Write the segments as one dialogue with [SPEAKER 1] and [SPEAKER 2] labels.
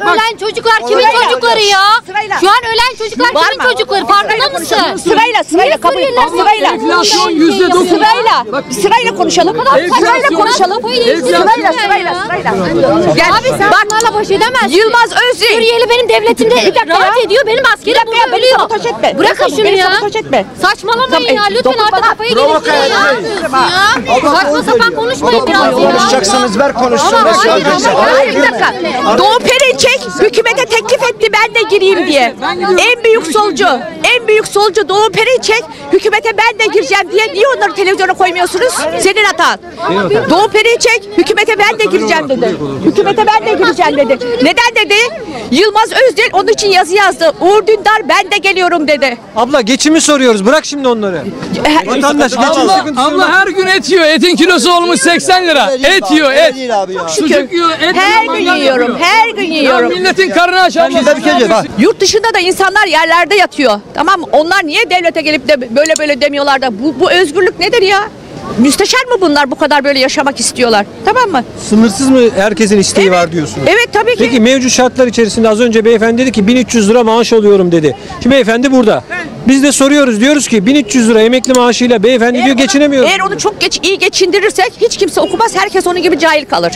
[SPEAKER 1] Bak, bak.
[SPEAKER 2] ölen çocuklar kimin
[SPEAKER 3] Sırayla.
[SPEAKER 2] çocukları ya?
[SPEAKER 3] Sırayla.
[SPEAKER 2] Şu an ölen çocuklar kimin
[SPEAKER 3] Bağırma.
[SPEAKER 2] çocukları? Farkında mısın?
[SPEAKER 3] Sırayla sırayla kabul
[SPEAKER 2] Suriyeliler
[SPEAKER 3] sırayla.
[SPEAKER 1] Enflasyon yüzde dokuz.
[SPEAKER 3] Sırayla.
[SPEAKER 1] Bak.
[SPEAKER 3] Sırayla konuşalım. Sırayla konuşalım. Sırayla sırayla sırayla. Gel.
[SPEAKER 2] Abi sen bunlarla baş edemezsin.
[SPEAKER 3] Yılmaz Özil.
[SPEAKER 2] Suriyeli benim devletimde
[SPEAKER 3] Bir dakika
[SPEAKER 2] rahat ediyor. Benim askerim burada ölüyor.
[SPEAKER 3] sabotaj etme.
[SPEAKER 2] Bırakın şunu ya.
[SPEAKER 3] sabotaj etme.
[SPEAKER 2] Saçmalamayın ya.
[SPEAKER 3] e,
[SPEAKER 2] Lütfen artık kafayı yediniz ya. Saçma sapan konuşmayın biraz ya.
[SPEAKER 4] Konuşacaksınız ver konuşsun.
[SPEAKER 2] Hayır,
[SPEAKER 3] bir dakika. Doğu Perinçek hükümete teklif etti ben de gireyim diye. En büyük solcu, en büyük solcu Doğu Perinçek hükümete ben de gireceğim diye niye onları televizyona koymuyorsunuz? Senin hatan. Doğu Perinçek hükümete ben de gireceğim dedi. Hükümete ben de gireceğim dedi. Neden dedi? Yılmaz Özdil onun için yazı yazdı. Uğur Dündar ben de geliyorum dedi.
[SPEAKER 5] Abla geçimi soruyoruz. Bırak şimdi onları. Vatandaş geçim
[SPEAKER 1] Abla,
[SPEAKER 5] sıkıntısı.
[SPEAKER 1] abla her gün et yiyor. Etin kilosu olmuş 80 lira. Et yiyor et. Sucuk yiyor et
[SPEAKER 3] Her gün yiyorum, her gün
[SPEAKER 1] Ya
[SPEAKER 3] yiyorum.
[SPEAKER 1] milletin karnı aç abla.
[SPEAKER 3] Yurt dışında da insanlar yerlerde yatıyor. Tamam mı? Onlar niye devlete gelip de böyle böyle demiyorlar da bu, bu özgürlük nedir ya? Müsteşar mı bunlar bu kadar böyle yaşamak istiyorlar? Tamam mı?
[SPEAKER 5] Sınırsız mı herkesin isteği var diyorsunuz?
[SPEAKER 3] Evet tabii ki.
[SPEAKER 5] Peki mevcut şartlar içerisinde az önce beyefendi dedi ki 1300 lira maaş alıyorum dedi. Şimdi beyefendi burada. Biz de soruyoruz diyoruz ki 1300 lira emekli maaşıyla beyefendi diyor
[SPEAKER 3] onu-
[SPEAKER 5] geçinemiyor.
[SPEAKER 3] Eğer onu çok geç iyi geçindirirsek hiç kimse okumaz. Herkes onun gibi cahil kalır.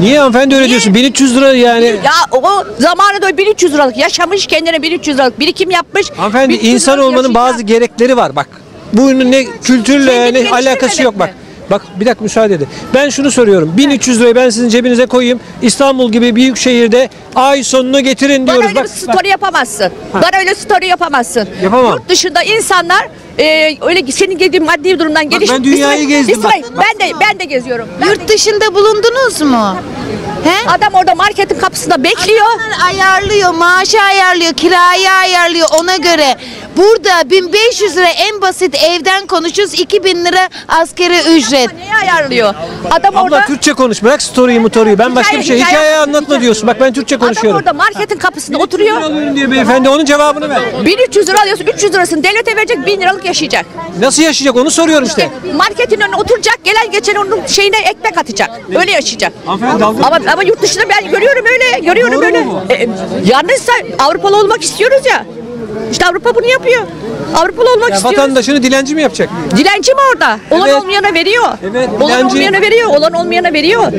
[SPEAKER 5] Niye hanımefendi öyle diyorsun? 1300 lira yani.
[SPEAKER 3] Ya o zamanında 1300 liralık yaşamış kendine 1300 liralık birikim yapmış.
[SPEAKER 5] Hanımefendi
[SPEAKER 3] 1300
[SPEAKER 5] insan
[SPEAKER 3] liralık
[SPEAKER 5] olmanın
[SPEAKER 3] yaşayacak.
[SPEAKER 5] bazı gerekleri var bak. Bunun ne kültürle
[SPEAKER 3] Kendini
[SPEAKER 5] ne alakası yok bak. Bak bir dakika müsaade edin. Ben şunu soruyorum. 1300 lirayı ben sizin cebinize koyayım. İstanbul gibi büyük şehirde ay sonunu getirin
[SPEAKER 3] Bana
[SPEAKER 5] diyoruz.
[SPEAKER 3] öyle
[SPEAKER 5] Bak,
[SPEAKER 3] bir story yapamazsın. Bana öyle story yapamazsın.
[SPEAKER 5] Yapamam.
[SPEAKER 3] Yurt dışında insanlar e, öyle senin dediğin maddi durumdan geliş.
[SPEAKER 5] ben dünyayı
[SPEAKER 3] İsmail-
[SPEAKER 5] gezdim,
[SPEAKER 3] İsmail,
[SPEAKER 5] bak.
[SPEAKER 3] ben de ben de geziyorum.
[SPEAKER 6] Yurt dışında bulundunuz mu? He?
[SPEAKER 3] Adam orada marketin kapısında bekliyor.
[SPEAKER 6] Adamlar ayarlıyor, maaşı ayarlıyor, kirayı ayarlıyor ona göre. Burada 1500 lira en basit evden konuşuyoruz 2000 lira askeri ücret.
[SPEAKER 3] Neyi ayarlıyor? Adam
[SPEAKER 5] Abla
[SPEAKER 3] orada
[SPEAKER 5] Türkçe konuş. Bırak story'yi motoruyu. Ben başka bir şey.
[SPEAKER 3] Hikaye-
[SPEAKER 5] Hikaye
[SPEAKER 3] hikaye-
[SPEAKER 5] anlatma diyorsun. Bak ben Türkçe
[SPEAKER 3] adam
[SPEAKER 5] konuşuyorum.
[SPEAKER 3] orada marketin kapısında
[SPEAKER 5] 1300 lira
[SPEAKER 3] oturuyor.
[SPEAKER 5] alıyorum diyor beyefendi. Onun cevabını ver.
[SPEAKER 3] 1300 lira alıyorsun, 300 lirasını devlete verecek, 1000 liralık yaşayacak.
[SPEAKER 5] Nasıl yaşayacak onu soruyorum işte.
[SPEAKER 3] Marketin önüne oturacak, gelen geçen onun şeyine ekmek atacak. Öyle yaşayacak.
[SPEAKER 5] Hanımefendi dalga
[SPEAKER 3] Ama ama yurt dışında ben görüyorum öyle, görüyorum
[SPEAKER 5] Doğru
[SPEAKER 3] öyle.
[SPEAKER 5] mu
[SPEAKER 3] E, yalnızsa Avrupalı olmak istiyoruz ya. İşte Avrupa bunu yapıyor. Avrupalı olmak
[SPEAKER 5] Ya
[SPEAKER 3] istiyoruz.
[SPEAKER 5] vatandaşını dilenci mi yapacak?
[SPEAKER 3] Dilenci mi orada? Olan
[SPEAKER 5] Evet.
[SPEAKER 3] olmayana veriyor.
[SPEAKER 5] Evet,
[SPEAKER 3] Olan
[SPEAKER 5] dilenci-
[SPEAKER 3] olmayana veriyor, olan olmayana veriyor.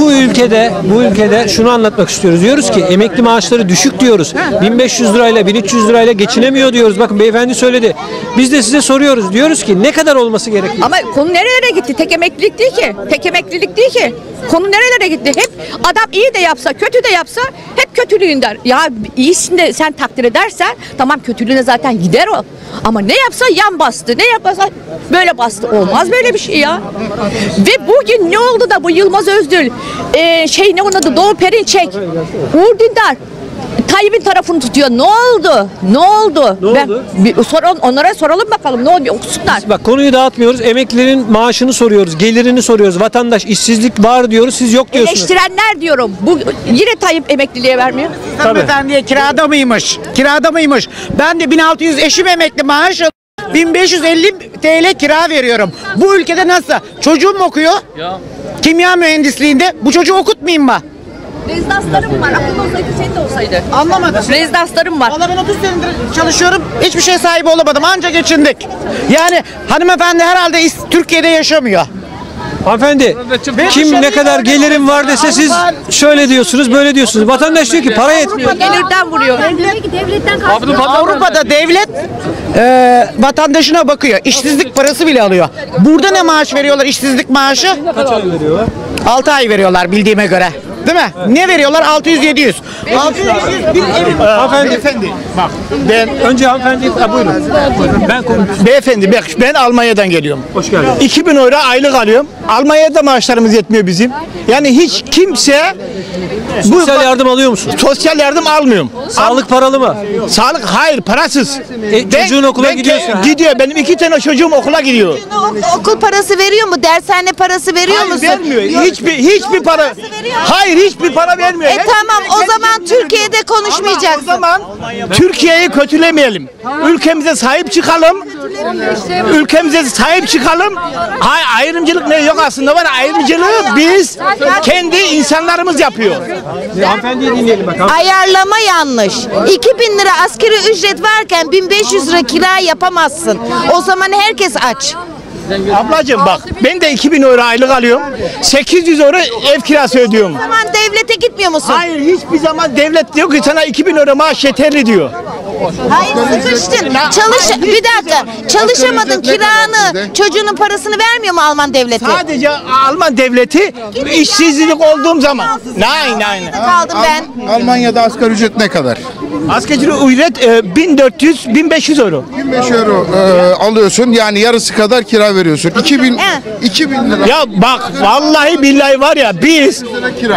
[SPEAKER 5] Bu ülkede bu ülkede şunu anlatmak istiyoruz. Diyoruz ki emekli maaşları düşük diyoruz. 1500 lirayla 1300 lirayla geçinemiyor diyoruz. Bakın beyefendi söyledi. Biz de size soruyoruz. Diyoruz ki ne kadar olması gerekiyor?
[SPEAKER 3] Ama konu nerelere gitti? Tek emeklilik değil ki. Tek emeklilik değil ki. Konu nerelere gitti? Hep adam iyi de yapsa, kötü de yapsa hep kötülüğünden. Ya iyisini de sen takdir edersen tamam kötülüğüne zaten gider o. Ama ne yapsa yan bastı, ne yapasa böyle bastı. Olmaz böyle bir şey ya. Ve bugün ne oldu da bu Yılmaz Özdül, eee, şey ne onun adı Doğu Perinçek, Uğur Dündar Tayyip'in tarafını tutuyor. Ne oldu? Ne oldu?
[SPEAKER 5] Ne
[SPEAKER 3] Ben-
[SPEAKER 5] oldu?
[SPEAKER 3] bir soralım, onlara soralım bakalım. Ne oldu? Okusunlar.
[SPEAKER 5] Bak konuyu dağıtmıyoruz. Emeklilerin maaşını soruyoruz. Gelirini soruyoruz. Vatandaş işsizlik var diyoruz. Siz yok diyorsunuz.
[SPEAKER 3] Eleştirenler diyorum. Bu yine Tayyip emekliliğe vermiyor.
[SPEAKER 7] Hanımefendiye kirada mıymış? Kirada mıymış? Ben de 1600 eşim emekli maaş alıyorum. 1550 TL kira veriyorum. Bu ülkede nasıl? Çocuğum okuyor. Kimya mühendisliğinde. Bu çocuğu okutmayayım mı?
[SPEAKER 3] Rezidanslarım var. Aklım olsaydı senin de olsaydı.
[SPEAKER 7] Anlamadım.
[SPEAKER 3] Rezidanslarım var.
[SPEAKER 7] Valla ben 30 senedir çalışıyorum. Hiçbir şey sahibi olamadım. Anca geçindik. Yani hanımefendi herhalde is- Türkiye'de yaşamıyor.
[SPEAKER 5] Hanımefendi kim ne kadar gelirim var dese siz şöyle diyorsunuz böyle diyorsunuz. Vatandaş diyor ki para yetmiyor.
[SPEAKER 3] Gelirden vuruyor.
[SPEAKER 2] Ki devletten.
[SPEAKER 7] Avrupa'da devlet e, vatandaşına bakıyor. İşsizlik parası bile alıyor. Burada ne maaş veriyorlar işsizlik maaşı?
[SPEAKER 5] Kaç ay veriyorlar?
[SPEAKER 7] 6 ay veriyorlar bildiğime göre. Değil mi? Ne veriyorlar? 600-700. 600-700 bir evin.
[SPEAKER 5] Hanımefendi
[SPEAKER 4] Beyefendi bak ben
[SPEAKER 5] önce hanımefendi ha, buyurun. Ben konuşayım.
[SPEAKER 4] beyefendi bak ben Almanya'dan geliyorum.
[SPEAKER 5] Hoş geldiniz.
[SPEAKER 4] 2000 euro aylık alıyorum. Almanya'da maaşlarımız yetmiyor bizim. Yani hiç kimse bu
[SPEAKER 5] Sosyal yardım alıyor musun?
[SPEAKER 4] sosyal yardım almıyorum.
[SPEAKER 5] Sağlık paralı mı?
[SPEAKER 4] Sağlık hayır parasız.
[SPEAKER 5] E, çocuğun okula gidiyorsun, ha?
[SPEAKER 4] Gidiyor. Benim iki tane çocuğum okula gidiyor.
[SPEAKER 6] Ok- Okul parası veriyor mu? Dershane parası veriyor
[SPEAKER 4] Hayır
[SPEAKER 6] musun?
[SPEAKER 4] vermiyor. Hiçbir hiçbir para. Hayır hiçbir para vermiyor.
[SPEAKER 6] E tamam o zaman Türkiye'de
[SPEAKER 4] O
[SPEAKER 6] konuşmayacaksın.
[SPEAKER 4] zaman Türkiye'yi kötülemeyelim. Ülkemize sahip çıkalım. ülkemize sahip çıkalım. Hayır ayrımcılık ne yok aslında var. Ayrımcılığı biz kendi insanlarımız yapıyor.
[SPEAKER 5] Hanımefendiyi dinleyelim bakalım.
[SPEAKER 6] Ayarlama yanlış. 2000 lira askeri ücret varken 1500 lira kira yapamazsın. O zaman herkes aç.
[SPEAKER 4] Ablacığım bak ben de 2000 euro aylık alıyorum. 800 euro ev kirası ödüyorum.
[SPEAKER 6] O zaman devlete gitmiyor musun?
[SPEAKER 4] Hayır hiçbir zaman devlet diyor ki sana 2000 euro maaş yeterli diyor.
[SPEAKER 6] Hayır sıkıştın. Çalış bir dakika. Çalışamadın kiranı, çocuğunun parasını vermiyor mu Alman devleti?
[SPEAKER 4] Sadece Alman devleti işsizlik olduğum zaman. Nein nein.
[SPEAKER 6] Kaldım ben.
[SPEAKER 8] Almanya'da asgari ücret ne kadar?
[SPEAKER 4] Asgari ücret e, 1400 1500 euro.
[SPEAKER 8] 25 euro e, alıyorsun yani yarısı kadar kira veriyorsun. 2000
[SPEAKER 6] He.
[SPEAKER 8] 2000 lira.
[SPEAKER 4] Ya bak vallahi billahi var ya biz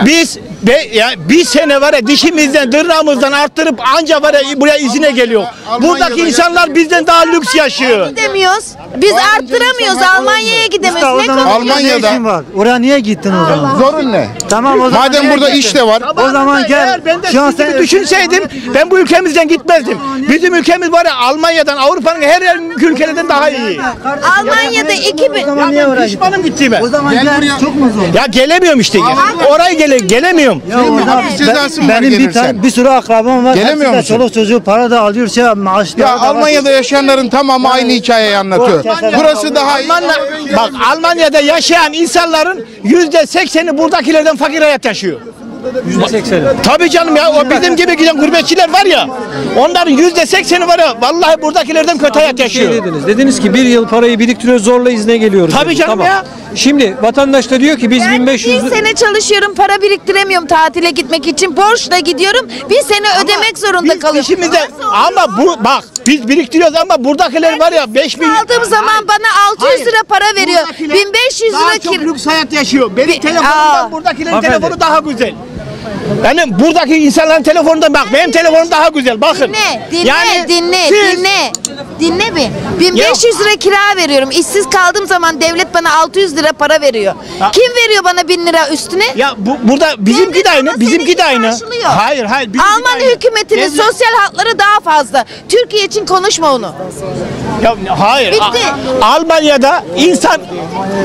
[SPEAKER 4] biz be, ya bir sene var ya dişimizden tırnağımızdan arttırıp anca var ya buraya izine geliyor. Buradaki insanlar bizden daha lüks yaşıyor.
[SPEAKER 6] Gidemiyoruz. Biz arttıramıyoruz. Almanya'ya gidemiyoruz. Ne konuşuyorsun?
[SPEAKER 8] Almanya'da
[SPEAKER 9] var. Oraya niye gittin o zaman?
[SPEAKER 8] zorun ne?
[SPEAKER 9] Tamam o zaman.
[SPEAKER 8] Madem
[SPEAKER 9] niye
[SPEAKER 8] burada
[SPEAKER 9] gittin?
[SPEAKER 8] iş de var.
[SPEAKER 9] O zaman gel.
[SPEAKER 4] Eğer ben de
[SPEAKER 9] Şu an sen
[SPEAKER 4] düşünseydim ben bu ülkemizden gitmezdim. Bizim ülkemiz var ya Almanya'dan Avrupa'nın her yer ülkelerden daha iyi.
[SPEAKER 6] Almanya'da 2000
[SPEAKER 9] zaman niye oraya gittin?
[SPEAKER 4] Pişmanım gittiğime.
[SPEAKER 9] O zaman
[SPEAKER 8] Gel
[SPEAKER 9] gel.
[SPEAKER 8] buraya.
[SPEAKER 9] Çok mu zor?
[SPEAKER 4] Ya gelemiyorum işte. Oraya gele gelemiyorum.
[SPEAKER 9] Ya orada
[SPEAKER 8] hapis cezası mı var
[SPEAKER 9] benim bir,
[SPEAKER 8] gelirsen?
[SPEAKER 9] tane, bir sürü akrabam var.
[SPEAKER 8] Gelemiyor
[SPEAKER 9] Hepsi de
[SPEAKER 8] musun?
[SPEAKER 9] Çoluk çocuğu para da alıyor şey maaş da
[SPEAKER 8] Ya
[SPEAKER 9] var.
[SPEAKER 8] Almanya'da yaşayanların tamamı aynı hikayeyi anlatıyor. Burası daha iyi.
[SPEAKER 4] Almanya, bak Almanya'da yaşayan insanların yüzde sekseni buradakilerden fakir hayat yaşıyor.
[SPEAKER 5] %80'i.
[SPEAKER 4] Tabii canım ya o bizim gibi giden gurbetçiler var ya onların yüzde sekseni var ya vallahi buradakilerden kötü hayat
[SPEAKER 5] şey
[SPEAKER 4] yaşıyor.
[SPEAKER 5] dediniz. Dediniz ki bir yıl parayı biriktiriyoruz zorla izne geliyoruz.
[SPEAKER 4] Tabii
[SPEAKER 5] dediniz.
[SPEAKER 4] canım ya.
[SPEAKER 5] Şimdi vatandaş da diyor ki biz
[SPEAKER 6] Ben
[SPEAKER 5] 1500
[SPEAKER 6] bir sene çalışıyorum, para biriktiremiyorum tatile gitmek için. Borçla gidiyorum, bir sene ödemek zorunda
[SPEAKER 4] Biz
[SPEAKER 6] kalıyorum. oluyor?
[SPEAKER 4] ama bu bak biz biriktiriyoruz ama buradakiler var ya 5000
[SPEAKER 6] Aldığım zaman bana 600
[SPEAKER 4] Hayır.
[SPEAKER 6] lira para veriyor.
[SPEAKER 4] Buradakiler
[SPEAKER 6] 1500
[SPEAKER 4] daha
[SPEAKER 6] lira
[SPEAKER 4] çok
[SPEAKER 6] kira.
[SPEAKER 4] lüks hayat yaşıyor. Benim telefonumdan buradakilerin telefonu daha güzel. Yani buradaki insanların telefonundan bak benim telefonum daha güzel bakın.
[SPEAKER 6] Dinle, dinle,
[SPEAKER 4] Yani
[SPEAKER 6] dinle,
[SPEAKER 4] siz-
[SPEAKER 6] dinle. Dinle bir. 1500 lira kira veriyorum. İşsiz kaldığım zaman devlet bana 600 lira para veriyor.
[SPEAKER 4] Ha.
[SPEAKER 6] Kim veriyor bana 1000 lira üstüne?
[SPEAKER 4] Ya bu, burada bizimki de aynı, bizimki de aynı.
[SPEAKER 6] karşılıyor.
[SPEAKER 4] Hayır, hayır. bizimki de
[SPEAKER 6] Alman
[SPEAKER 4] aynı.
[SPEAKER 6] hükümetinin
[SPEAKER 4] Devlet-
[SPEAKER 6] sosyal hakları daha fazla. Türkiye için konuşma onu.
[SPEAKER 4] Ya, hayır.
[SPEAKER 6] Bitti.
[SPEAKER 4] A- Almanya'da insan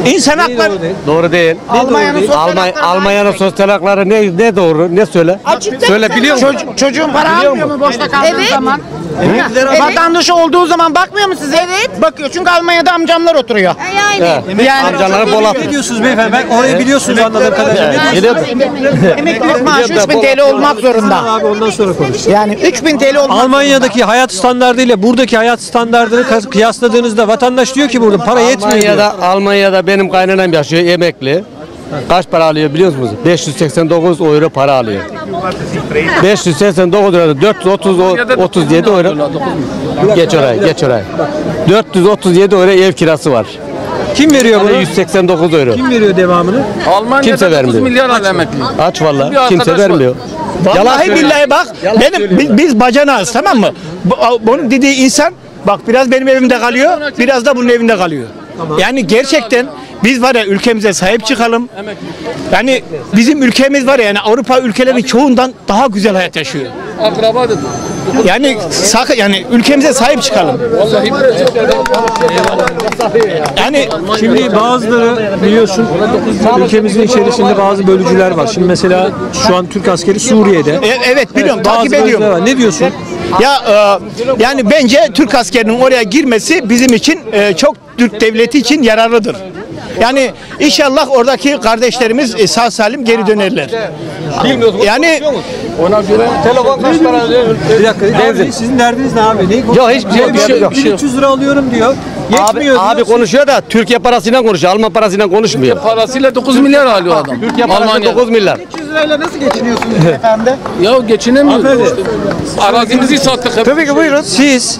[SPEAKER 4] insan hakları
[SPEAKER 10] Doğru değil.
[SPEAKER 7] Almanya'nın sosyal
[SPEAKER 10] Almanya,
[SPEAKER 7] hakları
[SPEAKER 10] Almanya'nın sosyal hakları ne ne doğru ne söyle?
[SPEAKER 6] Açıkta
[SPEAKER 10] söyle biliyor musun?
[SPEAKER 7] Çocuğun para almıyor mu boşta kaldığı
[SPEAKER 6] Evet.
[SPEAKER 7] zaman?
[SPEAKER 6] Evet.
[SPEAKER 7] Vatandaşı olduğu zaman bakmıyor mu size?
[SPEAKER 6] Evet.
[SPEAKER 7] Bakıyor çünkü Almanya'da amcamlar oturuyor.
[SPEAKER 6] Yani.
[SPEAKER 7] Yani
[SPEAKER 10] Amcaları bol
[SPEAKER 5] ne diyorsunuz beyefendi? Ben orayı biliyorsunuz anladığım kadarıyla.
[SPEAKER 7] Emeklilik maaşı 3000 TL olmak zorunda.
[SPEAKER 5] Abi ondan sonra konuş.
[SPEAKER 7] Yani 3000 TL olmak
[SPEAKER 5] Almanya'daki hayat standardı ile buradaki hayat standartını kıyasladığınızda vatandaş diyor ki burada para yetmiyor.
[SPEAKER 10] Almanya'da Almanya'da benim kaynanam yaşıyor emekli. Kaç para alıyor biliyor musunuz? 589 euro para alıyor. 589 euro 430 o- 37 euro. Geç oraya, geç oraya. 437 euro ev kirası var.
[SPEAKER 5] Kim veriyor bunu?
[SPEAKER 10] 189 euro.
[SPEAKER 5] Kim veriyor devamını?
[SPEAKER 10] Kimse vermiyor.
[SPEAKER 1] milyar al emekli.
[SPEAKER 10] Aç valla. Kimse
[SPEAKER 1] arkadaş var.
[SPEAKER 10] vermiyor.
[SPEAKER 4] Vallahi
[SPEAKER 10] söylüyor.
[SPEAKER 4] billahi bak benim biz, biz bacanağız tamam mı? Bu, bunun dediği insan bak biraz benim evimde kalıyor, biraz da bunun evinde kalıyor. Yani gerçekten biz var ya ülkemize sahip çıkalım. Yani bizim ülkemiz var ya yani Avrupa ülkelerinin çoğundan daha güzel hayat yaşıyor.
[SPEAKER 1] Akraba dedi.
[SPEAKER 4] Yani sakın yani ülkemize sahip çıkalım.
[SPEAKER 1] Vallahi
[SPEAKER 4] Yani
[SPEAKER 5] Şimdi bazıları biliyorsun ülkemizin içerisinde bazı bölücüler var. Şimdi mesela şu an Türk askeri Suriye'de.
[SPEAKER 4] e- evet biliyorum
[SPEAKER 5] Bazı
[SPEAKER 4] takip ediyorum.
[SPEAKER 5] var. Ne diyorsun?
[SPEAKER 4] Ya e, yani bence Türk askerinin oraya girmesi bizim için e, çok Türk devleti için yararlıdır. Yani inşallah oradaki kardeşlerimiz e, sağ salim geri dönerler. Yani
[SPEAKER 1] ona göre telefon kaç para?
[SPEAKER 5] Bir dakika. Abi, sizin derdiniz ne abi? Ne
[SPEAKER 10] Yok hiçbir şey,
[SPEAKER 5] bir
[SPEAKER 10] bir şey yok.
[SPEAKER 5] 1300 lira alıyorum diyor.
[SPEAKER 10] Abi,
[SPEAKER 5] Yetmiyor
[SPEAKER 10] abi
[SPEAKER 5] diyor.
[SPEAKER 10] konuşuyor da Türkiye parasıyla konuşuyor. Alman parasıyla konuşmuyor.
[SPEAKER 1] Parasıyla 9 milyar alıyor adam.
[SPEAKER 10] Türkiye parası
[SPEAKER 1] Almanya'da.
[SPEAKER 10] 9 milyar.
[SPEAKER 7] 300 lirayla nasıl geçiniyorsunuz efendi?
[SPEAKER 1] Ya geçinemiyoruz. Arazimizi sattık hep.
[SPEAKER 7] Tabii ki buyurun.
[SPEAKER 5] Siz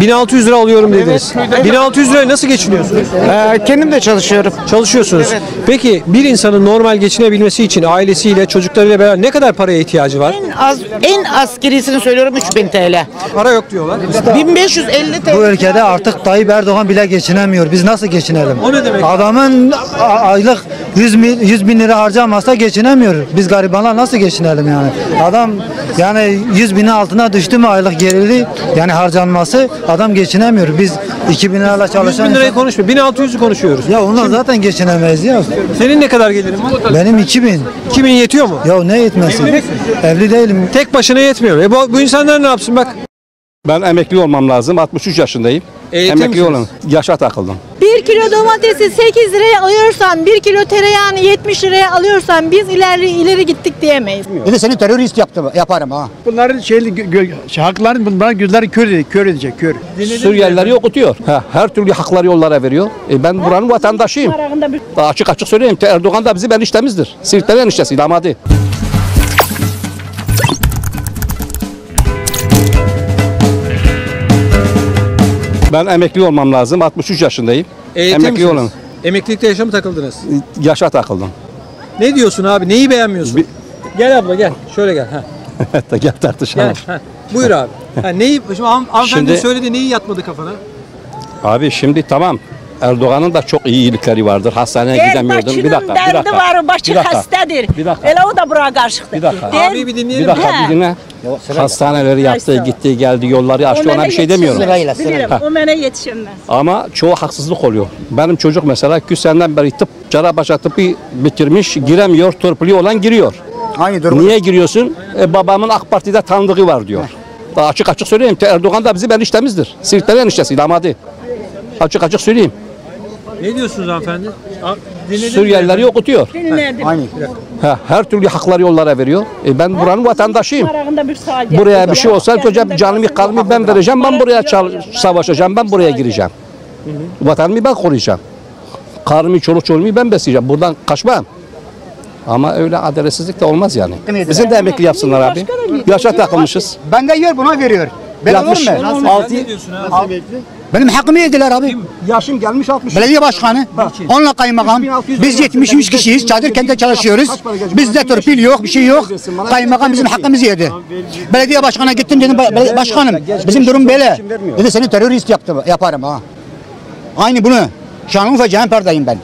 [SPEAKER 5] 1600 lira alıyorum dediniz. 1600 liraya nasıl geçiniyorsunuz?
[SPEAKER 7] Ee, kendim de çalışıyorum.
[SPEAKER 5] Çalışıyorsunuz. Peki bir insanın normal geçinebilmesi için ailesiyle, çocuklarıyla beraber ne kadar paraya ihtiyacı var?
[SPEAKER 7] En az en askerisini söylüyorum 3000 TL.
[SPEAKER 5] Para yok diyorlar.
[SPEAKER 7] 1550 TL.
[SPEAKER 9] Bu ülkede artık Tayyip Erdoğan bile geçinemiyor. Biz nasıl geçinelim?
[SPEAKER 5] O ne demek?
[SPEAKER 9] Adamın aylık
[SPEAKER 11] 100 bin, 100 bin lira harcamazsa geçinemiyor. Biz garibanlar nasıl geçinelim yani? Adam yani 100 binin altına düştü mü aylık gerili yani harcanması adam geçinemiyor. Biz 2000 lirayla
[SPEAKER 5] 100
[SPEAKER 11] çalışan
[SPEAKER 5] bin lirayı
[SPEAKER 11] insan-
[SPEAKER 5] konuşma. 1600'ü konuşuyoruz.
[SPEAKER 11] ya ondan zaten geçinemeyiz ya.
[SPEAKER 5] Senin ne kadar gelirin var?
[SPEAKER 11] Benim 2000.
[SPEAKER 5] 2000 yetiyor mu?
[SPEAKER 11] Ya ne yetmesi? Evli değilim.
[SPEAKER 5] Tek başına yetmiyor. E bu, bu insanlar ne yapsın bak?
[SPEAKER 12] Ben emekli olmam lazım. 63 yaşındayım.
[SPEAKER 5] Eğitim
[SPEAKER 12] emekli
[SPEAKER 5] misiniz?
[SPEAKER 12] olun. Yaşa takıldım.
[SPEAKER 13] 1 kilo domatesi 8 liraya alıyorsan, 1 kilo tereyağını 70 liraya alıyorsan biz ileri ileri gittik diyemeyiz.
[SPEAKER 14] Bir de seni terörist yaptı, yaparım ha.
[SPEAKER 15] Bunların şeyli, gö- şey, hakların bunların gözleri kör edecek, kör edecek, kör.
[SPEAKER 12] Suriyelileri okutuyor. Ha, her türlü hakları yollara veriyor. E ben buranın vatandaşıyım. Açık açık söyleyeyim. Erdoğan da bizim eniştemizdir. Siirt'ten eniştesi, damadı. Ben emekli olmam lazım. 63 yaşındayım.
[SPEAKER 5] Eğitim
[SPEAKER 12] emekli olun.
[SPEAKER 5] Emeklilikte yaşamı takıldınız.
[SPEAKER 12] Yaşa takıldım.
[SPEAKER 5] Ne diyorsun abi? Neyi beğenmiyorsun? Gel abla gel. Şöyle gel. Ha.
[SPEAKER 12] Gel tartışalım.
[SPEAKER 5] Gel. Ha. Buyur abi. Ha, neyi, şimdi han- hanımefendi
[SPEAKER 12] Şimdi-
[SPEAKER 5] söyledi neyi yatmadı kafana?
[SPEAKER 12] Abi şimdi tamam. Erdoğan'ın da çok iyi iyilikleri vardır. Hastaneye
[SPEAKER 16] Gel
[SPEAKER 12] gidemiyordun. Bir dakika, bir dakika.
[SPEAKER 16] var, başı
[SPEAKER 12] Bir dakika.
[SPEAKER 16] hastadır.
[SPEAKER 12] Bir dakika.
[SPEAKER 16] Hele o da buraya karşıktı.
[SPEAKER 12] Bir dakika.
[SPEAKER 16] Değil.
[SPEAKER 5] Abi bir
[SPEAKER 12] Bir
[SPEAKER 5] dinleyelim.
[SPEAKER 12] dakika
[SPEAKER 16] He.
[SPEAKER 12] bir dinle. Hastaneleri yaptı, gitti, geldi, yolları açtı ona bir şey demiyorum.
[SPEAKER 16] Bilirim,
[SPEAKER 12] Ha.
[SPEAKER 16] o bana yetişemez.
[SPEAKER 12] Ama çoğu haksızlık oluyor. Benim çocuk mesela 2 seneden beri tıp, Cerrahpaşa tıpı bitirmiş, giremiyor, torpili olan giriyor.
[SPEAKER 14] Aynı durum.
[SPEAKER 12] Niye giriyorsun? E, babamın AK Parti'de tanıdığı var diyor. Daha açık açık söyleyeyim. Erdoğan da bizim eniştemizdir. Siirt'ten eniştesi, damadı. Açık açık söyleyeyim.
[SPEAKER 5] Ne diyorsunuz hanımefendi? A- dinledin mi?
[SPEAKER 12] Suriyelileri okutuyor.
[SPEAKER 16] Dinledim.
[SPEAKER 14] Aynı.
[SPEAKER 12] Ha, her türlü hakları yollara veriyor. E, ben buranın vatandaşıyım.
[SPEAKER 16] Arağında bir sağ.
[SPEAKER 12] Buraya bir şey olsa önce canımı kalbimi ben vereceğim. Ben buraya çal- savaşacağım. Ben buraya gireceğim. Vatanımı ben koruyacağım. Karımı, çoluk çocuğumu ben besleyeceğim. Buradan kaçmam. Ama öyle adaletsizlik de olmaz yani. Bizim de emekli yapsınlar abi. Yaşa takılmışız.
[SPEAKER 14] Ben de yiyor buna veriyor. Ben olur
[SPEAKER 12] Yapmış.
[SPEAKER 14] mu?
[SPEAKER 12] Altı,
[SPEAKER 5] Ne diyorsun abi?
[SPEAKER 14] Benim hakkımı yediler abi.
[SPEAKER 12] yaşım gelmiş 60.
[SPEAKER 14] Belediye başkanı, onunla kaymakam. Biz 73 kişiyiz. Çadır kentte çalışıyoruz. Bizde torpil yok, bir şey yok. Kaymakam bizim hakkımızı yedi. Belediye başkanına gittim dedim "Be- belediye başkanım bizim durum böyle. Dedi seni terörist yaptı, yaparım ha. Aynı bunu. Şanlıurfa Cihangir'dayım ben.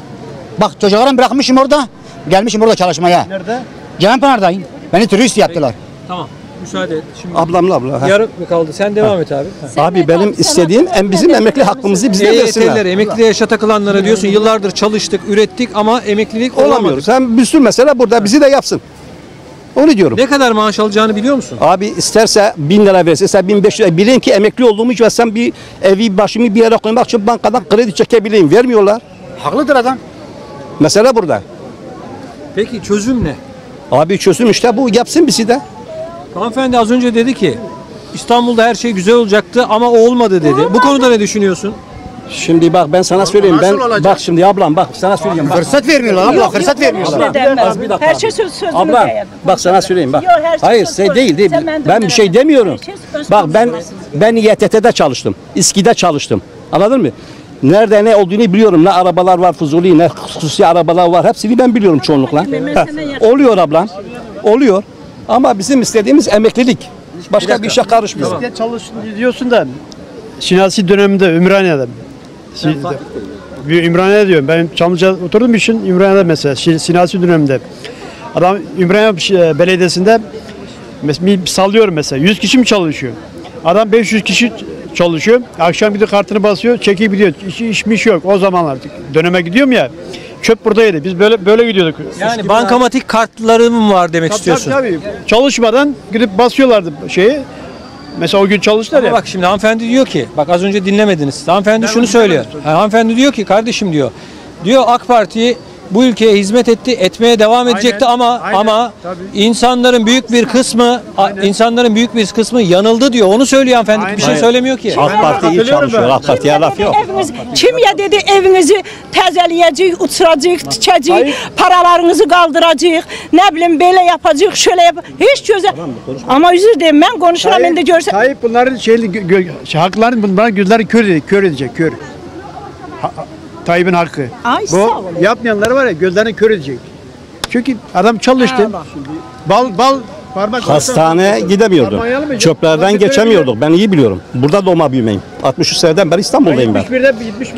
[SPEAKER 14] Bak çocuklarımı bırakmışım orada. Gelmişim orada çalışmaya.
[SPEAKER 5] Nerede?
[SPEAKER 14] Cihangir'dayım. Beni terörist yaptılar.
[SPEAKER 5] Tamam. Müsaade et. Şimdi
[SPEAKER 12] Ablamla abla. ha.
[SPEAKER 5] yarım mı kaldı? Sen devam et abi. Ha.
[SPEAKER 12] Abi benim istediğim en bizim emekli hakkımızı bize
[SPEAKER 5] EYT'lilere,
[SPEAKER 12] versinler.
[SPEAKER 5] emekli yaşa takılanlara diyorsun yıllardır çalıştık, ürettik ama emeklilik.
[SPEAKER 12] Olamıyoruz. Sen bir sürü mesele burada bizi de yapsın. Onu diyorum.
[SPEAKER 5] Ne kadar maaş alacağını biliyor musun?
[SPEAKER 12] Abi isterse bin lira verse, isterse bin beş lira. Bilin ki emekli olduğumu hiç versem bir evi başımı bir yere koymak için bankadan kredi çekebileyim. Vermiyorlar.
[SPEAKER 14] Haklıdır adam.
[SPEAKER 12] Mesele burada.
[SPEAKER 5] Peki çözüm ne?
[SPEAKER 12] Abi çözüm işte bu. Yapsın bizi de.
[SPEAKER 5] Hanımefendi az önce dedi ki İstanbul'da her şey güzel olacaktı ama olmadı dedi. Bu konuda ne düşünüyorsun?
[SPEAKER 12] Şimdi bak ben sana söyleyeyim. Ben
[SPEAKER 14] olacak?
[SPEAKER 12] bak şimdi ablam bak sana söyleyeyim. Bak.
[SPEAKER 14] Fırsat vermiyorlar abla, fırsat vermiyorlar.
[SPEAKER 16] Ne denmez.
[SPEAKER 12] Az bir dakika.
[SPEAKER 16] Her şey söz sözünü
[SPEAKER 12] Abla bak sana söyleyeyim bak.
[SPEAKER 16] Yok, her şey
[SPEAKER 12] Hayır
[SPEAKER 16] söz
[SPEAKER 12] şey değil değil.
[SPEAKER 16] Ben
[SPEAKER 12] Ben bir şey demiyorum.
[SPEAKER 16] Şey
[SPEAKER 12] Bak ben ben YTT'de çalıştım. İSKİ'de çalıştım. Anladın mı? Nerede ne olduğunu biliyorum. Ne arabalar var Fuzuli, ne hususi arabalar var. Hepsini ben biliyorum çoğunlukla. Oluyor ablam. Oluyor. Ama bizim istediğimiz emeklilik. Başka bir işe karışmıyor.
[SPEAKER 15] Eskiden çalıştın diyorsun da Sinasi döneminde Ümraniye'de. Bir Ümraniye diyorum. Ben Çamlıca oturdum için Ümraniye'de mesela Şi- Sinasi döneminde. Adam Ümraniye şey, Belediyesi'nde mes- bir sallıyorum mesela 100 kişi mi çalışıyor? Adam 500 kişi çalışıyor. Akşam gidiyor kartını basıyor, çekip gidiyor. İş, işmiş yok. O zamanlar döneme gidiyorum ya. Çöp buradaydı. Biz böyle böyle gidiyorduk.
[SPEAKER 5] Yani bankamatik kartlarım var demek
[SPEAKER 15] Tabii,
[SPEAKER 5] istiyorsun.
[SPEAKER 15] tabii, tabii. Çalışmadan gidip basıyorlardı şeyi. Mesela o gün çalıştılar
[SPEAKER 5] Ama
[SPEAKER 15] ya.
[SPEAKER 5] bak şimdi hanımefendi diyor ki, bak az önce dinlemediniz. Hanımefendi şunu söylüyor. Ha, hanımefendi diyor ki kardeşim diyor. Diyor AK Parti bu ülkeye hizmet etti, etmeye devam edecekti ama
[SPEAKER 15] aynen,
[SPEAKER 5] ama
[SPEAKER 15] tabii.
[SPEAKER 5] insanların büyük bir kısmı a- insanların büyük bir kısmı yanıldı diyor. Onu söylüyor hanımefendi. Bir şey
[SPEAKER 12] Aynen.
[SPEAKER 5] söylemiyor ki.
[SPEAKER 12] AK Parti iyi çalışıyor. AK Parti'ye laf yok.
[SPEAKER 16] Eviniz, kim ya dedi evinizi təzələyəcək, uçuracaq, tikəcək, paralarınızı qaldıracaq, nə bilim belə yapacaq, şöyle yap. Hiç gözə. Ama üzr deyim ben konuşuram indi görsə.
[SPEAKER 15] Tayyip bunların şeyli gö- gö- şey, hakların bunların gözleri kör edecek, kör edecek, kör. Ha- Tayyip'in hakkı.
[SPEAKER 16] Ay,
[SPEAKER 15] Bu yapmayanlar var ya gözlerini kör edecek. Çünkü adam çalıştı. Bal bal
[SPEAKER 12] Hastaneye gidemiyordum. Çöplerden geçemiyorduk. Ben iyi biliyorum. Burada doğma büyümeyim. 63 seneden beri İstanbul'dayım ben.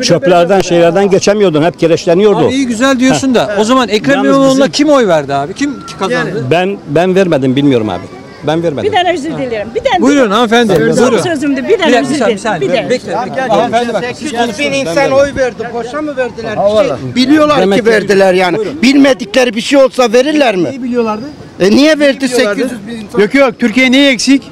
[SPEAKER 12] Çöplerden şeylerden geçemiyordum. Hep kireçleniyordu.
[SPEAKER 5] Abi iyi güzel diyorsun da o zaman Ekrem
[SPEAKER 12] Yalnız
[SPEAKER 5] İmamoğlu'na
[SPEAKER 12] bizim-
[SPEAKER 5] kim oy verdi abi? Kim kazandı?
[SPEAKER 12] Ben ben vermedim bilmiyorum abi. Ben
[SPEAKER 16] Bir
[SPEAKER 12] vermedim.
[SPEAKER 16] tane özür dilerim. Bir tane
[SPEAKER 5] Buyurun hanımefendi.
[SPEAKER 16] Son
[SPEAKER 5] Buyurun.
[SPEAKER 16] sözümdü. Bir
[SPEAKER 5] Bir
[SPEAKER 16] tane özür
[SPEAKER 5] bir bir
[SPEAKER 16] dilerim. Bir tane.
[SPEAKER 5] Bekle. Hanımefendi bak.
[SPEAKER 17] 800 bin insan oy verdi. Boşa mı verdiler? Bir şey, biliyorlar
[SPEAKER 12] Demek
[SPEAKER 17] ki verdiler yani. Bilmedikleri bir şey olsa verirler mi?
[SPEAKER 15] Neyi biliyorlardı?
[SPEAKER 17] E niye verdi 800 bin insan?
[SPEAKER 15] Yok yok Türkiye neyi eksik?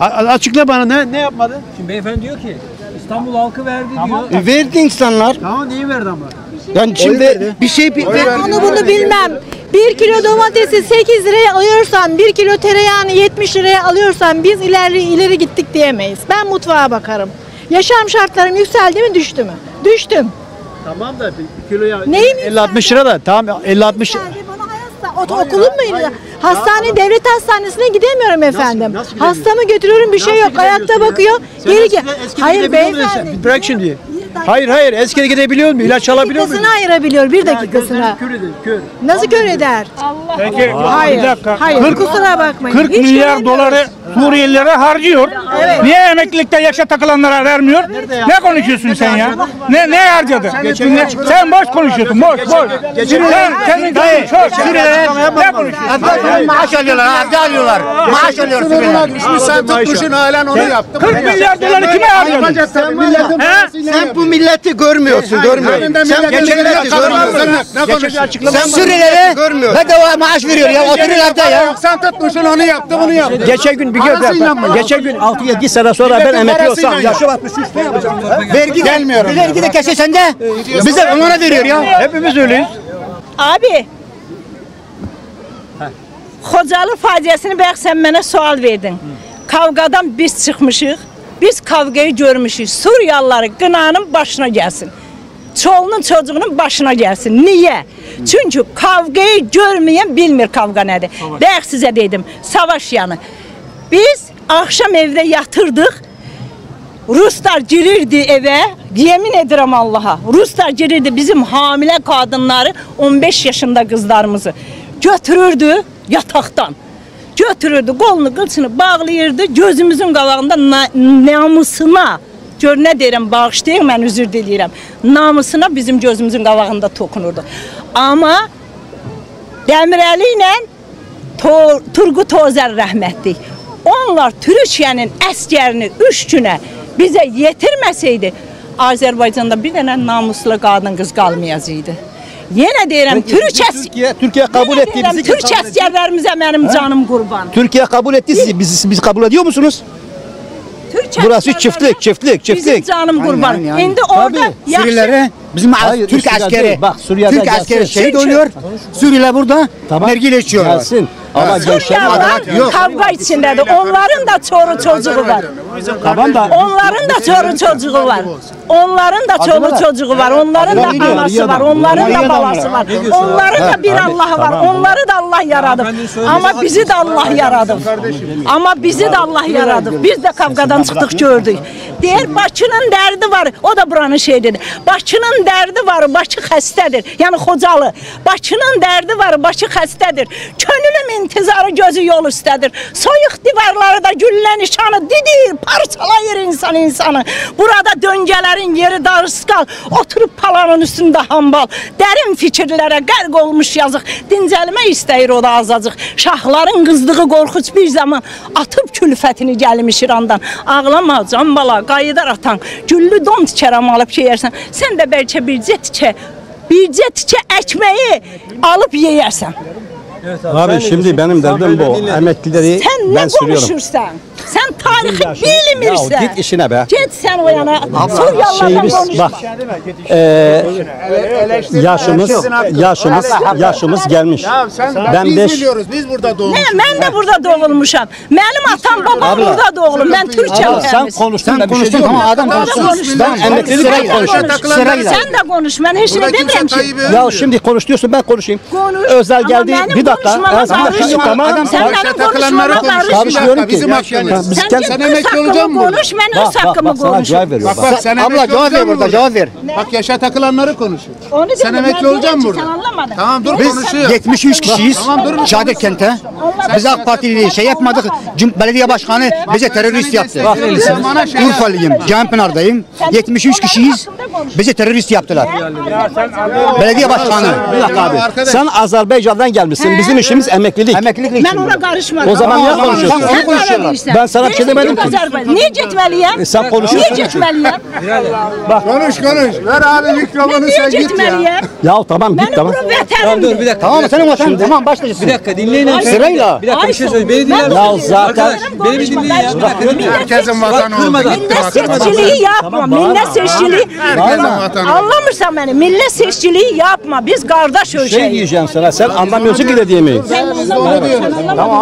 [SPEAKER 15] A- açıkla bana ne ne yapmadı?
[SPEAKER 5] Şimdi beyefendi diyor ki İstanbul halkı verdi
[SPEAKER 17] E verdi insanlar.
[SPEAKER 15] Tamam neyi verdi ama?
[SPEAKER 17] Yani şimdi bir şey bir
[SPEAKER 13] Onu bunu bilmem. 1 kilo domatesi 8 liraya alıyorsan, 1 kilo tereyağını 70 liraya alıyorsan biz ileri ileri gittik diyemeyiz. Ben mutfağa bakarım. Yaşam şartlarım yükseldi mi düştü mü? Düştüm.
[SPEAKER 15] Tamam da bir kiloya
[SPEAKER 13] Neyim
[SPEAKER 15] 50-60 lira da tamam 50-60
[SPEAKER 13] O, okulum mu? Hastane, devlet hastanesine gidemiyorum efendim.
[SPEAKER 15] nasıl gidemiyorsun?
[SPEAKER 13] Hastamı götürüyorum bir şey yok. Ayakta bakıyor. Geri gel. Hayır beyefendi.
[SPEAKER 15] Bırak şimdi. Hayır hayır eskide gidebiliyor mu? İlaç alabiliyor mu?
[SPEAKER 13] Dakikasını ayırabiliyor bir dakikasına.
[SPEAKER 15] Kör eder, kör.
[SPEAKER 13] Nasıl kör eder?
[SPEAKER 18] Peki
[SPEAKER 13] Hayır.
[SPEAKER 18] bir dakika.
[SPEAKER 13] Hayır.
[SPEAKER 18] 40,
[SPEAKER 13] Kusura bakmayın.
[SPEAKER 18] 40
[SPEAKER 13] Hiç
[SPEAKER 18] milyar
[SPEAKER 13] göremiyoruz.
[SPEAKER 18] doları Suriyelilere harcıyor.
[SPEAKER 13] Evet.
[SPEAKER 18] Niye emeklilikte yaşa takılanlara vermiyor? Ne konuşuyorsun sen ya? Ne ne harcadı? Sen boş konuşuyorsun. Boş boş. Sen senin
[SPEAKER 14] Dayı,
[SPEAKER 18] çok Suriyelilere ne konuşuyorsun?
[SPEAKER 14] Maaş alıyorlar, evde alıyorlar. Maaş
[SPEAKER 19] düşmüş sen tutmuşsun halen onu yaptın.
[SPEAKER 18] 40 milyar doları kime harcadın?
[SPEAKER 17] Sen, milletin parasıyla sen bu milleti görmüyorsun, görmüyorsun. Sen bu milleti görmüyorsun.
[SPEAKER 19] Ne konuşuyorsun?
[SPEAKER 17] Sen
[SPEAKER 14] Suriyelilere bedava maaş veriyor ya. Oturuyor evde ya.
[SPEAKER 19] Sen tutmuşsun onu yaptın bunu yaptın.
[SPEAKER 15] Geçen gün bir gün geçen gün
[SPEAKER 12] 6-7 sene sonra ben emekli olsam yaşım 63 ne yapacağım?
[SPEAKER 14] Vergi
[SPEAKER 17] Gelmiyorum.
[SPEAKER 14] Vergi de kese sende. Bize onlara veriyor ya.
[SPEAKER 15] hepimiz öyleyiz.
[SPEAKER 16] Abi. Xocalı faciəsini bəyək sən mənə sual verdin. Kavgadan biz çıxmışıq. Biz kavgayı görmüşük. Suriyalıları qınanın başına gəlsin. Çolunun çocuğunun başına gəlsin. Niyə? Çünki kavgayı görməyən bilmir kavga nədir. Bəyək sizə dedim, savaş yanı. Biz axşam evdə yatırdıq. Ruslar girirdi eve, yemin ederim Allah'a. Ruslar girirdi bizim hamile kadınları, 15 yaşında kızlarımızı götürürdü yataktan. Götürürdü, kolunu kılçını bağlayırdı, gözümüzün qabağında na- namusuna, gör nə deyirəm, bağışlayın, mən üzr diləyirəm. Namusuna bizim gözümüzün qabağında tokunurdu. Amma Demirəli ilə To- Turgut Ozer rəhmətlik. Onlar Türkiyənin əskərini 3 günə bizə yetirməsəydi, Azərbaycanda bir dənə namuslu qadın qız qalmayacaqdı. Yenə deyirəm,
[SPEAKER 12] Peki,
[SPEAKER 16] Türk
[SPEAKER 12] bizi
[SPEAKER 16] əs
[SPEAKER 12] Türkiye- Türkiye kabul
[SPEAKER 16] deyirəm,
[SPEAKER 12] bizi kim
[SPEAKER 16] Türk
[SPEAKER 12] kabul etti?
[SPEAKER 16] əskərlərimizə mənim canım qurban.
[SPEAKER 12] Türkiye kabul etti sizi. Biz, biz kabul ediyor musunuz?
[SPEAKER 16] Türk
[SPEAKER 12] Burası
[SPEAKER 16] əskərlərimə
[SPEAKER 12] çiftlik, çiftlik,
[SPEAKER 16] Bizim
[SPEAKER 12] çiftlik.
[SPEAKER 16] canım qurban.
[SPEAKER 14] Aynen, aynen.
[SPEAKER 16] İndi orada yaxşı
[SPEAKER 14] Suriyelilere bizim
[SPEAKER 12] Hayır,
[SPEAKER 14] Türk
[SPEAKER 12] Suriye'de
[SPEAKER 14] askeri.
[SPEAKER 12] değil. Bak, Suriye'de
[SPEAKER 14] Türk
[SPEAKER 12] gelsin.
[SPEAKER 14] askeri şehit
[SPEAKER 16] Çünkü-
[SPEAKER 14] oluyor. Suriyeliler burada nargile içiyorlar.
[SPEAKER 12] Gelsin. Ama gençler
[SPEAKER 16] Suriyeliler
[SPEAKER 14] yok.
[SPEAKER 16] kavga. Onların da çoru çocuğu var.
[SPEAKER 12] Tamam da
[SPEAKER 16] Onların da çoru çocuğu var. Onların da çolu çocuğu var. Onların da
[SPEAKER 12] Adam
[SPEAKER 16] anası var. Onların da
[SPEAKER 12] ya.
[SPEAKER 16] var. Onların da bir Allah'ı var.
[SPEAKER 12] tamam.
[SPEAKER 16] Onları da Allah yaradı. Ama bizi de Allah yaradı. Ama bizi de Allah yaradı. Biz de kavgadan çıktık gördük. Deyir Bakının derdi var. O da buranın şeyidir. Bakının derdi var. Bakı xəstədir. Yəni Xocalı. Bakının derdi var. Bakı xəstədir. Könülüm intizarı gözü yol üstədir. Soyuq divarları da güllə nişanı didir. Parçalayır insan insanı. Burada döngələrin yeri darıskal. Oturup palanın üstünde hambal. Dərin fikirlərə qərq olmuş yazıq. Dincəlmək istəyir o da azacıq. Şahların qızdığı qorxuc bir zaman atıb külfətini gəlmiş İrandan. Ağlama can bala, qayıdar atan. Güllü don tikərəm alıb yeyərsən. Sən də bəlkə bircə tikə, bircə tikə əkməyi alıb yeyərsən.
[SPEAKER 12] Abi şimdi benim derdim bu. Emeklileri
[SPEAKER 16] nə
[SPEAKER 12] ben sürüyorum.
[SPEAKER 16] konuşursan? Sən tarixi
[SPEAKER 12] Ya
[SPEAKER 16] bilmirsən.
[SPEAKER 12] git işine be.
[SPEAKER 16] Get sən o yana.
[SPEAKER 12] Şeyimiz
[SPEAKER 16] konuşma.
[SPEAKER 12] bak. Eee yaşımız yaşımız yaşımız gelmiş. Ben
[SPEAKER 19] biz
[SPEAKER 12] 5
[SPEAKER 19] biliyoruz biz burada
[SPEAKER 16] Ne,
[SPEAKER 19] doğmuşuz.
[SPEAKER 16] mən də burada doğulmuşam. Mənim atam, babam
[SPEAKER 12] Abla.
[SPEAKER 16] burada doğulub. Mən Türkçəm
[SPEAKER 12] Abla sen konuştun
[SPEAKER 14] Sen
[SPEAKER 12] ben bir şey
[SPEAKER 14] konuştun tamam adam
[SPEAKER 16] Ben de
[SPEAKER 14] konuşsun. Ben emeklilik
[SPEAKER 12] Sıra
[SPEAKER 14] konuşuyorum.
[SPEAKER 19] gider.
[SPEAKER 14] Sıra gider.
[SPEAKER 16] Sən də konuş. Nə
[SPEAKER 19] Burada kimse
[SPEAKER 16] demirəm ki.
[SPEAKER 12] Ya şimdi konuş diyorsun ben konuşayım.
[SPEAKER 16] Konuş.
[SPEAKER 12] Özel
[SPEAKER 16] Ama
[SPEAKER 12] geldi
[SPEAKER 16] benim
[SPEAKER 12] bir dakika.
[SPEAKER 16] konuşmama
[SPEAKER 12] Ya, bir dakika,
[SPEAKER 16] karışma.
[SPEAKER 12] tamam.
[SPEAKER 16] Sen benim
[SPEAKER 19] takılanları
[SPEAKER 16] konuşmama karışma.
[SPEAKER 12] Karışmıyorum ki.
[SPEAKER 19] Bizim hakkımız.
[SPEAKER 12] Biz
[SPEAKER 16] Sen
[SPEAKER 12] kend-
[SPEAKER 16] git öz hakkımı konuş, ben öz hakkımı konuş.
[SPEAKER 19] Bak bak sen
[SPEAKER 14] Abla
[SPEAKER 19] emekli
[SPEAKER 14] cevap ver
[SPEAKER 19] olacaksın
[SPEAKER 14] burada
[SPEAKER 19] mı
[SPEAKER 14] cevap ver.
[SPEAKER 19] Bak yaşa takılanları konuşuyor.
[SPEAKER 16] Onu
[SPEAKER 19] Sen emekli olacaksın burada.
[SPEAKER 16] Sen anlamadın.
[SPEAKER 19] Tamam dur
[SPEAKER 14] Biz
[SPEAKER 19] konuşuyor.
[SPEAKER 14] 73 kişiyiz.
[SPEAKER 19] Tamam, dur.
[SPEAKER 14] Şahadet kente. Biz AK Partili şey yapmadık. Belediye başkanı bize terörist yaptı.
[SPEAKER 19] Sen şey.
[SPEAKER 14] Urfalıyım. Canpınar'dayım. 73 kişiyiz. Bizi terörist yaptılar. Belediye başkanı.
[SPEAKER 12] Bir dakika abi. Sen Azerbaycan'dan gelmişsin. Bizim işimiz emeklilik.
[SPEAKER 14] Emeklilik
[SPEAKER 16] Ben ona karışmadım.
[SPEAKER 12] O zaman niye konuşuyorsun?
[SPEAKER 16] tamam,
[SPEAKER 14] Onu konuşuyorlar.
[SPEAKER 16] sen
[SPEAKER 12] Ben sana bir şey demedim ki.
[SPEAKER 16] Niye gitmeliyim?
[SPEAKER 12] E sen konuşuyorsun.
[SPEAKER 16] Niye gitmeliyim?
[SPEAKER 19] Konuş konuş. Ver abi mikrofonu sen git ya.
[SPEAKER 16] gitmeliyim?
[SPEAKER 12] Ya tamam git
[SPEAKER 16] Benim
[SPEAKER 12] tamam.
[SPEAKER 16] bunu veterim.
[SPEAKER 5] Tamam dur bir dakika.
[SPEAKER 14] Tamam senin vatan tamam başlayacağız.
[SPEAKER 5] Bir dakika dinleyin.
[SPEAKER 14] Sırayla.
[SPEAKER 5] Bir dakika bir şey söyle. Beni dinler misin?
[SPEAKER 12] Ya zaten-
[SPEAKER 5] Beni bir dinleyin ya. Bir dakika dinleyin.
[SPEAKER 19] Herkesin vatanı oldu.
[SPEAKER 16] Millet seçiciliği yapma. Millet seçiciliği.
[SPEAKER 19] Herkesin vatanı oldu.
[SPEAKER 16] Anlamırsan beni. Millet seçiciliği yapma. Biz kardeş
[SPEAKER 12] Şey
[SPEAKER 16] ölçeğiz.
[SPEAKER 12] diyeceğim sana. Sen anlamıyorsun ki ne diyemeyiz.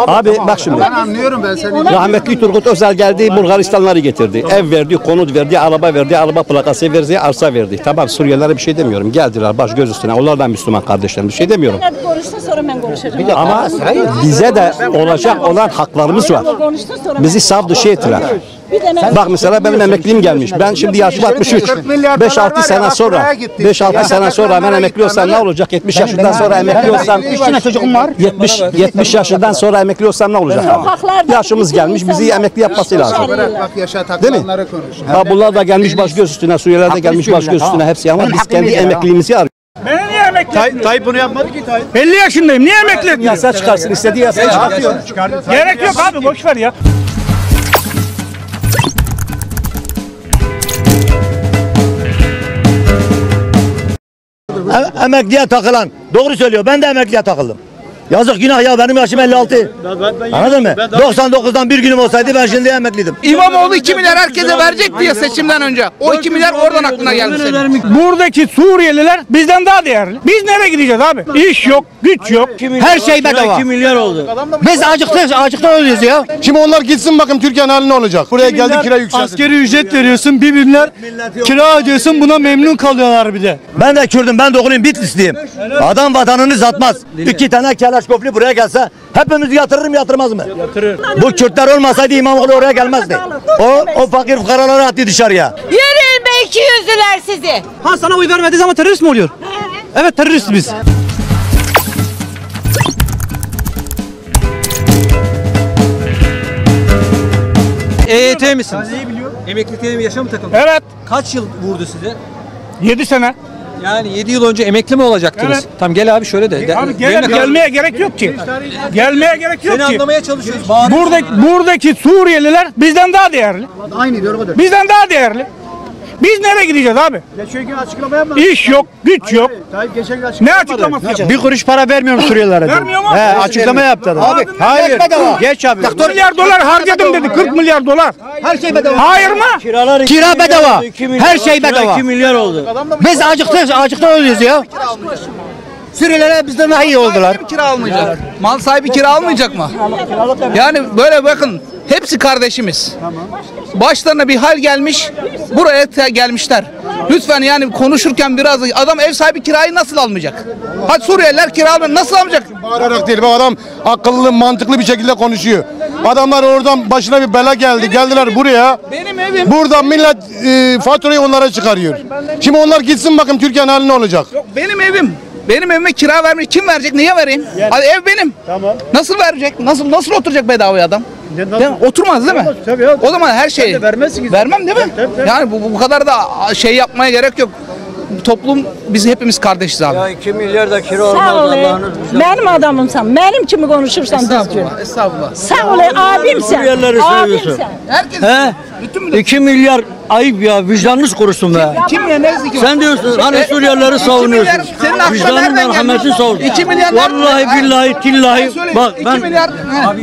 [SPEAKER 12] Abi bak şimdi.
[SPEAKER 19] Ben anlıyorum ben seni.
[SPEAKER 12] Rahmetli Turgut Özal geldi, Bulgaristanları getirdi. Ev verdi, konut verdi, araba verdi, araba plakası verdi, arsa verdi. Tamam Suriyelilere bir şey demiyorum. Geldiler baş göz üstüne. Onlar da Müslüman kardeşlerim. Bir şey demiyorum.
[SPEAKER 16] Hadi konuşsun sonra ben konuşacağım.
[SPEAKER 12] Ama bize de olacak olan haklarımız var. Bizi saf dışı ettiler. Bak mesela benim emekliliğim gelmiş. Ben şimdi yaşım 63. 5-6 sene sonra 5-6 sene sonra ben emekli olsam ne olacak? 70 yaşından sonra emekli olsam
[SPEAKER 14] 3 tane çocuğum var.
[SPEAKER 12] 70 70 yaşından sonra emekli olsam ne olacak? Yaşımız gelmiş bizi emekli yapması lazım.
[SPEAKER 19] Bak yaşa takılanları konuş.
[SPEAKER 12] Ha bunlar da gelmiş baş göz üstüne, Suriyeliler de gelmiş baş göz üstüne hepsi ama biz kendi emekliliğimizi arıyoruz.
[SPEAKER 18] Ben niye emekli etmiyorum?
[SPEAKER 15] Tayyip bunu yapmadı ki Tayyip.
[SPEAKER 18] 50 yaşındayım. Niye emekli etmiyorum?
[SPEAKER 12] Yasa çıkarsın istediği yasa çıkartıyor.
[SPEAKER 18] Gerek yok abi boş ver ya.
[SPEAKER 20] Em- emekliye takılan. Doğru söylüyor. Ben de emekliye takıldım. Yazık günah ya benim yaşım 56. Anladın mı? 99'dan bir günüm olsaydı ben şimdi emekliydim.
[SPEAKER 21] İmamoğlu 2 milyar herkese verecek diye seçimden önce. O 2 milyar oradan aklına geldi senin.
[SPEAKER 18] Buradaki Suriyeliler bizden daha değerli. Biz nereye gideceğiz abi? İş yok, güç yok.
[SPEAKER 14] Her şey bedava.
[SPEAKER 20] 2 milyar oldu.
[SPEAKER 14] Biz acıktık, acıktan ölüyoruz ya.
[SPEAKER 19] Şimdi onlar gitsin bakın Türkiye'nin hali ne olacak? Buraya geldi kira yükseldi.
[SPEAKER 20] Askeri ücret veriyorsun, bir binler kira ödüyorsun, buna memnun kalıyorlar bir de. Ben de Kürdüm, ben Doğuluyum, Bitlisliyim. Adam vatanını satmaz. İki tane Kelaşkoflu buraya gelse hepimiz yatırır mı yatırmaz mı? Yatırır. Bu Kürtler olmasaydı İmamoğlu oraya gelmezdi. O, o fakir fukaraları attı dışarıya.
[SPEAKER 6] Yürüyün be iki yüzlüler sizi.
[SPEAKER 5] Ha sana oy vermediği zaman terörist mi oluyor? Evet terörist biz. EYT misiniz? Emeklilikte mi yaşam takımı?
[SPEAKER 18] Evet.
[SPEAKER 5] Kaç yıl vurdu size?
[SPEAKER 18] 7 sene.
[SPEAKER 5] Yani 7 yıl önce emekli mi olacaktınız?
[SPEAKER 18] Evet.
[SPEAKER 5] Tamam gel abi şöyle de. de
[SPEAKER 18] Abi gel, gelmeye gerek yok ki. Gelmeye gerek yok
[SPEAKER 5] Seni
[SPEAKER 18] ki.
[SPEAKER 5] anlamaya çalışıyoruz.
[SPEAKER 18] Buradaki, buradaki Suriyeliler bizden daha değerli.
[SPEAKER 14] Aynı diyorum.
[SPEAKER 18] Bizden daha değerli. Biz nereye gideceğiz abi?
[SPEAKER 15] Geçen gün açıklama yapmadı.
[SPEAKER 18] İş yok, güç yok.
[SPEAKER 15] Tayyip geçen gün açıklama
[SPEAKER 18] Ne
[SPEAKER 15] yapmadı.
[SPEAKER 18] açıklaması yapıyor?
[SPEAKER 15] Bir kuruş para vermiyorum Suriyelilere.
[SPEAKER 18] Vermiyor mu?
[SPEAKER 15] He, açıklama yaptı adam.
[SPEAKER 14] Abi,
[SPEAKER 15] hayır.
[SPEAKER 14] bedava.
[SPEAKER 15] Geç abi.
[SPEAKER 18] 40 milyar dolar harcadım dedi. 40 milyar dolar.
[SPEAKER 14] Her şey bedava.
[SPEAKER 18] Hayır mı?
[SPEAKER 14] Kira bedava. Her şey bedava.
[SPEAKER 20] 2 milyar oldu.
[SPEAKER 14] Biz acıktık, acıktan ölüyoruz ya. Suriyelilere bizden daha iyi oldular.
[SPEAKER 21] Kira almayacak. Mal sahibi kira almayacak mı? Yani böyle bakın hepsi kardeşimiz. Başlarına bir hal gelmiş. Buraya gelmişler. Lütfen yani konuşurken biraz adam ev sahibi kirayı nasıl almayacak? Hadi Suriyeliler kira almayacak. Nasıl almayacak?
[SPEAKER 19] Bağırarak değil. Bak adam akıllı, mantıklı bir şekilde konuşuyor. Adamlar oradan başına bir bela geldi. Geldiler buraya.
[SPEAKER 21] Benim evim.
[SPEAKER 19] Burada millet e, faturayı onlara çıkarıyor. Şimdi onlar gitsin bakın Türkiye'nin hali ne olacak?
[SPEAKER 21] Benim evim. Benim evime kira vermiş. Kim verecek? Niye vereyim? Hadi ev benim.
[SPEAKER 15] Tamam.
[SPEAKER 21] Nasıl verecek? Nasıl nasıl oturacak bedavaya adam? Değil mi? Oturmaz değil mi?
[SPEAKER 15] Tabii ya.
[SPEAKER 21] O zaman her şeyi
[SPEAKER 15] de vermezsin ki.
[SPEAKER 21] vermem değil mi?
[SPEAKER 15] Tabii, tabii.
[SPEAKER 21] Yani bu, bu kadar da şey yapmaya gerek yok. Toplum biz hepimiz kardeşiz abi.
[SPEAKER 20] 2 milyar da kira
[SPEAKER 16] Sağ ol. ey. Benim adamımsan, benim kimi konuşursan düzgün.
[SPEAKER 21] Estağfurullah. Estağfurullah.
[SPEAKER 16] Sağ ol ey, abimsen.
[SPEAKER 20] Suriyelileri
[SPEAKER 16] Abimsen.
[SPEAKER 20] seviyorsun.
[SPEAKER 21] Herkes
[SPEAKER 20] He?
[SPEAKER 21] bütün millet
[SPEAKER 20] 2 milyar ayıp ya vicdanınız kurusun be.
[SPEAKER 21] kim ya ne zikir?
[SPEAKER 20] Sen diyorsun hani
[SPEAKER 21] E,
[SPEAKER 20] Suriyelileri savunuyorsun.
[SPEAKER 21] milyar senin aklına
[SPEAKER 20] Vicdanın
[SPEAKER 21] nereden
[SPEAKER 20] merhametini savun.
[SPEAKER 21] İki milyar nereden-
[SPEAKER 20] Vallahi billahi
[SPEAKER 21] Ben
[SPEAKER 20] tillahi. Bak ben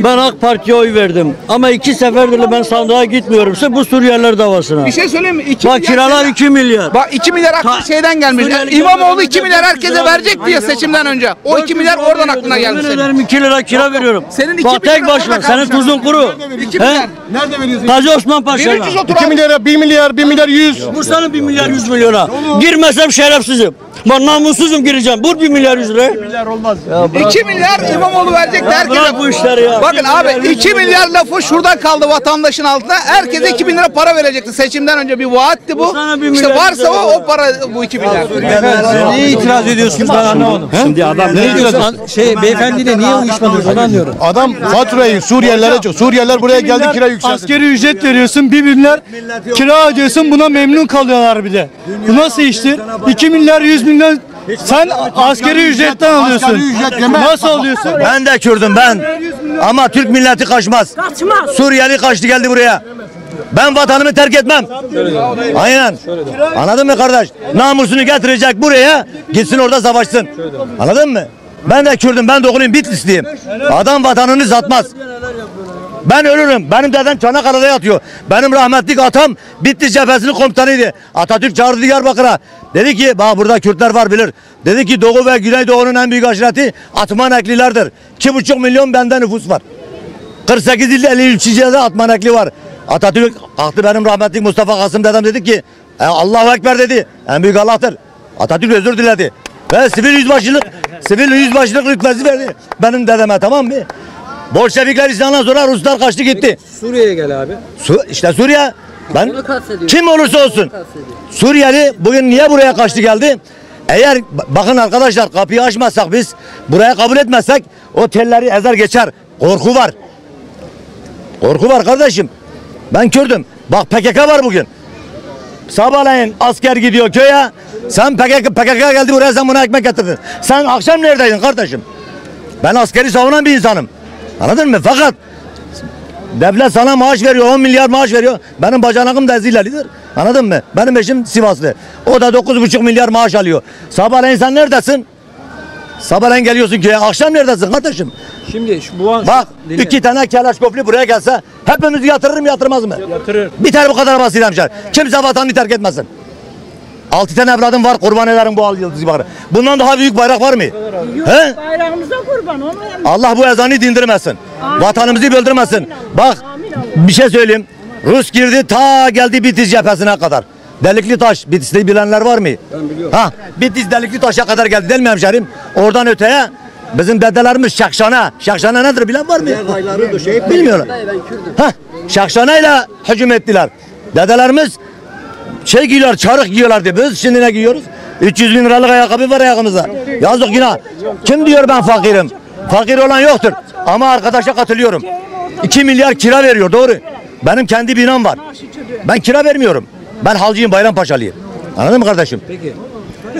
[SPEAKER 20] ben AK Parti'ye oy verdim. Ama iki seferdir ben sandığa gitmiyorum. Sırf bu Suriyeliler davasına.
[SPEAKER 21] Bir şey söyleyeyim mi? İki
[SPEAKER 20] Bak
[SPEAKER 21] milyar
[SPEAKER 20] kiralar
[SPEAKER 21] senin-
[SPEAKER 20] 2 milyar.
[SPEAKER 21] Bak 2 milyar aklı
[SPEAKER 20] Ta-
[SPEAKER 21] şeyden gelmiş. İmamoğlu 2
[SPEAKER 20] gönderecek,
[SPEAKER 21] milyar herkese verecek diye seçimden önce. O 2 milyar oradan aklına gelmiş
[SPEAKER 20] Yemin
[SPEAKER 21] senin.
[SPEAKER 20] ederim 2 lira kira veriyorum.
[SPEAKER 21] Senin iki
[SPEAKER 20] Bak tek
[SPEAKER 21] milyar
[SPEAKER 20] başına.
[SPEAKER 21] orada
[SPEAKER 20] Senin tuzun kuru.
[SPEAKER 21] 2
[SPEAKER 20] He?
[SPEAKER 21] milyar.
[SPEAKER 19] Nerede veriyorsun?
[SPEAKER 20] Gazi Osman Paşa'na.
[SPEAKER 21] 1330
[SPEAKER 19] 2 milyar, 1 milyar, 1 milyar 100.
[SPEAKER 20] Bursa'nın 1 milyar 100 milyona. Girmesem şerefsizim. Ben namussuzum gireceğim. Vur 1 milyar 100 lira.
[SPEAKER 15] milyar olmaz.
[SPEAKER 21] 2 milyar İmamoğlu verecek
[SPEAKER 20] Ya bırak bu işleri ya.
[SPEAKER 21] Bakın abi
[SPEAKER 20] milyar,
[SPEAKER 21] 2 milyar lafı şuradan kaldı vatandaşın altında. Herkese 2 bin lira para verecekti. Seçimden önce bir vaatti bu.
[SPEAKER 20] bir
[SPEAKER 21] İşte varsa o, o para bu 2 milyar.
[SPEAKER 5] Niye itiraz ediyorsunuz ben anlamadım.
[SPEAKER 20] Şimdi adam
[SPEAKER 5] Ne diyorsun? Şey beyefendiyle niye uyuşmadınız onu anlıyorum.
[SPEAKER 19] Adam faturayı Suriyelilere Suriyeliler buraya geldi kira yükseltti.
[SPEAKER 15] Askeri ücret veriyorsun 1 milyar kira ödüyorsun buna memnun kalıyorlar bir de. Bu nasıl iştir? 2 milyar 100 milyon sen askeri ücretten alıyorsun.
[SPEAKER 19] asgari ücret yeme.
[SPEAKER 15] Nasıl alıyorsun?
[SPEAKER 20] Ben de Kürdüm ben. Ama Türk milleti kaçmaz.
[SPEAKER 16] Kaçmaz.
[SPEAKER 20] Suriyeli kaçtı geldi buraya. Ben vatanımı terk etmem. Aynen. Anladın mı kardeş? Namusunu getirecek buraya gitsin orada savaşsın. Anladın mı? Ben de Kürdüm ben de okuluyum Bitlisliyim. Adam vatanını satmaz. Ben ölürüm. Benim dedem Çanakkale'de yatıyor. Benim rahmetlik atam Bitlis cephesinin komutanıydı. Atatürk çağırdı Diyarbakır'a. Dedi ki bak burada Kürtler var bilir. Dedi ki Doğu ve Güneydoğu'nun en büyük aşireti Atman eklilerdir. 2,5 milyon bende nüfus var. 48 ilde 53 ilçede Atman ekli var. Atatürk aklı benim rahmetlik Mustafa Kasım dedem dedi ki e, Allahu Ekber dedi. En büyük Allah'tır. Atatürk özür diledi. Ve sivil yüzbaşılık sivil yüzbaşılık rütbesi verdi. Benim dedeme tamam mı? Bolşevikler isyandan sonra Ruslar kaçtı gitti.
[SPEAKER 5] Suriye'ye gel abi.
[SPEAKER 20] Su, işte Suriye. Ben kim olursa olsun. Suriyeli bugün niye buraya kaçtı geldi? Eğer bakın arkadaşlar kapıyı açmazsak biz buraya kabul etmezsek o telleri ezer geçer. Korku var. Korku var kardeşim. Ben Kürdüm. Bak PKK var bugün. Sabahleyin asker gidiyor köye. Sen PKK, PKK geldi buraya sen buna ekmek getirdin. Sen akşam neredeydin kardeşim? Ben askeri savunan bir insanım. Anladın mı? Fakat devlet sana maaş veriyor 10 milyar maaş veriyor. Benim bacanakım da Zilali'dir. Anladın mı? Benim eşim Sivaslı. O da 9,5 milyar maaş alıyor. Sabahleyin sen neredesin? Sabahleyin geliyorsun köye. Akşam neredesin kardeşim?
[SPEAKER 5] Şimdi şu, bu an
[SPEAKER 20] Bak
[SPEAKER 5] Dinle.
[SPEAKER 20] iki tane kelaşkofli buraya gelse hepimizi yatırır mı yatırmaz mı?
[SPEAKER 5] Yatırır.
[SPEAKER 20] Biter bu kadar basit hemşer. Kimse vatanını terk etmesin. Altı tane evladım var kurban ederim bu al yıldızı bayrağı. Bundan daha büyük bayrak var mı? He?
[SPEAKER 16] Bayrağımıza kurban onu
[SPEAKER 20] Allah bu ezanı dindirmesin. Vatanımızı böldürmesin. Bak bir şey söyleyeyim. Rus girdi ta geldi Bitlis cephesine kadar. Delikli taş. Bitlis'i bilenler var mı? Ben biliyorum. Ha, Bitlis delikli taşa kadar geldi değil mi hemşerim? Oradan öteye bizim dedelerimiz şakşana. Şakşana nedir bilen var mı? Bilmiyorum. Ha, şakşanayla hücum ettiler. Dedelerimiz şey giyiyorlar, çarık giyiyorlar diye. Biz şimdi ne giyiyoruz? 300 bin liralık ayakkabı var ayağımızda. Yazık günah. Kim diyor ben fakirim? Fakir olan yoktur. Ama arkadaşa katılıyorum. 2 milyar kira veriyor doğru. Benim kendi binam var. Ben kira vermiyorum. Ben halcıyım Bayrampaşalıyım. Anladın mı kardeşim?
[SPEAKER 5] Peki.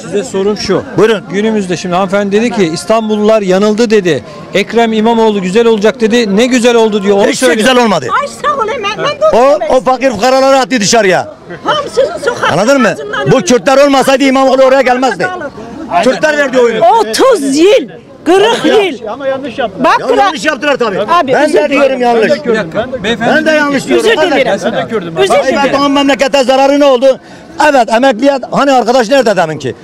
[SPEAKER 5] Size sorum şu.
[SPEAKER 20] Buyurun.
[SPEAKER 5] Günümüzde şimdi hanımefendi dedi ki İstanbullular yanıldı dedi. Ekrem İmamoğlu güzel olacak dedi. Ne güzel oldu diyor. Onu
[SPEAKER 20] Hiç şey
[SPEAKER 5] söyle.
[SPEAKER 20] güzel olmadı.
[SPEAKER 16] Ay sağ ol
[SPEAKER 20] O, o fakir fukaraları attı dışarıya. Anladın mı? Bu Kürtler olmasaydı İmamoğlu oraya gelmezdi. Kürtler verdi oyunu.
[SPEAKER 16] 30 yıl. 40 yıl.
[SPEAKER 15] Ama yanlış yaptın.
[SPEAKER 16] Bak
[SPEAKER 20] Ya yanlış yaptılar tabii.
[SPEAKER 16] Abi,
[SPEAKER 20] ben de diyorum yanlış.
[SPEAKER 5] Bir dakika. Beyefendi
[SPEAKER 20] Ben de yanlış diyorum.
[SPEAKER 16] Özür
[SPEAKER 20] kardeşim.
[SPEAKER 16] dilerim.
[SPEAKER 15] Ben de Kürdüm.
[SPEAKER 20] Erdoğan memlekete zararı ne oldu? Evet emekliye hani arkadaş nerede demin ki?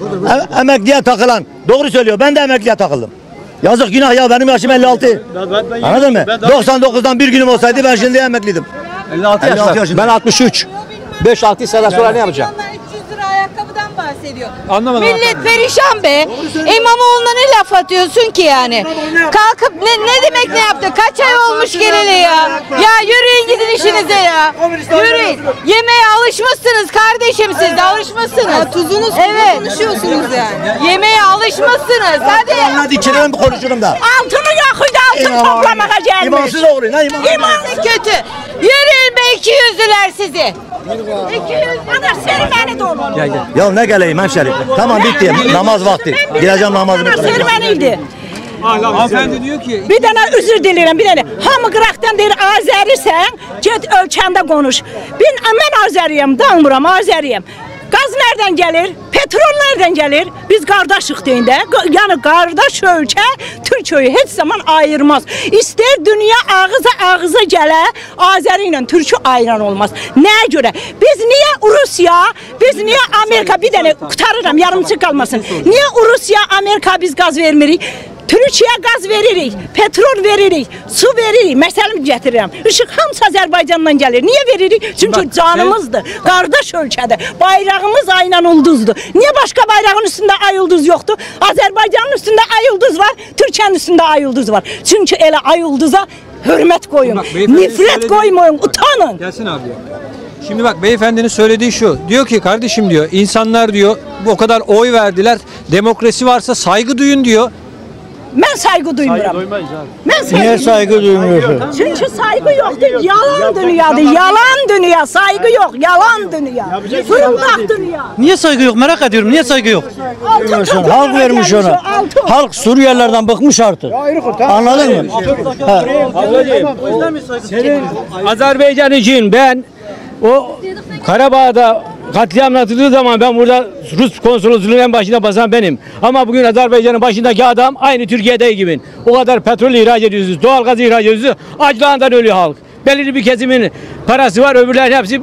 [SPEAKER 20] E- emekliye takılan. Doğru söylüyor. Ben de emekliye takıldım. Yazık günah ya benim yaşım 56. Anladın mı? 99'dan bir günüm olsaydı ben şimdi emekliydim.
[SPEAKER 12] 56
[SPEAKER 20] yaşında.
[SPEAKER 12] yaşında. Ben 63. 5-6 sene sonra ne yapacağım?
[SPEAKER 6] 300 lira ayakkabıdan bahsediyor.
[SPEAKER 5] Anlamadım.
[SPEAKER 6] Millet perişan be. İmamoğlu'na ne laf atıyorsun ki yani? Kalkıp ne, ne demek ne yaptı? Kaç ay olmuş geleli ya? Ya yürüyün gidin işinize ya. Yürüyün. Yemeğe alışmışsınız kardeşim siz de alışmışsınız. tuzunuz evet. konuşuyorsunuz yani. Yemeğe alışmışsınız. Hadi.
[SPEAKER 20] Ben dikerim konuşurum da.
[SPEAKER 16] Altını yakıydı altın toplamaya gelmiş.
[SPEAKER 20] İmansız oğlu. Ne iman?
[SPEAKER 6] İmanlı kötü. Yürüyün be iki yüzlüler sizi. İki yüzlü.
[SPEAKER 16] Ana sermeni de olur.
[SPEAKER 5] Gel gel.
[SPEAKER 20] Ya ne geleyim hemşerim? Tamam bitti. Namaz vakti. Gireceğim namazımı kılacağım.
[SPEAKER 16] sermeniydi.
[SPEAKER 5] Hanımefendi diyor ki
[SPEAKER 16] Bir tane özür dilerim bir tane. Hamı Qıraqdan deyir Azərisən, get ölkəndə konuş. Ben mən Azəriyəm, danmıram Azəriyəm. Qaz nereden gelir? Petrol nereden gelir? Biz qardaşıq deyin də. Q- Yəni qardaş ölkə Türkiyəyi heç zaman ayırmaz. İstər dünya ağıza ağıza gələ, Azəri ilə Türkü ayıran olmaz. Nəyə görə? Biz niyə Rusiya, biz niyə Amerika bir dənə qutarıram, yarımçı qalmasın. Niyə Rusiya, Amerika biz qaz vermirik? Türkiye gaz veririk, petrol veririk, su veririk. Məsələn gətirirəm. Işıq hamısı Azərbaycandan gəlir. Niyə veririk? Çünki
[SPEAKER 5] Bak,
[SPEAKER 16] canımızdır. Qardaş ölkədir. Bayrağımız ayla ulduzdur. Niyə başqa bayrağın üstündə ay ulduz yoxdur? Azərbaycanın üstündə ay ulduz var, Türkiyənin üstündə ay ulduz var. Çünki elə ay ulduza hörmət qoyun.
[SPEAKER 5] Bak,
[SPEAKER 16] Nifrət qoymayın, utanın.
[SPEAKER 5] Gelsin abi. Şimdi bak beyefendinin söylediği şu. Diyor ki kardeşim diyor insanlar diyor o kadar oy verdiler. Demokrasi varsa saygı duyun diyor.
[SPEAKER 16] Mən sayğı duymuram. Mən sayğı
[SPEAKER 22] Niye saygı duymuyorsun?
[SPEAKER 16] Çünkü saygı yoktur. Yalan dünyadır. Yalan dünya. Saygı yok. Yalan dünya. Fırıldak dünya.
[SPEAKER 22] Niye saygı yok merak ediyorum. Niye saygı yok?
[SPEAKER 16] Altın
[SPEAKER 22] Halk vermiş ona. Halk Suriyelilerden bıkmış artık. Anladın mı?
[SPEAKER 23] Azerbaycan için ben o Karabağ'da katliam yapıldığı zaman ben burada Rus konsolosluğunun en başına basan benim. Ama bugün Azerbaycan'ın başındaki adam aynı Türkiye'de gibi. O kadar petrol ihraç ediyorsunuz, doğalgaz ihraç ediyorsunuz. Açlığından ölüyor halk. Belirli bir kesimin parası var, öbürlerin hepsi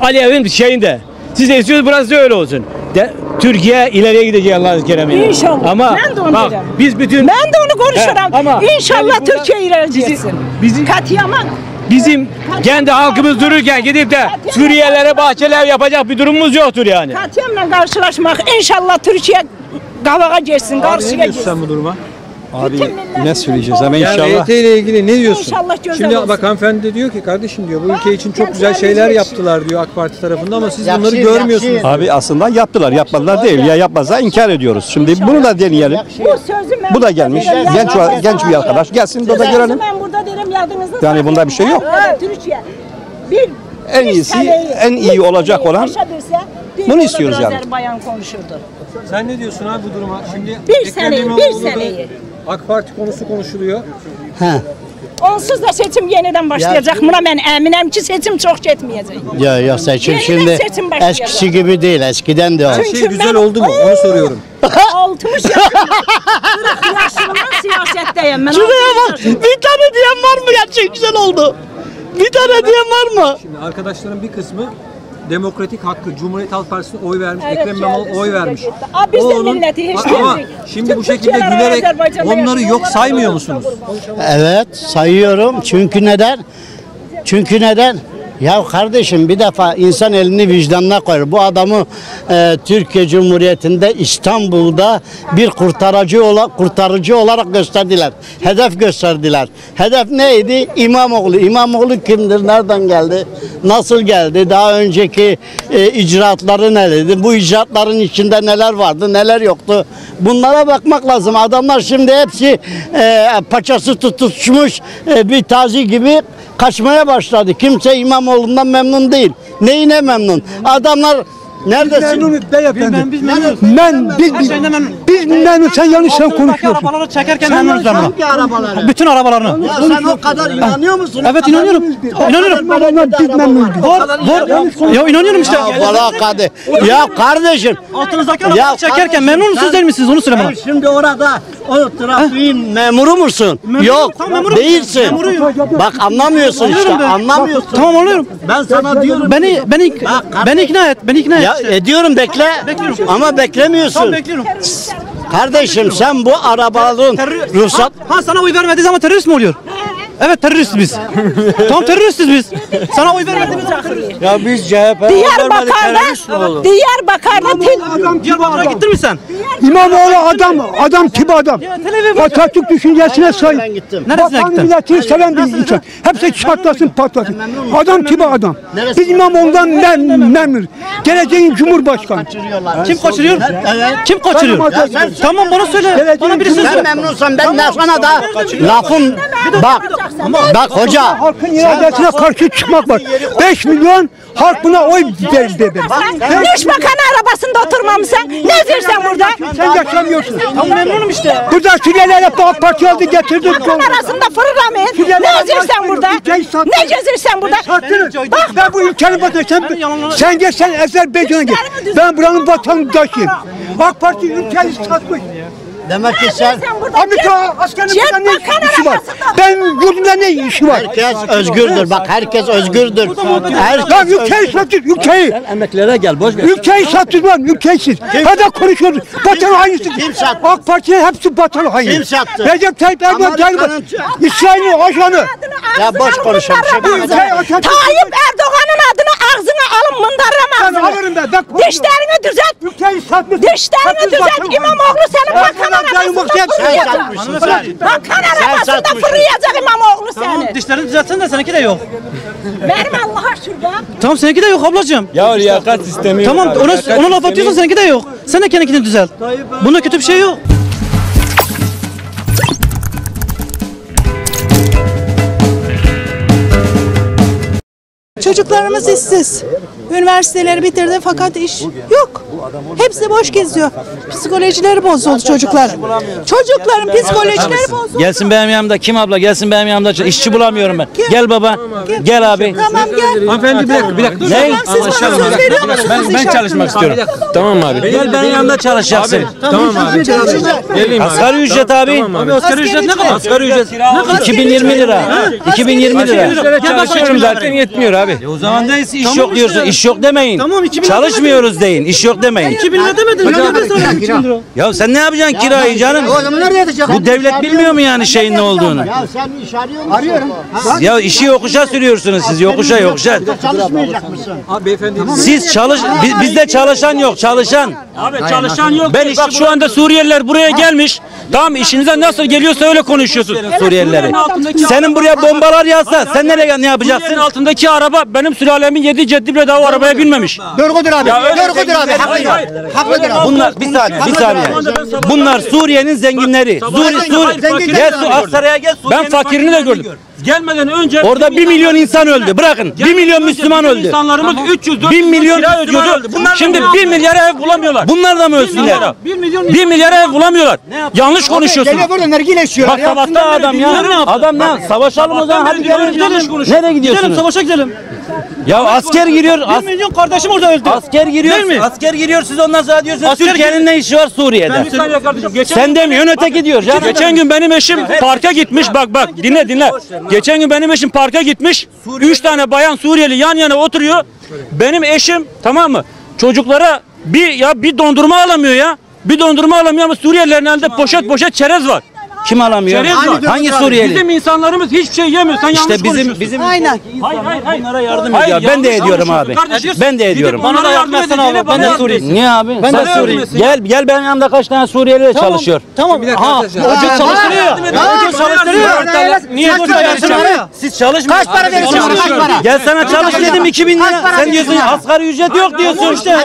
[SPEAKER 23] Aliyev'in şeyinde. Siz de istiyorsunuz burası da öyle olsun. De, Türkiye ileriye gidecek Allah'ın keremiyle.
[SPEAKER 16] İnşallah.
[SPEAKER 23] Ama
[SPEAKER 16] ben de onu
[SPEAKER 23] bak,
[SPEAKER 16] derim.
[SPEAKER 23] biz bütün...
[SPEAKER 16] Ben de onu konuşurum.
[SPEAKER 23] He, ama
[SPEAKER 16] İnşallah
[SPEAKER 23] yani
[SPEAKER 16] Türkiye ilerleyeceksin.
[SPEAKER 23] Bizim,
[SPEAKER 16] Katiyaman.
[SPEAKER 23] Bizim kendi halkımız dururken gidip de Suriyelilere bahçeler yapacak bir durumumuz yoktur yani.
[SPEAKER 16] Katiyamla karşılaşmak inşallah Türkiye kavağa geçsin, karşıya geçsin.
[SPEAKER 5] sen bu duruma?
[SPEAKER 12] Abi ne söyleyeceğiz ama
[SPEAKER 5] Yani
[SPEAKER 12] inşallah.
[SPEAKER 5] EYT ile ilgili ne diyorsun?
[SPEAKER 16] İnşallah güzel
[SPEAKER 5] Şimdi
[SPEAKER 16] olsun.
[SPEAKER 5] bak hanımefendi de diyor ki kardeşim diyor bu ülke için çok güzel şeyler
[SPEAKER 16] geçin.
[SPEAKER 5] yaptılar diyor AK Parti tarafından ama siz bunları görmüyorsunuz.
[SPEAKER 12] Abi aslında yaptılar, yapmadılar değil. Ya yapmazsa inkar ediyoruz. Şimdi bunu da deneyelim.
[SPEAKER 16] Bu sözü ben
[SPEAKER 12] Bu da gelmiş. Genç genç bir arkadaş. Gelsin de da görelim.
[SPEAKER 16] Ben burada yadınızda.
[SPEAKER 12] Yani bunda bir şey yok.
[SPEAKER 16] Evet, Türkiye. Bir,
[SPEAKER 12] En iyisi,
[SPEAKER 16] seneyi,
[SPEAKER 12] en iyi olacak olan bunu istiyoruz yani.
[SPEAKER 16] Azerbaycan konuşurdu.
[SPEAKER 5] Sen ne diyorsun abi bu duruma? Şimdi
[SPEAKER 16] Bir
[SPEAKER 5] Ekrem
[SPEAKER 16] seneyi, bir seneyi.
[SPEAKER 5] AK Parti konusu konuşuluyor.
[SPEAKER 16] Onsuz da seçim yeniden başlayacak. Buna ben eminim ki seçim çok getmeyecek.
[SPEAKER 17] Ya ya seçim
[SPEAKER 16] Yeniden
[SPEAKER 17] şimdi
[SPEAKER 16] seçim başlayacak.
[SPEAKER 17] eskisi gibi değil. Eskiden de o.
[SPEAKER 5] Her
[SPEAKER 16] Çünkü
[SPEAKER 5] şey güzel
[SPEAKER 16] ben-
[SPEAKER 5] oldu mu? Onu soruyorum.
[SPEAKER 16] 60 yaşında, 40 yaşından siyasetteyim ben.
[SPEAKER 17] Şuraya
[SPEAKER 16] 60
[SPEAKER 17] bak. Bir tane diyen var mı ya? Çok güzel oldu. Bir tane diyen var mı?
[SPEAKER 5] Şimdi arkadaşların bir kısmı Demokratik Hakkı Cumhuriyet Halk Partisi'ne oy vermiş.
[SPEAKER 16] Evet,
[SPEAKER 5] Ekrem İmamoğlu oy vermiş.
[SPEAKER 16] Aa, biz de milleti hiç
[SPEAKER 5] Ama
[SPEAKER 16] gezdik.
[SPEAKER 5] şimdi
[SPEAKER 16] Tüm
[SPEAKER 5] bu şekilde gülerek onları yok saymıyor musunuz?
[SPEAKER 17] Evet sayıyorum. Çünkü neden? Çünkü neden? Ya kardeşim bir defa insan elini vicdanına koyar. Bu adamı e, Türkiye Cumhuriyeti'nde İstanbul'da bir kurtarıcı ola, kurtarıcı olarak gösterdiler. Hedef gösterdiler. Hedef neydi? İmamoğlu. İmamoğlu kimdir? Nereden geldi? Nasıl geldi? Daha önceki e, icraatları nelerdi? Bu icraatların içinde neler vardı? Neler yoktu? Bunlara bakmak lazım. Adamlar şimdi hepsi e, paçası tutuşmuş e, bir tazi gibi kaçmaya başladı. Kimse İmamoğlu'ndan memnun değil. Neyine memnun? Adamlar neredesin?
[SPEAKER 11] Memnunuz beyefendi. Ben biz biz biz memnun sen yanlış sen konuşuyorsun.
[SPEAKER 22] Arabaları çekerken
[SPEAKER 11] Sen
[SPEAKER 22] memnunuz.
[SPEAKER 17] Hangi arabaları?
[SPEAKER 22] Bütün arabalarını.
[SPEAKER 17] Ya sen o kadar inanıyor musun?
[SPEAKER 22] Evet inanıyorum.
[SPEAKER 17] biz-
[SPEAKER 22] İnanıyorum.
[SPEAKER 11] Adamlar biz memnunuz.
[SPEAKER 22] Var, var. Ya inanıyorum işte.
[SPEAKER 17] Ya bırak hadi. Ya kardeşim.
[SPEAKER 22] Altınızdaki arabaları çekerken memnun musunuz değil misiniz? Onu söyle bana.
[SPEAKER 17] Şimdi orada o trafiğin memuru musun? Yok. Değilsin.
[SPEAKER 22] Memuruyum.
[SPEAKER 17] Bak anlamıyorsun işte. Anlamıyorsun.
[SPEAKER 22] Tamam anlıyorum.
[SPEAKER 17] Ben sana diyorum.
[SPEAKER 22] Beni beni beni ikna et. Beni ikna et.
[SPEAKER 17] Ya ediyorum bekle.
[SPEAKER 22] Bekliyorum.
[SPEAKER 17] Ama beklemiyorsun.
[SPEAKER 22] Tamam bekliyorum.
[SPEAKER 17] Kardeşim sen bu arabaların ruhsat
[SPEAKER 22] Ha sana oy vermediği zaman terörist mi oluyor? Evet teröristiz biz. tamam teröristiz biz. Sana oy vermediğimiz zaman terörist.
[SPEAKER 17] Ya biz CHP
[SPEAKER 16] Diyarbakır'da, Diyarbakır'da til-
[SPEAKER 22] Diyarbakır'a gittin mi sen?
[SPEAKER 11] İmamoğlu adam, adam tipi adam. Atatürk düşüncesine sahip.
[SPEAKER 17] ben gittim.
[SPEAKER 22] Neresine
[SPEAKER 11] Vatan
[SPEAKER 22] gittin?
[SPEAKER 11] milletini seven bir insan. Hepsi çatlasın patlasın. Adam tipi adam. Biz İmamoğlu'ndan mem memnunuz. Geleceğin Cumhurbaşkanı.
[SPEAKER 22] Kim kaçırıyor? Kim kaçırıyor?
[SPEAKER 17] Sen-
[SPEAKER 22] Tamam bana söyle. Bana birisi
[SPEAKER 17] Ben
[SPEAKER 22] söyle.
[SPEAKER 17] memnunsam ben de sana da lafım bak bak hoca
[SPEAKER 11] Halkın iradesine karşı çıkmak var. 5 milyon halk buna oy verdi dedi.
[SPEAKER 16] Sen Başbakan arabasında oturmamışsan ne dersen burada?
[SPEAKER 11] Sen yaşamıyorsun.
[SPEAKER 22] Tamam memnunum işte.
[SPEAKER 11] Burada Suriyelilere AK Parti aldı getirdi.
[SPEAKER 16] Halkın arasında fırlamayın. Ne dersen burada? Ne gezirsen burada? Bak
[SPEAKER 11] Ben bu ülkenin vatandaşıyım. Sen, gel sen Azerbaycan'a gel. Ben buranın vatandaşıyım. AK Parti ülkeyi satmış.
[SPEAKER 17] Demek ki sen
[SPEAKER 11] Amerika askerinin burada ne işi var? Ben yurdumda ne işi var?
[SPEAKER 17] herkes özgürdür. Bak herkes özgürdür. Herkes
[SPEAKER 11] Lan ülkeyi satır, ülkeyi.
[SPEAKER 12] Emeklilere gel boş ver.
[SPEAKER 11] Ülkeyi satır lan, ülkeyi siz. Hadi konuşuyoruz. Vatan hainisi.
[SPEAKER 17] Kim sattı?
[SPEAKER 11] AK Parti'nin hepsi vatan haini.
[SPEAKER 17] Kim sattı?
[SPEAKER 11] Recep Tayyip Erdoğan gelme.
[SPEAKER 17] Amerika'nın-
[SPEAKER 11] İsrail'in ajanı.
[SPEAKER 17] Ya boş konuşalım. Şey
[SPEAKER 16] Tayyip Erdoğan'ın adını ağzına alın mındarlama
[SPEAKER 11] Ben
[SPEAKER 16] ağzını.
[SPEAKER 11] alırım ben. Ben konuşurum.
[SPEAKER 16] Dişlerini düzelt.
[SPEAKER 11] Ülkeyi satmış.
[SPEAKER 16] Dişlerini düzelt. İmamoğlu senin
[SPEAKER 11] Ben
[SPEAKER 16] bakan arabasında fırlayacak. Bakan arabasında fırlayacak İmamoğlu seni.
[SPEAKER 22] Dişlerini düzeltsen de seninki de yok.
[SPEAKER 16] Benim Allah'a şurada.
[SPEAKER 22] Tamam seninki de yok ablacığım.
[SPEAKER 24] Ya liyakat sistemi yok
[SPEAKER 22] Tamam ona, ona laf atıyorsan seninki de yok. Sen de kendini düzelt. Bunda kötü bir şey yok.
[SPEAKER 13] Çocuklarımız işsiz. Üniversiteleri bitirdi fakat iş yok. Hepsi boş geziyor. Psikolojileri bozuldu çocuklar. Çocukların psikolojileri bozuldu.
[SPEAKER 22] Gelsin benim yanımda. Kim abla? Gelsin benim yanımda. İşçi bulamıyorum ben. Gel baba. Gel abi.
[SPEAKER 13] Tamam gel.
[SPEAKER 5] Hanımefendi bir dakika bir dakika. dur.
[SPEAKER 22] Ne?
[SPEAKER 13] Tamam, siz bana söz veriyor musunuz
[SPEAKER 5] Ben, çalışmak istiyorum. Tamam abi.
[SPEAKER 22] Gel benim yanımda çalışacaksın.
[SPEAKER 5] Tamam abi. Geleyim abi.
[SPEAKER 22] Asgari ücret abi.
[SPEAKER 5] Abi.
[SPEAKER 22] Asgari ücret ne kadar? Asgari ücret. 2020 lira. 2020 lira.
[SPEAKER 5] Çalışıyorum zaten yetmiyor abi.
[SPEAKER 22] O zaman da iş yok diyorsun. İş yok demeyin.
[SPEAKER 5] Tamam, 2000 lira
[SPEAKER 22] Çalışmıyoruz deyin. İş yok demeyin.
[SPEAKER 5] 2000 lira demedin. Sana 2000 lira?
[SPEAKER 22] Ya sen ne yapacaksın kirayı canım?
[SPEAKER 17] O zaman nerede yatacak?
[SPEAKER 22] Bu devlet bilmiyor mu yani şeyin ne olduğunu?
[SPEAKER 17] Ya sen iş arıyor musun? Arıyorum.
[SPEAKER 22] Ya işi yokuşa sürüyorsunuz siz yokuşa yokuşa.
[SPEAKER 17] Çalışmayacak mısın?
[SPEAKER 5] Abi beyefendi.
[SPEAKER 22] Siz çalış bi- bizde çalışan yok çalışan.
[SPEAKER 24] Abi çalışan yok.
[SPEAKER 22] Ben
[SPEAKER 24] Ben Bak şu anda Suriyeliler buraya gelmiş. Tamam işinize nasıl geliyorsa öyle konuşuyorsun.
[SPEAKER 22] Suriyelileri. Senin buraya bombalar yağsa sen nereye ne yapacaksın?
[SPEAKER 24] altındaki araba benim sülalemin yedi ceddi bile daha o arabaya binmemiş.
[SPEAKER 11] Doğrudur abi. Doğrudur abi.
[SPEAKER 24] Hayır.
[SPEAKER 11] Haklıdır. Abi.
[SPEAKER 22] Bunlar bir saniye bir saniye. Bunlar Suriye'nin zenginleri. Suri Suri. Gel Su Aksaray'a gel.
[SPEAKER 24] Ben fakirini de gördüm. Gelmeden önce
[SPEAKER 22] Orada bir milyon insan öldü. Bırakın. Bir milyon Müslüman öldü.
[SPEAKER 24] İnsanlarımız 300 400
[SPEAKER 22] Bir milyon öldü.
[SPEAKER 24] Şimdi
[SPEAKER 22] ne
[SPEAKER 24] 1 milyara ev bulamıyorlar.
[SPEAKER 22] Bunlar da mı
[SPEAKER 24] 1
[SPEAKER 22] ölsünler?
[SPEAKER 24] milyara. 1 milyara ev bulamıyorlar. Yanlış konuşuyorsun.
[SPEAKER 11] Geliyor burada nargile içiyor.
[SPEAKER 24] Bak sabahta adam ya.
[SPEAKER 22] Adam ne? Savaşalım o zaman. Hadi gelin gidelim. Nereye gidiyorsunuz?
[SPEAKER 24] savaşa gidelim.
[SPEAKER 22] Ya asker giriyor. as-
[SPEAKER 24] milyon kardeşim orada öldü.
[SPEAKER 22] asker giriyor.
[SPEAKER 24] Değil mi?
[SPEAKER 22] Asker giriyor siz ondan sonra diyorsunuz.
[SPEAKER 24] Asker
[SPEAKER 22] Türkiye'nin ne işi var Suriye'de?
[SPEAKER 24] Saniye kardeşim. Geçen
[SPEAKER 22] Sen demiyorsun öteki diyor. canım.
[SPEAKER 24] Geçen gün benim eşim parka gitmiş. Bak bak dinle dinle. Geçen gün benim eşim parka gitmiş. Üç tane bayan Suriyeli yan yana oturuyor. Benim eşim tamam mı? Çocuklara bir ya bir dondurma alamıyor ya. Bir dondurma alamıyor ama Suriyelilerin elinde poşet poşet çerez var.
[SPEAKER 22] Kim alamıyor?
[SPEAKER 24] Çerez var.
[SPEAKER 22] Hangi Suriyeli?
[SPEAKER 24] Bizim insanlarımız hiçbir şey yemiyor. Sen yanlış
[SPEAKER 22] İşte bizim
[SPEAKER 24] konuşuyorsun.
[SPEAKER 22] bizim
[SPEAKER 13] Aynen.
[SPEAKER 24] Hayır hayır hayır.
[SPEAKER 22] bunlara yardım
[SPEAKER 24] Hayır,
[SPEAKER 22] ediyor. Ben de ediyorum abi.
[SPEAKER 24] konuşuyorsun kardeşim.
[SPEAKER 22] Ben de ediyorum.
[SPEAKER 24] Bana da yardım etsene abi. Ben de Suriyeliyim.
[SPEAKER 22] Niye abi?
[SPEAKER 24] Ben de Suriyeliyim.
[SPEAKER 22] Gel gel benim yanımda kaç tane Suriyeli çalışıyor.
[SPEAKER 24] Tamam.
[SPEAKER 5] Bir dakika
[SPEAKER 24] Ha,
[SPEAKER 5] arkadaşlar.
[SPEAKER 24] ucuz çalıştırıyor. Ucuz çalıştırıyor. Niye
[SPEAKER 11] Kaç para oraya?
[SPEAKER 22] Siz çalışmıyor.
[SPEAKER 11] Kaç para verirsin ona? Kaç para?
[SPEAKER 22] Gel sana çalış dedim 2000
[SPEAKER 11] Kaç
[SPEAKER 22] lira.
[SPEAKER 11] para
[SPEAKER 22] Sen
[SPEAKER 11] veriyorsun
[SPEAKER 22] diyorsun
[SPEAKER 11] ona?
[SPEAKER 22] asgari ücret yok diyorsun işte.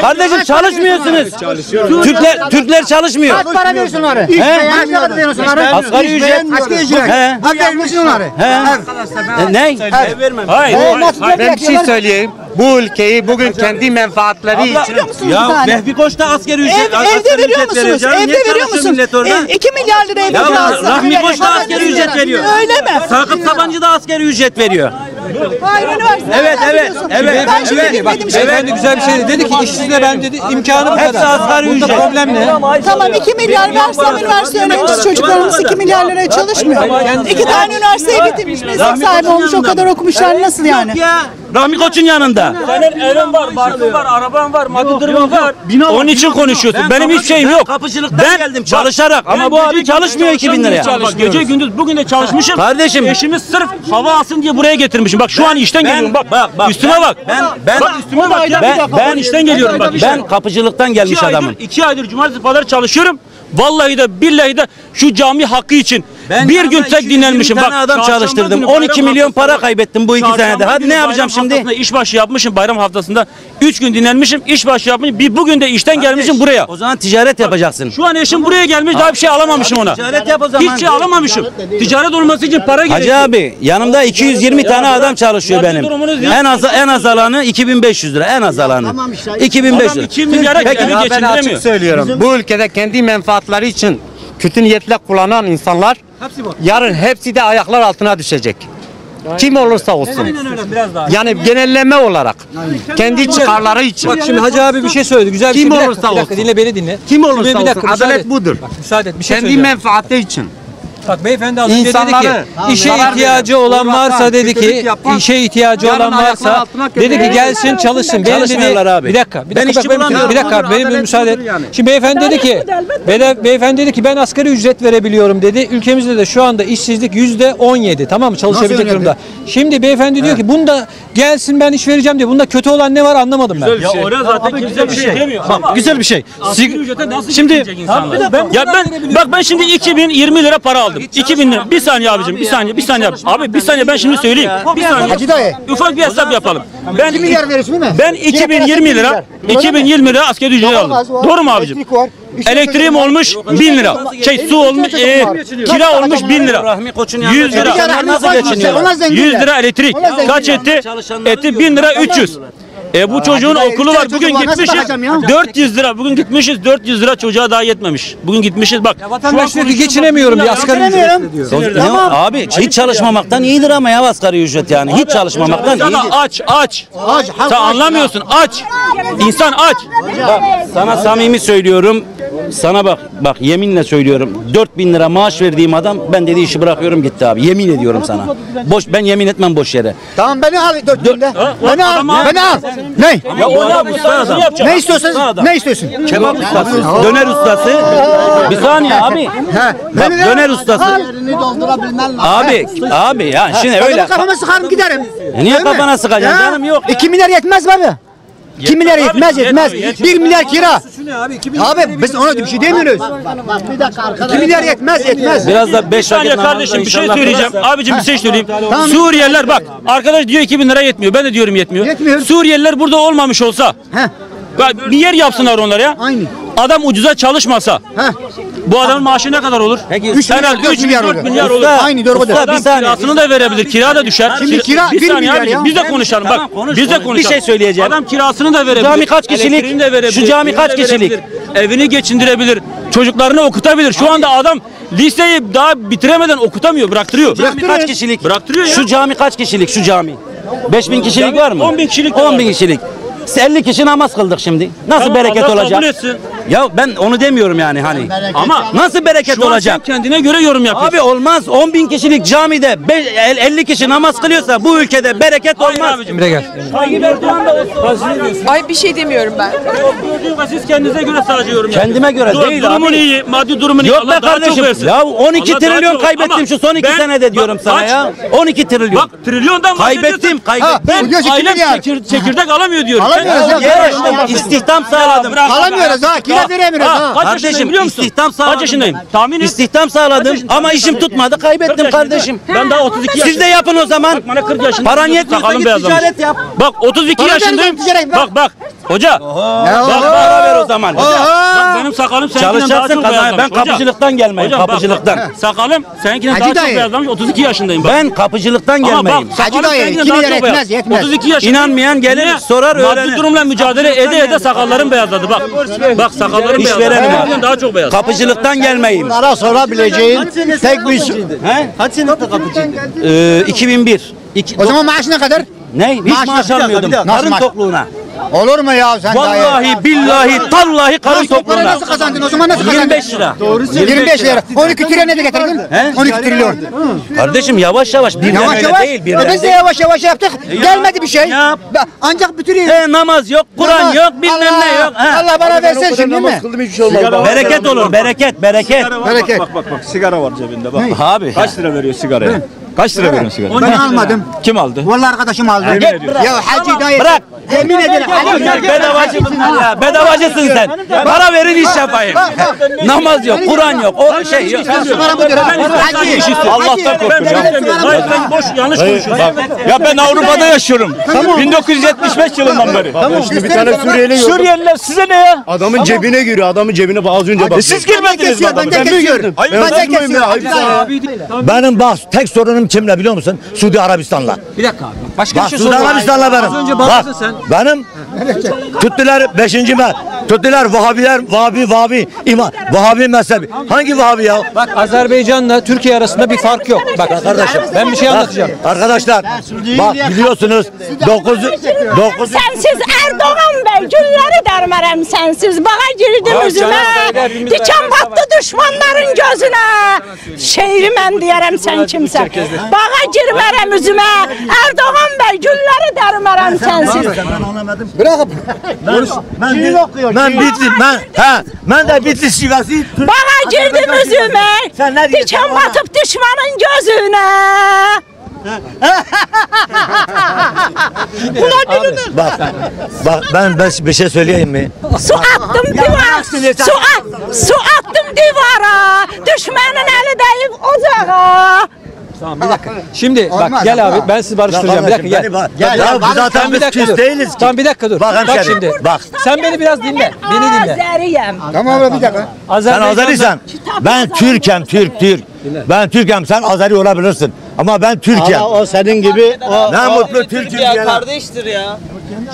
[SPEAKER 22] Kardeşim çalışmıyorsunuz. Türkler Türkler çalışmıyor.
[SPEAKER 11] Kaç para?
[SPEAKER 22] He?
[SPEAKER 11] Kaç para verirsin onları?
[SPEAKER 22] Asgari ücret.
[SPEAKER 11] Asgari ücret.
[SPEAKER 22] He.
[SPEAKER 11] Hadi verirsin onları.
[SPEAKER 22] He. E, Ne?
[SPEAKER 24] Hayır.
[SPEAKER 11] Ben
[SPEAKER 25] bir şey söyleyeyim. Bu ülkeyi bugün kendi menfaatleri için
[SPEAKER 22] Ya Vehbi Koç da asgari ücret.
[SPEAKER 13] Ev,
[SPEAKER 22] asgari
[SPEAKER 13] evde veriyor musunuz? Evde veriyor musunuz?
[SPEAKER 22] millet orada?
[SPEAKER 13] Ev, 2 milyar lira evde kirası.
[SPEAKER 22] Rahmi Koç da asgari ücret veriyor.
[SPEAKER 13] Öyle mi?
[SPEAKER 22] Sakıp Sabancı da asgari ücret veriyor.
[SPEAKER 13] Hayır üniversite.
[SPEAKER 22] Evet, evet, evet.
[SPEAKER 13] Ben şimdi
[SPEAKER 22] Evet.
[SPEAKER 13] bilmediğim şey.
[SPEAKER 5] Beyefendi güzel bir şey dedi. Dedi ki işsizle ben dedi imkanı bu kadar.
[SPEAKER 22] Hepsi asgari
[SPEAKER 5] Bunda
[SPEAKER 22] ücret.
[SPEAKER 5] problem ne?
[SPEAKER 13] Tamam 2 milyar versem üniversite öğrencisi çocuklarımız 2 milyar liraya çalışmıyor. İki tane üniversiteyi bitirmiş, meslek sahibi olmuş, o kadar okumuşlar nasıl yani?
[SPEAKER 22] Rahmi Koç'un yanında.
[SPEAKER 24] Senin evin var, barkın var, araban var, maddi durumun var. Onun için konuşuyorsun. Benim hiçbir şeyim yok.
[SPEAKER 22] Kapıcılıktan geldim çalışarak ama bu abi çalışmıyor 2000 liraya.
[SPEAKER 24] Gece gündüz bugün de çalışmışım.
[SPEAKER 22] Kardeşim.
[SPEAKER 24] Eşimi sırf hava alsın diye buraya getirmişim. Bak şu an işten geliyorum. Bak
[SPEAKER 22] bak, bak,
[SPEAKER 24] üstüme bak.
[SPEAKER 22] Ben ben
[SPEAKER 24] üstüme bak
[SPEAKER 22] ben,
[SPEAKER 24] Ben işten geliyorum bak.
[SPEAKER 22] ben kapıcılıktan gelmiş adamım.
[SPEAKER 24] iki aydır cumartesi pazar çalışıyorum. Vallahi de billahi de şu cami hakkı için
[SPEAKER 22] Ben
[SPEAKER 24] bir gün tek
[SPEAKER 22] 220
[SPEAKER 24] dinlenmişim. Bak
[SPEAKER 22] adam çalıştırdım.
[SPEAKER 24] günü
[SPEAKER 22] 12
[SPEAKER 24] bayram
[SPEAKER 22] milyon para kaybettim bu iki senede. Hadi ne yapacağım şimdi?
[SPEAKER 24] İşbaşı yapmışım bayram haftasında. 3 gün dinlenmişim. işbaşı yapmışım. Bir bugün de işten gelmişim buraya.
[SPEAKER 22] O zaman ticaret yapacaksın.
[SPEAKER 24] Şu an eşim buraya gelmiş daha bir şey alamamışım ona.
[SPEAKER 22] Ticaret yap o zaman.
[SPEAKER 24] Hiç şey alamamışım. Ticaret olması için para
[SPEAKER 22] Hacı
[SPEAKER 24] gerekiyor.
[SPEAKER 22] abi yanımda 220 tane adam çalışıyor benim. En az en az alanı 2500 lira en az alanı. 2500
[SPEAKER 24] Adam
[SPEAKER 22] lira.
[SPEAKER 24] 2 milyara
[SPEAKER 25] ben açık söylüyorum. Bu ülkede kendi menfaatleri için kötü niyetle kullanan insanlar yarın hepsi de ayaklar altına düşecek. Kim olursa olsun. Yani genelleme olarak. Kendi çıkarları için.
[SPEAKER 5] Bak şimdi Hacı abi bir şey söyledi. Güzel bir
[SPEAKER 25] Kim
[SPEAKER 5] şey. Bir
[SPEAKER 25] olursa
[SPEAKER 5] dakika, bir dakika,
[SPEAKER 25] olsun.
[SPEAKER 5] dinle beni dinle.
[SPEAKER 25] Kim olursa
[SPEAKER 5] bir dakika,
[SPEAKER 25] olsun. Adalet
[SPEAKER 5] et.
[SPEAKER 25] budur.
[SPEAKER 5] Bak, müsaade et. Bir şey
[SPEAKER 25] Kendi
[SPEAKER 5] söyleyeceğim.
[SPEAKER 25] menfaati için.
[SPEAKER 5] Bak beyefendi az önce dedi ki
[SPEAKER 25] İnsanları
[SPEAKER 5] işe
[SPEAKER 25] zarar
[SPEAKER 5] ihtiyacı
[SPEAKER 25] veren,
[SPEAKER 5] olan varsa dedi ki
[SPEAKER 25] kötülük yapan,
[SPEAKER 5] işe ihtiyacı
[SPEAKER 25] yarın
[SPEAKER 5] olan varsa
[SPEAKER 25] altına
[SPEAKER 5] dedi ki gelsin çalışsın. Benim
[SPEAKER 25] Çalışmıyorlar
[SPEAKER 5] dedi,
[SPEAKER 25] abi.
[SPEAKER 5] Bir dakika. Bir
[SPEAKER 25] Ben
[SPEAKER 5] dakika.
[SPEAKER 25] işçi
[SPEAKER 5] bak, benim-
[SPEAKER 25] bulamıyorum.
[SPEAKER 5] bir dakika.
[SPEAKER 25] Budur,
[SPEAKER 5] Benim bir
[SPEAKER 25] adalet
[SPEAKER 5] müsaade et.
[SPEAKER 25] budur yani.
[SPEAKER 5] Şimdi beyefendi dedi ki beyefendi, beyefendi dedi ki ben asgari ücret verebiliyorum dedi. Ülkemizde de şu anda işsizlik yüzde 17 tamam mı? Çalışabilecek durumda. Şimdi beyefendi diyor ki bunda gelsin ben iş vereceğim diyor. Bunda kötü olan ne var anlamadım ben.
[SPEAKER 26] Ya oraya zaten güzel bir şey demiyor.
[SPEAKER 24] Bak, güzel bir şey.
[SPEAKER 26] Asgari ücrete nasıl
[SPEAKER 24] Şimdi
[SPEAKER 26] insanlar?
[SPEAKER 24] ya ben bak ben şimdi 2020 lira para aldım. 2000 lira. Bir saniye abicim. Bir saniye. Bir saniye. Abi bir saniye ben şimdi söyleyeyim. Bir saniye.
[SPEAKER 14] Hacı dayı.
[SPEAKER 24] Ufak bir hesap yapalım. Ben
[SPEAKER 14] 2 milyar veriyorsun değil mi?
[SPEAKER 24] ben 2020 lira 2020 lira asgari ücret aldım. Doğru mu abicim?
[SPEAKER 14] İşte
[SPEAKER 24] Elektriğim olmuş 1000 lira. Şey su olmuş, e, kira olmuş 1000 lira.
[SPEAKER 22] Rahmi Koç'un
[SPEAKER 24] 100 lira.
[SPEAKER 14] Çalışanlar nasıl geçiniyorlar? Onlar zenginler.
[SPEAKER 24] 100 lira elektrik. Kaç etti? Etti 1000 lira 300. E bu çocuğun
[SPEAKER 14] hadi
[SPEAKER 24] okulu var. Bugün
[SPEAKER 14] çocuğu var, nasıl
[SPEAKER 24] gitmişiz.
[SPEAKER 14] bakacağım ya?
[SPEAKER 24] 400 lira. Bugün gitmişiz 400 lira çocuğa daha yetmemiş. Bugün gitmişiz bak.
[SPEAKER 5] Vatandaş diyor ki geçinemiyorum diyor. Asgari ücretle diyor.
[SPEAKER 22] Ne o? Abi hiç çalışmamaktan iyidir ama ya asgari ücret yani. Hiç çalışmamaktan
[SPEAKER 24] Sana
[SPEAKER 22] iyidir.
[SPEAKER 24] aç aç.
[SPEAKER 14] Aç, halk
[SPEAKER 24] Sen
[SPEAKER 14] aç.
[SPEAKER 24] anlamıyorsun aç. İnsan aç.
[SPEAKER 22] Bak sana samimi söylüyorum. Sana bak bak yeminle söylüyorum. 4000 lira maaş verdiğim adam ben dedi işi bırakıyorum gitti abi. Yemin ediyorum sana. Boş ben yemin etmem boş yere.
[SPEAKER 14] Tamam beni al 4 günde. Beni al. Beni al. Ne?
[SPEAKER 24] Ya o adam usta adam.
[SPEAKER 14] Ne istiyorsun? Ne istiyorsun?
[SPEAKER 22] Kebap ustası, döner ustası. Bir saniye abi. Bak döner ustası.
[SPEAKER 14] Al. doldurabilmen
[SPEAKER 22] Abi, abi ya şimdi öyle.
[SPEAKER 14] Kafama sıkarım giderim.
[SPEAKER 22] E niye kafana sıkacaksın canım? Yok ya.
[SPEAKER 14] 2 milyar yetmez mi abi? 2 milyar
[SPEAKER 24] abi,
[SPEAKER 14] yetmez yetmez.
[SPEAKER 24] yetmiyor, yetmiyor.
[SPEAKER 14] 1 milyar kira.
[SPEAKER 5] Abi,
[SPEAKER 14] biz ona bir şey demiyoruz. 2 milyar yetmez yetmez.
[SPEAKER 22] Biraz da 5
[SPEAKER 24] Bir saniye kardeşim bir şey söyleyeceğim. Abicim bir şey söyleyeyim. Suriyeliler bak arkadaş diyor 2000 lira yetmiyor. Ben de diyorum yetmiyor.
[SPEAKER 14] Yetmiyor.
[SPEAKER 24] Suriyeliler burada olmamış olsa
[SPEAKER 14] Heh.
[SPEAKER 24] Bak bir yer yapsınlar onlar ya.
[SPEAKER 14] Aynı.
[SPEAKER 24] Adam ucuza çalışmasa
[SPEAKER 14] Heh.
[SPEAKER 24] bu adamın maaşı ne kadar olur?
[SPEAKER 22] Peki,
[SPEAKER 14] Üç milyar,
[SPEAKER 24] Herhalde
[SPEAKER 14] dört
[SPEAKER 24] 3
[SPEAKER 14] milyar
[SPEAKER 24] milyar, 4
[SPEAKER 14] olur.
[SPEAKER 24] milyar olur.
[SPEAKER 14] Aynı doğru kadar.
[SPEAKER 24] Adam
[SPEAKER 22] bir saniye.
[SPEAKER 24] kirasını da verebilir, kira da düşer.
[SPEAKER 14] Şimdi kira
[SPEAKER 24] bir
[SPEAKER 14] bir
[SPEAKER 24] saniye
[SPEAKER 14] milyar
[SPEAKER 24] abicim,
[SPEAKER 14] ya.
[SPEAKER 24] biz de konuşalım bak.
[SPEAKER 22] Tamam, konuş,
[SPEAKER 24] biz de
[SPEAKER 22] konuş.
[SPEAKER 24] konuşalım.
[SPEAKER 22] Bir şey söyleyeceğim.
[SPEAKER 24] Adam kirasını da verebilir.
[SPEAKER 22] cami kaç kişilik?
[SPEAKER 24] de verebilir,
[SPEAKER 22] Şu cami kaç kişilik?
[SPEAKER 24] Evini geçindirebilir. Çocuklarını okutabilir. Şu anda adam liseyi daha bitiremeden okutamıyor, bıraktırıyor.
[SPEAKER 22] Cami kaç kişilik?
[SPEAKER 24] Bıraktırıyor ya.
[SPEAKER 22] Şu cami kaç kişilik şu cami? 5000 kişilik var mı?
[SPEAKER 24] 10 bin kişilik de
[SPEAKER 22] 10 bin kişilik. 50 kişi namaz kıldık şimdi. Nasıl
[SPEAKER 24] Tamam,
[SPEAKER 22] bereket
[SPEAKER 24] Allah
[SPEAKER 22] olacak?
[SPEAKER 24] kabul etsin.
[SPEAKER 22] Ya ben onu demiyorum yani hani.
[SPEAKER 24] Ama
[SPEAKER 22] Nasıl bereket
[SPEAKER 24] şu an
[SPEAKER 22] olacak?
[SPEAKER 24] sen kendine göre yorum yapıyorsun.
[SPEAKER 22] Abi olmaz. 10 bin kişilik camide be- el- 50 kişi namaz kılıyorsa bu ülkede bereket olmaz.
[SPEAKER 5] Emre gel.
[SPEAKER 24] Tayyip Erdoğan da olsun.
[SPEAKER 2] Ay bir şey demiyorum ben.
[SPEAKER 24] Siz kendinize göre sadece yorum
[SPEAKER 22] Kendime göre
[SPEAKER 24] Dur-
[SPEAKER 22] değil
[SPEAKER 24] Durumun
[SPEAKER 22] abi.
[SPEAKER 24] iyi, maddi durumun iyi.
[SPEAKER 22] Yok
[SPEAKER 24] Allah
[SPEAKER 22] be
[SPEAKER 24] daha çok
[SPEAKER 22] kardeşim.
[SPEAKER 24] versin.
[SPEAKER 22] Ya 12
[SPEAKER 24] Allah daha
[SPEAKER 22] trilyon
[SPEAKER 24] çok-
[SPEAKER 22] kaybettim
[SPEAKER 24] Ama
[SPEAKER 22] şu son 2
[SPEAKER 24] ben-
[SPEAKER 22] senede diyorum
[SPEAKER 24] bak,
[SPEAKER 22] sana
[SPEAKER 24] kaç-
[SPEAKER 22] ya. 12 trilyon.
[SPEAKER 24] Bak trilyondan bahsediyorsun.
[SPEAKER 22] Kaybettim, kaybettim.
[SPEAKER 14] Ha,
[SPEAKER 24] Ben
[SPEAKER 14] bugün iki
[SPEAKER 24] ailem
[SPEAKER 14] milyar.
[SPEAKER 24] çekir, çekirdek alamıyor diyorum.
[SPEAKER 14] Alamıyoruz
[SPEAKER 24] Sen-
[SPEAKER 14] ya.
[SPEAKER 22] Ya işte istihdam sağladım.
[SPEAKER 14] Alamıyoruz ha. Kira
[SPEAKER 24] Ya,
[SPEAKER 14] veremiyoruz
[SPEAKER 24] ha,
[SPEAKER 14] ha.
[SPEAKER 24] Kaç yaşındayım
[SPEAKER 22] Kardeşim
[SPEAKER 24] biliyor musun?
[SPEAKER 22] istihdam sağladım.
[SPEAKER 24] Kaç yaşındayım?
[SPEAKER 22] ben.
[SPEAKER 24] Tahmin et.
[SPEAKER 22] İstihdam sağladım ama işim tutmadı kaybettim
[SPEAKER 24] 40 yaşında.
[SPEAKER 22] kardeşim.
[SPEAKER 24] Ben daha 32
[SPEAKER 22] Siz de
[SPEAKER 24] yaşındayım.
[SPEAKER 22] yapın o zaman.
[SPEAKER 24] Bak bana 40 yaşında.
[SPEAKER 22] Paran yetmiyorsa
[SPEAKER 24] sakalım
[SPEAKER 22] git
[SPEAKER 24] beyazlamış.
[SPEAKER 22] ticaret yap.
[SPEAKER 24] Bak 32
[SPEAKER 14] Para
[SPEAKER 24] yaşındayım.
[SPEAKER 14] ticaret, bak.
[SPEAKER 24] Bak bak. Hoca. Bak.
[SPEAKER 22] Para ver o zaman.
[SPEAKER 24] Bak benim sakalım seninkinden daha
[SPEAKER 22] Çalışacaksın
[SPEAKER 24] çok
[SPEAKER 22] kazan.
[SPEAKER 24] beyazlamış.
[SPEAKER 22] Ben
[SPEAKER 24] Hoca.
[SPEAKER 22] kapıcılıktan gelmeyim.
[SPEAKER 24] Hocam bak,
[SPEAKER 22] kapıcılıktan.
[SPEAKER 24] sakalım seninkinden
[SPEAKER 14] Hacı
[SPEAKER 24] daha çok
[SPEAKER 14] dayı.
[SPEAKER 24] beyazlamış. 32 yaşındayım bak.
[SPEAKER 22] Ben kapıcılıktan
[SPEAKER 24] Ama
[SPEAKER 22] gelmeyim.
[SPEAKER 24] bak sakalım
[SPEAKER 14] Hacı dayı,
[SPEAKER 24] seninkinden
[SPEAKER 14] iki
[SPEAKER 24] daha beyaz.
[SPEAKER 14] yetmez.
[SPEAKER 24] 32 yaşındayım.
[SPEAKER 22] İnanmayan gelir, sorar,
[SPEAKER 24] Maddi
[SPEAKER 22] öğrenir.
[SPEAKER 24] durumla mücadele ede ede sakallarım beyazladı bak. Bak sakallarım beyazladı.
[SPEAKER 22] İşverenim var.
[SPEAKER 24] Daha çok beyaz.
[SPEAKER 22] Kapıcılıktan gelmeyim.
[SPEAKER 17] Bunlara sorabileceğin tek bir
[SPEAKER 22] He?
[SPEAKER 25] Kaç senede kapıcıydı?
[SPEAKER 22] Ee, 2001. İki,
[SPEAKER 14] O zaman maaş ne kadar?
[SPEAKER 22] ne? Hiç
[SPEAKER 14] Maaş-
[SPEAKER 22] maaş almıyordum. Karın tokluğuna.
[SPEAKER 14] Olur mu ya sen?
[SPEAKER 22] Vallahi billahi tallahi karın tokluğuna.
[SPEAKER 14] nasıl kazandın o zaman nasıl kazandın?
[SPEAKER 22] 25 lira.
[SPEAKER 14] 25 lira. 12 trilyon ne de getirdin?
[SPEAKER 22] He?
[SPEAKER 14] 12 trilyon.
[SPEAKER 22] Kardeşim yavaş yavaş birden
[SPEAKER 14] Yavaş yavaş.
[SPEAKER 22] değil
[SPEAKER 14] E
[SPEAKER 22] birden.
[SPEAKER 14] biz de yavaş yavaş yaptık. Gelmedi bir şey. Ancak bütün
[SPEAKER 22] He, namaz yok, Kur'an yok, bilmem ne yok. He.
[SPEAKER 14] Allah bana versin şimdi mi?
[SPEAKER 17] kıldım hiçbir şey olmadı.
[SPEAKER 22] Bereket olur, bereket, bereket.
[SPEAKER 14] Bereket.
[SPEAKER 25] Bak bak bak sigara var cebinde bak.
[SPEAKER 22] Abi.
[SPEAKER 25] Kaç lira veriyor sigaraya? Kaç lira veriyorsun sigara?
[SPEAKER 14] Ben almadım.
[SPEAKER 25] Kim aldı?
[SPEAKER 14] Vallahi arkadaşım aldı.
[SPEAKER 25] Yemin ediyorum.
[SPEAKER 14] Ya hacı dayı.
[SPEAKER 22] Bırak.
[SPEAKER 14] Yemin ederim. hacı
[SPEAKER 22] Sen
[SPEAKER 14] dayı.
[SPEAKER 22] bedavacı bunlar ya. Bedavacısın sen. Para verin iş yapayım. Namaz yok, Kur'an yok. O şey yok.
[SPEAKER 14] Sigara? Hacı.
[SPEAKER 25] Allah'tan
[SPEAKER 24] sen boş yanlış konuşuyorsun.
[SPEAKER 25] Ya ben Avrupa'da yaşıyorum. 1975 yılından beri.
[SPEAKER 17] Tamam şimdi bir tane Suriyeli yok.
[SPEAKER 25] Suriyeliler size ne ya?
[SPEAKER 17] Adamın cebine giriyor. Adamın cebine az önce bak.
[SPEAKER 25] Siz girmediniz mi
[SPEAKER 14] Benden
[SPEAKER 25] ben
[SPEAKER 14] kesiyor.
[SPEAKER 17] bilmiyorum ya,
[SPEAKER 14] Hacı dayı.
[SPEAKER 20] Benim bak tek sorunum kimle biliyor musun? Suudi Arabistan'la.
[SPEAKER 5] Bir dakika abi. Başka
[SPEAKER 20] Bak
[SPEAKER 5] bir şey
[SPEAKER 20] Suudi. Arabistan'la benim.
[SPEAKER 5] Az önce
[SPEAKER 20] Bak
[SPEAKER 5] sen.
[SPEAKER 20] benim tuttular 5. me Tuttular Vahabiler, Vahabi, Vahabi, İmam, Vahabi mezhebi. Hangi Vahabi ya?
[SPEAKER 5] Bak Azerbaycan'la Türkiye arasında bir fark yok. Bak
[SPEAKER 20] Arkadaşım
[SPEAKER 5] ben bir şey
[SPEAKER 20] bak,
[SPEAKER 5] anlatacağım.
[SPEAKER 20] Arkadaşlar bak biliyorsunuz 9 9
[SPEAKER 16] Sensiz Erdoğan Bey günleri dermerem sensiz. Bana girdin
[SPEAKER 5] Ya
[SPEAKER 16] üzüme. Diken battı düşmanların gözüne. Şehri ben diyerem sen kimsen. Bana girmerem üzüme. Erdoğan Bey günleri dermerem sensiz.
[SPEAKER 20] Bırakın. Ben,
[SPEAKER 17] okuyor,
[SPEAKER 20] ben. Bitlis, ben, he, ben de Bitlis şivesi.
[SPEAKER 16] Bana girdin üzüme. Diken batıp düşmanın gözüne Ulan gülünür
[SPEAKER 20] Bak, bak ben, ben bir şey söyleyeyim mi?
[SPEAKER 16] Su attım divara. Su, at, su attım divara. Düşmanın eli deyip ocağa.
[SPEAKER 5] Tamam bir dakika. Şimdi
[SPEAKER 20] Olmaz,
[SPEAKER 5] bak gel abi ben sizi barıştıracağım. Bir dakika gel.
[SPEAKER 20] bak- Ya biz zaten biz küs değiliz ki.
[SPEAKER 5] Tamam bir dakika dur.
[SPEAKER 20] Bak hemşerim,
[SPEAKER 5] şimdi.
[SPEAKER 20] bak.
[SPEAKER 5] Sen beni biraz dinle. Beni dinle.
[SPEAKER 16] Azeriyim.
[SPEAKER 17] Tamam abi bir dakika.
[SPEAKER 20] Sen Azerisan. Ben Türkem, Türk, Türk. Ben Türkem, sen Azeri olabilirsin. Ama ben.
[SPEAKER 17] Allah o senin gibi o,
[SPEAKER 20] Ne
[SPEAKER 17] o-
[SPEAKER 20] mutlu Türk'üm diyene.
[SPEAKER 27] Kardeştir ya.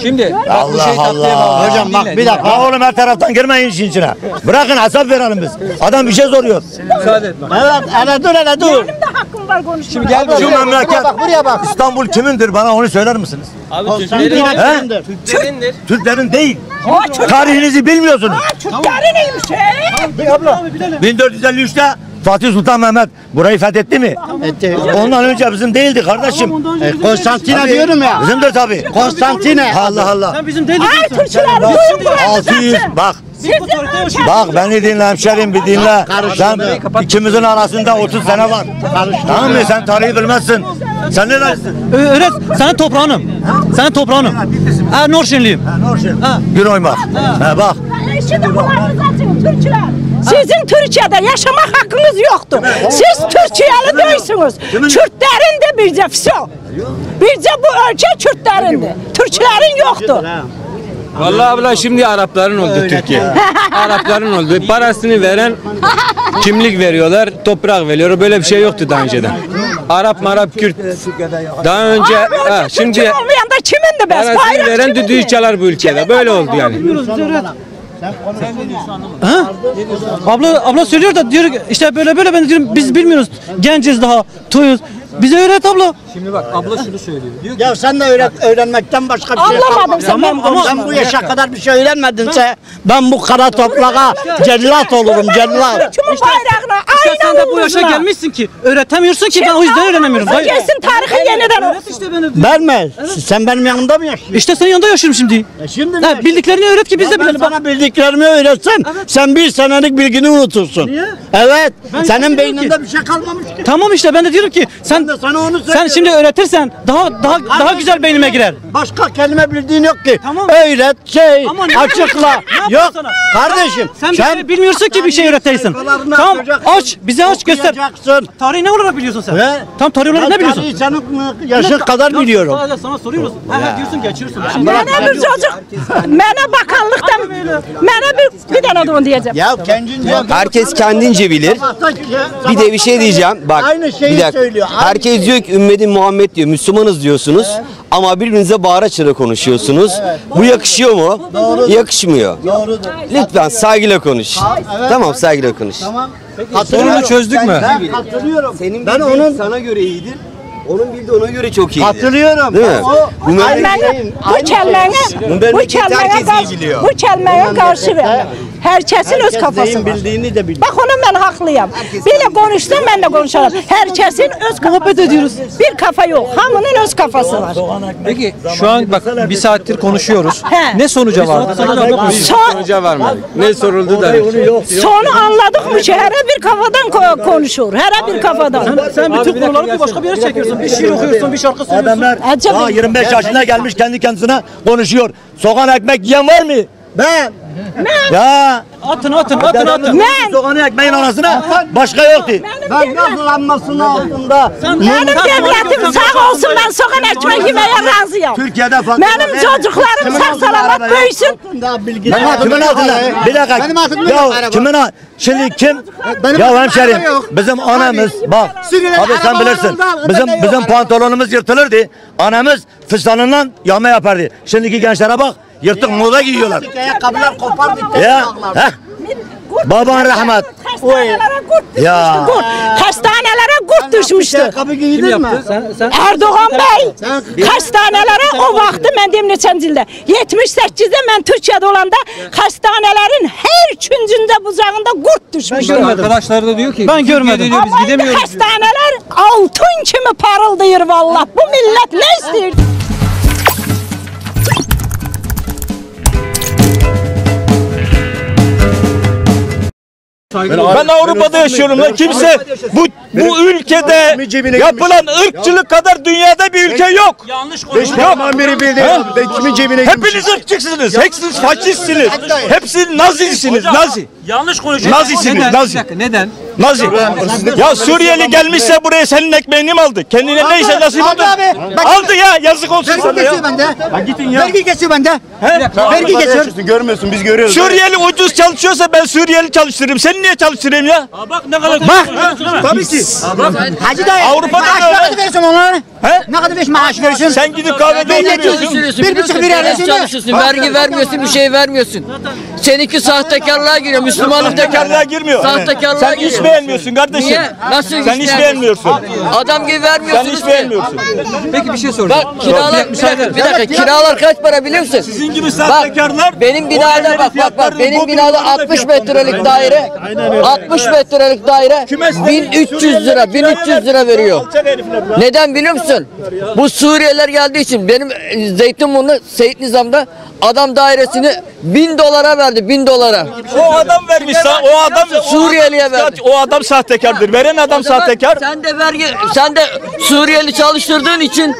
[SPEAKER 5] Şimdi bak bu
[SPEAKER 20] Allah
[SPEAKER 5] şey tatlıya
[SPEAKER 20] Allah.
[SPEAKER 17] Hocam bak
[SPEAKER 5] Dinle,
[SPEAKER 17] bir
[SPEAKER 5] dinle.
[SPEAKER 17] dakika.
[SPEAKER 20] Ya oğlum her taraftan girmeyin işin içine. Bırakın hesap verelim biz. Adam bir şey soruyor.
[SPEAKER 5] Müsaade et bak.
[SPEAKER 17] Evet hele dur hele dur.
[SPEAKER 16] Benim de hakkım var konuşmaya.
[SPEAKER 5] Şimdi gel
[SPEAKER 20] Şu
[SPEAKER 5] buraya.
[SPEAKER 20] memleket
[SPEAKER 17] bak, buraya bak.
[SPEAKER 20] İstanbul kimindir bana onu söyler misiniz?
[SPEAKER 27] Abi Türklerin
[SPEAKER 17] Türk'ündir.
[SPEAKER 27] Türklerindir.
[SPEAKER 20] Türklerin değil.
[SPEAKER 16] O Türk-
[SPEAKER 20] Tarihinizi bilmiyorsunuz.
[SPEAKER 16] Türklerin neymiş he?
[SPEAKER 20] 1453'te Fatih Sultan Mehmet burayı fethetti mi?
[SPEAKER 17] Etti.
[SPEAKER 20] Ondan önce bizim değildi kardeşim.
[SPEAKER 17] E, Konstantine diyorum ya.
[SPEAKER 20] Bizimdir tabii.
[SPEAKER 17] Konstantine.
[SPEAKER 20] Allah Allah.
[SPEAKER 5] bizim değil
[SPEAKER 16] Ay Türkçüler duyun burayı
[SPEAKER 20] 600 bak bak beni dinle hemşerim bir dinle. Sen ikimizin arasında 30 sene var. Tamam mı? Sen tarihi bilmezsin. Sen ne dersin?
[SPEAKER 5] Öğret. Sana toprağınım. Sana toprağınım. Ha Norşinliyim.
[SPEAKER 20] Gün oymak. Ha bak.
[SPEAKER 16] Şimdi kulağınızı açın Türkçüler. Sizin Türkiye'de yaşama hakkınız yoktur. Siz Türkiye'li değilsiniz. Kürtlerin de birce fso. Birce bu ülke Kürtlerin Türklerin yoktur.
[SPEAKER 26] Vallahi abla şimdi Arapların oldu Türkiye. Arapların oldu. Parasını veren kimlik veriyorlar, toprak veriyor. Böyle bir şey yoktu daha önceden. Arap, Marap, Kürt. Daha önce ha, şimdi
[SPEAKER 16] olmayan da kimin de bes?
[SPEAKER 26] parasını veren düdüğü
[SPEAKER 16] de?
[SPEAKER 26] çalar bu ülkede. Böyle oldu yani.
[SPEAKER 5] Ha? Abla abla söylüyor da diyor işte böyle böyle ben diyorum biz bilmiyoruz. Genciz daha, toyuz. Bize öğret abla. Şimdi bak abla şunu söylüyor. Diyor
[SPEAKER 17] Ya sen de öğret, öğrenmekten başka bir şey
[SPEAKER 16] Anlamadım sen, ben
[SPEAKER 17] Ama sen bu yaşa kadar bir şey öğrenmedinse ben bu kara toprağa cellat olurum cellat.
[SPEAKER 16] Kimin bayrağına?
[SPEAKER 5] İşte
[SPEAKER 16] Aynen
[SPEAKER 5] sen de bu yaşa gelmişsin ki öğretemiyorsun ki ben o yüzden öğrenemiyorum.
[SPEAKER 16] Sen
[SPEAKER 5] Hayır.
[SPEAKER 16] Gelsin tarihi yeniden oku.
[SPEAKER 17] Ben mi? Sen benim yanımda mı yaşıyorsun?
[SPEAKER 5] İşte senin yanında yaşıyorum şimdi.
[SPEAKER 17] E şimdi mi
[SPEAKER 5] Ha, bildiklerini öğret ki biz de
[SPEAKER 17] ben
[SPEAKER 5] bilelim.
[SPEAKER 17] sana bildiklerimi öğretsem sen bir senelik bilgini unutursun.
[SPEAKER 5] Niye?
[SPEAKER 17] Evet.
[SPEAKER 5] Ben
[SPEAKER 17] senin beyninde
[SPEAKER 5] ki-
[SPEAKER 17] bir şey kalmamış ki.
[SPEAKER 5] Tamam işte ben de diyorum ki sen
[SPEAKER 17] Ben de sana onu
[SPEAKER 5] sen şimdi öğretirsen daha daha daha güzel beynime girer.
[SPEAKER 17] Başka kelime bildiğin yok ki.
[SPEAKER 5] Tamam.
[SPEAKER 17] Öğret, şey,
[SPEAKER 5] Ama ne-
[SPEAKER 17] açıkla.
[SPEAKER 5] Ne yapayım
[SPEAKER 17] yok.
[SPEAKER 5] sana?
[SPEAKER 17] Kardeşim
[SPEAKER 5] Sen, bir şey bilmiyorsun ki bir şey öğreteysin.
[SPEAKER 17] sayfalarını
[SPEAKER 5] Tamam
[SPEAKER 17] açacaksın,
[SPEAKER 5] aç bize aç göster.
[SPEAKER 17] okuyacaksın.
[SPEAKER 5] Tarihi ne olarak biliyorsun sen?
[SPEAKER 17] He?
[SPEAKER 5] Tam tarih olarak ne biliyorsun?
[SPEAKER 17] tarihi senin yaşın kadar
[SPEAKER 5] Ya,
[SPEAKER 17] biliyorum.
[SPEAKER 5] Sadece sana soruyoruz. Ha, ha, diyorsun geçiyorsun.
[SPEAKER 16] Mene bir çocuk, mene bakanlıktan, mene bir, bir tane onu diyeceğim.
[SPEAKER 17] Ya kendince
[SPEAKER 27] Herkes kendince bilir. Bir de bir şey diyeceğim. Bak
[SPEAKER 17] Aynı şeyi
[SPEAKER 27] bir dakika.
[SPEAKER 17] söylüyor. Aynı
[SPEAKER 27] Herkes diyor ki ümmeti Muhammed diyor. Müslümanız diyorsunuz. Ama birbirinize bağıra çıra konuşuyorsunuz. Bu yakışıyor mu? Yakışmıyor. Lütfen saygıyla konuş. Tamam saygıyla konuş.
[SPEAKER 5] Sorunu çözdük mü?
[SPEAKER 17] Ben katılıyorum.
[SPEAKER 27] Senin
[SPEAKER 17] ben onun
[SPEAKER 27] sana göre iyidir. Onun bildiği ona göre çok iyidir.
[SPEAKER 17] katılıyorum.
[SPEAKER 27] Değil mi?
[SPEAKER 17] O-
[SPEAKER 27] Bu
[SPEAKER 17] şeyin-
[SPEAKER 16] Bu kelimeye,
[SPEAKER 27] Bu iyi
[SPEAKER 16] karşı, bu kelimeye karşı ver. Herkesin öz kafası var.
[SPEAKER 17] bildiğini de biliyor.
[SPEAKER 16] Bak onun ben haklıyım. Bile konuşsam ben de konuşarım. Herkesin öz kafası ediyoruz. Bir kafa yok. Hamının öz kafası var.
[SPEAKER 5] Peki şu an bak bir saattir konuşuyoruz. Ne sonuca vardı?
[SPEAKER 16] Son,
[SPEAKER 26] Sonuca varmadık. Ne soruldu da.
[SPEAKER 16] sonu anladık mı? Her bir kafadan ko- konuşur. Her bir kafadan.
[SPEAKER 5] Sen bütün konuları bir başka bir yere çekiyorsun. Bir şiir okuyorsun, bir şarkı söylüyorsun.
[SPEAKER 20] Adamlar
[SPEAKER 16] Acaba-
[SPEAKER 20] daha 25 yaşına gelmiş kendi kendisine konuşuyor. Soğan ekmek yiyen var mı? Ben. Ya.
[SPEAKER 5] Atın atın atın atın.
[SPEAKER 16] Ben,
[SPEAKER 20] Soğan ekmeğin arasına başka yoktu.
[SPEAKER 17] Ben yazılanmasının altında.
[SPEAKER 16] benim devletim sağ olsun ben soğan ekmek yemeye razıyım.
[SPEAKER 20] Türkiye'de farklı.
[SPEAKER 16] Benim çocuklarım sağ selamet büyüsün.
[SPEAKER 20] Kimin altında? Bir dakika.
[SPEAKER 17] Benim altımda
[SPEAKER 20] ya,
[SPEAKER 17] yok.
[SPEAKER 20] Kimin Şimdi kim?
[SPEAKER 17] Benim
[SPEAKER 20] ya hemşerim
[SPEAKER 17] yok.
[SPEAKER 20] bizim anamız bak abi sen bilirsin. Bizim
[SPEAKER 17] yok
[SPEAKER 20] bizim pantolonumuz yırtılırdı. Anamız fıstanından yağma yapardı. Şimdiki gençlere bak Yırtık moda giyiyorlar.
[SPEAKER 17] Ayakkabılar kopardı.
[SPEAKER 20] Ya. Heh. Baban rahmet.
[SPEAKER 16] Hastanelere kurt düşmüştü.
[SPEAKER 20] Ya.
[SPEAKER 16] Kurt. Hastanelere kurt düşmüştü.
[SPEAKER 17] Ayakkabı giydin mi?
[SPEAKER 16] Erdoğan Bey hastanelere o vakti ben deyim neçənci ildə 78-də mən Türkiyədə olanda hastanelerin her üçüncündə bucağında kurt düşmüştü.
[SPEAKER 5] Arkadaşlar da diyor ki
[SPEAKER 15] Ben görmedim.
[SPEAKER 5] Diyor, biz
[SPEAKER 16] Ama indi
[SPEAKER 5] gidemiyoruz. diyor.
[SPEAKER 16] hastaneler altın kimi parıldayır vallahi. Bu millet ne istiyor?
[SPEAKER 28] Ben Avrupa'da yaşıyorum lan. Kimse bu bu ülkede yapılan ırkçılık kadar dünyada bir ülke yok.
[SPEAKER 24] Yanlış
[SPEAKER 28] parmağın biri bildi.
[SPEAKER 19] Ha? Ben kimin cebine
[SPEAKER 28] Hepiniz ırkçısınız. Hepiniz faşistsiniz. Hepsi nazisiniz. Nazi.
[SPEAKER 24] Yanlış konuşuyorsun.
[SPEAKER 28] Nazisiniz. Nazi.
[SPEAKER 5] neden?
[SPEAKER 28] Nazi. Ya Suriyeli gelmişse buraya senin ekmeğini mi aldı? Kendine neyse nasip.
[SPEAKER 14] Aldı abi. Bak-
[SPEAKER 28] Aldı ya. Yazık olsun
[SPEAKER 14] Vergi
[SPEAKER 28] sana
[SPEAKER 14] kesiyor
[SPEAKER 28] ya.
[SPEAKER 14] bende.
[SPEAKER 28] gidin ya.
[SPEAKER 14] Vergi kesiyor bende.
[SPEAKER 28] He?
[SPEAKER 14] Vergi kesiyor.
[SPEAKER 19] Görmüyorsun biz görüyoruz.
[SPEAKER 28] Suriyeli ucuz çalışıyorsa ben Suriyeli çalıştırırım. Seni niye çalıştırayım ya?
[SPEAKER 24] Aa, bak ne kadar
[SPEAKER 28] Bak.
[SPEAKER 19] Tabii ki.
[SPEAKER 14] Hacı dayı.
[SPEAKER 28] Avrupa'da
[SPEAKER 14] maaş ne kadar verirsin onlara?
[SPEAKER 28] He?
[SPEAKER 14] Ne kadar beş maaş verirsin?
[SPEAKER 28] Sen gidip kahvede oturuyorsun.
[SPEAKER 14] Bir buçuk bir arasın
[SPEAKER 29] çalışıyorsun, vergi vermiyorsun, bir şey vermiyorsun. Seninki sahtekarlığa giriyor, Müslümanlık da
[SPEAKER 28] Sahtekarlığa girmiyor.
[SPEAKER 29] Sahtekarlığa giriyor.
[SPEAKER 28] İş beğenmiyorsun kardeşim.
[SPEAKER 29] Niye? Nasıl
[SPEAKER 28] Sen
[SPEAKER 29] iş beğenmiyorsun? Adam gibi
[SPEAKER 28] Sen
[SPEAKER 29] vermiyorsunuz
[SPEAKER 28] iş
[SPEAKER 29] ki.
[SPEAKER 28] beğenmiyorsun.
[SPEAKER 5] Peki bir şey soracağım.
[SPEAKER 29] Bak kiralar, bir dakika, bir dakika, kiralar kaç para biliyor musun?
[SPEAKER 28] Sizin gibi
[SPEAKER 29] Bak
[SPEAKER 28] sahtekarlar
[SPEAKER 29] benim
[SPEAKER 28] o
[SPEAKER 29] binada
[SPEAKER 28] evlerin
[SPEAKER 29] bak bak bak
[SPEAKER 28] fiyatlarını,
[SPEAKER 29] benim binada
[SPEAKER 28] binaların da
[SPEAKER 29] 60
[SPEAKER 28] fiyatlarını
[SPEAKER 29] metrelik daire 60 metrelik daire
[SPEAKER 28] Kümeslerin
[SPEAKER 29] 1300 lira 1300 lira veriyor.
[SPEAKER 28] Alçak herifler ya.
[SPEAKER 29] Neden biliyor musun? Bu Suriyeliler geldiği için benim e, Zeytinburnu Seyit Nizam'da adam dairesini 1000 dolara verdi 1000 dolara.
[SPEAKER 28] O adam vermiş sa- o adam
[SPEAKER 29] Suriyeli'ye verdi.
[SPEAKER 28] O adam sahtekardır. Veren adam sahtekar.
[SPEAKER 29] Sen de vergi sen de Suriyeli çalıştırdığın için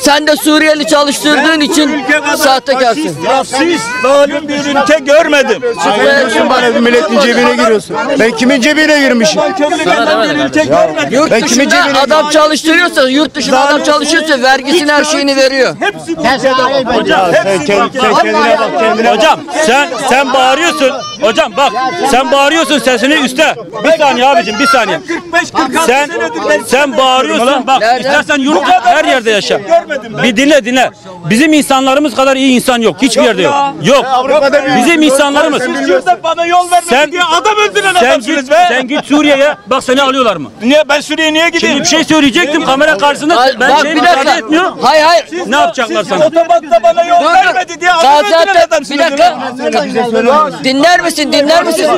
[SPEAKER 29] sen de Suriyeli çalıştırdığın için sahtekarsın.
[SPEAKER 28] Rasist, zalim bir ülke görmedim.
[SPEAKER 19] Sen bana bir milletin cebine giriyorsun. Ben kimin cebine girmişim?
[SPEAKER 28] Kömürlükten bir ülke görmedim.
[SPEAKER 29] Yurt
[SPEAKER 19] Ben kimin
[SPEAKER 29] dışında
[SPEAKER 19] cebine
[SPEAKER 29] adam çalıştırıyorsa, yurt dışında adam çalışıyorsa vergisini her şeyini veriyor.
[SPEAKER 28] Hepsi bu ülkede var.
[SPEAKER 19] Ya sen, kend- sen kendine bak kendine bak.
[SPEAKER 24] Hocam sen sen bağırıyorsun. Hocam bak sen bağırıyorsun sesini üste. Bir saniye abicim bir saniye.
[SPEAKER 28] 45 46
[SPEAKER 24] Sen
[SPEAKER 28] senedir ben
[SPEAKER 24] sen bağırıyorsun. Bak istersen yurt her yerde yaşa. Bir dinle dinle. Bizim insanlarımız kadar iyi insan yok. Hiçbir yerde yok. Yok.
[SPEAKER 19] Avrupa'da bir-
[SPEAKER 24] Bizim insanlarımız.
[SPEAKER 28] Siz şurada bana yol vermedin
[SPEAKER 24] Sen
[SPEAKER 28] diye adam öldüren
[SPEAKER 24] sen
[SPEAKER 28] adamsınız
[SPEAKER 24] git,
[SPEAKER 28] be.
[SPEAKER 24] sen git Suriye'ye. Bak seni alıyorlar mı?
[SPEAKER 28] Niye ben Suriye'ye niye gideyim?
[SPEAKER 24] Şimdi bir şey söyleyecektim kamera karşısında.
[SPEAKER 29] Hayır,
[SPEAKER 24] Ben
[SPEAKER 29] bak
[SPEAKER 24] şey
[SPEAKER 29] bir
[SPEAKER 24] müsaade
[SPEAKER 29] dakika.
[SPEAKER 24] etmiyor.
[SPEAKER 29] Hayır hayır.
[SPEAKER 24] Ne yapacaklar
[SPEAKER 28] Siz
[SPEAKER 24] sana?
[SPEAKER 28] otobatta bana yol vermedi diye adam öldüren
[SPEAKER 29] Gaziantep
[SPEAKER 28] adamsınız.
[SPEAKER 29] bir dakika. Dinler misin? Dinler misin?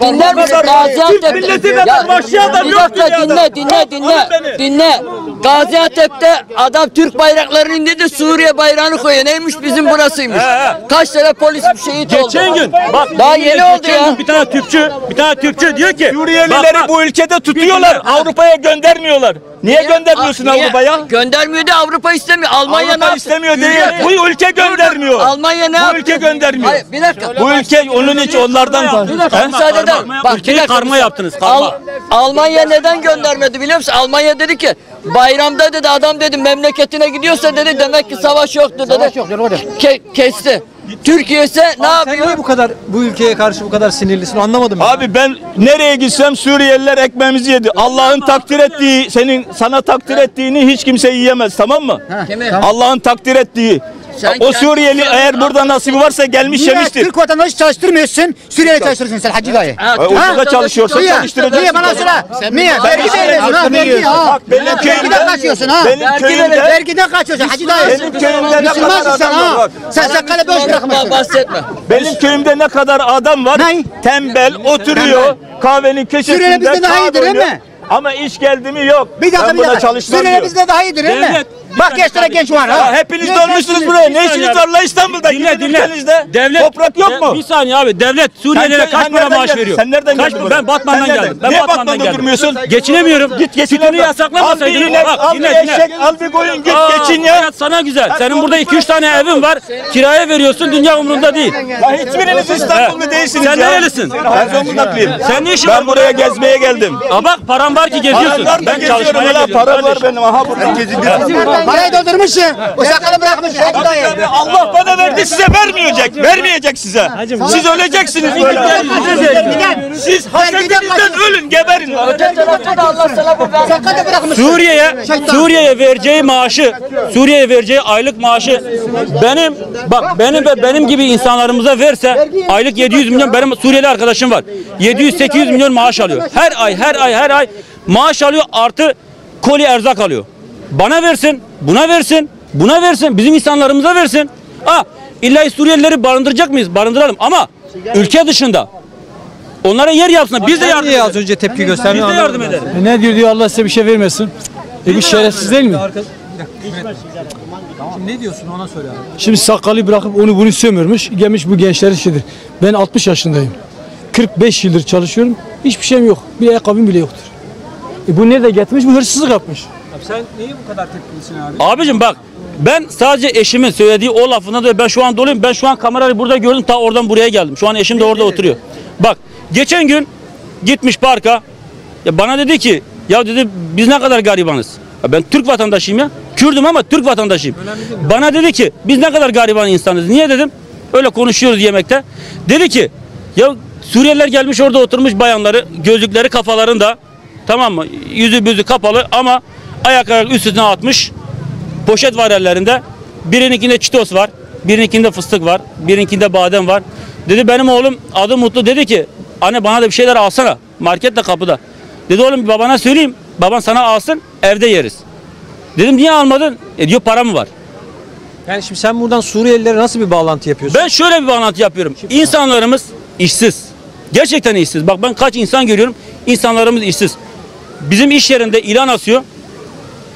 [SPEAKER 29] Dinler misin? Gaziantep.
[SPEAKER 28] Milletin adam vahşi adam
[SPEAKER 29] bir
[SPEAKER 28] yok
[SPEAKER 29] dakika
[SPEAKER 28] dünyada.
[SPEAKER 29] dinle dinle dinle.
[SPEAKER 28] Alın beni.
[SPEAKER 29] Dinle. Gaziantep'te adam Türk bayraklarını indirdi Suriye bayrağını koyuyor. Neymiş bizim burasıymış. Kaç tane polis şehit oldu.
[SPEAKER 24] Geçen gün bak
[SPEAKER 29] Daha yeni oldu ya.
[SPEAKER 24] Bir tane tüpçü, bir tane tüpçü diyor ki
[SPEAKER 28] Suriyelileri
[SPEAKER 24] bak, bak,
[SPEAKER 28] bu ülkede tutuyorlar. Avrupa'ya göndermiyorlar. Niye göndermiyorsun? Avrupa'ya?
[SPEAKER 29] Göndermiyor da Avrupa istemiyor. Almanya ne
[SPEAKER 28] Avrupa
[SPEAKER 29] yaptı?
[SPEAKER 28] istemiyor değil. Bu ülke göndermiyor.
[SPEAKER 29] Almanya ne
[SPEAKER 28] Bu
[SPEAKER 29] yaptı?
[SPEAKER 28] ülke göndermiyor.
[SPEAKER 29] Hayır bir dakika.
[SPEAKER 28] Bu ülke onun için onlardan
[SPEAKER 29] Bir dakika müsaade eder.
[SPEAKER 24] karma.
[SPEAKER 29] Bak bir dakika.
[SPEAKER 24] karma yaptınız, karma.
[SPEAKER 29] Al- Almanya neden göndermedi biliyor musun? Almanya dedi ki bayramda dedi adam dedi memleketine gidiyorsa dedi demek ki savaş yoktur dedi. Ke- kesti. Türkiye ise ne
[SPEAKER 5] Sen
[SPEAKER 29] yapıyor?
[SPEAKER 5] niye bu kadar bu ülkeye karşı bu kadar sinirlisin anlamadım. ya.
[SPEAKER 28] Abi ben nereye gitsem Suriyeliler ekmeğimizi yedi. Allah'ın takdir ettiği, senin sana takdir ettiğini hiç kimse yiyemez tamam mı?
[SPEAKER 29] Kimi?
[SPEAKER 28] Allah'ın takdir ettiği.
[SPEAKER 29] Sen
[SPEAKER 28] o Suriyeli eğer burada nasibi varsa gelmiş
[SPEAKER 14] Niye
[SPEAKER 28] yemiştir.
[SPEAKER 14] Türk vatandaşı çalıştırmıyorsun? Suriye'de çalıştırırsın sen Hacı dayı.
[SPEAKER 29] Ha,
[SPEAKER 28] E, orada
[SPEAKER 29] Türk
[SPEAKER 28] çalışıyorsa
[SPEAKER 14] Niye?
[SPEAKER 28] çalıştıracaksın.
[SPEAKER 14] Niye bana söyle? Niye? Vergi veriyorsun ha? Vergi ha.
[SPEAKER 28] Bak, benim
[SPEAKER 14] Vergiden
[SPEAKER 28] köyümde-
[SPEAKER 14] kaçıyorsun ha.
[SPEAKER 28] benim
[SPEAKER 14] Vergi
[SPEAKER 28] köyümde-
[SPEAKER 14] Vergiden kaçıyorsun Hacı dayı.
[SPEAKER 28] Benim köyümde ne kadar adam var.
[SPEAKER 14] Sen sakalı boş bırakmışsın.
[SPEAKER 29] bahsetme.
[SPEAKER 28] Benim köyümde ne kadar adam var? Tembel oturuyor kahvenin köşesinde. Kahve
[SPEAKER 14] iyidir, değil
[SPEAKER 28] oynuyor.
[SPEAKER 14] mi?
[SPEAKER 28] Ama iş geldi mi yok.
[SPEAKER 14] Bir dakika
[SPEAKER 28] ben
[SPEAKER 14] bir dakika.
[SPEAKER 28] çalışmam
[SPEAKER 14] Suriye
[SPEAKER 28] diyor.
[SPEAKER 14] bizde daha iyidir değil mi? Bak gençlere genç var ha.
[SPEAKER 28] hepiniz
[SPEAKER 14] gençsiniz?
[SPEAKER 28] buraya. Ne işiniz var la İstanbul'da?
[SPEAKER 24] Dinle dinle. Devlet
[SPEAKER 28] Toprak yok mu?
[SPEAKER 24] Bir saniye abi. Devlet Suriyelilere kaç para maaş veriyor?
[SPEAKER 28] Sen nereden
[SPEAKER 24] kaç,
[SPEAKER 28] geldin?
[SPEAKER 24] Ben Batman'dan geldim. Ben Batman'dan
[SPEAKER 28] Batman'da
[SPEAKER 24] geldim.
[SPEAKER 28] durmuyorsun?
[SPEAKER 24] Geçinemiyorum.
[SPEAKER 28] Git geçin
[SPEAKER 24] Sütünü yasaklamasaydın.
[SPEAKER 28] Al bir eşek, al bir koyun git geçin ya.
[SPEAKER 24] Hayat sana güzel. Senin burada 2-3 tane evin var. Kiraya veriyorsun. Dünya umurunda değil.
[SPEAKER 28] Ya hiçbiriniz İstanbullu değilsiniz
[SPEAKER 24] Sen nerelisin?
[SPEAKER 28] Ben Zonguldaklıyım.
[SPEAKER 24] Sen ne işin
[SPEAKER 28] Ben buraya gezmeye geldim.
[SPEAKER 24] Aa bak param var ki geziyorsun.
[SPEAKER 28] Param
[SPEAKER 24] Ben
[SPEAKER 28] geziyorum
[SPEAKER 24] çalışmaya
[SPEAKER 28] hala
[SPEAKER 24] geliyorum
[SPEAKER 28] para var benim aha burada.
[SPEAKER 14] Parayı doldurmuşsun. O sakalı bırakmışsın. Hadi dayı.
[SPEAKER 28] Allah bana verdi size vermeyecek. Vermeyecek size. Siz öleceksiniz. Siz hasetinizden ölün geberin.
[SPEAKER 29] Allah versin.
[SPEAKER 24] Suriye'ye Suriye'ye vereceği maaşı, Suriye'ye vereceği aylık maaşı benim bak benim ve benim gibi insanlarımıza verse aylık 700 milyon benim Suriyeli arkadaşım var. 700-800 milyon maaş alıyor. Her ay her ay her ay maaş alıyor artı koli erzak alıyor. Bana versin, buna versin, buna versin, bizim insanlarımıza versin. Ah, illa Suriyelileri barındıracak mıyız? Barındıralım ama ülke dışında onlara yer yapsınlar. Biz de yardım
[SPEAKER 5] niye az önce tepki
[SPEAKER 24] Biz de yardım edelim.
[SPEAKER 15] E ne diyor diyor Allah size bir şey vermesin. E bir şerefsiz değil mi?
[SPEAKER 5] Şimdi ne diyorsun ona söyle abi.
[SPEAKER 15] Şimdi sakalı bırakıp onu bunu sömürmüş. Gelmiş bu gençler işidir. Ben 60 yaşındayım. 45 yıldır çalışıyorum. Hiçbir şeyim yok. Bir ayakkabım bile yoktur. E bu nerede getirmiş? Bu hırsızlık yapmış.
[SPEAKER 5] Abi sen niye bu kadar tepkilisin abi?
[SPEAKER 24] Abicim bak ben sadece eşimin söylediği o lafından dolayı ben şu an doluyum. Ben şu an kamerayı burada gördüm ta oradan buraya geldim. Şu an eşim de orada oturuyor. Bak geçen gün gitmiş parka ya bana dedi ki ya dedi biz ne kadar garibanız. Ya ben Türk vatandaşıyım ya. Kürdüm ama Türk vatandaşıyım. Bana dedi ki biz ne kadar gariban insanız. Niye dedim? Öyle konuşuyoruz yemekte. Dedi ki ya Suriyeliler gelmiş orada oturmuş bayanları gözlükleri kafalarında tamam mı? Yüzü büzü kapalı ama ayak ayak üstüne atmış poşet var ellerinde. Birininkinde çitos var, birininkinde fıstık var, birininkinde badem var. Dedi benim oğlum adı Mutlu dedi ki anne bana da bir şeyler alsana. Market de kapıda. Dedi oğlum babana söyleyeyim. Baban sana alsın evde yeriz. Dedim niye almadın? E diyor para mı var?
[SPEAKER 5] Yani şimdi sen buradan Suriyelilere nasıl bir bağlantı yapıyorsun?
[SPEAKER 24] Ben şöyle bir bağlantı yapıyorum. İnsanlarımız işsiz. Gerçekten işsiz. Bak ben kaç insan görüyorum. İnsanlarımız işsiz. Bizim iş yerinde ilan asıyor.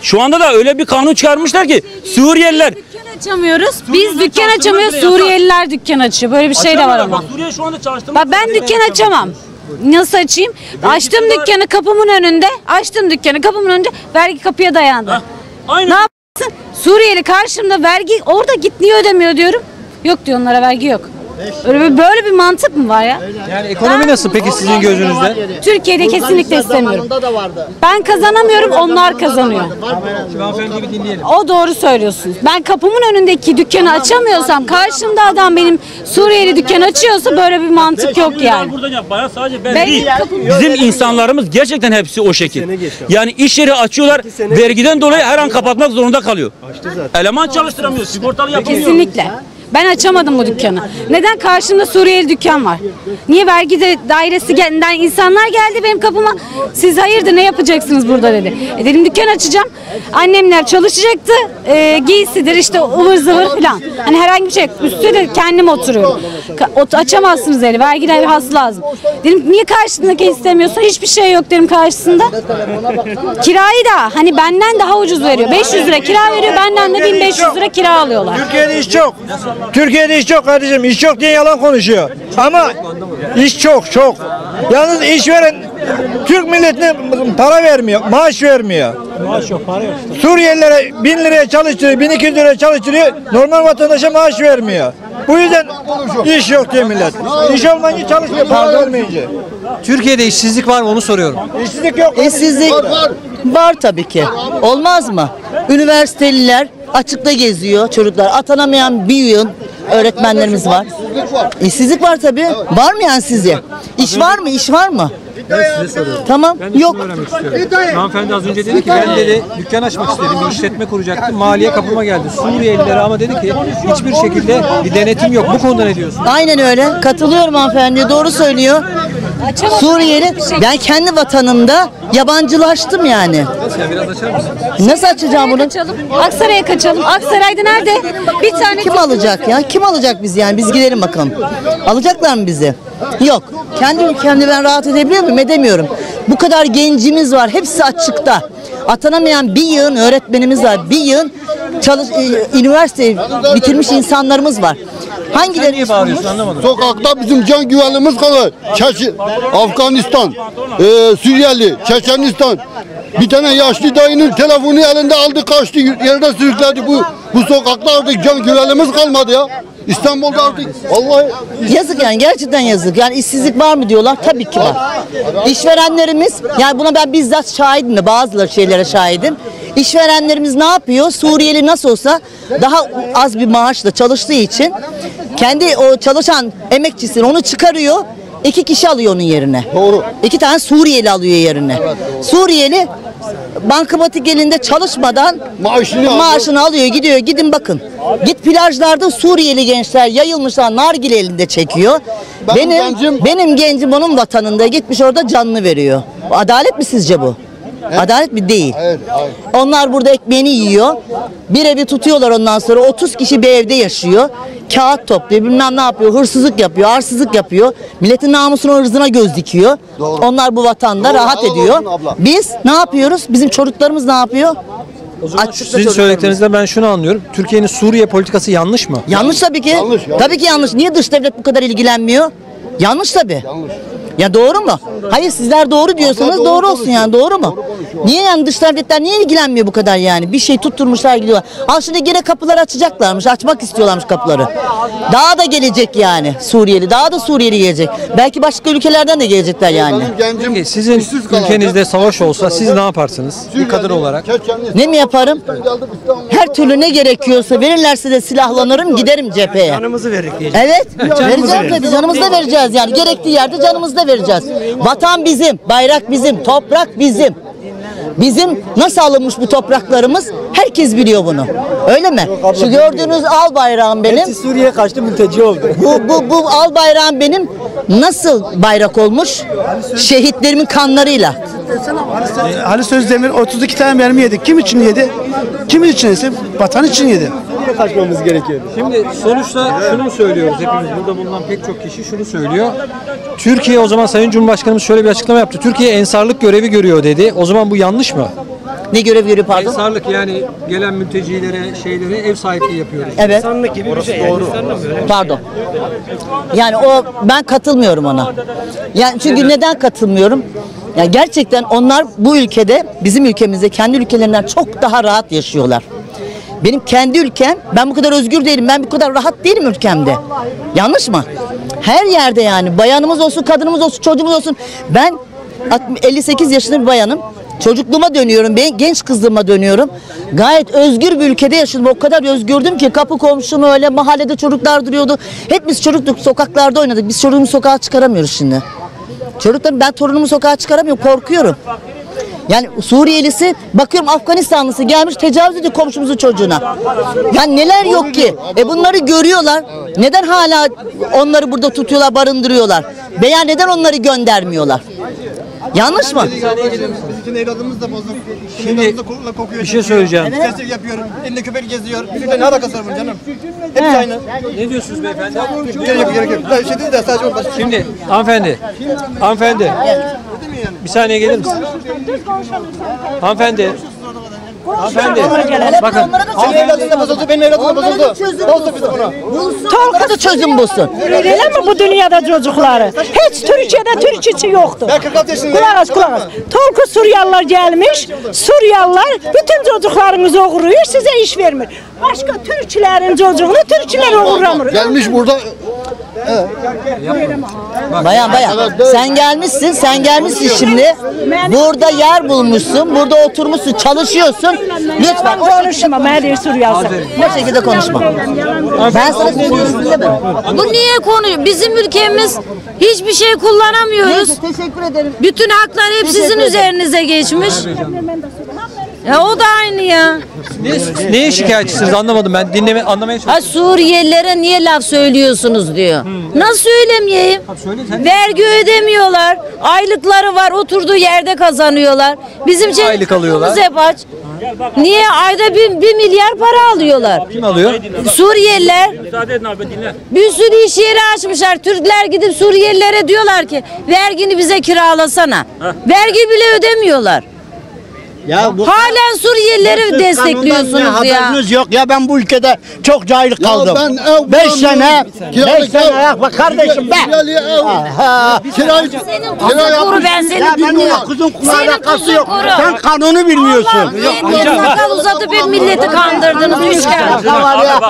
[SPEAKER 24] Şu anda da öyle bir kanun çıkarmışlar ki Suriyeliler
[SPEAKER 30] açamıyoruz. Biz dükkan açamıyoruz. Suriyeliler dükkan açıyor. Böyle bir şey de var ama.
[SPEAKER 24] Bak Suriye şu anda çalıştığımız
[SPEAKER 30] Bak ben dükkan açamam. Nasıl açayım? Açtım dükkanı kapımın önünde. Açtım dükkanı kapımın önünde. Vergi kapıya dayandı.
[SPEAKER 24] Aynen.
[SPEAKER 30] Ne yapsın? Suriyeli karşımda vergi orada git niye ödemiyor diyorum. Yok diyor onlara vergi yok. Öyle bir, böyle bir mantık mı var ya?
[SPEAKER 5] Yani ekonomi nasıl peki sizin gözünüzde?
[SPEAKER 30] Türkiye'de kesinlikle istemiyorum. Ben kazanamıyorum, onlar kazanıyor.
[SPEAKER 5] Şu hanımefendiyi bir dinleyelim.
[SPEAKER 30] O doğru söylüyorsunuz. Ben kapımın önündeki dükkanı açamıyorsam, karşımda adam benim Suriyeli dükkan açıyorsa böyle bir mantık yok yani.
[SPEAKER 24] Burada yap. Bana sadece ben,
[SPEAKER 30] Ben
[SPEAKER 24] değil.
[SPEAKER 30] kapım-
[SPEAKER 24] Bizim insanlarımız gerçekten hepsi o şekil. Yani iş yeri açıyorlar. Vergiden dolayı her an kapatmak zorunda kalıyor. Eleman çalıştıramıyor. Sigortalı yapamıyor.
[SPEAKER 30] Kesinlikle. Ben açamadım bu dükkanı. Neden? Karşımda Suriyeli dükkan var. Niye vergi de dairesi gelinden insanlar geldi benim kapıma. Siz hayırdır ne yapacaksınız burada dedi. E dedim dükkan açacağım. Annemler çalışacaktı. E, giysidir işte ıvır zıvır falan. Hani herhangi bir şey. Üstüne de kendim oturuyorum. Ot- açamazsınız dedi. Vergi levhası lazım. Dedim niye karşısındaki istemiyorsun? Hiçbir şey yok dedim karşısında. Kirayı da hani benden daha ucuz veriyor. 500 lira kira veriyor. Benden de 1500 lira kira alıyorlar.
[SPEAKER 31] Türkiye'de iş çok. Türkiye'de iş çok kardeşim. İş yok diye yalan konuşuyor. Ama iş çok çok. Yalnız işveren Türk milletine para vermiyor, maaş vermiyor.
[SPEAKER 15] Maaş yok, para yok.
[SPEAKER 31] Suriyelilere 1000 liraya çalıştırıyor, 1200 liraya çalıştırıyor. Normal vatandaşa maaş vermiyor. Bu yüzden iş yok diye millet. İş olmayınca çalışmıyor, para vermeyince.
[SPEAKER 5] Türkiye'de işsizlik var mı onu soruyorum.
[SPEAKER 31] İşsizlik yok.
[SPEAKER 32] İşsizlik var tabii ki. Olmaz mı? Üniversiteliler açıkta geziyor çocuklar. Atanamayan bir yığın öğretmenlerimiz var. İşsizlik var tabii. Var mı yani sizce? İş var mı? İş var mı?
[SPEAKER 5] Ben size soruyorum.
[SPEAKER 32] Tamam.
[SPEAKER 5] Ben de
[SPEAKER 32] Yok.
[SPEAKER 5] şunu öğrenmek istiyorum. Hanımefendi az önce dedi ki ben dedi dükkan açmak istedim, bir işletme kuracaktım. Maliye kapıma geldi. Suriyelilere ama dedi ki hiçbir şekilde bir denetim yok. Bu konuda ne diyorsun?
[SPEAKER 32] Aynen öyle. Katılıyorum hanımefendiye. Doğru söylüyor. Suriyeli ben kendi vatanımda yabancılaştım yani.
[SPEAKER 5] Sen biraz açar mısın?
[SPEAKER 32] Nasıl açacağım bunu?
[SPEAKER 30] Kaçalım. Aksaray'a kaçalım. Aksaray'da nerede? Bir tane
[SPEAKER 32] Kim alacak ya? Kim alacak bizi yani? Biz gidelim bakalım. Alacaklar mı bizi? Yok. Kendi ülkemde ben rahat edebiliyor muyum? Edemiyorum. Bu kadar gencimiz var. Hepsi açıkta. Atanamayan bir yığın öğretmenimiz var. Bir yığın çalış, e, üniversite bitirmiş insanlarımız var. Hangileri
[SPEAKER 5] niye bağırıyorsun anlamadım.
[SPEAKER 8] Sokakta bizim can güvenliğimiz kalır. Çeçi, Afganistan, e, Suriyeli, Çeçenistan. Bir tane yaşlı dayının telefonu elinde aldı kaçtı yerde sürükledi. Bu bu sokakta artık can güvenliğimiz kalmadı ya. İstanbul'da artık vallahi
[SPEAKER 32] Yazık yani gerçekten yazık. Yani işsizlik var mı diyorlar? Tabii ki var. İşverenlerimiz yani buna ben bizzat şahidim de bazıları şeylere şahidim. İşverenlerimiz ne yapıyor? Suriyeli nasıl olsa daha az bir maaşla çalıştığı için kendi o çalışan emekçisini onu çıkarıyor. İki kişi alıyor onun yerine. Doğru. İki tane Suriyeli alıyor yerine. Suriyeli bankamatik elinde çalışmadan
[SPEAKER 8] Maaşını alıyor.
[SPEAKER 32] maaşını alıyor gidiyor gidin bakın. Git plajlarda Suriyeli gençler yayılmışlar nargile elinde çekiyor.
[SPEAKER 8] Benim
[SPEAKER 32] benim
[SPEAKER 8] gencim-
[SPEAKER 32] benim gencim onun vatanında gitmiş orada canını veriyor. Adalet mi sizce bu? Adalet mi değil? Onlar burada ekmeğini yiyor. Bir evi tutuyorlar ondan sonra 30 kişi bir evde yaşıyor. Kağıt topluyor, bilmem ne yapıyor, hırsızlık yapıyor, arsızlık yapıyor. Milletin namusuna, ırzına göz dikiyor. Onlar bu vatanda
[SPEAKER 8] Doğru,
[SPEAKER 32] rahat
[SPEAKER 8] helal
[SPEAKER 32] ediyor.
[SPEAKER 8] olsun abla.
[SPEAKER 32] Biz ne yapıyoruz? Bizim çocuklarımız ne yapıyor?
[SPEAKER 5] Sizin söylediklerinizden ben şunu anlıyorum. Türkiye'nin Suriye politikası yanlış mı?
[SPEAKER 32] Yanlış tabii ki. Tabii ki yanlış. Niye dış devlet bu kadar ilgilenmiyor? Yanlış tabii. Ya doğru mu? Hayır sizler doğru diyorsanız
[SPEAKER 8] doğru
[SPEAKER 32] doğru, olsun yani doğru mu? Niye yani dış devletler niye ilgilenmiyor bu kadar yani? Bir şey tutturmuşlar gidiyorlar. Al şimdi gene kapıları açacaklarmış. Açmak istiyorlarmış kapıları. Daha da gelecek yani Suriyeli. Daha da Suriyeli gelecek. Belki başka ülkelerden de gelecekler yani.
[SPEAKER 5] Peki sizin ülkenizde savaş olsa siz ne yaparsınız? Bir kadın olarak.
[SPEAKER 32] Ne mi yaparım? Her türlü ne gerekiyorsa verirlerse de silahlanırım giderim cepheye.
[SPEAKER 25] Canımızı diye.
[SPEAKER 32] Evet.
[SPEAKER 25] Canımızı
[SPEAKER 32] vereceğiz
[SPEAKER 25] veririz.
[SPEAKER 32] tabii. Canımızı da vereceğiz yani. Gerektiği yerde canımızı da vereceğiz. Vatan bizim, bayrak bizim, toprak bizim. Bizim nasıl alınmış bu topraklarımız herkes biliyor bunu. Öyle mi? Şu gördüğünüz al bayrağım benim.
[SPEAKER 25] Hepsi Suriye'ye kaçtı mülteci oldu.
[SPEAKER 32] Bu, bu, bu al bayrağım benim nasıl bayrak olmuş? Şehitlerimin kanlarıyla.
[SPEAKER 15] Ali Sözdemir 32 tane mermi yedi. Kim için yedi? Kim için yedi? Vatan için yedi.
[SPEAKER 25] kaçmamız gerekiyor.
[SPEAKER 5] Şimdi sonuçta şunu söylüyoruz hepimiz burada bulunan pek çok kişi şunu söylüyor. Türkiye o zaman Sayın Cumhurbaşkanımız şöyle bir açıklama yaptı. Türkiye ensarlık görevi görüyor dedi. O zaman bu yanlış mı?
[SPEAKER 32] Ne görev görüyor pardon?
[SPEAKER 5] Ensarlık yani gelen mültecilere, şeylere ev sahipliği yapıyoruz.
[SPEAKER 32] Evet.
[SPEAKER 25] İnsanlık gibi bir şey. böyle.
[SPEAKER 32] Pardon. Yani o ben katılmıyorum ona. Yani çünkü neden katılmıyorum? Ya gerçekten onlar bu ülkede bizim ülkemizde kendi ülkelerinden çok daha rahat yaşıyorlar. Benim kendi ülkem ben bu kadar özgür değilim. Ben bu kadar rahat değilim ülkemde. Yanlış mı? Her yerde yani bayanımız olsun, kadınımız olsun, çocuğumuz olsun. Ben 58 yaşında bir bayanım. Çocukluğuma dönüyorum, ben genç kızlığıma dönüyorum. Gayet özgür bir ülkede yaşadım. O kadar özgürdüm ki kapı komşum öyle mahallede çocuklar duruyordu. Hep biz çocuktuk, sokaklarda oynadık. Biz çocuğumuzu sokağa çıkaramıyoruz şimdi. Çocuklarım ben torunumu sokağa çıkaramıyorum, korkuyorum. Yani Suriyelisi bakıyorum Afganistanlısı gelmiş tecavüz ediyor komşumuzun çocuğuna. Yani neler yok ki? E bunları görüyorlar. Neden hala onları burada tutuyorlar, barındırıyorlar? Veya neden onları göndermiyorlar? Yanlış mı?
[SPEAKER 25] Bizim evladımız da bozuk.
[SPEAKER 5] Şimdi bir şey söyleyeceğim.
[SPEAKER 25] Tesir yapıyorum. Elinde köpek geziyor. Bizimle ne alakası var bunun canım? Hepsi aynı.
[SPEAKER 5] Ne diyorsunuz beyefendi?
[SPEAKER 25] Gerek gerek yok. Bir şey değil de sadece basit.
[SPEAKER 5] Şimdi hanımefendi, hanımefendi bir saniye gelir misin? Hanımefendi, hanımefendi bakın
[SPEAKER 25] Senin evladın da bozuldu, benim evladım da bozuldu. Bozdu bizi bunu.
[SPEAKER 32] Nasıl çözüm bulsun?
[SPEAKER 16] Öyle mi bu dünyada çocukları? Hiç Türkiye'de Türkçesi yoktu.
[SPEAKER 25] Ben 46 yaşındayım.
[SPEAKER 16] Kulak aç kulak aç. Tolku Suriyeliler gelmiş. Suriyeliler bütün çocuklarımızı uğruyor size iş vermiyor. Başka Türkçülerin çocuğunu Türkçüler uğramıyor.
[SPEAKER 8] Gelmiş burada
[SPEAKER 32] Bayan bayan sen gelmişsin sen gelmişsin şimdi burada yer bulmuşsun burada oturmuşsun çalışıyorsun lütfen o
[SPEAKER 16] konuşma ben de Suriyelisi.
[SPEAKER 32] bu şekilde konuşma ben sana söylüyorum deme.
[SPEAKER 30] Bu niye konu? Bizim ülkemiz hiçbir şey kullanamıyoruz.
[SPEAKER 32] Neyse, teşekkür ederim.
[SPEAKER 30] Bütün haklar hep
[SPEAKER 32] Teşekkür
[SPEAKER 30] sizin
[SPEAKER 32] ederim.
[SPEAKER 30] üzerinize geçmiş. Ya o da aynı ya.
[SPEAKER 5] ne, neye şikayetçisiniz anlamadım ben dinleme anlamaya çalışıyorum.
[SPEAKER 30] Ha Suriyelilere niye laf söylüyorsunuz diyor. Nasıl söylemeyeyim? Vergi ödemiyorlar. Aylıkları var oturduğu yerde kazanıyorlar. Bizim için
[SPEAKER 5] aylık alıyorlar?
[SPEAKER 30] hep aç. Niye ayda bir, bir milyar para alıyorlar?
[SPEAKER 5] Kim alıyor?
[SPEAKER 30] Suriyeliler
[SPEAKER 24] Müsaade edin abi dinle.
[SPEAKER 30] bir sürü iş yeri açmışlar. Türkler gidip Suriyelilere diyorlar ki vergini bize kiralasana. Vergi bile ödemiyorlar.
[SPEAKER 17] Ya bu
[SPEAKER 30] Halen Suriyelileri
[SPEAKER 17] ne
[SPEAKER 30] destekliyorsunuz ya.
[SPEAKER 17] haberiniz yok ya ben bu ülkede çok cahil kaldım.
[SPEAKER 8] ben ev
[SPEAKER 17] 5
[SPEAKER 8] bulamıyorum.
[SPEAKER 17] sene,
[SPEAKER 8] Kiralık
[SPEAKER 17] 5 sene
[SPEAKER 8] ev.
[SPEAKER 17] ayak bak kardeşim be.
[SPEAKER 8] Suriyeli ev.
[SPEAKER 17] Aha.
[SPEAKER 8] Kirayı
[SPEAKER 30] Kuzun kuru ben seni
[SPEAKER 17] Ya
[SPEAKER 30] dinliyorum.
[SPEAKER 17] kuzun kulağı
[SPEAKER 30] Senin
[SPEAKER 17] alakası
[SPEAKER 30] kuzun
[SPEAKER 17] yok. Sen kanunu bilmiyorsun.
[SPEAKER 30] Millet sakal uzatıp hep milleti kandırdınız üç kere.
[SPEAKER 17] Var ya.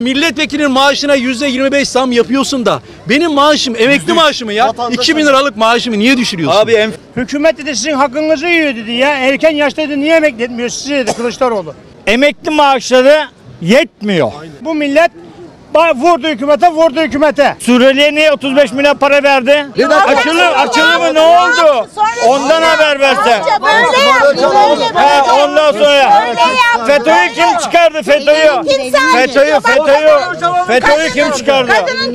[SPEAKER 33] Milletvekilinin maaşına yüzde 25 zam yapıyorsun da benim maaşım emekli maaşımı ya 2000 liralık maaşımı niye düşürüyorsun?
[SPEAKER 31] Abi hükümet dedi sizin hakkınızı yiyor dedi ya. Erken yaşta dedi niye emekli etmiyor sizi dedi Kılıçdaroğlu. Emekli maaşları yetmiyor. Bu millet vurdu hükümete vurdu hükümete. Suriyeli'ye niye 35 milyon para verdi? Açılı açılı mı ne oldu? Ondan haber verse. He, ondan sonra FETÖ'yü kim çıkardı FETÖ'yü? FETÖ'yü FETÖ'yü FETÖ'yü kim çıkardı?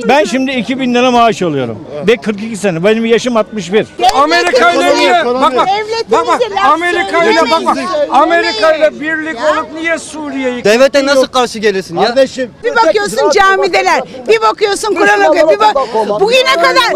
[SPEAKER 31] Ben şimdi 2000 lira maaş alıyorum. Ve 42 sene. Benim yaşım 61.
[SPEAKER 34] Amerika ile niye? Bak bak. Bak bak. Amerika ile bak bak. Amerika ile birlik olup niye Suriye'yi
[SPEAKER 35] Devlete nasıl karşı gelirsin ya?
[SPEAKER 34] Kardeşim.
[SPEAKER 36] Bir bakıyorsun camideler, bir bakıyorsun Kur'an okuyor, bir bak bugüne kadar,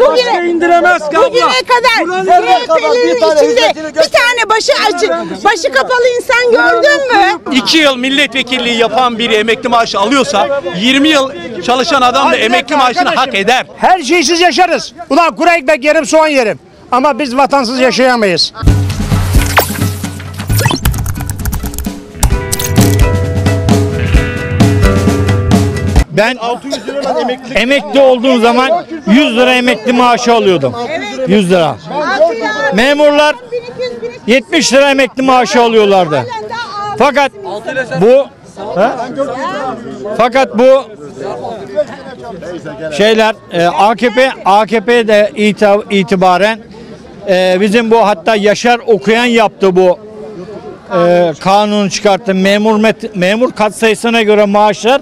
[SPEAKER 36] bugüne,
[SPEAKER 34] indiremez
[SPEAKER 36] bugüne kadar CHP'lerin içinde bir tane başı açık, başı kapalı insan gördün mü?
[SPEAKER 33] 2 yıl milletvekilliği yapan biri emekli maaşı alıyorsa 20 yıl çalışan adam da emekli maaşını hak eder.
[SPEAKER 31] Her şeysiz yaşarız. Ulan kuru ekmek yerim soğan yerim. Ama biz vatansız yaşayamayız. Ben emekli olduğum zaman 100 lira emekli maaşı alıyordum. 100 lira. Memurlar 70 lira emekli maaşı alıyorlardı. Fakat bu Ha? Fakat bu şeyler e, AKP AKP'de ita- itibaren e, bizim bu hatta Yaşar okuyan yaptı bu e, kanunu çıkarttı. Memur met- memur katsayısına göre maaşlar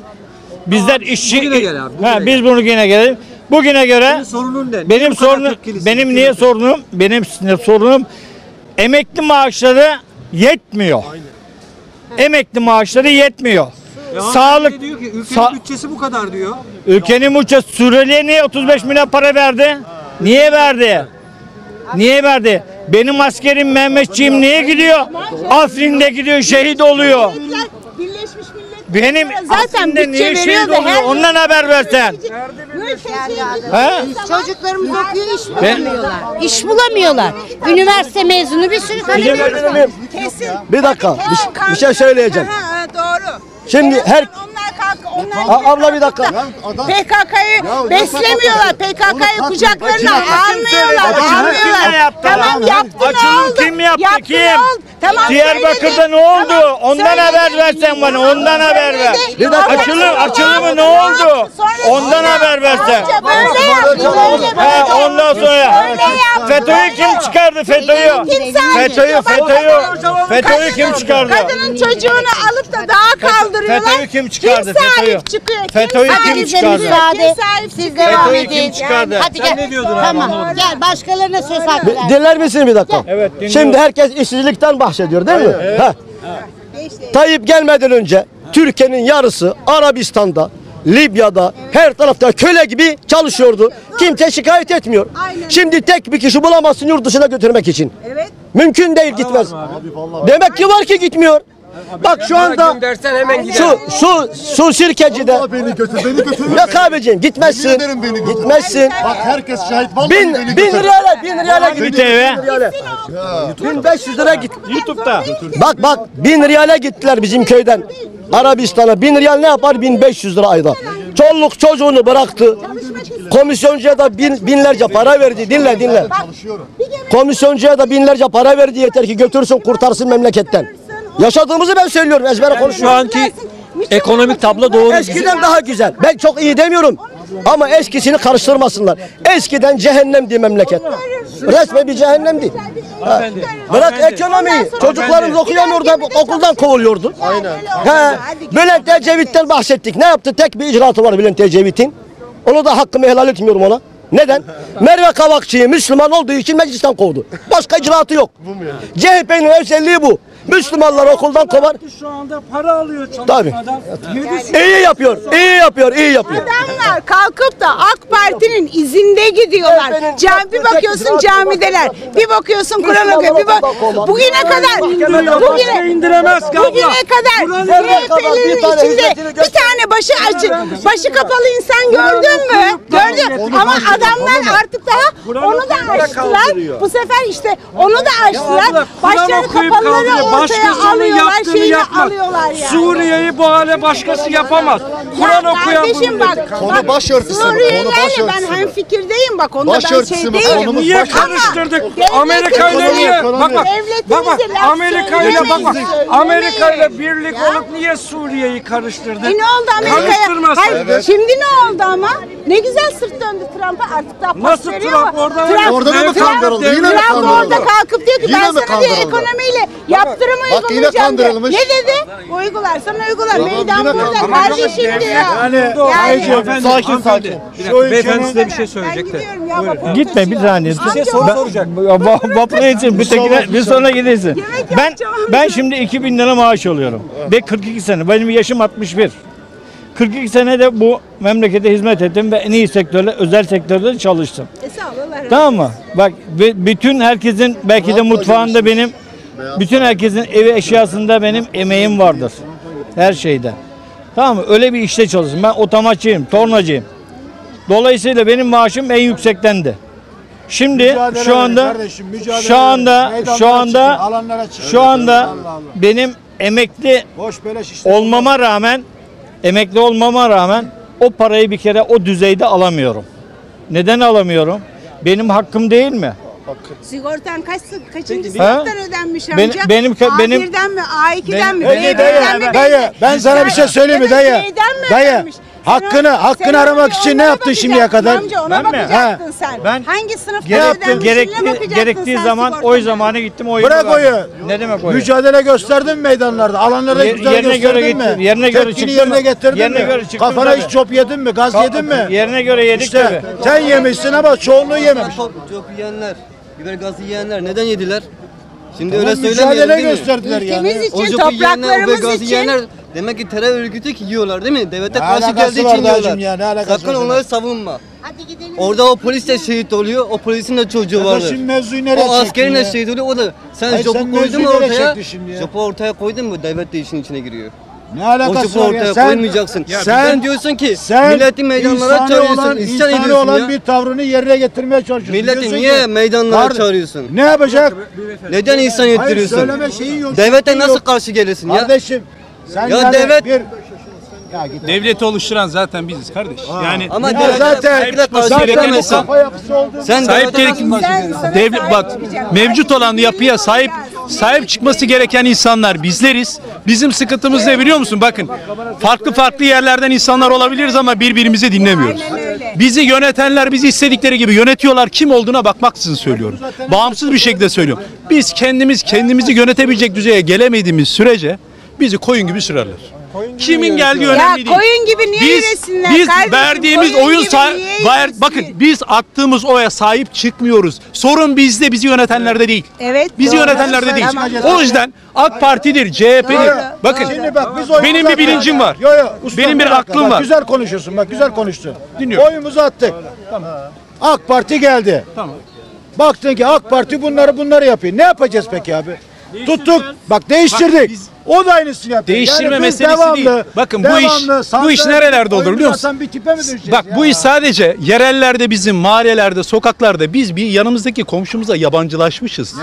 [SPEAKER 31] bizler işçi
[SPEAKER 5] bugüne gel abi, bugüne
[SPEAKER 31] Ha, biz bunu yine gelelim. Bugüne göre
[SPEAKER 5] Senin sorunun ne?
[SPEAKER 31] benim
[SPEAKER 5] Bu kadar
[SPEAKER 31] sorunum
[SPEAKER 5] tepkilisin
[SPEAKER 31] benim niye sorunum? Benim ne sorunum emekli maaşları yetmiyor. Emekli maaşları yetmiyor.
[SPEAKER 5] Ya
[SPEAKER 31] Sağlık
[SPEAKER 5] hanımefendi diyor ki ülkenin
[SPEAKER 31] sa-
[SPEAKER 5] bütçesi bu kadar diyor.
[SPEAKER 31] Ülkenin bütçesi Suriyeli'ye niye 35 milyon para verdi? Niye verdi? Niye verdi? Benim askerim Mehmetçiğim niye gidiyor? Afrin'de gidiyor şehit oluyor. Benim
[SPEAKER 36] Zaten bütçe
[SPEAKER 31] niye şehit
[SPEAKER 36] veriyor da
[SPEAKER 31] oluyor?
[SPEAKER 36] her-
[SPEAKER 31] Ondan haber versen. He?
[SPEAKER 37] Çocuklarımız okuyor iş
[SPEAKER 31] Ben-
[SPEAKER 37] bulamıyorlar. İş bulamıyorlar. Üniversite mezunu bir sürü
[SPEAKER 38] Bizim-
[SPEAKER 37] var.
[SPEAKER 36] Kesin.
[SPEAKER 38] Bir dakika bir, bir şey söyleyeceğim.
[SPEAKER 36] Ha, doğru.
[SPEAKER 38] Şimdi her
[SPEAKER 36] Onlar kalk, onlar
[SPEAKER 38] A- abla bir dakika.
[SPEAKER 36] PKK'yı beslemiyorlar. PKK'yı kucaklarına almıyorlar. Almıyorlar.
[SPEAKER 31] yaptı?
[SPEAKER 36] Tamam yaptı ne
[SPEAKER 31] Açılım
[SPEAKER 36] oldu?
[SPEAKER 31] kim yaptı?
[SPEAKER 36] Yaptı
[SPEAKER 31] kim?
[SPEAKER 36] ne oldu? Tamam
[SPEAKER 31] Diyarbakır'da
[SPEAKER 36] söyledi.
[SPEAKER 31] ne oldu?
[SPEAKER 36] Tamam,
[SPEAKER 31] Ondan haber versen bana. Ondan haber ver. Bir dakika. Açılım, açılımı ne oldu? Ondan haber versen.
[SPEAKER 36] Böyle yaptı. Böyle
[SPEAKER 31] He,
[SPEAKER 36] böyle.
[SPEAKER 31] ondan sonra
[SPEAKER 36] yaptı.
[SPEAKER 31] FETÖ'yü kim çıkardı FETÖ'yü?
[SPEAKER 36] Kimse
[SPEAKER 31] FETÖ'yü,
[SPEAKER 36] Bak,
[SPEAKER 31] FETÖ'yü,
[SPEAKER 36] kadının-
[SPEAKER 31] FETÖ'yü kim çıkardı?
[SPEAKER 36] Kadının çocuğunu alıp da dağa kaldırıyorlar.
[SPEAKER 31] FETÖ'yü kim çıkardı?
[SPEAKER 36] Kim sahip
[SPEAKER 31] FETÖ'yü.
[SPEAKER 36] çıkıyor?
[SPEAKER 31] FETÖ'yü
[SPEAKER 37] Hadi
[SPEAKER 31] kim
[SPEAKER 37] bize
[SPEAKER 31] çıkardı?
[SPEAKER 37] müsaade.
[SPEAKER 36] Kim sahip
[SPEAKER 37] Siz
[SPEAKER 36] çıkıyor?
[SPEAKER 37] devam
[SPEAKER 31] FETÖ'yü kim
[SPEAKER 37] edin.
[SPEAKER 31] çıkardı?
[SPEAKER 37] Hadi
[SPEAKER 5] Sen
[SPEAKER 37] gel.
[SPEAKER 5] ne diyordun abi,
[SPEAKER 37] Tamam.
[SPEAKER 5] anlamadım.
[SPEAKER 37] Gel başkalarına söz hakkı ver.
[SPEAKER 38] dinler misin bir dakika?
[SPEAKER 31] Evet, dinliyorum.
[SPEAKER 38] Şimdi herkes işsizlikten bahsediyor değil mi? Ha. Tayyip gelmeden önce Türkiye'nin yarısı Arabistan'da, Libya'da, her tarafta köle gibi çalışıyordu. Kimse şikayet etmiyor. Şimdi tek bir kişi bulamazsın yurt dışına götürmek için.
[SPEAKER 36] Evet.
[SPEAKER 38] Mümkün değil gitmez. Demek ki var ki gitmiyor. Bak şu anda şu şu su sirkecide
[SPEAKER 8] Beni götür, beni götür.
[SPEAKER 38] Yok abicim gitmezsin.
[SPEAKER 8] Yemin ederim beni götür.
[SPEAKER 38] Gitmezsin.
[SPEAKER 8] Bak herkes şahit. Vallahi
[SPEAKER 38] Bin,
[SPEAKER 8] beni
[SPEAKER 38] bin
[SPEAKER 8] götür.
[SPEAKER 38] lirayla, bin lirayla gidiyor.
[SPEAKER 31] Bir TV.
[SPEAKER 38] Bin lirayla. 1500 lira git.
[SPEAKER 31] YouTube'da.
[SPEAKER 38] Bak bak bin riyale gittiler bizim köyden. Arabistan'a bin riyal ne yapar? 1500 lira ayda. Çoluk çocuğunu bıraktı. Komisyoncuya da bin, binlerce para verdi. Dinle dinle. Komisyoncuya da binlerce para verdi yeter ki götürsün kurtarsın memleketten. Yaşadığımızı ben söylüyorum ezbere
[SPEAKER 5] Şu
[SPEAKER 38] konuşuyorum.
[SPEAKER 5] anki ekonomik tablo doğru.
[SPEAKER 38] Eskiden daha güzel. Ben çok iyi demiyorum. Ama eskisini karıştırmasınlar. Eskiden cehennemdi memleket. Resmen bir cehennemdi. Bırak ekonomiyi. Çocuklarımız okuyamıyordu, okuldan kovuluyordu. Aynen. He. Bülent Ecevit'ten bahsettik. Ne yaptı? Tek bir icraatı var Bülent Ecevit'in. Onu da hakkımı helal etmiyorum ona. Neden? Merve Kavakçı'yı Müslüman olduğu için meclisten kovdu. Başka icraatı yok. CHP'nin özelliği bu. Müslümanlar okuldan kovar.
[SPEAKER 34] Şu anda para alıyor
[SPEAKER 38] Tabii.
[SPEAKER 34] çalışmadan.
[SPEAKER 38] İyi yapıyor, iyi yapıyor, iyi yapıyor.
[SPEAKER 36] Adamlar kalkıp da AK Parti'nin izinde gidiyorlar. Cami, bir bakıyorsun camideler, bir bakıyorsun Kur'an okuyor, bir bak bugüne kadar bugüne
[SPEAKER 34] indiremez
[SPEAKER 36] bugüne kadar? CHP'lerin
[SPEAKER 38] Bir tane
[SPEAKER 36] içinde bir tane başı açık, başı kapalı insan gördün mü? Gördüm. Ama adamlar artık daha onu da açtılar. Bu sefer işte onu da açtılar. Başları kapalıları.
[SPEAKER 8] Başkasının yaptığını
[SPEAKER 36] alıyorlar yani.
[SPEAKER 8] Suriye'yi bu hale başkası yapamaz. Kur'an okuyan
[SPEAKER 36] Kardeşim
[SPEAKER 8] bunu
[SPEAKER 36] bak, bak Suriyelilerle ben hem fikirdeyim bak onda ben
[SPEAKER 8] Başörtüsü
[SPEAKER 36] şey değilim.
[SPEAKER 8] Niye karıştırdık? Amerika ile niye? Bak bak. Bak bak. Amerika ile bak bak. Amerika ile birlik olup niye Suriye'yi karıştırdık?
[SPEAKER 36] E ne oldu Amerika'ya? Hayır, şimdi ne oldu ama? Ne güzel sırt döndü Trump'a artık daha pas
[SPEAKER 8] Nasıl
[SPEAKER 36] veriyor
[SPEAKER 8] Trump? Orada-
[SPEAKER 36] Trump-
[SPEAKER 8] Orada da mı
[SPEAKER 36] Trump-
[SPEAKER 8] kandırıldı? Yine mi
[SPEAKER 36] Trump
[SPEAKER 8] kandırıldı?
[SPEAKER 36] orada kalkıp diyor ki
[SPEAKER 8] Yine
[SPEAKER 36] ben
[SPEAKER 8] mi
[SPEAKER 36] sana diyor ekonomiyle yaptırım
[SPEAKER 8] Bak, yine
[SPEAKER 36] uygulayacağım diyor.
[SPEAKER 8] kandırılmış.
[SPEAKER 36] Ne dedi? Uygularsan uygula. Meydan
[SPEAKER 8] yine
[SPEAKER 36] burada
[SPEAKER 8] kandırılmış.
[SPEAKER 36] kardeşim diyor.
[SPEAKER 8] Yani-
[SPEAKER 36] Yani-
[SPEAKER 8] Sakin sakin.
[SPEAKER 5] Bir dakika, beyefendi size bir şey söyleyecek de.
[SPEAKER 31] Gitme bir saniye.
[SPEAKER 5] Size soru
[SPEAKER 31] Ben-
[SPEAKER 5] soracak.
[SPEAKER 31] Va- Vapura için bir, tekine, bir sonra gidersin. Ben ben şimdi 2000 lira maaş alıyorum. Ve 42 sene. Benim yaşım 61. 42 sene de bu memlekete hizmet ettim ve en iyi sektörde, özel sektörde çalıştım.
[SPEAKER 36] E sağ ol, Allah razı
[SPEAKER 31] Tamam mı? Bak bütün herkesin belki de mutfağında benim bütün herkesin evi eşyasında benim emeğim vardır. Her şeyde. Tamam mı? Öyle bir işte çalıştım. Ben otomaççıyım, tornacıyım. Dolayısıyla benim maaşım en yüksektendi. Şimdi
[SPEAKER 19] Mücadele
[SPEAKER 31] şu anda
[SPEAKER 19] kardeşim,
[SPEAKER 31] şu anda şu anda
[SPEAKER 19] çıkın,
[SPEAKER 31] şu anda
[SPEAKER 19] Allah Allah.
[SPEAKER 31] benim emekli
[SPEAKER 19] Boş işler
[SPEAKER 31] olmama rağmen emekli olmama rağmen o parayı bir kere o düzeyde alamıyorum. Neden alamıyorum? Benim hakkım değil mi?
[SPEAKER 36] Sigortan kaç kaçıncı
[SPEAKER 31] Ha?
[SPEAKER 36] sigortan ödenmiş amca?
[SPEAKER 31] Benim- benim- benim-
[SPEAKER 36] A1'den mi? A2'den mi?
[SPEAKER 19] Dayı,
[SPEAKER 36] B1'den
[SPEAKER 19] dayı,
[SPEAKER 36] mi?
[SPEAKER 19] dayı, ben sana bir şey söyleyeyim mi dayı?
[SPEAKER 36] Mi
[SPEAKER 19] Dayı, hakkını, hakkını aramak için ne yaptın şimdiye kadar?
[SPEAKER 36] Amca ona
[SPEAKER 31] Ben mi?
[SPEAKER 36] bakacaktın
[SPEAKER 31] Ha.
[SPEAKER 36] sen.
[SPEAKER 31] Ben
[SPEAKER 36] Hangi sınıfta
[SPEAKER 31] Gerekti,
[SPEAKER 36] ödenmiş?
[SPEAKER 31] gerekti, gerektiği zaman oy zamanı gittim oy.
[SPEAKER 19] Bırak oyu.
[SPEAKER 31] Ne demek oyu?
[SPEAKER 19] Mücadele gösterdin mi meydanlarda? Alanlarda
[SPEAKER 31] Ye-
[SPEAKER 19] güzel
[SPEAKER 31] yerine göre
[SPEAKER 19] gösterdin
[SPEAKER 31] gittim,
[SPEAKER 19] mi?
[SPEAKER 31] yerine göre çıktım
[SPEAKER 19] yerine
[SPEAKER 31] mı?
[SPEAKER 19] getirdin
[SPEAKER 31] Yerine
[SPEAKER 19] mi?
[SPEAKER 31] göre çıktım
[SPEAKER 19] Kafana hiç çöp yedin mi? Gaz yedin mi?
[SPEAKER 31] Yerine göre yedik
[SPEAKER 19] İşte
[SPEAKER 31] tabii.
[SPEAKER 19] sen yemişsin ama çoğunluğu yememiş.
[SPEAKER 39] Çok yiyenler, biber gazı yiyenler neden yediler? Şimdi
[SPEAKER 19] Tamam,
[SPEAKER 39] öyle söylemeyelim
[SPEAKER 19] mücadele
[SPEAKER 39] değil mi?
[SPEAKER 19] gösterdiler yani.
[SPEAKER 36] Ülkemiz için,
[SPEAKER 39] O jopu yiyenler, o biber
[SPEAKER 36] topraklarımız
[SPEAKER 39] gazı
[SPEAKER 36] için.
[SPEAKER 39] yiyenler demek ki terör örgütü ki yiyorlar değil mi? Devlete
[SPEAKER 19] Ne
[SPEAKER 39] karşı
[SPEAKER 19] alakası
[SPEAKER 39] geldiği
[SPEAKER 19] var
[SPEAKER 39] için
[SPEAKER 19] dayıcım
[SPEAKER 39] yiyorlar.
[SPEAKER 19] ya, ne alakası
[SPEAKER 39] Sakın
[SPEAKER 19] var
[SPEAKER 39] onları savunma. Orada o polis de şehit oluyor, o polisin de çocuğu vardır.
[SPEAKER 19] şimdi mevzuyu nereye
[SPEAKER 39] O askerin de
[SPEAKER 19] ya?
[SPEAKER 39] şehit oluyor, o da. Sen
[SPEAKER 19] Hayır,
[SPEAKER 39] jopu
[SPEAKER 19] sen
[SPEAKER 39] koydun mu
[SPEAKER 19] mevzuyu nereye
[SPEAKER 39] ortaya?
[SPEAKER 19] çektin şimdi ya?
[SPEAKER 39] Jopu ortaya koydun mu devlet de işin içine giriyor.
[SPEAKER 19] Ne
[SPEAKER 39] O
[SPEAKER 19] alakası var
[SPEAKER 39] ortaya
[SPEAKER 19] ya? Sen,
[SPEAKER 39] koymayacaksın.
[SPEAKER 19] sen,
[SPEAKER 39] Sen diyorsun ki
[SPEAKER 19] sen
[SPEAKER 39] milleti meydanlara çağırıyorsun,
[SPEAKER 19] olan,
[SPEAKER 39] isyan ediyorsun
[SPEAKER 19] olan
[SPEAKER 39] ya.
[SPEAKER 19] bir tavrını yerine getirmeye çalışıyorsun.
[SPEAKER 39] Milleti
[SPEAKER 19] Diyorsun
[SPEAKER 39] niye
[SPEAKER 19] ki,
[SPEAKER 39] meydanlara
[SPEAKER 19] kar-
[SPEAKER 39] çağırıyorsun?
[SPEAKER 19] Ne yapacak?
[SPEAKER 39] Neden insan
[SPEAKER 19] Hayır,
[SPEAKER 39] ettiriyorsun?
[SPEAKER 19] söyleme şeyin yok,
[SPEAKER 39] Devlete nasıl karşı gelirsin ya?
[SPEAKER 19] Kardeşim sen
[SPEAKER 39] Ya
[SPEAKER 19] yani
[SPEAKER 39] devlet-
[SPEAKER 19] bir Ya git.
[SPEAKER 40] Devleti oluşturan zaten biziz kardeş. Yani
[SPEAKER 39] Ama
[SPEAKER 19] Ya zaten
[SPEAKER 39] sahip çıkması
[SPEAKER 19] zaten
[SPEAKER 39] gereken
[SPEAKER 19] bu
[SPEAKER 39] insan.
[SPEAKER 19] kafa yapısı
[SPEAKER 39] Sen
[SPEAKER 40] sahip
[SPEAKER 39] devlete
[SPEAKER 40] gerek
[SPEAKER 39] nasıl karşı gelirsin?
[SPEAKER 40] devlet bak mevcut olan yapıya sahip sahip çıkması gereken insanlar bizleriz. Bizim sıkıntımız ne biliyor musun? Bakın farklı farklı yerlerden insanlar olabiliriz ama birbirimizi dinlemiyoruz. Bizi yönetenler bizi istedikleri gibi yönetiyorlar. Kim olduğuna bakmaksızın söylüyorum. Bağımsız bir şekilde söylüyorum. Biz kendimiz kendimizi yönetebilecek düzeye gelemediğimiz sürece bizi koyun gibi sürerler. Kimin geldiği önemli değil.
[SPEAKER 36] koyun gibi niye
[SPEAKER 40] biz,
[SPEAKER 36] yürüsünler
[SPEAKER 40] biz
[SPEAKER 36] kardeşim?
[SPEAKER 40] verdiğimiz oyun ver- bakın biz attığımız oya sahip çıkmıyoruz. Sorun bizde bizi yönetenlerde değil.
[SPEAKER 36] Evet.
[SPEAKER 40] Bizi
[SPEAKER 36] doğru.
[SPEAKER 40] yönetenlerde değil.
[SPEAKER 36] Tamam.
[SPEAKER 40] O yüzden AK Parti'dir, CHP'dir.
[SPEAKER 36] Doğru,
[SPEAKER 40] Bakın
[SPEAKER 19] Şimdi bak biz
[SPEAKER 40] benim bir bilincim var.
[SPEAKER 19] Yo, yo, usta,
[SPEAKER 40] Benim bir
[SPEAKER 19] dakika.
[SPEAKER 40] aklım
[SPEAKER 19] Bak,
[SPEAKER 40] var.
[SPEAKER 19] Güzel konuşuyorsun bak güzel konuştun.
[SPEAKER 40] Dinliyorum.
[SPEAKER 19] Oyumuzu attık. AK Parti geldi.
[SPEAKER 40] Tamam.
[SPEAKER 19] Baktın ki AK Parti bunları bunları yapıyor. Ne yapacağız peki abi? Tuttuk. Bak değiştirdik.
[SPEAKER 40] Bak biz-
[SPEAKER 19] o da aynısını yapıyor.
[SPEAKER 40] Değiştirme
[SPEAKER 19] Yani
[SPEAKER 40] meselesi
[SPEAKER 19] devamlı,
[SPEAKER 40] değil. Bakın bu iş-
[SPEAKER 19] devamlı
[SPEAKER 40] bu iş nerelerde olur biliyor musun?
[SPEAKER 19] bir tipe mi
[SPEAKER 40] Bak
[SPEAKER 19] ya?
[SPEAKER 40] bu iş sadece yerellerde bizim mahallelerde, sokaklarda biz bir yanımızdaki komşumuza yabancılaşmışız.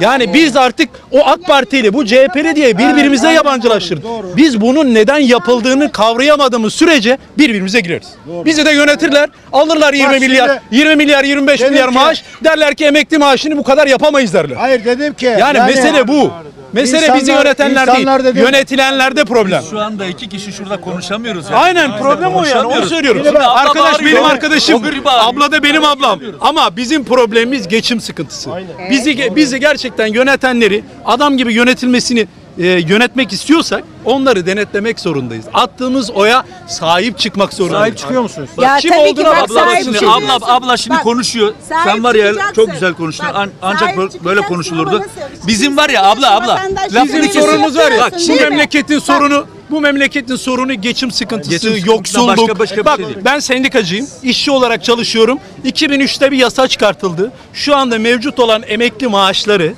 [SPEAKER 40] Yani biz artık o AK Partili, bu CHP'li diye birbirimize yabancılaştırdık. Biz bunun neden yapıldığını kavrayamadığımız sürece birbirimize gireriz. Bizi de yönetirler, alırlar 20
[SPEAKER 19] şimdi-
[SPEAKER 40] milyar, 20 milyar, 25
[SPEAKER 19] Dedim
[SPEAKER 40] milyar
[SPEAKER 19] ki-
[SPEAKER 40] maaş. Derler ki emekli maaşını bu kadar yapamayız derler.
[SPEAKER 19] Hayır dedim ki.
[SPEAKER 40] Yani, mesele bu. Mesele bizi
[SPEAKER 19] insanlar-
[SPEAKER 40] yönetenler
[SPEAKER 19] insanlar
[SPEAKER 40] değil.
[SPEAKER 19] dedim-
[SPEAKER 40] Yönetilenlerde problem.
[SPEAKER 41] Şu anda iki kişi şurada konuşamıyoruz. yani.
[SPEAKER 40] Aynen
[SPEAKER 41] Biz de
[SPEAKER 40] problem o yani onu söylüyorum.
[SPEAKER 41] Şimdi abla
[SPEAKER 40] Arkadaş
[SPEAKER 41] bağırıyor.
[SPEAKER 40] benim arkadaşım. Abla da benim ablam. Ama bizim problemimiz geçim sıkıntısı. Bizi bizi gerçekten yönetenleri adam gibi yönetilmesini e, yönetmek istiyorsak onları denetlemek zorundayız. Attığımız oya sahip çıkmak zorundayız.
[SPEAKER 41] Sahip çıkıyor musunuz?
[SPEAKER 40] Bak,
[SPEAKER 36] Ya
[SPEAKER 40] kim
[SPEAKER 36] tabii ki
[SPEAKER 40] olduğuna
[SPEAKER 36] bak,
[SPEAKER 40] bak.
[SPEAKER 41] Abla bak
[SPEAKER 36] sahip
[SPEAKER 41] şimdi abla abla şimdi
[SPEAKER 36] Bak,
[SPEAKER 41] konuşuyor.
[SPEAKER 36] sahip
[SPEAKER 41] Sen var ya çok güzel konuştun.
[SPEAKER 36] Bak,
[SPEAKER 41] An- ancak böyle, konuşulurdu. Bizim var ya abla abla.
[SPEAKER 40] Bizim sorunumuz var ya.
[SPEAKER 36] yapıyorsun,
[SPEAKER 40] Bu memleketin
[SPEAKER 36] Bak.
[SPEAKER 40] sorunu bu memleketin sorunu geçim sıkıntısı,
[SPEAKER 41] Geçim
[SPEAKER 40] yoksulluk.
[SPEAKER 41] başka- başka bir
[SPEAKER 40] Bak
[SPEAKER 41] şey değil.
[SPEAKER 40] ben sendikacıyım. işçi olarak çalışıyorum. 2003'te bir yasa çıkartıldı. Şu anda mevcut olan emekli maaşları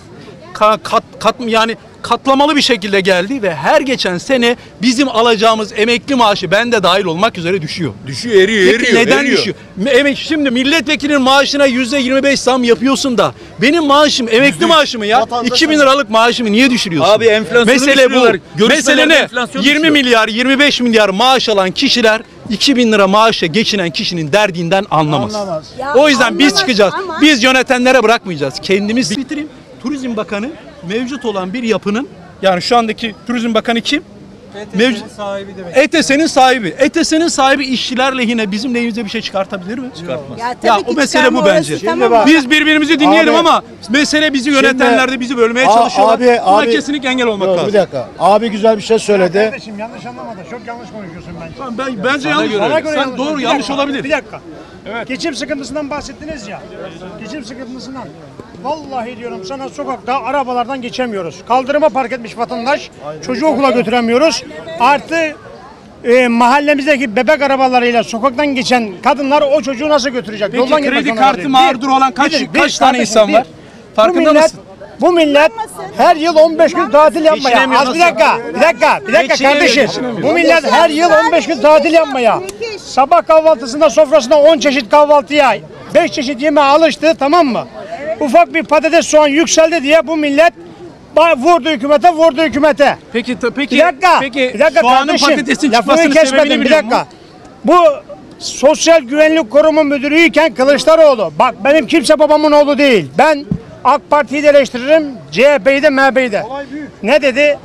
[SPEAKER 40] ka- kat, kat yani katlamalı bir şekilde geldi ve her geçen sene bizim alacağımız emekli maaşı ben de dahil olmak üzere düşüyor.
[SPEAKER 42] Düşüyor, eriyor,
[SPEAKER 40] Peki
[SPEAKER 42] eriyor,
[SPEAKER 40] neden
[SPEAKER 42] eriyor.
[SPEAKER 40] düşüyor? Emek, şimdi milletvekilinin maaşına yüzde 25 zam yapıyorsun da benim maaşım emekli maaşımı ya 2000 liralık maaşımı niye düşürüyorsun?
[SPEAKER 42] Abi enflasyonu
[SPEAKER 40] Mesele bu. Mesele ne?
[SPEAKER 42] enflasyon
[SPEAKER 40] 20
[SPEAKER 42] düşüyor.
[SPEAKER 40] milyar 25 milyar maaş alan kişiler 2000 lira maaşla geçinen kişinin derdinden anlamaz.
[SPEAKER 42] Anlamaz. Ya
[SPEAKER 40] o yüzden biz
[SPEAKER 42] anlamaz
[SPEAKER 40] çıkacağız.
[SPEAKER 42] ama-
[SPEAKER 40] Biz yönetenlere bırakmayacağız. Kendimiz bitireyim. Turizm Bakanı mevcut olan bir yapının yani şu andaki Turizm Bakanı kim? Mevcut
[SPEAKER 43] sahibi demek.
[SPEAKER 40] ETS'nin sahibi. ETS'nin sahibi işçiler lehine bizim lehimize bir şey çıkartabilir mi? Çıkartmaz.
[SPEAKER 36] Ya
[SPEAKER 40] Ya,
[SPEAKER 36] tabii
[SPEAKER 40] o
[SPEAKER 36] ki
[SPEAKER 40] mesele bu
[SPEAKER 36] çıkarma
[SPEAKER 40] bence.
[SPEAKER 36] orası tamam ama-
[SPEAKER 40] Biz birbirimizi dinleyelim
[SPEAKER 19] Abi-
[SPEAKER 40] ama mesele bizi yönetenler de bizi bölmeye çalışıyorlar.
[SPEAKER 19] Abi,
[SPEAKER 40] Buna
[SPEAKER 19] abi,
[SPEAKER 40] kesinlikle engel olmak
[SPEAKER 19] Yok,
[SPEAKER 40] lazım.
[SPEAKER 19] Bir dakika. Abi güzel bir şey söyledi.
[SPEAKER 33] Kardeşim yanlış anlama da çok yanlış konuşuyorsun bence.
[SPEAKER 40] Ben, bence yanlış.
[SPEAKER 33] göre- Sana göre
[SPEAKER 40] Sen
[SPEAKER 33] yanlış.
[SPEAKER 40] doğru yanlış olabilir.
[SPEAKER 33] Bir dakika. Geçim sıkıntısından bahsettiniz ya. Geçim sıkıntısından. Vallahi diyorum sana sokakta arabalardan geçemiyoruz. Kaldırıma park etmiş vatandaş. Çocuğu okula götüremiyoruz. Artı e, mahallemizdeki bebek arabalarıyla sokaktan geçen kadınlar o çocuğu nasıl götürecek?
[SPEAKER 40] Peki
[SPEAKER 33] Yoldan
[SPEAKER 40] kredi kartı
[SPEAKER 33] zorunda değil.
[SPEAKER 40] mağdur olan kaç-
[SPEAKER 33] Bir, bir,
[SPEAKER 40] kaç tane
[SPEAKER 33] kardeşim,
[SPEAKER 40] insan
[SPEAKER 33] bir.
[SPEAKER 40] var? Farkında
[SPEAKER 33] millet,
[SPEAKER 40] mısın?
[SPEAKER 33] Bu millet her yıl 15 gün tatil yapmaya. Az bir dakika, bir dakika, bir dakika kardeşim. Bu millet her yıl 15 gün tatil yapmaya. Sabah kahvaltısında sofrasında 10 çeşit kahvaltıya, 5 çeşit yemeğe alıştı tamam mı? Ufak bir patates soğan yükseldi diye bu millet vurdu hükümete, vurdu hükümete.
[SPEAKER 40] Peki peki
[SPEAKER 33] Bir dakika,
[SPEAKER 40] peki
[SPEAKER 33] bir dakika
[SPEAKER 40] soğanın
[SPEAKER 33] kardeşim.
[SPEAKER 40] patatesin çıkmasının
[SPEAKER 33] kesmedim bir dakika. Bu Sosyal Güvenlik Kurumu Müdürüyken Kılıçdaroğlu. Bak benim kimse babamın oğlu değil. Ben AK Parti'yi de eleştiririm, CHP'yi de MHP'yi de. Ne dedi?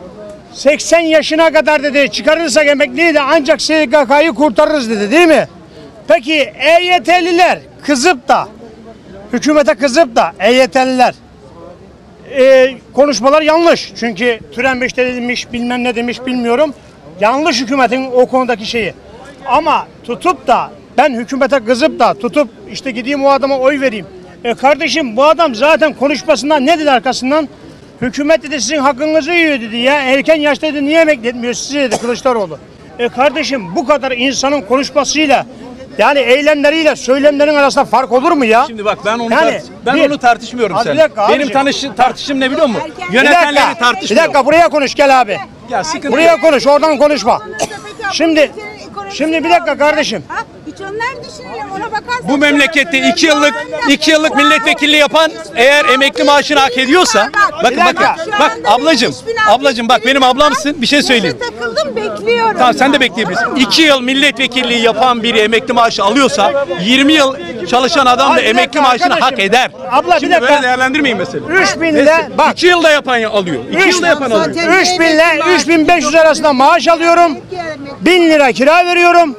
[SPEAKER 33] 80 yaşına kadar dedi çıkarırsak emekliyi de ancak SGK'yı kurtarırız dedi değil mi? Peki EYT'liler kızıp da hükümete kızıp da EYT'liler e, konuşmalar yanlış. Çünkü Türenmiş de demiş bilmem ne demiş bilmiyorum. Yanlış hükümetin o konudaki şeyi. Ama tutup da ben hükümete kızıp da tutup işte gideyim o adama oy vereyim. E kardeşim bu adam zaten konuşmasından ne dedi arkasından? Hükümet dedi sizin hakkınızı yiyor dedi ya. Erken yaşta dedi niye emekli etmiyor sizi dedi Kılıçdaroğlu. E kardeşim bu kadar insanın konuşmasıyla yani eylemleriyle söylemlerin arasında fark olur mu ya?
[SPEAKER 40] Şimdi bak ben onu
[SPEAKER 33] Yani
[SPEAKER 40] tart- ben
[SPEAKER 33] bir-
[SPEAKER 40] onu tartışmıyorum sen. Benim tanışı, tartışım ne biliyor musun?
[SPEAKER 33] Bir
[SPEAKER 40] Yönetenleri
[SPEAKER 33] dakika, bir dakika buraya konuş gel abi.
[SPEAKER 40] Ya sıkıntı
[SPEAKER 33] Buraya konuş oradan konuşma. Şimdi şimdi bir dakika kardeşim.
[SPEAKER 36] Hiç onlar düşünüyor ona bakarsan.
[SPEAKER 40] Bu memlekette iki yıllık iki yıllık milletvekilliği yapan eğer emekli maaşını hak ediyorsa bakın bakın bak ablacım ablacım bak benim ablamsın bir şey söyleyeyim.
[SPEAKER 36] Takıldım bekliyorum.
[SPEAKER 40] Tamam sen de bekleyebilirsin. İki yıl milletvekilliği yapan biri emekli maaşı alıyorsa 20 yıl çalışan adam da
[SPEAKER 33] Abi bir
[SPEAKER 40] emekli
[SPEAKER 33] dakika
[SPEAKER 40] maaşını
[SPEAKER 33] arkadaşım.
[SPEAKER 40] hak eder.
[SPEAKER 33] Abla bir
[SPEAKER 40] Şimdi
[SPEAKER 33] dakika.
[SPEAKER 40] böyle değerlendirmeyin mesela.
[SPEAKER 33] 3000
[SPEAKER 40] Neyse,
[SPEAKER 33] ile bak.
[SPEAKER 40] 2 yılda yapan alıyor. 2 yılda yapan alıyor.
[SPEAKER 33] 3000 ile 3500 arasında maaş alıyorum. 1000 lira kira veriyorum.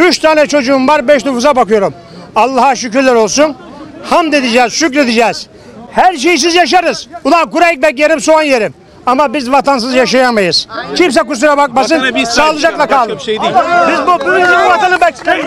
[SPEAKER 33] 3 tane çocuğum var 5 nüfusa bakıyorum. Allah'a şükürler olsun. Hamd edeceğiz, şükredeceğiz. Her şeysiz yaşarız. Ulan kuru ekmek yerim, soğan yerim. Ama biz vatansız yaşayamayız. Kimse kusura bakmasın. Sağlıcakla kalın.
[SPEAKER 40] şey.
[SPEAKER 33] Biz bu, bu, bu vatanı bekliyoruz.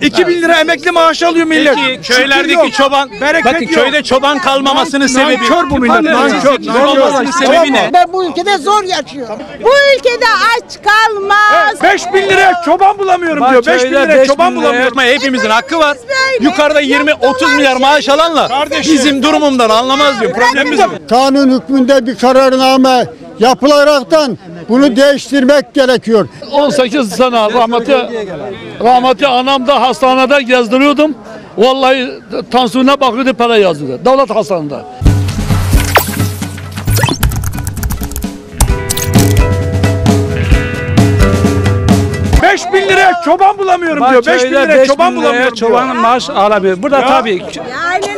[SPEAKER 39] 2000 lira emekli maaşı alıyor millet.
[SPEAKER 40] Peki
[SPEAKER 39] Şükür
[SPEAKER 40] köylerdeki
[SPEAKER 39] yok.
[SPEAKER 40] çoban
[SPEAKER 39] Bereket
[SPEAKER 40] bakın
[SPEAKER 39] yok.
[SPEAKER 40] köyde çoban kalmamasının sebebi
[SPEAKER 39] Nankör bu millet, nankör, nankör.
[SPEAKER 40] olmasının sebebi ne?
[SPEAKER 36] Ben bu ülkede zor yaşıyorum. Bu ülkede aç kalmaz.
[SPEAKER 39] 5000 liraya çoban bulamıyorum diyor. 5000 liraya çoban bulamıyorum.
[SPEAKER 40] Ama hepimizin hakkı var. Yukarıda 20-30 milyar maaş alanla bizim durumumdan anlamaz diyor. Problemimiz bu.
[SPEAKER 44] Kanun hükmünde bir kararname yapılaraktan bunu değiştirmek gerekiyor.
[SPEAKER 45] 18 sene rahmeti rahmeti anam da hastanede gezdiriyordum. Vallahi tansiyona bakıyordu para yazıyordu. Devlet hastanede.
[SPEAKER 39] Bin liraya çoban bulamıyorum diyor. 5000 liraya çoban bulamıyorum
[SPEAKER 5] çobanın
[SPEAKER 39] diyor.
[SPEAKER 5] maaş alabilir. Burada
[SPEAKER 39] Ya.
[SPEAKER 5] tabii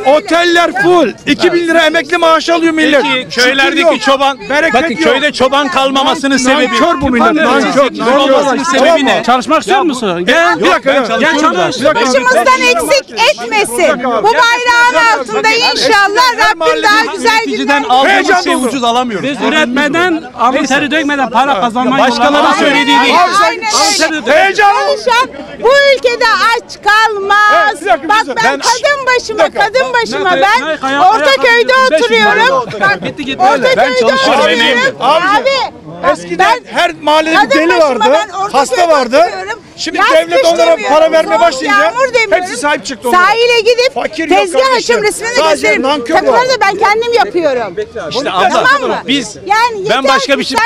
[SPEAKER 39] Oteller full. 2000 lira emekli maaş alıyor millet.
[SPEAKER 40] Peki
[SPEAKER 39] Şükür
[SPEAKER 40] köylerdeki
[SPEAKER 39] yok.
[SPEAKER 40] çoban
[SPEAKER 39] Bereket
[SPEAKER 40] bakın
[SPEAKER 39] yok.
[SPEAKER 40] köyde çoban kalmamasının sebebi
[SPEAKER 39] Nankör bu millet, nankör,
[SPEAKER 40] olmasının sebebi ne?
[SPEAKER 5] Çalışmak istiyor musun? Gel.
[SPEAKER 39] Bir dakika,
[SPEAKER 40] ben
[SPEAKER 39] bir
[SPEAKER 40] çalışıyorum
[SPEAKER 39] dakika.
[SPEAKER 40] zaten.
[SPEAKER 39] Bir dakika.
[SPEAKER 36] Başımızdan eksik etmesin. Bu bayrağın altında inşallah Rabbim daha güzel
[SPEAKER 40] Üreticiden
[SPEAKER 36] günler.
[SPEAKER 40] aldığımız
[SPEAKER 39] Heyecan
[SPEAKER 40] şey
[SPEAKER 39] dolu.
[SPEAKER 40] ucuz alamıyoruz.
[SPEAKER 5] Biz üretmeden, alın teri dökmeden para kazanmayı
[SPEAKER 40] Başkalarının söylediği değil.
[SPEAKER 36] Aynen öyle.
[SPEAKER 39] Heyecan
[SPEAKER 36] Çalışan bu ülkede aç kalmaz.
[SPEAKER 39] Evet, dakika,
[SPEAKER 36] Bak ben
[SPEAKER 39] Ben-
[SPEAKER 36] kadın başıma,
[SPEAKER 39] dakika.
[SPEAKER 36] kadın başıma
[SPEAKER 5] Ne-
[SPEAKER 36] ben
[SPEAKER 5] ne- kaya-
[SPEAKER 36] Ortaköy'de oturuyorum. Bak
[SPEAKER 5] Gitti gitti.
[SPEAKER 36] Ortaköy'de
[SPEAKER 40] Ben
[SPEAKER 36] oturuyorum.
[SPEAKER 39] Abicim,
[SPEAKER 36] Abi
[SPEAKER 39] Eskiden her mahallede bir deli vardı,
[SPEAKER 36] ben
[SPEAKER 39] hasta vardı.
[SPEAKER 36] oturuyorum.
[SPEAKER 46] Şimdi
[SPEAKER 16] Yaz
[SPEAKER 46] devlet onlara para vermeye başlayınca hepsi sahip çıktı onlara.
[SPEAKER 16] Sahile gidip
[SPEAKER 46] Fakir yok
[SPEAKER 16] tezgah açım resmini
[SPEAKER 46] var.
[SPEAKER 16] bunları da ben kendim yapıyorum.
[SPEAKER 40] İşte
[SPEAKER 16] Tamam
[SPEAKER 40] abla
[SPEAKER 16] mı?
[SPEAKER 40] biz
[SPEAKER 16] Yani
[SPEAKER 40] ben başka bir şey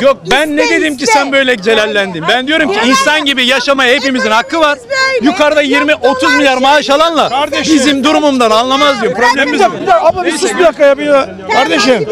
[SPEAKER 40] Yok ben ne dedim ki sen böyle celalendin. Ben diyorum ki insan gibi yaşamaya hepimizin hakkı var. Yukarıda 20 30 milyar maaş alanlar
[SPEAKER 46] Kardeşim.
[SPEAKER 40] bizim durumumdan anlamaz diyor. Problemimiz bu.
[SPEAKER 46] dakika, bir dakika, abla bir sus bir dakika ya. Bir. Kardeşim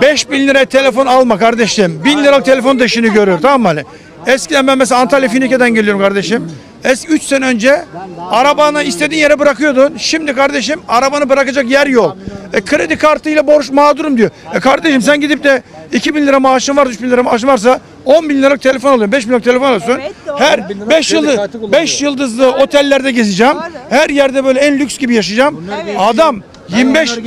[SPEAKER 46] 5000 liraya telefon alma kardeşim. 1000 liralık telefon da işini görüyor tamam mı? Eskiden ben mesela Antalya Finike'den geliyorum kardeşim. Eski 3 sene önce arabanı istediğin yere bırakıyordun. Şimdi kardeşim arabanı bırakacak yer yok. E, kredi kartıyla borç mağdurum diyor. E kardeşim sen gidip de 2000 lira maaşın var, 3000 lira maaşın varsa 10 bin liralık telefon alıyorsun, 5 bin liralık telefon alıyorsun. Her 5 yıldız 5 yıldızlı otellerde gezeceğim. Her yerde böyle en lüks gibi yaşayacağım. Adam 25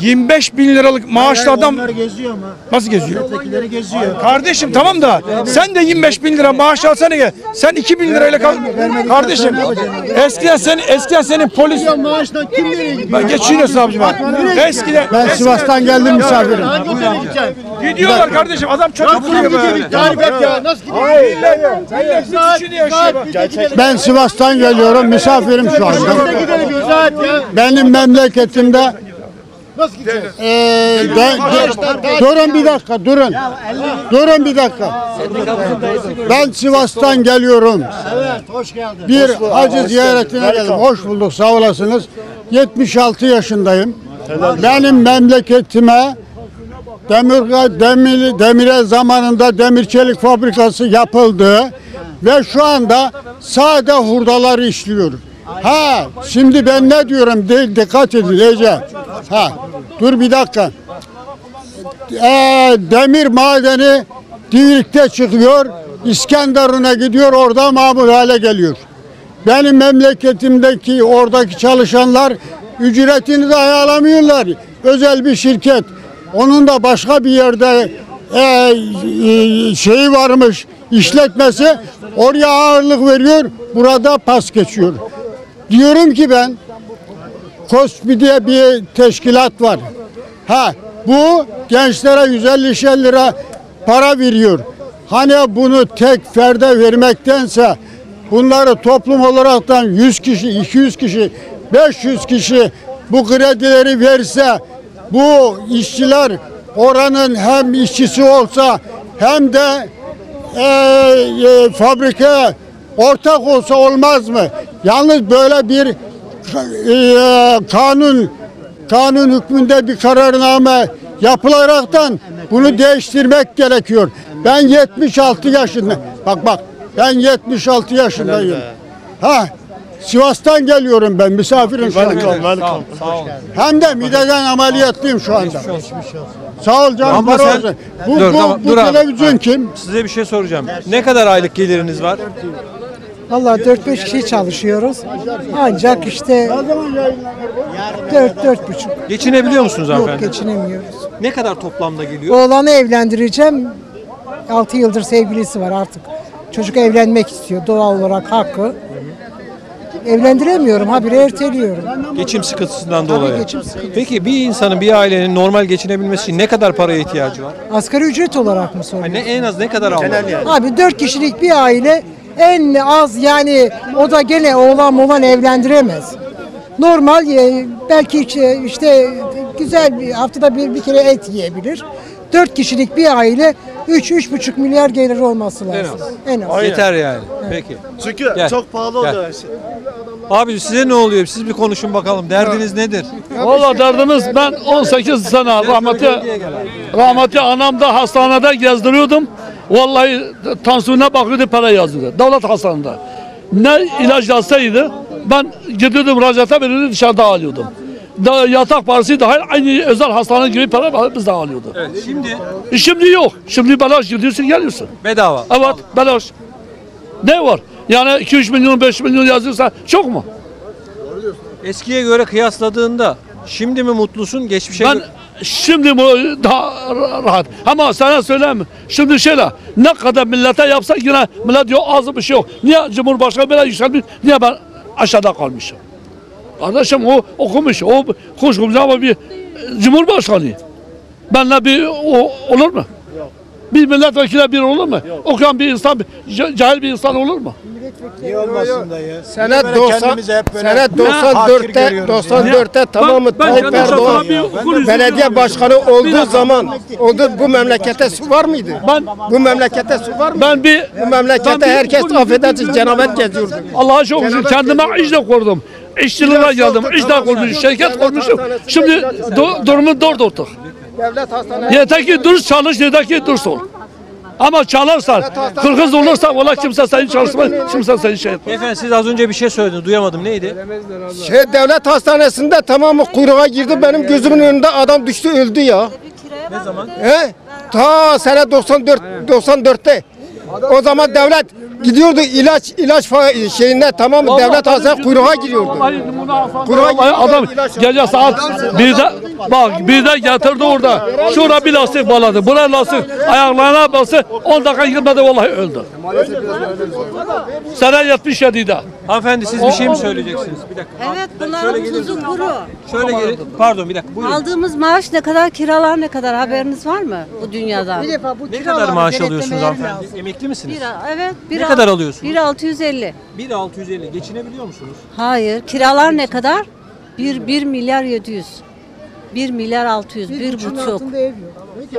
[SPEAKER 46] 25 bin liralık maaşlı adam
[SPEAKER 44] geziyor ama.
[SPEAKER 46] nasıl geziyor?
[SPEAKER 44] Geziyor.
[SPEAKER 46] Kardeşim tamam da sen de 25 bin lira maaş alsana gel. Sen 2 bin lirayla kal. Kardeşim eskiden sen eskiden senin polis
[SPEAKER 44] Maaştan kim nereye gidiyor?
[SPEAKER 46] ben geçiniyorsun abicim. Eskiden
[SPEAKER 44] Ben Sivas'tan geldim misafirim.
[SPEAKER 46] Gidiyorlar kardeşim adam çocuk be.
[SPEAKER 44] Tarif et ya. Nasıl gidiyor?
[SPEAKER 46] Millet yaşıyor.
[SPEAKER 44] Ben Sivas'tan geliyorum. Misafirim şu anda. Benim memleketimde
[SPEAKER 8] Nasıl gideceğiz?
[SPEAKER 44] Ee, ben, dur- durun bir dakika, durun. Durun bir dakika. Ben Sivas'tan geliyorum.
[SPEAKER 8] Evet, hoş geldin.
[SPEAKER 44] Bir hacı ziyaretine geldim. Hoş bulduk, sağ olasınız. 76 yaşındayım. Benim memleketime demir, demir, demire zamanında demir çelik fabrikası yapıldı ve şu anda sade hurdalar işliyor. Ha, şimdi ben ne diyorum? De, dikkat edin Ece. Ha, dur bir dakika. Ee, demir madeni Divrik'te çıkıyor. İskenderun'a gidiyor orada mamur hale geliyor. Benim memleketimdeki oradaki çalışanlar ücretini dahi alamıyorlar. Özel bir şirket. Onun da başka bir yerde e, e, şeyi varmış işletmesi oraya ağırlık veriyor. Burada pas geçiyor. Diyorum ki ben KOSBİ diye bir teşkilat var. Ha bu gençlere 150 lira para veriyor. Hani bunu tek ferde vermektense bunları toplum olaraktan 100 kişi, 200 kişi, 500 kişi bu kredileri verse bu işçiler oranın hem işçisi olsa hem de e, e, fabrika ortak olsa olmaz mı? Yalnız böyle bir e, kanun kanun hükmünde bir kararname yapılaraktan bunu değiştirmek gerekiyor. Ben 76 yaşında. Bak bak ben 76 yaşındayım. Ha Sivas'tan geliyorum ben misafirim şu anda. Hem de mideden ameliyatlıyım şu anda. Sağ ol canım.
[SPEAKER 5] Ama
[SPEAKER 44] para
[SPEAKER 5] sen-
[SPEAKER 44] olsun. Bu,
[SPEAKER 5] Dur,
[SPEAKER 44] bu,
[SPEAKER 5] tamam,
[SPEAKER 44] bu
[SPEAKER 5] dur abi.
[SPEAKER 44] televizyon kim?
[SPEAKER 5] Size bir şey soracağım. Ne kadar aylık geliriniz var?
[SPEAKER 47] Vallahi 4-5 kişi çalışıyoruz. Ancak işte 4 4 buçuk.
[SPEAKER 5] Geçinebiliyor musunuz
[SPEAKER 47] Yok
[SPEAKER 5] hanımefendi?
[SPEAKER 47] geçinemiyoruz.
[SPEAKER 5] Ne kadar toplamda geliyor?
[SPEAKER 47] Oğlanı evlendireceğim. 6 yıldır sevgilisi var artık. Çocuk evlenmek istiyor doğal olarak hakkı. Evlendiremiyorum habire erteliyorum.
[SPEAKER 5] Geçim sıkıntısından
[SPEAKER 47] Tabii
[SPEAKER 5] dolayı.
[SPEAKER 47] geçim sıkıntısı.
[SPEAKER 5] Peki bir insanın, bir ailenin normal geçinebilmesi için ne kadar paraya ihtiyacı var?
[SPEAKER 47] Asgari ücret olarak mı soruyorsun?
[SPEAKER 5] Ne en az ne kadar almalı?
[SPEAKER 47] Abi 4 kişilik bir aile en az yani o da gene oğlan moğlan evlendiremez. Normal e, belki işte, işte güzel bir haftada bir, bir kere et yiyebilir. 4 kişilik bir aile 3-3,5 milyar gelir olması lazım. En az.
[SPEAKER 5] Yeter yani. Peki.
[SPEAKER 48] Çünkü
[SPEAKER 5] Gel,
[SPEAKER 48] çok pahalı
[SPEAKER 5] gel.
[SPEAKER 48] oldu her şey.
[SPEAKER 5] Abi size ne oluyor? Siz bir konuşun bakalım. Derdiniz nedir?
[SPEAKER 39] Valla derdimiz ben 18 sene rahmetli rahmetli anam da hastanede gezdiriyordum. Vallahi tansiyona bakıyordu para yazıyordu. Devlet hastanede. Ne ilaç yazsaydı ben gidiyordum rasyata verirdi dışarıda alıyordum. Da, yatak parası dahil aynı özel hastane gibi para biz de alıyorduk.
[SPEAKER 5] Evet, şimdi
[SPEAKER 39] E Şimdi yok. Şimdi belaş gidiyorsun geliyorsun.
[SPEAKER 5] bedava.
[SPEAKER 39] Evet belaş. Ne var? Yani 2-3 milyon 5 milyon yazıyorsa çok mu?
[SPEAKER 5] Eskiye göre kıyasladığında şimdi mi mutlusun, geçmişe
[SPEAKER 39] Ben şimdi bu daha rahat. Ama sana söyleyeyim. Şimdi şöyle ne kadar millete yapsak yine millet diyor az bir şey yok. Niye Cumhurbaşkanı böyle yükselmiş? Niye ben aşağıda kalmışım? Kardeşim o okumuş, o okumuş ama bir Cumhurbaşkanı. Benle bir o, olur mu? Bir milletvekili bir olur mu? Okuyan bir insan, ca- cahil bir insan olur mu?
[SPEAKER 49] Niye olmasın dayı?
[SPEAKER 50] Senet
[SPEAKER 49] Böyle
[SPEAKER 50] 90
[SPEAKER 49] kendimizi hep böyle
[SPEAKER 50] senet
[SPEAKER 49] hakir
[SPEAKER 50] 94'te
[SPEAKER 49] görüyoruz
[SPEAKER 50] 94'te tamamı
[SPEAKER 39] ben
[SPEAKER 50] Tayyip Erdoğan belediye başkanı olduğu zaman oldu bu memlekette su var mıydı? bu memlekette su var mıydı?
[SPEAKER 39] Ben bir
[SPEAKER 50] bu memlekette
[SPEAKER 39] ben bir
[SPEAKER 50] herkes affedersiniz cenabet geziyordu.
[SPEAKER 39] Allah'a çok şükür kendime iş de kurdum. İşçiliğe geldim, iş de kurmuşum, şirket kurmuşum. Şimdi du- durumu dört ortak.
[SPEAKER 50] Devlet hastanesi
[SPEAKER 39] Yeter ki dürüst çalış, yeter ki dürüst ol. Ama çalarsan, kırkız olursa valla kimse seni çalışmaz, kimse seni şey etmez.
[SPEAKER 5] Beyefendi siz az önce bir şey söylediniz duyamadım neydi?
[SPEAKER 50] şey devlet hastanesinde tamamı kuyruğa girdi benim gözümün önünde adam düştü öldü ya.
[SPEAKER 5] Ne zaman?
[SPEAKER 50] He? Ta sene 94 94'te. O zaman devlet gidiyordu ilaç ilaç fa- şeyinde tamam mı devlet hastanesi kuyruğa giriyordu. Kuyruğa
[SPEAKER 39] Vallahi adam gece saat birde bak birde getirdi orada. Şura bir lastik bağladı. Buna lastik ayaklarına bastı. 10 dakika girmedi vallahi öldü. Sene 77'de.
[SPEAKER 5] Hanımefendi siz bir şey mi söyleyeceksiniz? Bir dakika.
[SPEAKER 51] Evet bunların tuzu kuru.
[SPEAKER 5] Şöyle gelin. Pardon bir dakika. Buyurun.
[SPEAKER 51] Aldığımız maaş ne kadar, kiralar ne kadar haberiniz var mı bu dünyadan?
[SPEAKER 47] Bir defa bu
[SPEAKER 5] Ne kadar maaş alıyorsunuz hanımefendi? Emekli misiniz?
[SPEAKER 51] Bir, evet.
[SPEAKER 5] Ne
[SPEAKER 51] bir
[SPEAKER 5] kadar alıyorsunuz?
[SPEAKER 51] 1.650.
[SPEAKER 5] 1.650. Geçinebiliyor musunuz?
[SPEAKER 51] Hayır. Kiralar ne kadar? 1, 1 milyar 700. 1 milyar 600. Bir, buçuk.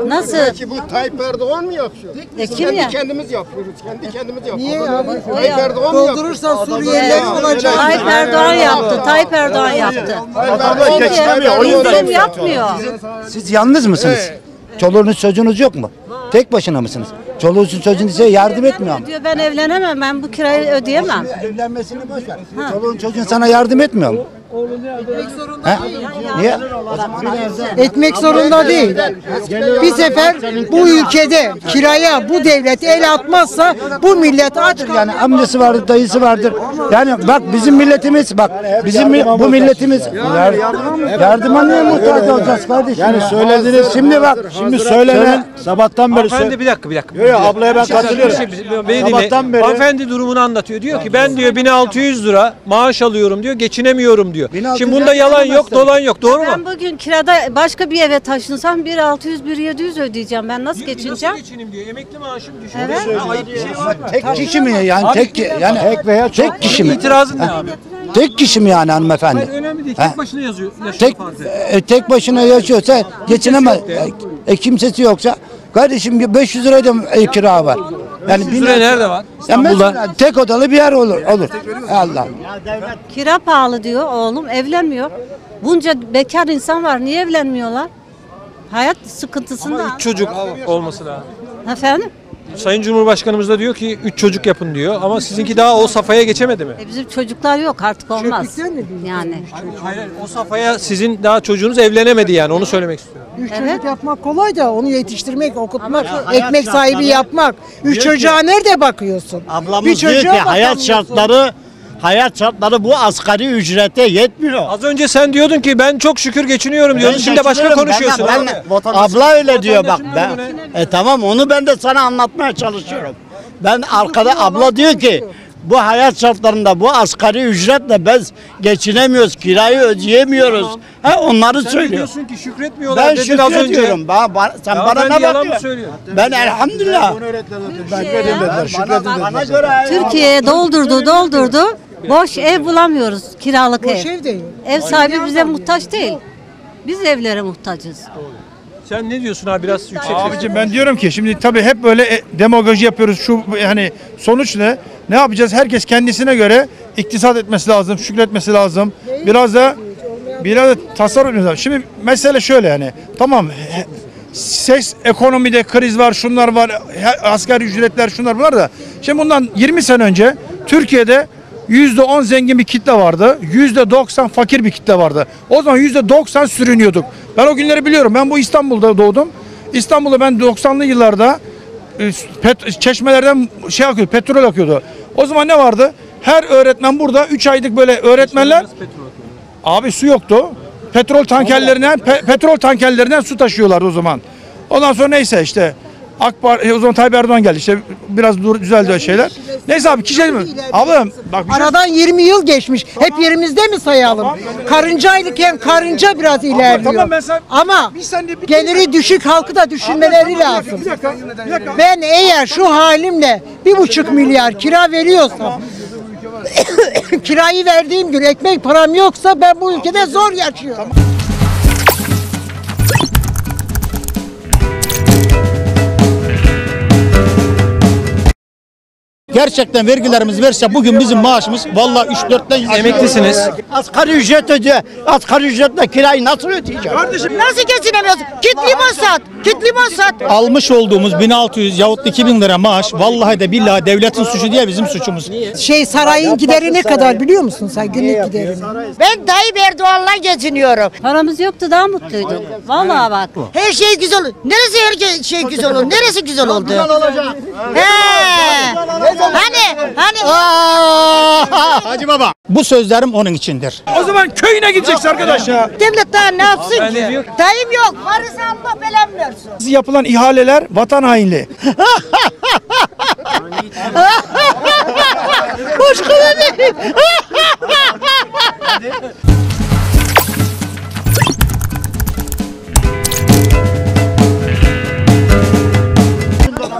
[SPEAKER 51] Nasıl?
[SPEAKER 50] Peki bu Tayyip Erdoğan mı yapıyor?
[SPEAKER 51] E, kim
[SPEAKER 50] kendi
[SPEAKER 51] ya?
[SPEAKER 50] kendimiz yapıyoruz. Kendi kendimiz yapıyoruz.
[SPEAKER 47] Niye abi?
[SPEAKER 50] Tayyip Erdoğan mı yapıyor?
[SPEAKER 47] Doldurursan Suriyeliler olacak.
[SPEAKER 51] Tayyip Erdoğan yaptı. Tayyip Erdoğan yaptı.
[SPEAKER 49] Vatandaş geçinemiyor. O yüzden.
[SPEAKER 51] Yapmıyor?
[SPEAKER 22] Siz yalnız mısınız? Çoluğunuz çocuğunuz yok mu? Tek başına mısınız? Çoluğunuzun çocuğun size yardım etmiyor mu?
[SPEAKER 51] Diyor ben evlenemem. Ben bu kirayı ödeyemem.
[SPEAKER 22] Evlenmesini boş ver. Çoluğun çocuğun sana yardım etmiyor mu? He? Niye?
[SPEAKER 47] Etmek zorunda değil. Bir sefer bu ülkede kiraya bu devlet el atmazsa bu millet aç
[SPEAKER 22] Yani amcası vardır, dayısı vardır. Yani bak bizim milletimiz bak bizim mi- bu milletimiz yar, yardıma niye muhtaç olacağız kardeşim?
[SPEAKER 49] Yani
[SPEAKER 22] ya?
[SPEAKER 49] söylediğiniz
[SPEAKER 22] şimdi bak
[SPEAKER 49] Şimdi söylenen sabahtan beri
[SPEAKER 5] Hanımefendi bir dakika bir dakika.
[SPEAKER 49] Yo, yo, ablaya ben
[SPEAKER 5] şey-
[SPEAKER 49] katılıyorum.
[SPEAKER 5] Beni
[SPEAKER 49] Sabahtan
[SPEAKER 5] dinle.
[SPEAKER 49] beri-
[SPEAKER 5] Hanımefendi durumunu anlatıyor. Diyor ki ben diyor 1600 lira maaş alıyorum diyor. Geçinemiyorum diyor.
[SPEAKER 51] 1600
[SPEAKER 5] Şimdi bunda yalan yok, dolan yok. Doğru mu?
[SPEAKER 51] Ben bugün kirada başka bir eve taşınsam 1.600 1.700 ödeyeceğim. Ben nasıl geçineceğim?
[SPEAKER 5] Nasıl geçineyim diyor. Emekli maaşım düşüyor.
[SPEAKER 51] Evet.
[SPEAKER 5] Ayıp bir şey var mı?
[SPEAKER 22] tek kişi mi yani
[SPEAKER 5] Abi,
[SPEAKER 22] tek yani
[SPEAKER 49] tek veya çok
[SPEAKER 22] tek kişi mi?
[SPEAKER 5] İtirazın ne abi?
[SPEAKER 22] Tek kişi mi yani hanımefendi?
[SPEAKER 5] Hayır önemli değil.
[SPEAKER 22] Ha?
[SPEAKER 5] Tek başına yazıyor. yaşıyor
[SPEAKER 22] Tek e, tek başına yaşıyorsa geçinemez. E, kimsesi yoksa kardeşim bir 500 liraya da e, kira var. Yani
[SPEAKER 5] 500 lira nerede var?
[SPEAKER 22] Ya mesela tek odalı bir yer olur. Olur. Allah.
[SPEAKER 51] Kira pahalı diyor oğlum evlenmiyor. Bunca bekar insan var. Niye evlenmiyorlar? Hayat sıkıntısında.
[SPEAKER 5] Üç çocuk olması lazım.
[SPEAKER 51] Efendim?
[SPEAKER 5] Sayın Cumhurbaşkanımız da diyor ki 3 çocuk yapın diyor ama sizinki daha o safhaya geçemedi mi?
[SPEAKER 51] E bizim çocuklar yok artık olmaz. Yani.
[SPEAKER 5] Hayır, o safhaya sizin daha çocuğunuz evlenemedi yani onu söylemek istiyorum.
[SPEAKER 47] Üç çocuk yapmak kolay da onu yetiştirmek, okutmak, ekmek sahibi yapmak. Üç
[SPEAKER 17] Diyor
[SPEAKER 47] çocuğa
[SPEAKER 17] ki-
[SPEAKER 47] nerede bakıyorsun?
[SPEAKER 17] Ablamız
[SPEAKER 47] Bir
[SPEAKER 17] diyor ki
[SPEAKER 47] çocuğa
[SPEAKER 17] hayat
[SPEAKER 47] bakamıyorsun.
[SPEAKER 17] şartları hayat şartları bu asgari ücrete yetmiyor.
[SPEAKER 5] Az önce sen diyordun ki ben çok şükür geçiniyorum diyordun.
[SPEAKER 17] Ben
[SPEAKER 5] Şimdi başka
[SPEAKER 17] geçiniyorum.
[SPEAKER 5] konuşuyorsun.
[SPEAKER 17] Ben-
[SPEAKER 5] abi.
[SPEAKER 17] ben- abla öyle diyor bak. Ben, e tamam onu ben de sana anlatmaya çalışıyorum. Ben arkada abla diyor ki bu hayat şartlarında bu asgari ücretle biz geçinemiyoruz, kirayı ödeyemiyoruz. Ha, onları
[SPEAKER 5] Sen
[SPEAKER 17] söylüyor.
[SPEAKER 5] diyorsun ki şükretmiyorlar
[SPEAKER 17] Ben
[SPEAKER 5] dedin az önce.
[SPEAKER 17] şükrediyorum. Bana, bana- sen
[SPEAKER 5] Ya
[SPEAKER 17] bana
[SPEAKER 5] ben
[SPEAKER 17] ne
[SPEAKER 5] yalan mı
[SPEAKER 17] bakıyorsun?
[SPEAKER 5] söylüyorum?
[SPEAKER 17] Ben elhamdülillah. Bana göre
[SPEAKER 51] Türkiye'ye doldurdu doldurdu. Boş ev bulamıyoruz kiralık
[SPEAKER 47] Boş
[SPEAKER 51] ev.
[SPEAKER 47] ev değil.
[SPEAKER 51] Ev sahibi bize muhtaç değil. Biz evlere muhtacız.
[SPEAKER 5] Sen ne diyorsun abi biraz yüksek
[SPEAKER 46] Abicim ben diyorum ki şimdi tabii hep böyle e, demagoji yapıyoruz. Şu yani sonuç ne? Ne yapacağız? Herkes kendisine göre iktisat etmesi lazım, şükretmesi lazım. Biraz da biraz da tasarruf etmesi lazım. Şimdi mesele şöyle yani. Tamam. he- Ses ekonomide kriz var, şunlar var, he- asgari ücretler şunlar bunlar da. Şimdi bundan 20 sene önce Türkiye'de %10 zengin bir kitle vardı. %90 fakir bir kitle vardı. O zaman %90 sürünüyorduk. Ben o günleri biliyorum. Ben bu İstanbul'da doğdum. İstanbul'da ben 90'lı yıllarda e, pet- çeşmelerden şey akıyordu, petrol akıyordu. O zaman ne vardı? Her öğretmen burada 3 aylık böyle öğretmenler Abi su yoktu. Petrol tankerlerinden pe- petrol tankerlerinden su taşıyorlardı o zaman. Ondan sonra neyse işte AK Parti, o zaman Tayyip Erdoğan geldi işte biraz dur, düzeldi o şeyler. Neyse abi kişi mi? Ablam bak bir şey-
[SPEAKER 47] Aradan 20 yıl geçmiş. Hep yerimizde mi sayalım? Karıncaylıken karınca biraz ilerliyor.
[SPEAKER 46] tamam ben sana-
[SPEAKER 47] Ama geliri düşük halkı da düşünmeleri lazım. Ben eğer şu halimle bir buçuk milyar kira veriyorsam kirayı verdiğim gün ekmek param yoksa ben bu ülkede zor yaşıyorum.
[SPEAKER 52] Gerçekten vergilerimizi verse bugün bizim maaşımız vallahi 3-4'ten
[SPEAKER 5] Emeklisiniz.
[SPEAKER 17] Asgari ücret ödüyor. Asgari ücretle kirayı nasıl ödeyeceğim?
[SPEAKER 47] Nasıl geçinemiyorsun? Git limon sat. Git limon sat.
[SPEAKER 52] Almış olduğumuz 1600 yahut 2000 lira maaş vallahi de billahi devletin suçu diye bizim suçumuz.
[SPEAKER 47] Şey sarayın gideri ne kadar biliyor musun sen günlük giderini? Ben Tayyip Erdoğan'la geçiniyorum.
[SPEAKER 51] Paramız yoktu daha mutluyduk. Vallahi bak.
[SPEAKER 47] Her şey güzel olur. Neresi her şey güzel olur? Neresi güzel oldu? He. Hani hani
[SPEAKER 52] Hacı baba. Bu sözlerim onun içindir.
[SPEAKER 46] O zaman köyüne gideceksin arkadaş ya.
[SPEAKER 47] devlet daha ne yapsın ki? Tayyip yok. Varsa Allah belamı versin.
[SPEAKER 46] Yapılan ihaleler vatan hainliği.
[SPEAKER 47] Başka ne diyeyim?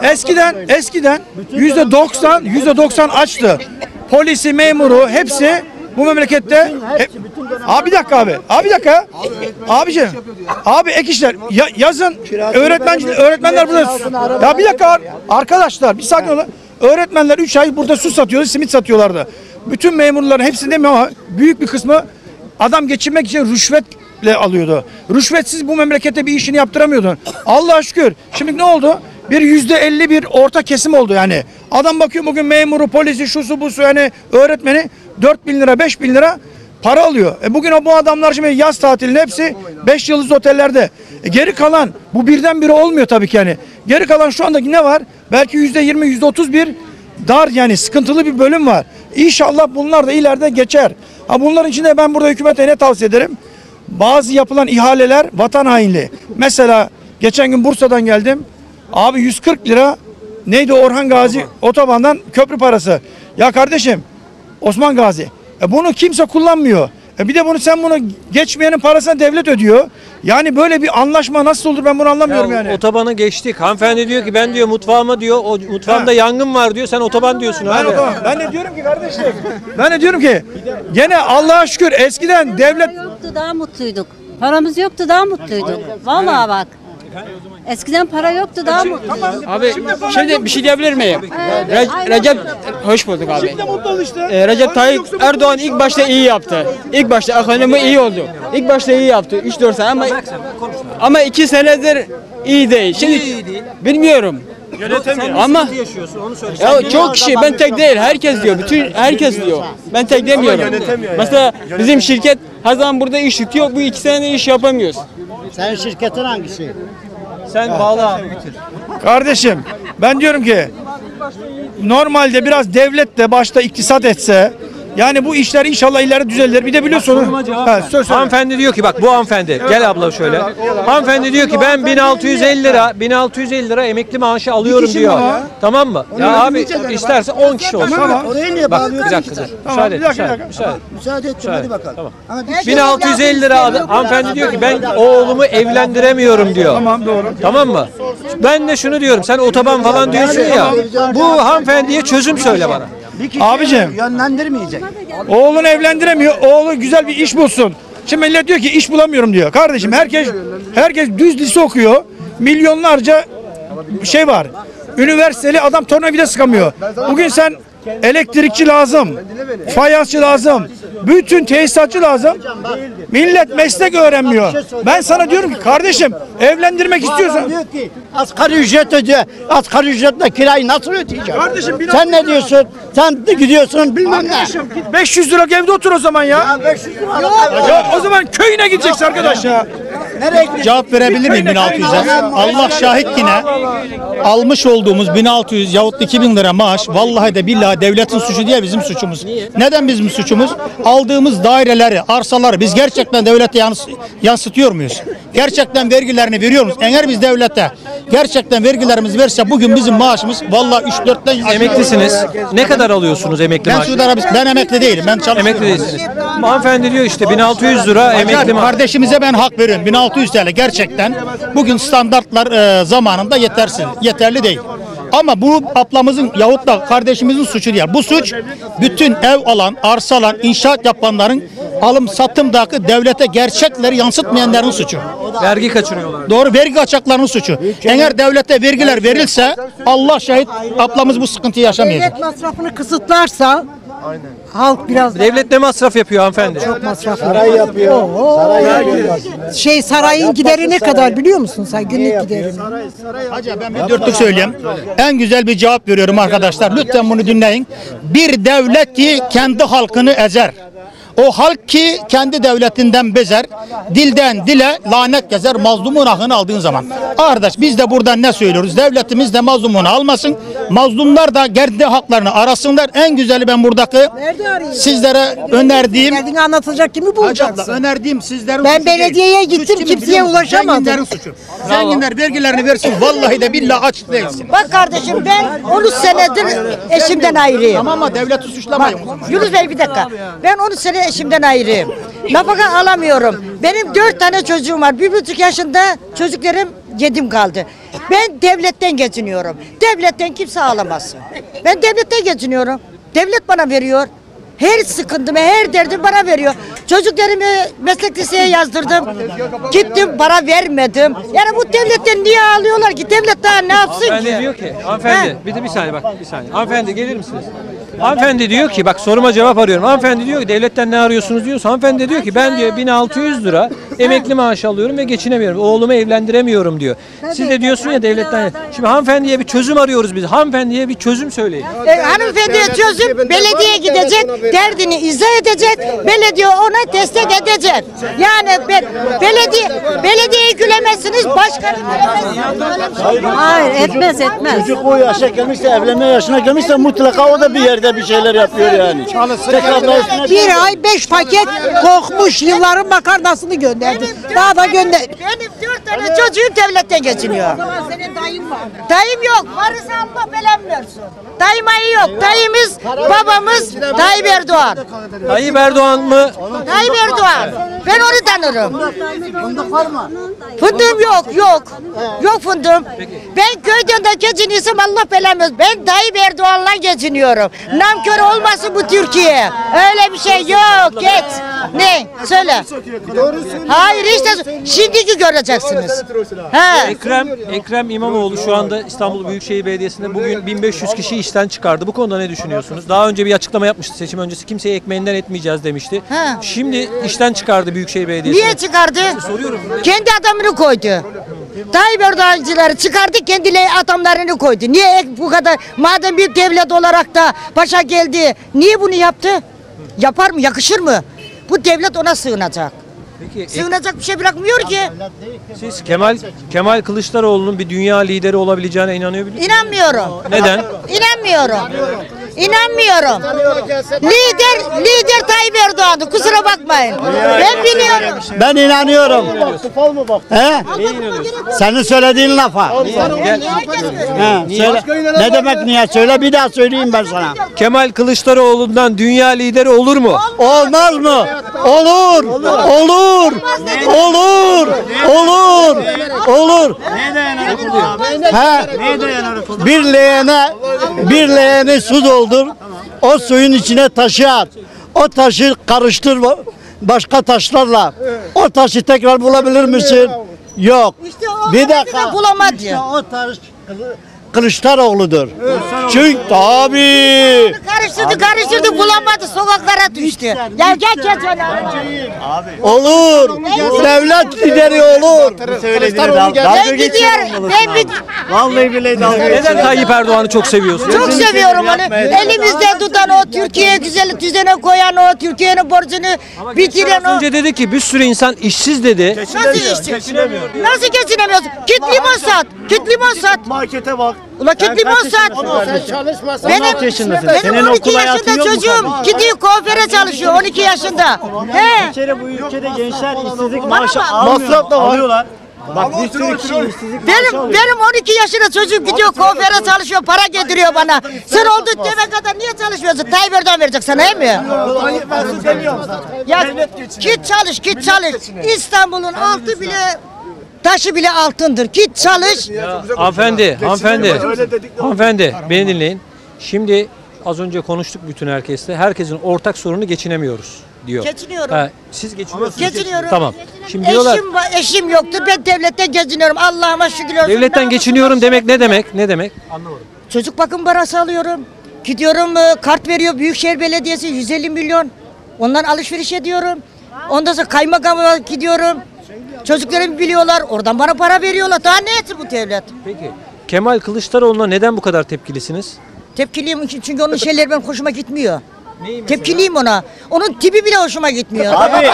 [SPEAKER 46] Eskiden eskiden yüzde 90 yüzde 90 açtı. Polisi, memuru hepsi bu memlekette hep, Abi bir dakika abi. Abi bir dakika. Abiciğim. Abi ek işler. Ya, yazın öğretmen öğretmenler burada. Ya bir dakika arkadaşlar bir sakin olun. Öğretmenler 3 ay burada su satıyordu, simit satıyorlardı. Bütün memurların hepsi demiyor ama büyük bir kısmı adam geçinmek için rüşvetle alıyordu. Rüşvetsiz bu memlekette bir işini yaptıramıyordun. Allah'a şükür. Şimdi ne oldu? Bir yüzde elli bir orta kesim oldu yani. Adam bakıyor bugün memuru, polisi, şusu busu yani öğretmeni 4 bin lira, 5 bin lira para alıyor. E bugün o bu adamlar şimdi yaz tatilinin hepsi 5 yıldız otellerde. E geri kalan bu birdenbire olmuyor tabii ki yani. Geri kalan şu andaki ne var? Belki yüzde yirmi, yüzde otuz bir dar yani sıkıntılı bir bölüm var. İnşallah bunlar da ileride geçer. Ha bunların içinde ben burada hükümete ne tavsiye ederim? Bazı yapılan ihaleler vatan hainliği. Mesela geçen gün Bursa'dan geldim. Abi 140 lira neydi Orhan Gazi otobandan köprü parası. Ya kardeşim Osman Gazi. E bunu kimse kullanmıyor. E bir de bunu sen bunu geçmeyenin parasını devlet ödüyor. Yani böyle bir anlaşma nasıl olur ben bunu anlamıyorum
[SPEAKER 5] Ya
[SPEAKER 46] yani.
[SPEAKER 5] Otobanı geçtik. Hanımefendi diyor ki ben diyor mutfağıma diyor o mutfağımda yangın var diyor. Sen otoban diyorsun
[SPEAKER 46] Ben,
[SPEAKER 5] abi.
[SPEAKER 46] otoban- ben de diyorum ki kardeşim. Ben de diyorum ki gene Allah'a şükür eskiden devlet
[SPEAKER 51] Yoktu daha mutluyduk. Paramız yoktu daha mutluyduk. Vallahi bak. Eskiden para yoktu daha mutluyduk.
[SPEAKER 53] Abi şimdi bir şey diyebilir miyim? Re- Recep hoş bulduk abi. Ee, Recep Tayyip Erdoğan ilk başta iyi yaptı. İlk başta ekonomi iyi oldu. İlk başta iyi yaptı. 3-4 sene ama ama 2 senedir iyi değil. Şimdi bilmiyorum.
[SPEAKER 5] Yönetemiyor.
[SPEAKER 53] Ama
[SPEAKER 5] yaşıyorsun onu söyle.
[SPEAKER 53] ya çok kişi ben tek değil herkes diyor. Bütün herkes diyor. Ben tek demiyorum.
[SPEAKER 5] yönetemiyor yani.
[SPEAKER 53] Mesela bizim şirket her zaman burada iş tutuyor. Bu iki sene iş yapamıyoruz.
[SPEAKER 17] Senin şirketin hangisi?
[SPEAKER 5] Sen bağla abi bitir.
[SPEAKER 46] Kardeşim ben diyorum ki normalde biraz devlet de başta iktisat etse yani bu işler inşallah ileride düzelir. Bir de biliyorsunuz. Ha, söz söyle.
[SPEAKER 5] Hanımefendi diyor ki bak bu hanımefendi gel abla şöyle. Hanımefendi diyor ki ben 1650 lira 1650 lira emekli maaşı alıyorum diyor. Tamam mı? Ya abi isterse 10 kişi olsun.
[SPEAKER 46] Tamam.
[SPEAKER 17] Oraya niye
[SPEAKER 5] Bak
[SPEAKER 17] bağlıyorsun
[SPEAKER 5] bir dakika
[SPEAKER 17] ki
[SPEAKER 5] dur. Müsaade
[SPEAKER 46] bir
[SPEAKER 5] et.
[SPEAKER 46] dakika, bir
[SPEAKER 5] Müsaade,
[SPEAKER 46] dakika.
[SPEAKER 5] müsaade.
[SPEAKER 17] Müsaade et
[SPEAKER 5] Müsaade,
[SPEAKER 17] hadi bakalım.
[SPEAKER 5] Tamam.
[SPEAKER 17] Ama bir-
[SPEAKER 5] 1650 lira adı- hanımefendi diyor ki ben oğlumu evlendiremiyorum diyor.
[SPEAKER 46] Tamam doğru.
[SPEAKER 5] Tamam mı? Ben de şunu diyorum. Sen otoban falan diyorsun ya. Bu hanımefendiye çözüm söyle bana.
[SPEAKER 46] Abicim
[SPEAKER 17] Yönlendirmeyecek.
[SPEAKER 46] oğlunu evlendiremiyor. Oğlu güzel bir iş bulsun. Şimdi millet diyor ki iş bulamıyorum diyor. Kardeşim herkes herkes düz lise okuyor. Milyonlarca şey var. Üniversiteli adam tornavida sıkamıyor. Bugün sen elektrikçi lazım. Fayansçı lazım. Bütün tesisatçı lazım. Millet meslek öğrenmiyor. Ben sana diyorum ki kardeşim evlendirmek istiyorsan
[SPEAKER 17] diyor ki asgari ücret ödüyor. Asgari ücretle kirayı nasıl ödeyeceğim?
[SPEAKER 46] Kardeşim,
[SPEAKER 17] Sen ne diyorsun? Sen de gidiyorsun bilmem ne.
[SPEAKER 46] Arkadaşım git 500 lira evde otur o zaman ya.
[SPEAKER 17] Ya 500 lira.
[SPEAKER 46] Ya o zaman köyüne gideceksin arkadaş ya.
[SPEAKER 52] Cevap verebilir miyim 1600'e? Allah şahit yine almış olduğumuz 1600 yahut 2000 lira maaş vallahi de billahi devletin suçu diye bizim suçumuz. Neden bizim suçumuz? Aldığımız daireleri, arsaları biz gerçekten devlete yans- yansıtıyor muyuz? Gerçekten vergilerini veriyor muyuz? Eğer biz devlete gerçekten vergilerimizi verse bugün bizim maaşımız vallahi 3-4'ten
[SPEAKER 5] Emeklisiniz. Ne kadar alıyorsunuz emekli
[SPEAKER 52] Ben
[SPEAKER 5] maaşı?
[SPEAKER 52] Suudi Arabistan, ben emekli değilim. Ben çalışıyorum.
[SPEAKER 5] Emekli değilsiniz. Hanımefendi diyor işte 1600 lira emekli maaşı.
[SPEAKER 52] kardeşimize ben hak veriyorum. 1600 TL gerçekten bugün standartlar e, zamanında yetersiz, yeterli değil. Ama bu ablamızın yahut da kardeşimizin suçu değil. Bu suç bütün ev alan, arsa alan, inşaat yapanların alım satımdaki devlete gerçekleri yansıtmayanların suçu.
[SPEAKER 5] Vergi kaçırıyorlar.
[SPEAKER 52] Doğru vergi kaçaklarının suçu. Eğer devlete vergiler verilse Allah şahit ablamız bu sıkıntıyı yaşamayacak.
[SPEAKER 47] Devlet masrafını kısıtlarsa halk biraz
[SPEAKER 5] Devlet ne masraf yapıyor hanımefendi?
[SPEAKER 47] çok masraf Saray yapıyor. Şey sarayın gideri ne kadar biliyor musun sen günlük giderini?
[SPEAKER 52] Hacı ben bir dörtlük söyleyeyim. En güzel bir cevap veriyorum arkadaşlar. Lütfen bunu dinleyin. Bir devlet ki kendi halkını ezer. O halk ki kendi devletinden bezer, dilden dile lanet gezer mazlumun hakkını aldığın zaman. Arkadaş biz de buradan ne söylüyoruz? Devletimiz de mazlumunu almasın. Mazlumlar da kendi haklarını arasınlar. En güzeli ben buradaki sizlere önerdiğim
[SPEAKER 47] Derdini anlatacak kimi bulacaksın?
[SPEAKER 52] önerdiğim sizlerin
[SPEAKER 47] Ben
[SPEAKER 52] suçu değil.
[SPEAKER 47] belediyeye
[SPEAKER 52] Suç
[SPEAKER 47] gittim,
[SPEAKER 52] kimin
[SPEAKER 47] kimseye
[SPEAKER 52] biliyor musun?
[SPEAKER 47] ulaşamadım.
[SPEAKER 52] Zenginlerin suçu. Zenginler vergilerini versin. Vallahi de billahi aç değilsin.
[SPEAKER 54] Bak kardeşim ben 13 senedir eşimden ayrıyım.
[SPEAKER 52] Tamam ama devleti suçlamayın. o zaman.
[SPEAKER 54] Yunus Bey bir dakika. Ben 13 sene eşimden ayrıyım. Nafaka alamıyorum. Benim 4 tane çocuğum var. Bir buçuk yaşında çocuklarım yedim kaldı. Ben devletten geçiniyorum. Devletten kimse alamaz. Ben devletten geçiniyorum. Devlet bana veriyor. Her sıkıntımı, her derdim bana veriyor. Çocuklarımı meslek liseye yazdırdım. Gittim para vermedim. Yani bu devletten niye alıyorlar ki? Devlet daha ne yapsın
[SPEAKER 5] Hanımefendi
[SPEAKER 54] ki?
[SPEAKER 5] diyor ki, hanımefendi bir de bir saniye bak bir saniye. Hanımefendi gelir misiniz? Hanımefendi diyor ki bak soruma cevap arıyorum. Hanımefendi diyor ki devletten ne arıyorsunuz diyorsa hanımefendi diyor ki ben diyor 1600 lira emekli maaşı alıyorum ve geçinemiyorum. Oğlumu evlendiremiyorum diyor. Siz de diyorsun ya devletten. Şimdi hanımefendiye bir çözüm arıyoruz biz. Hanımefendiye bir çözüm söyleyin.
[SPEAKER 54] E, hanımefendiye çözüm belediye gidecek, derdini izah edecek, belediye ona destek edecek. Yani ben, belediye belediyeyi gülemezsiniz, başkanı gülemezsiniz.
[SPEAKER 51] Hayır etmez etmez.
[SPEAKER 17] Çocuk o yaşa gelmişse, evlenme yaşına gelmişse mutlaka o da bir yerde bir şeyler yapıyor yani. Tekrar da üstüne
[SPEAKER 47] Bir ay beş paket kokmuş yılların makarnasını gönderdi. Daha da gönder.
[SPEAKER 54] Benim dört tane çocuğum devletten geçiniyor.
[SPEAKER 47] senin dayın var.
[SPEAKER 54] Dayım yok, varsa Allah belamı versin. Dayım ayı yok, dayımız, babamız Tayyip Erdoğan.
[SPEAKER 5] Tayyip Erdoğan mı?
[SPEAKER 54] Tayyip Erdoğan. Ben onu tanırım. Fındığım yok, yok. Yok fındığım. Ben köyden de geçiniyorsam Allah belamı versin. Ben Tayyip Erdoğan'la geçiniyorum. Namkör olmasın bu Türkiye. Öyle bir şey yok. Geç. Ne? Söyle. Hayır işte şimdiki göreceksiniz. He.
[SPEAKER 5] Ekrem Ekrem İmamoğlu şu anda İstanbul Büyükşehir Belediyesi'nde bugün 1500 kişi işten çıkardı. Bu konuda ne düşünüyorsunuz? Daha önce bir açıklama yapmıştı seçim öncesi. Kimseyi ekmeğinden etmeyeceğiz demişti.
[SPEAKER 54] Ha.
[SPEAKER 5] Şimdi işten çıkardı Büyükşehir Belediyesi.
[SPEAKER 54] Niye çıkardı?
[SPEAKER 5] Soruyorum.
[SPEAKER 54] Kendi adamını koydu. Tayyip Erdoğancıları çıkardı kendileri adamlarını koydu. Niye bu kadar madem bir devlet olarak da başa geldi niye bunu yaptı? Yapar mı yakışır mı? Bu devlet ona sığınacak.
[SPEAKER 5] Peki ek-
[SPEAKER 54] Sığınacak bir şey bırakmıyor ki.
[SPEAKER 5] siz Kemal Kemal Kılıçdaroğlu'nun bir dünya lideri olabileceğine inanıyor musunuz?
[SPEAKER 54] İnanmıyorum.
[SPEAKER 5] Neden?
[SPEAKER 54] İnanmıyorum. İnanmıyorum. Lider lider Tayyip Erdoğan'dı. Kusura bakmayın. Ben biliyorum.
[SPEAKER 17] Ben inanıyorum. He? Senin söylediğin lafa. He, söyle. Ne demek niye? Söyle bir daha söyleyeyim ben sana.
[SPEAKER 5] Kemal Kılıçdaroğlu'ndan dünya lideri olur mu?
[SPEAKER 17] Olmaz mı? Olur. Olur. Olur. Olur. Olur. He. Bir leğene bir leğeni su doldur. O suyun içine taşı at. O taşı karıştır başka taşlarla. O taşı tekrar bulabilir misin? Yok. Bir dakika.
[SPEAKER 54] Bulamadı.
[SPEAKER 17] İşte o taş Kılıçdaroğlu'dur. Çünkü tabii.
[SPEAKER 54] Karıştırdı karıştırdı bulamadı sokaklara düştü. Ya gel gel gel.
[SPEAKER 17] Olur. Devlet lideri olur.
[SPEAKER 54] Ben gidiyorum. Ben bir
[SPEAKER 17] Vallahi billahi dalga
[SPEAKER 5] Neden Tayyip Erdoğan'ı çok seviyorsun?
[SPEAKER 54] Çok seviyorum onu. Elimizde tutan o, Türkiye'ye güzel düzene koyan o, Türkiye'nin borcunu bitiren
[SPEAKER 5] Az
[SPEAKER 54] o.
[SPEAKER 5] önce dedi ki bir sürü insan işsiz dedi.
[SPEAKER 54] Nasıl işçi? Nasıl geçinemiyorsun? Git limon sat. Git limon sat.
[SPEAKER 31] Markete bak.
[SPEAKER 54] Ula git limon sat. Benim,
[SPEAKER 31] 16 yaşındasın.
[SPEAKER 54] benim
[SPEAKER 31] Senin
[SPEAKER 54] 12
[SPEAKER 31] okul hayatın
[SPEAKER 54] yaşında
[SPEAKER 31] yok mu
[SPEAKER 54] çocuğum gidiyor kuaföre çalışıyor 12 yaşında. He.
[SPEAKER 31] Kere bu ülkede gençler işsizlik maaşı
[SPEAKER 54] bak.
[SPEAKER 31] almıyor.
[SPEAKER 54] Masraf da var.
[SPEAKER 31] Alıyorlar. Bak bir sürü kişi işsizlik maaşı
[SPEAKER 54] Benim
[SPEAKER 31] alıyor.
[SPEAKER 54] benim 12 yaşında çocuğum gidiyor kuaföre çalışıyor, para getiriyor bana. Sen oldu deme kadar niye çalışmıyorsun? Tayyip Erdoğan verecek sana değil mi? Ya git çalış, git çalış. İstanbul'un altı bile taşı bile altındır. Git çalış.
[SPEAKER 5] Hanımefendi, hanımefendi, hanımefendi beni dinleyin. Şimdi az önce konuştuk bütün herkesle. Herkesin ortak sorunu geçinemiyoruz diyor.
[SPEAKER 54] Geçiniyorum.
[SPEAKER 5] Ha, siz geçiniyorsunuz.
[SPEAKER 54] Geçiniyorum.
[SPEAKER 5] Tamam. Şimdi diyorlar
[SPEAKER 54] Eşim var, eşim yoktu. Ben devletten geçiniyorum. Allah'ıma şükür olsun.
[SPEAKER 5] devletten geçiniyorum demek ne demek? Ne demek?
[SPEAKER 54] Çocuk bakım parası alıyorum. Gidiyorum e, kart veriyor Büyükşehir Belediyesi 150 milyon. Ondan alışveriş ediyorum. Ondan sonra kaymakama gidiyorum. Çocuklarım biliyorlar. Oradan bana para veriyorlar. Daha ne etsin bu devlet?
[SPEAKER 5] Peki. Kemal Kılıçdaroğlu'na neden bu kadar tepkilisiniz?
[SPEAKER 54] Tepkiliyim çünkü onun şeyleri benim hoşuma gitmiyor. Tepkiliyim ona. Onun tipi bile hoşuma gitmiyor.
[SPEAKER 31] Abi,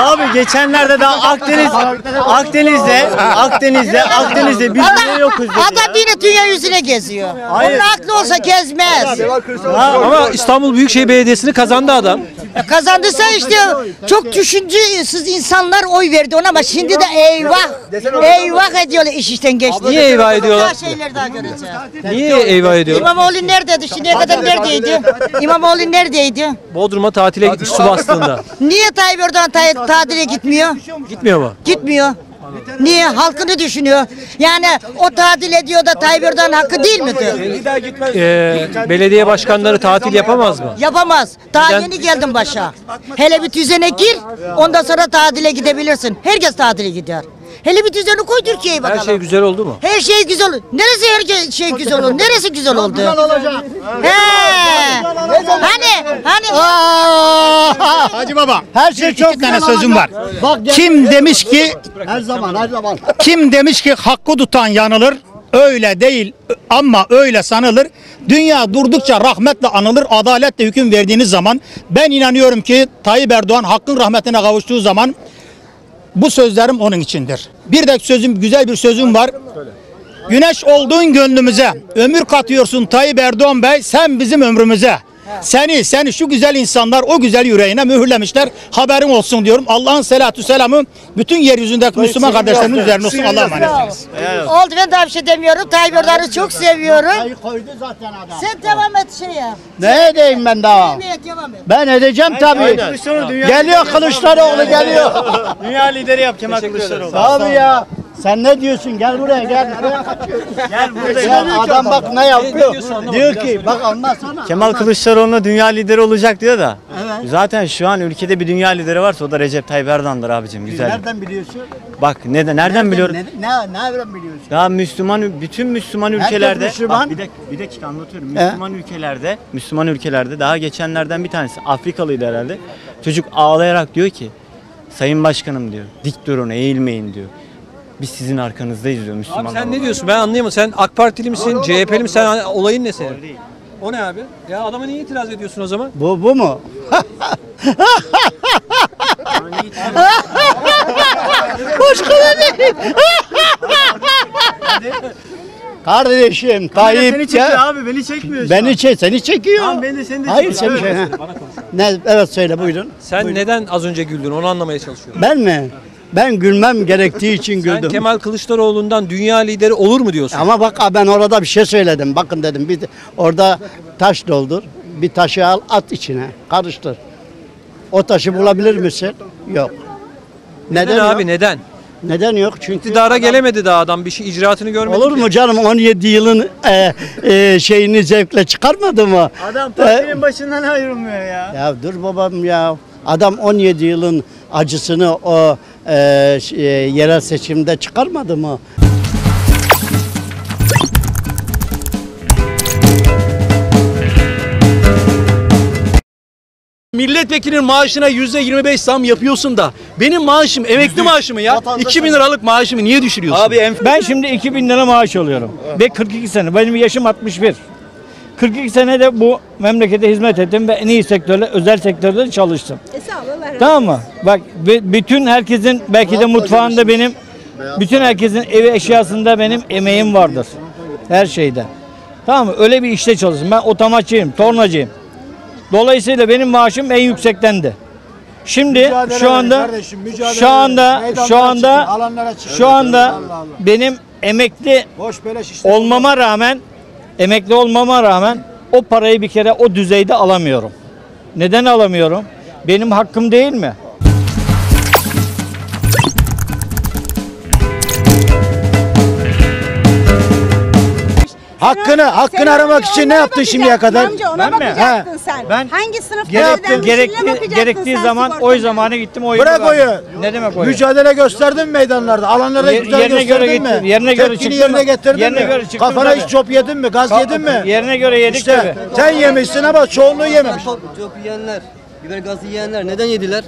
[SPEAKER 31] abi geçenlerde daha Akdeniz, Akdeniz'de, Akdeniz'de, Akdeniz'de biz niye yokuz dedi
[SPEAKER 54] Adam yine dünya yüzüne geziyor.
[SPEAKER 31] Hayır.
[SPEAKER 54] Onun aklı olsa gezmez.
[SPEAKER 5] Ama İstanbul Büyükşehir Belediyesi'ni kazandı adam.
[SPEAKER 54] Kazandıysa işte çok düşüncesiz insanlar oy verdi ona ama şimdi de eyvah eyvah ediyorlar iş işten geçti.
[SPEAKER 5] Niye eyvah ediyorlar?
[SPEAKER 54] Daha şeyler daha göreceğiz.
[SPEAKER 5] Niye eyvah ediyor?
[SPEAKER 54] İmamoğlu neredeydi? Şimdiye kadar neredeydi? İmamoğlu neredeydi?
[SPEAKER 5] Bodrum'a tatile gitmiş su bastığında.
[SPEAKER 54] Niye Tayyip Erdoğan tay- tatile gitmiyor?
[SPEAKER 5] Gitmiyor mu?
[SPEAKER 54] Gitmiyor. Niye? Halkını düşünüyor. Yani o tatil ediyor da Tayyip Erdoğan hakkı değil midir?
[SPEAKER 5] Ee, belediye başkanları tatil yapamaz mı?
[SPEAKER 54] Yapamaz. Daha
[SPEAKER 5] Neden?
[SPEAKER 54] yeni geldim başa. Hele bir düzene gir, ondan sonra tatile gidebilirsin. Herkes tatile gider. Hele bir düzeni koy Türkiye'ye bakalım.
[SPEAKER 5] Her şey güzel oldu mu?
[SPEAKER 54] Her şey güzel. Neresi her şey- şey güzel oldu? Neresi güzel oldu? He. Hani hani
[SPEAKER 52] Hacı baba. Her şey iki tane sözüm var.
[SPEAKER 17] Bak,
[SPEAKER 52] Kim demiş ki
[SPEAKER 17] Her zaman her zaman.
[SPEAKER 52] kim demiş ki hakkı tutan yanılır? Öyle değil ama öyle sanılır. Dünya durdukça rahmetle anılır, adaletle hüküm verdiğiniz zaman ben inanıyorum ki Tayyip Erdoğan hakkın rahmetine kavuştuğu zaman bu sözlerim onun içindir. Bir de sözüm güzel bir sözüm var. Güneş olduğun gönlümüze ömür katıyorsun Tayyip Erdoğan Bey sen bizim ömrümüze. Seni seni şu güzel insanlar o güzel yüreğine mühürlemişler. Haberin olsun diyorum. Allah'ın selatü selamı bütün yeryüzündeki Müslüman kardeşlerimin üzerine olsun. Allah'a emanetsiniz.
[SPEAKER 54] oldu ben daha bir şey demiyorum. Tayyip Erdoğan'ı çok seviyorum.
[SPEAKER 17] koydu zaten adam.
[SPEAKER 54] Sen devam et şeye.
[SPEAKER 17] Ne edeyim ben daha?
[SPEAKER 54] Evet devam et.
[SPEAKER 17] Ben edeceğim tabii.
[SPEAKER 31] Kılıçdaroğlu dünya
[SPEAKER 17] Geliyor Kılıçdaroğlu geliyor.
[SPEAKER 31] Dünya lideri yap Kemal Kılıçdaroğlu.
[SPEAKER 17] Tabii ya. Sen ne diyorsun? Gel buraya gel.
[SPEAKER 31] Gel burada
[SPEAKER 17] Ya adam bak ne yapıyor. Diyor ki bak anlatsana.
[SPEAKER 31] Kemal Kılıçdaroğlu'na dünya lideri olacak diyor da. Zaten şu an ülkede bir dünya lideri varsa o da Recep Tayyip Erdoğan'dır abicim. Güzel.
[SPEAKER 17] Nereden biliyorsun?
[SPEAKER 31] Bak neden nereden biliyorum?
[SPEAKER 17] Ne, ne, nereden biliyorsun?
[SPEAKER 31] Daha Müslüman bütün Müslüman ülkelerde
[SPEAKER 17] Müslüman.
[SPEAKER 31] Bak bir dakika, bir dakika anlatıyorum.
[SPEAKER 17] He.
[SPEAKER 31] Müslüman ülkelerde, Müslüman ülkelerde daha geçenlerden bir tanesi Afrikalıydı herhalde. Çocuk ağlayarak diyor ki Sayın Başkanım diyor. Dik durun, eğilmeyin diyor. Biz sizin arkanızdayız diyor
[SPEAKER 5] Abi
[SPEAKER 31] Müslümanlar.
[SPEAKER 5] sen ne
[SPEAKER 31] olarak.
[SPEAKER 5] diyorsun? Ben anlayamadım. Sen AK Partili misin? CHP'li misin? Sen olayın ne senin? O ne abi? Ya adama niye itiraz ediyorsun o zaman?
[SPEAKER 17] Bu bu mu? Başka ne değil? Kardeşim Tayyip
[SPEAKER 31] çekiyor
[SPEAKER 17] ya-
[SPEAKER 31] abi, beni çekmiyor şu
[SPEAKER 17] Beni çek, seni çekiyor.
[SPEAKER 31] Tamam, beni de seni de
[SPEAKER 17] Hayır
[SPEAKER 31] çekiyor.
[SPEAKER 17] seni
[SPEAKER 31] Evet.
[SPEAKER 17] çek. ha. Ne, evet söyle buyurun.
[SPEAKER 5] Sen neden az önce güldün? Onu anlamaya çalışıyorum.
[SPEAKER 17] Ben mi? Ben gülmem gerektiği için
[SPEAKER 5] Sen
[SPEAKER 17] güldüm.
[SPEAKER 5] Kemal Kılıçdaroğlu'ndan dünya lideri olur mu diyorsun?
[SPEAKER 17] Ama bak ben orada bir şey söyledim. Bakın dedim bir de- orada taş doldur. Bir taşı al at içine. Karıştır. O taşı bulabilir misin? Yok.
[SPEAKER 5] Neden,
[SPEAKER 17] Neden,
[SPEAKER 5] abi
[SPEAKER 17] yok?
[SPEAKER 5] neden?
[SPEAKER 17] Neden yok? Çünkü
[SPEAKER 5] İktidara gelemedi daha adam bir şey icraatını görmedi.
[SPEAKER 17] Olur
[SPEAKER 5] ki.
[SPEAKER 17] mu canım 17 yılın e, e, şeyini zevkle çıkarmadı mı?
[SPEAKER 31] Adam
[SPEAKER 17] E,
[SPEAKER 31] partinin başından ayrılmıyor ya.
[SPEAKER 17] ya dur babam ya. Adam 17 yılın acısını o e, e, yerel seçimde çıkarmadı mı?
[SPEAKER 55] Milletvekilinin maaşına yüzde 25 zam yapıyorsun da benim maaşım emekli maaşımı ya 2000 liralık maaşımı niye düşürüyorsun?
[SPEAKER 56] Abi ben şimdi 2000 lira maaş alıyorum. Ve 42 sene. Benim yaşım 61. 42 sene de bu memlekete hizmet ettim ve en iyi sektörde, özel sektörde çalıştım. Tamam mı? Bak bütün herkesin belki de mutfağında benim bütün herkesin evi eşyasında benim emeğim vardır. Her şeyde. Tamam mı? Öyle bir işte çalıştım. Ben otomaççıyım, tornacıyım. Dolayısıyla benim maaşım en yüksektendi. Şimdi
[SPEAKER 57] Mücadele
[SPEAKER 56] şu
[SPEAKER 57] verin
[SPEAKER 56] anda
[SPEAKER 57] kardeşim, mücadele
[SPEAKER 56] şu anda
[SPEAKER 57] verin.
[SPEAKER 56] şu
[SPEAKER 57] Meydanlara
[SPEAKER 56] anda
[SPEAKER 57] çıkın, alanlara çıkın.
[SPEAKER 56] şu anda
[SPEAKER 57] Allah Allah.
[SPEAKER 56] benim emekli
[SPEAKER 57] Boş beleş işler
[SPEAKER 56] olmama rağmen emekli olmama rağmen o parayı bir kere o düzeyde alamıyorum. Neden alamıyorum? Benim hakkım değil mi?
[SPEAKER 48] Hakkını, hakkını aramak için ne yaptın şimdiye kadar?
[SPEAKER 16] Amca ona
[SPEAKER 56] Ben mi?
[SPEAKER 16] bakacaktın sen.
[SPEAKER 56] Ben
[SPEAKER 16] Hangi sınıfta ne bakacaktın
[SPEAKER 56] gerektiği
[SPEAKER 16] sen
[SPEAKER 56] zaman oy zamanı gittim oy.
[SPEAKER 48] Bırak oyu.
[SPEAKER 56] Ne demek oyu?
[SPEAKER 48] Mücadele gösterdin mi meydanlarda? Alanlarda
[SPEAKER 56] Yer-
[SPEAKER 48] güzel
[SPEAKER 56] yerine göre
[SPEAKER 48] gösterdin
[SPEAKER 56] gittim,
[SPEAKER 48] mi?
[SPEAKER 56] yerine göre
[SPEAKER 48] Tepkini
[SPEAKER 56] çıktım.
[SPEAKER 48] yerine getirdin
[SPEAKER 56] Yerine
[SPEAKER 48] mi?
[SPEAKER 56] göre çıktım
[SPEAKER 48] Kafana
[SPEAKER 56] tabii.
[SPEAKER 48] hiç çöp yedin mi? Gaz
[SPEAKER 56] Ka-
[SPEAKER 48] yedin mi?
[SPEAKER 56] Yerine göre yedik
[SPEAKER 48] İşte
[SPEAKER 56] tabii.
[SPEAKER 48] sen yemişsin ama çoğunluğu yememiş.
[SPEAKER 58] Top, top yiyenler, biber gazı yiyenler neden yediler?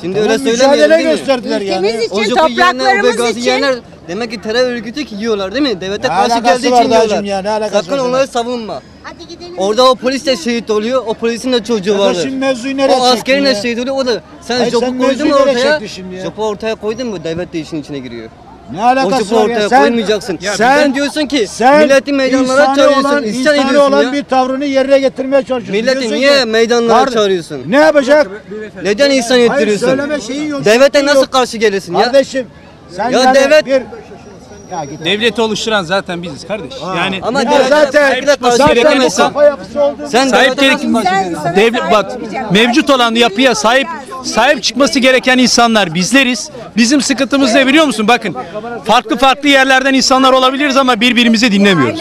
[SPEAKER 58] Şimdi
[SPEAKER 48] Tamam,
[SPEAKER 58] öyle
[SPEAKER 48] mücadele
[SPEAKER 58] söylemeyelim değil mi?
[SPEAKER 48] gösterdiler yani.
[SPEAKER 16] Ülkemiz için,
[SPEAKER 58] yiyenler,
[SPEAKER 16] topraklarımız
[SPEAKER 58] gazı
[SPEAKER 16] için.
[SPEAKER 58] yiyenler demek ki terör örgütü ki yiyorlar değil mi? Devlete
[SPEAKER 48] Ne
[SPEAKER 58] karşı
[SPEAKER 48] alakası
[SPEAKER 58] geldiği
[SPEAKER 48] var
[SPEAKER 58] için
[SPEAKER 48] dayıcım
[SPEAKER 58] yiyorlar.
[SPEAKER 48] ya, ne alakası
[SPEAKER 58] Sakın
[SPEAKER 48] var
[SPEAKER 58] onları savunma. Orada o polis de şehit oluyor, o polisin de çocuğu
[SPEAKER 48] Ya
[SPEAKER 58] vardı.
[SPEAKER 48] şimdi mevzuyu nereye
[SPEAKER 58] O askerin de
[SPEAKER 48] ya?
[SPEAKER 58] şehit oluyor, o da. Sen
[SPEAKER 48] Hayır,
[SPEAKER 58] jopu
[SPEAKER 48] sen
[SPEAKER 58] koydun mu
[SPEAKER 48] mevzuyu nereye
[SPEAKER 58] ortaya?
[SPEAKER 48] çektin şimdi ya?
[SPEAKER 58] Jopu ortaya koydun mu devlet de işin içine giriyor.
[SPEAKER 48] Ne alakası var ya? Sen,
[SPEAKER 58] koymayacaksın.
[SPEAKER 48] sen,
[SPEAKER 58] sen diyorsun ki
[SPEAKER 48] sen
[SPEAKER 58] milleti meydanlara çağırıyorsun,
[SPEAKER 48] olan,
[SPEAKER 58] isyan
[SPEAKER 48] insani olan
[SPEAKER 58] ya.
[SPEAKER 48] bir tavrını yerine getirmeye çalışıyorsun.
[SPEAKER 58] Milleti
[SPEAKER 48] Diyorsun
[SPEAKER 58] niye
[SPEAKER 48] ki,
[SPEAKER 58] meydanlara
[SPEAKER 48] "Kardeş,
[SPEAKER 58] çağırıyorsun?
[SPEAKER 48] Ne yapacak?
[SPEAKER 58] Neden insan
[SPEAKER 48] Hayır
[SPEAKER 58] ettiriyorsun?
[SPEAKER 48] söyleme şeyin yok.
[SPEAKER 58] Devlete
[SPEAKER 48] şeyin
[SPEAKER 58] nasıl
[SPEAKER 48] yok.
[SPEAKER 58] karşı gelirsin ya?
[SPEAKER 48] Kardeşim sen
[SPEAKER 58] Ya
[SPEAKER 48] yani
[SPEAKER 58] devlet-
[SPEAKER 48] bir
[SPEAKER 55] Devleti oluşturan zaten biziz kardeş. Yani
[SPEAKER 58] Ama
[SPEAKER 48] Ya
[SPEAKER 58] devlete
[SPEAKER 48] zaten
[SPEAKER 58] sahip çıkması
[SPEAKER 48] zaten
[SPEAKER 58] gereken
[SPEAKER 48] bu
[SPEAKER 58] insan.
[SPEAKER 48] kafa yapısı olduğu
[SPEAKER 58] Sen
[SPEAKER 55] sahip
[SPEAKER 58] devlete
[SPEAKER 55] gerek
[SPEAKER 58] nasıl karşı gelirsin?
[SPEAKER 55] devlet bak mevcut olan yapıya sahip sahip çıkması gereken insanlar bizleriz. Bizim sıkıntımız ne biliyor musun? Bakın farklı farklı yerlerden insanlar olabiliriz ama birbirimizi dinlemiyoruz.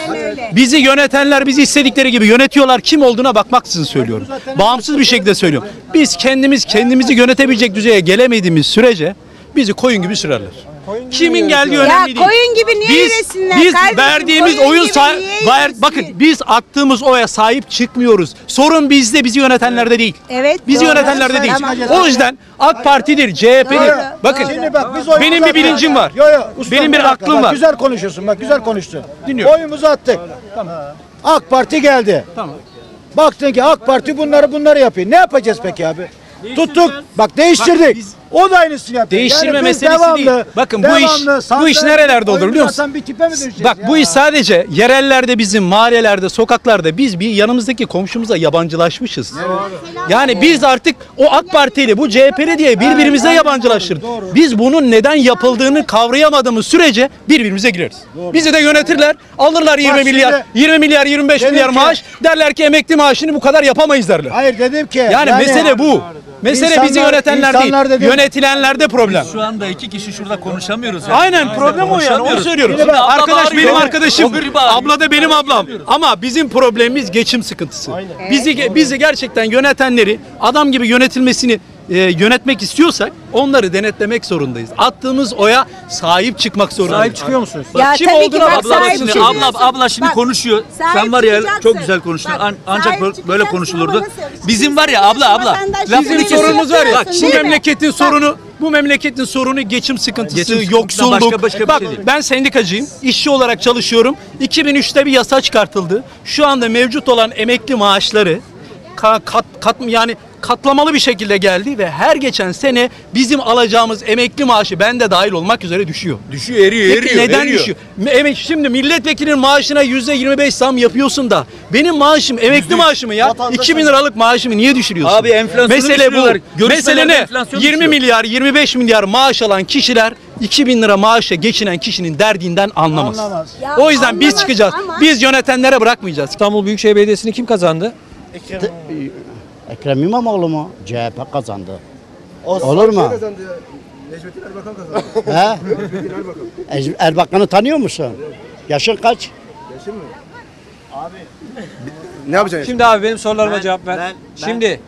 [SPEAKER 55] Bizi yönetenler bizi istedikleri gibi yönetiyorlar. Kim olduğuna bakmaksızın söylüyorum. Bağımsız bir şekilde söylüyorum. Biz kendimiz kendimizi yönetebilecek düzeye gelemediğimiz sürece bizi koyun gibi sürerler. Kimin geldiği
[SPEAKER 16] Ya
[SPEAKER 55] önemli değil.
[SPEAKER 16] koyun gibi niye
[SPEAKER 55] Biz,
[SPEAKER 16] yürüsünler
[SPEAKER 55] biz
[SPEAKER 16] kardeşim?
[SPEAKER 55] verdiğimiz
[SPEAKER 16] Koyun
[SPEAKER 55] oyun
[SPEAKER 16] gibi niye
[SPEAKER 55] ver- bakın biz attığımız oya sahip çıkmıyoruz. Sorun bizde, bizi yönetenlerde değil.
[SPEAKER 16] Evet.
[SPEAKER 55] Bizi
[SPEAKER 16] doğru.
[SPEAKER 55] yönetenlerde değil.
[SPEAKER 16] Tamam.
[SPEAKER 55] O yüzden AK Parti'dir, CHP'dir.
[SPEAKER 48] Doğru.
[SPEAKER 55] Bakın
[SPEAKER 48] Şimdi bak biz oyumuzu
[SPEAKER 55] benim bir
[SPEAKER 48] attık.
[SPEAKER 55] bilincim var.
[SPEAKER 48] Yo, yo, ustam,
[SPEAKER 55] Benim bir
[SPEAKER 48] dakika.
[SPEAKER 55] aklım
[SPEAKER 48] Bak,
[SPEAKER 55] var.
[SPEAKER 48] Güzel konuşuyorsun bak güzel konuştun.
[SPEAKER 55] Dinliyorum.
[SPEAKER 48] Oyumuzu attık. AK Parti geldi.
[SPEAKER 55] Tamam.
[SPEAKER 48] Baktın ki AK Parti bunları bunları yapıyor. Ne yapacağız peki abi? Tuttuk. Bak değiştirdik.
[SPEAKER 55] Bak biz-
[SPEAKER 48] o da aynısını yapıyor.
[SPEAKER 55] Değiştirme
[SPEAKER 48] biz
[SPEAKER 55] meselesi
[SPEAKER 48] devamlı,
[SPEAKER 55] değil. Bakın bu iş
[SPEAKER 48] devamlı
[SPEAKER 55] bu iş nerelerde olur biliyor musun?
[SPEAKER 48] bir tipe mi
[SPEAKER 55] Bak
[SPEAKER 48] ya?
[SPEAKER 55] bu iş sadece yerellerde bizim mahallelerde, sokaklarda biz bir yanımızdaki komşumuza yabancılaşmışız. Yani biz artık o AK Partili, bu CHP'li diye birbirimize yabancılaştırdık. Biz bunun neden yapıldığını kavrayamadığımız sürece birbirimize gireriz. Bizi de yönetirler, alırlar 20
[SPEAKER 48] Bak
[SPEAKER 55] milyar,
[SPEAKER 48] şimdi-
[SPEAKER 55] 20 milyar, 25
[SPEAKER 48] Dedim
[SPEAKER 55] milyar
[SPEAKER 48] ki-
[SPEAKER 55] maaş. Derler ki emekli maaşını bu kadar yapamayız derler.
[SPEAKER 48] Hayır dedim ki.
[SPEAKER 55] Yani, mesele bu. Mesele bizi
[SPEAKER 48] insanlar-
[SPEAKER 55] yönetenler
[SPEAKER 48] insanlar
[SPEAKER 55] değil.
[SPEAKER 48] dedim-
[SPEAKER 55] Yönetilenlerde problem.
[SPEAKER 59] Şu anda iki kişi şurada konuşamıyoruz. yani.
[SPEAKER 55] Aynen problem o yani onu
[SPEAKER 59] Konuşamıyoruz.
[SPEAKER 55] söylüyorum.
[SPEAKER 59] Şimdi abla
[SPEAKER 55] Arkadaş
[SPEAKER 59] bağırıyor.
[SPEAKER 55] benim arkadaşım.
[SPEAKER 59] O biri bağırıyor.
[SPEAKER 55] Abla da benim ablam. Ama bizim problemimiz geçim sıkıntısı. Bizi bizi gerçekten yönetenleri adam gibi yönetilmesini e, yönetmek istiyorsak onları denetlemek zorundayız. Attığımız oya sahip çıkmak zorundayız.
[SPEAKER 5] Sahip çıkıyor musunuz?
[SPEAKER 55] Bak,
[SPEAKER 16] Ya
[SPEAKER 55] kim
[SPEAKER 16] tabii ki
[SPEAKER 55] olduğuna
[SPEAKER 16] bak,
[SPEAKER 55] bak.
[SPEAKER 59] Abla bak
[SPEAKER 16] sahip
[SPEAKER 59] şimdi
[SPEAKER 16] çıkıyorsun.
[SPEAKER 59] abla abla şimdi
[SPEAKER 16] Bak,
[SPEAKER 59] konuşuyor.
[SPEAKER 16] sahip
[SPEAKER 59] Sen var ya
[SPEAKER 16] çıkacaksın.
[SPEAKER 59] çok güzel konuştun.
[SPEAKER 16] Bak,
[SPEAKER 59] An- ancak
[SPEAKER 16] sahip
[SPEAKER 59] böyle- konuşulurdu. Bizim var ya abla abla.
[SPEAKER 16] Vatandaş
[SPEAKER 59] lafını
[SPEAKER 55] Bizim sorunumuz var ya. Şu
[SPEAKER 16] değil mi?
[SPEAKER 55] memleketin
[SPEAKER 16] Bak.
[SPEAKER 55] sorunu bu memleketin sorunu geçim sıkıntısı,
[SPEAKER 59] Geçim sıkıntısından
[SPEAKER 55] yoksulluk.
[SPEAKER 59] başka- başka bir
[SPEAKER 55] Bak
[SPEAKER 59] şey değil.
[SPEAKER 55] ben sendikacıyım. işçi olarak çalışıyorum. 2003'te bir yasa çıkartıldı. Şu anda mevcut olan emekli maaşları ka- kat, kat yani katlamalı bir şekilde geldi ve her geçen sene bizim alacağımız emekli maaşı ben de dahil olmak üzere düşüyor.
[SPEAKER 59] Düşüyor, eriyor,
[SPEAKER 55] Peki
[SPEAKER 59] eriyor.
[SPEAKER 55] neden
[SPEAKER 59] eriyor.
[SPEAKER 55] düşüyor? Emek şimdi milletvekilinin maaşına yüzde 25 zam yapıyorsun da benim maaşım emekli maaşımı ya 2000 liralık maaşımı niye düşürüyorsun?
[SPEAKER 59] Abi enflasyonu
[SPEAKER 55] Mesele bu. Mesele ne?
[SPEAKER 59] enflasyon
[SPEAKER 55] 20
[SPEAKER 59] düşüyor.
[SPEAKER 55] milyar 25 milyar maaş alan kişiler 2000 lira maaşa geçinen kişinin derdinden anlamaz.
[SPEAKER 48] Anlamaz.
[SPEAKER 16] Ya
[SPEAKER 55] O yüzden biz
[SPEAKER 16] anlamaz
[SPEAKER 55] çıkacağız.
[SPEAKER 16] ama-
[SPEAKER 55] Biz yönetenlere bırakmayacağız.
[SPEAKER 5] İstanbul Büyükşehir Belediyesi'ni kim kazandı?
[SPEAKER 17] Ekrem İmamoğlu mu? CHP kazandı. Olur mu?
[SPEAKER 48] Necmettin Erbakan kazandı.
[SPEAKER 17] He? Er- Erbakan'ı tanıyor musun? Yaşın kaç?
[SPEAKER 48] Ne yapacaksın?
[SPEAKER 5] Şimdi abi benim sorularıma
[SPEAKER 17] Ben-
[SPEAKER 5] cevap ver.
[SPEAKER 17] ben- ben-
[SPEAKER 5] Şimdi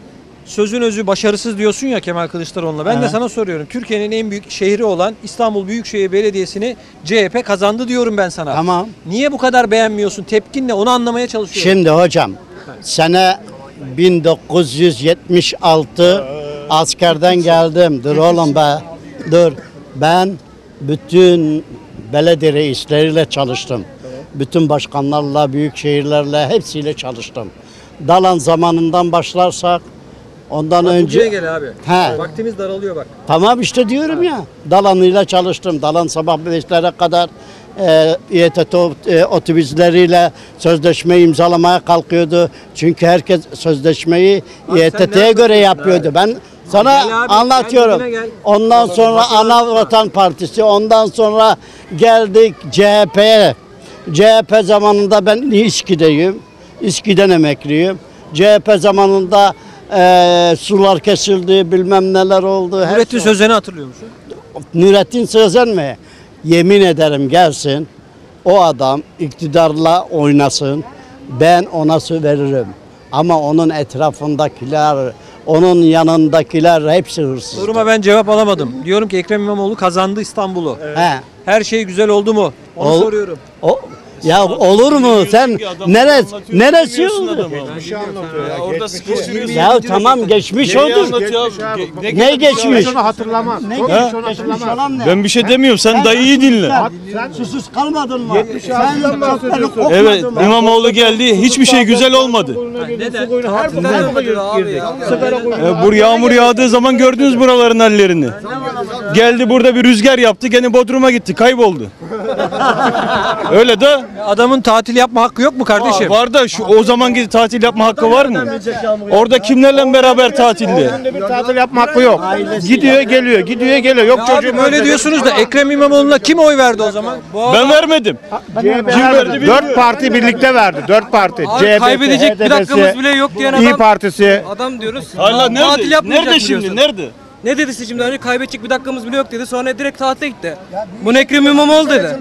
[SPEAKER 5] sözün özü başarısız diyorsun ya Kemal Kılıçdaroğlu'na. Ben de
[SPEAKER 17] Evet.
[SPEAKER 5] sana soruyorum. Türkiye'nin en büyük şehri olan İstanbul Büyükşehir Belediyesi'ni CHP kazandı diyorum ben sana.
[SPEAKER 17] Tamam.
[SPEAKER 5] Niye bu kadar beğenmiyorsun? Tepkin ne? Onu anlamaya çalışıyorum.
[SPEAKER 17] Şimdi hocam sene 1976 askerden geldim. Dur oğlum be. Dur. Ben bütün belediye reisleriyle çalıştım. Bütün başkanlarla, büyük şehirlerle hepsiyle çalıştım. Dalan zamanından başlarsak ondan önce
[SPEAKER 5] gel abi.
[SPEAKER 17] He.
[SPEAKER 5] Vaktimiz daralıyor bak.
[SPEAKER 17] Tamam işte diyorum ya. Dalanıyla çalıştım. Dalan sabah 5'lere kadar e, İETT e, otobüsleriyle sözleşme imzalamaya kalkıyordu. Çünkü herkes sözleşmeyi İETT'ye göre yapıyordu. Ben sana
[SPEAKER 5] Gel abi,
[SPEAKER 17] anlatıyorum.
[SPEAKER 5] gel gel.
[SPEAKER 17] Ondan sonra Ana Vatan Partisi, ondan sonra geldik CHP'ye. CHP zamanında ben İSKİ'deyim. İSKİ'den emekliyim. CHP zamanında e, sular kesildi, bilmem neler oldu.
[SPEAKER 5] Nurettin
[SPEAKER 17] şey-
[SPEAKER 5] Sözen'i hatırlıyor musun?
[SPEAKER 17] Nurettin Sözen mi? Yemin ederim gelsin. O adam iktidarla oynasın. Ben ona su veririm. Ama onun etrafındakiler, onun yanındakiler hepsi hırsız.
[SPEAKER 5] Soruma ben cevap alamadım. Diyorum ki Ekrem İmamoğlu kazandı İstanbul'u.
[SPEAKER 17] He.
[SPEAKER 5] Her şey güzel oldu mu? Onu
[SPEAKER 17] Ol-
[SPEAKER 5] soruyorum.
[SPEAKER 17] O, ya olur mu? Sen neresi neresi oldu?
[SPEAKER 40] Orada sıkıştırıyorsun.
[SPEAKER 17] Ya tamam geçmiş oldu. Ne geçmiş?
[SPEAKER 48] hatırlamaz.
[SPEAKER 17] Ne geçmiş? Olan ne?
[SPEAKER 40] Ben bir şey demiyorum. Sen dayıyı dinle.
[SPEAKER 17] Sen susuz kalmadın mı? Sen çöpleri kokmadın
[SPEAKER 40] Evet? İmamoğlu geldi. Hiçbir şey güzel olmadı. E, bu yağmur yağdığı zaman gördünüz buraların hallerini. Geldi burada bir rüzgar yaptı. Gene Bodrum'a gitti. Kayboldu. Öyle de
[SPEAKER 5] Adamın tatil yapma hakkı yok mu kardeşim?
[SPEAKER 40] Aa, var da şu o zaman gidip tatil yapma hakkı var mı? Orada kimlerle beraber tatilde?
[SPEAKER 48] Bir tatil yapma hakkı yok. Gidiyor geliyor, gidiyor geliyor. Yok
[SPEAKER 5] Abi
[SPEAKER 48] çocuğum
[SPEAKER 5] böyle diyorsunuz da Ekrem İmamoğlu'na kim oy verdi o zaman? Bu
[SPEAKER 40] Ben vermedim.
[SPEAKER 48] Kim verdi? Dört parti birlikte verdi. Dört parti. CHP'si,
[SPEAKER 53] kaybedecek bir
[SPEAKER 48] HDP'si,
[SPEAKER 53] dakikamız bile yok diyen
[SPEAKER 48] İyi
[SPEAKER 53] adam-
[SPEAKER 48] Partisi.
[SPEAKER 53] Adam diyoruz.
[SPEAKER 40] Hala
[SPEAKER 53] tatil
[SPEAKER 40] nerede?
[SPEAKER 53] yapmayacak
[SPEAKER 40] Nerede şimdi?
[SPEAKER 53] diyorsun?
[SPEAKER 40] Nerede?
[SPEAKER 53] Ne dedi şimdi? Hani kaybedecek bir dakikamız bile yok dedi. Sonra direkt tatile gitti. Bu Ekrem İmamoğlu dedi.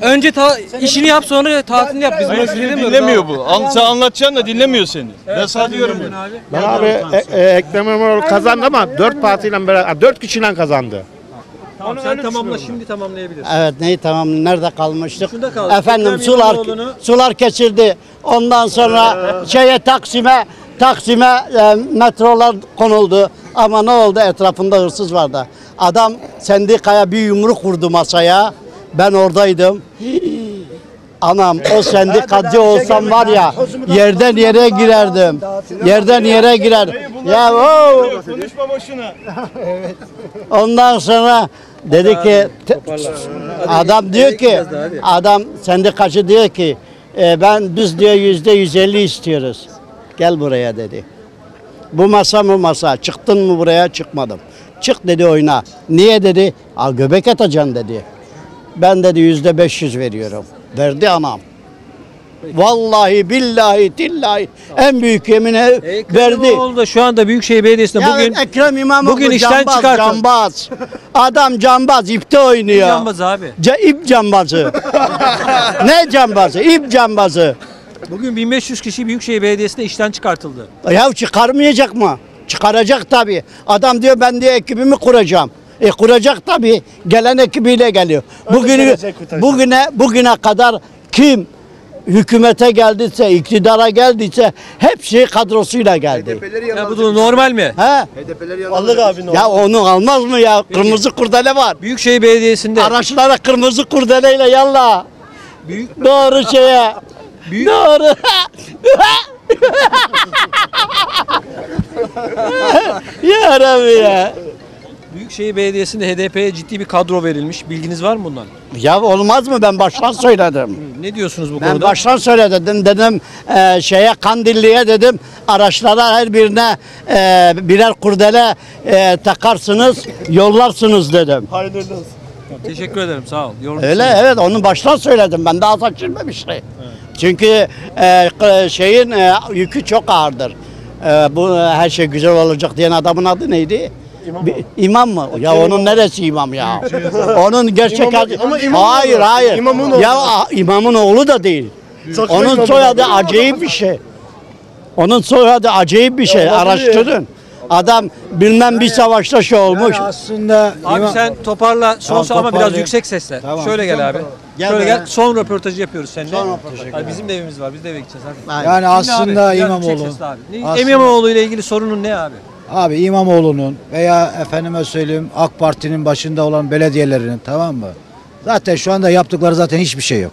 [SPEAKER 53] Önce ta- işini yap sonra tatilini yap. Biz bir şey demiyoruz.
[SPEAKER 40] Dinlemiyor bu. An, sen anlatacaksın da dinlemiyor seni. Ben sana diyorum.
[SPEAKER 48] Ben abi e, e, Ekrem İmamoğlu kazandı ama dört partiyle beraber, dört kişiyle kazandı.
[SPEAKER 5] Tamam, sen tamamla şimdi tamamlayabilirsin.
[SPEAKER 17] Evet neyi tamam nerede kalmıştık?
[SPEAKER 5] Şurada kaldık.
[SPEAKER 17] Efendim
[SPEAKER 5] Ekrem
[SPEAKER 17] sular
[SPEAKER 5] İmamoğlu'nu-
[SPEAKER 17] sular kesildi. Ondan sonra şeye Taksim'e Taksim'e e, metrolar konuldu. Ama ne oldu? Etrafında hırsız vardı. Adam sendikaya bir yumruk vurdu masaya. Ben oradaydım. Anam o sendikacı olsam var ya yerden yere girerdim. Yerden yere girer. Ya o
[SPEAKER 40] Konuşma boşuna.
[SPEAKER 17] Ondan sonra dedi ki adam diyor ki adam sendikacı diyor ki e, ben biz diyor yüzde yüz elli istiyoruz. Gel buraya dedi. Bu masa mı masa? Çıktın mı buraya? Çıkmadım. Çık dedi oyna. Niye dedi? A göbek atacaksın dedi. Ben dedi yüzde beş yüz veriyorum. Verdi anam. Vallahi billahi tillahi en büyük yemine
[SPEAKER 5] Ekrem
[SPEAKER 17] verdi.
[SPEAKER 5] İmamoğlu da şu anda Büyükşehir Belediyesi'nde
[SPEAKER 17] Ya
[SPEAKER 5] bugün
[SPEAKER 17] Ekrem İmamoğlu
[SPEAKER 5] bugün işten
[SPEAKER 17] cambaz,
[SPEAKER 5] çıkartın.
[SPEAKER 17] cambaz. Adam cambaz, ipte oynuyor.
[SPEAKER 5] Cambaz abi.
[SPEAKER 17] Ca, ip cambazı. ne cambazı? İp cambazı.
[SPEAKER 5] Bugün 1500 kişi Büyükşehir Belediyesi'nde işten çıkartıldı.
[SPEAKER 17] Ya çıkarmayacak mı? Çıkaracak tabii. Adam diyor ben diyor ekibimi kuracağım. E kuracak tabii. Gelen ekibiyle geliyor. Bugün bugüne bugüne kadar kim hükümete geldiyse, iktidara geldiyse hepsi kadrosuyla geldi.
[SPEAKER 5] Ya bu da normal mi?
[SPEAKER 17] He?
[SPEAKER 20] Aldık abi ne
[SPEAKER 17] Ya onu almaz mı ya? Kırmızı kurdele var.
[SPEAKER 5] Büyükşehir Belediyesi'nde
[SPEAKER 17] Araçlara kırmızı kurdeleyle yalla. Doğru şeye. Doğru. ya Rabbi ya.
[SPEAKER 5] Büyükşehir Belediyesi'nde HDP'ye ciddi bir kadro verilmiş. Bilginiz var mı bundan?
[SPEAKER 17] Ya olmaz mı? Ben baştan söyledim.
[SPEAKER 5] Ne diyorsunuz bu
[SPEAKER 17] Ben
[SPEAKER 5] konuda?
[SPEAKER 17] baştan söyledim. Dedim e, şeye Kandilli'ye dedim araçlara her birine e, birer kurdele e, takarsınız, yollarsınız dedim.
[SPEAKER 5] Teşekkür ederim sağ ol. Yorum
[SPEAKER 17] Öyle evet onu baştan söyledim ben daha saçılmamış şey. Çünkü e, şeyin e, yükü çok ağırdır. E, bu e, her şey güzel olacak diyen adamın adı neydi? Bir- İmam mı? Ya onun neresi imam ya? onun gerçek
[SPEAKER 48] İmam-
[SPEAKER 17] adı.
[SPEAKER 48] ama İmamoğlu.
[SPEAKER 17] Hayır hayır.
[SPEAKER 48] İmamın oğlu.
[SPEAKER 17] Ya imamın oğlu da değil.
[SPEAKER 48] Saçma
[SPEAKER 17] Onun soyadı acayip bir şey. Onun soyadı acayip bir şey. Araştırın. Adam bilmem bir savaşta şey olmuş.
[SPEAKER 44] aslında
[SPEAKER 5] Abi sen toparla son
[SPEAKER 44] Tamam,
[SPEAKER 5] ama biraz
[SPEAKER 44] toparlayayım.
[SPEAKER 5] yüksek sesle.
[SPEAKER 44] Tamam.
[SPEAKER 5] Şöyle gel abi.
[SPEAKER 17] Gel
[SPEAKER 5] Şöyle gel son röportajı yapıyoruz seninle.
[SPEAKER 17] Son röportajı.
[SPEAKER 5] Hadi bizim de evimiz var. Biz de eve gideceğiz hadi.
[SPEAKER 60] Yani
[SPEAKER 5] Dinle
[SPEAKER 60] aslında
[SPEAKER 5] abi, biraz
[SPEAKER 60] İmamoğlu-
[SPEAKER 5] yüksek sesle abi. Ne-
[SPEAKER 60] Aslında-
[SPEAKER 5] İmamoğlu ile ilgili sorunun ne abi?
[SPEAKER 60] Abi İmamoğlu'nun veya efendime söyleyeyim AK Parti'nin başında olan belediyelerinin tamam mı? Zaten şu anda yaptıkları zaten hiçbir şey yok.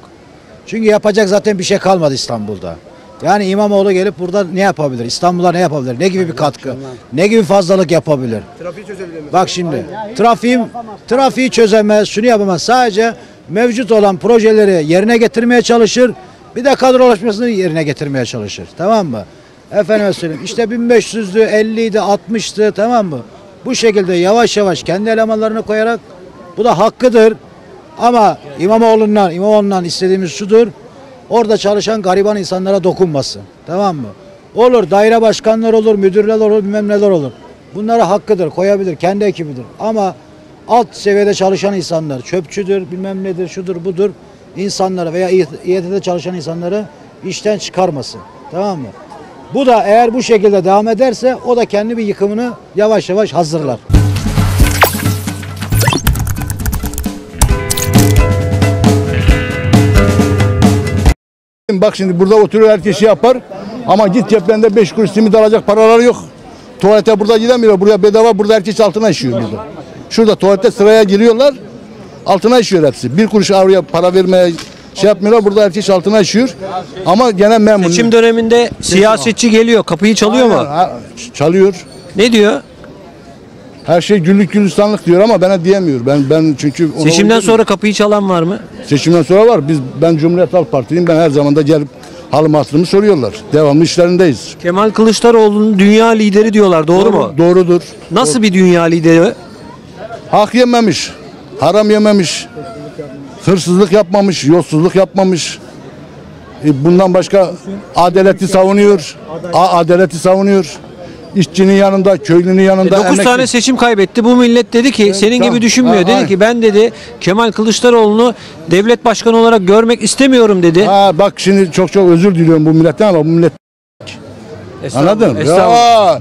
[SPEAKER 60] Çünkü yapacak zaten bir şey kalmadı İstanbul'da. Yani İmamoğlu gelip burada ne yapabilir? İstanbul'a ne yapabilir? Ne gibi bir katkı? Ne gibi fazlalık yapabilir?
[SPEAKER 48] Trafiği çözebilir mi?
[SPEAKER 60] Bak şimdi trafiği, trafiği çözemez, şunu yapamaz. Sadece mevcut olan projeleri yerine getirmeye çalışır. Bir de kadrolaşmasını yerine getirmeye çalışır. Tamam mı? Efendim söyleyeyim işte 1500'lü, 50'ydi, 60'tı tamam mı? Bu şekilde yavaş yavaş kendi elemanlarını koyarak bu da hakkıdır. Ama İmamoğlu'ndan, İmamoğlu'ndan istediğimiz şudur. Orada çalışan gariban insanlara dokunmasın. Tamam mı? Olur daire başkanları olur, müdürler olur, bilmem neler olur. Bunlara hakkıdır, koyabilir, kendi ekibidir. Ama alt seviyede çalışan insanlar, çöpçüdür, bilmem nedir, şudur, budur. insanları veya İETT'de çalışan insanları işten çıkarmasın. Tamam mı? Bu da eğer bu şekilde devam ederse o da kendi bir yıkımını yavaş yavaş hazırlar.
[SPEAKER 19] Bak şimdi burada oturuyor herkes şey yapar ama git ceplerinde 5 kuruş simit alacak paraları yok. Tuvalete burada gidemiyor. Buraya bedava burada herkes altına işiyor burada. Şurada tuvalete sıraya giriyorlar. Altına işiyor hepsi. Bir kuruş avroya para vermeye şey yapmıyorlar. Burada herkes altına işiyor. Ama gene memnun.
[SPEAKER 5] Seçim döneminde siyasetçi geliyor. Kapıyı çalıyor mu?
[SPEAKER 19] Ha, Çalıyor.
[SPEAKER 5] Ne diyor?
[SPEAKER 19] Her şey güllük gülistanlık diyor ama bana diyemiyor. Ben ben çünkü
[SPEAKER 5] Seçimden sonra kapıyı çalan var mı?
[SPEAKER 19] Seçimden sonra var. Biz ben Cumhuriyet Halk Partiliyim. Ben her zaman da gelip halım hatırımı soruyorlar. Devamlı işlerindeyiz.
[SPEAKER 5] Kemal Kılıçdaroğlu'nun dünya lideri diyorlar. Doğru, mu?
[SPEAKER 19] Doğrudur.
[SPEAKER 5] Nasıl bir dünya lideri?
[SPEAKER 19] Hak yememiş. Haram yememiş. Hırsızlık yapmamış. Yolsuzluk yapmamış. E, bundan başka adaleti savunuyor. A- adaleti savunuyor. İşçinin yanında, köylünün yanında.
[SPEAKER 5] 9
[SPEAKER 19] emekli-
[SPEAKER 5] E, tane seçim kaybetti. Bu millet dedi ki senin
[SPEAKER 19] tamam.
[SPEAKER 5] gibi düşünmüyor.
[SPEAKER 19] Ha,
[SPEAKER 5] dedi
[SPEAKER 19] aynen.
[SPEAKER 5] ki ben dedi Kemal Kılıçdaroğlu'nu devlet başkanı olarak görmek istemiyorum dedi.
[SPEAKER 19] Ha, bak şimdi çok çok özür diliyorum bu milletten ama bu millet Anladın? Ya,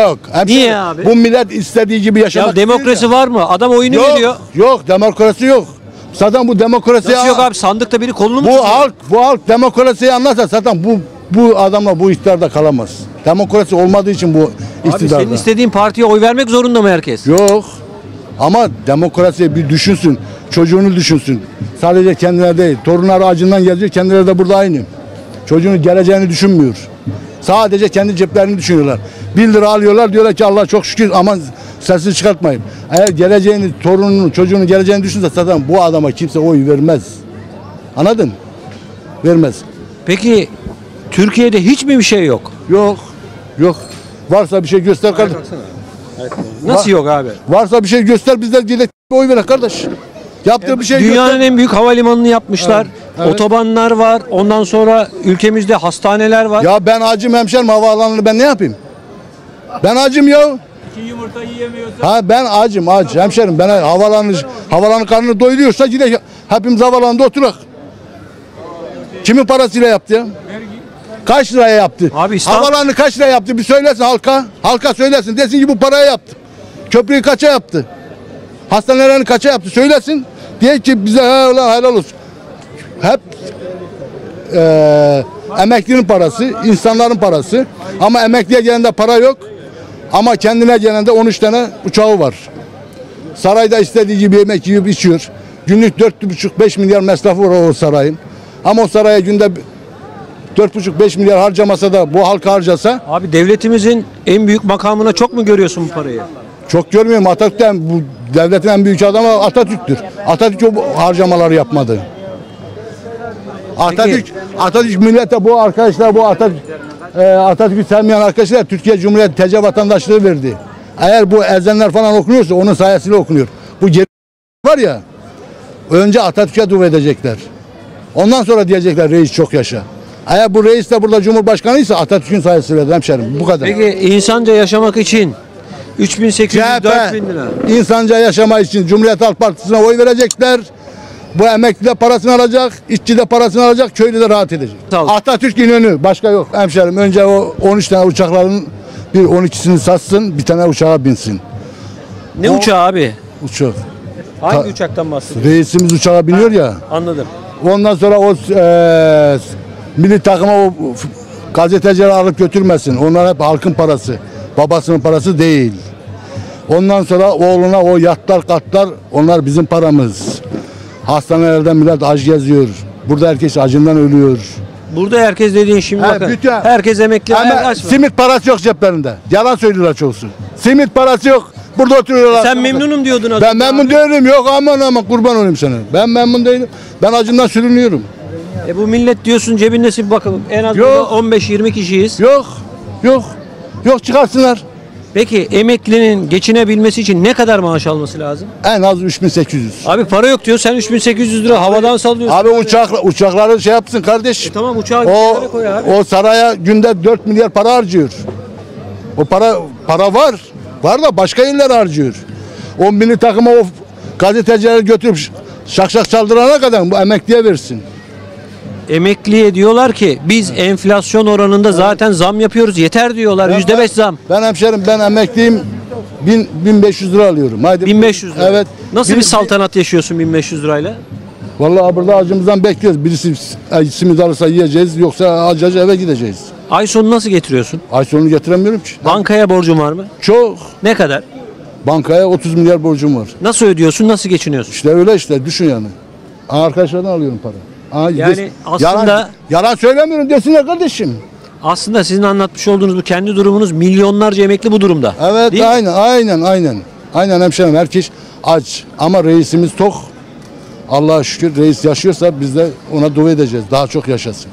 [SPEAKER 19] yok. Hepsi-
[SPEAKER 5] Niye abi?
[SPEAKER 19] Bu millet istediği gibi yaşamak
[SPEAKER 5] Ya demokrasi var mı? Adam oyunu
[SPEAKER 19] yok,
[SPEAKER 5] veriyor.
[SPEAKER 19] Yok, demokrasi yok. Zaten bu demokrasi
[SPEAKER 5] Nasıl yok abi? Sandıkta biri kolunu mu
[SPEAKER 19] Bu
[SPEAKER 5] tutuyor?
[SPEAKER 19] halk, bu halk demokrasiyi anlarsa zaten bu bu adamla bu iktidarda kalamaz. Demokrasi olmadığı için bu
[SPEAKER 5] Abi
[SPEAKER 19] iktidarda.
[SPEAKER 5] senin istediğin partiye oy vermek zorunda mı herkes?
[SPEAKER 19] Yok. Ama demokrasiyi bir düşünsün. Çocuğunu düşünsün. Sadece kendine değil. Torunları acından geziyor. Kendileri de burada aynı. Çocuğunun geleceğini düşünmüyor. Sadece kendi ceplerini düşünüyorlar. 1 lira alıyorlar diyorlar ki Allah çok şükür aman sesini çıkartmayın. Eğer geleceğini, torununun, çocuğunun geleceğini düşünse zaten bu adama kimse oy vermez. Anladın? Vermez.
[SPEAKER 5] Peki Türkiye'de hiç mi bir şey yok?
[SPEAKER 19] Yok. Yok. Varsa bir şey göster kardeş.
[SPEAKER 5] Nasıl yok abi?
[SPEAKER 19] Varsa bir şey göster biz de gidip oy verin kardeş. Yaptığı bir şey
[SPEAKER 5] Dünyanın
[SPEAKER 19] göster.
[SPEAKER 5] en büyük havalimanını yapmışlar.
[SPEAKER 19] Evet, evet.
[SPEAKER 5] Otobanlar var. Ondan sonra ülkemizde hastaneler var.
[SPEAKER 19] Ya ben acım hemşerim havaalanını ben ne yapayım? Ben acım ya.
[SPEAKER 39] yumurta yiyemiyorsa
[SPEAKER 19] Ha ben acım aç hemşerim. Ben havalanı havalanı karnını doyuruyorsa yine hepimiz havalanında oturak. Kimin parasıyla yaptı ya? Kaç liraya yaptı?
[SPEAKER 5] Abi İstanbul-
[SPEAKER 19] Havalanı kaç liraya yaptı? Bir söylesin halka. Halka söylesin. Desin ki bu paraya yaptı. Köprüyü kaça yaptı? Hastanelerini kaça yaptı? Söylesin. Diye ki bize he ulan helal olsun. Hep eee emeklinin parası, insanların parası. Ama emekliye gelende para yok. Ama kendine gelende 13 tane uçağı var. Sarayda istediği gibi yemek yiyip içiyor. Günlük 4,5-5 milyar masrafı var o sarayın. Ama o saraya günde 4,5-5 milyar harcamasa da bu halka harcasa
[SPEAKER 5] Abi devletimizin en büyük makamına çok mu görüyorsun bu parayı?
[SPEAKER 19] çok görmüyorum. Atatürk'ten bu devletin en büyük adamı Atatürk'tür. Atatürk o harcamaları yapmadı. Atatürk, Atatürk millete bu arkadaşlar bu Atatürk, e, Atatürk'ü sevmeyen arkadaşlar Türkiye Cumhuriyeti TC vatandaşlığı verdi. Eğer bu ezenler falan okunuyorsa onun sayesinde okunuyor. Bu geri var ya önce Atatürk'e dua edecekler. Ondan sonra diyecekler reis çok yaşa. Eğer bu reis de burada Cumhurbaşkanıysa Atatürk'ün sayesinde hemşerim bu kadar.
[SPEAKER 5] Peki insanca yaşamak için 3800 4000 lira.
[SPEAKER 19] insanca yaşama için Cumhuriyet Halk Partisi'ne oy verecekler. Bu emekli de parasını alacak, işçi de parasını alacak, köylü de rahat edecek. Atatürk İnönü, başka yok hemşerim. Önce o 13 tane uçakların bir 12'sini satsın, bir tane uçağa binsin.
[SPEAKER 5] Ne uçağı abi?
[SPEAKER 19] Uçak.
[SPEAKER 5] Hangi
[SPEAKER 19] Ta-
[SPEAKER 5] uçaktan bahsediyorsun?
[SPEAKER 19] Reisimiz uçağa biniyor ya.
[SPEAKER 5] Anladım.
[SPEAKER 19] Ondan sonra o eee milli takıma o gazetecileri alıp götürmesin. Onlar hep halkın parası. Babasının parası değil. Ondan sonra oğluna o yatlar katlar onlar bizim paramız. Hastanelerde millet aç geziyor. Burada herkes acından ölüyor.
[SPEAKER 5] Burada herkes dediğin şimdi
[SPEAKER 19] Ha,
[SPEAKER 5] bakın.
[SPEAKER 19] bütün-
[SPEAKER 5] herkes emekli.
[SPEAKER 19] Ama
[SPEAKER 5] Her- aç mı?
[SPEAKER 19] simit parası yok ceplerinde. Yalan söylüyorlar çoğusu. Simit parası yok. Burada oturuyorlar.
[SPEAKER 5] Sen memnunum diyordun
[SPEAKER 19] Ben memnun
[SPEAKER 5] abi.
[SPEAKER 19] değilim. Yok aman aman kurban olayım sana. Ben memnun değilim. Ben acından sürünüyorum.
[SPEAKER 5] E bu millet diyorsun cebinde sil bakalım. En az
[SPEAKER 19] Yok.
[SPEAKER 5] burada 15-20 kişiyiz.
[SPEAKER 19] Yok. Yok. Yok çıkarsınlar.
[SPEAKER 5] Peki emeklinin geçinebilmesi için ne kadar maaş alması lazım?
[SPEAKER 19] En az 3800.
[SPEAKER 5] Abi para yok diyor. Sen 3800 lira havadan sallıyorsun.
[SPEAKER 19] Abi uçak uçakları şey yapsın kardeş.
[SPEAKER 5] E tamam uçağı
[SPEAKER 19] o,
[SPEAKER 5] koy abi.
[SPEAKER 19] o saraya günde 4 milyar para harcıyor. O para para var. Var da başka yerler harcıyor. O milli takıma o gazetecileri götürüp şak şak çaldırana kadar bu emekliye versin.
[SPEAKER 5] Emekliye diyorlar ki biz enflasyon oranında zaten zam yapıyoruz. Yeter diyorlar.
[SPEAKER 19] Ben-
[SPEAKER 5] %5 zam.
[SPEAKER 19] Ben hemşerim ben emekliyim. Bin, 1500 lira alıyorum. Haydi.
[SPEAKER 5] 1500 lira.
[SPEAKER 19] Evet.
[SPEAKER 5] Nasıl
[SPEAKER 19] Bir-
[SPEAKER 5] bir saltanat yaşıyorsun 1500 lirayla?
[SPEAKER 19] Vallahi burada acımızdan bekliyoruz. Birisi ay, simit alırsa yiyeceğiz yoksa acacı eve gideceğiz.
[SPEAKER 5] Ay sonu nasıl getiriyorsun?
[SPEAKER 19] Ay sonunu getiremiyorum ki.
[SPEAKER 5] Bankaya borcun var mı?
[SPEAKER 19] Çok.
[SPEAKER 5] Ne kadar?
[SPEAKER 19] Bankaya 30 milyar borcum var.
[SPEAKER 5] Nasıl ödüyorsun? Nasıl geçiniyorsun?
[SPEAKER 19] İşte öyle işte düşün yani. Arkadaşlardan alıyorum para. Aa,
[SPEAKER 5] Yani
[SPEAKER 19] des-
[SPEAKER 5] aslında-
[SPEAKER 19] yalan, yalan söylemiyorum desinler kardeşim.
[SPEAKER 5] Aslında sizin anlatmış olduğunuz bu kendi durumunuz milyonlarca emekli bu durumda.
[SPEAKER 19] Evet
[SPEAKER 5] Değil mi?
[SPEAKER 19] aynen aynen aynen. Aynen hemşerim herkes aç ama reisimiz tok. Allah'a şükür reis yaşıyorsa biz de ona dua edeceğiz. Daha çok yaşasın.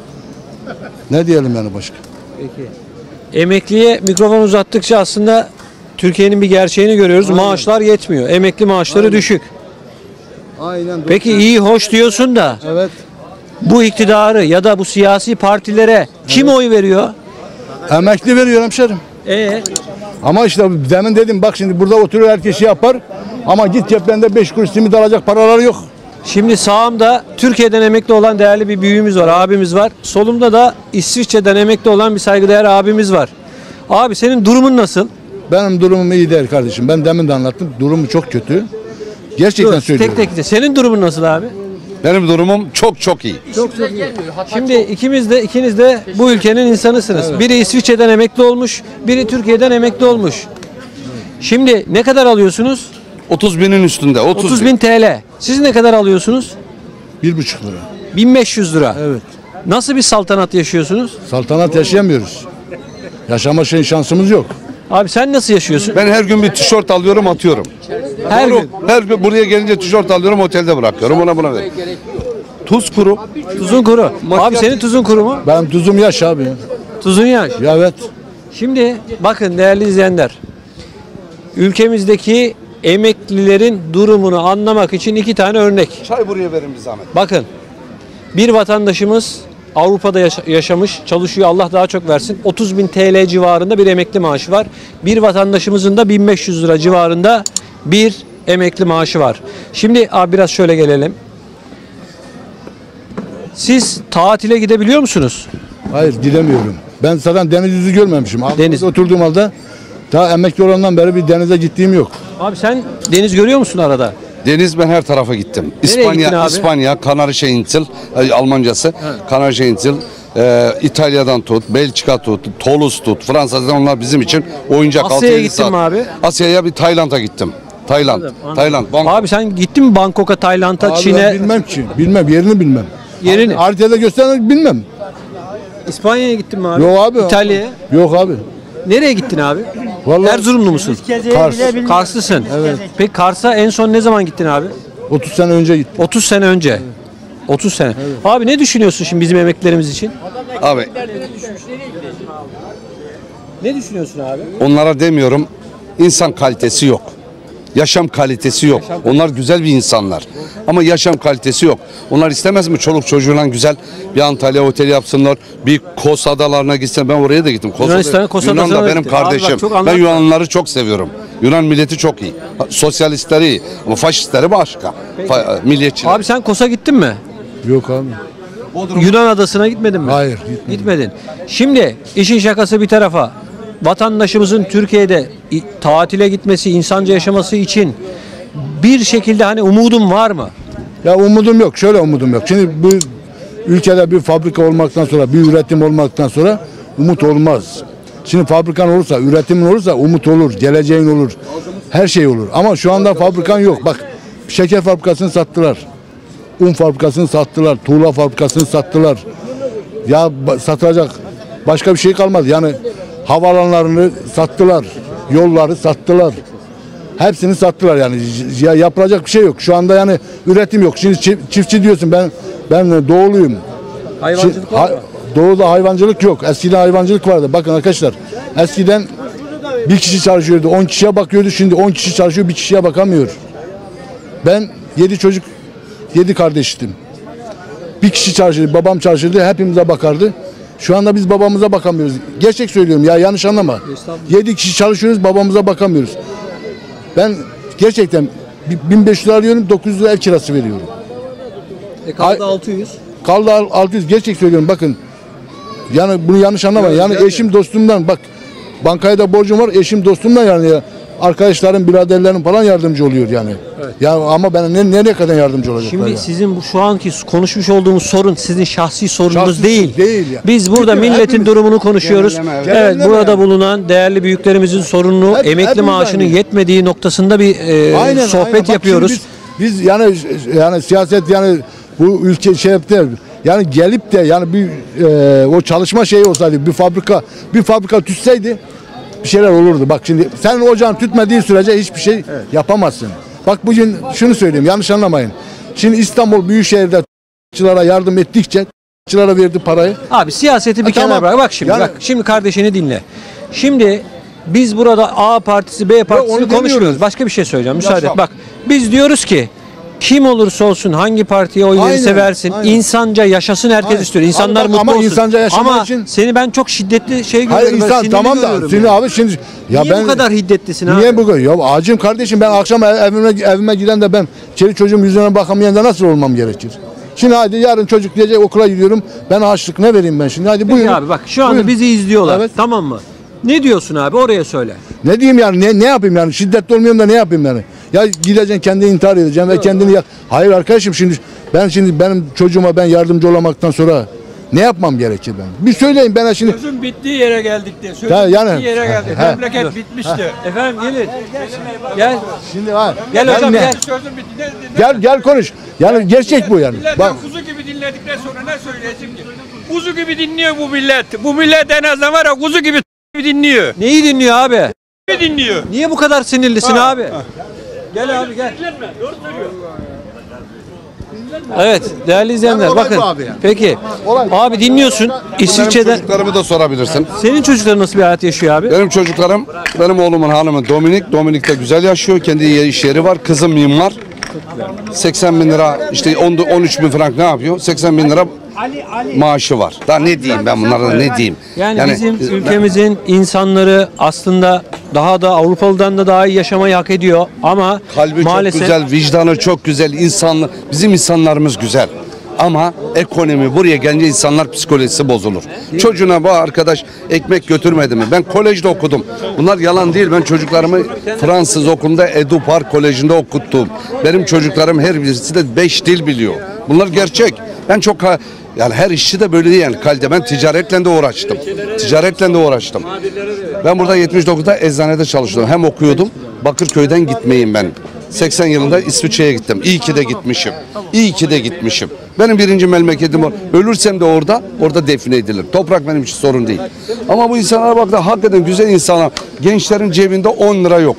[SPEAKER 19] Ne diyelim yani başka?
[SPEAKER 5] Peki. Emekliye mikrofon uzattıkça aslında Türkiye'nin bir gerçeğini görüyoruz. Maaşlar yetmiyor. Emekli maaşları düşük.
[SPEAKER 19] Aynen.
[SPEAKER 5] Peki iyi hoş diyorsun da
[SPEAKER 19] Evet.
[SPEAKER 5] Bu iktidarı ya da bu siyasi partilere kim oy veriyor?
[SPEAKER 19] Emekli veriyor hemşerim.
[SPEAKER 5] Ee,
[SPEAKER 19] Ama işte demin dedim bak şimdi burada oturuyor herkes şey yapar. Ama git ceplerinde 5 kuruş simit alacak paraları yok.
[SPEAKER 5] şimdi sağımda Türkiye'den emekli olan değerli bir büyüğümüz var, abimiz var. Solumda da İsviçre'den emekli olan bir saygıdeğer abimiz var. Abi senin durumun nasıl?
[SPEAKER 19] Benim durumum iyi değil kardeşim. Ben demin de anlattım. Durumu çok kötü. Gerçekten
[SPEAKER 5] Dur,
[SPEAKER 19] söylüyorum.
[SPEAKER 5] tek tek de. Senin durumun nasıl abi?
[SPEAKER 61] Benim durumum çok çok iyi.
[SPEAKER 5] Çok çok iyi. Şimdi ikimiz de ikiniz de bu ülkenin insanısınız. Biri İsviçre'den emekli olmuş, biri Türkiye'den emekli olmuş. Şimdi ne kadar alıyorsunuz?
[SPEAKER 61] 30 binin üstünde. 30,
[SPEAKER 5] 30 bin TL. Siz ne kadar alıyorsunuz?
[SPEAKER 19] Bir buçuk lira.
[SPEAKER 5] 1500 lira.
[SPEAKER 19] Evet.
[SPEAKER 5] Nasıl bir saltanat yaşıyorsunuz?
[SPEAKER 19] Saltanat yaşayamıyoruz. Yaşama şey şansımız yok.
[SPEAKER 5] Abi sen nasıl yaşıyorsun?
[SPEAKER 61] Ben her gün bir tişört alıyorum atıyorum.
[SPEAKER 5] Her gün.
[SPEAKER 61] Her gün buraya gelince tişört alıyorum otelde bırakıyorum ona buna ver. Tuz kuru.
[SPEAKER 5] Tuzun kuru. Abi senin tuzun kuru mu?
[SPEAKER 19] Benim tuzum yaş abi.
[SPEAKER 5] Tuzun yaş.
[SPEAKER 19] Ya evet.
[SPEAKER 5] Şimdi bakın değerli izleyenler. Ülkemizdeki emeklilerin durumunu anlamak için iki tane örnek.
[SPEAKER 61] Çay buraya verin bir zahmet.
[SPEAKER 5] Bakın bir vatandaşımız Avrupa'da yaşa- yaşamış, çalışıyor Allah daha çok versin. 30 bin TL civarında bir emekli maaşı var. Bir vatandaşımızın da 1500 lira civarında bir emekli maaşı var. Şimdi abi biraz şöyle gelelim. Siz tatile gidebiliyor musunuz?
[SPEAKER 19] Hayır gidemiyorum. Ben zaten deniz yüzü görmemişim.
[SPEAKER 5] Deniz.
[SPEAKER 19] Oturduğum halde daha emekli olandan beri bir denize gittiğim yok.
[SPEAKER 5] Abi sen deniz görüyor musun arada?
[SPEAKER 61] Deniz ben her tarafa gittim.
[SPEAKER 5] gittin
[SPEAKER 61] İspanya,
[SPEAKER 5] abi?
[SPEAKER 61] İspanya, Kanarya Insel, e, Almancası, Kanarya Insel, e, İtalya'dan tut, Belçika tut, Toulouse tut, Fransa'dan onlar bizim için oyuncak.
[SPEAKER 5] Asya'ya
[SPEAKER 61] altı, yedi
[SPEAKER 5] gittin
[SPEAKER 61] saat.
[SPEAKER 5] mi abi?
[SPEAKER 61] Asya'ya bir Tayland'a gittim. Tayland,
[SPEAKER 5] Anladım.
[SPEAKER 61] Tayland. Bangkok.
[SPEAKER 5] Abi sen gittin mi Bangkok'a, Tayland'a,
[SPEAKER 19] Abi
[SPEAKER 5] Çin'e?
[SPEAKER 19] ben bilmem ki. Bilmem yerini bilmem.
[SPEAKER 5] Yerini?
[SPEAKER 19] Haritada gösteren bilmem.
[SPEAKER 5] İspanya'ya gittin mi abi?
[SPEAKER 19] Yok abi.
[SPEAKER 5] İtalya'ya?
[SPEAKER 19] Yok abi.
[SPEAKER 5] Nereye gittin abi?
[SPEAKER 19] Vallahi
[SPEAKER 5] Erzurumlu musun?
[SPEAKER 19] Kars.
[SPEAKER 5] Karslısın. Evet. Peki Kars'a en son ne zaman gittin abi?
[SPEAKER 19] 30 sene önce gittim.
[SPEAKER 5] 30 sene önce. 30 sene. Abi ne düşünüyorsun şimdi bizim emeklilerimiz için?
[SPEAKER 61] Abi
[SPEAKER 5] Ne düşünüyorsun abi?
[SPEAKER 61] onlara demiyorum insan kalitesi yok. Yaşam kalitesi yok. Onlar güzel bir insanlar. Ama yaşam kalitesi yok. Onlar istemez mi çoluk çocuğuyla güzel bir Antalya oteli yapsınlar. Bir Kos adalarına gitsin. Ben oraya da gittim. Kos
[SPEAKER 5] Yunanistan'a, Kos
[SPEAKER 61] Yunan da benim
[SPEAKER 5] gittin. Abi bak,
[SPEAKER 61] kardeşim.
[SPEAKER 5] çok
[SPEAKER 61] ben. Yunanlıları çok seviyorum. Yunan milleti çok iyi. Sosyalistleri iyi. Ama faşistleri başka. Fa- milliyetçiler.
[SPEAKER 5] Abi sen Kos'a gittin mi?
[SPEAKER 19] Yok abi.
[SPEAKER 5] Yunan adasına gitmedin mi?
[SPEAKER 19] Hayır gitmedim.
[SPEAKER 5] Gitmedin. Şimdi işin şakası bir tarafa. Vatandaşımızın Türkiye'de tatile gitmesi, insanca yaşaması için bir şekilde hani umudum var mı?
[SPEAKER 19] Ya umudum yok. Şöyle umudum yok. Şimdi bu ülkede bir fabrika olmaktan sonra, bir üretim olmaktan sonra umut olmaz. Şimdi fabrikan olursa, üretimin olursa umut olur, geleceğin olur. Her şey olur. Ama şu anda fabrikan yok. Bak şeker fabrikasını sattılar. Un fabrikasını sattılar. Tuğla fabrikasını sattılar. Ya satılacak başka bir şey kalmadı. Yani havaalanlarını sattılar. Yolları sattılar. Hepsini sattılar yani. Ya yapılacak bir şey yok. Şu anda yani üretim yok. Şimdi çi- çiftçi diyorsun ben ben doğuluyum.
[SPEAKER 5] Hayvancılık var mı?
[SPEAKER 19] Doğuda hayvancılık yok. Eskiden hayvancılık vardı. Bakın arkadaşlar. Eskiden bir kişi çalışıyordu. 10 kişiye bakıyordu. Şimdi 10 kişi çalışıyor. Bir kişiye bakamıyor. Ben 7 çocuk 7 kardeştim. Bir kişi çalışırdı. Babam çalışırdı. Hepimize bakardı. Şu anda biz babamıza bakamıyoruz. Gerçek söylüyorum ya yanlış anlama. 7 kişi çalışıyoruz babamıza bakamıyoruz. Ben gerçekten bi- 1500 lira alıyorum 900 lira ev kirası veriyorum.
[SPEAKER 5] E kaldı 600.
[SPEAKER 19] Kaldı al- 600 gerçek söylüyorum bakın. Yani bunu yanlış anlamayın. Yani eşim dostumdan bak bankaya da borcum var. Eşim dostumdan yani ya. Arkadaşlarım, biraderlerim falan yardımcı oluyor yani. Ya ama ben ne, nereye kadar yardımcı olacaklar
[SPEAKER 5] Şimdi
[SPEAKER 19] ya?
[SPEAKER 5] sizin bu şu anki konuşmuş olduğumuz sorun sizin şahsi sorununuz
[SPEAKER 19] Şahsi
[SPEAKER 5] değil.
[SPEAKER 19] değil ya.
[SPEAKER 5] Biz burada
[SPEAKER 19] Çünkü
[SPEAKER 5] milletin
[SPEAKER 19] hepimiz-
[SPEAKER 5] durumunu konuşuyoruz.
[SPEAKER 19] Genelleme, evet.
[SPEAKER 5] Evet,
[SPEAKER 19] Genelleme
[SPEAKER 5] burada
[SPEAKER 19] yani.
[SPEAKER 5] bulunan değerli büyüklerimizin sorununu
[SPEAKER 19] Hep-
[SPEAKER 5] emekli maaşının
[SPEAKER 19] aynı.
[SPEAKER 5] yetmediği noktasında bir e,
[SPEAKER 19] Aynen,
[SPEAKER 5] sohbet
[SPEAKER 19] aynen. Bak
[SPEAKER 5] yapıyoruz.
[SPEAKER 19] Biz, biz yani yani siyaset yani bu ülke şey yaptı. Yani gelip de yani bir e, o çalışma şeyi olsaydı bir fabrika bir fabrika tütseydi bir şeyler olurdu. Bak şimdi sen ocağın tütmediği sürece hiçbir şey yapamazsın. Bak bugün şunu söyleyeyim yanlış anlamayın. Şimdi İstanbul Büyükşehir'de çılara yardım ettikçe çılara verdi parayı.
[SPEAKER 5] Abi siyaseti bir
[SPEAKER 19] Ha,
[SPEAKER 5] kenara
[SPEAKER 19] tamam.
[SPEAKER 5] bırak. Bak şimdi
[SPEAKER 19] Yani-
[SPEAKER 5] bak şimdi kardeşini dinle. Şimdi biz burada A partisi B partisini
[SPEAKER 19] onu
[SPEAKER 5] konuşmuyoruz.
[SPEAKER 19] demiyoruz.
[SPEAKER 5] Başka bir şey söyleyeceğim. Müsaade et. Bak biz diyoruz ki kim olursa olsun hangi partiye oy verirse
[SPEAKER 19] Aynen,
[SPEAKER 5] versin
[SPEAKER 19] aynen.
[SPEAKER 5] insanca yaşasın herkes
[SPEAKER 19] Aynen.
[SPEAKER 5] istiyor. İnsanlar
[SPEAKER 19] Ama bak,
[SPEAKER 5] mutlu
[SPEAKER 19] ama
[SPEAKER 5] olsun.
[SPEAKER 19] insanca yaşamak
[SPEAKER 5] ama
[SPEAKER 19] için-
[SPEAKER 5] seni ben çok şiddetli şey görüyorum.
[SPEAKER 19] Hayır insan
[SPEAKER 5] sinirli
[SPEAKER 19] tamam da
[SPEAKER 5] görüyorum
[SPEAKER 19] şimdi
[SPEAKER 5] ya.
[SPEAKER 19] abi şimdi ya
[SPEAKER 5] Niye
[SPEAKER 19] ben
[SPEAKER 5] bu kadar hiddetlisin abi?
[SPEAKER 19] Niye bu kadar? Ya acım kardeşim ben akşam ev- evime evime giden de ben çeli çocuğum yüzüne bakamayan da nasıl olmam gerekir? Şimdi hadi yarın çocuk diyecek okula gidiyorum. Ben açlık ne vereyim ben şimdi? Hadi
[SPEAKER 5] Peki
[SPEAKER 19] buyurun.
[SPEAKER 5] abi bak şu anda
[SPEAKER 19] Buyurun.
[SPEAKER 5] bizi izliyorlar.
[SPEAKER 19] Evet.
[SPEAKER 5] Tamam mı? Ne diyorsun abi oraya söyle.
[SPEAKER 19] Ne diyeyim yani ne, ne yapayım yani şiddetli olmuyorum da ne yapayım yani? Ya gideceksin kendini intihar edeceksin ve kendini yak. Hayır arkadaşım şimdi ben şimdi benim çocuğuma ben yardımcı olamaktan sonra ne yapmam gerekir ben? Bir söyleyin bana şimdi.
[SPEAKER 62] Sözün bittiği yere geldik de. Sözün
[SPEAKER 19] Ya yani-
[SPEAKER 62] bittiği yere geldik.
[SPEAKER 19] He.
[SPEAKER 62] Memleket
[SPEAKER 19] Dur.
[SPEAKER 62] bitmişti.
[SPEAKER 5] Efendim gelin. Gel.
[SPEAKER 19] Şimdi ha.
[SPEAKER 5] Gel
[SPEAKER 19] Ben
[SPEAKER 5] hocam
[SPEAKER 19] ne-
[SPEAKER 5] gel.
[SPEAKER 62] Sözün bitti. Ne- ne-
[SPEAKER 19] Gel gel konuş. Yani gerçek bu yani.
[SPEAKER 62] Millet
[SPEAKER 19] Bak
[SPEAKER 62] kuzu gibi dinledikten sonra ne söyleyecek ki? Kuzu gibi dinliyor bu millet. Bu millet en azından var ya kuzu gibi dinliyor.
[SPEAKER 5] Neyi dinliyor abi?
[SPEAKER 62] Ne dinliyor?
[SPEAKER 5] Niye bu kadar sinirlisin
[SPEAKER 62] Ha,
[SPEAKER 5] abi? Gel abi gel. Evet değerli izleyenler
[SPEAKER 19] olay
[SPEAKER 5] bakın.
[SPEAKER 19] bu abi yani.
[SPEAKER 5] Peki. Abi dinliyorsun İsviçre'den.
[SPEAKER 61] çocuklarımı da sorabilirsin.
[SPEAKER 5] Senin çocukların nasıl bir hayat yaşıyor abi?
[SPEAKER 61] Benim çocuklarım, benim oğlumun hanımı Dominik. Dominik de güzel yaşıyor. Kendi yer- iş yeri var. Kızım mimar. 80 bin lira işte 10, 13 bin frank ne yapıyor? 80 bin lira maaşı var. Daha ne diyeyim ben bunlara ne diyeyim?
[SPEAKER 5] Yani, bizim ülkemizin insanları aslında daha da Avrupalı'dan da daha iyi yaşamayı hak ediyor ama
[SPEAKER 61] Kalbi
[SPEAKER 5] maalesef
[SPEAKER 61] çok güzel, vicdanı çok güzel, insanlı. Bizim insanlarımız güzel. Ama ekonomi buraya gelince insanlar psikolojisi bozulur. Çocuğuna bu arkadaş ekmek götürmedi mi? Ben kolejde okudum. Bunlar yalan değil. Ben çocuklarımı Fransız okulunda Edupar Koleji'nde okuttum. Benim çocuklarım her birisi de beş dil biliyor. Bunlar gerçek. Ben çok yani her işçi de böyle değil yani kalite. Ben ticaretle de uğraştım. Ticaretle de uğraştım. Ben burada 79'da eczanede çalıştım. Hem okuyordum. Bakırköy'den gitmeyeyim ben. 80 yılında İsviçre'ye gittim. İyi ki de gitmişim. İyi ki de gitmişim. Benim birinci memleketim o. Ölürsem de orada, orada define edilir. Toprak benim için sorun değil. Ama bu insanlara bak da hakikaten güzel insanlar. Gençlerin cebinde 10 lira yok.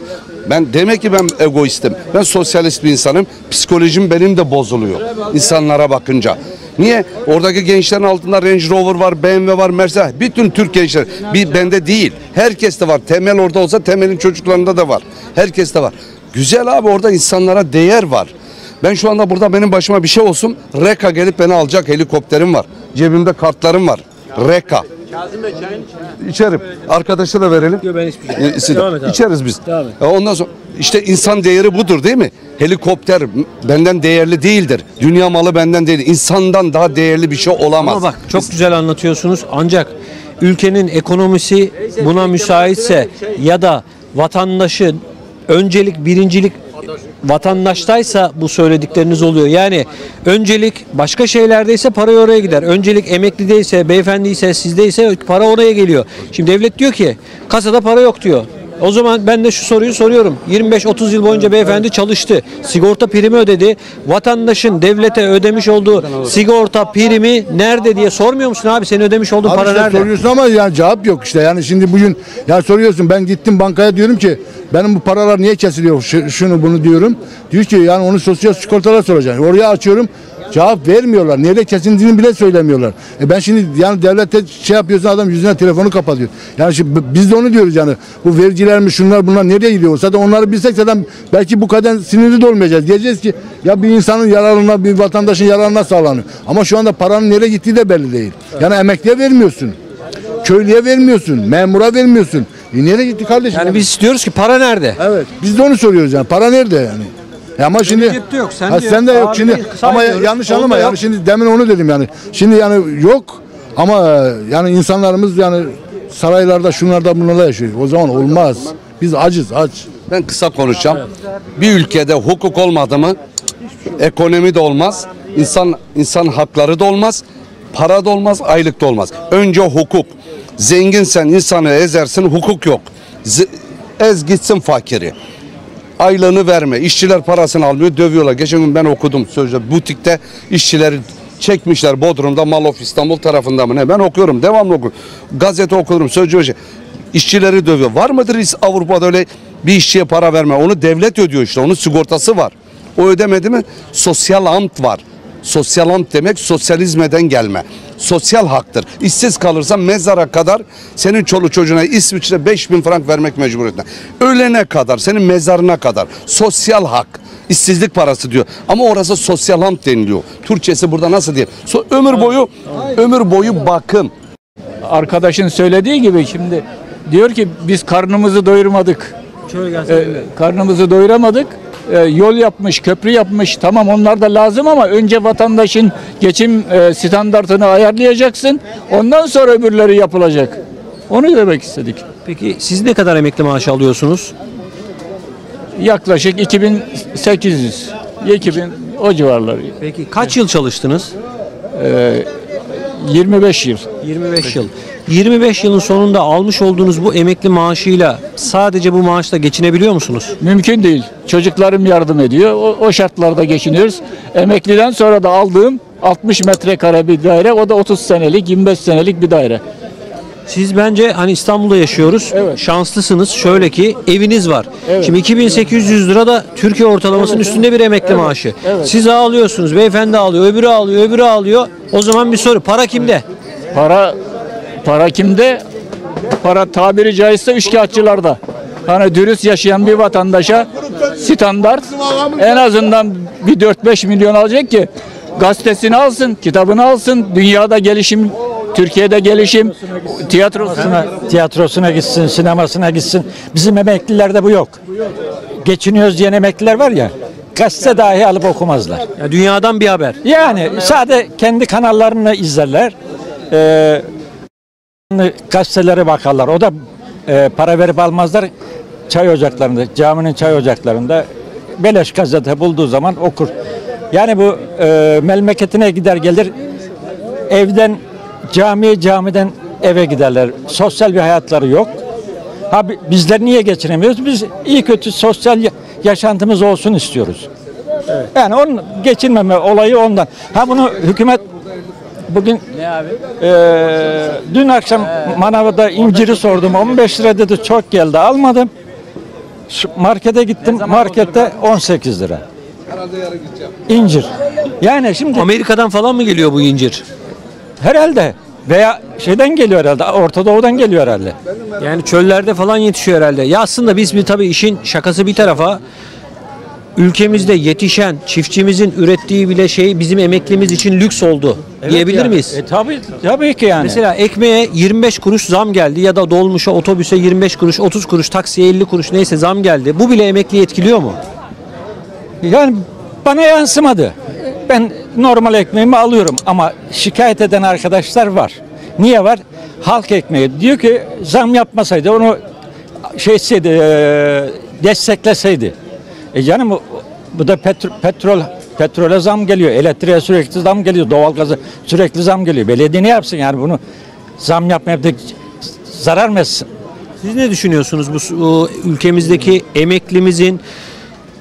[SPEAKER 61] Ben demek ki ben egoistim. Ben sosyalist bir insanım. Psikolojim benim de bozuluyor. İnsanlara bakınca. Niye? Oradaki gençlerin altında Range Rover var, BMW var, Mercedes. Bütün Türk gençler. Bir bende değil. Herkeste var. Temel orada olsa temelin çocuklarında da var. Herkeste var. Güzel abi orada insanlara değer var. Ben şu anda burada benim başıma bir şey olsun. Reka gelip beni alacak helikopterim var. Cebimde kartlarım var. Reka. İçerim. Arkadaşa da verelim.
[SPEAKER 5] Yok ben hiçbir
[SPEAKER 61] siz-
[SPEAKER 5] Devam et abi.
[SPEAKER 61] İçeriz biz.
[SPEAKER 5] Devam et.
[SPEAKER 61] E, Ondan sonra işte insan değeri budur değil mi? Helikopter benden değerli değildir. Dünya malı benden değil. İnsandan daha değerli bir şey olamaz.
[SPEAKER 5] Ama bak çok güzel anlatıyorsunuz ancak ülkenin ekonomisi buna müsaitse ya da vatandaşın öncelik birincilik vatandaştaysa bu söyledikleriniz oluyor. Yani öncelik başka şeylerdeyse para oraya gider. Öncelik emeklideyse, beyefendiyse, sizdeyse para oraya geliyor. Şimdi devlet diyor ki kasada para yok diyor. O zaman ben de şu soruyu soruyorum. 25-30 yıl boyunca beyefendi çalıştı. Sigorta primi ödedi. Vatandaşın devlete ödemiş olduğu sigorta primi nerede diye sormuyor musun abi? Senin ödemiş olduğun
[SPEAKER 19] Abi
[SPEAKER 5] para
[SPEAKER 19] işte
[SPEAKER 5] nerede?
[SPEAKER 19] soruyorsun ama yani cevap yok işte. Yani şimdi bugün ya soruyorsun ben gittim bankaya diyorum ki benim bu paralar niye kesiliyor Şu- şunu bunu diyorum. Diyor ki yani onu sosyal sigortalara soracaksın. Oraya açıyorum cevap vermiyorlar. Nerede kesildiğini bile söylemiyorlar. E ben şimdi yani devlette şey yapıyorsun adam yüzüne telefonu kapatıyor. Yani şimdi biz de onu diyoruz yani. Bu vergiler mi şunlar bunlar nereye gidiyor? Zaten onları bilsek zaten belki bu kadar sinirli de olmayacağız. Diyeceğiz ki ya bir insanın yararına bir vatandaşın yararına sağlanıyor. Ama şu anda paranın nereye gittiği de belli değil. Yani emekliye vermiyorsun. Köylüye vermiyorsun, memura vermiyorsun. E nereye gitti kardeşim?
[SPEAKER 5] Yani biz diyoruz ki para nerede?
[SPEAKER 19] Evet. Biz de onu soruyoruz yani. Para nerede yani? E ama şimdi
[SPEAKER 5] cepte yok, sen
[SPEAKER 19] ha,
[SPEAKER 5] diyor.
[SPEAKER 19] sen de yok şimdi ama yanlış anlama yani şimdi demin onu dedim yani. Şimdi yani yok ama e, yani insanlarımız yani saraylarda şunlarda bunlarda yaşıyor. O zaman olmaz. Biz acız aç.
[SPEAKER 61] Ben kısa konuşacağım. Bir ülkede hukuk olmadı mı ekonomi de olmaz, insan insan hakları da olmaz, para da olmaz, aylık da olmaz. Önce hukuk. Zenginsen insanı ezersin, hukuk yok. Z- ez gitsin fakiri. Aylığını verme. İşçiler parasını almıyor, dövüyorlar. Geçen gün ben okudum sözde butikte işçileri çekmişler Bodrum'da Malof İstanbul tarafında mı ne? Ben okuyorum, devamlı okuyorum. Gazete okuyorum, sözcü hoca. İşçileri dövüyor. Var mıdır Avrupa'da öyle bir işçiye para verme? Onu devlet ödüyor işte. Onun sigortası var. O ödemedi mi? Sosyal amt var. Sosyal amt demek sosyalizmeden gelme. Sosyal haktır. İşsiz kalırsan mezara kadar senin çoluk çocuğuna İsviçre 5000 frank vermek mecburiyetinde. Ölene kadar, senin mezarına kadar. Sosyal hak. işsizlik parası diyor. Ama orası sosyal amt deniliyor. Türkçesi burada nasıl diye. So, ömür boyu ömür boyu bakım.
[SPEAKER 62] Arkadaşın söylediği gibi şimdi diyor ki biz karnımızı doyurmadık. Ee, karnımızı doyuramadık. Ee, yol yapmış, köprü yapmış. Tamam onlar da lazım ama önce vatandaşın geçim e, standartını ayarlayacaksın. Ondan sonra öbürleri yapılacak. Onu demek istedik.
[SPEAKER 5] Peki siz ne kadar emekli maaşı alıyorsunuz?
[SPEAKER 62] Yaklaşık 2800, 2000 o civarları.
[SPEAKER 5] Peki kaç yıl çalıştınız?
[SPEAKER 62] Ee, 25 yıl.
[SPEAKER 5] 25 yıl. 25 yılın sonunda almış olduğunuz bu emekli maaşıyla sadece bu maaşla geçinebiliyor musunuz?
[SPEAKER 62] Mümkün değil. Çocuklarım yardım ediyor. O, o şartlarda geçiniyoruz. Emekliden sonra da aldığım 60 metrekare bir daire. O da 30 senelik, 25 senelik bir daire.
[SPEAKER 5] Siz bence hani İstanbul'da yaşıyoruz. Şanslısınız. Şöyle ki eviniz var. Şimdi 2800 lira da Türkiye ortalamasının üstünde bir emekli maaşı. Siz ağlıyorsunuz. Beyefendi ağlıyor. Öbürü ağlıyor. Öbürü ağlıyor. O zaman bir soru. Para kimde?
[SPEAKER 62] Para para kimde? Para tabiri caizse üçkağıtçılarda. Hani dürüst yaşayan bir vatandaşa standart en azından bir 4-5 milyon alacak ki gazetesini alsın, kitabını alsın, dünyada gelişim, Türkiye'de gelişim, tiyatrosuna
[SPEAKER 63] tiyatrosuna gitsin, sinemasına gitsin. Bizim emeklilerde bu yok. Geçiniyoruz diyen emekliler var ya, gazete dahi alıp okumazlar.
[SPEAKER 5] Ya dünyadan bir haber.
[SPEAKER 63] Yani sade kendi kanallarını izlerler. Ee, gazetelere bakarlar. O da e, para verip almazlar. Çay ocaklarında, caminin çay ocaklarında beleş gazete bulduğu zaman okur. Yani bu e, memleketine gider gelir evden camiye camiden eve giderler. Sosyal bir hayatları yok. Ha bi- bizler niye geçinemiyoruz? Biz iyi kötü sosyal ya- yaşantımız olsun istiyoruz. Yani onun geçinmeme olayı ondan. Ha bunu hükümet bugün eee, dün akşam manavda inciri sordum. 15 lira dedi çok geldi almadım. Şu markete gittim. Markette 18 lira. İncir. Yani şimdi
[SPEAKER 5] Amerika'dan falan mı geliyor bu incir?
[SPEAKER 63] Herhalde. Veya şeyden geliyor herhalde. Orta Doğu'dan geliyor herhalde.
[SPEAKER 5] Yani çöllerde falan yetişiyor herhalde. Ya aslında biz bir tabii işin şakası bir tarafa ülkemizde yetişen çiftçimizin ürettiği bile şey bizim emeklimiz için lüks oldu diyebilir
[SPEAKER 63] yani.
[SPEAKER 5] miyiz?
[SPEAKER 63] E, tabii tabii ki yani.
[SPEAKER 5] Mesela ekmeğe 25 kuruş zam geldi ya da dolmuşa otobüse 25 kuruş 30 kuruş taksiye 50 kuruş neyse zam geldi. Bu bile emekliyi etkiliyor mu?
[SPEAKER 63] Yani bana yansımadı. Ben normal ekmeğimi alıyorum ama şikayet eden arkadaşlar var. Niye var? Halk ekmeği. Diyor ki zam yapmasaydı onu şeyseydi, e, destekleseydi. E canım o- Bu da petro, petrol petrole zam geliyor, elektriğe sürekli zam geliyor, doğalgaza sürekli zam geliyor. Belediye ne yapsın yani bunu zam yapmayıp da zarar mı etsin?
[SPEAKER 5] Siz ne düşünüyorsunuz bu, bu ülkemizdeki emeklimizin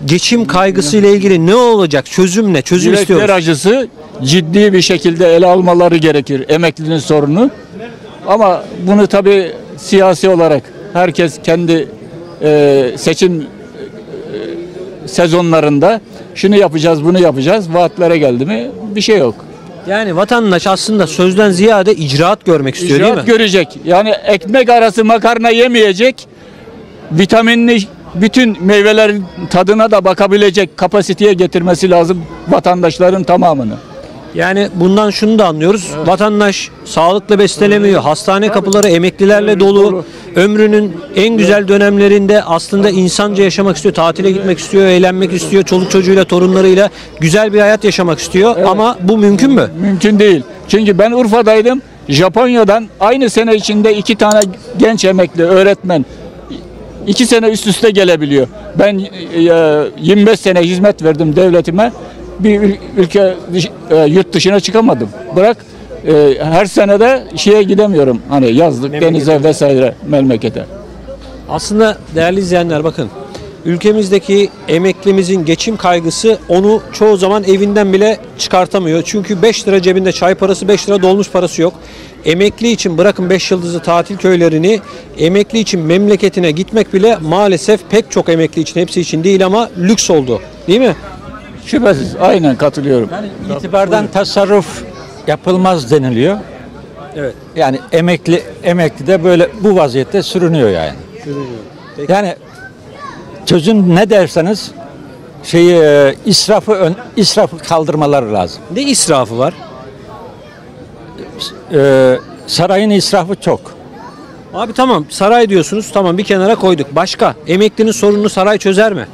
[SPEAKER 5] geçim kaygısı ile ilgili ne olacak? Çözüm ne? Çözüm
[SPEAKER 62] Yürekler
[SPEAKER 5] istiyoruz.
[SPEAKER 62] acısı ciddi bir şekilde ele almaları gerekir emeklinin sorunu. Ama bunu tabii siyasi olarak herkes kendi e, seçim e, sezonlarında şunu yapacağız, bunu yapacağız. Vaatlere geldi mi bir şey yok.
[SPEAKER 5] Yani vatandaş aslında sözden ziyade icraat görmek istiyor değil mi?
[SPEAKER 62] İcraat görecek. Yani ekmek arası makarna yemeyecek. Vitaminli bütün meyvelerin tadına da bakabilecek kapasiteye getirmesi lazım vatandaşların tamamını.
[SPEAKER 5] Yani bundan şunu da anlıyoruz. Vatandaş sağlıklı beslenemiyor. Hastane kapıları emeklilerle dolu. Ömrünün en güzel dönemlerinde aslında insanca yaşamak istiyor. Tatile gitmek istiyor, eğlenmek istiyor. Çoluk çocuğuyla, torunlarıyla güzel bir hayat yaşamak istiyor. Ama bu mümkün mü?
[SPEAKER 62] Mümkün değil. Çünkü ben Urfa'daydım. Japonya'dan aynı sene içinde iki tane genç emekli öğretmen iki sene üst üste gelebiliyor. Ben e, 25 sene hizmet verdim devletime. Bir ül- ülke e, yurt dışına çıkamadım. Bırak e, her sene de şeye gidemiyorum. Hani yazlık, denize vesaire memlekete.
[SPEAKER 5] Aslında değerli izleyenler bakın. Ülkemizdeki emeklimizin geçim kaygısı onu çoğu zaman evinden bile çıkartamıyor. Çünkü 5 lira cebinde çay parası 5 lira dolmuş parası yok. Emekli için bırakın 5 yıldızlı tatil köylerini emekli için memleketine gitmek bile maalesef pek çok emekli için hepsi için değil ama lüks oldu. Değil mi?
[SPEAKER 62] Şüphesiz aynen katılıyorum.
[SPEAKER 63] İtibardan tasarruf yapılmaz deniliyor.
[SPEAKER 5] Evet.
[SPEAKER 63] Yani emekli emekli de böyle bu vaziyette sürünüyor yani. Yani çözüm ne derseniz şeyi e, israfı ön, israfı kaldırmaları lazım.
[SPEAKER 5] Ne israfı var?
[SPEAKER 63] Ee, sarayın israfı çok.
[SPEAKER 5] Abi tamam saray diyorsunuz tamam bir kenara koyduk. Başka emeklinin sorununu saray çözer mi?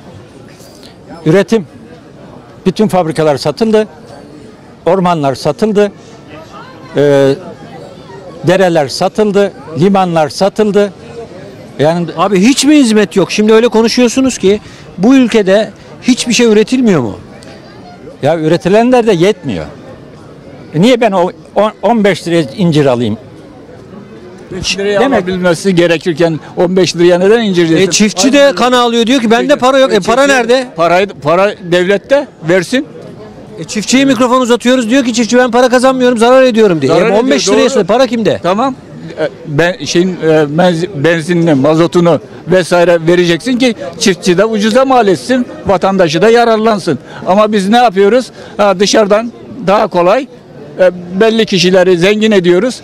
[SPEAKER 63] Üretim. Bütün fabrikalar satıldı. Ormanlar satıldı. Ee, dereler satıldı. Limanlar satıldı. Yani
[SPEAKER 5] Abi hiç mi hizmet yok? Şimdi öyle konuşuyorsunuz ki bu ülkede hiçbir şey üretilmiyor mu?
[SPEAKER 63] ya üretilenler de yetmiyor. E niye ben o on- 15 liraya incir alayım?
[SPEAKER 62] 5 liraya alabilmesi gerekirken 15 liraya neden incir
[SPEAKER 5] E çiftçi de kan alıyor diyor ki bende para yok. E para nerede?
[SPEAKER 62] Para, para devlette versin.
[SPEAKER 5] E çiftçiye mikrofon uzatıyoruz diyor ki çiftçi ben para kazanmıyorum zarar ediyorum diye.
[SPEAKER 62] Zarar
[SPEAKER 5] E 15
[SPEAKER 62] ediyor,
[SPEAKER 5] liraya
[SPEAKER 62] doğru.
[SPEAKER 5] para kimde?
[SPEAKER 62] Tamam. E, Ben şeyin e, benz- benzinini, mazotunu vesaire vereceksin ki çiftçi de ucuza mal etsin, vatandaşı da yararlansın. Ama biz ne yapıyoruz? Ha, dışarıdan daha kolay e, belli kişileri zengin ediyoruz.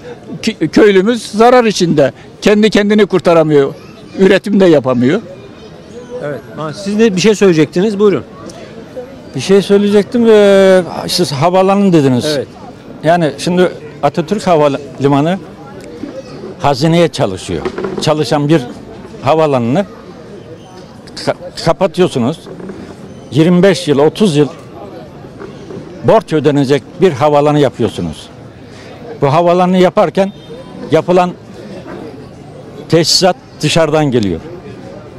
[SPEAKER 62] Köylümüz zarar içinde. Kendi kendini kurtaramıyor. Üretim de yapamıyor.
[SPEAKER 5] Evet. Ha, siz de bir şey söyleyecektiniz. Buyurun.
[SPEAKER 63] Bir şey söyleyecektim. Ee, siz havaalanı dediniz.
[SPEAKER 5] Evet.
[SPEAKER 63] Yani şimdi Atatürk Havalimanı hazineye çalışıyor. Çalışan bir havaalanını ka- kapatıyorsunuz. 25 yıl, 30 yıl borç ödenecek bir havaalanı yapıyorsunuz. Bu havaalanını yaparken yapılan tesisat dışarıdan geliyor.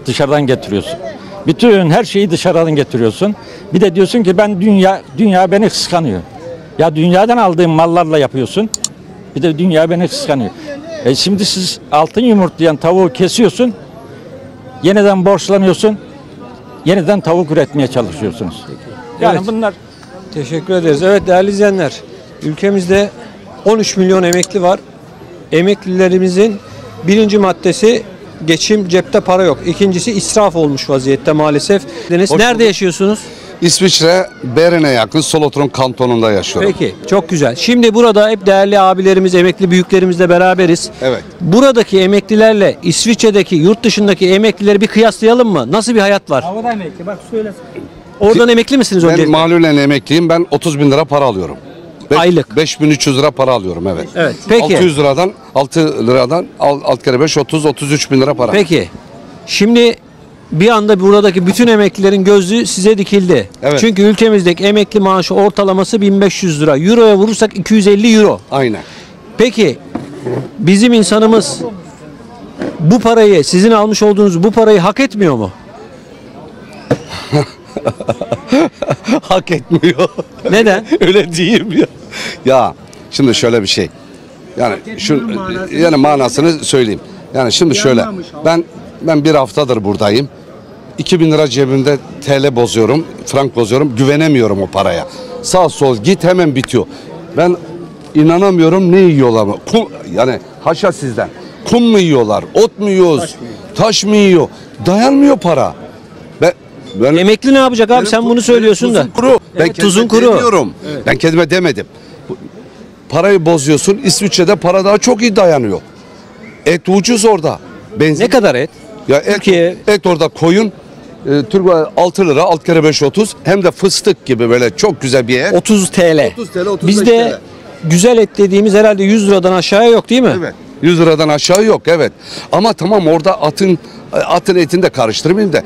[SPEAKER 63] Dışarıdan getiriyorsun. Bütün her şeyi dışarıdan getiriyorsun. Bir de diyorsun ki ben dünya dünya beni kıskanıyor. Ya dünyadan aldığın mallarla yapıyorsun. Bir de dünya beni kıskanıyor. E şimdi siz altın yumurtlayan tavuğu kesiyorsun. Yeniden borçlanıyorsun. Yeniden tavuk üretmeye çalışıyorsunuz. Yani
[SPEAKER 5] Evet.
[SPEAKER 63] bunlar
[SPEAKER 5] Teşekkür ederiz. Evet değerli izleyenler. Ülkemizde 13 milyon emekli var. Emeklilerimizin birinci maddesi geçim cepte para yok. İkincisi israf olmuş vaziyette maalesef. Deniz
[SPEAKER 61] Hoş
[SPEAKER 5] nerede
[SPEAKER 61] bulduk.
[SPEAKER 5] yaşıyorsunuz?
[SPEAKER 61] İsviçre, Bern'e yakın Solothurn kantonunda yaşıyorum.
[SPEAKER 5] Peki çok güzel. Şimdi burada hep değerli abilerimiz, emekli büyüklerimizle beraberiz.
[SPEAKER 61] Evet.
[SPEAKER 5] Buradaki emeklilerle İsviçre'deki, yurt dışındaki emeklileri bir kıyaslayalım mı? Nasıl bir hayat var?
[SPEAKER 64] Havada emekli bak söyle.
[SPEAKER 5] Oradan emekli misiniz
[SPEAKER 61] Ben
[SPEAKER 5] öncelikle?
[SPEAKER 61] malulen emekliyim. Ben 30 bin lira para alıyorum. Beş-
[SPEAKER 5] Aylık.
[SPEAKER 61] 5300 lira para alıyorum evet.
[SPEAKER 5] Evet, peki.
[SPEAKER 61] 600 liradan 6 liradan 6 kere 5 30 33 bin lira para.
[SPEAKER 5] Peki. Şimdi bir anda buradaki bütün emeklilerin gözü size dikildi.
[SPEAKER 61] Evet.
[SPEAKER 5] Çünkü ülkemizdeki emekli maaşı ortalaması 1500 lira. Euroya vurursak 250 euro.
[SPEAKER 61] Aynen.
[SPEAKER 5] Peki bizim insanımız bu parayı sizin almış olduğunuz bu parayı hak etmiyor mu?
[SPEAKER 61] Hak etmiyor.
[SPEAKER 5] Neden?
[SPEAKER 61] Öyle diyeyim ya. Ya şimdi şöyle bir şey. Yani şu yani manasını söyleyeyim. Yani şimdi şöyle. Ben ben bir haftadır buradayım. 2000 lira cebimde TL bozuyorum, frank bozuyorum. Güvenemiyorum o paraya. Sağ sol git hemen bitiyor. Ben inanamıyorum ne yiyorlar mı? Kum, yani haşa sizden. Kum mu yiyorlar? Ot mu yiyoruz? Taş mı yiyor? Dayanmıyor para. Ben,
[SPEAKER 5] Emekli ne yapacak abi sen bunu söylüyorsun da.
[SPEAKER 61] Tuzun kuru. Ben
[SPEAKER 5] Evet, tuzun kuru.
[SPEAKER 61] demiyorum. Ben kendime demedim. Bu- Parayı bozuyorsun. İsviçre'de para daha çok iyi dayanıyor. Et ucuz orada. Benzin.
[SPEAKER 5] Ne kadar et?
[SPEAKER 61] Ya et, et orada koyun. E, Türk 6 lira, 6 kere 5 30. Hem de fıstık gibi böyle çok güzel bir et.
[SPEAKER 5] 30 TL.
[SPEAKER 61] 30 TL, 35
[SPEAKER 5] Bizde güzel et dediğimiz herhalde 100 liradan aşağıya yok değil mi?
[SPEAKER 61] Evet. 100 liradan aşağı yok evet. Ama tamam orada atın atın etini de karıştırmayayım da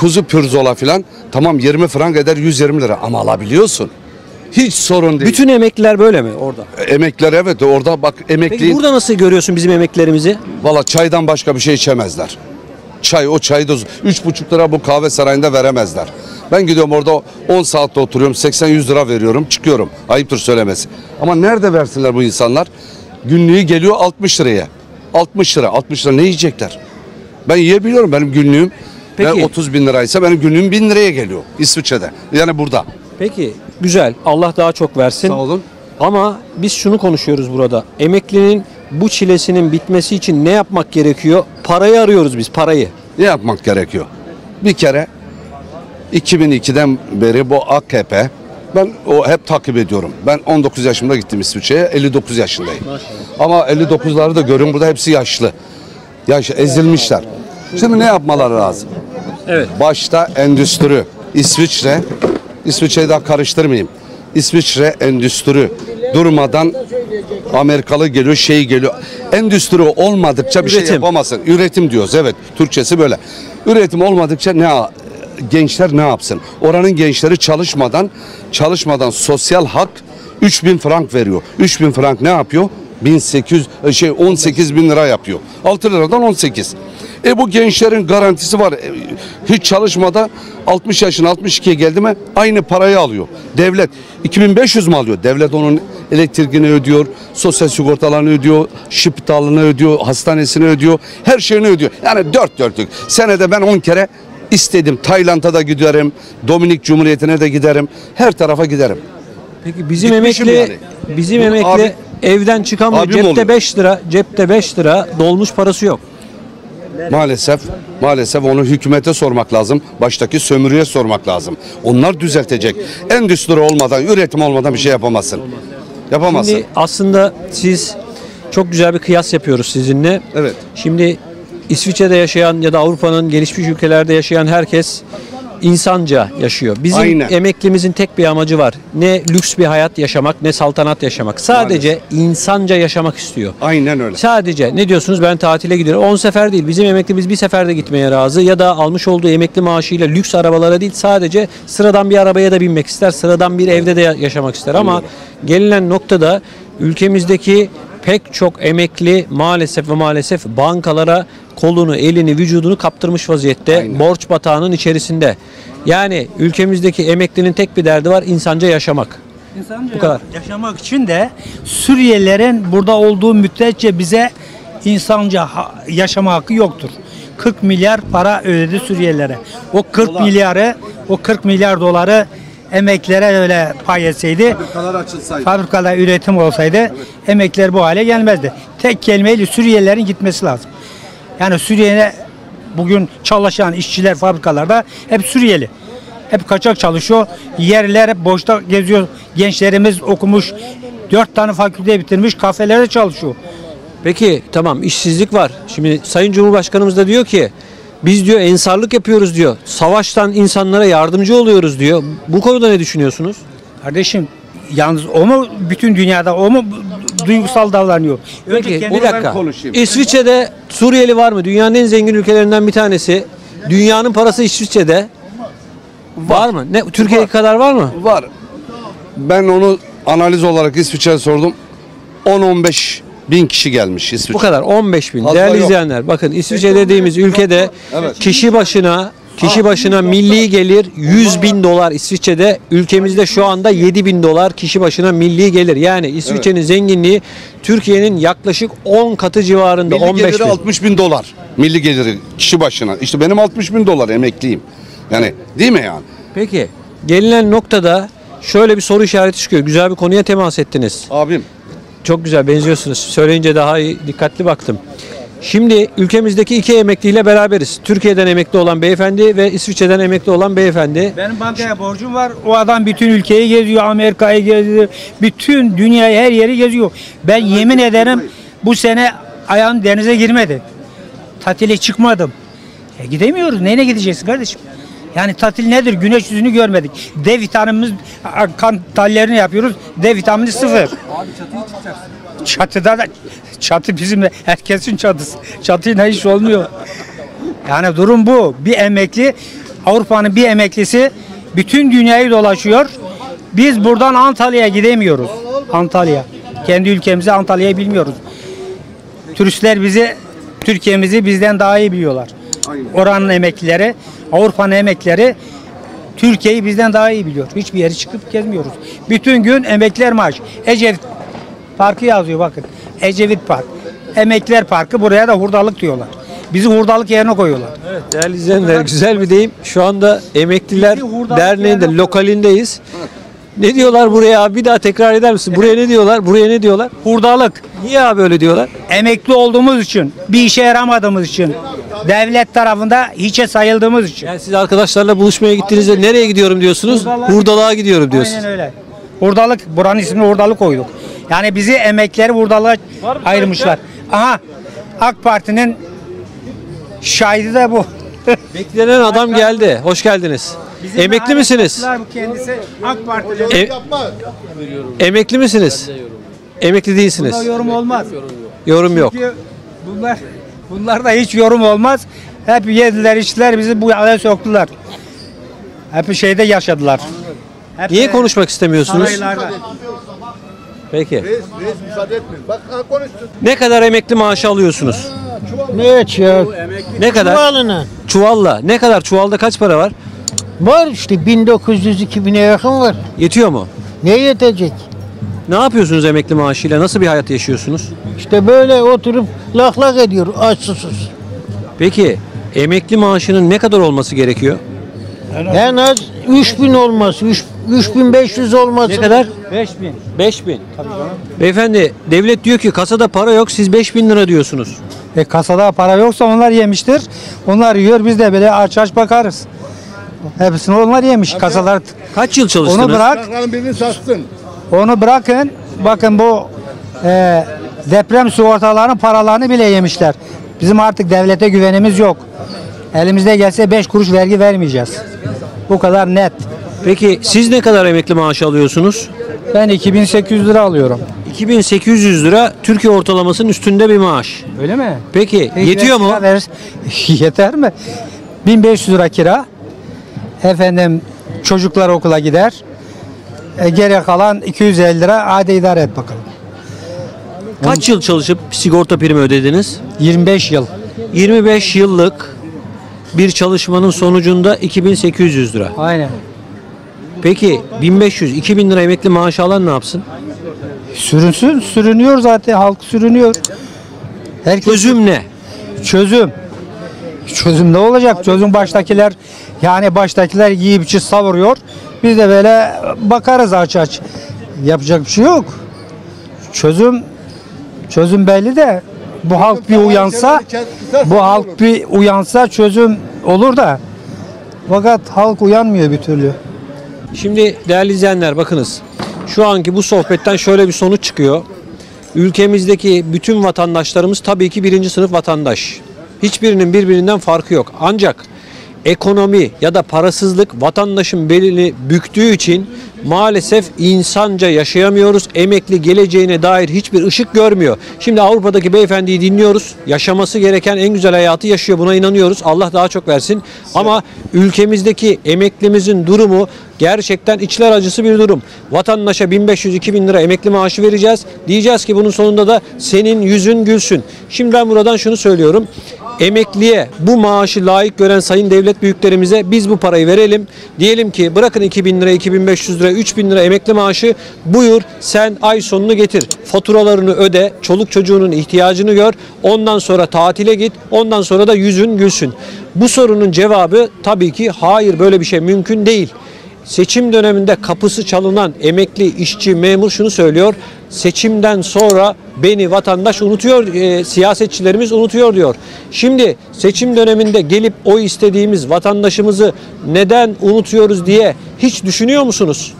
[SPEAKER 61] kuzu pürzola filan tamam 20 frank eder 120 lira ama alabiliyorsun. Hiç sorun değil.
[SPEAKER 5] Bütün emekliler böyle mi orada?
[SPEAKER 61] Emekliler evet orada bak emekli.
[SPEAKER 5] Peki burada nasıl görüyorsun bizim emeklilerimizi?
[SPEAKER 61] Valla çaydan başka bir şey içemezler. Çay o çayı da üç buçuk lira bu kahve sarayında veremezler. Ben gidiyorum orada 10 saatte oturuyorum 80-100 lira veriyorum çıkıyorum. Ayıptır söylemesi. Ama nerede versinler bu insanlar? Günlüğü geliyor 60 liraya. 60 lira 60 lira ne yiyecekler? Ben yiyebiliyorum benim günlüğüm.
[SPEAKER 5] Peki.
[SPEAKER 61] Ben 30 bin liraysa benim günlüğüm 1000 liraya geliyor İsviçre'de. Yani burada.
[SPEAKER 5] Peki güzel. Allah daha çok versin.
[SPEAKER 61] Sağ olun.
[SPEAKER 5] Ama biz şunu konuşuyoruz burada. Emeklinin bu çilesinin bitmesi için ne yapmak gerekiyor? Parayı arıyoruz biz parayı.
[SPEAKER 61] Ne yapmak gerekiyor? Bir kere 2002'den beri bu AKP ben o hep takip ediyorum. Ben 19 yaşımda gittim İsviçre'ye. 59 yaşındayım. Ama 59'ları da görün burada hepsi yaşlı. Yaş ezilmişler. Şimdi ne yapmaları lazım?
[SPEAKER 5] Evet.
[SPEAKER 61] Başta endüstri. İsviçre İsviçre'yi daha karıştırmayayım. İsviçre endüstri durmadan Amerikalı geliyor, şey geliyor. Endüstri olmadıkça bir şey
[SPEAKER 5] Üretim.
[SPEAKER 61] yapamazsın. Üretim diyoruz evet. Türkçesi böyle. Üretim olmadıkça ne gençler ne yapsın? Oranın gençleri çalışmadan çalışmadan sosyal hak 3000 frank veriyor. 3000 frank ne yapıyor? 1800 e, şey 18 bin lira yapıyor. 6 liradan 18. E bu gençlerin garantisi var. E, Hiç çalışmadan 60 yaşına 62'ye geldi mi aynı parayı alıyor. Devlet 2500 mi alıyor? Devlet onun elektriğini ödüyor, sosyal sigortalarını ödüyor, şipitalını ödüyor, hastanesini ödüyor, her şeyini ödüyor. Yani dört dörtlük. Senede ben 10 kere istedim. Tayland'a da giderim, Dominik Cumhuriyeti'ne de giderim. Her tarafa giderim.
[SPEAKER 5] Peki bizim
[SPEAKER 61] Gitmişim
[SPEAKER 5] emekli
[SPEAKER 61] yani.
[SPEAKER 5] bizim
[SPEAKER 61] Bu
[SPEAKER 5] emekli
[SPEAKER 61] abi-
[SPEAKER 5] evden çıkamıyor.
[SPEAKER 61] Abim
[SPEAKER 5] Cepte
[SPEAKER 61] oluyor.
[SPEAKER 5] 5 lira, cepte 5 lira dolmuş parası yok.
[SPEAKER 61] Maalesef maalesef onu hükümete sormak lazım. Baştaki sömürüye sormak lazım. Onlar düzeltecek. Endüstri olmadan, üretim olmadan bir şey yapamazsın. Yapamazsın.
[SPEAKER 5] Şimdi aslında siz çok güzel bir kıyas yapıyoruz sizinle.
[SPEAKER 61] Evet.
[SPEAKER 5] Şimdi İsviçre'de yaşayan ya da Avrupa'nın gelişmiş ülkelerde yaşayan herkes insanca yaşıyor. Bizim
[SPEAKER 61] Aynen.
[SPEAKER 5] emeklimizin tek bir amacı var. Ne lüks bir hayat yaşamak ne saltanat yaşamak. Sadece insanca yaşamak istiyor.
[SPEAKER 61] Aynen öyle.
[SPEAKER 5] Sadece ne diyorsunuz ben tatile gidiyorum. 10 sefer değil. Bizim emeklimiz bir seferde gitmeye razı ya da almış olduğu emekli maaşıyla lüks arabalara değil sadece sıradan bir arabaya da binmek ister. Sıradan bir evde de ya- yaşamak ister ama gelinen noktada ülkemizdeki pek çok emekli maalesef ve maalesef bankalara kolunu, elini, vücudunu kaptırmış vaziyette. Borç batağının içerisinde. Yani ülkemizdeki emeklinin tek bir derdi var insanca yaşamak.
[SPEAKER 64] İnsanca
[SPEAKER 5] Bu kadar.
[SPEAKER 64] Yaşamak için de Suriyelilerin burada olduğu müddetçe bize insanca yaşama hakkı yoktur. 40 milyar para ödedi Suriyelilere. O 40 milyarı, o 40 milyar doları emeklere öyle pay etseydi,
[SPEAKER 61] Fabrikalar açılsaydı.
[SPEAKER 64] fabrikada üretim olsaydı emekler bu hale gelmezdi. Tek kelimeyle Suriyelilerin gitmesi lazım. Yani Suriye'ye bugün çalışan işçiler fabrikalarda hep Suriyeli. Hep kaçak çalışıyor. Yerler hep boşta geziyor. Gençlerimiz okumuş. Dört tane fakülte bitirmiş. Kafelerde çalışıyor.
[SPEAKER 5] Peki tamam işsizlik var. Şimdi Sayın Cumhurbaşkanımız da diyor ki biz diyor ensarlık yapıyoruz diyor. Savaştan insanlara yardımcı oluyoruz diyor. Bu konuda ne düşünüyorsunuz?
[SPEAKER 64] Kardeşim yalnız o mu bütün dünyada o mu duygusal davranıyor? Önce
[SPEAKER 5] Peki
[SPEAKER 64] kendi-
[SPEAKER 5] bir dakika. İsviçre'de Suriyeli var mı? Dünyanın en zengin ülkelerinden bir tanesi. Dünyanın parası İsviçre'de. Var, mı? Ne Türkiye kadar var mı?
[SPEAKER 61] Var. Ben onu analiz olarak İsviçre'ye sordum. 10-15 bin kişi gelmiş İsviçre.
[SPEAKER 5] Bu kadar 15 bin.
[SPEAKER 61] Fazla
[SPEAKER 5] Değerli
[SPEAKER 61] yok.
[SPEAKER 5] izleyenler bakın İsviçre dediğimiz ülkede
[SPEAKER 61] Evet.
[SPEAKER 5] kişi başına Kişi başına milli gelir 100 bin dolar İsviçre'de. Ülkemizde şu anda 7 bin dolar kişi başına milli gelir. Yani İsviçre'nin zenginliği Türkiye'nin yaklaşık 10 katı civarında.
[SPEAKER 61] Milli
[SPEAKER 5] 15
[SPEAKER 61] geliri
[SPEAKER 5] bin.
[SPEAKER 61] 60 bin dolar. Milli geliri kişi başına. İşte benim 60 bin dolar emekliyim. Yani değil mi yani?
[SPEAKER 5] Peki gelinen noktada şöyle bir soru işareti çıkıyor. Güzel bir konuya temas ettiniz.
[SPEAKER 61] Abim.
[SPEAKER 5] Çok güzel benziyorsunuz. Söyleyince daha iyi dikkatli baktım. Şimdi ülkemizdeki iki emekliyle beraberiz. Türkiye'den emekli olan beyefendi ve İsviçre'den emekli olan beyefendi.
[SPEAKER 64] Benim bankaya borcum var. O adam bütün ülkeyi geziyor, Amerika'yı geziyor. Bütün dünyayı her yeri geziyor. Ben yemin ederim bu sene ayağım denize girmedi. Tatile çıkmadım. E gidemiyoruz. Neyine gideceksin kardeşim? Yani tatil nedir? Güneş yüzünü görmedik. D vitaminimiz kan tahlillerini yapıyoruz. D vitamini sıfır.
[SPEAKER 5] Abi çatıya çıkacaksın.
[SPEAKER 64] Çatıda da çatı bizim de herkesin çatısı. Çatıyla iş olmuyor. Yani durum bu. Bir emekli Avrupa'nın bir emeklisi bütün dünyayı dolaşıyor. Biz buradan Antalya'ya gidemiyoruz. Antalya. Kendi ülkemizi Antalya'yı bilmiyoruz. Turistler bizi Türkiye'mizi bizden daha iyi biliyorlar. Oranın emeklileri, Avrupa'nın emeklileri Türkiye'yi bizden daha iyi biliyor. Hiçbir yere çıkıp gezmiyoruz. Bütün gün emekliler maaş. Ecevit Parkı yazıyor bakın. Ecevit Park. Emekliler Parkı buraya da hurdalık diyorlar. Bizi hurdalık yerine koyuyorlar.
[SPEAKER 5] Evet değerli izleyenler güzel bir deyim. Şu anda Emekliler Derneği'nde lokalindeyiz. Ne diyorlar buraya? Bir daha tekrar eder misin? Buraya ne diyorlar? Buraya ne diyorlar?
[SPEAKER 64] Hurdalık.
[SPEAKER 5] Niye abi öyle diyorlar?
[SPEAKER 64] Emekli olduğumuz için, bir işe yaramadığımız için, devlet tarafında hiçe sayıldığımız için.
[SPEAKER 5] Yani siz arkadaşlarla buluşmaya gittiğinizde nereye gidiyorum diyorsunuz? Hurdalığa gidiyorum diyorsunuz.
[SPEAKER 64] Aynen öyle. Hurdalık, buranın ismini hurdalık koyduk. Yani bizi emekleri hurdalığa ayırmışlar. Aha AK Parti'nin şahidi de bu.
[SPEAKER 5] Beklenen adam geldi. Hoş geldiniz. Emekli misiniz?
[SPEAKER 64] Bu kendisi AK Parti'nin.
[SPEAKER 5] E- Emekli misiniz? Emekli değilsiniz.
[SPEAKER 64] Bunda yorum olmaz.
[SPEAKER 5] Yorum yok.
[SPEAKER 64] Çünkü bunlar bunlarda hiç yorum olmaz. Hep yediler içtiler bizi bu hale soktular. Hep şeyde yaşadılar. Hep
[SPEAKER 5] Niye konuşmak istemiyorsunuz?
[SPEAKER 64] saraylarda.
[SPEAKER 5] Peki.
[SPEAKER 19] Reis, reis müsaade etmiyor. Bak ha, konuşsun.
[SPEAKER 5] Ne kadar emekli maaşı alıyorsunuz?
[SPEAKER 65] Ne ya?
[SPEAKER 5] Ne kadar?
[SPEAKER 65] Çuvalına.
[SPEAKER 5] Çuvalla. Ne kadar? Çuvalda kaç para var?
[SPEAKER 65] Var işte 1900-2000'e yakın var.
[SPEAKER 5] Yetiyor mu?
[SPEAKER 65] Ne yetecek?
[SPEAKER 5] Ne yapıyorsunuz emekli maaşıyla? Nasıl bir hayat yaşıyorsunuz?
[SPEAKER 65] İşte böyle oturup lak lak ediyor aç susuz.
[SPEAKER 5] Peki emekli maaşının ne kadar olması gerekiyor?
[SPEAKER 65] En az 3000 olması, 3 3500 olması.
[SPEAKER 5] Ne kadar?
[SPEAKER 64] 5000.
[SPEAKER 5] 5000. Beyefendi devlet diyor ki kasada para yok siz 5000 lira diyorsunuz.
[SPEAKER 64] E kasada para yoksa onlar yemiştir. Onlar yiyor biz de böyle aç aç bakarız. Hepsini onlar yemiş kasalar.
[SPEAKER 5] Kaç yıl çalıştınız?
[SPEAKER 64] Onu bırak.
[SPEAKER 19] Birini satsın.
[SPEAKER 64] Onu bırakın. Bakın bu e, deprem sigortalarının paralarını bile yemişler. Bizim artık devlete güvenimiz yok. Elimizde gelse 5 kuruş vergi vermeyeceğiz. Bu kadar net.
[SPEAKER 5] Peki siz ne kadar emekli maaşı alıyorsunuz?
[SPEAKER 64] Ben 2800 lira alıyorum.
[SPEAKER 5] 2800 lira Türkiye ortalamasının üstünde bir maaş.
[SPEAKER 64] Öyle mi?
[SPEAKER 5] Peki
[SPEAKER 64] Peki,
[SPEAKER 5] yetiyor mu?
[SPEAKER 64] kira. Yeter mi? 1500 lira kira. Efendim çocuklar okula gider. E, geriye kalan 250 lira hadi idare et bakalım.
[SPEAKER 5] Kaç yıl çalışıp sigorta primi ödediniz?
[SPEAKER 64] 25 yıl.
[SPEAKER 5] 25 yıllık bir çalışmanın sonucunda 2800 lira.
[SPEAKER 64] Aynen.
[SPEAKER 5] Peki 1500 2000 lira emekli maaşı alan ne yapsın?
[SPEAKER 64] Sürünsün, sürünüyor zaten halk sürünüyor. Herkes
[SPEAKER 5] Çözüm ne?
[SPEAKER 64] Çözüm. Çözüm ne olacak? Çözüm baştakiler yani baştakiler yiyip içi savuruyor. Biz de böyle bakarız aç aç. Yapacak bir şey yok. Çözüm çözüm belli de bu halk bir uyansa bu halk bir uyansa çözüm olur da fakat halk uyanmıyor bir türlü.
[SPEAKER 5] Şimdi değerli izleyenler bakınız. Şu anki bu sohbetten şöyle bir sonuç çıkıyor. Ülkemizdeki bütün vatandaşlarımız tabii ki birinci sınıf vatandaş. Hiçbirinin birbirinden farkı yok. Ancak ekonomi ya da parasızlık vatandaşın belini büktüğü için maalesef insanca yaşayamıyoruz. Emekli geleceğine dair hiçbir ışık görmüyor. Şimdi Avrupa'daki beyefendiyi dinliyoruz. Yaşaması gereken en güzel hayatı yaşıyor. Buna inanıyoruz. Allah daha çok versin. Ama ülkemizdeki emeklimizin durumu gerçekten içler acısı bir durum. Vatandaşa 1500-2000 lira emekli maaşı vereceğiz. Diyeceğiz ki bunun sonunda da senin yüzün gülsün. Şimdi ben buradan şunu söylüyorum. Emekliye bu maaşı layık gören sayın devlet büyüklerimize biz bu parayı verelim. Diyelim ki bırakın 2000 lira, 2500 lira, 3000 lira emekli maaşı buyur sen ay sonunu getir. Faturalarını öde, çoluk çocuğunun ihtiyacını gör. Ondan sonra tatile git. Ondan sonra da yüzün gülsün. Bu sorunun cevabı tabii ki hayır böyle bir şey mümkün değil. Seçim döneminde kapısı çalınan emekli, işçi, memur şunu söylüyor. Seçimden sonra beni vatandaş unutuyor, e, siyasetçilerimiz unutuyor diyor. Şimdi seçim döneminde gelip oy istediğimiz vatandaşımızı neden unutuyoruz diye hiç düşünüyor musunuz?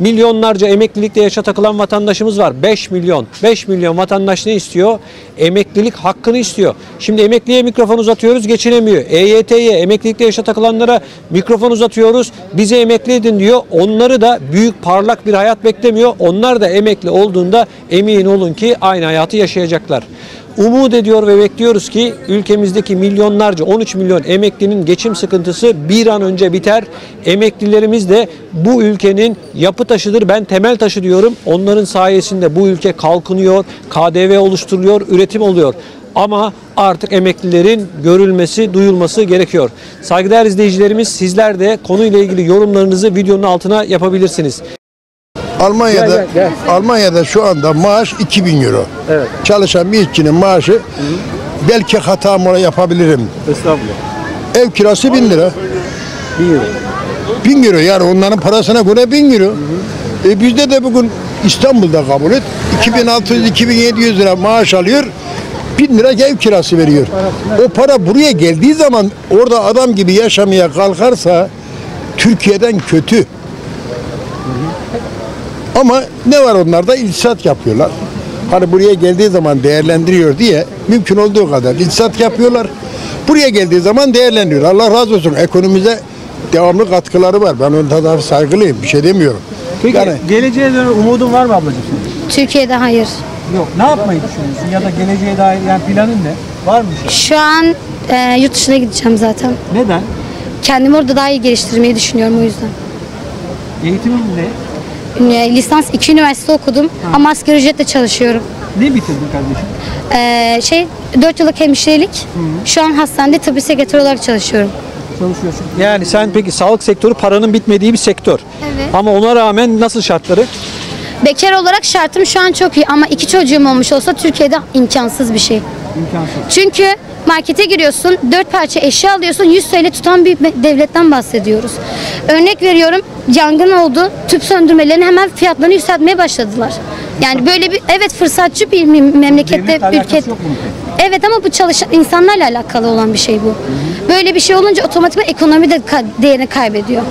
[SPEAKER 5] Milyonlarca emeklilikte yaşa takılan vatandaşımız var. 5 milyon. 5 milyon vatandaş ne istiyor? Emeklilik hakkını istiyor. Şimdi emekliye mikrofon uzatıyoruz geçinemiyor. EYT'ye emeklilikte yaşa takılanlara mikrofon uzatıyoruz. Bize emekli edin diyor. Onları da büyük parlak bir hayat beklemiyor. Onlar da emekli olduğunda emin olun ki aynı hayatı yaşayacaklar. Umut ediyor ve bekliyoruz ki ülkemizdeki milyonlarca 13 milyon emeklinin geçim sıkıntısı bir an önce biter. Emeklilerimiz de bu ülkenin yapı taşıdır. Ben temel taşı diyorum. Onların sayesinde bu ülke kalkınıyor, KDV oluşturuluyor, üretim oluyor. Ama artık emeklilerin görülmesi, duyulması gerekiyor. Saygıdeğer izleyicilerimiz sizler de konuyla ilgili yorumlarınızı videonun altına yapabilirsiniz.
[SPEAKER 66] Almanya'da
[SPEAKER 5] Gel, gel,
[SPEAKER 66] Almanya'da şu anda maaş 2000 euro.
[SPEAKER 5] Evet.
[SPEAKER 66] Çalışan bir işçinin maaşı belki hata mola yapabilirim.
[SPEAKER 5] Estağfurullah.
[SPEAKER 66] Ev kirası 1000 lira.
[SPEAKER 5] 1000 euro.
[SPEAKER 66] 1000 euro yani onların parasına göre 1000 euro. E bizde de bugün İstanbul'da kabul et 2600-2700 lira maaş alıyor. 1000 lira ev kirası veriyor. O para buraya geldiği zaman orada adam gibi yaşamaya kalkarsa Türkiye'den kötü. Ama ne var onlarda? İltisat yapıyorlar. Hani buraya geldiği zaman değerlendiriyor diye mümkün olduğu kadar iltisat yapıyorlar. Buraya geldiği zaman değerlendiriyor. Allah razı olsun. Ekonomimize devamlı katkıları var. Ben onda da saygılıyım. Bir şey demiyorum.
[SPEAKER 5] Peki
[SPEAKER 66] Yani-
[SPEAKER 5] geleceğe dönük umudun var mı ablacığım?
[SPEAKER 67] Türkiye'de hayır.
[SPEAKER 5] Yok. Ne yapmayı düşünüyorsun ya da geleceğe dair yani planın ne? Var mı? şey?
[SPEAKER 67] Şu an e, yurt dışına gideceğim zaten.
[SPEAKER 5] Neden?
[SPEAKER 67] Kendimi orada daha iyi geliştirmeyi düşünüyorum o yüzden.
[SPEAKER 5] Eğitimin ne?
[SPEAKER 67] E, lisans 2 üniversite okudum ama asgari ücretle çalışıyorum.
[SPEAKER 5] Ne bitirdin kardeşim?
[SPEAKER 67] E, şey 4 yıllık hemşirelik. Şu an hastanede tıbbi sekreter olarak çalışıyorum.
[SPEAKER 5] Çalışıyorsun. Yani sen peki sağlık sektörü paranın bitmediği bir sektör.
[SPEAKER 67] Evet.
[SPEAKER 5] Ama ona rağmen nasıl şartları?
[SPEAKER 67] Bekar olarak şartım şu an çok iyi ama iki çocuğum olmuş olsa Türkiye'de imkansız bir şey.
[SPEAKER 5] İmkansız.
[SPEAKER 67] Çünkü markete giriyorsun, dört parça eşya alıyorsun, 100 TL tutan bir devletten bahsediyoruz. Örnek veriyorum, yangın oldu, tüp söndürmelerini hemen fiyatlarını yükseltmeye başladılar. Yani böyle bir, evet fırsatçı bir mem- memlekette, ülke... Evet ama bu çalışan insanlarla alakalı olan bir şey bu. Böyle bir şey olunca otomatikman ekonomi de değerini kaybediyor.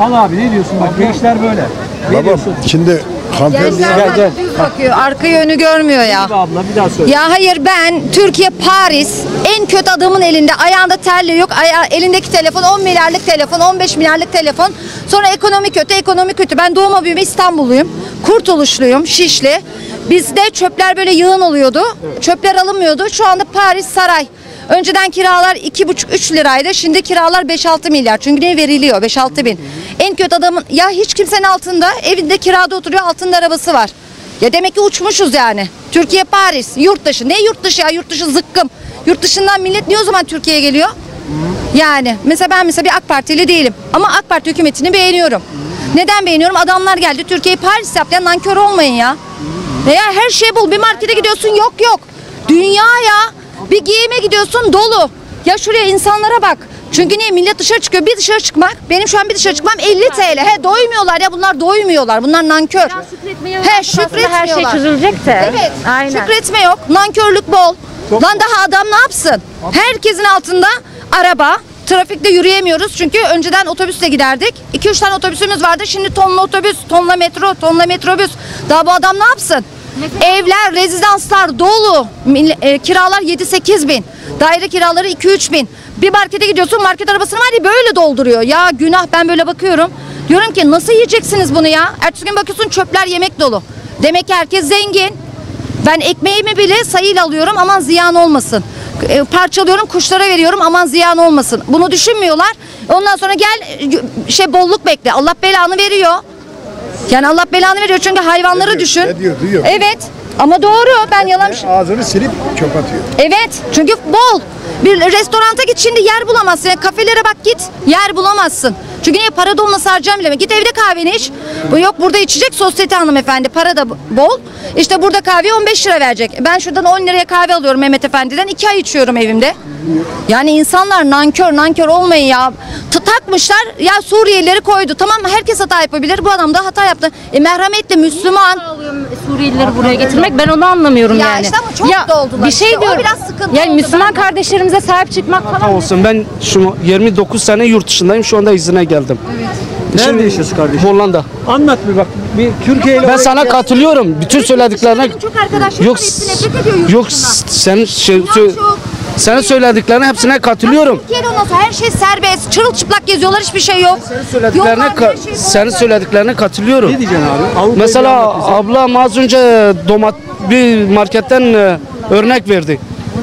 [SPEAKER 5] Al abi ne diyorsun bak gençler böyle. Ne
[SPEAKER 66] Babam
[SPEAKER 5] diyorsun?
[SPEAKER 66] şimdi hanımefendi
[SPEAKER 5] Gel gel.
[SPEAKER 68] Düz bakıyor, arka yönü görmüyor ya.
[SPEAKER 5] Abla bir daha söyle.
[SPEAKER 68] Ya hayır ben Türkiye Paris en kötü adamın elinde. Ayağında terliği yok aya- elindeki telefon 10 milyarlık telefon 15 milyarlık telefon. Sonra ekonomi kötü ekonomi kötü. Ben doğma büyüme İstanbulluyum. Kurtuluşluyum Şişli. Bizde çöpler böyle yığın oluyordu. Çöpler alınmıyordu. Şu anda Paris saray Önceden kiralar 2,5-3 liraydı. Şimdi kiralar 5-6 milyar. Çünkü ne veriliyor? 5-6 bin. En kötü adamın ya hiç kimsenin altında evinde kirada oturuyor altında arabası var. Ya demek ki uçmuşuz yani. Türkiye Paris, yurt dışı. Ne yurt dışı ya? Yurt dışı zıkkım. Yurt dışından millet niye o zaman Türkiye'ye geliyor? Yani mesela ben mesela bir AK Partili değilim. Ama AK Parti hükümetini beğeniyorum. Neden beğeniyorum? Adamlar geldi Türkiye'yi Paris yaptı. Ya nankör olmayın ya. Veya her şey bul. Bir markete gidiyorsun yok yok. Dünya ya. Bir giyime gidiyorsun dolu. Ya şuraya insanlara bak. Çünkü niye millet dışarı çıkıyor? Bir dışarı çıkmak. Benim şu an bir dışarı çıkmam 50 TL. He doymuyorlar ya bunlar doymuyorlar. Bunlar nankör. He şükretmiyorlar.
[SPEAKER 67] her şey çözülecek de.
[SPEAKER 68] Evet.
[SPEAKER 67] Aynen.
[SPEAKER 68] Şükretme yok. Nankörlük bol. Lan daha adam ne yapsın? Herkesin altında araba. Trafikte yürüyemiyoruz çünkü önceden otobüsle giderdik. 2-3 tane otobüsümüz vardı. Şimdi tonla otobüs, tonla metro, tonla metrobüs. Daha bu adam ne yapsın? Evler, rezidanslar dolu. E, kiralar 7-8 bin. Daire kiraları 2-3 bin. Bir markete gidiyorsun market arabasını var ya böyle dolduruyor. Ya günah ben böyle bakıyorum. Diyorum ki nasıl yiyeceksiniz bunu ya? Ertesi gün bakıyorsun çöpler yemek dolu. Demek ki herkes zengin. Ben ekmeğimi bile sayıyla alıyorum aman ziyan olmasın. E, parçalıyorum kuşlara veriyorum aman ziyan olmasın. Bunu düşünmüyorlar. Ondan sonra gel e, şey bolluk bekle. Allah belanı veriyor. Yani Allah belanı veriyor çünkü hayvanları düşün.
[SPEAKER 66] Ne diyor, duyuyor.
[SPEAKER 68] Evet. Ama doğru. Ben yalan
[SPEAKER 66] Ağzını silip çöp atıyor.
[SPEAKER 68] Evet. Çünkü bol. Bir restoranta git şimdi yer bulamazsın. Yani kafelere bak git. Yer bulamazsın. Çünkü niye para dolması harcam bile. Git evde kahveni iç. Bu yok burada içecek sosyete hanımefendi. Para da bol. İşte burada kahve 15 lira verecek. Ben şuradan 10 liraya kahve alıyorum Mehmet Efendi'den. 2 ay içiyorum evimde. Yani insanlar nankör nankör olmayın ya. T- takmışlar ya Suriyelileri koydu. Tamam? Herkes hata yapabilir. Bu adam da hata yaptı. E merhametli Müslüman.
[SPEAKER 69] Suriyelileri buraya getirmek ben onu anlamıyorum
[SPEAKER 68] Ya
[SPEAKER 69] yani.
[SPEAKER 68] işte ama çok
[SPEAKER 69] ya,
[SPEAKER 68] doldular
[SPEAKER 69] Bir şey
[SPEAKER 68] işte, o
[SPEAKER 69] diyorum.
[SPEAKER 68] biraz sıkıntı
[SPEAKER 69] yani. Müslüman kardeşlerimize sahip çıkmak falan.
[SPEAKER 70] olsun. Ben şu 29 sene yurt dışındayım. Şu anda izine geldim.
[SPEAKER 5] Nerede yaşıyorsun kardeşim?
[SPEAKER 70] Hollanda.
[SPEAKER 5] Anlat bir bak. Bir Türkiye ile
[SPEAKER 70] Ben
[SPEAKER 5] oraya
[SPEAKER 70] sana katılıyorum. Bütün söylediklerine
[SPEAKER 68] Çok arkadaşlarım
[SPEAKER 70] yok
[SPEAKER 68] var, hepsi nefret ediyor yurt
[SPEAKER 70] yok
[SPEAKER 68] dışından.
[SPEAKER 70] sen şey, sö- senin söylediklerine hepsine katılıyorum.
[SPEAKER 68] Türkiye'de sonra her şey serbest. Çırılçıplak geziyorlar hiçbir şey yok.
[SPEAKER 70] Söylediklerine
[SPEAKER 68] Yollar,
[SPEAKER 70] ka-
[SPEAKER 68] şey
[SPEAKER 70] senin söylediklerine katılıyorum. Ne
[SPEAKER 5] diyeceksin abi? Avrupa'yı
[SPEAKER 70] Mesela
[SPEAKER 5] anlat bize.
[SPEAKER 70] ablam az önce domat bir marketten e, örnek verdi.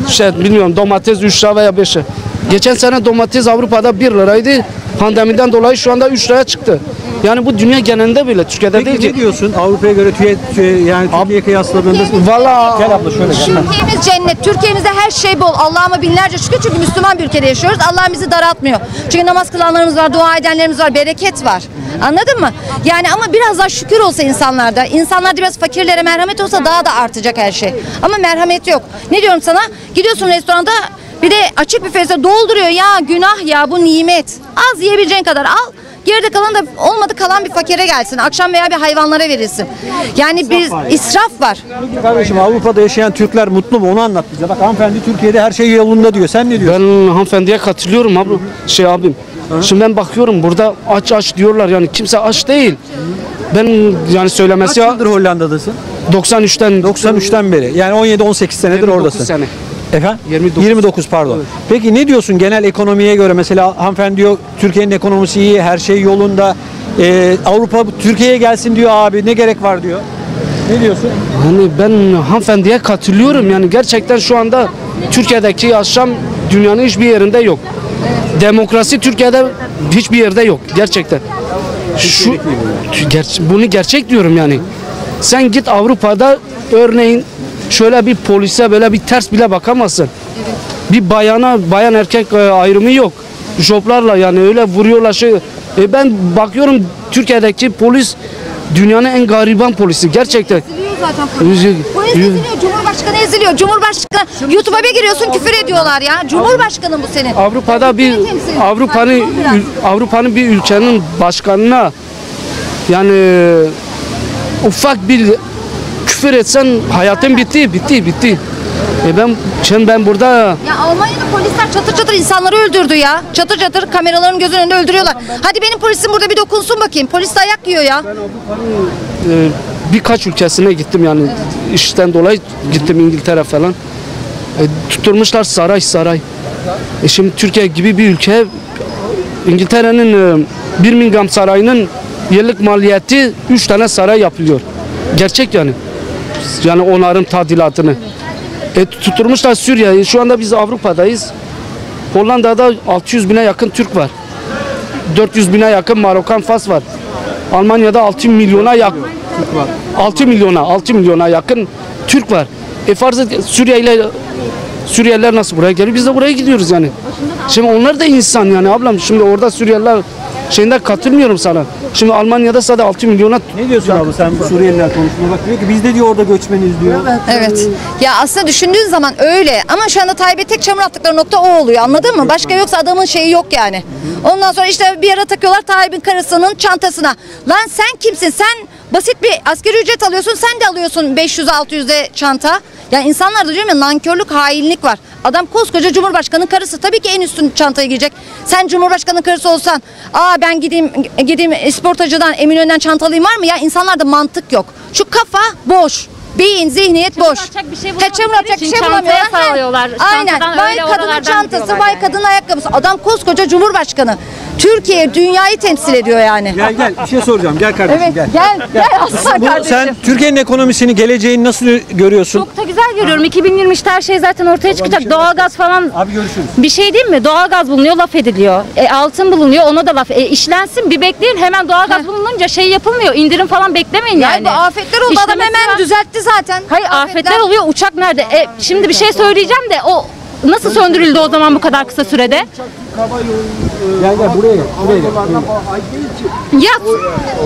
[SPEAKER 70] İşte bilmiyorum domates 3 lira veya 5 lira. Geçen sene domates Avrupa'da 1 liraydı. Pandemiden dolayı şu anda 3 liraya çıktı. Yani bu dünya genelinde bile Türkiye'de
[SPEAKER 5] Peki
[SPEAKER 70] değil
[SPEAKER 5] ne
[SPEAKER 70] ki.
[SPEAKER 5] diyorsun Avrupa'ya göre tüye, tüye, yani Türkiye'ye kıyasladığında?
[SPEAKER 70] Valla
[SPEAKER 5] Gel abla şöyle gel.
[SPEAKER 68] Türkiye'miz cennet. Türkiye'mizde her şey bol. Allah'ıma binlerce şükür çünkü Müslüman bir ülkede yaşıyoruz. Allah bizi daraltmıyor. Çünkü namaz kılanlarımız var, dua edenlerimiz var, bereket var. Anladın mı? Yani ama biraz daha şükür olsa insanlarda, insanlarda biraz fakirlere merhamet olsa daha da artacak her şey. Ama merhamet yok. Ne diyorum sana? Gidiyorsun restoranda bir de açık büfede dolduruyor ya günah ya bu nimet. Az yiyebileceğin kadar al. Geride kalan da olmadı kalan bir fakire gelsin. Akşam veya bir hayvanlara verilsin. Yani bir israf var.
[SPEAKER 5] Kardeşim Avrupa'da yaşayan Türkler mutlu mu? Onu anlat bize. Bak hanımefendi Türkiye'de her şey yolunda diyor. Sen ne diyorsun?
[SPEAKER 70] Ben hanımefendiye katılıyorum abi. Şey abim. Şimdi ben bakıyorum burada aç aç diyorlar yani kimse aç değil. Ben yani söylemesi
[SPEAKER 5] Kaç yıldır Hollanda'dasın?
[SPEAKER 70] 93'ten
[SPEAKER 5] 93'ten beri. Yani 17-18 senedir
[SPEAKER 70] 29
[SPEAKER 5] oradasın.
[SPEAKER 70] sene.
[SPEAKER 5] Efendim?
[SPEAKER 70] 29.
[SPEAKER 5] 29 pardon. Peki ne diyorsun genel ekonomiye göre? Mesela hanımefendi diyor Türkiye'nin ekonomisi iyi, her şey yolunda. Ee, Avrupa Türkiye'ye gelsin diyor abi. Ne gerek var diyor. Ne diyorsun?
[SPEAKER 70] Yani ben hanımefendiye katılıyorum yani gerçekten şu anda Türkiye'deki yaşam dünyanın hiçbir yerinde yok. Demokrasi Türkiye'de hiçbir yerde yok gerçekten. Şu ger- bunu gerçek diyorum yani. Sen git Avrupa'da örneğin şöyle bir polise böyle bir ters bile bakamazsın. Bir bayana bayan erkek e, ayrımı yok. Joplarla yani öyle vuruyorlar şey. E ben bakıyorum Türkiye'deki polis dünyanın en gariban polisi gerçekten.
[SPEAKER 68] Eziliyor zaten polis. Polis eziliyor, Cumhurbaşkanı eziliyor. Cumhurbaşkanı YouTube'a bir giriyorsun küfür ediyorlar ya. Cumhurbaşkanı bu senin.
[SPEAKER 70] Avrupa'da bir Avrupa'nın Avrupa'nın bir ülkenin başkanına yani ufak bir küfür etsen hayatın bitti bitti bitti. E ben şimdi ben burada
[SPEAKER 68] Ya Almanya'da polisler çatır çatır insanları öldürdü ya. Çatır çatır kameraların gözünün önünde öldürüyorlar. Hadi benim polisim burada bir dokunsun bakayım. Polis dayak yiyor ya.
[SPEAKER 70] e, birkaç ülkesine gittim yani işten dolayı gittim İngiltere falan. E, tutturmuşlar saray saray. E şimdi Türkiye gibi bir ülke İngiltere'nin e, Birmingham Sarayı'nın yıllık maliyeti 3 tane saray yapılıyor. Gerçek yani. Yani onarım tadilatını. E, tutturmuşlar Suriye'yi. Şu anda biz Avrupa'dayız. Hollanda'da 600 bine yakın Türk var. 400 bine yakın Marokan Fas var. Almanya'da 6 milyona yakın 6 milyona 6 milyona yakın Türk var. E farz et Suriye ile Suriyeliler nasıl buraya geliyor? Biz de buraya gidiyoruz yani. Şimdi onlar da insan yani ablam. Şimdi orada Suriyeliler şeyinde katılmıyorum sana. Şimdi Almanya'da sadece 6 milyona
[SPEAKER 5] Ne diyorsun abi sen bu Suriyeliler konusunda? Bak diyor ki biz de diyor orada göçmeniz diyor.
[SPEAKER 68] Evet. Ya aslında düşündüğün zaman öyle ama şu anda Tayyip'e tek çamur attıkları nokta o oluyor anladın mı? Başka yoksa adamın şeyi yok yani. Ondan sonra işte bir yere takıyorlar Tayyip'in karısının çantasına. Lan sen kimsin? Sen basit bir askeri ücret alıyorsun sen de alıyorsun 500-600'de çanta. Ya insanlarda diyorum ya nankörlük, hainlik var. Adam koskoca Cumhurbaşkanı karısı tabii ki en üstün çantayı giyecek. Sen Cumhurbaşkanı karısı olsan, aa ben gideyim gideyim sportacıdan Eminönü'nden çanta alayım var mı? Ya insanlarda mantık yok. Şu kafa boş. Beyin, zihniyet boş.
[SPEAKER 69] bir şey
[SPEAKER 68] Ha, çamur atacak bir şey
[SPEAKER 69] çantaya
[SPEAKER 68] bulamıyorlar. Ha,
[SPEAKER 69] sağlıyorlar.
[SPEAKER 68] Aynen. Vay kadının çantası, vay kadının ayakkabısı. Adam koskoca Cumhurbaşkanı. Türkiye dünyayı temsil ediyor yani.
[SPEAKER 5] Gel gel bir şey soracağım. Gel kardeşim
[SPEAKER 68] Evet
[SPEAKER 5] gel.
[SPEAKER 68] gel gel aslan
[SPEAKER 5] Bu-
[SPEAKER 68] kardeşim.
[SPEAKER 5] sen Türkiye'nin ekonomisini, geleceğini nasıl görüyorsun?
[SPEAKER 69] Çok da güzel görüyorum. 2023'te her şey zaten ortaya çıkacak. Doğalgaz falan
[SPEAKER 5] Abi görüşürüz.
[SPEAKER 69] bir şey değil mi? Doğalgaz bulunuyor, laf ediliyor. E, altın bulunuyor, ona da laf. E, işlensin, bir bekleyin. Hemen doğalgaz bulununca şey yapılmıyor. indirim falan beklemeyin
[SPEAKER 68] Yani
[SPEAKER 69] yani.
[SPEAKER 68] bu afetler oldu adam
[SPEAKER 69] İşlemesi
[SPEAKER 68] hemen
[SPEAKER 69] var.
[SPEAKER 68] düzeltti zaten.
[SPEAKER 69] Hayır afetler oluyor. Uçak nerede? E, şimdi bir şey söyleyeceğim de o nasıl söndürüldü o zaman bu kadar kısa sürede?
[SPEAKER 5] Gel gel buraya gel. Buraya gel.
[SPEAKER 69] Ya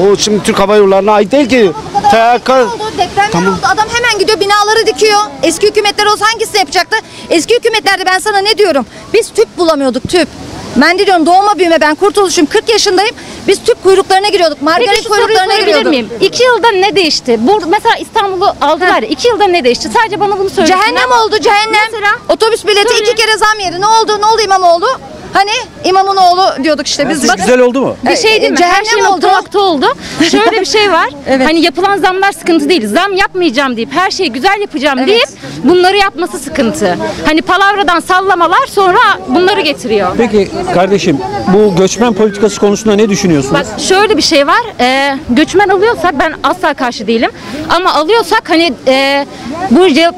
[SPEAKER 71] O şimdi Türk Hava Yolları'na ait değil ki. TK
[SPEAKER 68] oldu, depremler oldu. Adam hemen gidiyor binaları dikiyor. Eski hükümetler olsa hangisini yapacaktı? Eski hükümetlerde ben sana ne diyorum? Biz tüp bulamıyorduk tüp. Ben de diyorum doğma büyüme ben kurtuluşum 40 yaşındayım. Biz tüp kuyruklarına giriyorduk. Margaret
[SPEAKER 69] Peki şu soruyu
[SPEAKER 68] kuyruklarına
[SPEAKER 69] sorabilir
[SPEAKER 68] giriyorduk.
[SPEAKER 69] miyim? İki yılda ne değişti? Bu, mesela İstanbul'u aldılar ya. İki yılda ne değişti? Sadece bana bunu söylesinler.
[SPEAKER 68] Cehennem oldu cehennem.
[SPEAKER 69] Mesela?
[SPEAKER 68] Otobüs bileti
[SPEAKER 69] Söyle.
[SPEAKER 68] iki kere zam yeri. Ne oldu? Ne oldu İmamoğlu? Hani İmamın oğlu diyorduk işte biz.
[SPEAKER 5] Siz güzel oldu mu?
[SPEAKER 69] Bir şey değil mi? Her
[SPEAKER 68] Cehennem
[SPEAKER 69] şey
[SPEAKER 68] oldu.
[SPEAKER 69] nokta oldu. Şöyle bir şey var. Hani yapılan zamlar sıkıntı değil. Zam yapmayacağım deyip her şeyi güzel yapacağım deyip bunları yapması sıkıntı. Hani palavradan sallamalar sonra bunları getiriyor.
[SPEAKER 5] Peki kardeşim bu göçmen politikası konusunda ne düşünüyorsunuz?
[SPEAKER 69] Bak şöyle bir şey var. Ee, göçmen alıyorsak ben asla karşı değilim. Ama alıyorsak hani e, bu ce-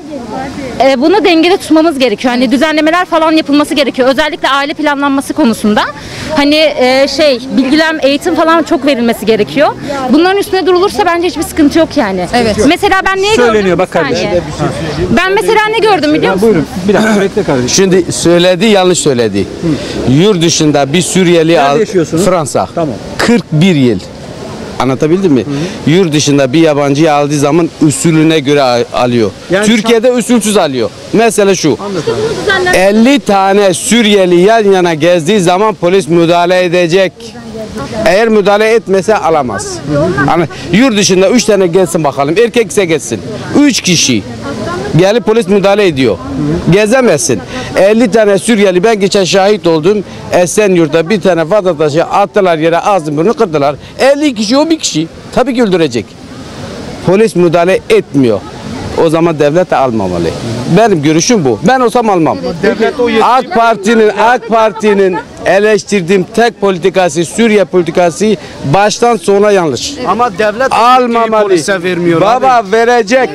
[SPEAKER 69] e, bunu dengede tutmamız gerekiyor. Hani düzenlemeler falan yapılması gerekiyor. Özellikle aile planlanması konusunda. Hani e, şey bilgilen eğitim falan çok verilmesi gerekiyor. Bunların üstüne durulursa bence hiçbir sıkıntı yok yani.
[SPEAKER 68] Evet.
[SPEAKER 69] Mesela ben neye
[SPEAKER 5] Söyleniyor
[SPEAKER 69] gördüm?
[SPEAKER 5] bak
[SPEAKER 69] Bir saniye.
[SPEAKER 5] kardeşim.
[SPEAKER 69] Ben mesela ne gördüm biliyor musun?
[SPEAKER 5] Buyurun bir dakika bekle kardeşim.
[SPEAKER 72] Şimdi söyledi yanlış söyledi. Yurt dışında bir Suriyeli
[SPEAKER 5] Nerede
[SPEAKER 72] al
[SPEAKER 5] yaşıyorsunuz?
[SPEAKER 72] Fransa.
[SPEAKER 5] Tamam.
[SPEAKER 72] 41 yıl. Anlatabildim mi? Yurt dışında bir yabancıyı aldığı zaman usulüne göre al- alıyor.
[SPEAKER 5] Yani
[SPEAKER 72] Türkiye'de usulsüz alıyor. Mesela şu.
[SPEAKER 5] Anlat abi.
[SPEAKER 72] 50 tane Suriyeli yan yana gezdiği zaman polis müdahale edecek. Eğer müdahale etmese alamaz. Hani yurt dışında 3 tane gelsin bakalım. Erkekse gelsin. 3 kişi. Gelip polis müdahale ediyor. Gezemezsin. 50 tane Suriyeli ben geçen şahit oldum. Esenyurt'ta bir tane vatandaşı attılar yere ağzını burnunu kırdılar. 50 kişi o bir kişi. Tabii ki öldürecek. Polis müdahale etmiyor. O zaman devlet de almamalı. Benim görüşüm bu. Ben olsam almam. AK Parti'nin AK Parti'nin eleştirdiğim tek politikası Suriye politikası baştan sona yanlış.
[SPEAKER 71] ama devlet
[SPEAKER 72] Almamalı.
[SPEAKER 71] polise vermiyor.
[SPEAKER 72] Baba verecek.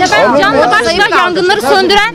[SPEAKER 69] Ya ben canla başla yangınları söndüren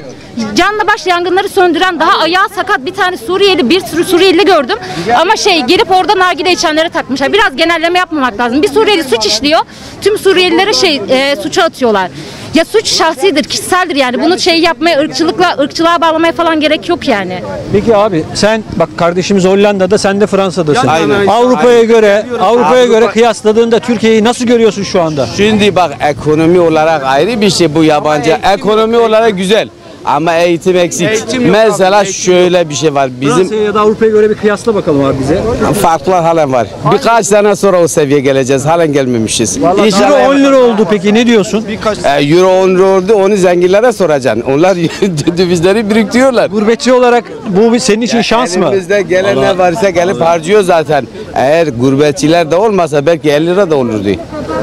[SPEAKER 69] canla baş yangınları söndüren daha ayağı sakat bir tane Suriyeli bir sürü Suriyeli gördüm. Ama şey gelip orada nargile içenlere takmışlar. Biraz genelleme yapmamak lazım. Bir Suriyeli suç işliyor. Tüm Suriyelilere şey e, suça atıyorlar. Ya suç şahsidir, kişiseldir yani. Bunu şey yapmaya, ırkçılıkla, ırkçılığa bağlamaya falan gerek yok yani.
[SPEAKER 5] Peki abi sen bak kardeşimiz Hollanda'da sen de Fransa'dasın.
[SPEAKER 72] Aynen.
[SPEAKER 5] Avrupa'ya göre Avrupa'ya
[SPEAKER 72] Avrupa-
[SPEAKER 5] göre kıyasladığında Türkiye'yi nasıl görüyorsun şu anda?
[SPEAKER 72] Şimdi bak ekonomi olarak ayrı bir şey bu yabancı. Ekonomi olarak güzel. Ama eğitim eksik.
[SPEAKER 5] Eğitim yok
[SPEAKER 72] Mesela
[SPEAKER 5] abi, eğitim
[SPEAKER 72] şöyle bir şey var. Bizim
[SPEAKER 5] Fransa'ya ya da Avrupa'ya göre bir kıyasla bakalım abi bize.
[SPEAKER 72] farklar halen var. Birkaç sene sonra o seviyeye geleceğiz. Halen gelmemişiz.
[SPEAKER 5] Euro 10 lira oldu peki ne diyorsun?
[SPEAKER 72] E, Euro 10 lira oldu onu zenginlere soracaksın. Onlar dövizleri biriktiriyorlar.
[SPEAKER 5] Gurbetçi olarak bu bir- senin için şans mı?
[SPEAKER 72] Elimizde gelen ne varsa gelip harcıyor zaten. Eğer gurbetçiler de olmasa belki 50 lira da olurdu.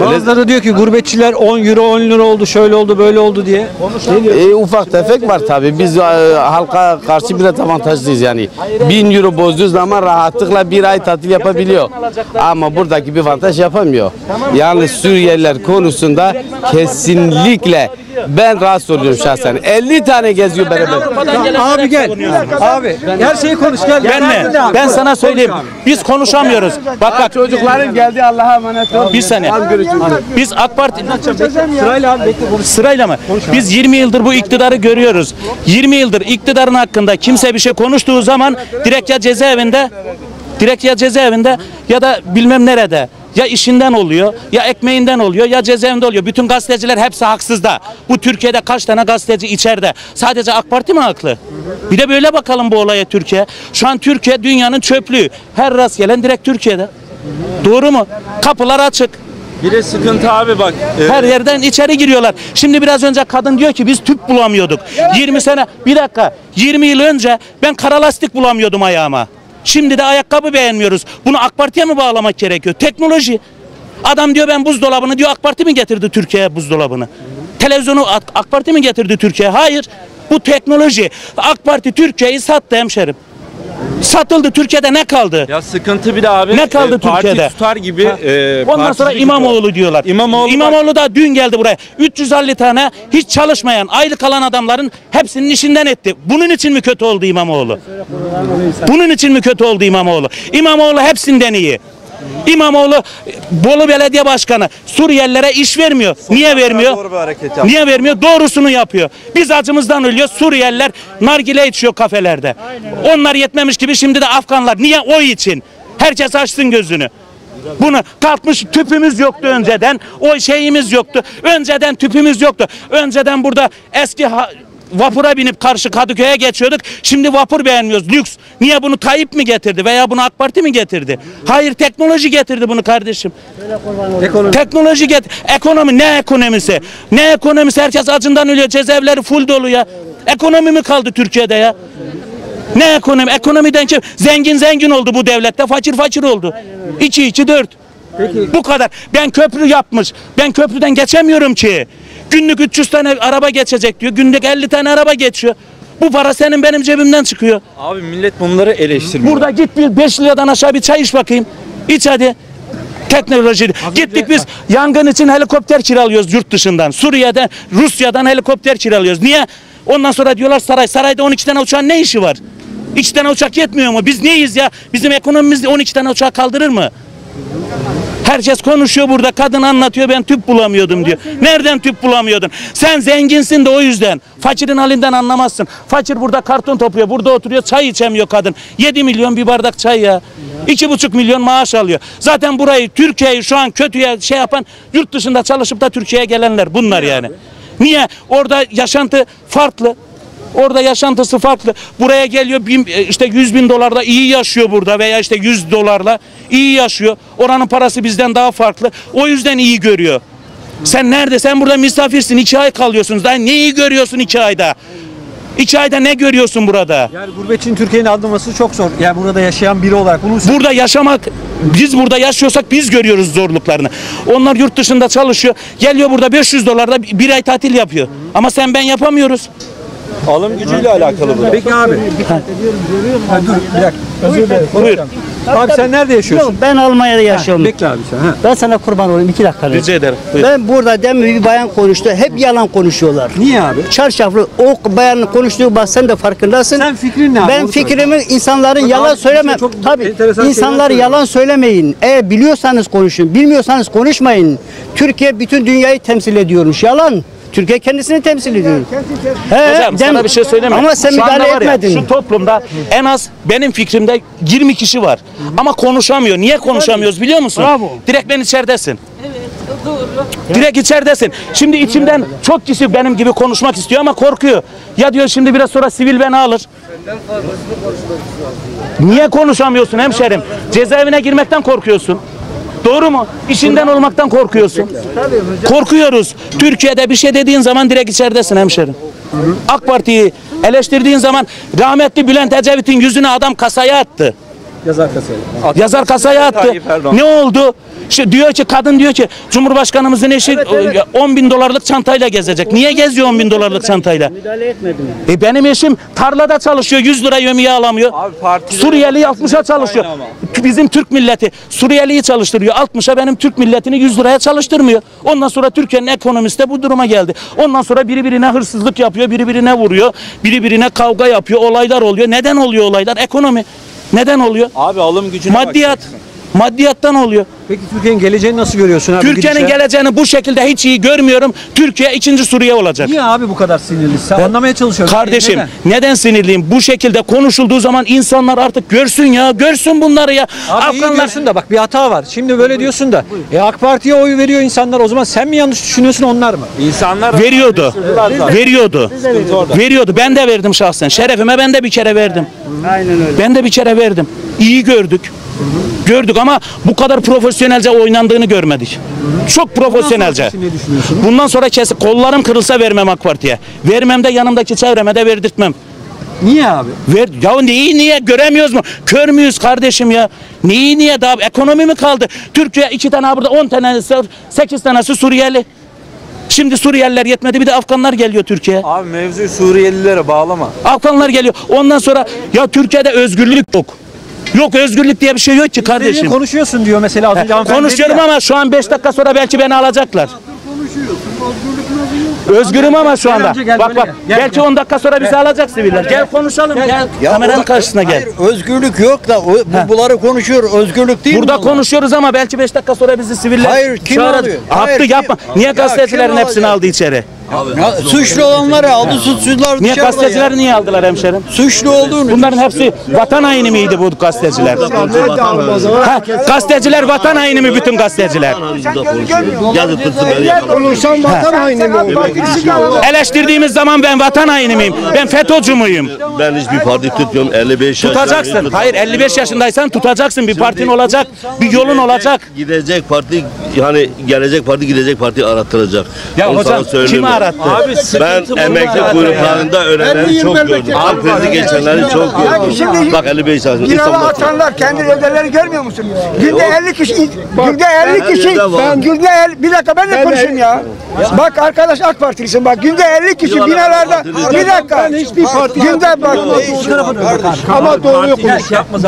[SPEAKER 5] Bazıları diyor ki gurbetçiler 10 euro 10 lira oldu şöyle oldu böyle oldu diye. Ne diyor?
[SPEAKER 72] E, ufak tefek var tabii. Biz e, halka karşı biraz avantajlıyız yani. 1000 euro bozduğu zaman rahatlıkla bir ay tatil yapabiliyor. Ama buradaki bir avantaj yapamıyor. Yani Suriyeliler konusunda kesinlikle ben rahatsız oluyorum şahsen. 50 tane geziyor beraber.
[SPEAKER 5] Abi gel. Abi her şeyi konuş gel.
[SPEAKER 73] Ben mi? Ben sana söyleyeyim. Biz konuşamıyoruz. Bak bak.
[SPEAKER 72] Çocukların geldi Allah'a emanet ol.
[SPEAKER 73] Bir saniye. Biz AK Parti
[SPEAKER 5] Sırayla abi bekle konuş.
[SPEAKER 73] sırayla mı? Biz 20 yıldır bu iktidarı görüyoruz. 20 yıldır iktidarın hakkında kimse bir şey konuştuğu zaman direkt ya cezaevinde direkt ya cezaevinde ya da bilmem nerede ya işinden oluyor, ya ekmeğinden oluyor, ya cezaevinde oluyor. Bütün gazeteciler hepsi haksız da. Bu Türkiye'de kaç tane gazeteci içeride? Sadece AK Parti mi haklı? Bir de böyle bakalım bu olaya Türkiye. Şu an Türkiye dünyanın çöplüğü. Her rast gelen direkt Türkiye'de. Doğru mu? Kapılar açık.
[SPEAKER 71] Bir de sıkıntı abi bak.
[SPEAKER 73] Her yerden içeri giriyorlar. Şimdi biraz önce kadın diyor ki biz tüp bulamıyorduk. 20 sene bir dakika 20 yıl önce ben kara lastik bulamıyordum ayağıma. Şimdi de ayakkabı beğenmiyoruz. Bunu AK Parti'ye mi bağlamak gerekiyor? Teknoloji. Adam diyor ben buzdolabını diyor AK Parti mi getirdi Türkiye'ye buzdolabını? Televizyonu AK Parti mi getirdi Türkiye'ye? Hayır. Bu teknoloji. AK Parti Türkiye'yi sattı hemşerim. Satıldı. Türkiye'de ne kaldı?
[SPEAKER 74] Ya sıkıntı bir de abi.
[SPEAKER 73] Ne kaldı
[SPEAKER 74] e, parti
[SPEAKER 73] Türkiye'de?
[SPEAKER 74] tutar gibi.
[SPEAKER 73] Ha.
[SPEAKER 74] e,
[SPEAKER 73] Ondan sonra İmamoğlu diyorlar.
[SPEAKER 74] İmamoğlu,
[SPEAKER 73] İmamoğlu da dün geldi buraya. 350 tane hiç çalışmayan, ayrı kalan adamların hepsinin işinden etti. Bunun için mi kötü oldu İmamoğlu? Bunun için mi kötü oldu İmamoğlu? İmamoğlu hepsinden iyi. İmamoğlu Bolu Belediye Başkanı Suriyelilere iş vermiyor. Niye vermiyor?
[SPEAKER 74] doğru bir hareket yaptı.
[SPEAKER 73] Niye vermiyor? Doğrusunu yapıyor. Biz acımızdan ölüyor. Suriyeliler nargile içiyor kafelerde. Onlar yetmemiş gibi şimdi de Afganlar. Niye? O için. Herkes açsın gözünü. Bunu kalkmış tüpümüz yoktu önceden. O şeyimiz yoktu. Önceden tüpümüz yoktu. Önceden burada eski vapura binip karşı Kadıköy'e geçiyorduk. Şimdi vapur beğenmiyoruz. Lüks. Niye bunu Tayyip mi getirdi veya bunu AK Parti mi getirdi? Hayır teknoloji getirdi bunu kardeşim. Teknoloji get ekonomi ne ekonomisi? Ne ekonomisi? Herkes acından ölüyor. Cezaevleri full dolu ya. Ekonomi mi kaldı Türkiye'de ya? Ne ekonomi? Ekonomiden kim? Zengin zengin oldu bu devlette, fakir fakir oldu. İki iki dört. Bu kadar. Ben köprü yapmış. Ben köprüden geçemiyorum ki. Günlük 300 tane araba geçecek diyor. Günlük 50 tane araba geçiyor. Bu para senin benim cebimden çıkıyor.
[SPEAKER 74] Abi millet bunları eleştirmiyor.
[SPEAKER 73] Burada git bir 5 liradan aşağı bir çay iç bakayım. İç hadi. Teknoloji. Gittik biz yangın için helikopter kiralıyoruz yurt dışından. Suriye'den, Rusya'dan helikopter kiralıyoruz. Niye? Ondan sonra diyorlar saray. Sarayda 12 tane uçağın ne işi var? 2 tane uçak yetmiyor mu? Biz neyiz ya? Bizim ekonomimiz 12 tane uçağı kaldırır mı? Herkes konuşuyor burada. Kadın anlatıyor ben tüp bulamıyordum diyor. Nereden tüp bulamıyordun? Sen zenginsin de o yüzden. Fakirin halinden anlamazsın. Fakir burada karton topluyor. Burada oturuyor çay içemiyor kadın. 7 milyon bir bardak çay ya. 2,5 milyon maaş alıyor. Zaten burayı Türkiye'yi şu an kötüye şey yapan yurt dışında çalışıp da Türkiye'ye gelenler bunlar yani. Niye? Orada yaşantı farklı. Orada yaşantısı farklı. Buraya geliyor bin, e, işte 100 bin dolarla iyi yaşıyor burada veya işte 100 dolarla iyi yaşıyor. Oranın parası bizden daha farklı. O yüzden iyi görüyor. Sen nerede? Sen burada misafirsin. iki ay kalıyorsunuz. Daha ne iyi görüyorsun iki ayda? İki ayda ne görüyorsun burada?
[SPEAKER 5] Yani gurbetçinin Türkiye'nin anlaması çok zor. Yani burada yaşayan biri olarak bunu
[SPEAKER 73] Burada yaşamak, biz burada yaşıyorsak biz görüyoruz zorluklarını. Onlar yurt dışında çalışıyor. Geliyor burada 500 dolarda bir ay tatil yapıyor. Ama sen ben yapamıyoruz.
[SPEAKER 74] Alım gücüyle alakalı bu. da.
[SPEAKER 5] Peki abi. Ha, dur bir dakika. Özür dilerim.
[SPEAKER 73] Buyur.
[SPEAKER 5] Abi sen nerede yaşıyorsun?
[SPEAKER 75] Yok ben Almanya'da yaşıyorum.
[SPEAKER 5] Bekle abi sen. Ha.
[SPEAKER 75] Ben sana kurban olayım iki dakika.
[SPEAKER 73] Rica ederim. Buyur.
[SPEAKER 75] Ben burada demin bir bayan konuştu. Hep yalan konuşuyorlar.
[SPEAKER 5] Niye abi?
[SPEAKER 75] Çarşaflı o bayanın konuştuğu bak sen de farkındasın.
[SPEAKER 5] Sen fikrin ne abi?
[SPEAKER 75] Ben
[SPEAKER 5] Onu söyle.
[SPEAKER 75] fikrimi insanların
[SPEAKER 5] Bak
[SPEAKER 75] yalan
[SPEAKER 5] abi,
[SPEAKER 75] söyleme.
[SPEAKER 5] çok
[SPEAKER 75] Tabii insanlar yalan söylemeyin. Eğer biliyorsanız konuşun. Bilmiyorsanız konuşmayın. Türkiye bütün dünyayı temsil ediyormuş. Yalan. Türkiye kendisini temsil ediyor. He,
[SPEAKER 73] Hocam sana
[SPEAKER 75] dem-
[SPEAKER 73] bir şey söyleyeyim mi?
[SPEAKER 75] Ama sen
[SPEAKER 73] Şu anda
[SPEAKER 75] müdahale
[SPEAKER 73] var ya,
[SPEAKER 75] etmedin.
[SPEAKER 73] Şu toplumda en az benim fikrimde 20 kişi var. Ama konuşamıyor. Niye konuşamıyoruz biliyor musun?
[SPEAKER 75] Bravo.
[SPEAKER 73] Direkt ben içeridesin. Direkt içeridesin. Şimdi içimden çok kişi benim gibi konuşmak istiyor ama korkuyor. Ya diyor şimdi biraz sonra sivil beni alır. Niye konuşamıyorsun hemşerim? Cezaevine girmekten korkuyorsun. Doğru mu? İşinden olmaktan korkuyorsun. Korkuyoruz. Türkiye'de bir şey dediğin zaman direkt içeridesin hemşerim. AK Parti'yi eleştirdiğin zaman rahmetli Bülent Ecevit'in yüzüne adam kasaya attı.
[SPEAKER 5] Yazar kasayı.
[SPEAKER 73] Yazar kasaya attı. Ne oldu? Şu diyor ki kadın diyor ki Cumhurbaşkanımızın eşi e, 10 bin dolarlık çantayla gezecek. Niye geziyor 10 bin dolarlık çantayla?
[SPEAKER 75] Müdahale etmedim.
[SPEAKER 73] E benim eşim tarlada çalışıyor 100 lira yemeği alamıyor.
[SPEAKER 74] Abi
[SPEAKER 73] Suriyeli 60'a çalışıyor. Bizim Türk milleti Suriyeliyi çalıştırıyor 60'a benim Türk milletini 100 liraya çalıştırmıyor. Ondan sonra Türkiye'nin ekonomisi de bu duruma geldi. Ondan sonra biri birine hırsızlık yapıyor, biri birine vuruyor, biri birine kavga yapıyor, olaylar oluyor. Neden oluyor olaylar? Ekonomi. Neden oluyor?
[SPEAKER 74] Abi alım gücüne
[SPEAKER 73] Maddiyat. Maddiyattan oluyor.
[SPEAKER 5] Peki Türkiye'nin geleceğini nasıl görüyorsun abi?
[SPEAKER 73] Türkiye'nin geleceğini bu şekilde hiç iyi görmüyorum. Türkiye ikinci Suriye olacak.
[SPEAKER 5] Niye abi bu kadar sinirlisin? Sen anlamaya çalışıyorum.
[SPEAKER 73] Kardeşim
[SPEAKER 5] Neden?
[SPEAKER 73] neden? sinirliyim? Bu şekilde konuşulduğu zaman insanlar artık görsün ya, görsün bunları ya.
[SPEAKER 5] Abi iyi diyorsun da bak bir hata var. Şimdi böyle diyorsun da. E AK Parti'ye oy veriyor insanlar o zaman sen mi yanlış düşünüyorsun onlar mı?
[SPEAKER 74] İnsanlar
[SPEAKER 73] Veriyordu. Veriyordu. Veriyordu. Ben de verdim şahsen. Şerefime ben de bir kere verdim.
[SPEAKER 75] Aynen öyle.
[SPEAKER 73] Ben de bir kere verdim. İyi gördük. Gördük ama bu kadar profesyonelce oynandığını görmedik. Çok profesyonelce. Bundan sonra kesin kollarım kırılsa vermem AK Parti'ye. Vermem de yanımdaki çevreme de verdirtmem.
[SPEAKER 5] Niye abi?
[SPEAKER 73] Ver, ya neyi niye göremiyoruz mu? Kör müyüz kardeşim ya? Neyi niye daha ekonomi mi kaldı? Türkiye iki tane burada on tanesi, sekiz tanesi Suriyeli. Şimdi Suriyeliler yetmedi bir de Afganlar geliyor Türkiye'ye.
[SPEAKER 63] Abi mevzu Suriyelilere bağlama.
[SPEAKER 73] Afganlar geliyor. Ondan sonra ya Türkiye'de özgürlük yok. Yok özgürlük diye bir şey yok ki kardeşim.
[SPEAKER 5] konuşuyorsun diyor mesela az önce hanımefendi
[SPEAKER 73] Konuşuyorum
[SPEAKER 5] dedi ya.
[SPEAKER 73] ama şu an 5 dakika sonra belki beni alacaklar. Özgürüm ama şu anda.
[SPEAKER 5] gel
[SPEAKER 73] Bak
[SPEAKER 5] böyle
[SPEAKER 73] bak.
[SPEAKER 5] gel. Gel,
[SPEAKER 73] belki
[SPEAKER 5] gel.
[SPEAKER 73] 10 dakika sonra bizi alacak siviller. Gel konuşalım. Gel. Kameranın karşısına gel.
[SPEAKER 76] Özgürlük yok da o- bu, bunları konuşuyor. Özgürlük değil
[SPEAKER 73] Burada
[SPEAKER 76] mi? bunlar?
[SPEAKER 73] konuşuyoruz ama belki 5 dakika sonra bizi siviller
[SPEAKER 76] Hayır, kim
[SPEAKER 73] çağıracak.
[SPEAKER 76] alıyor?
[SPEAKER 73] Hakkı
[SPEAKER 76] Hayır, kim-
[SPEAKER 73] yapma. Niye
[SPEAKER 76] Ya,
[SPEAKER 73] gazetecilerin
[SPEAKER 76] kim
[SPEAKER 73] hepsini
[SPEAKER 76] alacak?
[SPEAKER 73] aldı içeri?
[SPEAKER 76] Ya, suçlu olanları aldı, suçsuzlar
[SPEAKER 73] Niye
[SPEAKER 76] ya.
[SPEAKER 73] niye aldılar hemşerim?
[SPEAKER 76] Suçlu olduğunu.
[SPEAKER 73] Bunların hepsi vatan haini miydi bu gazeteciler? Ha, gazeteciler vatan haini mi bütün gazeteciler?
[SPEAKER 74] Konuşan vatan haini mi oldu?
[SPEAKER 73] Eleştirdiğimiz zaman ben vatan haini miyim? Ben FETÖ'cü müyüm?
[SPEAKER 77] Ben hiçbir parti tutmuyorum. 55 yaş.
[SPEAKER 73] Tutacaksın. Hayır 55 yaşındaysan tutacaksın. Bir partin olacak. Bir yolun olacak.
[SPEAKER 77] Gidecek parti yani gelecek parti gidecek parti arattıracak.
[SPEAKER 73] Ya
[SPEAKER 77] Onu
[SPEAKER 73] hocam,
[SPEAKER 77] ben.
[SPEAKER 73] Arattı? Abi,
[SPEAKER 77] ben emekli kuyruklarında ölenleri çok gördüm. Kalp krizi geçenleri çok gördüm. Bak 55 yaşında.
[SPEAKER 78] Binalı
[SPEAKER 77] İstanbul'da.
[SPEAKER 78] atanlar kendi ödeleri görmüyor musun? Günde 50 kişi, günde 50 kişi, günde 50, bir dakika ben de konuşayım ya. Bak arkadaş AK Partilisin bak günde 50 kişi binalarda, bir dakika.
[SPEAKER 74] Ben hiçbir parti
[SPEAKER 78] Günde bak.
[SPEAKER 74] Ama doğruyu konuş.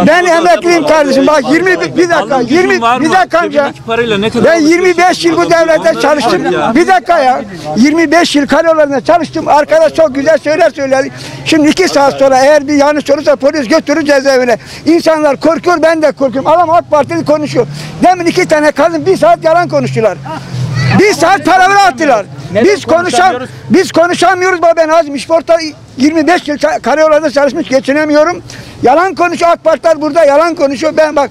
[SPEAKER 78] Ben emekliyim kardeşim bak 20 bir dakika 20 bir dakika amca.
[SPEAKER 63] Parayla ne kadar
[SPEAKER 78] Ben 25 yıl bu devlette çalıştım. Bir dakika ya. 25 yıl karayollarında çalıştım. Arkadaş çok güzel söyler söyler. Şimdi iki saat sonra eğer bir yanlış olursa polis götürür cezaevine. İnsanlar korkuyor ben de korkuyorum. Adam AK Partili konuşuyor. Demin iki tane kadın bir saat yalan konuştular. Bir saat palavra attılar. Biz konuşam biz konuşamıyoruz baba ben azim işporta 25 yıl karayollarda çalışmış geçinemiyorum. Yalan konuşuyor AK Partiler burada yalan konuşuyor. Ben bak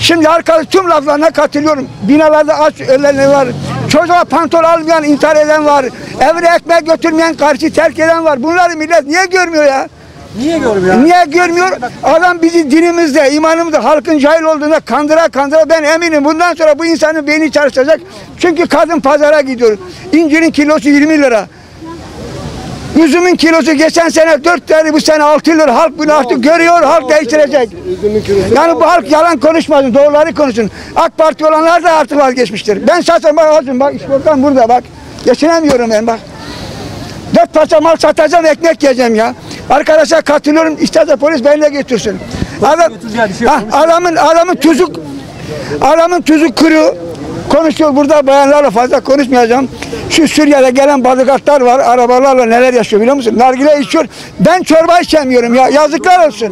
[SPEAKER 78] Şimdi arkadaş tüm laflarına katılıyorum. Binalarda aç ölenler var. Çocuğa pantol almayan, intihar eden var. Evine ekmek götürmeyen, karşı terk eden var. Bunları millet niye görmüyor ya?
[SPEAKER 5] Niye görmüyor?
[SPEAKER 78] Niye görmüyor? Adam bizi dinimizde, imanımızda, halkın cahil olduğunda kandıra kandıra ben eminim. Bundan sonra bu insanın beyni çalışacak. Çünkü kadın pazara gidiyor. İncirin kilosu 20 lira. Üzümün kilosu geçen sene 4 lira, bu sene 6 lira. Halk bunu artık görüyor, halk değiştirecek. Yani bu halk yalan konuşmasın, doğruları konuşsun. AK Parti olanlar da artık vazgeçmiştir. Ben şahsen bak, azım, bak işportan burada bak. Geçinemiyorum ben bak. Dört parça mal satacağım, ekmek yiyeceğim ya. Arkadaşlar katılıyorum, isterse polis benimle götürsün. Adam, ha, adamın, adamın tuzuk, adamın tuzuk kuru. Konuşuyor burada bayanlarla fazla konuşmayacağım. Şu Suriye'de gelen balıkatlar var, arabalarla neler yaşıyor biliyor musun? Nargile içiyor. Ben çorba içemiyorum ya, yazıklar olsun.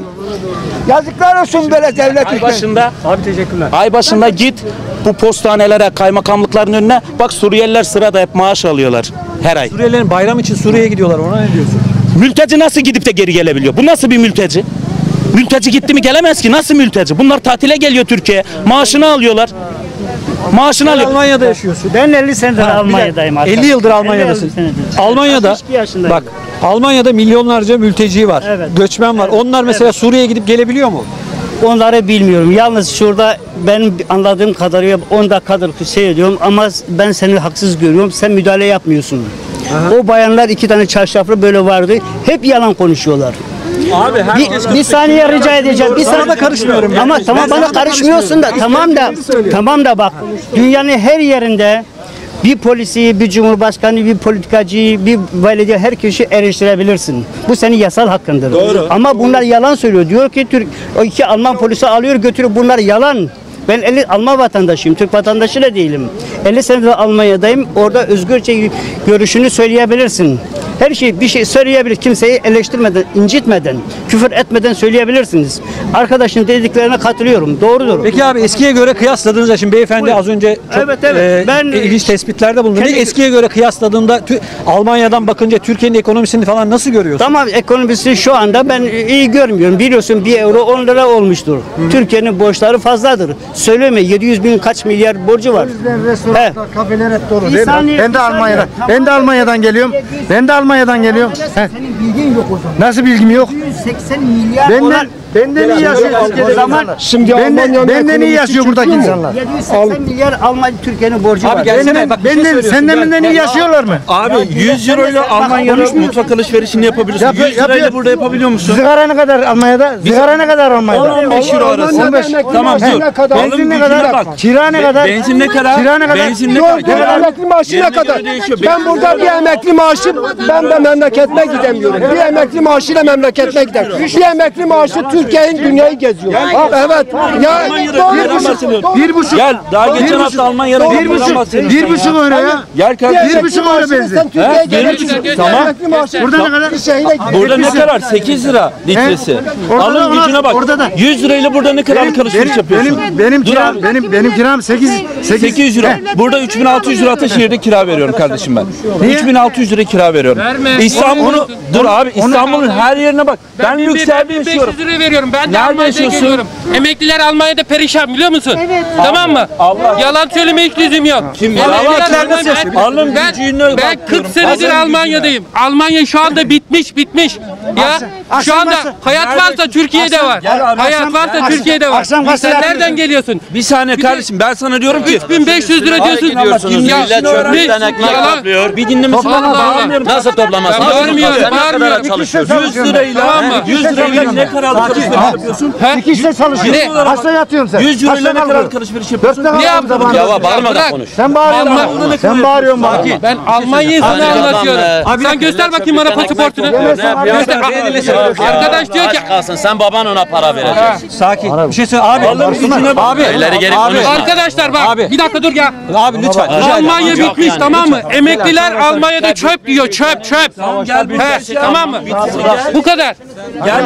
[SPEAKER 78] Yazıklar olsun böyle devlet
[SPEAKER 73] Ay başında
[SPEAKER 5] Abi teşekkürler.
[SPEAKER 73] Ay başında git bu postanelere, kaymakamlıkların önüne bak Suriyeliler sırada hep maaş alıyorlar her ay.
[SPEAKER 5] Suriyelilerin bayram için Suriye'ye gidiyorlar ona ne diyorsun?
[SPEAKER 73] Mülteci nasıl gidip de geri gelebiliyor? Bu nasıl bir mülteci? Mülteci gitti mi gelemez ki. Nasıl mülteci? Bunlar tatile geliyor Türkiye'ye. Maaşını alıyorlar. Maaşını alıyor.
[SPEAKER 5] Almanya'da yaşıyorsun.
[SPEAKER 75] Ben 50 senedir
[SPEAKER 5] Ha, bir
[SPEAKER 75] Almanya'dayım
[SPEAKER 5] dakika.
[SPEAKER 75] arkadaş.
[SPEAKER 5] 50 yıldır
[SPEAKER 75] 50
[SPEAKER 5] Almanya'dasın.
[SPEAKER 75] senedir.
[SPEAKER 5] Almanya'da
[SPEAKER 75] 62 yaşındayım.
[SPEAKER 5] bak Almanya'da milyonlarca mülteci var.
[SPEAKER 75] Evet.
[SPEAKER 5] Göçmen var. Onlar mesela Suriye'ye gidip gelebiliyor mu?
[SPEAKER 75] Onları bilmiyorum. Yalnız şurada benim anladığım kadarıyla 10 dakikadır şey ediyorum ama ben seni haksız görüyorum. Sen müdahale yapmıyorsun. O bayanlar iki tane çarşaflı böyle vardı. Hep yalan konuşuyorlar.
[SPEAKER 5] Abi
[SPEAKER 75] Bir, bir saniye rica edeceğim. Bir
[SPEAKER 5] Sana
[SPEAKER 75] saniye
[SPEAKER 5] karışmıyorum.
[SPEAKER 75] Ama
[SPEAKER 5] Ben
[SPEAKER 75] tamam bana karışmıyorsun da tamam da tamam da bak dünyanın her yerinde bir polisi, bir cumhurbaşkanı, bir politikacıyı, bir belediye her kişi eleştirebilirsin. Bu senin yasal hakkındır.
[SPEAKER 5] Doğru.
[SPEAKER 75] Ama bunlar yalan söylüyor. Diyor ki Türk o iki Alman polisi alıyor götürüyor. Bunlar yalan. Ben 50 Alman vatandaşıyım. Türk vatandaşı da değilim. 50 senedir Almanya'dayım. Orada özgürce görüşünü söyleyebilirsin. Her şey bir şey söyleyebilir. Kimseyi eleştirmeden, incitmeden, küfür etmeden söyleyebilirsiniz. Arkadaşın dediklerine katılıyorum. Doğrudur.
[SPEAKER 5] Peki abi eskiye göre kıyasladığınızda şimdi beyefendi az önce çok
[SPEAKER 75] Evet, evet.
[SPEAKER 5] ben
[SPEAKER 75] Ben-
[SPEAKER 5] ilginç tespitlerde bulundu.
[SPEAKER 75] Kendi-
[SPEAKER 5] Eskiye göre kıyasladığında tü- Almanya'dan bakınca Türkiye'nin ekonomisini falan nasıl görüyorsun?
[SPEAKER 75] Tamam ekonomisi şu anda ben iyi görmüyorum. Biliyorsun 1 euro 10 lira olmuştur. Türkiye'nin borçları fazladır. Söyleme 700 bin kaç milyar borcu var. He.
[SPEAKER 78] kafeler hep dolu.
[SPEAKER 75] Bir
[SPEAKER 78] değil mi? ben
[SPEAKER 75] bir
[SPEAKER 78] de. Almanya'dan. Ben de Almanya'dan geliyorum. Ben de Almanya'dan geliyorum. Heh.
[SPEAKER 75] Senin bilgin yok o zaman.
[SPEAKER 78] Nasıl bilgim yok?
[SPEAKER 75] 180 milyar
[SPEAKER 78] Benden,
[SPEAKER 75] dolar.
[SPEAKER 79] Benden iyi yaşıyor Türkiye'de zaman.
[SPEAKER 75] Şimdi
[SPEAKER 79] benden, benden iyi yaşıyor buradaki insanlar.
[SPEAKER 75] 780 milyar Almanya Türkiye'nin borcu var.
[SPEAKER 79] Benden, benden, senden benden iyi yaşıyorlar mı?
[SPEAKER 80] Abi 100 euro ile Almanya'da mutfak alışverişini yapabilirsin.
[SPEAKER 79] Yap-
[SPEAKER 80] 100 lirayla burada yapabiliyor musun?
[SPEAKER 79] Sigara ne kadar Almanya'da? Sigara ne kadar Almanya'da?
[SPEAKER 80] 15 euro arası.
[SPEAKER 79] 15.
[SPEAKER 80] Tamam dur.
[SPEAKER 79] Benzin ne kadar? Kira ne kadar?
[SPEAKER 80] Benzin ne kadar?
[SPEAKER 79] Kira ne kadar?
[SPEAKER 80] Benzin ne kadar?
[SPEAKER 74] Emekli maaşı ne kadar? Ben burada bir emekli maaşı ben de memleketime gidemiyorum. Bir emekli maaşıyla memleketime giderim. Bir emekli maaşı Türkiye'nin dünyayı geziyor. Ha, Evet. Ya
[SPEAKER 80] bir
[SPEAKER 79] buçuk.
[SPEAKER 80] Gel daha geçen hafta Almanya'da
[SPEAKER 79] Bir buçuk. Bir buçuk euro ya.
[SPEAKER 80] Gel kardeşim.
[SPEAKER 79] Bir buçuk euro benzin.
[SPEAKER 80] Tamam.
[SPEAKER 79] Burada ne kadar?
[SPEAKER 80] Burada ne kadar? 8 lira litresi.
[SPEAKER 79] Ona-
[SPEAKER 80] gücüne bak.
[SPEAKER 79] orada da.
[SPEAKER 80] 100 lirayla burada ne kadar alışveriş
[SPEAKER 79] benim,
[SPEAKER 80] yapıyorsun?
[SPEAKER 79] benim, benim kiram, benim, benim kiram 8,
[SPEAKER 80] 800 lira. Burada 3600 lira Ataşehir'de kira veriyorum kardeşim ben. 3600 lira kira veriyorum. İstanbul'u dur abi İstanbul'un her yerine bak. Ben lüks yerde yaşıyorum.
[SPEAKER 81] 1500 lira veriyorum. Ben de
[SPEAKER 80] Nerede
[SPEAKER 81] Almanya'da
[SPEAKER 80] yaşıyorsun?
[SPEAKER 81] Emekliler Almanya'da perişan biliyor musun? Evet. Tamam mı? Yalan söyleme hiç lüzum yok.
[SPEAKER 80] Kim?
[SPEAKER 81] Emekliler
[SPEAKER 80] Yalan
[SPEAKER 81] Almanya-
[SPEAKER 80] söylüyorsun.
[SPEAKER 81] ben,
[SPEAKER 80] Alım
[SPEAKER 81] ben, ben
[SPEAKER 80] bakıyorum.
[SPEAKER 81] 40 senedir
[SPEAKER 80] Alım
[SPEAKER 81] Almanya'dayım. Almanya şu anda bitmiş bitmiş. Ya şu
[SPEAKER 79] akşam
[SPEAKER 81] anda
[SPEAKER 79] nasıl-
[SPEAKER 81] hayat varsa Türkiye'de var.
[SPEAKER 80] Gel abi,
[SPEAKER 81] Hayat
[SPEAKER 80] akşam-
[SPEAKER 81] varsa
[SPEAKER 79] akşam-
[SPEAKER 81] Türkiye'de var.
[SPEAKER 79] akşam gazetede
[SPEAKER 81] Sen nereden
[SPEAKER 79] yapıyorsun.
[SPEAKER 81] geliyorsun?
[SPEAKER 80] Bir saniye kardeşim ben sana diyorum ki
[SPEAKER 81] 3500 lira diyorsun.
[SPEAKER 80] gidiyorsunuz.
[SPEAKER 81] Ya,
[SPEAKER 80] Millet çöplükten ekmek
[SPEAKER 81] yalan-
[SPEAKER 80] topluyor. Bir dinlemesin.
[SPEAKER 81] Allah Allah.
[SPEAKER 80] Nasıl toplamazsın?
[SPEAKER 81] Ben bağırmıyorum, bağırmıyorum.
[SPEAKER 80] 100 lirayla
[SPEAKER 81] Tamam mı?
[SPEAKER 80] 100 lirayla ne kadar yapıyorsun?
[SPEAKER 79] İki işte çalışıyorsun.
[SPEAKER 81] Ne?
[SPEAKER 79] Hasta yatıyorsun sen.
[SPEAKER 80] 100 lirayla ne
[SPEAKER 79] Hasta
[SPEAKER 80] kadar alışveriş yapıyorsun?
[SPEAKER 81] Ne yaptın? Ya bağırmadan
[SPEAKER 80] konuş.
[SPEAKER 79] Sen bağırıyorsun. Sen bağırıyorsun bana.
[SPEAKER 81] Ben Almanya'yı sana anlatıyorum. Sen göster bakayım bana pasaportunu. Göster. Arkadaş diyor ki
[SPEAKER 80] kalsın sen baban ona para verecek.
[SPEAKER 5] Sakin. Bir şey söyle abi. Abi.
[SPEAKER 80] İleri geri
[SPEAKER 5] abi.
[SPEAKER 80] konuşma.
[SPEAKER 81] Arkadaşlar bak
[SPEAKER 5] Abi.
[SPEAKER 81] bir dakika dur ya.
[SPEAKER 5] Abi lütfen.
[SPEAKER 81] Almanya bitmiş tamam mı? Emekliler Almanya'da çöp diyor çöp çöp.
[SPEAKER 80] gel bir
[SPEAKER 81] He,
[SPEAKER 80] şey
[SPEAKER 81] tamam mı? Bu kadar.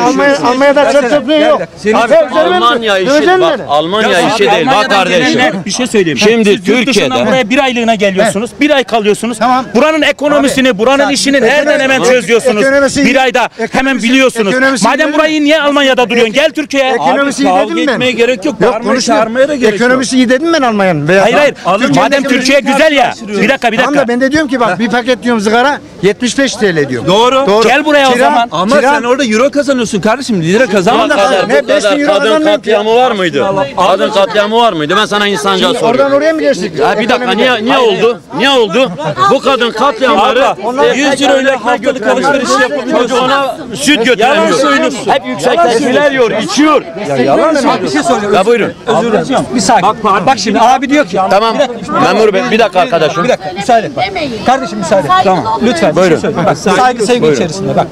[SPEAKER 79] Almanya, Almanya'da çöp yok.
[SPEAKER 80] Abi,
[SPEAKER 78] Almanya işi bak. Almanya işi değil bak kardeşim.
[SPEAKER 73] Bir şey söyleyeyim.
[SPEAKER 78] Şimdi Türkiye'de-
[SPEAKER 73] buraya bir aylığına geliyorsunuz. Bir ay kalıyorsunuz.
[SPEAKER 79] Tamam.
[SPEAKER 73] Buranın ekonomisini, buranın işini nereden hemen çözüyorsunuz? Bir ayda hemen biliyorsunuz. Madem burayı niye Almanya'da duruyorsun? Gel Türkiye'ye.
[SPEAKER 79] Ekonomisi iyi dedim ben.
[SPEAKER 80] gerek yok.
[SPEAKER 79] Yok
[SPEAKER 80] Bağırmaya çağırmaya da gerek yok.
[SPEAKER 79] Ekonomisi iyi dedim ben Almanya'nın. Veya-
[SPEAKER 73] Hayır hayır. Madem Türkiye güzel ya. Bir dakika bir
[SPEAKER 79] Tamam
[SPEAKER 73] dakika.
[SPEAKER 79] da ben de diyorum ki bak bir paket diyorum sigara 75 TL diyorum.
[SPEAKER 80] Doğru.
[SPEAKER 73] Gel buraya o zaman.
[SPEAKER 80] Ama sen orada euro kazanıyorsun kardeşim. Lira
[SPEAKER 78] Bu
[SPEAKER 80] kazanma.
[SPEAKER 78] kadar,
[SPEAKER 79] Ne,
[SPEAKER 78] bu
[SPEAKER 79] beş bin
[SPEAKER 78] kadar
[SPEAKER 79] euro
[SPEAKER 78] kadın katliamı var mıydı? Kadın katliamı var mıydı? Ben sana insanca
[SPEAKER 79] Oradan
[SPEAKER 78] soruyorum.
[SPEAKER 79] oraya mı geçtik?
[SPEAKER 78] Ha, bir dakika niye niye oldu? Niye oldu? Bu kadın katliamları
[SPEAKER 80] 100 euro ile haftalık alışveriş yapabiliyorsun.
[SPEAKER 78] çocuğuna süt
[SPEAKER 80] Yalan
[SPEAKER 78] götüremiyor.
[SPEAKER 80] söylüyorsun.
[SPEAKER 78] Hep yüksektekiler yiyor, içiyor.
[SPEAKER 5] Yalan bir şey söylüyorum.
[SPEAKER 78] Ya buyurun.
[SPEAKER 5] Özür dilerim. Bir sakin. Bak, şimdi abi diyor ki.
[SPEAKER 78] Tamam. Memur Bey bir dakika arkadaşım.
[SPEAKER 5] Bir dakika müsaade et. bak. Kardeşim müsaade et. Tamam. Lütfen.
[SPEAKER 78] Buyurun.
[SPEAKER 5] Şey söyle. Bak, saygı sevgi
[SPEAKER 78] Buyurun.
[SPEAKER 5] içerisinde bak.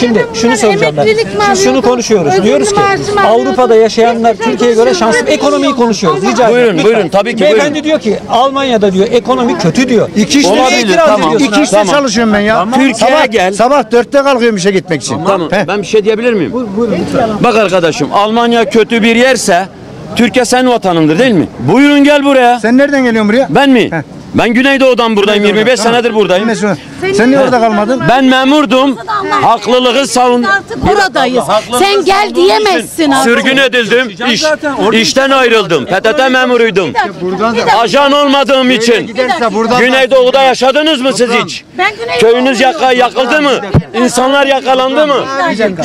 [SPEAKER 5] Şimdi şunu söyleyeceğim ben. şunu konuşuyoruz.
[SPEAKER 82] Ödül
[SPEAKER 5] Diyoruz ki? Avrupa'da yaşayanlar Türkiye'ye göre şanslı. Ekonomiyi konuşuyoruz. Rica ederim.
[SPEAKER 78] Buyurun, buyurun. Tabii ki,
[SPEAKER 5] Beyefendi
[SPEAKER 78] buyurun.
[SPEAKER 5] diyor ki Almanya'da diyor ekonomi kötü diyor.
[SPEAKER 79] İki işte
[SPEAKER 5] Niye
[SPEAKER 78] Olabilir,
[SPEAKER 5] itiraz
[SPEAKER 78] tamam.
[SPEAKER 5] ediyorsun
[SPEAKER 79] İki işte
[SPEAKER 78] Tamam.
[SPEAKER 79] çalışıyorum ben ya.
[SPEAKER 78] Türkiye'ye
[SPEAKER 79] sabah,
[SPEAKER 78] gel.
[SPEAKER 79] Sabah dörtte kalkıyorum işe gitmek için.
[SPEAKER 78] Tamam. Ben bir şey diyebilir miyim? Bak arkadaşım Almanya kötü bir yerse Türkiye senin vatanındır değil mi? Buyurun gel buraya.
[SPEAKER 79] Sen nereden geliyorsun buraya?
[SPEAKER 78] Ben mi? Ben Güneydoğu'dan buradayım. 25
[SPEAKER 79] Tamam.
[SPEAKER 78] senedir buradayım.
[SPEAKER 79] Söyle. Sen niye orada kalmadın?
[SPEAKER 78] Ben memurdum. Haklılığı savun.
[SPEAKER 82] Buradayız. Sen gel diyemezsin abi.
[SPEAKER 78] Sürgün edildim. İş, işten ayrıldım. PTT memuruydum. Ajan olmadığım için. Güneydoğu'da yaşadınız mı siz hiç?
[SPEAKER 82] Güneydoğu'da
[SPEAKER 78] Köyünüz yaka, yakıldı mı? İnsanlar yakalandı mı?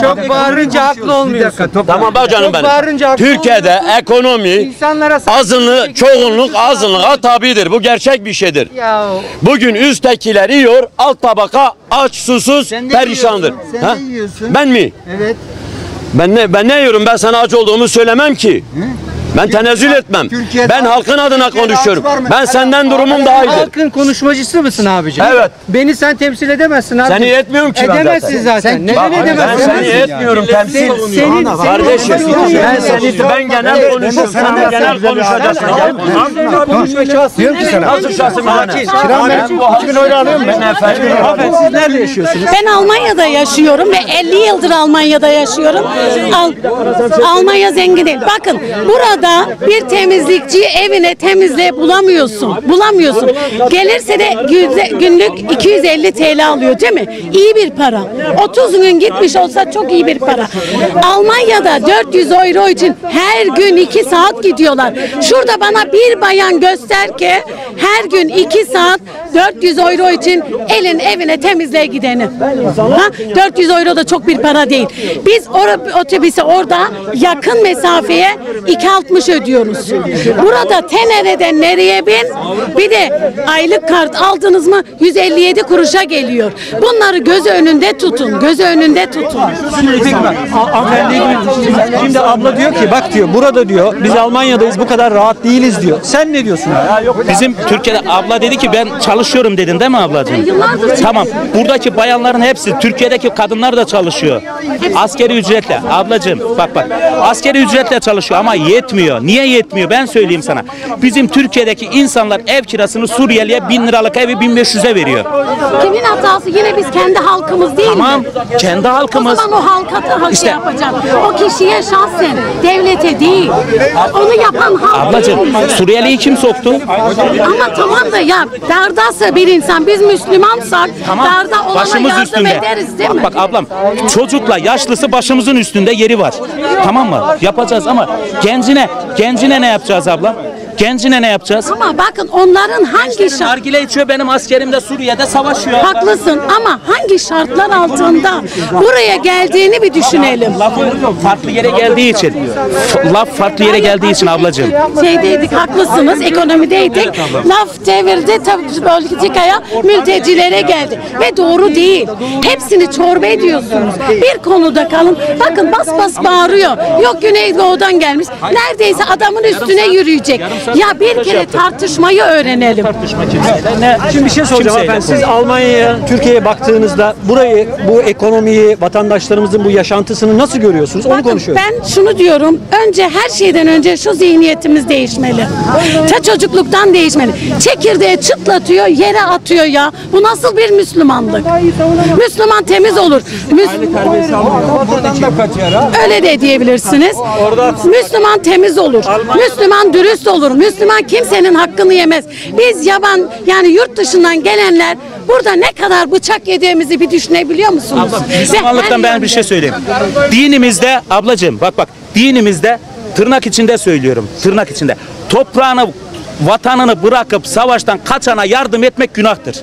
[SPEAKER 64] Çok bağırınca haklı olmuyorsun.
[SPEAKER 78] Tamam bak canım benim. Türkiye'de ekonomi
[SPEAKER 64] İnsanlara
[SPEAKER 78] azınlık, çoğunluk azınlığa tabidir. Bu gerçek bir
[SPEAKER 64] Ya
[SPEAKER 78] Bugün üsttekiler yiyor, alt tabaka aç, susuz,
[SPEAKER 64] Sen de
[SPEAKER 78] perişandır.
[SPEAKER 64] yiyorsun, sen de yiyorsun.
[SPEAKER 78] Ben mi?
[SPEAKER 64] evet.
[SPEAKER 78] Ben ne ben ne yiyorum? Ben sana aç olduğumu söylemem ki. Ben tenezzül etmem.
[SPEAKER 64] Türkiye'de-
[SPEAKER 78] Ben halkın adına
[SPEAKER 64] Türkiye'de
[SPEAKER 78] konuşuyorum. Ben senden durumum daha iyidir.
[SPEAKER 64] Halkın konuşmacısı mısın abicim?
[SPEAKER 78] Evet.
[SPEAKER 64] Beni sen temsil edemezsin abi.
[SPEAKER 78] Seni etmiyorum ki ben
[SPEAKER 64] Edemezsin
[SPEAKER 78] zaten.
[SPEAKER 64] zaten. Neden edemezsin?
[SPEAKER 78] Ben seni etmiyorum temsil.
[SPEAKER 64] Sen- senin, senin
[SPEAKER 78] Kardeşim
[SPEAKER 64] senin-
[SPEAKER 78] ben seni ben genel konuşuyorum. Sen de genel konuşacaksın.
[SPEAKER 79] Diyorum ki sana.
[SPEAKER 78] Nasıl şahsım yani?
[SPEAKER 79] Kiram ben 2000 euro alıyorum ben.
[SPEAKER 5] Hanımefendi siz nerede yaşıyorsunuz?
[SPEAKER 82] Ben Almanya'da yaşıyorum ve 50 yıldır Almanya'da yaşıyorum. Al- Almanya zengin değil. Bakın burada bir temizlikçi evine temizle bulamıyorsun. Bulamıyorsun. Gelirse de günlük 250 TL alıyor değil mi? İyi bir para. 30 gün gitmiş olsa çok iyi bir para. Almanya'da 400 euro için her gün 2 saat gidiyorlar. Şurada bana bir bayan göster ki her gün 2 saat 400 euro için elin evine temizliğe gideni. Ha? 400 euro da çok bir para değil. Biz otobüse orada yakın mesafeye 2.60 ödüyoruz. Burada Tenere'den nereye bin? Bir de aylık kart aldınız mı 157 kuruşa geliyor. Bunları göz önünde tutun. Göz önünde tutun.
[SPEAKER 5] Şimdi abla diyor ki bak diyor burada diyor biz Almanya'dayız bu kadar rahat değiliz diyor. Sen ne diyorsun?
[SPEAKER 73] Bizim Türkiye'de abla dedi ki ben çalışıyorum dedin değil mi ablacığım? Tamam. Buradaki bayanların hepsi Türkiye'deki kadınlar da çalışıyor. Askeri ücretle. Ablacığım bak bak. Askeri ücretle çalışıyor ama yetmiyor. Niye yetmiyor? Ben söyleyeyim sana. Bizim Türkiye'deki insanlar ev kirasını Suriyeli'ye 1000 liralık evi 1500'e veriyor.
[SPEAKER 82] Kimin hatası? Yine biz kendi halkımız değil
[SPEAKER 73] Tamam.
[SPEAKER 82] mi?
[SPEAKER 73] Kendi halkımız.
[SPEAKER 82] O zaman o halka da hak
[SPEAKER 73] İşte-
[SPEAKER 82] şey yapacak. O kişiye şahsen, devlete değil. Onu yapan halk
[SPEAKER 73] Ablacığım. Suriyeli'yi kim soktu?
[SPEAKER 82] Ama tamam da ya dardaysa bir insan biz Müslümansak darda olana
[SPEAKER 73] Başımız
[SPEAKER 82] yardım
[SPEAKER 73] üstünde.
[SPEAKER 82] ederiz değil mi?
[SPEAKER 73] Bak ablam çocukla yaşlısı başımızın üstünde yeri var. Tamam mı? Yapacağız ama gencine gencine ne yapacağız abla? Gencine ne yapacağız?
[SPEAKER 82] Ama bakın onların hangi şart
[SPEAKER 73] Nargile içiyor benim askerim de Suriye'de savaşıyor.
[SPEAKER 82] Haklısın ama hangi şartlar altında buraya geldiğini bir düşünelim.
[SPEAKER 73] Lafı farklı yere geldiği için. Laf farklı yere geldiği için ablacığım.
[SPEAKER 82] Şeydeydik haklısınız ekonomideydik. Laf çevirdi tabii politikaya mültecilere geldi. Ve doğru değil. Hepsini çorba ediyorsunuz. Bir konuda kalın. Bakın bas bas bağırıyor. Yok Güneydoğu'dan gelmiş. Neredeyse adamın üstüne yürüyecek. Ya bir kere tartışmayı öğrenelim.
[SPEAKER 5] Şimdi bir şey soracağım efendim. Siz Almanya'ya, Türkiye'ye baktığınızda burayı, bu ekonomiyi, vatandaşlarımızın bu yaşantısını nasıl görüyorsunuz? Onu konuşuyoruz.
[SPEAKER 82] Ben şunu diyorum. Önce her şeyden önce şu zihniyetimiz değişmeli. Ta çocukluktan değişmeli. Çekirdeği çıtlatıyor, yere atıyor ya. Bu nasıl bir Müslümanlık? Müslüman temiz olur. Müs- Öyle de diyebilirsiniz. Müslüman temiz olur. Müslüman dürüst olur. Müslüman kimsenin hakkını yemez. Biz yaban yani yurt dışından gelenler burada ne kadar bıçak yediğimizi bir düşünebiliyor musunuz?
[SPEAKER 73] Abla Müslümanlıktan ben bir şey söyleyeyim. Dinimizde ablacığım bak bak dinimizde tırnak içinde söylüyorum. Tırnak içinde. Toprağını vatanını bırakıp savaştan kaçana yardım etmek günahtır.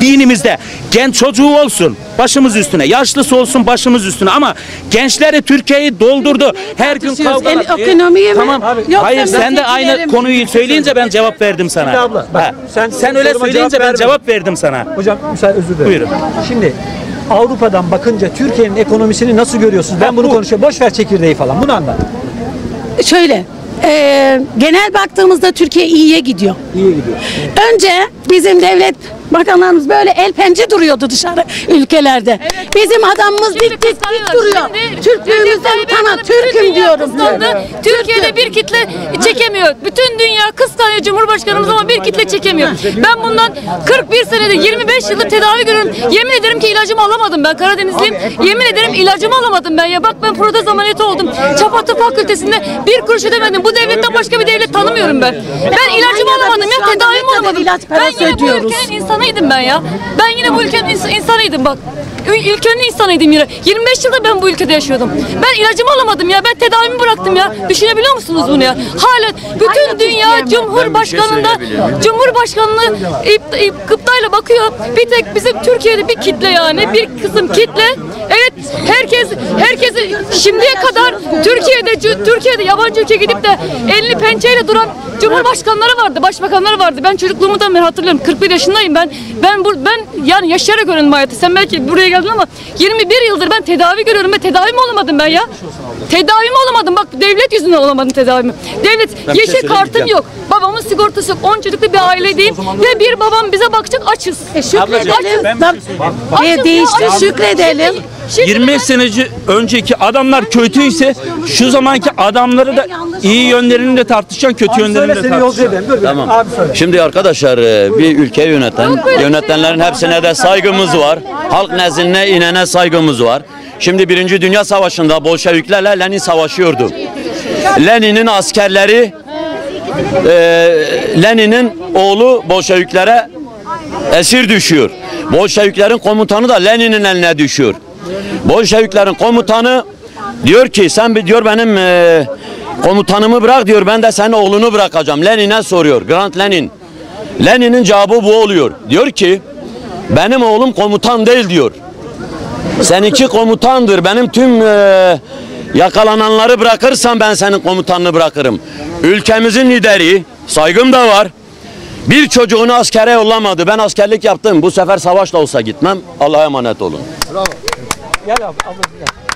[SPEAKER 73] Dinimizde genç çocuğu olsun başımız üstüne, yaşlısı olsun başımız üstüne ama gençleri Türkiye'yi doldurdu. Her gün kavgalar.
[SPEAKER 82] El- ekonomiyi mi?
[SPEAKER 73] Tamam.
[SPEAKER 82] Yoksa
[SPEAKER 73] Hayır sen de aynı
[SPEAKER 82] mültecileri mi?
[SPEAKER 73] konuyu söyleyince ben cevap verdim sana.
[SPEAKER 5] Şimdi abla, bak,
[SPEAKER 73] Ha,
[SPEAKER 5] sen-
[SPEAKER 73] sen, öyle
[SPEAKER 5] soruma
[SPEAKER 73] söyleyince
[SPEAKER 5] cevap
[SPEAKER 73] ben cevap verdim sana.
[SPEAKER 5] Hocam müsaade özür dilerim.
[SPEAKER 73] Buyurun.
[SPEAKER 5] Şimdi Avrupa'dan bakınca Türkiye'nin ekonomisini nasıl görüyorsunuz? Ben bunu konuşuyorum. Boş ver çekirdeği falan. Bunu anlat.
[SPEAKER 82] Şöyle, e, genel baktığımızda Türkiye iyiye gidiyor.
[SPEAKER 5] İyi gidiyor.
[SPEAKER 82] Önce bizim devlet bakanlarımız böyle el pençe duruyordu dışarı ülkelerde. Bizim adamımız dik dik dik duruyor. Türklüğümüzden tamam Türk'üm diyorum.
[SPEAKER 83] Kıskandı. Türkiye'de bir kitle çekemiyor. Bütün dünya kıskanıyor Cumhurbaşkanımız ama bir kitle çekemiyor. Ben bundan 41 senedir 25 yıldır tedavi görüyorum. Yemin ederim ki ilacımı alamadım ben Karadenizliyim. Yemin ederim ilacımı alamadım ben ya. Bak ben protez ameliyatı oldum. Çapa Tıp Fakültesi'nde bir kuruş ödemedim. Bu devletten başka bir devlet tanımıyorum ben. Ben ilacımı alamadım ya
[SPEAKER 82] kadar
[SPEAKER 83] olamadım. Ben yine bu ülkenin insanıydım ben ya. Ben yine bu ülkenin ins- insanıydım bak. Ül- Ülkenin insanıydım yine. 25 yılda ben bu ülkede yaşıyordum. Ben ilacımı alamadım ya. Ben tedavimi bıraktım ya. Düşünebiliyor musunuz bunu ya? Hala bütün dünya Cumhurbaşkanı'nda Cumhurbaşkanlığı ip, ip, gıptayla bakıyor. Bir tek bizim Türkiye'de bir kitle yani. Bir kısım kitle. Evet herkes herkesi şimdiye kadar Türkiye'de Türkiye'de yabancı ülke gidip de elini pençeyle duran Cumhurbaşkanları vardı, başbakanları vardı. Ben çocukluğumdan beri hatırlıyorum. 41 yaşındayım ben. Ben bu ben yani yaşayarak öğrendim hayatı. Sen belki buraya geldin ama 21 yıldır ben tedavi görüyorum ve tedavi mi olamadım ben ya? Tedavi mi olamadım? Bak devlet yüzünden olamadım tedavimi. Devlet
[SPEAKER 73] Ben bir şey
[SPEAKER 83] yeşil kartım yok. Babamın sigortası yok. 10 çocuklu bir aileyim ve bir babam bize bakacak açız.
[SPEAKER 82] E şükredelim.
[SPEAKER 83] Açız.
[SPEAKER 82] E,
[SPEAKER 83] Açız
[SPEAKER 82] değişti
[SPEAKER 83] ya, açız.
[SPEAKER 82] şükredelim.
[SPEAKER 83] Şimdi-
[SPEAKER 74] 25 seneci önceki adamlar kötüyse şu zamanki adamları da iyi yönlerini de tartışan kötü yönlerini de tartışan.
[SPEAKER 84] Tamam. Şimdi arkadaşlar e, bir ülke yöneten, yönetenlerin hepsine de saygımız var. Halk nezdine inene saygımız var. Şimdi Birinci Dünya Savaşı'nda Bolşeviklerle Lenin savaşıyordu. Lenin'in askerleri e, Lenin'in oğlu Bolşeviklere esir düşüyor. Bolşeviklerin komutanı da Lenin'in eline düşüyor. Bolşeviklerin komutanı diyor ki sen bir diyor benim e, komutanımı bırak diyor ben de senin oğlunu bırakacağım. Lenin'e soruyor. Grant Lenin Lenin'in cevabı bu oluyor. Diyor ki benim oğlum komutan değil diyor. Seninki komutandır. Benim tüm e, yakalananları bırakırsan ben senin komutanını bırakırım. Ülkemizin lideri, saygım da var. Bir çocuğunu askere yollamadı. Ben askerlik yaptım. Bu sefer savaşla olsa gitmem. Allah'a emanet olun.
[SPEAKER 5] Gel abi, ablacığım gel.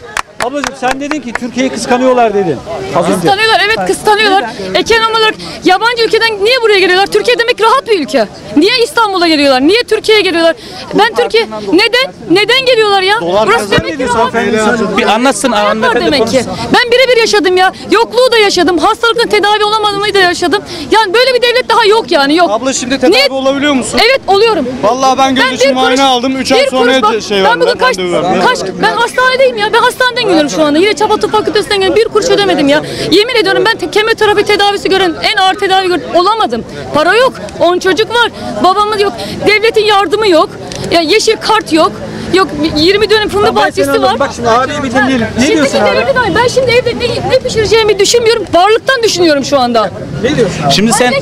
[SPEAKER 5] Ablacığım sen dedin ki Türkiye'yi kıskanıyorlar dedin. Az önce.
[SPEAKER 83] Kıskanıyorlar evet kıskanıyorlar. Ekonomi olarak yabancı ülkeden niye buraya geliyorlar? Türkiye demek rahat bir ülke. Niye İstanbul'a geliyorlar? Niye Türkiye'ye geliyorlar? Ben Türkiye neden neden geliyorlar ya? Burası demek ki rahat.
[SPEAKER 73] Bir anlatsın hanımefendi
[SPEAKER 83] demek ki. Ben birebir yaşadım ya. Yokluğu da yaşadım. Hastalıkla tedavi olamadığımı da yaşadım. Yani böyle bir devlet daha yok yani yok.
[SPEAKER 71] Abla şimdi tedavi olabiliyor musun?
[SPEAKER 83] Evet oluyorum.
[SPEAKER 71] Vallahi ben göz
[SPEAKER 83] bir
[SPEAKER 71] için muayene aldım. Üç ay
[SPEAKER 83] bir
[SPEAKER 71] sonra
[SPEAKER 83] kuruş bak,
[SPEAKER 71] şey
[SPEAKER 83] Ben
[SPEAKER 71] verdiler,
[SPEAKER 83] bugün kaç,
[SPEAKER 71] randevu verdiler.
[SPEAKER 83] kaç, ben hastanedeyim ya. Ben hastaneden geliyorum şu anda. Yine Çapa Tıp Fakültesinden geliyorum. Bir kuruş ödemedim ya. Yemin ediyorum ben te- kemoterapi tedavisi gören, en ağır tedavi gören olamadım. Para yok. 10 çocuk var. Babamız yok. Devletin yardımı yok. Ya yeşil kart yok. Yok 20 dönüm fındık bahçesi var.
[SPEAKER 5] Bak şimdi abiyi bir dinleyelim. Ne
[SPEAKER 83] Şimdi
[SPEAKER 5] diyorsun abi?
[SPEAKER 83] bir daha. Ben şimdi evde ne, ne pişireceğimi düşünmüyorum. Varlıktan düşünüyorum şu anda.
[SPEAKER 5] Ne diyorsun?
[SPEAKER 73] Şimdi sen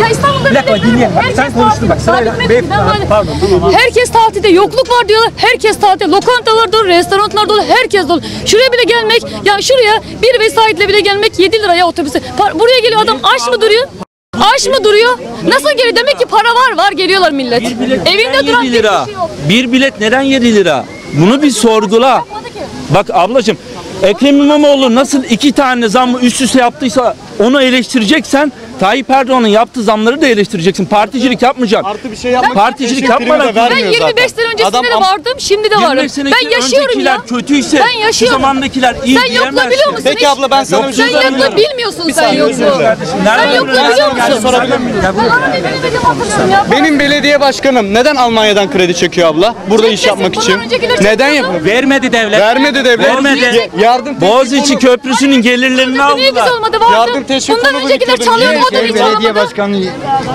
[SPEAKER 83] ya İstanbul'da
[SPEAKER 5] Bir dakika, dinleyelim. Bak, sen
[SPEAKER 83] herkes
[SPEAKER 5] konuştun bak, sırayla.
[SPEAKER 83] tatil
[SPEAKER 5] Bey-
[SPEAKER 83] etmedi. Ben böyle-
[SPEAKER 5] Pardon, tamam.
[SPEAKER 83] Herkes tatilde yokluk var diyorlar. Herkes tatilde. Lokantalar dolu, restoranlar dolu, herkes dolu. Şuraya bile gelmek, ya şuraya bir vesayetle bile gelmek 7 liraya otobüse. Buraya geliyor adam aç mı duruyor? Aç mı duruyor? Nasıl geliyor? Demek ki para var var geliyorlar millet. Evinde duran
[SPEAKER 74] 7
[SPEAKER 83] bir
[SPEAKER 74] lira.
[SPEAKER 83] kişi yok.
[SPEAKER 74] Bir bilet neden 7 lira? Bunu bir sorgula. Bak ablacığım Ekrem İmamoğlu nasıl iki tane zammı üst üste yaptıysa onu eleştireceksen Tayyip Erdoğan'ın yaptığı zamları da eleştireceksin. Particilik yapmayacaksın.
[SPEAKER 71] Artı bir şey yapmak
[SPEAKER 74] Particilik yapmadan
[SPEAKER 83] Ben 25 sene öncesinde de vardım, şimdi de varım.
[SPEAKER 74] 25 sene
[SPEAKER 83] Ben yaşıyorum ya.
[SPEAKER 74] kötüyse
[SPEAKER 83] ben
[SPEAKER 74] şu
[SPEAKER 83] yaşıyorum.
[SPEAKER 74] zamandakiler iyi
[SPEAKER 83] Sen
[SPEAKER 74] diyemezsin.
[SPEAKER 83] biliyor musun?
[SPEAKER 71] Peki
[SPEAKER 83] hiç?
[SPEAKER 71] abla ben sana bir şey
[SPEAKER 83] Sen yokluğu
[SPEAKER 71] mi?
[SPEAKER 83] bilmiyorsun
[SPEAKER 71] Bir
[SPEAKER 83] sen
[SPEAKER 71] dilerim.
[SPEAKER 83] Sen
[SPEAKER 71] biliyorsun?
[SPEAKER 83] biliyor
[SPEAKER 71] Ben
[SPEAKER 83] musun?
[SPEAKER 71] sorabilir miyim?
[SPEAKER 83] Benim
[SPEAKER 71] belediye başkanım neden Almanya'dan kredi çekiyor abla? Burada iş yapmak için. Neden yapıyor?
[SPEAKER 73] Vermedi devlet.
[SPEAKER 71] Vermedi devlet.
[SPEAKER 73] Vermedi.
[SPEAKER 71] Ya- Yardım
[SPEAKER 74] Boğaziçi Köprüsü'nün gelirlerini aldılar.
[SPEAKER 83] güzel
[SPEAKER 71] Yardım teşvik
[SPEAKER 83] Bundan öncekiler çalıyor o da hiç
[SPEAKER 85] belediye
[SPEAKER 83] olmadı.
[SPEAKER 85] başkanı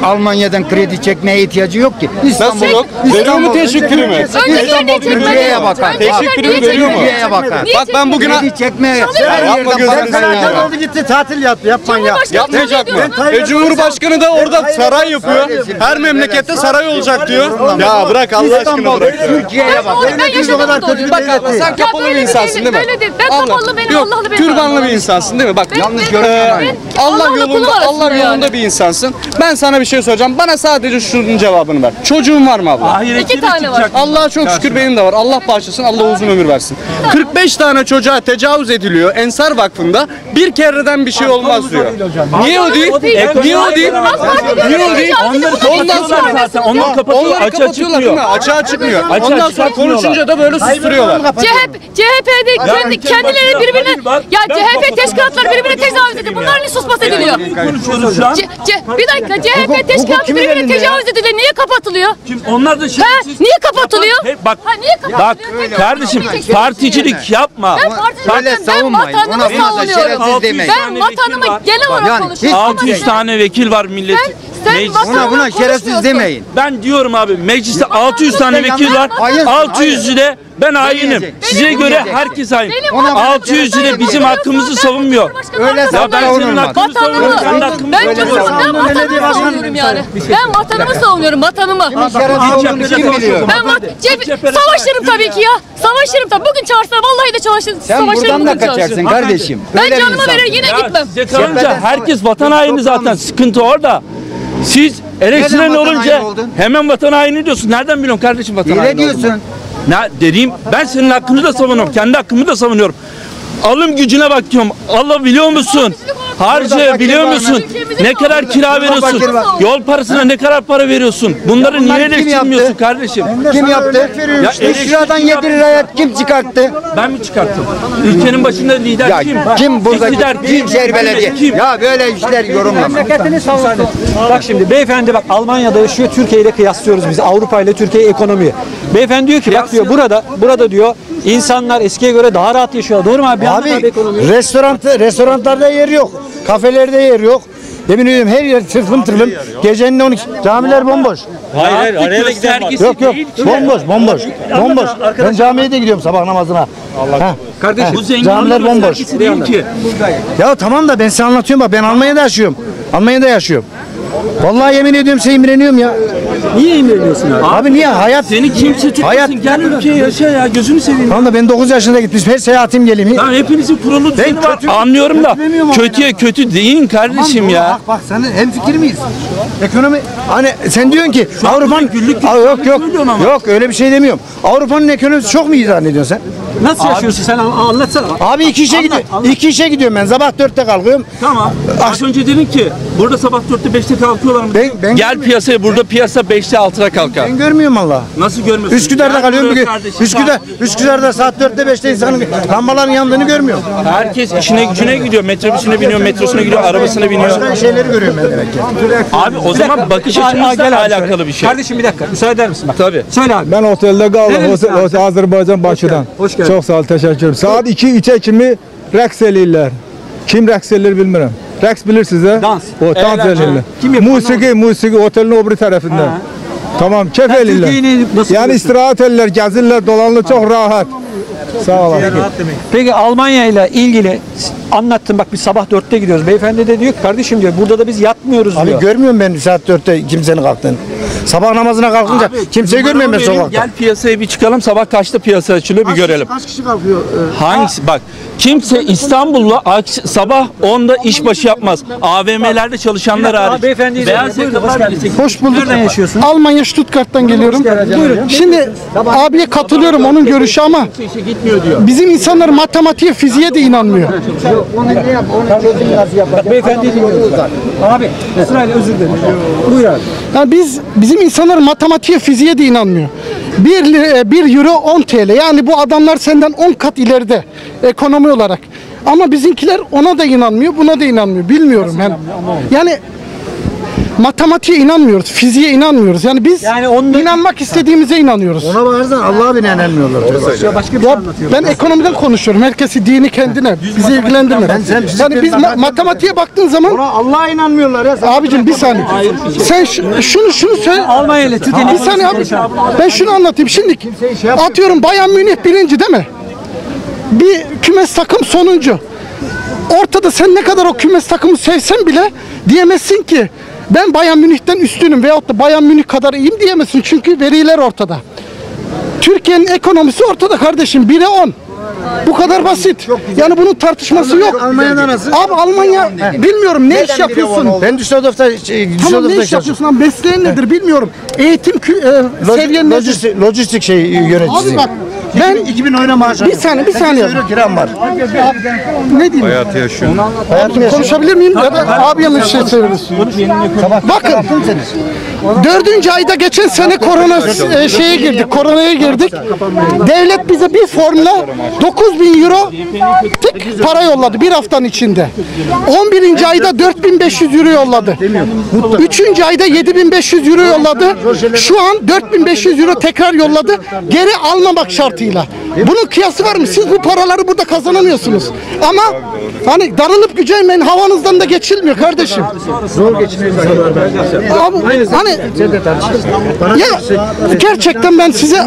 [SPEAKER 85] Almanya'dan kredi çekmeye ihtiyacı yok ki.
[SPEAKER 71] Nasıl yok? Veriyor mu teşvik primi?
[SPEAKER 83] Öncekiler niye çekmedi?
[SPEAKER 85] Bütçeye bakar.
[SPEAKER 83] Öncekiler
[SPEAKER 71] Teşvik
[SPEAKER 83] niye
[SPEAKER 71] primi veriyor mu?
[SPEAKER 83] çekmedi?
[SPEAKER 85] Bakar.
[SPEAKER 83] Niye
[SPEAKER 71] Bak ben bugün
[SPEAKER 85] Kredi çekmeye her
[SPEAKER 71] Yapma
[SPEAKER 85] yerden
[SPEAKER 71] gözünü
[SPEAKER 85] para
[SPEAKER 71] seveyim ya.
[SPEAKER 85] kazanıyor. gitti tatil yaptı yapmayın ya.
[SPEAKER 83] Cumhurbaşkanı
[SPEAKER 71] Yapmayacak mı? E Cumhurbaşkanı da orada saray yapıyor. Her memlekette saray olacak diyor. Ya bırak Allah aşkına bırak.
[SPEAKER 85] Türkiye'ye bak.
[SPEAKER 83] Ben, ben yaşadım burada oluyorum.
[SPEAKER 71] Bak abla sen kapalı bir insansın
[SPEAKER 83] değil,
[SPEAKER 71] mi?
[SPEAKER 83] Böyle değil. Ben
[SPEAKER 71] Abla,
[SPEAKER 83] kapalı benim Allah'lı benim.
[SPEAKER 71] Türbanlı bir insansın değil mi? Bak
[SPEAKER 85] Yanlış görünmeyin.
[SPEAKER 71] Allah
[SPEAKER 83] Allah'la
[SPEAKER 71] yolunda
[SPEAKER 83] arasında
[SPEAKER 71] Allah
[SPEAKER 83] yani.
[SPEAKER 71] yolunda bir insansın. Ben sana bir şey soracağım. Bana sadece şunun cevabını ver. Çocuğun var mı abla?
[SPEAKER 74] Ahirette
[SPEAKER 83] İki
[SPEAKER 74] de
[SPEAKER 83] tane var.
[SPEAKER 74] çıkacak.
[SPEAKER 71] Allah'a çok şükür benim de var. Allah bağışlasın. Allah uzun ömür versin. 45 tane çocuğa tecavüz ediliyor Ensar Vakfı'nda. Bir kereden bir şey olmaz diyor. Niye o değil? Niye o değil? Niye o değil? Ondan sonra
[SPEAKER 74] zaten. Onları kapatıyor.
[SPEAKER 71] Onları
[SPEAKER 74] Açığa
[SPEAKER 71] kapatıyorlar değil mi?
[SPEAKER 74] çıkmıyor.
[SPEAKER 71] Açığa çıkmıyor.
[SPEAKER 74] Açığa
[SPEAKER 71] Ondan sonra konuşunca da böyle susturuyorlar.
[SPEAKER 83] CHP, CHP'de kendi, kendileri birbirine ya CHP teşkilatları birbirine tecavüz ediyor. Bunlar ne susması ediliyor?
[SPEAKER 74] konuşuyoruz şu an.
[SPEAKER 83] C- C- bir dakika CHP teşkilatı
[SPEAKER 85] kimin
[SPEAKER 83] birbirine tecavüz ediliyor. Niye kapatılıyor?
[SPEAKER 74] Kim? Onlar da
[SPEAKER 83] Ha,
[SPEAKER 74] şerefsiz.
[SPEAKER 83] niye kapatılıyor?
[SPEAKER 74] He, bak
[SPEAKER 83] Ha, niye
[SPEAKER 74] bak
[SPEAKER 83] kapatılıyor? Tek-
[SPEAKER 74] kardeşim
[SPEAKER 83] tek-
[SPEAKER 74] particilik yapma.
[SPEAKER 83] Ben particilik
[SPEAKER 85] Öyle
[SPEAKER 83] yapmıyorum. Ben
[SPEAKER 85] savunmayın. Ona
[SPEAKER 83] vatanımı
[SPEAKER 85] buna da
[SPEAKER 83] savunuyorum.
[SPEAKER 85] şerefsiz demeyin.
[SPEAKER 83] Ben vatanımı genel olarak
[SPEAKER 85] Yani
[SPEAKER 83] konuşuyorum.
[SPEAKER 74] 600 tane vekil var millet.
[SPEAKER 83] Sen, sen
[SPEAKER 74] Meclis-
[SPEAKER 83] vatanını
[SPEAKER 85] Buna buna şerefsiz demeyin.
[SPEAKER 74] Ben diyorum abi mecliste 600 tane vekil var.
[SPEAKER 85] Hayır,
[SPEAKER 74] 600'ü de ben hayinim.
[SPEAKER 85] diyecek?
[SPEAKER 74] Size göre
[SPEAKER 85] diyecek?
[SPEAKER 74] herkes hain.
[SPEAKER 83] Benim
[SPEAKER 85] Ona-
[SPEAKER 83] vatanımı
[SPEAKER 74] 600'ü de bizim
[SPEAKER 83] Ben
[SPEAKER 74] hakkımızı
[SPEAKER 83] ben
[SPEAKER 74] savunmuyor.
[SPEAKER 85] Öyle.
[SPEAKER 74] Ya ben senin
[SPEAKER 85] savunulmaz.
[SPEAKER 74] hakkını savunuyorum. Sen de
[SPEAKER 83] Vatanımı,
[SPEAKER 74] hakkını
[SPEAKER 83] ben ben vatanımı savunuyorum yani. Ben vatanımı savunuyorum, vatanımı.
[SPEAKER 85] Şerefsiz olduğunu kim biliyor?
[SPEAKER 83] Ben vat- cep- savaşırım tabii ki ya. Savaşırım tabii. Bugün çağırsalar vallahi de çalışırım.
[SPEAKER 85] Sen
[SPEAKER 83] savaşırım
[SPEAKER 85] buradan da
[SPEAKER 83] bugün
[SPEAKER 85] kardeşim.
[SPEAKER 83] Ben
[SPEAKER 85] Böyle bir
[SPEAKER 83] canımı verir yine
[SPEAKER 74] Ya
[SPEAKER 83] gitmem.
[SPEAKER 74] size kalınca herkes vatan haini zaten. Sıkıntı orada. Siz eleştiren
[SPEAKER 85] Neden vatan
[SPEAKER 74] olunca
[SPEAKER 85] haini oldun?
[SPEAKER 74] hemen vatan haini diyorsun. Nereden biliyorsun kardeşim vatan
[SPEAKER 85] Hile
[SPEAKER 74] haini olduğunu?
[SPEAKER 85] diyorsun.
[SPEAKER 74] Ne dediğim ben senin hakkını da savunuyorum. Kendi hakkımı da savunuyorum. Alım gücüne bak diyorum. Allah biliyor musun?
[SPEAKER 85] Fakir
[SPEAKER 74] biliyor musun? Ne kadar kira veriyorsun? Yol parasına ne kadar para veriyorsun? Bunları niye
[SPEAKER 85] kim
[SPEAKER 74] eleştirmiyorsun kardeşim?
[SPEAKER 85] Kim yaptı?
[SPEAKER 74] Ya
[SPEAKER 85] 3 liradan 7 liraya kim çıkarttı?
[SPEAKER 74] Ben mi çıkarttım? Ülkenin başında lider
[SPEAKER 85] Ya
[SPEAKER 74] kim?
[SPEAKER 85] kim burada?
[SPEAKER 74] İktidar
[SPEAKER 85] Büyükşehir Belediye.
[SPEAKER 74] Kim?
[SPEAKER 85] Ya böyle işler yorumlama.
[SPEAKER 5] Bak şimdi beyefendi bak Almanya'da yaşıyor Türkiye ile kıyaslıyoruz biz Avrupa ile Türkiye ekonomiyi. Beyefendi diyor ki bak diyor burada burada diyor insanlar eskiye göre daha rahat yaşıyor. Doğru mu abi? Bir abi ekonomiyi.
[SPEAKER 85] restoran, restoranlarda yer yok. Kafelerde yer yok. Yemin ediyorum her yer tırfım tırfım. Gecenin 12. Camiler bomboş.
[SPEAKER 73] Hayır hayır araya da giden var.
[SPEAKER 85] Yok yok. Bomboş bomboş. Bomboş. Ben camiye de gidiyorum sabah namazına. Allah.
[SPEAKER 74] Kardeşim bu zengin
[SPEAKER 85] Camiler bomboş.
[SPEAKER 74] değil ki.
[SPEAKER 85] Ya tamam da ben size anlatıyorum bak ben Almanya'da yaşıyorum. Almanya'da yaşıyorum.
[SPEAKER 79] Vallahi yemin ediyorum size imreniyorum ya.
[SPEAKER 5] Niye imreniyorsun abi?
[SPEAKER 79] Abi niye? Hayat...
[SPEAKER 71] Seni kimse tutmasın.
[SPEAKER 79] Hayat...
[SPEAKER 71] Gel ülkeye yaşa ya. Gözünü seveyim.
[SPEAKER 79] Tamam da ben 9 yaşında gitmiş. Her seyahatim geleyim.
[SPEAKER 71] Tamam hepinizin kurulu düzeni var. Anlıyorum da kötüye kötü deyin kardeşim
[SPEAKER 79] Tamam,
[SPEAKER 71] ya.
[SPEAKER 79] Bak bak sen hem fikir miyiz? Ekonomi hani sen diyorsun ki Avrupa'nın yok yok yok öyle bir şey demiyorum. Avrupa'nın ekonomisi çok mu iyi zannediyorsun sen?
[SPEAKER 5] Nasıl yaşıyorsun sen An- anlatsana.
[SPEAKER 79] Abi iki işe gidiyorum. İki işe gidiyorum ben. Sabah dörtte kalkıyorum.
[SPEAKER 71] Tamam. Az önce dedin ki burada sabah 4'te 5'te kalkıyorlar mı?
[SPEAKER 79] Ben, ben
[SPEAKER 71] Gel piyasaya burada piyasa 5'te 6'da kalkar.
[SPEAKER 79] Ben görmüyorum Allah.
[SPEAKER 71] Nasıl görmüyorsun?
[SPEAKER 79] Üsküdar'da
[SPEAKER 71] Gel
[SPEAKER 79] kalıyorum
[SPEAKER 71] buraya kardeşim,
[SPEAKER 79] Üsküdar. Üsküdar'da saat dörtte beşte insanın lambaların yandığını görmüyorum.
[SPEAKER 71] Herkes işine gücüne gidiyor. Metrobüsüne biniyor, metrosuna gidiyor, arabasına biniyor.
[SPEAKER 79] Başka şeyleri görüyorum ben demek ki.
[SPEAKER 71] Abi o
[SPEAKER 5] Bir
[SPEAKER 71] zaman
[SPEAKER 5] dakika.
[SPEAKER 71] bakış
[SPEAKER 5] Aa,
[SPEAKER 71] açımızla
[SPEAKER 5] gel abi
[SPEAKER 71] alakalı
[SPEAKER 5] şöyle.
[SPEAKER 71] bir şey.
[SPEAKER 5] Kardeşim bir dakika müsaade eder misin? Bak.
[SPEAKER 71] Tabii.
[SPEAKER 5] Söyle abi.
[SPEAKER 86] Ben otelde kaldım.
[SPEAKER 5] Nerelisin
[SPEAKER 86] O-
[SPEAKER 5] abi?
[SPEAKER 86] o- Azerbaycan Bakı'dan.
[SPEAKER 5] Hoş geldin.
[SPEAKER 86] Çok sağ ol, teşekkür ederim. Saat 2-3'e kimi rəqs eləyirlər. Kim rəqs eləyir bilmirəm. Rəqs bilirsiniz hə?
[SPEAKER 5] Dans.
[SPEAKER 86] O dans
[SPEAKER 5] Eğlence.
[SPEAKER 86] eləyirlər.
[SPEAKER 5] Kim yapıyor?
[SPEAKER 86] Musiki, musiki otelin o biri.
[SPEAKER 5] Ha.
[SPEAKER 86] Tamam, kef
[SPEAKER 5] Sen Türkiye'yi
[SPEAKER 86] eləyirlər.
[SPEAKER 5] nasıl
[SPEAKER 86] Yəni
[SPEAKER 5] görüyorsun?
[SPEAKER 86] istirahət eləyirlər, gəzirlər, dolanırlar, çox rahat. Sağ olun.
[SPEAKER 5] Peki Almanya ile ilgili anlattım bak biz sabah dörtte gidiyoruz. Beyefendi de diyor ki kardeşim diyor burada da biz yatmıyoruz
[SPEAKER 79] Abi
[SPEAKER 5] diyor.
[SPEAKER 79] görmüyorum ben saat dörtte kimsenin kalktığını. Sabah namazına kalkınca kimseyi görmüyorum ben sokakta.
[SPEAKER 71] Gel piyasaya bir çıkalım. Sabah kaçta piyasa açılıyor bir görelim.
[SPEAKER 79] Kaç kişi kalkıyor?
[SPEAKER 71] Hangisi? Bak kimse İstanbul'la sabah 10'da işbaşı yapmaz. AVM'lerde çalışanlar hariç.
[SPEAKER 5] beyefendiyi de-
[SPEAKER 71] Beyaz yakalar
[SPEAKER 5] hoş
[SPEAKER 78] bulduk.
[SPEAKER 5] Nereden yaşıyorsun?
[SPEAKER 78] Almanya Stuttgart'tan geliyorum.
[SPEAKER 5] Buyurun.
[SPEAKER 78] Şimdi abiye katılıyorum onun görüşü ama bizim insanlar matematiğe, fiziğe de inanmıyor.
[SPEAKER 79] Onu ne yap? Onu çözüm nasıl
[SPEAKER 5] dinliyoruz. Abi sırayla özür dilerim. Buyur abi.
[SPEAKER 78] Yani biz bizim insanlar matematiğe, fiziğe de inanmıyor. 1 lira, 1 euro 10 TL. Yani bu adamlar senden 10 kat ileride ekonomi olarak. Ama bizimkiler ona da inanmıyor, buna da inanmıyor. Bilmiyorum yani. Yani matematiğe inanmıyoruz, fiziğe inanmıyoruz. Yani biz inanmak istediğimize inanıyoruz.
[SPEAKER 79] Ona bakarsan Allah'a bile inanmıyorlar.
[SPEAKER 5] Ya başka bir şey anlatıyor.
[SPEAKER 78] Ben ekonomiden konuşuyorum. Herkesi dini kendine. Bizi ilgilendirmez.
[SPEAKER 79] Ben- sen
[SPEAKER 78] Yani biz ma- matematiğe baktığın zaman
[SPEAKER 79] Ona Allah'a inanmıyorlar ya. Sen-
[SPEAKER 78] Abicim bir saniye. Sen şu- şunu şunu söyle.
[SPEAKER 5] Almanya ile
[SPEAKER 78] Bir saniye abi. Ben şunu anlatayım. Şimdi atıyorum Bayern Münih birinci değil mi? Bir kümes takım sonuncu. Ortada sen ne kadar o kümes takımı sevsen bile diyemezsin ki ben Bayern Münih'ten üstünüm veyahut da Bayern Münih kadar iyiyim diyemezsin. Çünkü veriler ortada. Türkiye'nin ekonomisi ortada kardeşim. 1'e 10. Bu kadar basit. Yani bunun tartışması yok.
[SPEAKER 79] Almanya'da nasıl?
[SPEAKER 78] Abi Almanya bilmiyorum ne
[SPEAKER 79] Neden
[SPEAKER 78] iş yapıyorsun?
[SPEAKER 79] Ben Düsseldorf'ta şey,
[SPEAKER 78] Tamam ne iş yapıyorsun lan? Mesleğin nedir bilmiyorum. Eğitim e, seviyen nedir?
[SPEAKER 79] lojistik, lojistik şey yöneticisiyim.
[SPEAKER 78] Abi bak ben
[SPEAKER 79] 2000 oyna maaş
[SPEAKER 78] bir saniye bir saniye.
[SPEAKER 79] euro kiram var.
[SPEAKER 78] Ne diyeyim?
[SPEAKER 86] Hayatı yaşıyor.
[SPEAKER 78] Konuşabilir miyim ya da abi yanlış şey söyleriz. Bakın dördüncü ayda geçen sene korona e, şeye girdik, koronaya girdik. Devlet bize bir formla 9 bin euro tek para yolladı bir haftanın içinde. 11. ayda 4500 euro yolladı. 3. ayda 7500 euro yolladı. Şu an 4500 euro tekrar yolladı. Geri almamak şartıyla. Bunun kıyası var mı? Siz bu paraları burada kazanamıyorsunuz. Ama hani darılıp gücenmeyin havanızdan da geçilmiyor kardeşim.
[SPEAKER 79] Zor geçiniyor
[SPEAKER 78] Abi, hani ya gerçekten ben size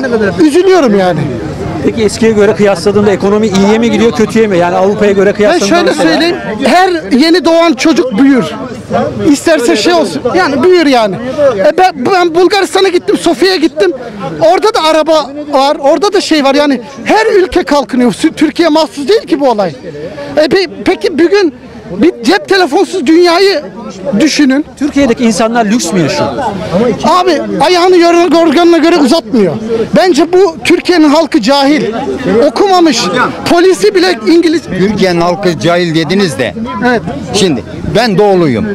[SPEAKER 78] üzülüyorum yani.
[SPEAKER 5] Peki eskiye göre kıyasladığında ekonomi iyiye mi gidiyor kötüye mi? Yani Avrupa'ya göre
[SPEAKER 78] Ben
[SPEAKER 5] kıyasladığında
[SPEAKER 78] şöyle
[SPEAKER 5] mesela-
[SPEAKER 78] söyleyeyim. Her yeni doğan çocuk büyür. İsterse şey olsun. Yani büyür yani. E ben, ben Bulgaristan'a gittim, Sofya'ya gittim. Orada da araba var. Orada da şey var. Yani her ülke kalkınıyor. Türkiye mahsus değil ki bu olay. E pe- peki bugün bir cep telefonsuz dünyayı düşünün.
[SPEAKER 5] Türkiye'deki insanlar lüks mü yaşıyor?
[SPEAKER 78] Abi ayağını yorganına yorganına göre uzatmıyor. Bence bu Türkiye'nin halkı cahil. Okumamış. Polisi bile İngiliz.
[SPEAKER 85] Türkiye'nin halkı cahil dediniz de.
[SPEAKER 78] Evet.
[SPEAKER 85] Şimdi ben doğuluyum.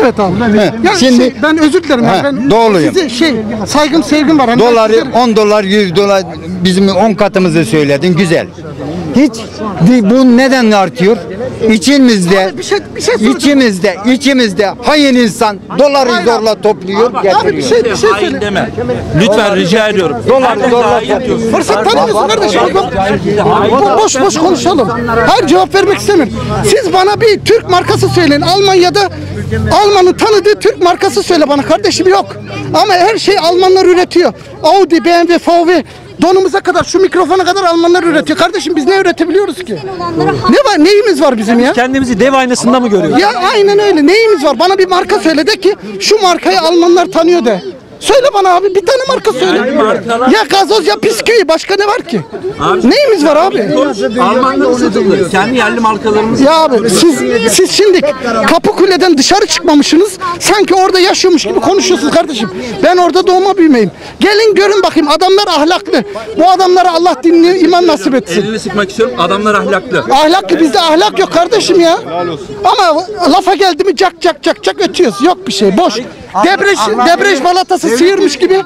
[SPEAKER 78] Evet abi.
[SPEAKER 85] He,
[SPEAKER 78] Ya
[SPEAKER 85] Şimdi
[SPEAKER 78] şey, ben özür dilerim.
[SPEAKER 85] He,
[SPEAKER 78] ben
[SPEAKER 85] doğruyum.
[SPEAKER 78] Size şey saygım sevgim var. Hani ben
[SPEAKER 85] Doları
[SPEAKER 78] sizlere-
[SPEAKER 85] 10 dolar 100 dolar bizim 10 katımızı söyledin güzel. Hiç bu neden artıyor? İçimizde
[SPEAKER 78] bir şey, bir şey
[SPEAKER 85] içimizde içimizde hain insan doları zorla topluyor getiriyor.
[SPEAKER 78] Abi bir şey, bir şey
[SPEAKER 71] Hain
[SPEAKER 78] söyle.
[SPEAKER 71] deme. Lütfen rica ediyorum.
[SPEAKER 85] Dolar
[SPEAKER 71] Herkes
[SPEAKER 85] zorla topluyor.
[SPEAKER 78] Fırsat tanımıyorsun kardeşim. Boş boş konuşalım. Hayır cevap vermek istemiyorum. Siz bana bir Türk markası söyleyin. Almanya'da Alman'ın tanıdığı Türk markası söyle bana kardeşim yok. Ama her şey Almanlar üretiyor. Audi, BMW, VW Donumuza kadar şu mikrofona kadar Almanlar üretiyor. Kardeşim biz ne üretebiliyoruz ki? Ne var neyimiz var bizim ya?
[SPEAKER 5] Kendimizi dev aynasında mı görüyoruz?
[SPEAKER 78] Ya aynen öyle. Neyimiz var? Bana bir marka söyle de ki şu markayı Almanlar tanıyor de. Söyle bana abi bir tane marka söyle. Ya gazoz ya bisküvi başka ne var ki? Neyimiz var abi?
[SPEAKER 74] Almanların satıldı. Kendi yerli markalarımız.
[SPEAKER 78] Ya abi siz siz şimdi kapı kuleden dışarı çıkmamışsınız. Sanki orada yaşıyormuş gibi konuşuyorsunuz kardeşim. Ben orada doğma büyümeyim. Gelin görün bakayım adamlar ahlaklı. Bu adamlara Allah dinini iman nasip etsin.
[SPEAKER 74] Elini sıkmak istiyorum. Adamlar ahlaklı.
[SPEAKER 78] Ahlak bizde ahlak yok kardeşim ya. Ama lafa geldi mi cak cak cak cak ötüyoruz. Yok bir şey boş. Debrej, debrej balatası sıyırmış gibi.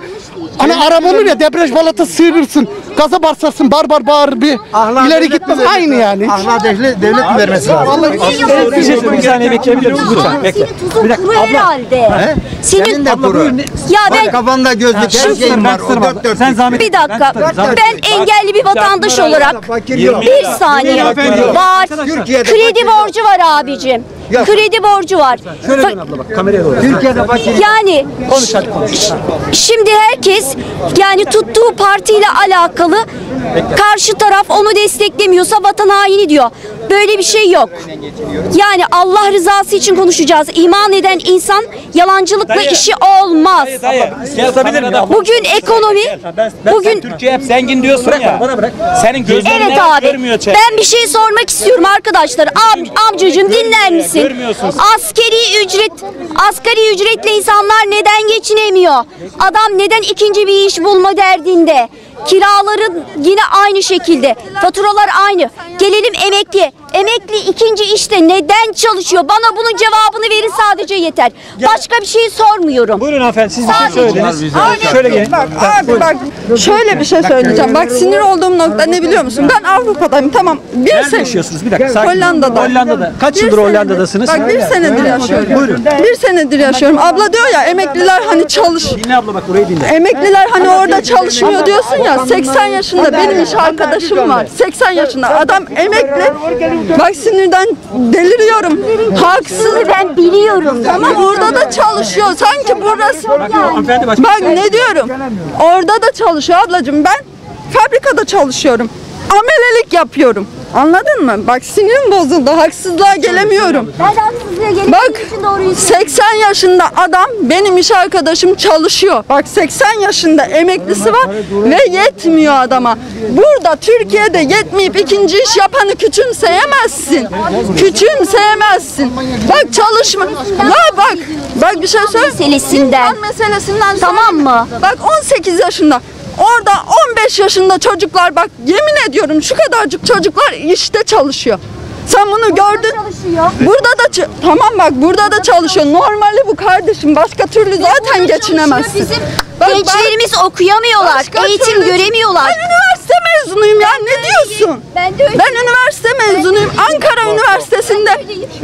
[SPEAKER 78] Hani araba olur ya debrej balatası sıyırırsın. Gaza basarsın bar bar bağır bir ileri gitmez. Aynı yani.
[SPEAKER 85] Ahlak devlet, devlet mi vermesi lazım?
[SPEAKER 78] Vallahi
[SPEAKER 5] Bir şey söyleyeyim, bir saniye bekleyebilir misiniz lütfen? Bekle. Bir dakika.
[SPEAKER 67] Kuru herhalde.
[SPEAKER 85] Senin de kuru.
[SPEAKER 67] Ya ben
[SPEAKER 85] Kafanda gözlük her şeyin var. O dört dört.
[SPEAKER 5] Sen zahmet
[SPEAKER 67] bir dakika. Ben engelli bir vatandaş olarak bir saniye var. Kredi borcu var abicim. Kredi borcu var.
[SPEAKER 5] Şöyle dön abla bak kameraya doğru.
[SPEAKER 85] Türkiye'de fakir.
[SPEAKER 67] Yani
[SPEAKER 5] Konuş hadi konuş.
[SPEAKER 67] Şimdi herkes yani tuttuğu partiyle alakalı karşı taraf onu desteklemiyorsa vatan haini diyor. Böyle bir şey yok. Yani Allah rızası için konuşacağız. İman eden insan yalancılıkla işi olmaz.
[SPEAKER 73] Yazabilir miyim?
[SPEAKER 67] Bugün ekonomi bugün
[SPEAKER 73] Türkiye hep zengin diyorsun ya.
[SPEAKER 5] Bana bırak.
[SPEAKER 73] Senin gözlerin
[SPEAKER 67] Evet abi.
[SPEAKER 73] görmüyor çek.
[SPEAKER 67] Ben bir şey sormak istiyorum arkadaşlar. Am, amcacığım dinler misin?
[SPEAKER 73] Görmüyorsun.
[SPEAKER 67] Askeri ücret asgari ücretli insanlar neden geçinemiyor? Adam neden ikinci bir iş bulma derdinde? Kiraların yine aynı şekilde. Faturalar aynı. Gelelim emekli. Emekli ikinci işte neden çalışıyor? Bana bunun cevabını verin sadece yeter. Başka bir şey sormuyorum.
[SPEAKER 5] Buyurun hanımefendi siz bir şey
[SPEAKER 67] Sadece-
[SPEAKER 5] söylediniz.
[SPEAKER 67] Abi-
[SPEAKER 5] Şöyle gelin.
[SPEAKER 87] Bak abi bak şöyle bir şey söyleyeceğim. Bak sinir olduğum nokta ne biliyor musun? Ben Avrupa'dayım tamam. Bir
[SPEAKER 5] Nerede
[SPEAKER 87] sene-
[SPEAKER 5] yaşıyorsunuz? Bir dakika. sakin.
[SPEAKER 87] Hollanda'da.
[SPEAKER 5] Hollanda'da. Kaç yıldır
[SPEAKER 87] senedir-
[SPEAKER 5] Hollanda'dasınız?
[SPEAKER 87] Bak bir senedir yaşıyorum.
[SPEAKER 5] Buyurun.
[SPEAKER 87] Bir senedir yaşıyorum. Abla diyor ya emekliler hani çalış.
[SPEAKER 5] Dinle abla bak burayı dinle.
[SPEAKER 87] Emekliler hani orada çalışmıyor diyorsun ya 80 yaşında benim iş arkadaşım var 80 yaşında adam emekli bak sinirden deliriyorum. Haksız.
[SPEAKER 67] Ben biliyorum.
[SPEAKER 87] Tamam orada da çalışıyor. Sanki burası bak ne diyorum? Orada da çalışıyor ablacığım. Ben fabrikada çalışıyorum. Amelelik yapıyorum Anladın mı? Bak sinirim bozuldu. Haksızlığa gelemiyorum. Bak 80 yaşında adam benim iş arkadaşım çalışıyor. Bak 80 yaşında emeklisi var ve yetmiyor adama. Burada Türkiye'de yetmeyip ikinci iş yapanı küçümseyemezsin. Küçümseyemezsin. Bak çalışma. Ya bak. Bak bir şey söyle.
[SPEAKER 67] Meselesinden.
[SPEAKER 87] İnsan meselesinden
[SPEAKER 67] Tamam mı?
[SPEAKER 87] Bak 18 yaşında. Orada 15 yaşında çocuklar bak yemin ediyorum şu kadarcık çocuklar işte çalışıyor. Sen bunu gördün. Burada da tamam bak burada da çalışıyor. Normali bu kardeşim. Başka türlü zaten geçinemezsin.
[SPEAKER 67] Bizim
[SPEAKER 87] Bak ben-
[SPEAKER 67] gençlerimiz okuyamıyorlar,
[SPEAKER 87] Başka
[SPEAKER 67] eğitim
[SPEAKER 87] türlü-
[SPEAKER 67] göremiyorlar.
[SPEAKER 87] Ben üniversite mezunuyum ya ne diyorsun?
[SPEAKER 67] Ben de öyle.
[SPEAKER 87] Ben üniversite mezunuyum. Ankara Üniversitesi'nde.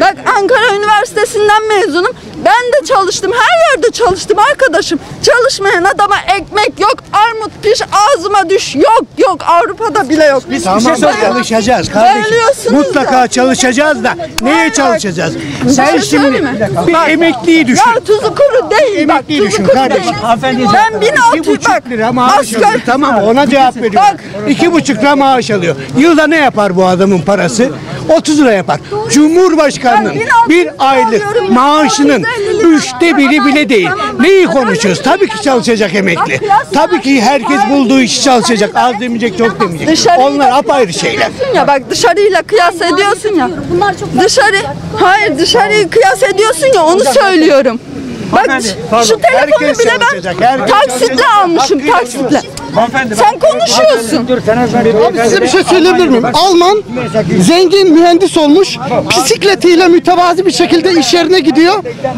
[SPEAKER 87] Bak Ankara Üniversitesi'nden mezunum. Ben de çalıştım. Her yerde çalıştım arkadaşım. Çalışmayan adama ekmek yok. Armut piş ağzıma düş. Yok yok Avrupa'da bile yok.
[SPEAKER 85] Biz tamam çalışacağız kardeşim. Mutlaka
[SPEAKER 87] da.
[SPEAKER 85] Çalışacağız da neye çalışacağız? Sen
[SPEAKER 87] şey
[SPEAKER 85] şimdi bir emekliyi düşün.
[SPEAKER 87] Ya tuzu kuru değil bak.
[SPEAKER 85] Emekliyi düşün kardeşim. Hanımefendi,
[SPEAKER 87] Ben 1600
[SPEAKER 85] buçuk
[SPEAKER 87] bak.
[SPEAKER 85] lira maaş
[SPEAKER 87] asgari-
[SPEAKER 85] alıyor. Tamam ona cevap veriyorum.
[SPEAKER 87] Bak.
[SPEAKER 85] İki buçuk lira maaş alıyor. Yılda ne yapar bu adamın parası? 30 lira yapar. Cumhurbaşkanının bir aylık maaşının üçte biri bile değil. Neyi konuşuyoruz? Tabii ki çalışacak emekli. Tabii ki herkes bulduğu işi çalışacak. Az demeyecek, çok demeyecek.
[SPEAKER 87] Dışarıyla
[SPEAKER 85] Onlar apayrı şeyler.
[SPEAKER 87] ya bak dışarıyla kıyas ediyorsun ya. Dışarı hayır dışarıyı kıyas ediyorsun ya onu söylüyorum. Bak şu telefonu
[SPEAKER 85] Herkes
[SPEAKER 87] bile ben taksitle almışım taksitle.
[SPEAKER 5] Hanımefendi.
[SPEAKER 87] Sen konuşuyorsun.
[SPEAKER 78] Abi size bir şey söyleyebilir miyim? Alman zengin mühendis olmuş. Bisikletiyle mütevazi bir şekilde iş yerine gidiyor.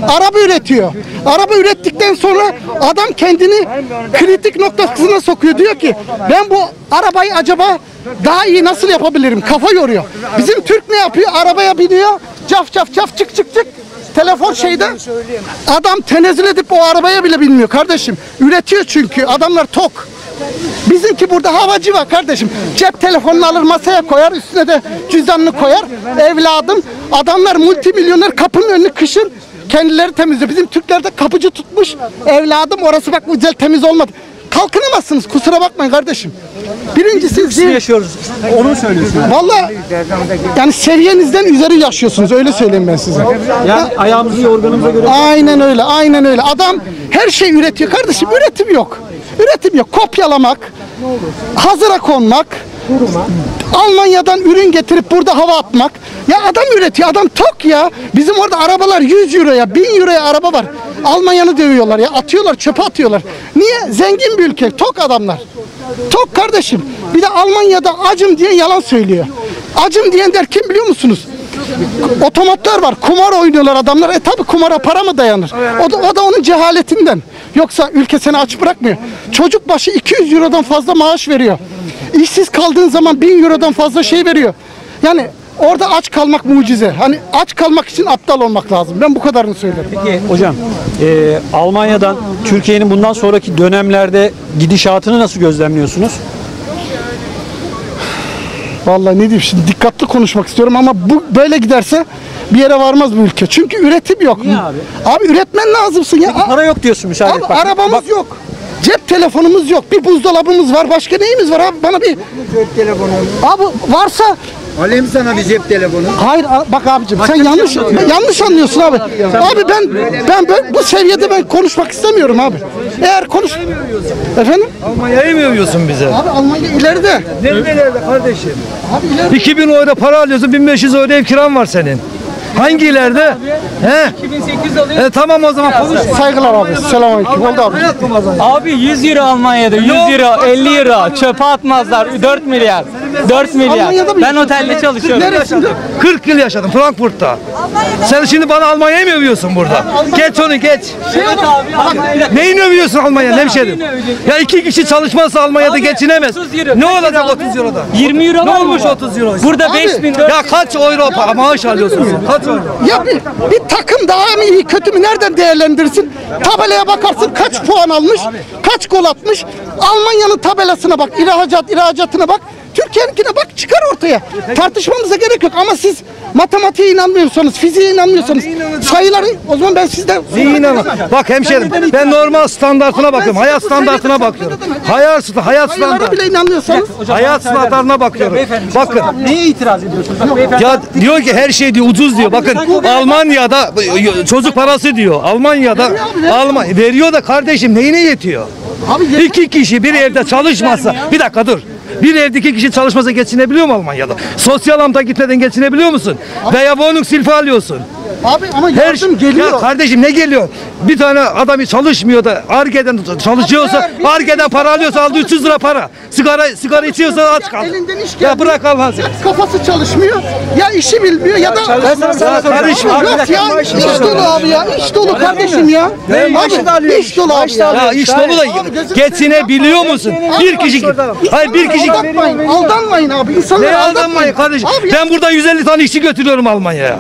[SPEAKER 78] Araba üretiyor. Araba ürettikten sonra adam kendini kritik noktasına sokuyor. Diyor ki ben bu arabayı acaba daha iyi nasıl yapabilirim? Kafa yoruyor. Bizim Türk ne yapıyor? Arabaya biniyor. Caf caf caf çık çık çık. Telefon şeyde adam tenezzül edip o arabaya bile binmiyor kardeşim. Üretiyor çünkü adamlar tok. Bizimki burada havacı var kardeşim. Cep telefonunu alır masaya koyar üstüne de cüzdanını koyar. Evladım adamlar multimilyoner kapının önünü kışın kendileri temizliyor. Bizim Türklerde kapıcı tutmuş. Evladım orası bak güzel temiz olmadı. Kalkınamazsınız kusura bakmayın kardeşim. Birincisi siz yaşıyoruz.
[SPEAKER 5] Onu söylüyorsun.
[SPEAKER 78] Valla yani seviyenizden üzeri yaşıyorsunuz öyle söyleyeyim ben size.
[SPEAKER 5] Yani ayağımızı yorganımıza göre
[SPEAKER 78] Aynen öyle, aynen öyle. Adam her şey üretiyor kardeşim. Üretim yok. Üretim yok. Kopyalamak, hazıra konmak, Almanya'dan ürün getirip burada hava atmak. Ya adam üretiyor, adam tok ya. Bizim orada arabalar 100 euroya, 1000 euroya araba var. Almanya'nı dövüyorlar ya, atıyorlar, çöpe atıyorlar. Niye? Zengin bir ülke, tok adamlar. Tok kardeşim. Bir de Almanya'da acım diye yalan söylüyor. Acım diyenler kim biliyor musunuz? Otomatlar var. Kumar oynuyorlar adamlar. E tabi kumara para mı dayanır? O da, o da onun cehaletinden. Yoksa ülke seni aç bırakmıyor. Çocuk başı 200 eurodan fazla maaş veriyor. İşsiz kaldığın zaman 1000 eurodan fazla şey veriyor. Yani orada aç kalmak mucize. Hani aç kalmak için aptal olmak lazım. Ben bu kadarını söylerim.
[SPEAKER 5] Peki hocam e, Almanya'dan Türkiye'nin bundan sonraki dönemlerde gidişatını nasıl gözlemliyorsunuz?
[SPEAKER 78] Vallahi ne diyeyim şimdi dikkatli konuşmak istiyorum ama bu böyle giderse bir yere varmaz bu ülke. Çünkü üretim yok.
[SPEAKER 5] Niye abi?
[SPEAKER 78] Abi üretmen lazımsın ya.
[SPEAKER 5] Para yok diyorsun müsaade
[SPEAKER 78] Abi arabamız
[SPEAKER 5] bak-
[SPEAKER 78] yok. Cep telefonumuz yok. Bir buzdolabımız var. Başka neyimiz var abi? Bana bir
[SPEAKER 88] Cep telefonu.
[SPEAKER 78] Abi varsa
[SPEAKER 88] Alayım sana bir cep telefonu.
[SPEAKER 78] Hayır bak abicim sen yanlış yanlış anlıyorsun abi. Abi ben ben böyle- bu seviyede ben konuşmak istemiyorum abi. Eğer konuş Efendim?
[SPEAKER 86] Almanya'yı mı övüyorsun bize?
[SPEAKER 78] Abi Almanya ileride.
[SPEAKER 86] Nerelerde kardeşim?
[SPEAKER 78] Abi ileride.
[SPEAKER 86] 2000 euro para alıyorsun, 1500 euro ev kiran var senin. Hangi ileride? He?
[SPEAKER 89] 2800 alıyor.
[SPEAKER 86] E tamam o zaman konuş.
[SPEAKER 78] Saygılar abi. Selamünaleyküm. Oldu abi.
[SPEAKER 90] Abi 100 euro Almanya'da 100 euro 50 euro çöpe atmazlar 4 milyar 4 milyar
[SPEAKER 86] Almanya'da mı
[SPEAKER 90] ben
[SPEAKER 86] yaşıyorsun?
[SPEAKER 90] otelde çalışıyorum
[SPEAKER 86] Neresinde? 40 yıl yaşadım Frankfurt'ta. Sen şimdi bana Almanya'yı mı övüyorsun burada? Geç onu geç.
[SPEAKER 90] Evet abi Almanya'da
[SPEAKER 86] Neyini övüyorsun Almanya hemşerim?
[SPEAKER 90] Neyini öveceksin?
[SPEAKER 86] Ya iki kişi çalışmazsa Almanya'da
[SPEAKER 90] Abi,
[SPEAKER 86] geçinemez.
[SPEAKER 90] 30 euro.
[SPEAKER 86] Ne
[SPEAKER 90] Kaç
[SPEAKER 86] olacak
[SPEAKER 90] euro abi?
[SPEAKER 86] 30 euroda?
[SPEAKER 90] 20 euro
[SPEAKER 86] Ne
[SPEAKER 90] var mı
[SPEAKER 86] olmuş
[SPEAKER 90] bu?
[SPEAKER 86] 30 euro?
[SPEAKER 90] Burada
[SPEAKER 86] Abi,
[SPEAKER 90] 5000
[SPEAKER 86] Ya kaç euro pa- maaş alıyorsun? Kaç?
[SPEAKER 78] Ya bir, bir takım daha mı iyi kötü mü nereden değerlendirsin? Tabelaya bakarsın kaç puan almış, kaç gol atmış. Almanya'nın tabelasına bak, ihracat, ihracatına bak. Türkiye'ninkine bak çıkar ortaya. Tartışmamıza gerek yok ama siz matematiğe inanmıyorsanız, fiziğe inanmıyorsanız, sayıları o zaman ben sizden
[SPEAKER 86] Neyin ama? Bak hemşerim ben normal standartına bakıyorum. Hayat standartına bakıyorum. Hayat hayat
[SPEAKER 78] sayılara
[SPEAKER 86] standart.
[SPEAKER 78] bile inanmıyorsanız
[SPEAKER 86] Hayat standartına bakıyorum. Bakın.
[SPEAKER 5] Neye itiraz ediyorsunuz? Bak beyefendi
[SPEAKER 86] Ya diyor ki her şey diyor ucuz diyor. Bakın Almanya'da çocuk parası diyor. Almanya'da Alman veriyor da kardeşim neyine yetiyor? İki kişi bir evde çalışmasa bir dakika dur. Bir evde iki kişi çalışmasa geçinebiliyor mu Almanya'da? Sosyal amta gitmeden geçinebiliyor musun? Veya bonus silfi alıyorsun.
[SPEAKER 78] Abi ama
[SPEAKER 86] Her
[SPEAKER 78] yardım geliyor.
[SPEAKER 86] Ya kardeşim ne geliyor? Bir tane adam çalışmıyor da Arge'den çalışıyorsa Arge'den para alıyorsa aldı 300 lira para. Sigara sigara içiyorsa aç kal.
[SPEAKER 78] Elinden iş
[SPEAKER 86] Ya
[SPEAKER 78] gelmiyor.
[SPEAKER 86] bırak Allah'ını
[SPEAKER 78] Ya kafası çalışmıyor. Ya işi bilmiyor ya da.
[SPEAKER 86] Abi, bir
[SPEAKER 78] Yok ya iş dolu abi ya. İş dolu kardeşim ya.
[SPEAKER 86] Ne maaşı da
[SPEAKER 78] Abi
[SPEAKER 86] alıyor.
[SPEAKER 78] iş dolu abi ya.
[SPEAKER 86] Ya iş dolu da geçinebiliyor musun? Bir kişi Hayır bir kişi
[SPEAKER 78] Aldanmayın, aldanmayın abi. İnsanları
[SPEAKER 86] Ne
[SPEAKER 78] aldanmayın.
[SPEAKER 86] aldanmayın kardeşim?
[SPEAKER 78] Abi ya-
[SPEAKER 86] Ben buradan 150 tane işçi götürüyorum Almanya'ya.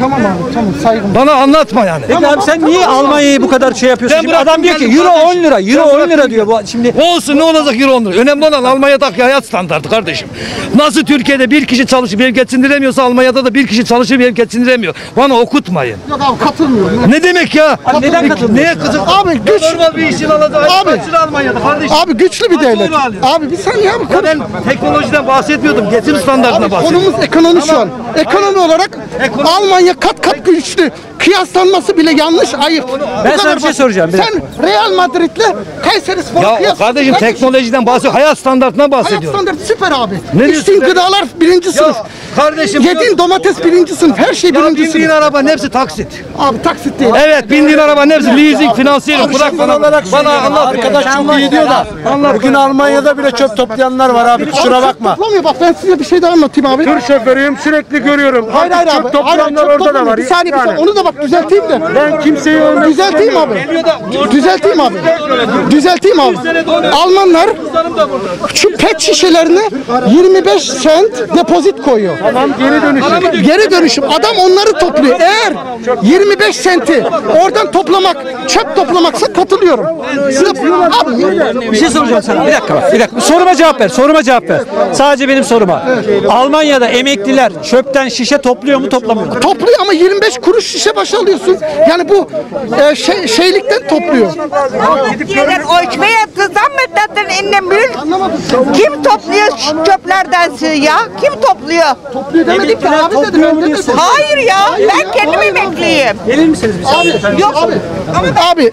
[SPEAKER 78] Tamam abi tamam saygım.
[SPEAKER 86] Bana anlatma yani.
[SPEAKER 5] Peki abi sen niye Almanya'yı bu kadar şey yapıyorsun?
[SPEAKER 86] Ben
[SPEAKER 5] Şimdi
[SPEAKER 86] bıraktım
[SPEAKER 5] adam diyor ki
[SPEAKER 86] geldim
[SPEAKER 5] euro
[SPEAKER 86] kardeşim.
[SPEAKER 5] 10 lira, euro
[SPEAKER 86] Ben
[SPEAKER 5] 10
[SPEAKER 86] bıraktım
[SPEAKER 5] lira diyor. Bu şimdi
[SPEAKER 86] Olsun ne olacak euro 10 lira. Önemli olan Almanya'daki hayat standartı kardeşim. Nasıl Türkiye'de bir kişi çalışıp ev geçindiremiyorsa Almanya'da da bir kişi çalışıp ev geçindiremiyor. Bana okutmayın.
[SPEAKER 78] Yok abi katılmıyorum.
[SPEAKER 86] Ne demek ya?
[SPEAKER 78] Abi neden katılmıyorsun?
[SPEAKER 86] Neye kızım?
[SPEAKER 78] Abi güç.
[SPEAKER 86] Normal bir işin alacak.
[SPEAKER 78] Abi.
[SPEAKER 86] Lira Almanya'da kardeşim?
[SPEAKER 78] Abi güçlü bir
[SPEAKER 86] Kaç
[SPEAKER 78] devlet.
[SPEAKER 86] euro?
[SPEAKER 78] Abi bir saniye abi
[SPEAKER 86] Ya ben teknolojiden bahsetmiyordum. Geçim standartına
[SPEAKER 78] Abi
[SPEAKER 86] bahsediyorum.
[SPEAKER 78] konumuz ekonomi şu an. Ekonomi olarak
[SPEAKER 86] Ekonomi-
[SPEAKER 78] Almanya kat kat güçlü. Kıyaslanması bile yanlış, ayıp.
[SPEAKER 5] Ben sana bir şey soracağım, bir
[SPEAKER 78] Sen Real Madrid'le Kayseri Spor'u
[SPEAKER 86] Ya
[SPEAKER 78] kıyas.
[SPEAKER 86] kardeşim teknolojiden bahsediyor. Hayat standartına
[SPEAKER 78] Hayat
[SPEAKER 86] bahsediyorum.
[SPEAKER 78] standartı süper abi.
[SPEAKER 86] Ne
[SPEAKER 78] İçtiğin
[SPEAKER 86] diyorsun
[SPEAKER 78] gıdalar birinci sınıf.
[SPEAKER 86] kardeşim,
[SPEAKER 78] Yediğin domates birinci sınıf. Her şey
[SPEAKER 86] Ya
[SPEAKER 78] birinci
[SPEAKER 86] bindiğin
[SPEAKER 78] sınıf.
[SPEAKER 86] arabanın hepsi taksit.
[SPEAKER 78] Abi taksit değil.
[SPEAKER 86] Evet bindiğin arabanın hepsi leasing, finansiyel. Bırak bana. Bana anlat.
[SPEAKER 78] Arkadaş çok iyi diyor da.
[SPEAKER 86] Bugün
[SPEAKER 78] Almanya'da bile çöp toplayanlar var abi kusura bakma. Toplamıyor bak ben size bir şey daha anlatayım abi.
[SPEAKER 86] Tır şoförüyüm sürekli görüyorum.
[SPEAKER 78] Hayır hayır abi. Hayır, çöp toplamıyor. Bir saniye bir saniye. Onu da bak düzelteyim de.
[SPEAKER 86] Ben kimseyi
[SPEAKER 78] Düzelteyim abi. Düzelteyim abi. Düzelteyim abi. Almanlar şu pet şişelerine 25 sent depozit koyuyor.
[SPEAKER 86] Tamam geri dönüşüm.
[SPEAKER 78] Geri dönüşüm. Adam onları topluyor. Eğer 25 senti oradan toplamak, çöp toplamaksa katılıyorum. Size, abi,
[SPEAKER 5] bir şey soracağım sana. Bir dakika bak. Bir dakika. Soruma cevap ver. Soruma cevap ver. Sadece benim soruma. Almanya'da emekliler çöpten şişe topluyor mu toplamıyor mu?
[SPEAKER 78] Topluyor topluyor ama 25 kuruş şişe başı alıyorsun. Yani bu e, şey, şeylikten topluyor.
[SPEAKER 91] Gelir ölçmeye zahmetten innem Kim topluyor şu çöplerden ya? Kim topluyor?
[SPEAKER 78] Topluyor demedik ki abi dedim. ben.
[SPEAKER 91] Hayır ya ben kendim emekliyim.
[SPEAKER 5] Gelir misiniz bize?
[SPEAKER 78] Abi, yok. Abi,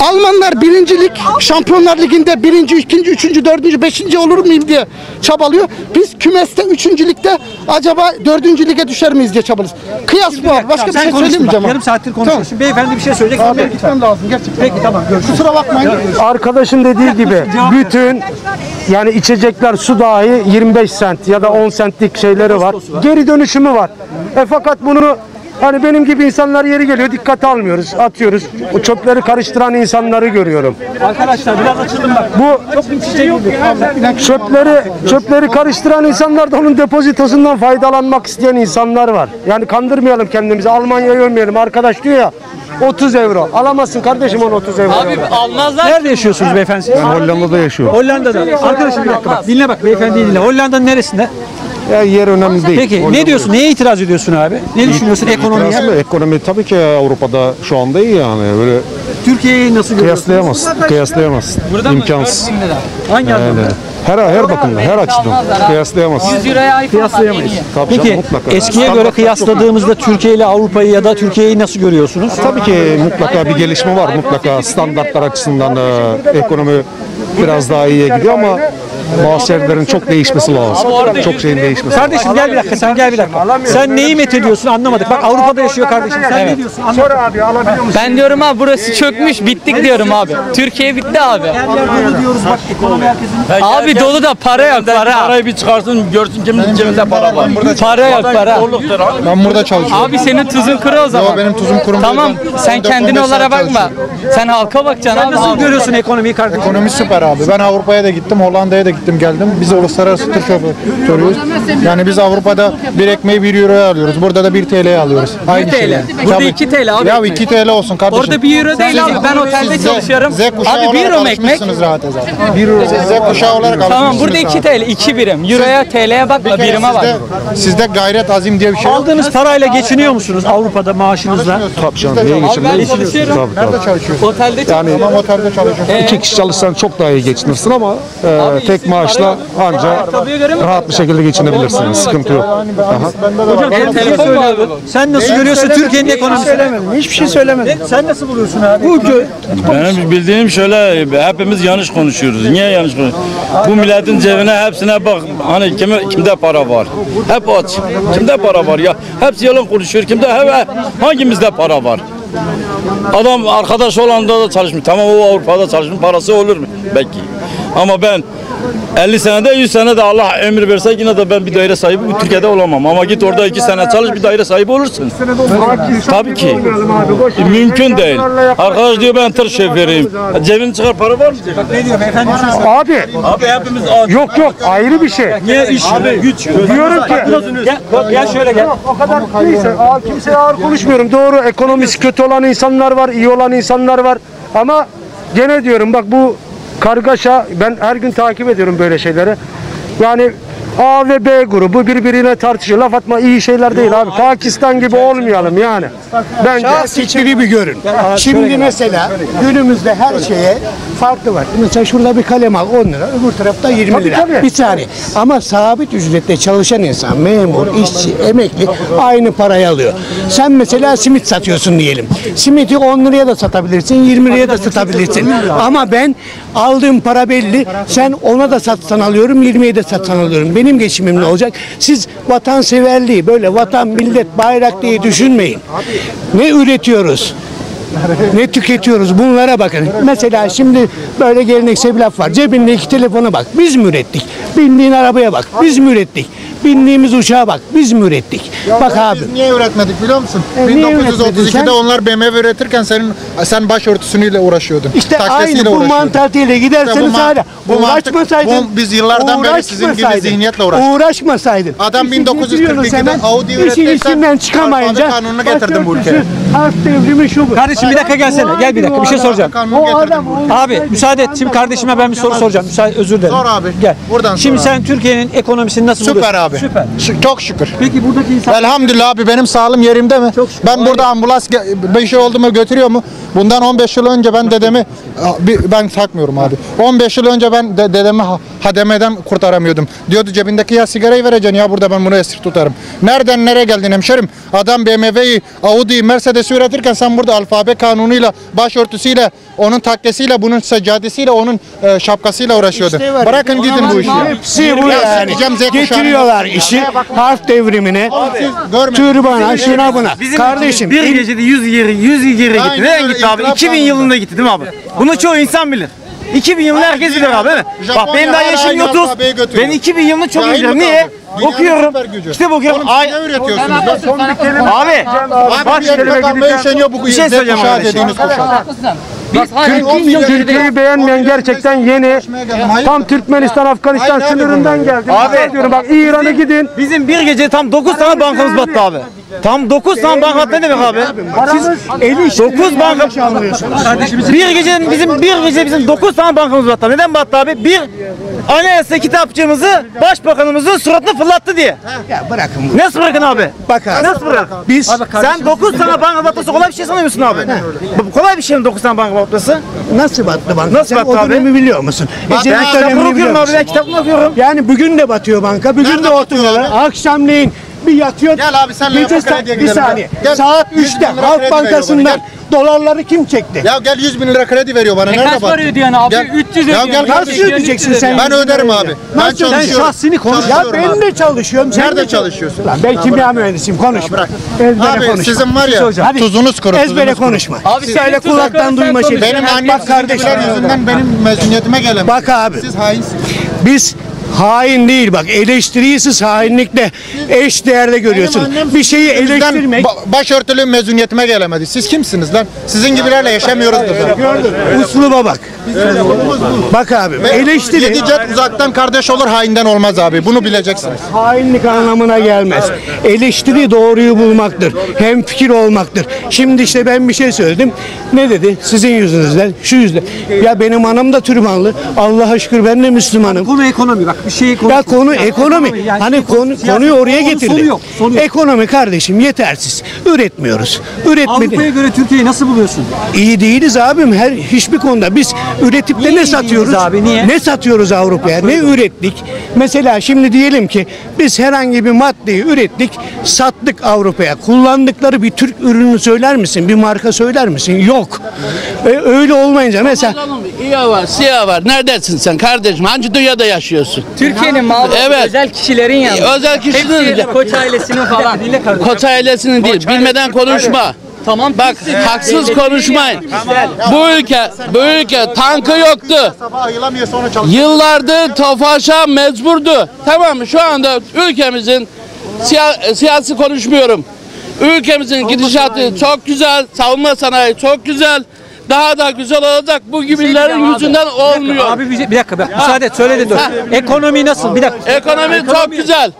[SPEAKER 78] Almanlar birincilik, Şampiyonlar Ligi'nde birinci, ikinci, üçüncü, dördüncü, beşinci olur muyum diye çabalıyor. Biz kümeste üçüncülükte acaba dördüncü lige düşer miyiz diye çabalıyoruz. Kıyas bu abi. Başka bir şey söylemeyeceğim.
[SPEAKER 5] Yarım saattir konuşuyorsun. Beyefendi bir şey söyleyecek.
[SPEAKER 78] Abi,
[SPEAKER 5] Abi, git.
[SPEAKER 78] gitmem lazım gerçekten.
[SPEAKER 5] Peki tamam görüşürüz.
[SPEAKER 78] Kusura bakmayın.
[SPEAKER 92] Arkadaşın dediği gibi bütün yani içecekler su dahi 25 sent ya da 10 centlik şeyleri var. Geri dönüşümü var. E fakat bunu hani benim gibi insanlar yeri geliyor dikkate almıyoruz. Atıyoruz. O çöpleri karıştıran insanları görüyorum.
[SPEAKER 5] Arkadaşlar biraz açıldım bak.
[SPEAKER 92] Bu
[SPEAKER 5] Çok bir şey değil.
[SPEAKER 92] çöpleri çöpleri karıştıran insanlar da onun depozitosundan faydalanmak isteyen insanlar var. Yani kandırmayalım kendimizi. Almanya'yı övmeyelim. Arkadaş diyor ya 30 euro. Alamazsın kardeşim onu 30 euro.
[SPEAKER 5] almazlar. Nerede yaşıyorsunuz beyefendi?
[SPEAKER 92] Ben Hollanda'da yaşıyorum.
[SPEAKER 5] Hollanda'da. Arkadaşım bir dakika bak. Dinle bak beyefendi dinle. Hollanda'nın neresinde?
[SPEAKER 92] Ya yer önemli değil.
[SPEAKER 5] Peki ne diyorsun? Neye itiraz ediyorsun abi? Ne düşünüyorsun ekonomiye?
[SPEAKER 86] Mı? Ekonomi tabii ki Avrupa'da şu anda iyi yani. Böyle
[SPEAKER 5] Türkiye'yi nasıl görüyorsun?
[SPEAKER 86] kıyaslayamazsın. Kıyaslayamazsın.
[SPEAKER 5] Burada mı?
[SPEAKER 86] İmkansız.
[SPEAKER 5] Hangi
[SPEAKER 86] Yani
[SPEAKER 5] anlamda?
[SPEAKER 86] her her bakımda, her açıdan kıyaslayamazsın.
[SPEAKER 93] 100 liraya iPhone
[SPEAKER 5] Kıyaslayamayız.
[SPEAKER 86] Tabii
[SPEAKER 5] Peki
[SPEAKER 86] canım, mutlaka.
[SPEAKER 5] eskiye göre kıyasladığımızda Türkiye ile Avrupa'yı ya da Türkiye'yi nasıl görüyorsunuz?
[SPEAKER 86] Tabii ki mutlaka bir gelişme var. Mutlaka standartlar açısından e, ekonomi biraz daha iyiye gidiyor ama bazı şeylerin çok değişmesi lazım. Çok şeyin değişmesi lazım.
[SPEAKER 5] Kardeşim gel bir dakika sen gel bir dakika. Sen neyi met ediyorsun anlamadık. Bak Avrupa'da yaşıyor kardeşim. Sen ne diyorsun? Anlamadık.
[SPEAKER 92] abi alabiliyor musun?
[SPEAKER 94] Ben diyorum abi burası çökmüş bittik diyorum abi. Türkiye bitti abi.
[SPEAKER 5] Her yer dolu diyoruz bak ekonomi herkesin.
[SPEAKER 94] Abi dolu da para yok para.
[SPEAKER 95] Parayı bir çıkarsın görsün kimin cebinde para var.
[SPEAKER 94] Para yok para.
[SPEAKER 86] Ben burada çalışıyorum.
[SPEAKER 94] Abi senin tuzun kuru o zaman.
[SPEAKER 86] Yo, benim tuzum kuru.
[SPEAKER 94] Tamam sen kendine olarak bakma. Sen halka bakacaksın
[SPEAKER 5] Sen
[SPEAKER 94] abi.
[SPEAKER 5] nasıl görüyorsun ekonomiyi kardeşim?
[SPEAKER 86] Ekonomi süper abi. Ben Avrupa'ya da gittim, Hollanda'ya da gittim geldim. Biz uluslararası tır şoförüyüz. Yani biz Avrupa'da bir ekmeği 1 euroya alıyoruz. Burada da 1 TL'ye alıyoruz. Aynı
[SPEAKER 94] TL.
[SPEAKER 86] şey.
[SPEAKER 94] Burada
[SPEAKER 86] Tabii.
[SPEAKER 94] 2 TL abi
[SPEAKER 86] Ya
[SPEAKER 94] ekmek.
[SPEAKER 86] 2 TL olsun kardeşim.
[SPEAKER 94] Orada 1 euro değil abi. Ben otelde çalışıyorum.
[SPEAKER 86] Z kuşağı
[SPEAKER 94] Abi 1
[SPEAKER 86] olarak
[SPEAKER 94] euro ekmek?
[SPEAKER 86] alışmışsınız zaten zaten. 1 euro. Siz Z kuşağı olarak
[SPEAKER 94] Tamam burada 2
[SPEAKER 86] zaten.
[SPEAKER 94] TL 2 birim. Euroya TL'ye bakma birime bak.
[SPEAKER 86] sizde, gayret azim diye bir şey yok.
[SPEAKER 5] Aldığınız parayla geçiniyor musunuz Avrupa'da maaşınızla?
[SPEAKER 86] Tabii canım. Neye
[SPEAKER 94] Abi ben
[SPEAKER 86] geçiniyorsun?
[SPEAKER 94] çalışıyorum.
[SPEAKER 86] Tabii tabii. Nerede çalışıyorsun?
[SPEAKER 94] Otelde
[SPEAKER 86] Yani
[SPEAKER 94] çalışıyorum.
[SPEAKER 86] tamam otelde çalışıyorsun. İki kişi çalışsan çok daha iyi geçinirsin ama e, tek maaşla anca rahat bir şekilde geçinebilirsin. Sıkıntı yok. Aha.
[SPEAKER 5] Hocam sen bir şey söylüyordun. Sen nasıl görüyorsun Türkiye'nin ekonomisini?
[SPEAKER 92] Hiçbir şey söylemedim.
[SPEAKER 5] Sen nasıl buluyorsun abi?
[SPEAKER 92] Bu
[SPEAKER 95] Benim bildiğim şöyle hepimiz yanlış konuşuyoruz. Niye yanlış konuşuyoruz? Bu milletin cebine hepsine bak. Hani kime, kimde para var? Hep aç. Kimde para var ya? Hepsi yalan konuşuyor. Kimde? Hep, hangimizde para var? Adam arkadaş olan da çalışmış. Tamam o Avrupa'da çalışmış. Parası olur mu? Belki. Ama ben 50 senede 100 senede Allah emir verse yine de ben bir daire sahibi bu Türkiye'de olamam. Ama git orada 2 sene çalış bir daire sahibi olursun. Tabii ki. Mümkün değil. Arkadaş diyor ben tır şoförüyüm. Cebini çıkar para var mı?
[SPEAKER 5] Ne diyor beyefendi?
[SPEAKER 92] Abi
[SPEAKER 95] Abi hepimiz aç.
[SPEAKER 92] yok yok ayrı bir şey.
[SPEAKER 5] Niye iş güç?
[SPEAKER 92] Diyorum ki
[SPEAKER 5] Gel, gel şöyle gel.
[SPEAKER 92] o kadar neyse ağır, kimseye ağır konuşmuyorum. Doğru ekonomisi kötü olan insanlar var, iyi olan insanlar var. Ama gene diyorum bak bu kargaşa ben her gün takip ediyorum böyle şeyleri. Yani A ve B grubu birbirine tartışıyor. Laf atma iyi şeyler değil abi. Pakistan gibi olmayalım yani. Bence
[SPEAKER 96] Seçmeni bir görün. Şimdi mesela günümüzde her şeye farklı var. Mesela şurada bir kalem al 10 lira, öbür tarafta 20
[SPEAKER 92] Tabii,
[SPEAKER 96] lira.
[SPEAKER 92] tabii.
[SPEAKER 96] Bir saniye. Ama sabit ücretle çalışan insan, memur, işçi, emekli aynı parayı alıyor. Sen mesela simit satıyorsun diyelim. Simiti 10 liraya da satabilirsin, 20 liraya da satabilirsin. Ama ben aldığım para belli. Sen ona da satsan alıyorum, 20'ye de satsan alıyorum. Benim geçimim ne olacak? Siz vatanseverliği böyle vatan, millet, bayrak diye düşünmeyin. Ne üretiyoruz? Ne tüketiyoruz bunlara bakın. Mesela şimdi böyle geleneksel bir laf var. Cebinde iki telefona bak. Biz mi ürettik? Bindiğin arabaya bak. Biz mi ürettik? Bindiğimiz uçağa bak. Biz mi ürettik? Bak abi.
[SPEAKER 86] Biz niye üretmedik biliyor musun?
[SPEAKER 96] E, niye
[SPEAKER 86] 1932'de
[SPEAKER 96] üretmedin sen?
[SPEAKER 86] onlar BMW üretirken senin sen başörtüsüyle uğraşıyordun.
[SPEAKER 96] İşte aynı bu mantaliteyle giderseniz
[SPEAKER 86] İşte
[SPEAKER 96] hala
[SPEAKER 86] bu
[SPEAKER 96] uğraşmasaydın.
[SPEAKER 86] bu- biz yıllardan beri sizin gibi zihniyetle uğraştık.
[SPEAKER 96] Uğraşmasaydın.
[SPEAKER 86] Adam
[SPEAKER 96] İşi
[SPEAKER 86] 1942'de
[SPEAKER 96] bitiriyorsun hemen,
[SPEAKER 86] Audi
[SPEAKER 96] İşin
[SPEAKER 86] ürettiysen
[SPEAKER 96] içinden çıkamayınca.
[SPEAKER 86] alfabe kanununu getirdin bu ülkeye.
[SPEAKER 96] Harf devrimi şu bu.
[SPEAKER 5] Kardeşim bir dakika gelsene. Gel bir dakika bir şey soracağım.
[SPEAKER 96] O adam
[SPEAKER 5] Abi müsaade et. Şimdi kardeşime ben bir soru soracağım. Müsaade özür dilerim.
[SPEAKER 86] Sor abi.
[SPEAKER 5] Gel.
[SPEAKER 86] Buradan
[SPEAKER 5] Şimdi sen Türkiye'nin ekonomisini nasıl
[SPEAKER 86] Süper
[SPEAKER 5] buluyorsun?
[SPEAKER 86] Abi.
[SPEAKER 5] Süper.
[SPEAKER 86] Ş- Çok şükür.
[SPEAKER 5] Peki buradaki insan
[SPEAKER 86] Elhamdülillah abi benim sağlığım yerimde mi? Ben burada ambulans bir şey oldu mu götürüyor mu? Bundan 15 yıl önce ben dedemi ben takmıyorum abi. 15 yıl önce ben de, dedemi hademeden kurtaramıyordum. Diyordu cebindeki ya sigarayı vereceksin ya burada ben bunu esir tutarım. Nereden nereye geldin hemşerim? Adam BMW'yi, Audi'yi, Mercedes'i üretirken sen burada alfabe kanunuyla, başörtüsüyle, onun takkesiyle, bunun seccadesiyle, onun e, şapkasıyla uğraşıyordun.
[SPEAKER 96] İşte var.
[SPEAKER 86] Bırakın gidin bu işi.
[SPEAKER 96] Hepsi bu
[SPEAKER 86] Ya
[SPEAKER 96] yani. Getiriyorlar işi harf devrimine, türbana, şuna buna. Kardeşim
[SPEAKER 97] bir gecede 100 yeri 100 yere gitti.
[SPEAKER 86] Öyle,
[SPEAKER 97] gitti abi?
[SPEAKER 86] inkılap
[SPEAKER 97] 2000
[SPEAKER 86] kanunu.
[SPEAKER 97] yılında gitti değil mi abi? Bunu çoğu insan bilir. 2000 yılında herkes bilir abi değil mi? Bak benim daha yaşım
[SPEAKER 86] aynı
[SPEAKER 97] 30.
[SPEAKER 86] alfabeyi götürüyor.
[SPEAKER 97] Ben 2000 yılını çok biliyorum. Niye? Okuyorum. İşte bakıyorum.
[SPEAKER 86] Oğlum siz ne üretiyorsunuz? lan?
[SPEAKER 97] Abi.
[SPEAKER 86] Abi
[SPEAKER 97] Bak
[SPEAKER 86] bir yere kalmaya üşeniyor bu
[SPEAKER 97] Bir şey söyleyeceğim
[SPEAKER 86] kuşağı dediğiniz kuşak.
[SPEAKER 78] Türkiye'yi beğenmeyen gerçekten yeni tam Türkmenistan Afganistan sınırından geldi.
[SPEAKER 97] Abi.
[SPEAKER 78] Abi diyorum bak İran'a gidin.
[SPEAKER 97] Bizim bir gece tam 9 tane bankamız battı abi. Tam 9 tane banka ne demek abi? Siz 9 banka Bir gece bizim bir gece bizim 9 tane bankamız battı. Neden battı abi? Bir anayasa kitapçığımızı başbakanımızın suratına fırlattı diye.
[SPEAKER 96] Ya bırakın.
[SPEAKER 97] Nasıl bırakın abi?
[SPEAKER 96] Bak abi.
[SPEAKER 97] Nasıl bırak?
[SPEAKER 96] Biz
[SPEAKER 97] Sen 9 tane banka batması kolay bir şey sanıyor musun abi? Bu kolay bir şey mi 9 tane banka batması?
[SPEAKER 96] nasıl battı banka?
[SPEAKER 97] Nasıl battı
[SPEAKER 96] o
[SPEAKER 97] abi?
[SPEAKER 96] dönemi biliyor musun?
[SPEAKER 97] Ben
[SPEAKER 96] Ecevit
[SPEAKER 97] kitapını
[SPEAKER 96] dönemini biliyor
[SPEAKER 97] okuyorum abi
[SPEAKER 96] musun?
[SPEAKER 97] ben kitabını okuyorum.
[SPEAKER 96] Yani bugün de batıyor banka, bugün
[SPEAKER 86] Nerede
[SPEAKER 96] de
[SPEAKER 86] abi?
[SPEAKER 96] Akşamleyin bir yatıyor.
[SPEAKER 86] Gel abi senle
[SPEAKER 96] Gece
[SPEAKER 86] krediye
[SPEAKER 96] bir
[SPEAKER 86] gidelim
[SPEAKER 96] saniye.
[SPEAKER 86] Gel,
[SPEAKER 96] Saat
[SPEAKER 86] 100 bin
[SPEAKER 96] 3'te
[SPEAKER 86] lira
[SPEAKER 96] Halk Bankası'ndan dolarları kim çekti?
[SPEAKER 86] Ya gel 100 bin lira kredi veriyor bana. Nerede
[SPEAKER 97] kaç
[SPEAKER 86] bak?
[SPEAKER 97] para ödüyorsun abi?
[SPEAKER 86] Gel.
[SPEAKER 97] 300
[SPEAKER 86] Ya gel
[SPEAKER 96] Nasıl ödeyeceksin sen?
[SPEAKER 86] Ben
[SPEAKER 96] 100 bin
[SPEAKER 86] öderim abi. Ben çalışıyorum.
[SPEAKER 96] şahsini konuş. Ya ben de çalışıyorum. Sen
[SPEAKER 86] Nerede
[SPEAKER 96] de çalış-
[SPEAKER 86] çalışıyorsun?
[SPEAKER 96] Lan ben kimya mühendisiyim konuşma.
[SPEAKER 86] bırak.
[SPEAKER 96] Ezbere
[SPEAKER 86] Abi
[SPEAKER 96] konuşma.
[SPEAKER 86] sizin var ya tuzunuz kuru.
[SPEAKER 96] Ezbere konuşma.
[SPEAKER 97] Abi
[SPEAKER 96] Söyle kulaktan duyma
[SPEAKER 97] sen
[SPEAKER 96] şey.
[SPEAKER 86] Benim annem kardeşler yüzünden benim mezuniyetime gelemedi.
[SPEAKER 96] Bak abi.
[SPEAKER 86] Siz hainsiniz.
[SPEAKER 96] Biz hain değil bak eleştiriyi siz hainlikle eş değerde görüyorsun. Bir şeyi eleştirmek
[SPEAKER 86] ba- başörtülü mezuniyetime gelemedi. Siz kimsiniz lan? Sizin gibilerle yaşamıyoruz burada.
[SPEAKER 96] usluba bak. Bak abi eleştiri
[SPEAKER 86] Yedi cet uzaktan kardeş olur hainden olmaz abi. Bunu bileceksiniz.
[SPEAKER 96] hainlik anlamına gelmez. Eleştiri doğruyu bulmaktır. Hem fikir olmaktır. Şimdi işte ben bir şey söyledim. Ne dedi? Sizin yüzünüzden, şu yüzden. Ya benim anam da türbanlı. Allah'a şükür ben de Müslümanım.
[SPEAKER 5] Konu ekonomi bak bir şeyi konuş.
[SPEAKER 96] Ya konu ekonomi.
[SPEAKER 5] Yani
[SPEAKER 96] Hani
[SPEAKER 5] şey-
[SPEAKER 96] konu konuyu oraya getirdi.
[SPEAKER 5] Sonu yok. Sonu yok.
[SPEAKER 96] Ekonomi kardeşim yetersiz. Üretmiyoruz.
[SPEAKER 5] Avrupa'ya
[SPEAKER 96] Üretmedi.
[SPEAKER 5] göre Türkiye'yi nasıl buluyorsun?
[SPEAKER 96] İyi değiliz abim her hiçbir konuda. Biz üretip de ne
[SPEAKER 5] iyi
[SPEAKER 96] satıyoruz?
[SPEAKER 5] abi, niye?
[SPEAKER 96] Ne satıyoruz Avrupa'ya? Ne ürettik? Mesela şimdi diyelim ki biz herhangi bir maddeyi ürettik, sattık Avrupa'ya. Kullandıkları bir Türk ürünü söyler misin? Bir marka söyler misin? Yok. E, öyle olmayınca mesela
[SPEAKER 98] İya var, siyah var. Neredesin sen kardeşim? Hangi dünyada yaşıyorsun?
[SPEAKER 97] Türkiye'nin malı
[SPEAKER 98] Evet.
[SPEAKER 97] özel kişilerin yanında.
[SPEAKER 98] Özel kişinin
[SPEAKER 97] Hepsi Koç ailesinin falan.
[SPEAKER 98] Koç ailesinin değil. Bilmeden konuşma.
[SPEAKER 97] Tamam.
[SPEAKER 98] Bak haksız konuşmayın. Bu ülke, bu ülke tankı yoktu. Yıllardır Tofaş'a mecburdu. Tamam? Şu anda ülkemizin siya- siyasi konuşmuyorum. Ülkemizin gidişatı çok güzel, savunma sanayi çok güzel. Daha da güzel olacak. Bu gibilerin yüzünden olmuyor.
[SPEAKER 5] Abi bir, bir dakika bak müsaade et söyle de. Ekonomi nasıl? Bir dakika.
[SPEAKER 98] Ekonomi çok güzel.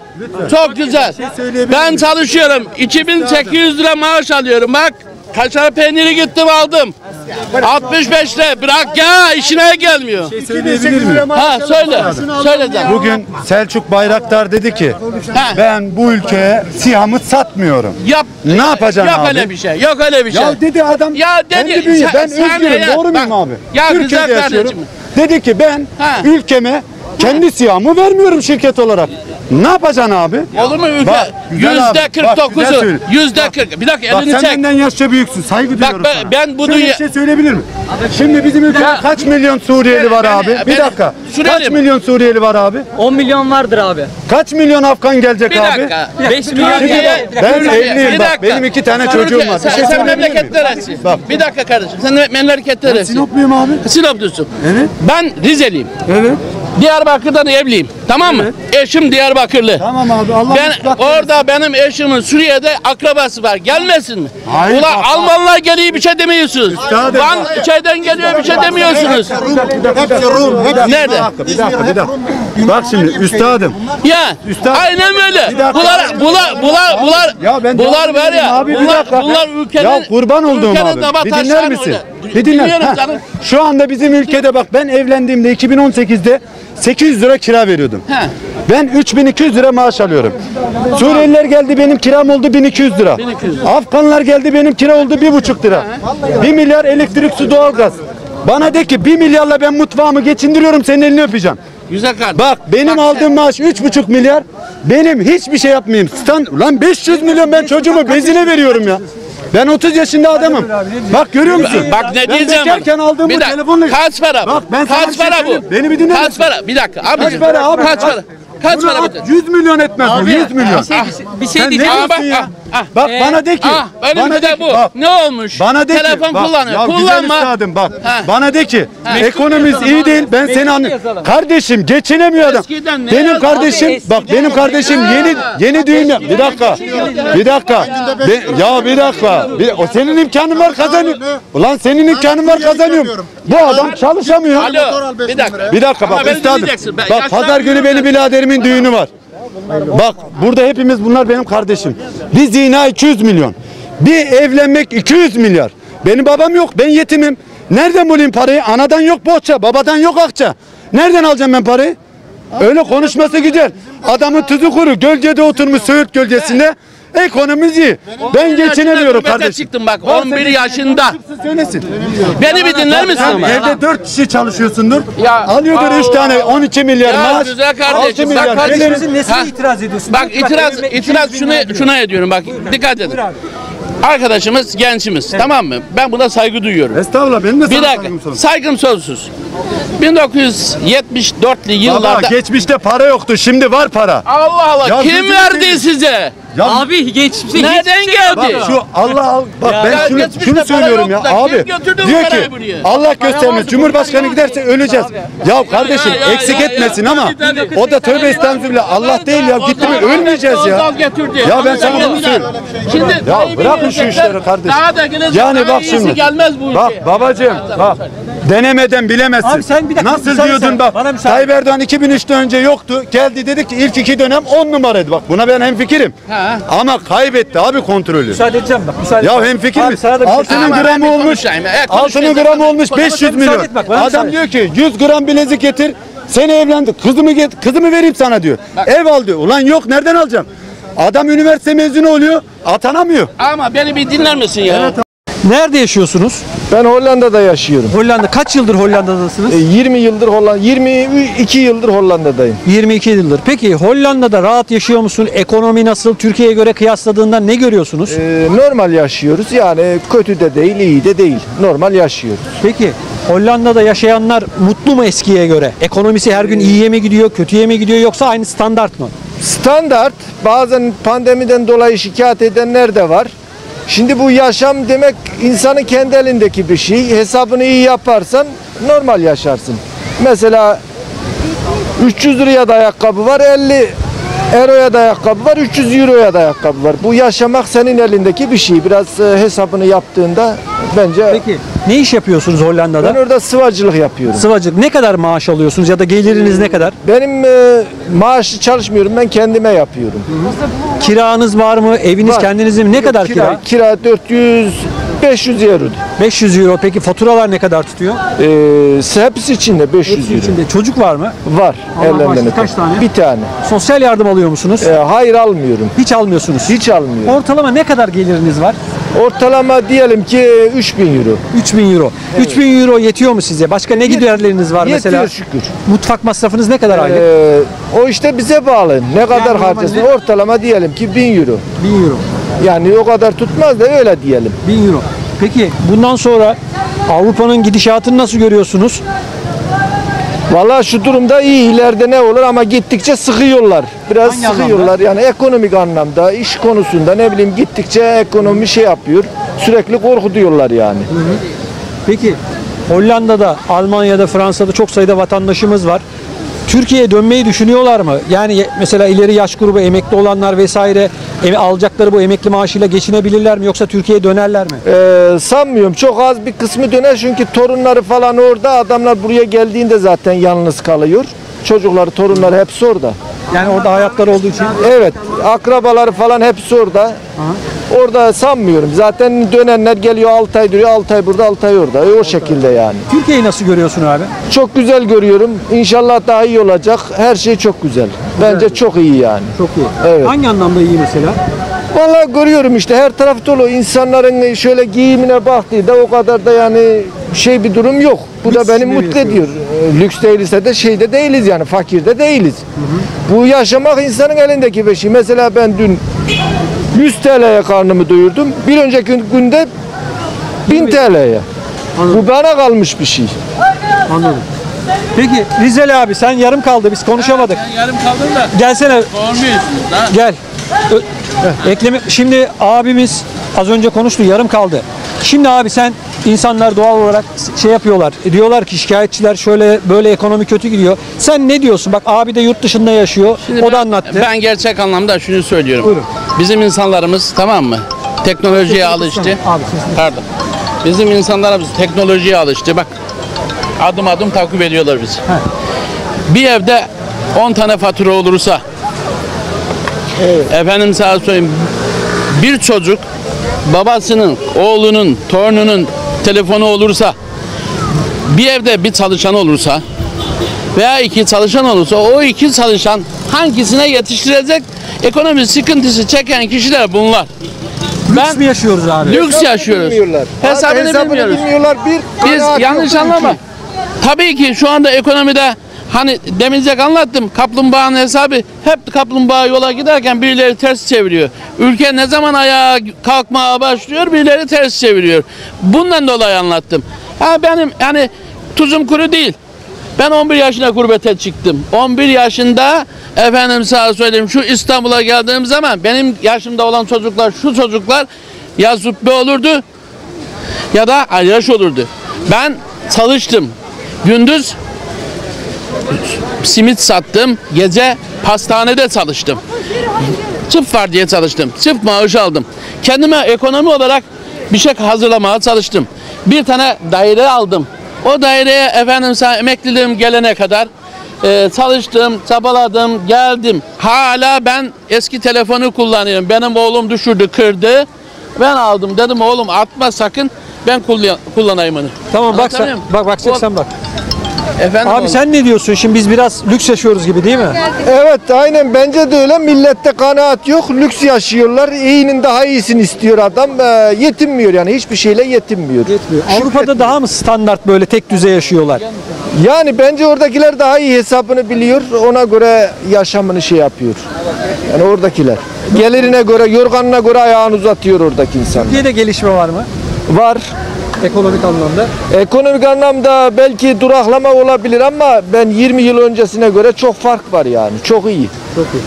[SPEAKER 98] Çok güzel. Ben çalışıyorum. 2800 lira maaş alıyorum. Bak kaşar peyniri gittim aldım. 65 lira. Bırak ya işine gelmiyor.
[SPEAKER 99] Söyleyebilir miyim?
[SPEAKER 98] Ha söyle. Söyle de.
[SPEAKER 99] Bugün Selçuk Bayraktar dedi ki ben bu ülkeye sihamı satmıyorum.
[SPEAKER 98] Yap.
[SPEAKER 99] Ne yapacaksın
[SPEAKER 98] Yok
[SPEAKER 99] abi?
[SPEAKER 98] öyle bir şey. Yok öyle bir şey.
[SPEAKER 99] Ya dedi adam
[SPEAKER 98] Ya dedi.
[SPEAKER 99] bünye,
[SPEAKER 98] sen-
[SPEAKER 99] ben
[SPEAKER 98] sen
[SPEAKER 99] özgürüm
[SPEAKER 98] eğer-
[SPEAKER 99] doğru muyum
[SPEAKER 98] bak,
[SPEAKER 99] abi?
[SPEAKER 98] Ya
[SPEAKER 99] Türkiye'de
[SPEAKER 98] güzel
[SPEAKER 99] yaşıyorum.
[SPEAKER 98] kardeşim.
[SPEAKER 99] Dedi ki ben
[SPEAKER 98] Ha.
[SPEAKER 99] ülkeme kendi sihamı vermiyorum şirket olarak. Ne yapacaksın abi?
[SPEAKER 98] Olur mu ülke? Yüzde 49'u.
[SPEAKER 99] söyle.
[SPEAKER 98] Yüzde 40. Bir dakika
[SPEAKER 99] Bak
[SPEAKER 98] elini
[SPEAKER 99] sen
[SPEAKER 98] çek.
[SPEAKER 99] benden yaşça büyüksün. Saygı
[SPEAKER 98] Bak
[SPEAKER 99] duyuyorum
[SPEAKER 98] ben,
[SPEAKER 99] sana.
[SPEAKER 98] ben bu
[SPEAKER 99] Şöyle bir şey söyleyebilir mi? Şimdi bizim ülkede kaç milyon Suriyeli var
[SPEAKER 98] Ben-
[SPEAKER 99] abi?
[SPEAKER 98] ben-
[SPEAKER 99] Bir dakika. Kaç
[SPEAKER 98] mi?
[SPEAKER 99] milyon Suriyeli var abi?
[SPEAKER 97] 10 milyon vardır abi.
[SPEAKER 99] Kaç milyon Afgan gelecek
[SPEAKER 98] Bir
[SPEAKER 99] abi?
[SPEAKER 98] dakika.
[SPEAKER 97] 5 milyon
[SPEAKER 98] Türkiye-
[SPEAKER 99] bak, ben evliyim
[SPEAKER 98] bir
[SPEAKER 99] bak.
[SPEAKER 98] dakika.
[SPEAKER 99] Benim iki tane
[SPEAKER 98] Sen
[SPEAKER 99] çocuğum
[SPEAKER 98] ülke-
[SPEAKER 99] var. Bir
[SPEAKER 98] Sen,
[SPEAKER 99] şey
[SPEAKER 98] sen
[SPEAKER 99] miyim?
[SPEAKER 98] memleket neresi?
[SPEAKER 99] Bak.
[SPEAKER 98] Bir dakika kardeşim. Sen memleket
[SPEAKER 99] Ben
[SPEAKER 98] neresi?
[SPEAKER 99] Sinopluyum abi.
[SPEAKER 98] Sinoplusun.
[SPEAKER 99] Evet.
[SPEAKER 98] Ben Rizeliyim.
[SPEAKER 99] Evet.
[SPEAKER 98] Diyarbakır'dan evliyim. Tamam mı? Eşim Diyarbakırlı. Tamam abi Allah ben, Orada benim eşimin Suriye'de akrabası var. Gelmesin mi?
[SPEAKER 78] Hayır,
[SPEAKER 98] Ulan
[SPEAKER 78] bak-
[SPEAKER 98] Almanlar geliyor bir şey demiyorsunuz.
[SPEAKER 78] Üstadım.
[SPEAKER 98] Van şeyden geliyor bir şey demiyorsunuz.
[SPEAKER 78] Hepsi Rum. hepsi-
[SPEAKER 98] Nerede?
[SPEAKER 78] Bir dakika, bir dakika, bir dakika. Bak şimdi üstadım.
[SPEAKER 98] Ya aynen böyle.
[SPEAKER 78] Bir dakika.
[SPEAKER 98] Bunlar bunlar bunlar bunlar
[SPEAKER 78] Ya ben
[SPEAKER 98] bunlar
[SPEAKER 78] devam
[SPEAKER 98] var ya.
[SPEAKER 78] edeyim abi, bir
[SPEAKER 98] bunlar
[SPEAKER 78] dakika.
[SPEAKER 98] bunlar ülkenin
[SPEAKER 78] Ya kurban olduğum
[SPEAKER 98] ülkenin
[SPEAKER 78] abi. Bir dinler misin?
[SPEAKER 98] öyle.
[SPEAKER 78] Bir dinler.
[SPEAKER 98] Dinliyorum
[SPEAKER 78] Ha,
[SPEAKER 98] canım.
[SPEAKER 78] Şu anda bizim ülkede bak ben evlendiğimde 2018'de 800 lira kira veriyordum. Ben 3200 lira maaş alıyorum. Suriyeliler geldi benim kiram oldu 1200 lira. Afganlar geldi benim kira oldu 1,5 lira. 1 milyar elektrik su doğalgaz. Bana de ki 1 milyarla ben mutfağımı geçindiriyorum senin elini öpeceğim.
[SPEAKER 98] Güzel kardeşim.
[SPEAKER 78] Bak benim aldığım maaş 3,5 milyar. Benim hiçbir şey yapmayayım. Stan lan 500 milyon ben çocuğumu bezine veriyorum ya. Ben 30 yaşında adamım. Bak görüyor musun?
[SPEAKER 98] Bak ne
[SPEAKER 78] ben
[SPEAKER 98] diyeceğim.
[SPEAKER 78] bekarken aldığım
[SPEAKER 98] Bir
[SPEAKER 78] bu
[SPEAKER 98] dakika,
[SPEAKER 78] telefonla...
[SPEAKER 98] Kaç para bu?
[SPEAKER 78] Bak ben sana bir
[SPEAKER 98] Kaç
[SPEAKER 78] şey
[SPEAKER 98] para
[SPEAKER 78] söyleyeyim.
[SPEAKER 98] bu?
[SPEAKER 78] Beni bir dinler
[SPEAKER 98] Kaç
[SPEAKER 78] misin?
[SPEAKER 98] para? Bir dakika abicim.
[SPEAKER 78] Kaç para abi?
[SPEAKER 98] Kaç para? Kaç
[SPEAKER 78] Bunu
[SPEAKER 98] para
[SPEAKER 78] at,
[SPEAKER 98] bu?
[SPEAKER 78] 100 milyon etmez bu 100 milyon.
[SPEAKER 98] bir şey
[SPEAKER 78] Sen
[SPEAKER 98] diyeceğim.
[SPEAKER 78] ne
[SPEAKER 98] Aa, bak,
[SPEAKER 78] ya?
[SPEAKER 98] ah, ah.
[SPEAKER 78] Bak
[SPEAKER 98] Ee,
[SPEAKER 78] bana de ki.
[SPEAKER 98] ah, benim
[SPEAKER 78] bana
[SPEAKER 98] bir de
[SPEAKER 78] ki,
[SPEAKER 98] bu.
[SPEAKER 78] bak,
[SPEAKER 98] Ne olmuş?
[SPEAKER 78] Bana de ki.
[SPEAKER 98] Telefon
[SPEAKER 78] bak,
[SPEAKER 98] kullanıyor.
[SPEAKER 78] Ya güzel
[SPEAKER 98] Kullanma.
[SPEAKER 78] üstadım bak.
[SPEAKER 98] Ha.
[SPEAKER 78] Bana de ki.
[SPEAKER 98] Ha.
[SPEAKER 78] Ekonomimiz iyi değil. Ben seni anlıyorum. Kardeşim geçinemiyor adam.
[SPEAKER 98] Eskiden ne
[SPEAKER 78] Benim kardeşim
[SPEAKER 98] Abi,
[SPEAKER 78] bak benim kardeşim yeni yeni düğün yap. Bir dakika. Bir dakika. Ya bir dakika. Bir, o senin imkanın var kazanıyor. Ulan senin imkanın var kazanıyorum. Bu adam çalışamıyor.
[SPEAKER 98] Alo. Bir dakika.
[SPEAKER 78] Bir dakika bak
[SPEAKER 98] beni
[SPEAKER 78] üstadım. Bak pazar günü benim biraderimin düğünü var. Bak burada hepimiz bunlar benim kardeşim. Bir zina 200 milyon. Bir evlenmek 200 milyar. Benim babam yok. Ben yetimim. Nereden bulayım parayı? Anadan yok bohça, babadan yok akça. Nereden alacağım ben parayı? Öyle konuşması güzel. Adamın tuzu kuru. Gölgede oturmuş Söğüt gölgesinde. Ekonomimiz iyi. Ben geçinemiyorum kardeşim.
[SPEAKER 98] çıktım bak
[SPEAKER 78] Varsa
[SPEAKER 98] 11
[SPEAKER 78] bir-
[SPEAKER 98] yaşında.
[SPEAKER 78] Söylesin.
[SPEAKER 98] Beni bir dinler misin
[SPEAKER 78] Sen
[SPEAKER 98] ama?
[SPEAKER 78] evde 4 kişi çalışıyorsundur.
[SPEAKER 98] Ya,
[SPEAKER 78] Alıyordur 3
[SPEAKER 98] Allah
[SPEAKER 78] tane 12 milyar
[SPEAKER 98] Ya
[SPEAKER 78] maaş.
[SPEAKER 98] güzel
[SPEAKER 78] 6
[SPEAKER 98] kardeşim.
[SPEAKER 78] milyar.
[SPEAKER 98] Bak kardeşimizin
[SPEAKER 78] gelir.
[SPEAKER 98] nesine Ha.
[SPEAKER 5] itiraz ediyorsun?
[SPEAKER 98] Bak itiraz itiraz şunu şuna ediyorum bak dikkat edin. Arkadaşımız gençimiz tamam mı? Ben buna saygı duyuyorum.
[SPEAKER 78] Estağfurullah benim de
[SPEAKER 98] Bir
[SPEAKER 78] sana
[SPEAKER 98] dakika
[SPEAKER 78] saygım sonsuz.
[SPEAKER 98] saygım sonsuz. 1974'lü
[SPEAKER 78] Valla
[SPEAKER 98] yıllarda
[SPEAKER 78] geçmişte para yoktu şimdi var para.
[SPEAKER 98] Allah Allah
[SPEAKER 78] Ya
[SPEAKER 98] kim verdi
[SPEAKER 78] seveyim.
[SPEAKER 98] size?
[SPEAKER 78] Ya-
[SPEAKER 5] Abi geçmişte
[SPEAKER 98] Nereden geldi?
[SPEAKER 78] Bak şu Allah al bak
[SPEAKER 98] Ya
[SPEAKER 78] ben şunu,
[SPEAKER 98] geçmişte
[SPEAKER 78] şunu
[SPEAKER 98] para
[SPEAKER 78] söylüyorum ya
[SPEAKER 98] yok da kim
[SPEAKER 78] abi.
[SPEAKER 98] götürdü bu
[SPEAKER 78] Diyor
[SPEAKER 98] parayı
[SPEAKER 78] ki
[SPEAKER 98] buraya?
[SPEAKER 78] Allah göstermez Cumhurbaşkanı giderse öleceğiz. Ya kardeşim
[SPEAKER 98] ya, ya,
[SPEAKER 78] eksik
[SPEAKER 98] ya,
[SPEAKER 78] etmesin
[SPEAKER 98] ya.
[SPEAKER 78] ama
[SPEAKER 98] Tabii, tabii.
[SPEAKER 78] o da tövbe estağfurullah Allah değil ya gitti mi ölmeyeceğiz ya.
[SPEAKER 98] Getirdi.
[SPEAKER 78] Ya ben
[SPEAKER 98] Ama
[SPEAKER 78] sana bunu söylüyorum.
[SPEAKER 98] Şimdi
[SPEAKER 78] Ya bırakın şu işleri kardeşim.
[SPEAKER 98] Daha da gelecek,
[SPEAKER 78] Yani
[SPEAKER 98] daha
[SPEAKER 78] bak
[SPEAKER 98] iyisi
[SPEAKER 78] şimdi.
[SPEAKER 98] gelmez bu
[SPEAKER 78] Bak babacığım bak. Denemeden bilemezsin.
[SPEAKER 5] Abi sen bir dakika,
[SPEAKER 78] Nasıl
[SPEAKER 5] müsaade
[SPEAKER 78] diyordun
[SPEAKER 5] sen,
[SPEAKER 78] bak.
[SPEAKER 5] bana müsaade.
[SPEAKER 78] Tayyip Erdoğan 2003'te önce yoktu. Geldi dedik ki ilk iki dönem 10 numaraydı. Bak buna ben hemfikirim.
[SPEAKER 98] Ha.
[SPEAKER 78] Ama kaybetti abi kontrolü.
[SPEAKER 5] Müsaade edeceğim bak. Müsaade
[SPEAKER 78] Ya hemfikir mi?
[SPEAKER 5] şey
[SPEAKER 78] Altının
[SPEAKER 98] ben
[SPEAKER 78] gramı olmuş.
[SPEAKER 98] Evet,
[SPEAKER 78] Altının gramı olmuş
[SPEAKER 98] Konuşma,
[SPEAKER 78] 500
[SPEAKER 5] müsaade
[SPEAKER 78] milyon.
[SPEAKER 5] bak,
[SPEAKER 78] Adam diyor ki 100 gram bilezik getir. Seni evlendi. Kızımı get kızımı vereyim sana diyor. Ev al diyor. Ulan yok nereden alacağım? Adam üniversite mezunu oluyor. Atanamıyor.
[SPEAKER 98] Ama beni bir dinler misin ya?
[SPEAKER 5] Nerede yaşıyorsunuz?
[SPEAKER 96] Ben Hollanda'da yaşıyorum.
[SPEAKER 5] Hollanda. Kaç yıldır Hollanda'dasınız?
[SPEAKER 96] E, 20 yıldır Hollanda 22 yıldır Hollanda'dayım.
[SPEAKER 5] 22 yıldır. Peki Hollanda'da rahat yaşıyor musun? Ekonomi nasıl? Türkiye'ye göre kıyasladığında ne görüyorsunuz?
[SPEAKER 96] E, normal yaşıyoruz. Yani kötü de değil, iyi de değil. Normal yaşıyoruz.
[SPEAKER 5] Peki Hollanda'da yaşayanlar mutlu mu eskiye göre? Ekonomisi her gün iyiye mi gidiyor, kötüye mi gidiyor yoksa aynı standart mı?
[SPEAKER 96] Standart. Bazen pandemiden dolayı şikayet edenler de var. Şimdi bu yaşam demek insanın kendi elindeki bir şey. Hesabını iyi yaparsan normal yaşarsın. Mesela 300 liraya da ayakkabı var, 50 euroya da ayakkabı var, 300 euroya da ayakkabı var. Bu yaşamak senin elindeki bir şey. Biraz e, hesabını yaptığında bence...
[SPEAKER 5] Peki ne iş yapıyorsunuz Hollanda'da?
[SPEAKER 96] Ben orada sıvacılık yapıyorum.
[SPEAKER 5] Sıvacılık. Ne kadar maaş alıyorsunuz ya da geliriniz ne kadar?
[SPEAKER 96] Benim e, maaşlı çalışmıyorum, ben kendime yapıyorum.
[SPEAKER 5] Kiranız var mı? Eviniz
[SPEAKER 96] Var.
[SPEAKER 5] kendinizin mi? Ne kadar kira?
[SPEAKER 96] Kira 400 500 euro.
[SPEAKER 5] 500 euro. Peki faturalar ne kadar tutuyor?
[SPEAKER 96] Ee, hepsi içinde 500
[SPEAKER 5] Hepsi
[SPEAKER 96] euro.
[SPEAKER 5] içinde. Çocuk var mı?
[SPEAKER 96] Var.
[SPEAKER 5] Allah
[SPEAKER 96] ellerinde
[SPEAKER 5] bağışlasın.
[SPEAKER 96] ne
[SPEAKER 5] Kaç tane?
[SPEAKER 96] Bir tane.
[SPEAKER 5] Sosyal yardım alıyor musunuz?
[SPEAKER 96] Ee, hayır almıyorum.
[SPEAKER 5] Hiç almıyorsunuz.
[SPEAKER 96] Hiç almıyorum.
[SPEAKER 5] Ortalama ne kadar geliriniz var?
[SPEAKER 96] Ortalama diyelim ki 3000 euro.
[SPEAKER 5] 3000 euro. 3000 euro yetiyor mu size? Başka ne giderleriniz var
[SPEAKER 96] Yetiyor
[SPEAKER 5] mesela?
[SPEAKER 96] şükür.
[SPEAKER 5] Mutfak masrafınız ne kadar aylık?
[SPEAKER 96] Ee, o işte bize bağlı. Ne kadar
[SPEAKER 5] normalde-
[SPEAKER 96] harcasın? Ortalama diyelim ki 1000 euro.
[SPEAKER 5] 1000 euro.
[SPEAKER 96] Yani o kadar tutmaz da öyle diyelim.
[SPEAKER 5] 1000 euro. Peki bundan sonra Avrupa'nın gidişatını nasıl görüyorsunuz?
[SPEAKER 96] Vallahi şu durumda iyi ileride ne olur ama gittikçe sıkıyorlar. Biraz
[SPEAKER 5] Hangi
[SPEAKER 96] sıkıyorlar yani ekonomik anlamda, iş konusunda ne bileyim gittikçe ekonomi şey yapıyor. Sürekli korkutuyorlar yani.
[SPEAKER 5] Peki Hollanda'da, Almanya'da, Fransa'da çok sayıda vatandaşımız var. Türkiye'ye dönmeyi düşünüyorlar mı? Yani mesela ileri yaş grubu emekli olanlar vesaire alacakları bu emekli maaşıyla geçinebilirler mi yoksa Türkiye'ye dönerler mi?
[SPEAKER 96] Ee, sanmıyorum. Çok az bir kısmı döner çünkü torunları falan orada. Adamlar buraya geldiğinde zaten yalnız kalıyor. Çocukları, torunları hepsi orada.
[SPEAKER 5] Yani orada hayatları olduğu için.
[SPEAKER 96] Evet. Akrabaları falan hepsi orada. Orada sanmıyorum. Zaten dönenler geliyor 6 ay duruyor, 6 ay burada, 6 ay orada. E, o şekilde yani.
[SPEAKER 5] Türkiye'yi nasıl görüyorsun abi?
[SPEAKER 96] Çok güzel görüyorum. İnşallah daha iyi olacak. Her şey çok güzel. Bence çok iyi yani.
[SPEAKER 5] Çok iyi.
[SPEAKER 96] Evet.
[SPEAKER 5] Hangi anlamda iyi mesela?
[SPEAKER 96] Vallahi görüyorum işte her taraf dolu. İnsanların şöyle giyimine baktığında o kadar da yani şey bir durum yok. Bu da beni mutlu ediyor. Ee, Lüks değilse de şeyde değiliz yani fakirde değiliz. Bu yaşamak insanın elindeki bir şey. Mesela ben dün 100 TL'ye karnımı doyurdum. Bir önceki günde 1000 TL'ye. Bu bana kalmış bir şey.
[SPEAKER 5] Anladım. Peki Rizeli abi sen yarım kaldı biz konuşamadık.
[SPEAKER 98] Yarım kaldım da.
[SPEAKER 5] Gelsene.
[SPEAKER 98] Sormuyorsunuz ha.
[SPEAKER 5] Gel. Ekleme şimdi abimiz az önce konuştu yarım kaldı. Şimdi abi sen insanlar doğal olarak şey yapıyorlar. Diyorlar ki şikayetçiler şöyle böyle ekonomi kötü gidiyor. Sen ne diyorsun? Bak abi de yurt dışında yaşıyor.
[SPEAKER 98] Şimdi
[SPEAKER 5] o
[SPEAKER 98] ben-
[SPEAKER 5] da anlattı.
[SPEAKER 98] Ben gerçek anlamda şunu söylüyorum.
[SPEAKER 5] Buyurun.
[SPEAKER 98] Bizim insanlarımız tamam mı? Teknolojiye alıştı.
[SPEAKER 5] Abi sesini
[SPEAKER 98] Pardon. Bizim insanlarımız teknolojiye alıştı. Bak adım adım takip ediyorlar bizi. Bir evde 10 tane fatura olursa efendim sana söyleyeyim bir çocuk babasının, oğlunun, torununun telefonu olursa bir evde bir çalışan olursa veya iki çalışan olursa o iki çalışan hangisine yetiştirecek ekonomi sıkıntısı çeken kişiler bunlar.
[SPEAKER 5] Lüks mü yaşıyoruz abi?
[SPEAKER 98] Lüks yaşıyoruz.
[SPEAKER 96] bilmiyorlar.
[SPEAKER 98] Hesabını,
[SPEAKER 96] hesabını
[SPEAKER 98] bilmiyoruz.
[SPEAKER 96] bilmiyorlar. Bir
[SPEAKER 98] Biz yanlış anlama. Tabii ki şu anda ekonomide hani demincek anlattım kaplumbağanın hesabı hep kaplumbağa yola giderken birileri ters çeviriyor. Ülke ne zaman ayağa kalkmaya başlıyor birileri ters çeviriyor. Bundan dolayı anlattım. Ha benim yani tuzum kuru değil. Ben 11 yaşında gurbete çıktım. 11 yaşında efendim sana söyleyeyim şu İstanbul'a geldiğim zaman benim yaşımda olan çocuklar şu çocuklar ya züppe olurdu ya da ayyaş olurdu. Ben çalıştım. Gündüz simit sattım. Gece pastanede çalıştım. Çift var diye çalıştım. Çift maaş aldım. Kendime ekonomi olarak bir şey hazırlamaya çalıştım. Bir tane daire aldım. O daireye efendim sana emekliliğim gelene kadar e, çalıştım, çabaladım, geldim. Hala ben eski telefonu kullanıyorum. Benim oğlum düşürdü, kırdı. Ben aldım. Dedim oğlum atma sakın. Ben kullan- kullanayım onu.
[SPEAKER 5] Tamam bak sen, bak bak sen bak.
[SPEAKER 98] Efendim
[SPEAKER 5] Abi
[SPEAKER 98] oğlum?
[SPEAKER 5] sen ne diyorsun? Şimdi biz biraz lüks yaşıyoruz gibi değil mi?
[SPEAKER 96] Evet aynen bence de öyle. Millette kanaat yok. Lüks yaşıyorlar. İyinin daha iyisini istiyor adam. Ee, yetinmiyor yani hiçbir şeyle yetinmiyor.
[SPEAKER 5] Avrupa'da daha mı standart böyle tek düze yaşıyorlar?
[SPEAKER 96] Yani bence oradakiler daha iyi hesabını biliyor. Ona göre yaşamını şey yapıyor. Yani oradakiler. Gelirine göre, yorganına göre ayağını uzatıyor oradaki insan.
[SPEAKER 5] Türkiye'de gelişme var mı?
[SPEAKER 96] Var.
[SPEAKER 5] Ekonomik anlamda.
[SPEAKER 96] Ekonomik anlamda belki duraklama olabilir ama ben 20 yıl öncesine göre çok fark var yani. Çok iyi.
[SPEAKER 5] Çok iyi.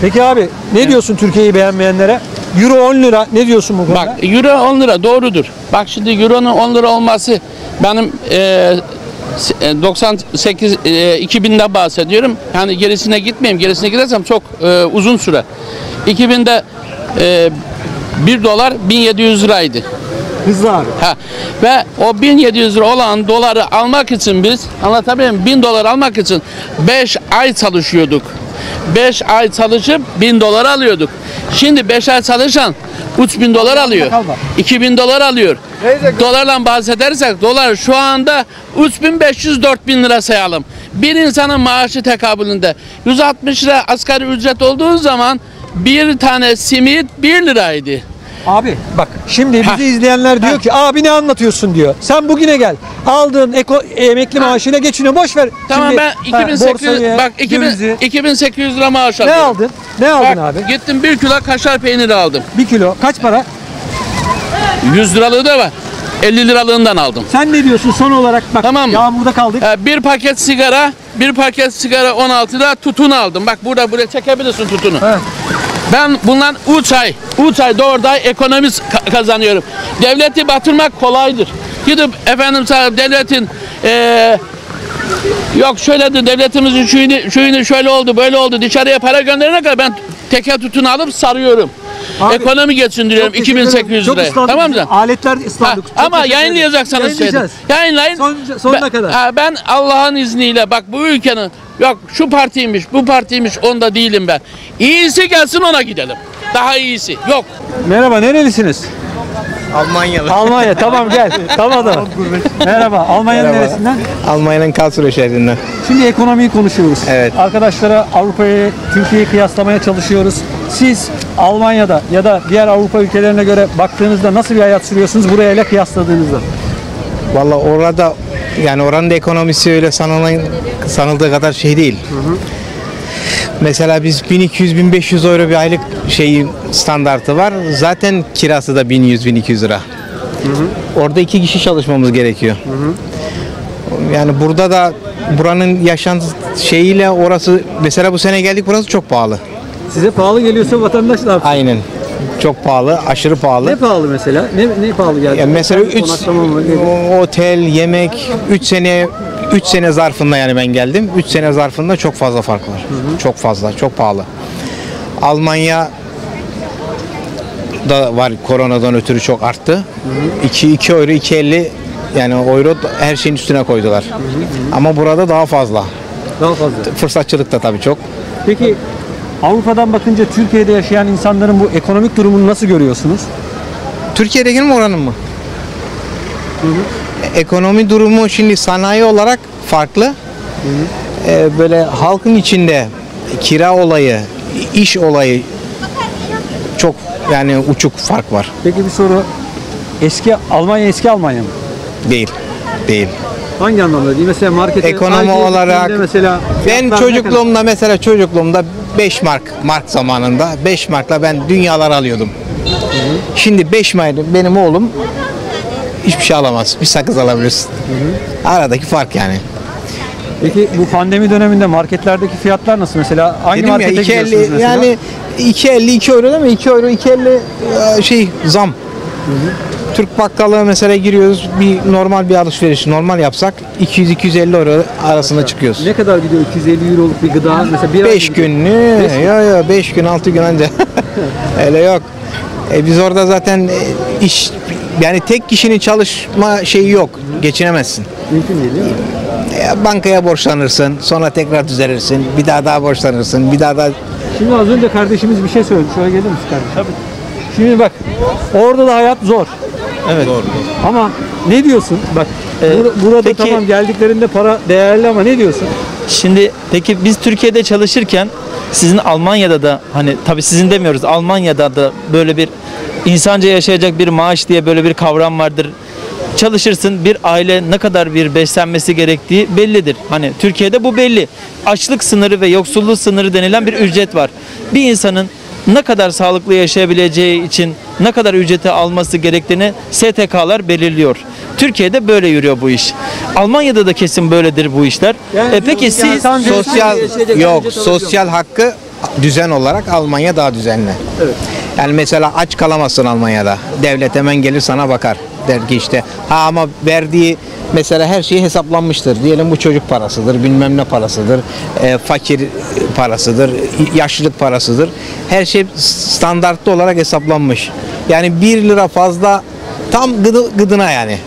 [SPEAKER 5] Peki abi ne diyorsun Türkiye'yi beğenmeyenlere? Euro 10 lira ne diyorsun bu konuda?
[SPEAKER 98] Bak euro 10 lira doğrudur. Bak şimdi euronun 10 lira olması benim e, s- e, 98 e, 2000'de bahsediyorum. Yani gerisine gitmeyeyim. Gerisine gidersem çok e, uzun süre. 2000'de e, 1 dolar 1700 liraydı.
[SPEAKER 5] Hızlı abi.
[SPEAKER 98] Ha. Ve o 1700 lira olan doları almak için biz anlatabiliyor muyum? 1000 dolar almak için 5 ay çalışıyorduk. 5 ay çalışıp 1000 dolar alıyorduk. Şimdi 5 ay çalışan 3000 dolar alıyor. 2000 dolar alıyor. Dolarla bahsedersek dolar şu anda 3500-4000 lira sayalım. Bir insanın maaşı tekabülünde 160 lira asgari ücret olduğu zaman bir tane simit 1 liraydı.
[SPEAKER 5] Abi bak şimdi bizi izleyenler diyor ki abi ne anlatıyorsun diyor. Sen bugüne gel. Aldığın eko, emekli maaşıyla geçiniyor. Boş ver.
[SPEAKER 98] Tamam
[SPEAKER 5] Şimdi,
[SPEAKER 98] ben
[SPEAKER 5] ha,
[SPEAKER 98] 2800
[SPEAKER 5] borsayı,
[SPEAKER 98] bak 2000,
[SPEAKER 5] dövizi.
[SPEAKER 98] 2800 lira maaş
[SPEAKER 5] Ne
[SPEAKER 98] alıyorum.
[SPEAKER 5] aldın? Ne aldın
[SPEAKER 98] Bak,
[SPEAKER 5] abi?
[SPEAKER 98] Gittim bir kilo kaşar peyniri aldım.
[SPEAKER 5] Bir kilo. Kaç para?
[SPEAKER 98] 100 liralığı da var. 50 liralığından aldım.
[SPEAKER 5] Sen ne diyorsun son olarak? Bak
[SPEAKER 98] Tamam
[SPEAKER 5] yağmurda kaldık.
[SPEAKER 98] Ee, bir paket sigara, bir paket sigara 16 lira tutun aldım. Bak burada buraya çekebilirsin tutunu. Ben bundan 3 ay, 3 ay doğru ay ekonomi ka- kazanıyorum. Devleti batırmak kolaydır. Gidip efendim sana devletin eee Yok şöyle de devletimizin şuyunu, şuyunu şöyle oldu böyle oldu dışarıya para gönderene kadar ben teker tutunu alıp sarıyorum. Ekonomi geçindiriyorum
[SPEAKER 5] Çok teşekkür ederim.
[SPEAKER 98] 2800
[SPEAKER 5] Çok
[SPEAKER 98] liraya. Tamam mı?
[SPEAKER 5] Aletler ıslandık. Çok
[SPEAKER 98] ama yayınlayacaksanız.
[SPEAKER 5] Yayınlayacağız.
[SPEAKER 98] Yayınlayın.
[SPEAKER 5] Son- sonuna
[SPEAKER 98] ben,
[SPEAKER 5] kadar.
[SPEAKER 98] ha, ben Allah'ın izniyle bak bu ülkenin yok şu partiymiş bu partiymiş onda değilim ben. İyisi gelsin ona gidelim. Daha iyisi. Yok.
[SPEAKER 5] Merhaba nerelisiniz?
[SPEAKER 100] Almanyalı.
[SPEAKER 5] Almanya tamam gel. tamam da. Merhaba Almanya'nın
[SPEAKER 100] Merhaba.
[SPEAKER 5] neresinden?
[SPEAKER 100] Almanya'nın Karlsruhe şehrinden.
[SPEAKER 5] Şimdi ekonomiyi konuşuyoruz.
[SPEAKER 100] Evet.
[SPEAKER 5] Arkadaşlara Avrupa'yı, Türkiye'yi kıyaslamaya çalışıyoruz. Siz Almanya'da ya da diğer Avrupa ülkelerine göre baktığınızda nasıl bir hayat sürüyorsunuz buraya ile kıyasladığınızda?
[SPEAKER 100] Valla orada yani oranın da ekonomisi öyle sanılan, sanıldığı kadar şey değil. Mesela biz 1200-1500 euro bir aylık şeyi standartı var. Zaten kirası da 1100-1200 lira. Orada iki kişi çalışmamız gerekiyor. Yani burada da buranın yaşantı şeyiyle orası mesela bu sene geldik burası çok pahalı.
[SPEAKER 5] Size pahalı geliyorsa vatandaş ne yapsın?
[SPEAKER 100] Aynen. Çok pahalı, aşırı pahalı.
[SPEAKER 5] Ne pahalı mesela? Ne, ne pahalı geldi?
[SPEAKER 100] Ya mesela 3
[SPEAKER 5] Konaklama mı? Nedir?
[SPEAKER 100] otel, yemek 3 sene 3 sene zarfında yani ben geldim. 3 sene zarfında çok fazla fark var. Çok fazla, çok pahalı. Almanya da var koronadan ötürü çok arttı. 2 2 euro 2.50 yani euro her şeyin üstüne koydular. Ama burada daha fazla.
[SPEAKER 5] Daha fazla.
[SPEAKER 100] Fırsatçılık da tabii çok.
[SPEAKER 5] Peki Avrupa'dan bakınca Türkiye'de yaşayan insanların bu ekonomik durumunu nasıl görüyorsunuz?
[SPEAKER 100] Türkiye'deki mi oranın mı? Ekonomi durumu şimdi sanayi olarak farklı. Ee, böyle halkın içinde kira olayı, iş olayı çok yani uçuk fark var.
[SPEAKER 5] Peki bir soru. Eski Almanya eski Almanya mı?
[SPEAKER 100] Değil. Değil.
[SPEAKER 5] Hangi anlamda değil? Mesela markete
[SPEAKER 100] Ekonomi olarak
[SPEAKER 5] mesela
[SPEAKER 100] ben çocukluğumda mesela çocukluğumda 5 mark mark zamanında 5 markla ben dünyalar alıyordum. Şimdi 5 mark benim oğlum hiçbir şey alamaz. Bir sakız alabilirsin. Aradaki fark yani.
[SPEAKER 5] Peki bu pandemi döneminde marketlerdeki fiyatlar nasıl mesela? Hangi
[SPEAKER 100] Dedim ya
[SPEAKER 5] markete
[SPEAKER 100] 2.50
[SPEAKER 5] gidiyorsunuz mesela?
[SPEAKER 100] yani 2.50 2 euro değil mi? 2 euro 2.50 e, şey zam. Türk bakkalı mesela giriyoruz bir normal bir alışveriş normal yapsak 200-250 euro arasında çıkıyoruz.
[SPEAKER 5] Ne kadar gidiyor 250 euroluk bir gıda mesela bir
[SPEAKER 100] 5 günlü ya ya 5 gün 6 gün anca öyle yok. E biz orada zaten e, iş yani tek kişinin çalışma şeyi yok. Geçinemezsin.
[SPEAKER 5] Mümkün değil değil mi?
[SPEAKER 100] E, bankaya borçlanırsın, sonra tekrar düzelirsin, bir daha daha borçlanırsın, bir daha daha
[SPEAKER 5] Şimdi az önce kardeşimiz bir şey söyledi. Şöyle gelir misin kardeşim? Tabii. Şimdi bak orada da hayat zor.
[SPEAKER 100] Evet.
[SPEAKER 5] Ama ne diyorsun? Bak bur- burada
[SPEAKER 101] peki-
[SPEAKER 5] tamam geldiklerinde para değerli ama ne diyorsun?
[SPEAKER 101] Şimdi peki biz Türkiye'de çalışırken sizin Almanya'da da hani tabii sizin demiyoruz Almanya'da da böyle bir insanca yaşayacak bir maaş diye böyle bir kavram vardır. Çalışırsın bir aile ne kadar bir beslenmesi gerektiği bellidir. Hani Türkiye'de bu belli. Açlık sınırı ve yoksulluk sınırı denilen bir ücret var. Bir insanın ne kadar sağlıklı yaşayabileceği için ne kadar ücreti alması gerektiğini STK'lar belirliyor. Türkiye'de böyle yürüyor bu iş. Almanya'da da kesin böyledir bu işler. e peki siz
[SPEAKER 100] sosyal yok sosyal hakkı düzen olarak Almanya daha düzenli. Yani mesela aç kalamazsın Almanya'da. Devlet hemen gelir sana bakar. Der ki işte ha ama verdiği mesela her şey hesaplanmıştır. Diyelim bu çocuk parasıdır, bilmem ne parasıdır, e, fakir parasıdır, yaşlılık parasıdır. Her şey standartlı olarak hesaplanmış. Yani 1 lira fazla tam gıdı, gıdına yani.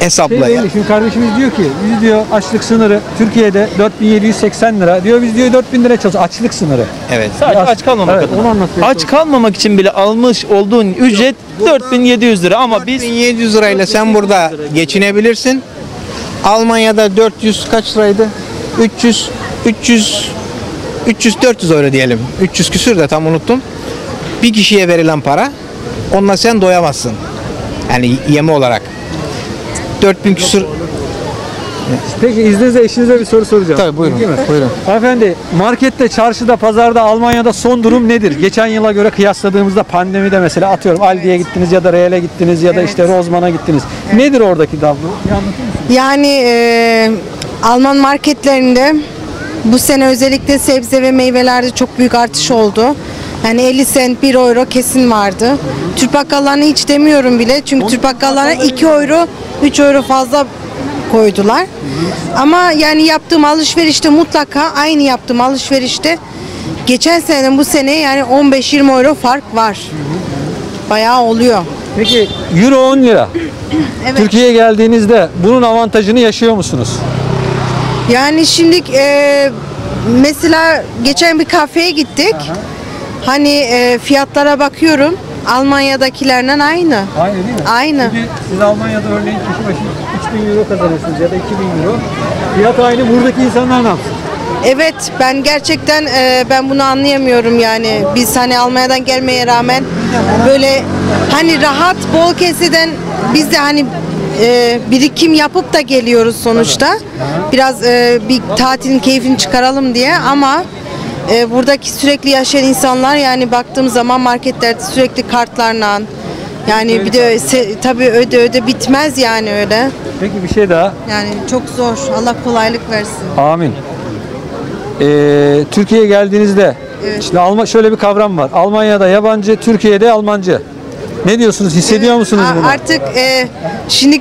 [SPEAKER 100] Hesapla.
[SPEAKER 5] Şey şimdi kardeşimiz diyor ki biz diyor açlık sınırı Türkiye'de 4780 lira diyor biz diyor 4000 lira çalışıyoruz açlık sınırı.
[SPEAKER 100] Evet.
[SPEAKER 101] Sadece aç kalmamak
[SPEAKER 5] Evet,
[SPEAKER 101] adına.
[SPEAKER 5] onu anlatıyor.
[SPEAKER 101] Aç kalmamak için bile almış olduğun ücret 4700 lira ama biz
[SPEAKER 100] 1700 lirayla sen burada geçinebilirsin. Almanya'da 400 kaç liraydı? 300 300 300 400 euro diyelim. 300 küsür de tam unuttum. Bir kişiye verilen para onunla sen doyamazsın. Yani yeme olarak. 4000 küsür
[SPEAKER 5] Peki izninizle eşinize bir soru soracağım.
[SPEAKER 100] Tabii buyurun. Buyurun.
[SPEAKER 5] Efendi markette, çarşıda, pazarda, Almanya'da son durum nedir? Geçen yıla göre kıyasladığımızda pandemide mesela atıyorum Aldi'ye gittiniz ya da Real'e gittiniz ya da işte Rozman'a gittiniz. Nedir oradaki tablo? Bir anlatır mısın?
[SPEAKER 102] Yani e, Alman marketlerinde bu sene özellikle sebze ve meyvelerde çok büyük artış oldu. Yani 50 sent 1 euro kesin vardı. Türk bakkallarına hiç demiyorum bile. Çünkü Türk bakkallarına 2 euro 3 euro fazla koydular. Ama yani yaptığım alışverişte mutlaka aynı yaptığım alışverişte geçen seneden bu sene yani 15-20 euro fark var. Bayağı oluyor.
[SPEAKER 5] Peki Euro 10 lira.
[SPEAKER 102] Evet.
[SPEAKER 5] Türkiye'ye geldiğinizde bunun avantajını yaşıyor musunuz?
[SPEAKER 102] Yani şimdi e, mesela geçen bir kafeye gittik. Hani e, fiyatlara bakıyorum. Almanya'dakilerle aynı.
[SPEAKER 5] Aynı değil mi?
[SPEAKER 102] Aynı.
[SPEAKER 5] Şimdi siz Almanya'da örneğin kişi başı 3000 euro kazanıyorsunuz ya da 2000 euro. Fiyat aynı buradaki insanlar ne yapsın?
[SPEAKER 102] Evet ben gerçekten e, ben bunu anlayamıyorum yani biz hani Almanya'dan gelmeye rağmen böyle hani rahat bol keseden biz de hani e, birikim yapıp da geliyoruz sonuçta biraz e, bir tatilin keyfini çıkaralım diye ama e, buradaki sürekli yaşayan insanlar yani baktığım zaman marketlerde sürekli kartlarla yani bir de se- tabii öde öde bitmez yani öyle.
[SPEAKER 5] Peki bir şey daha.
[SPEAKER 102] Yani çok zor. Allah kolaylık versin.
[SPEAKER 5] Amin. Ee, Türkiye'ye geldiğinizde
[SPEAKER 102] Evet.
[SPEAKER 5] şimdi Alman şöyle bir kavram var. Almanya'da yabancı, Türkiye'de Almancı. Ne diyorsunuz? Hissediyor musunuz
[SPEAKER 102] A-
[SPEAKER 5] bunu?
[SPEAKER 102] Artık e, şimdi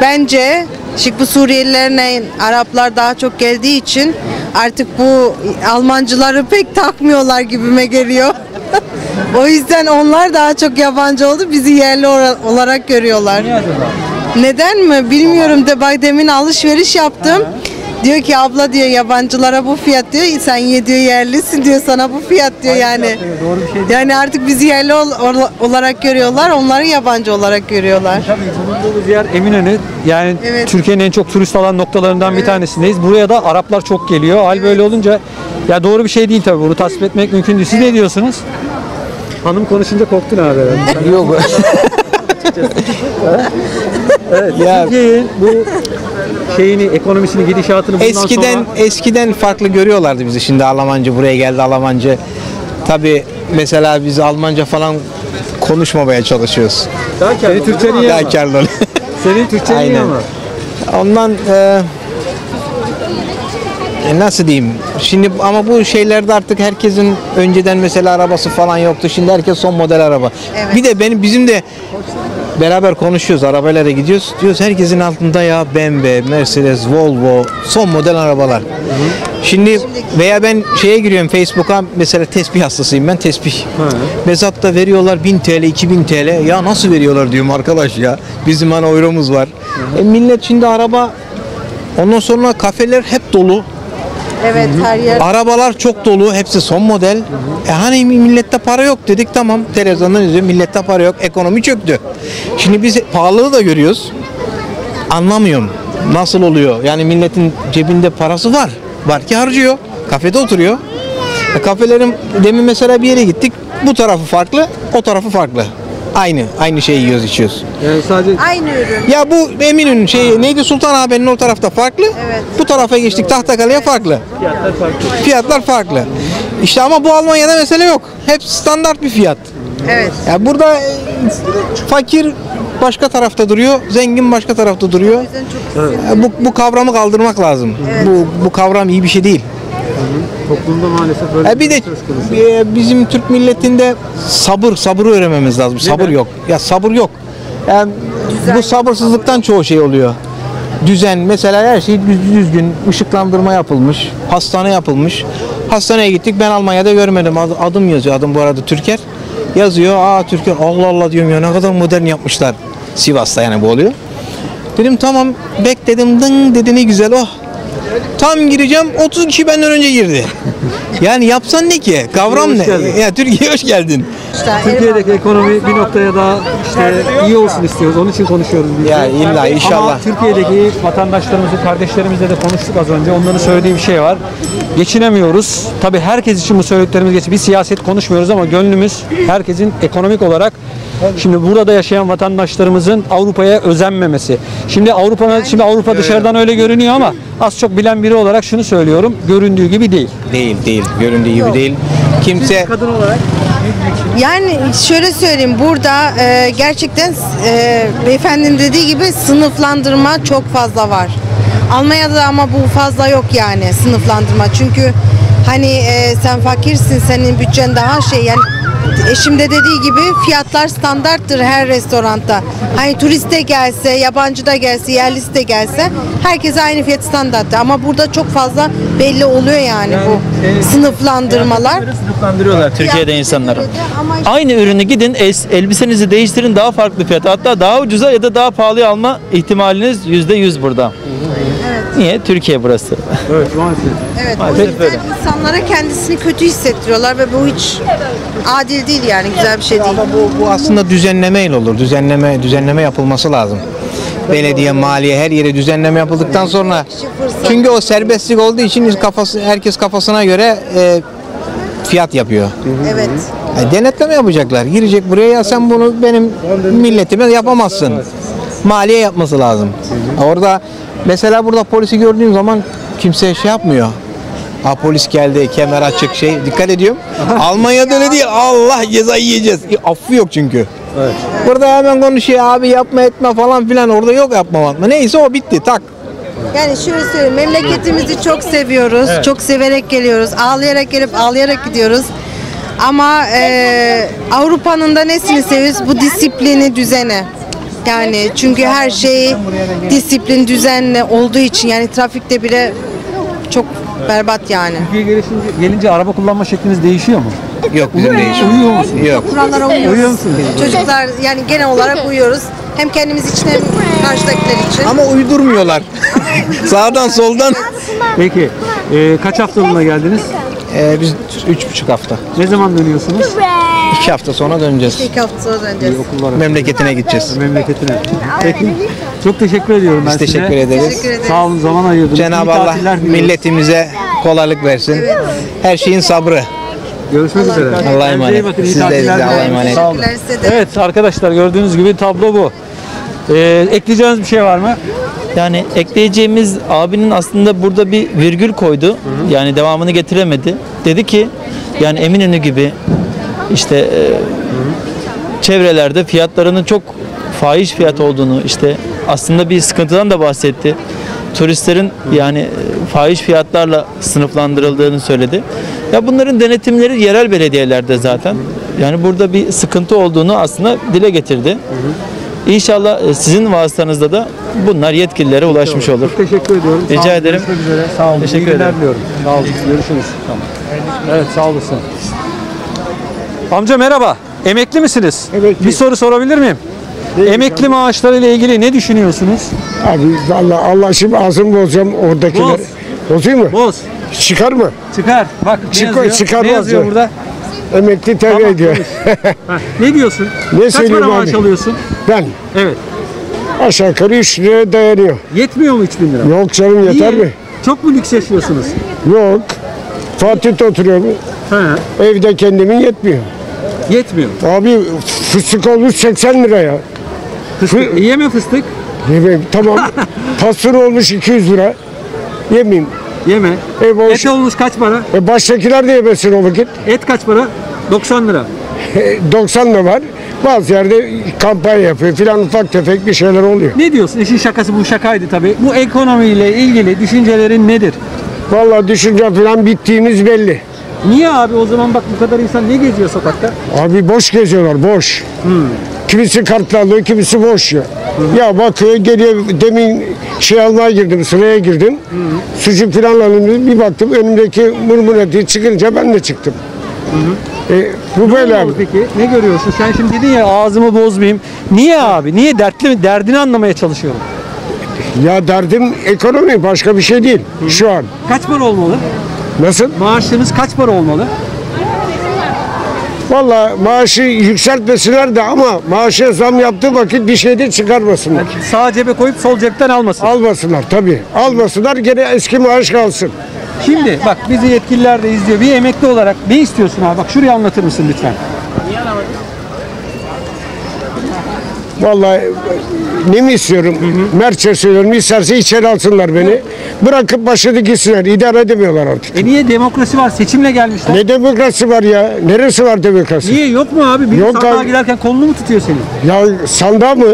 [SPEAKER 102] bence şimdi bu Suriyelilerle Araplar daha çok geldiği için artık bu Almancıları pek takmıyorlar gibime geliyor. o yüzden onlar daha çok yabancı oldu. Bizi yerli olarak görüyorlar. Neden mi? Bilmiyorum de bak demin alışveriş yaptım. Diyor ki abla diyor yabancılara bu fiyat diyor. Sen ye diyor yerlisin diyor sana bu fiyat diyor yani.
[SPEAKER 5] Doğru bir şey değil.
[SPEAKER 102] Yani artık bizi yerli ol- ola- olarak görüyorlar, onları yabancı olarak görüyorlar.
[SPEAKER 5] Tabii bulunduğumuz yer Eminönü. Yani
[SPEAKER 102] Evet.
[SPEAKER 5] Türkiye'nin en çok turist alan noktalarından bir tanesindeyiz. Buraya da Araplar çok geliyor. Hal böyle olunca ya doğru bir şey değil tabii. Bunu tasvip etmek mümkün değil. Siz ne diyorsunuz? Hanım konuşunca korktun abi.
[SPEAKER 100] Yok.
[SPEAKER 5] evet. Türkiye'nin bu şeyini, ekonomisini, gidişatını bundan
[SPEAKER 100] Eskiden
[SPEAKER 5] sonra...
[SPEAKER 100] eskiden farklı görüyorlardı bizi. Şimdi Almancı buraya geldi Almancı. Tabi mesela biz Almanca falan konuşmamaya çalışıyoruz.
[SPEAKER 5] Daha karlı. Senin Türkçen iyi
[SPEAKER 100] Daha
[SPEAKER 5] ama.
[SPEAKER 100] karlı.
[SPEAKER 5] Senin Türkçen iyi ama.
[SPEAKER 100] Ondan e, e, nasıl diyeyim? Şimdi ama bu şeylerde artık herkesin önceden mesela arabası falan yoktu. Şimdi herkes son model araba. Bir de benim bizim de beraber konuşuyoruz. Arabayla gidiyoruz. Diyoruz herkesin altında ya BMW, Mercedes, Volvo, son model arabalar. Şimdi veya ben şeye giriyorum Facebook'a mesela tesbih hastasıyım ben tesbih. Mezat'ta veriyorlar 1000 TL, 2000 TL. Ya nasıl veriyorlar diyorum arkadaş ya. Bizim hani euromuz var. E millet şimdi araba ondan sonra kafeler hep dolu.
[SPEAKER 102] Evet her yer.
[SPEAKER 100] Arabalar çok dolu. Hepsi son model. E hani millette para yok dedik tamam. Televizyondan izliyor. Millette para yok. Ekonomi çöktü. Şimdi biz pahalılığı da görüyoruz. Anlamıyorum. Nasıl oluyor? Yani milletin cebinde parası var. Var ki harcıyor. Kafede oturuyor. E, kafelerin demin mesela bir yere gittik. Bu tarafı farklı, o tarafı farklı. Aynı, aynı şeyi yiyoruz, içiyoruz.
[SPEAKER 5] Yani sadece
[SPEAKER 102] Aynı ürün.
[SPEAKER 100] Ya bu Eminönü şey neydi Sultan Ağabey'in o tarafta farklı. Bu tarafa geçtik Tahtakale'ye farklı.
[SPEAKER 5] fiyatlar farklı.
[SPEAKER 100] Fiyatlar farklı. İşte ama bu Almanya'da mesele yok. Hep standart bir fiyat.
[SPEAKER 102] Evet.
[SPEAKER 100] Ya burada e, fakir başka tarafta duruyor, zengin başka tarafta duruyor. Ya bu, bu kavramı kaldırmak lazım. Bu bu kavram iyi bir şey değil.
[SPEAKER 5] Toplumda maalesef böyle
[SPEAKER 100] bir de e, bizim Türk milletinde sabır, sabırı öğrenmemiz lazım. Sabır yok. Ya sabır yok. Yani bu sabırsızlıktan çoğu şey oluyor. Düzen mesela her şey düz- düzgün, ışıklandırma yapılmış, hastane yapılmış. Hastaneye gittik ben Almanya'da görmedim. Ad- Adım yazıyor. Adım bu arada Türker. Yazıyor. Aa Türker. Allah Allah diyorum ya ne kadar modern yapmışlar. Sivas'ta yani bu oluyor. Dedim tamam bekledim dın dedi ne güzel oh. Tam gireceğim 30 kişi benden önce girdi. Yani yapsan ne ki? Kavram ne? Ya Türkiye hoş geldin.
[SPEAKER 5] Türkiye'deki ekonomi bir noktaya daha işte iyi olsun istiyoruz. Onun için konuşuyoruz biz.
[SPEAKER 100] Ya illa, inşallah.
[SPEAKER 5] Ama Türkiye'deki vatandaşlarımızı, kardeşlerimizle de konuştuk az önce. Onların söylediği bir şey var. Geçinemiyoruz. Tabii herkes için bu söylediklerimiz geçiyor. Bir siyaset konuşmuyoruz ama gönlümüz herkesin ekonomik olarak Şimdi burada yaşayan vatandaşlarımızın Avrupa'ya özenmemesi. Şimdi Avrupa şimdi Avrupa dışarıdan öyle görünüyor ama az çok bilen biri olarak şunu söylüyorum. Göründüğü gibi değil.
[SPEAKER 100] Değil değil. Göründüğü gibi değil. Kimse
[SPEAKER 5] kadın olarak
[SPEAKER 102] Yani şöyle söyleyeyim burada e, gerçekten e, beyefendinin dediği gibi sınıflandırma çok fazla var. Almanya'da ama bu fazla yok yani sınıflandırma. Çünkü hani e, sen fakirsin senin bütçen daha şey yani eşim de dediği gibi fiyatlar standarttır her restoranda. Hani turist de gelse, yabancı da gelse, yerlisi de gelse herkese aynı fiyat standarttır. Ama burada çok fazla belli oluyor yani bu sınıflandırmalar.
[SPEAKER 101] Sınıflandırıyorlar Türkiye'de insanları. Aynı ürünü gidin es- elbisenizi değiştirin daha farklı fiyat. Hatta daha ucuza ya da daha pahalıya alma ihtimaliniz yüzde yüz burada. Niye? Türkiye burası.
[SPEAKER 103] Evet maalesef.
[SPEAKER 102] Evet, o
[SPEAKER 101] Maalesef
[SPEAKER 102] yüzden
[SPEAKER 101] böyle.
[SPEAKER 102] insanlara kendisini kötü hissettiriyorlar ve bu hiç adil değil yani güzel bir şey değil.
[SPEAKER 100] Bu, bu aslında düzenlemeyle olur. Düzenleme düzenleme yapılması lazım. Belediye, maliye her yere düzenleme yapıldıktan sonra çünkü o serbestlik olduğu için kafası herkes kafasına göre e, fiyat yapıyor.
[SPEAKER 102] Evet.
[SPEAKER 100] Yani denetleme yapacaklar. Girecek buraya ya sen bunu benim milletime yapamazsın. Maliye yapması lazım. Orada mesela burada polisi gördüğün zaman kimse şey yapmıyor. Ha polis geldi, kemer açık şey. Dikkat ediyorum. Almanya'da öyle değil. Allah ceza yiyeceğiz. E, Affı yok çünkü. Burada hemen konuşuyor abi yapma etme falan filan. Orada yok yapma etme. Neyse o bitti. Tak.
[SPEAKER 102] Yani şöyle söyleyeyim, memleketimizi çok seviyoruz,
[SPEAKER 100] Evet.
[SPEAKER 102] çok severek geliyoruz, ağlayarak gelip ağlayarak gidiyoruz. Ama e, Avrupa'nın da nesini seviyoruz? Bu disiplini, düzeni. Yani çünkü her şey disiplin, düzenli olduğu için yani trafikte bile çok berbat yani.
[SPEAKER 5] Türkiye'ye gelince, gelince araba kullanma şekliniz değişiyor mu?
[SPEAKER 100] Yok bizim değişiyor.
[SPEAKER 5] Uyuyor musun?
[SPEAKER 100] Yok.
[SPEAKER 102] Kurallara uyuyoruz.
[SPEAKER 5] Uyuyor musun?
[SPEAKER 102] Çocuklar yani genel olarak uyuyoruz. Hem kendimiz için hem karşıdakiler için.
[SPEAKER 100] Ama uydurmuyorlar. Sağdan soldan.
[SPEAKER 5] Peki e, kaç haftalığına geldiniz?
[SPEAKER 100] Ee, biz üç buçuk hafta.
[SPEAKER 5] Ne zaman dönüyorsunuz?
[SPEAKER 100] İki hafta sonra döneceğiz.
[SPEAKER 102] İki hafta sonra döneceğiz.
[SPEAKER 100] Memleketine gideceğiz.
[SPEAKER 5] Memleketine. Peki. Çok teşekkür ediyorum ben
[SPEAKER 100] Biz
[SPEAKER 5] size.
[SPEAKER 100] teşekkür ederiz.
[SPEAKER 102] Teşekkür ederiz.
[SPEAKER 5] Sağ olun zaman ayırdınız.
[SPEAKER 100] Cenab-ı
[SPEAKER 5] İyi
[SPEAKER 100] Allah
[SPEAKER 5] tatiller
[SPEAKER 100] milletimize kolaylık versin. Her şeyin sabrı.
[SPEAKER 5] Görüşmek üzere.
[SPEAKER 100] Allah'a
[SPEAKER 5] Kendinize iyi
[SPEAKER 100] emanet.
[SPEAKER 5] bakın, iyi
[SPEAKER 100] Siz de
[SPEAKER 5] tatiller
[SPEAKER 100] bize Allah'a
[SPEAKER 5] diliyorum.
[SPEAKER 100] emanet.
[SPEAKER 5] Sağ olun.
[SPEAKER 102] Teşekkürler size de.
[SPEAKER 5] Evet arkadaşlar gördüğünüz gibi tablo bu. Ee, ekleyeceğiniz bir şey var mı?
[SPEAKER 101] Yani ekleyeceğimiz abinin aslında burada bir virgül koydu. Yani devamını getiremedi. Dedi ki yani Eminönü gibi işte e, çevrelerde fiyatlarının çok fahiş fiyat olduğunu işte aslında bir sıkıntıdan da bahsetti. Turistlerin yani e, fahiş fiyatlarla sınıflandırıldığını söyledi. Ya bunların denetimleri yerel belediyelerde zaten. Yani burada bir sıkıntı olduğunu aslında dile getirdi. İnşallah e, sizin vasıtanızda da bunlar yetkililere ulaşmış olur.
[SPEAKER 5] Çok teşekkür ediyorum.
[SPEAKER 101] Rica
[SPEAKER 5] Sağ olun,
[SPEAKER 101] ederim.
[SPEAKER 5] Görüşmek üzere. Sağ olun.
[SPEAKER 101] Teşekkür
[SPEAKER 5] İyi günler
[SPEAKER 101] ederim.
[SPEAKER 5] diliyorum. Sağ olun. Görüşürüz. Tamam. Evet sağ olasın. Amca merhaba. Emekli misiniz? Bir soru sorabilir miyim? Emekli maaşları ile ilgili ne düşünüyorsunuz?
[SPEAKER 104] Abi Allah Allah şimdi ağzımı bozacağım oradakiler.
[SPEAKER 5] Boz.
[SPEAKER 104] Bozayım mı?
[SPEAKER 5] Boz.
[SPEAKER 104] Çıkar mı?
[SPEAKER 5] Çıkar. Bak ne
[SPEAKER 104] Çıkar,
[SPEAKER 5] yazıyor?
[SPEAKER 104] çıkarmaz
[SPEAKER 5] ne yazıyor
[SPEAKER 104] ya.
[SPEAKER 5] burada?
[SPEAKER 104] Emekli terk
[SPEAKER 5] Tamam,
[SPEAKER 104] ediyor.
[SPEAKER 5] Ha, ne diyorsun?
[SPEAKER 104] Ne
[SPEAKER 5] Kaç para
[SPEAKER 104] söyleyeyim
[SPEAKER 5] maaş
[SPEAKER 104] abi?
[SPEAKER 5] alıyorsun?
[SPEAKER 104] Ben
[SPEAKER 5] Evet.
[SPEAKER 104] aşağı yukarı 3 liraya dayanıyor.
[SPEAKER 5] Yetmiyor mu 3000 lira?
[SPEAKER 104] Yok canım yeter
[SPEAKER 5] Niye?
[SPEAKER 104] mi?
[SPEAKER 5] Çok mu lüks yaşıyorsunuz?
[SPEAKER 104] Yok. Fatih'te oturuyorum.
[SPEAKER 5] He.
[SPEAKER 104] Evde kendimin yetmiyor.
[SPEAKER 5] Yetmiyor.
[SPEAKER 104] Abi fıstık olmuş 80 lira
[SPEAKER 5] Fıstık, yeme fıstık.
[SPEAKER 104] Yemeyeyim tamam. Pastır olmuş 200 lira. Yemeyeyim.
[SPEAKER 5] Yeme.
[SPEAKER 104] E, boş.
[SPEAKER 5] Et olmuş kaç para?
[SPEAKER 104] E, baştakiler de yemesin o vakit.
[SPEAKER 5] Et kaç para? 90 lira.
[SPEAKER 104] E, 90 da var. Bazı yerde kampanya yapıyor filan ufak tefek bir şeyler oluyor.
[SPEAKER 5] Ne diyorsun? İşin şakası bu şakaydı tabii. Bu ekonomiyle ilgili düşüncelerin nedir?
[SPEAKER 104] Vallahi düşünce falan bittiğimiz belli.
[SPEAKER 5] Niye abi o zaman bak bu kadar insan niye geziyor sokakta?
[SPEAKER 104] Abi boş geziyorlar boş. Kimisi kartla alıyor, kimisi boş ya. Ya bakıyor geliyor demin şey almaya girdim, sıraya girdim. Sucuk falan alayım bir baktım önümdeki murmureti çıkınca ben de çıktım. E, bu böyle abi.
[SPEAKER 5] peki? Ne görüyorsun? Sen şimdi dedin ya ağzımı bozmayayım. Niye abi? Niye dertli mi? Derdini anlamaya çalışıyorum.
[SPEAKER 104] Ya derdim ekonomi başka bir şey değil şu an.
[SPEAKER 5] Kaç para olmalı?
[SPEAKER 104] Nasıl?
[SPEAKER 5] Maaşınız kaç para olmalı?
[SPEAKER 104] Vallahi maaşı yükseltmesinler de ama maaşa zam yaptığı vakit bir şey de çıkarmasınlar.
[SPEAKER 5] Sağ cebe koyup sol cepten almasın.
[SPEAKER 104] Almasınlar tabii. Almasınlar gene eski maaş kalsın.
[SPEAKER 5] Şimdi bak bizi yetkililer de izliyor. Bir emekli olarak ne istiyorsun abi? Bak şurayı anlatır mısın lütfen?
[SPEAKER 104] Vallahi ne mi istiyorum? Mertçe söylüyorum. İsterse içeri alsınlar beni. Bırakıp başladı gitsinler. İdare edemiyorlar artık.
[SPEAKER 5] E niye demokrasi var? Seçimle gelmişler.
[SPEAKER 104] Ne demokrasi var ya? Neresi var demokrasi?
[SPEAKER 5] Niye yok mu abi? Biri
[SPEAKER 104] Yok
[SPEAKER 5] sandığa
[SPEAKER 104] abi.
[SPEAKER 5] girerken kolunu mu tutuyor seni?
[SPEAKER 104] Ya sandığa mı?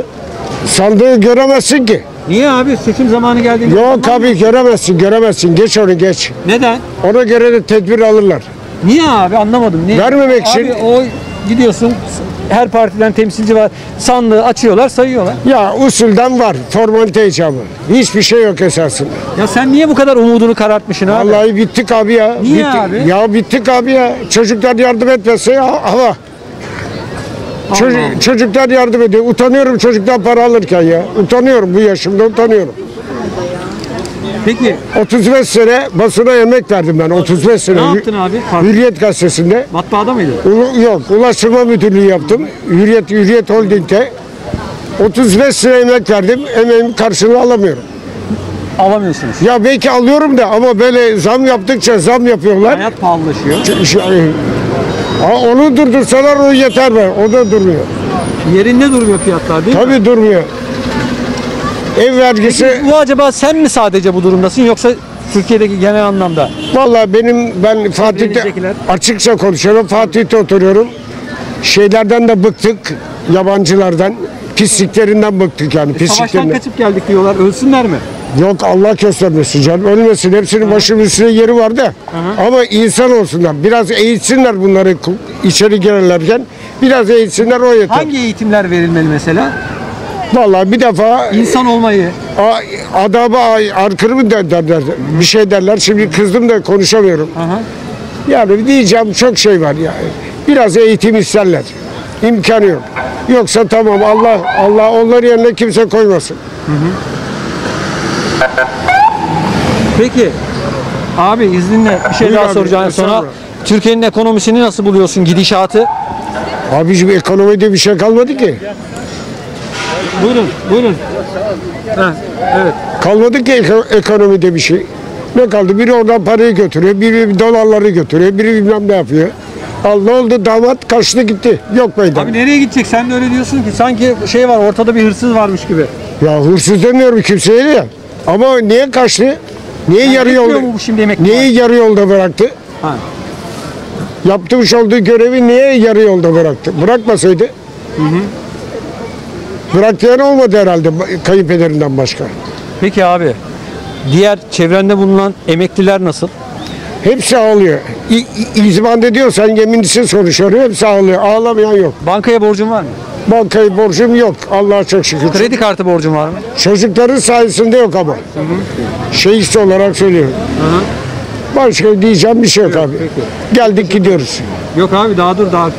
[SPEAKER 104] Sandığı göremezsin ki.
[SPEAKER 5] Niye abi? Seçim zamanı geldiğinde.
[SPEAKER 104] Yok abi göremezsin, göremezsin. Geç onu geç.
[SPEAKER 5] Neden?
[SPEAKER 104] Ona göre de tedbir alırlar.
[SPEAKER 5] Niye abi? Anlamadım. Niye?
[SPEAKER 104] Vermemek
[SPEAKER 5] abi,
[SPEAKER 104] için.
[SPEAKER 5] o gidiyorsun her partiden temsilci var. Sandığı açıyorlar, sayıyorlar.
[SPEAKER 104] Ya usulden var, formalite icabı. Hiçbir şey yok esasında.
[SPEAKER 5] Ya sen niye bu kadar umudunu karartmışsın abi?
[SPEAKER 104] Vallahi bittik abi ya.
[SPEAKER 5] Niye
[SPEAKER 104] bittik.
[SPEAKER 5] abi?
[SPEAKER 104] Ya bittik abi ya. Çocuklar yardım etmese ya hava. Çocuk- çocuklar yardım ediyor. Utanıyorum çocuktan para alırken ya. Utanıyorum bu yaşımda utanıyorum.
[SPEAKER 5] Peki
[SPEAKER 104] 35 sene basına emek verdim ben 35 sene.
[SPEAKER 5] Ne yaptın abi? Pardon.
[SPEAKER 104] Hürriyet gazetesinde.
[SPEAKER 5] matbaada mıydın?
[SPEAKER 104] Ulu- yok Ulaştırma Müdürlüğü yaptım. Hürriyet Hürriyet Holding'de. 35 sene emek verdim. Emeğimin karşılığını alamıyorum.
[SPEAKER 5] Alamıyorsunuz.
[SPEAKER 104] Ya belki alıyorum da ama böyle zam yaptıkça zam yapıyorlar.
[SPEAKER 5] Hayat pahalılaşıyor.
[SPEAKER 104] Ç- şey- Ha, onu durdursalar o yeter be. O da durmuyor.
[SPEAKER 5] Yerinde durmuyor fiyatlar değil mi?
[SPEAKER 104] Tabii durmuyor. Ev vergisi
[SPEAKER 5] Peki bu acaba sen mi sadece bu durumdasın yoksa Türkiye'deki genel anlamda?
[SPEAKER 104] Vallahi benim ben Fatih'te açıkça konuşuyorum. Fatih'te oturuyorum. Şeylerden de bıktık. Yabancılardan. Pisliklerinden bıktık yani.
[SPEAKER 5] Savaştan
[SPEAKER 104] Pisliklerinden.
[SPEAKER 5] kaçıp geldik diyorlar. Ölsünler mi?
[SPEAKER 104] Yok Allah göstermesin canım. Ölmesin. Hepsinin başının üstüne yeri var da. Ama insan olsunlar. Biraz eğitsinler bunları içeri girerlerken. Biraz eğitsinler o yeter.
[SPEAKER 5] Hangi eğitimler verilmeli mesela?
[SPEAKER 104] Vallahi bir defa
[SPEAKER 5] İnsan olmayı.
[SPEAKER 104] a- adaba arkırı mı der- derler? Bir şey derler. Şimdi kızdım da konuşamıyorum. Yani diyeceğim çok şey var yani. Biraz eğitim isterler. İmkanı yok. Yoksa tamam Allah Allah onların yerine kimse koymasın.
[SPEAKER 5] Peki abi izninle bir şey
[SPEAKER 104] Buyur
[SPEAKER 5] daha
[SPEAKER 104] abi,
[SPEAKER 5] soracağım sonra.
[SPEAKER 104] estağfurullah.
[SPEAKER 5] Türkiye'nin ekonomisini nasıl buluyorsun gidişatı?
[SPEAKER 104] Abiciğim ekonomide bir şey kalmadı ki.
[SPEAKER 5] Buyurun, buyurun. Heh, evet.
[SPEAKER 104] Kalmadı ki eko- ekonomide bir şey. Ne kaldı? Biri oradan parayı götürüyor, biri dolarları götürüyor, biri bilmem ne yapıyor. Al ne oldu damat kaçtı gitti. Yok meydan.
[SPEAKER 5] Abi nereye gidecek? Sen de öyle diyorsun ki sanki şey var ortada bir hırsız varmış gibi.
[SPEAKER 104] Ya hırsız demiyorum kimseye de. Ama niye kaçtı? Niye yarı
[SPEAKER 5] yetmiyor
[SPEAKER 104] yolda?
[SPEAKER 5] mu bu şimdi emekli
[SPEAKER 104] Niye yarı yolda bıraktı?
[SPEAKER 5] Ha.
[SPEAKER 104] Yapmış olduğu görevi niye yarı yolda bıraktı? Bırakmasaydı. Bıraktıyan olmadı herhalde kayınpederinden başka.
[SPEAKER 5] Peki abi diğer çevrende bulunan emekliler nasıl?
[SPEAKER 104] Hepsi ağlıyor. İ, i- İzban ediyorsan yeminlisi konuşuyor. Hepsi ağlıyor. Ağlamayan yok.
[SPEAKER 5] Bankaya borcun var mı?
[SPEAKER 104] Bankayı borcum yok. Allah'a çok şükür.
[SPEAKER 5] Kredi kartı borcun var mı?
[SPEAKER 104] Çocukların sayesinde yok ama. Şehit olarak söylüyorum. Başka diyeceğim bir şey yok abi. Geldik gidiyoruz.
[SPEAKER 5] Yok abi daha dur daha.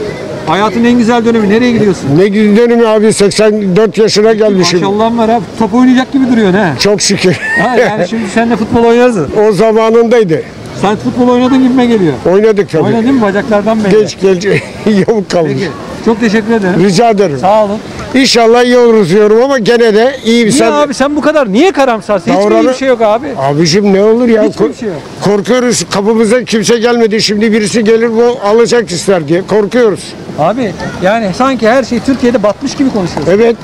[SPEAKER 5] Hayatın en güzel dönemi nereye gidiyorsun?
[SPEAKER 104] Ne gibi dönümü abi 84 yaşına gelmişim.
[SPEAKER 5] Maşallah var abi. Top oynayacak gibi duruyorsun ha.
[SPEAKER 104] Çok şükür.
[SPEAKER 5] Ha, yani şimdi sen de futbol oynarsın.
[SPEAKER 104] o zamanındaydı.
[SPEAKER 5] Sen futbol oynadın gibime geliyor.
[SPEAKER 104] Oynadık tabii.
[SPEAKER 5] Oynadın mı bacaklardan belli.
[SPEAKER 104] Geç geç yamuk kalmış.
[SPEAKER 5] Peki. Çok teşekkür ederim.
[SPEAKER 104] Rica ederim.
[SPEAKER 5] Sağ olun.
[SPEAKER 104] İnşallah iyi oluruz diyorum ama gene de iyi bir
[SPEAKER 5] Niye
[SPEAKER 104] sen.
[SPEAKER 5] abi sen bu kadar niye karamsarsın? Hiç mi iyi
[SPEAKER 104] Davranı-
[SPEAKER 5] bir şey yok abi?
[SPEAKER 104] Abicim ne olur ya?
[SPEAKER 5] Hiçbir şey yok.
[SPEAKER 104] Korkuyoruz. Kapımıza kimse gelmedi. Şimdi birisi gelir bu alacak ister diye. Korkuyoruz.
[SPEAKER 5] Abi yani sanki her şey Türkiye'de batmış gibi konuşuyorsun.
[SPEAKER 104] Evet.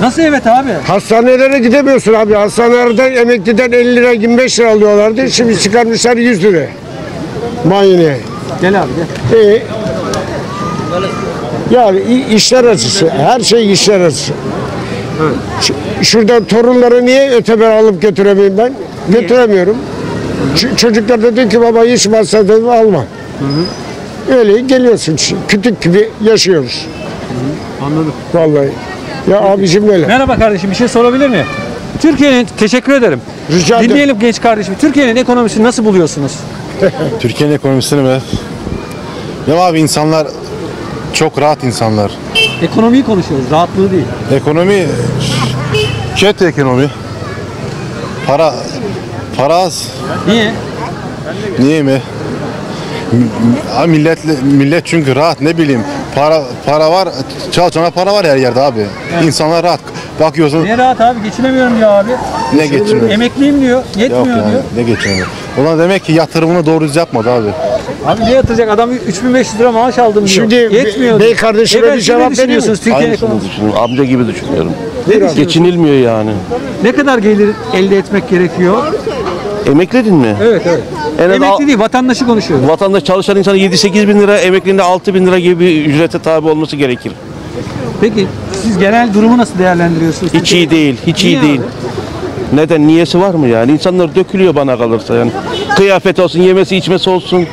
[SPEAKER 5] Nasıl evet abi?
[SPEAKER 104] Hastanelere gidemiyorsun abi. Hastanelerden emekliden 50 lira 25 lira alıyorlardı. Şimdi çıkarmışlar 100 lira. Muayene.
[SPEAKER 5] Gel abi gel.
[SPEAKER 104] İyi. Yani işler acısı. Her şey işler acısı. Ş- Şuradan torunları niye öteber alıp götüremeyim ben? Götüremiyorum. Ç- çocuklar da diyor ki baba hiç dedim alma. Öyle geliyorsun. Kütük gibi yaşıyoruz.
[SPEAKER 5] Anladım.
[SPEAKER 104] Vallahi. Ya abicim böyle.
[SPEAKER 5] Merhaba kardeşim bir şey sorabilir miyim? Türkiye'nin teşekkür ederim.
[SPEAKER 104] Rica ederim.
[SPEAKER 5] Dinleyelim genç kardeşim. Türkiye'nin ekonomisini nasıl buluyorsunuz?
[SPEAKER 105] Türkiye'nin ekonomisini mi? Ya abi insanlar çok rahat insanlar.
[SPEAKER 5] Ekonomiyi konuşuyoruz, rahatlığı değil.
[SPEAKER 105] Ekonomi kötü ekonomi. Para para az.
[SPEAKER 5] Niye?
[SPEAKER 105] Niye mi? Millet millet çünkü rahat ne bileyim. Para para var. Çalışana para var her yerde abi. İnsanlar rahat. Bakıyorsun
[SPEAKER 5] Ne rahat abi geçinemiyorum diyor abi.
[SPEAKER 105] Ne geçinemiyor?
[SPEAKER 5] Emekliyim diyor,
[SPEAKER 105] yok
[SPEAKER 5] yetmiyor
[SPEAKER 105] yani
[SPEAKER 5] diyor.
[SPEAKER 105] ne geçinemiyor. Ulan demek ki yatırımını doğru düz yapmadı abi.
[SPEAKER 5] Abi ne yatıracak adam 3500 lira maaş aldım diyor.
[SPEAKER 104] Şimdi
[SPEAKER 5] yetmiyor.
[SPEAKER 104] bey kardeşime bir cevap
[SPEAKER 5] Türkiye
[SPEAKER 106] Aynısını düşünüyorum. Amca gibi düşünüyorum.
[SPEAKER 5] Ne?
[SPEAKER 106] Geçinilmiyor yani.
[SPEAKER 5] Ne kadar gelir elde etmek gerekiyor?
[SPEAKER 106] Emekledin mi?
[SPEAKER 5] Evet evet.
[SPEAKER 106] En az al-
[SPEAKER 5] Emekli değil, vatandaşı konuşuyoruz.
[SPEAKER 106] Vatandaş çalışan insana 7-8 bin lira, emekliliğinde 6 bin lira gibi bir ücrete tabi olması gerekir.
[SPEAKER 5] Peki siz genel durumu nasıl değerlendiriyorsunuz?
[SPEAKER 106] Hiç iyi değil, hiç iyi
[SPEAKER 5] Niye
[SPEAKER 106] değil.
[SPEAKER 5] abi?
[SPEAKER 106] Neden? Niyesi var mı yani? İnsanlar dökülüyor bana kalırsa yani. Kıyafet olsun, yemesi içmesi olsun.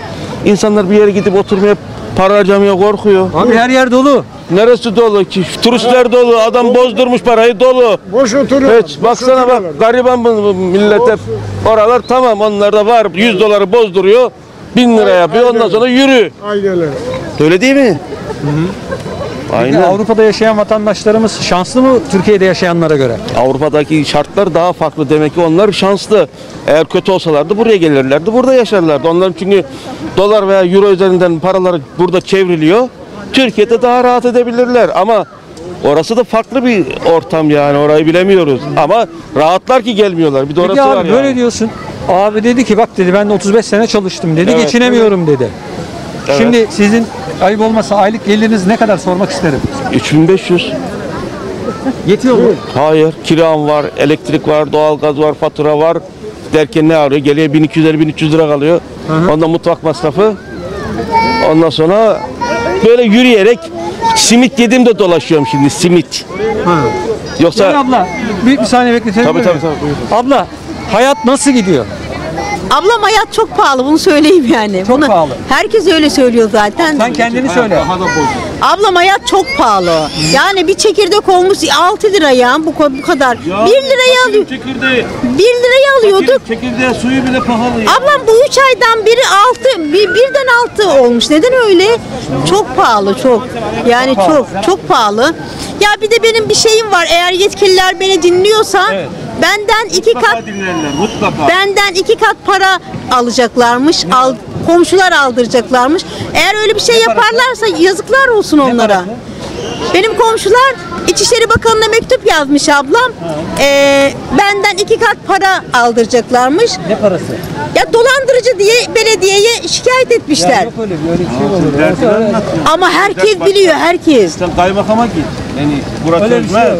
[SPEAKER 106] İnsanlar bir yere gidip oturmaya Para harcamaya korkuyor.
[SPEAKER 5] Abi her yer dolu.
[SPEAKER 106] Neresi dolu ki? Turistler dolu. Adam bozdurmuş parayı dolu.
[SPEAKER 104] Boş oturuyor.
[SPEAKER 106] Hiç baksana bak gariban bu bu millet hep. Oralar tamam onlarda var. 100 doları bozduruyor. 1000 lira yapıyor. Ondan sonra yürü.
[SPEAKER 104] Aynen öyle.
[SPEAKER 106] Öyle değil mi? Aynen.
[SPEAKER 5] Avrupa'da yaşayan vatandaşlarımız şanslı mı Türkiye'de yaşayanlara göre?
[SPEAKER 106] Avrupa'daki şartlar daha farklı. Demek ki onlar şanslı. Eğer kötü olsalardı buraya gelirlerdi. Burada yaşarlardı. Onların çünkü dolar veya euro üzerinden paralar burada çevriliyor. Türkiye'de daha rahat edebilirler ama orası da farklı bir ortam yani orayı bilemiyoruz. Ama rahatlar ki gelmiyorlar. Bir de orası
[SPEAKER 5] Peki
[SPEAKER 106] var
[SPEAKER 5] abi
[SPEAKER 106] yani.
[SPEAKER 5] böyle diyorsun. Abi dedi ki bak dedi ben de 35 sene çalıştım dedi
[SPEAKER 106] Evet.
[SPEAKER 5] geçinemiyorum dedi.
[SPEAKER 106] Evet.
[SPEAKER 5] Şimdi sizin ayıp olmasa aylık geliriniz ne kadar sormak isterim.
[SPEAKER 106] 3500.
[SPEAKER 5] Yetiyor mu?
[SPEAKER 106] Hayır. Kiram var, elektrik var, doğalgaz var, fatura var. Derken ne arıyor? Geliyor 1200 1300 lira kalıyor. Ondan mutfak masrafı. Ondan sonra böyle yürüyerek simit yedim de dolaşıyorum şimdi simit. Yoksa
[SPEAKER 5] Gel abla bir, bir saniye bekletelim.
[SPEAKER 106] Tabii, tabii, tabii, buyurun.
[SPEAKER 5] Abla hayat nasıl gidiyor?
[SPEAKER 107] Ablam hayat çok pahalı bunu söyleyeyim yani. Çok
[SPEAKER 5] pahalı.
[SPEAKER 107] Herkes öyle söylüyor zaten.
[SPEAKER 5] Sen kendini söyle.
[SPEAKER 107] Ablam hayat çok pahalı. Yani bir çekirdek olmuş 6 liraya bu, bu kadar. 1 liraya alıyor.
[SPEAKER 106] Çekirdeği.
[SPEAKER 107] 1 liraya alıyorduk.
[SPEAKER 106] Çekirdeği suyu bile pahalı ya.
[SPEAKER 107] Ablam bu 3 aydan biri 6 bir, birden 6 olmuş. Neden öyle? Çok pahalı çok. Yani çok çok pahalı. Ya bir de benim bir şeyim var. Eğer yetkililer beni dinliyorsa benden iki kat
[SPEAKER 106] dinlerler mutlaka.
[SPEAKER 107] Benden iki kat para alacaklarmış. Al, komşular aldıracaklarmış. Eğer öyle bir şey yaparlarsa yazıklar olsun onlara. Benim komşular İçişleri Bakanı'na mektup yazmış ablam. Ee, benden iki kat para aldıracaklarmış.
[SPEAKER 5] Ne parası?
[SPEAKER 107] Ya dolandırıcı diye belediyeye şikayet etmişler.
[SPEAKER 5] Yok öyle öyle bir şey olur.
[SPEAKER 107] Ama herkes biliyor, herkes.
[SPEAKER 106] Sen kaymakama git. Yani bura
[SPEAKER 5] Öyle bir şey yok.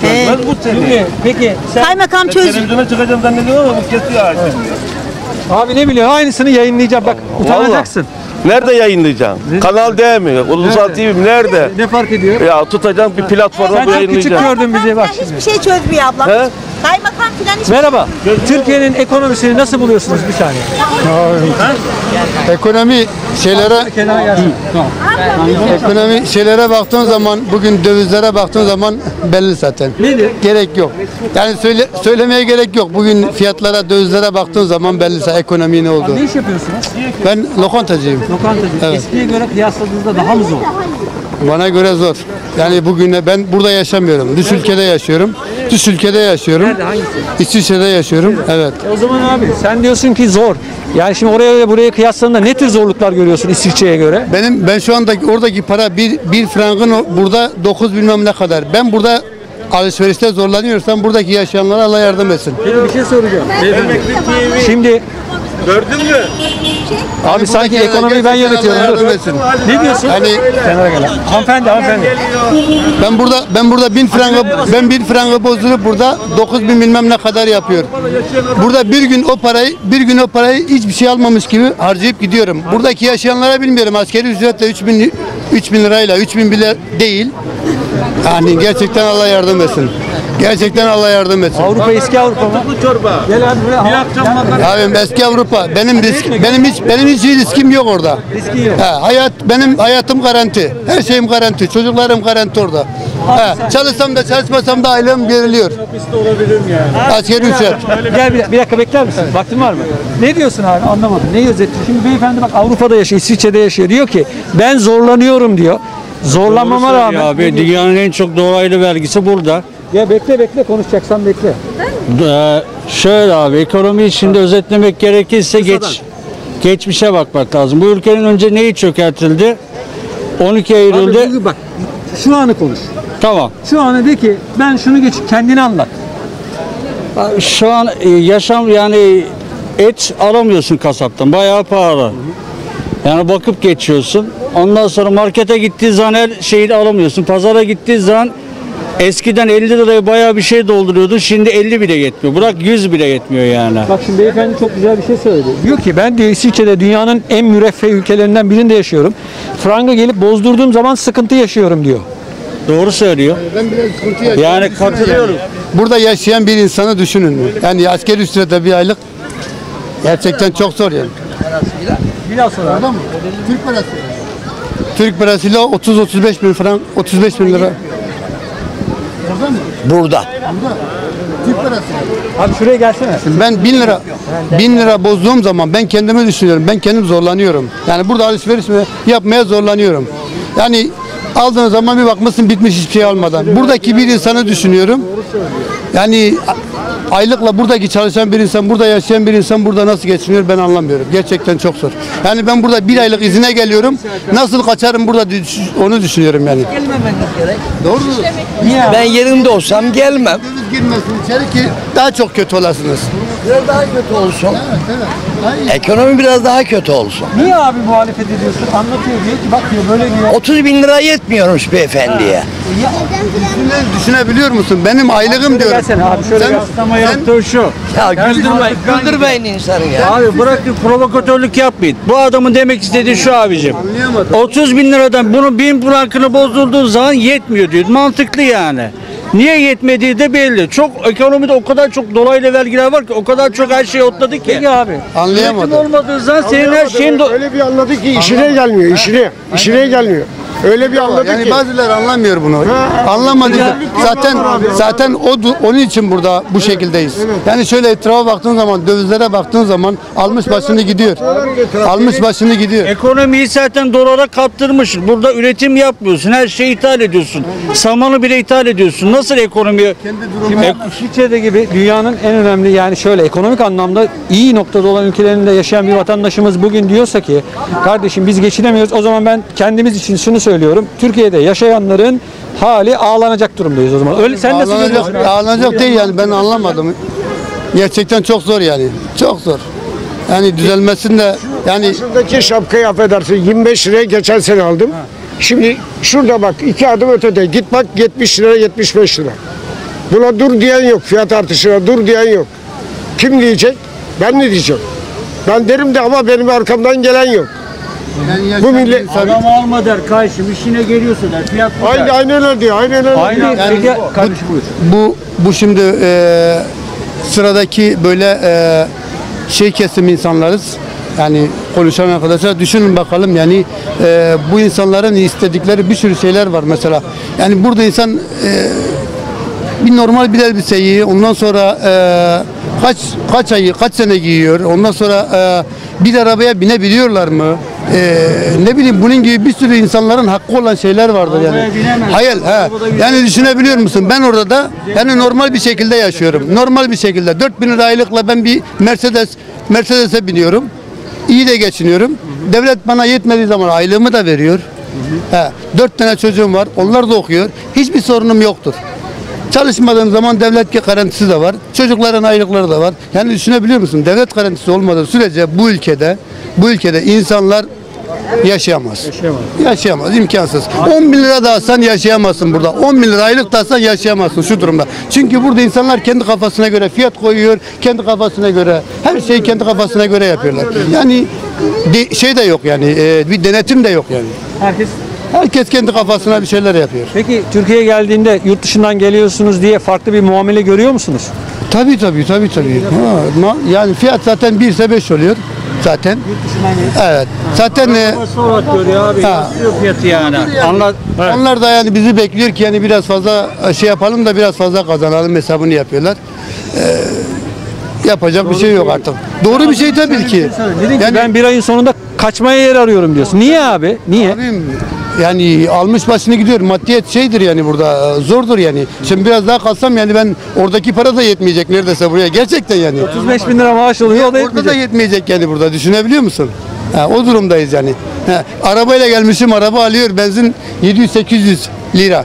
[SPEAKER 106] Çözmez bu seni.
[SPEAKER 5] Peki sen
[SPEAKER 107] Kaymakam çöz.
[SPEAKER 106] Televizyona çıkacağım zannediyorum ama bu kesiyor ağaçı.
[SPEAKER 5] Abi ne biliyor aynısını yayınlayacağım. Bak utanacaksın.
[SPEAKER 106] Nerede yayınlayacağım? Kanal D mi? Ulusal TV mi? Nerede?
[SPEAKER 5] Ne fark ediyor?
[SPEAKER 106] Ya tutacağım bir platforma
[SPEAKER 5] Sen
[SPEAKER 106] bu
[SPEAKER 5] çok küçük
[SPEAKER 106] yayınlayacağım.
[SPEAKER 5] gördün bizi bak.
[SPEAKER 107] Hiçbir şey çözmüyor ablam.
[SPEAKER 106] He?
[SPEAKER 107] Kaymakam filan hiçbir
[SPEAKER 5] Merhaba. Türkiye'nin ekonomisini nasıl buluyorsunuz bir saniye?
[SPEAKER 108] Ekonomi şeylere
[SPEAKER 5] Kenara gelsin. Tamam.
[SPEAKER 108] ekonomi şeylere baktığın zaman bugün dövizlere baktığın zaman belli zaten.
[SPEAKER 5] Nedir?
[SPEAKER 108] Gerek yok. Yani söyle, söylemeye gerek yok. Bugün fiyatlara dövizlere baktığın zaman belli zaten ekonomi ne oldu.
[SPEAKER 5] Ne iş yapıyorsunuz?
[SPEAKER 108] Ben lokantacıyım.
[SPEAKER 5] Lokantacı.
[SPEAKER 108] Evet.
[SPEAKER 5] Eskiye göre kıyasladığınızda daha mı zor?
[SPEAKER 108] Bana göre zor. Yani bugün ben burada yaşamıyorum. Dış ülkede yaşıyorum. Dış ülkede yaşıyorum.
[SPEAKER 5] Nerede, hangisi?
[SPEAKER 108] İsviçre'de yaşıyorum. Evet.
[SPEAKER 5] E o zaman abi sen diyorsun ki zor. Yani şimdi oraya ve buraya kıyasladığında ne tür zorluklar görüyorsun İsviçre'ye göre?
[SPEAKER 108] Benim ben şu anda oradaki para bir, bir frangın o- burada 9 bilmem ne kadar. Ben burada alışverişte zorlanıyorsam buradaki yaşayanlara Allah yardım etsin.
[SPEAKER 5] Peki bir şey soracağım. Şimdi
[SPEAKER 106] Gördün mü?
[SPEAKER 5] abi sanki
[SPEAKER 108] buradaki
[SPEAKER 5] ekonomiyi ben yönetiyorum.
[SPEAKER 108] yardım
[SPEAKER 5] Dur.
[SPEAKER 108] etsin.
[SPEAKER 5] Ne diyorsun?
[SPEAKER 108] Yani
[SPEAKER 5] Kenara gel. Hanımefendi, hanımefendi.
[SPEAKER 108] ben burada ben burada bin frangı ben bir frangı bozdurup burada 9 bin bilmem ne kadar yapıyor. Burada bir gün o parayı bir gün o parayı hiçbir şey almamış gibi harcayıp gidiyorum. Buradaki yaşayanlara bilmiyorum askeri ücretle 3 bin 3 bin lirayla 3 bin bile değil. Yani gerçekten Allah yardım etsin. Gerçekten Allah yardım etsin.
[SPEAKER 5] Avrupa eski Avrupa mı?
[SPEAKER 106] çorba.
[SPEAKER 5] Gel abi buraya.
[SPEAKER 108] Abim eski Avrupa. Benim risk benim hiç benim hiç riskim yok orada.
[SPEAKER 5] Riskin yok.
[SPEAKER 108] He, hayat benim hayatım garanti. Her şeyim garanti. Çocuklarım garanti orada. He, çalışsam da çalışmasam da ailem geriliyor. Askeri ücret.
[SPEAKER 5] Gel bir, bir dakika bekler misin? Vaktin var mı? Ne diyorsun abi? Anlamadım. Neyi özetliyor? Şimdi beyefendi bak Avrupa'da yaşıyor, İsviçre'de yaşıyor. Diyor ki ben zorlanıyorum diyor. Zorlanmama
[SPEAKER 63] Doğru
[SPEAKER 5] rağmen.
[SPEAKER 63] Abi dünyanın en çok dolaylı vergisi burada.
[SPEAKER 5] Ya bekle bekle konuşacaksan bekle.
[SPEAKER 63] Ee, şöyle abi ekonomi içinde özetlemek gerekirse geç geçmişe bakmak lazım. Bu ülkenin önce neyi çökertildi? 12
[SPEAKER 5] Abi
[SPEAKER 63] Eylül'de
[SPEAKER 5] çünkü bak şu anı konuş.
[SPEAKER 63] tamam.
[SPEAKER 5] Şu anı de ki ben şunu geç kendini anlat.
[SPEAKER 63] Şu an e, yaşam yani et alamıyorsun kasaptan. Bayağı pahalı. Yani bakıp geçiyorsun. Ondan sonra markete gittiği zaman her şeyi alamıyorsun. Pazara gittiği zaman eskiden 50 liraya bayağı bir şey dolduruyordun. Şimdi 50 bile yetmiyor. Bırak 100 bile yetmiyor yani.
[SPEAKER 5] Bak şimdi beyefendi çok güzel bir şey söyledi. Diyor ki ben diyor İsviçre'de dünyanın en müreffeh ülkelerinden birinde yaşıyorum. Franga gelip bozdurduğum zaman sıkıntı yaşıyorum diyor.
[SPEAKER 63] Doğru söylüyor.
[SPEAKER 108] Ben biraz sıkıntı yaşıyorum.
[SPEAKER 63] Yani katılıyorum.
[SPEAKER 108] Burada yaşayan bir insanı düşünün. Yani askeri ücrete bir aylık gerçekten çok zor yani.
[SPEAKER 5] Bir daha sonra.
[SPEAKER 108] Türk parası. Türk parasıyla 30-35 bin frank, 35 bin lira.
[SPEAKER 109] Burada.
[SPEAKER 108] Türk parası.
[SPEAKER 63] Abi şuraya gelsene.
[SPEAKER 108] Ben 1000 lira 1000 lira bozduğum zaman ben kendimi düşünüyorum. Ben kendim zorlanıyorum. Yani burada alışveriş mi yapmaya zorlanıyorum. Yani aldığın zaman bir bakmışsın bitmiş hiçbir şey almadan. Buradaki bir insanı düşünüyorum. Yani aylıkla buradaki çalışan bir insan, burada yaşayan bir insan burada nasıl geçiniyor ben anlamıyorum. Gerçekten çok zor. Yani ben burada bir aylık izine geliyorum. Nasıl kaçarım burada düş- onu düşünüyorum yani. Doğru.
[SPEAKER 109] Ben yerinde olsam gelmem.
[SPEAKER 108] Girmesin içeri ki daha çok kötü olasınız.
[SPEAKER 109] Biraz daha kötü olsun. Ekonomi biraz daha kötü olsun.
[SPEAKER 63] Niye abi muhalefet ediyorsun? Anlatıyor diyor ki bak diyor böyle diyor.
[SPEAKER 109] 30 bin lira yetmiyormuş beyefendiye.
[SPEAKER 108] Düşüne- Düşünebiliyor musun? Benim aylığım diyorum.
[SPEAKER 63] Gelsene abi şöyle
[SPEAKER 108] Sen-
[SPEAKER 63] gel. Ama yaptığı şu.
[SPEAKER 109] Ya güldürmeyin, güldürmeyin insanı ya.
[SPEAKER 63] Abi bırakın provokatörlük yapmayın. Bu adamın demek istediği şu abicim. 30 bin liradan bunun bin frankını bozulduğu zaman yetmiyor diyor. Mantıklı yani. Niye yetmediği de belli. Çok ekonomide o kadar çok dolaylı vergiler var ki o kadar çok her şey otladı ki. Peki abi.
[SPEAKER 108] Anlayamadım.
[SPEAKER 63] Üretim olmadığı zaman senin her şeyin
[SPEAKER 104] Öyle bir anladı ki işine gelmiyor, işine. İşine gelmiyor. Öyle bir anladı
[SPEAKER 108] yani
[SPEAKER 104] ki.
[SPEAKER 108] bazıları anlamıyor bunu. Anlamadı. Zaten zaten o onun için burada bu şekildeyiz. Yani şöyle etrafa baktığın zaman, dövizlere baktığın zaman almış başını gidiyor. Almış başını gidiyor.
[SPEAKER 63] Ekonomiyi zaten dolara kaptırmış. Burada üretim yapmıyorsun. Her şeyi ithal ediyorsun. Samanı bile ithal ediyorsun. Nasıl ekonomi?
[SPEAKER 5] Şimdi İsviçre'de gibi dünyanın en önemli yani şöyle ekonomik anlamda iyi noktada olan ülkelerinde yaşayan bir vatandaşımız bugün diyorsa ki kardeşim biz geçinemiyoruz o zaman ben kendimiz için şunu söylüyorum. Türkiye'de yaşayanların hali ağlanacak durumdayız o zaman. Öyle sen nasıl görüyorsun?
[SPEAKER 108] Ağlanacak, ağlanacak değil yani ben anlamadım. Gerçekten çok zor yani. Çok zor. Yani düzelmesinde yani
[SPEAKER 104] Şuradaki şapkayı affedersin 25 liraya geçen sene aldım. Şimdi şurada bak iki adım ötede git bak 70 lira 75 lira. Buna dur diyen yok fiyat artışına dur diyen yok. Kim diyecek? Ben ne diyeceğim? Ben derim de ama benim arkamdan gelen yok. Bu millet
[SPEAKER 63] Adam alma der kardeşim işine geliyorsa der fiyat bu
[SPEAKER 104] Aynı
[SPEAKER 63] der.
[SPEAKER 104] aynen öyle diyor. Aynen öyle.
[SPEAKER 63] Aynen.
[SPEAKER 104] diyor.
[SPEAKER 63] Peki, kardeşim buyur.
[SPEAKER 108] bu bu şimdi e, sıradaki böyle e, şey kesim insanlarız. Yani konuşan arkadaşlar düşünün bakalım yani e, bu insanların istedikleri bir sürü şeyler var mesela. Yani burada insan e, bir normal bir elbiseyi ondan sonra e, kaç kaç ayı kaç sene giyiyor ondan sonra e, bir arabaya binebiliyorlar mı? E, ne bileyim bunun gibi bir sürü insanların hakkı olan şeyler vardır yani. Hayır, he. Yani düşünebiliyor musun? Ben orada da yani normal bir şekilde yaşıyorum. Normal bir şekilde 4000 lira aylıkla ben bir Mercedes Mercedes'e biniyorum. İyi de geçiniyorum. Devlet bana yetmediği zaman aylığımı da veriyor. He, dört tane çocuğum var. Onlar da okuyor. Hiçbir sorunum yoktur. Çalışmadığım zaman devlet garantisi de var. Çocukların aylıkları da var. Yani düşünebiliyor musun? Devlet garantisi olmadığı sürece bu ülkede bu ülkede insanlar yaşayamaz. Yaşayamaz. imkansız. 10 bin lira da alsan yaşayamazsın burada. 10 bin lira aylık da alsan yaşayamazsın şu durumda. Çünkü burada insanlar kendi kafasına göre fiyat koyuyor. Kendi kafasına göre her şeyi kendi kafasına göre yapıyorlar. Yani de- şey de yok yani e, bir denetim de yok yani.
[SPEAKER 5] Herkes
[SPEAKER 108] Herkes kendi kafasına bir şeyler yapıyor.
[SPEAKER 5] Peki Türkiye'ye geldiğinde yurt dışından geliyorsunuz diye farklı bir muamele görüyor musunuz?
[SPEAKER 108] Tabii tabii tabii tabii. Ha, ma- yani fiyat zaten 1 ise 5 oluyor zaten. Evet. Zaten e,
[SPEAKER 63] olarak görüyor abi.
[SPEAKER 108] Ha.
[SPEAKER 63] Yansıyor fiyatı yani. Anlat.
[SPEAKER 108] onlar da yani bizi bekliyor ki yani biraz fazla şey yapalım da biraz fazla kazanalım hesabını yapıyorlar. Ee, yapacak bir şey yok artık. Doğru bir şey tabii ki.
[SPEAKER 5] Dedin ki ben bir ayın sonunda kaçmaya yer arıyorum diyorsun. Niye abi? Niye?
[SPEAKER 108] Abim, yani almış başını gidiyor. Maddiyet şeydir yani burada e, zordur yani. Şimdi biraz daha kalsam yani ben oradaki para da yetmeyecek neredeyse buraya. Gerçekten yani.
[SPEAKER 5] 35 bin lira maaş alıyor o da
[SPEAKER 108] Orada da
[SPEAKER 5] yetmeyecek.
[SPEAKER 108] yetmeyecek yani burada. Düşünebiliyor musun? Ha, o durumdayız yani. Ha, arabayla gelmişim araba alıyor benzin 700-800 lira.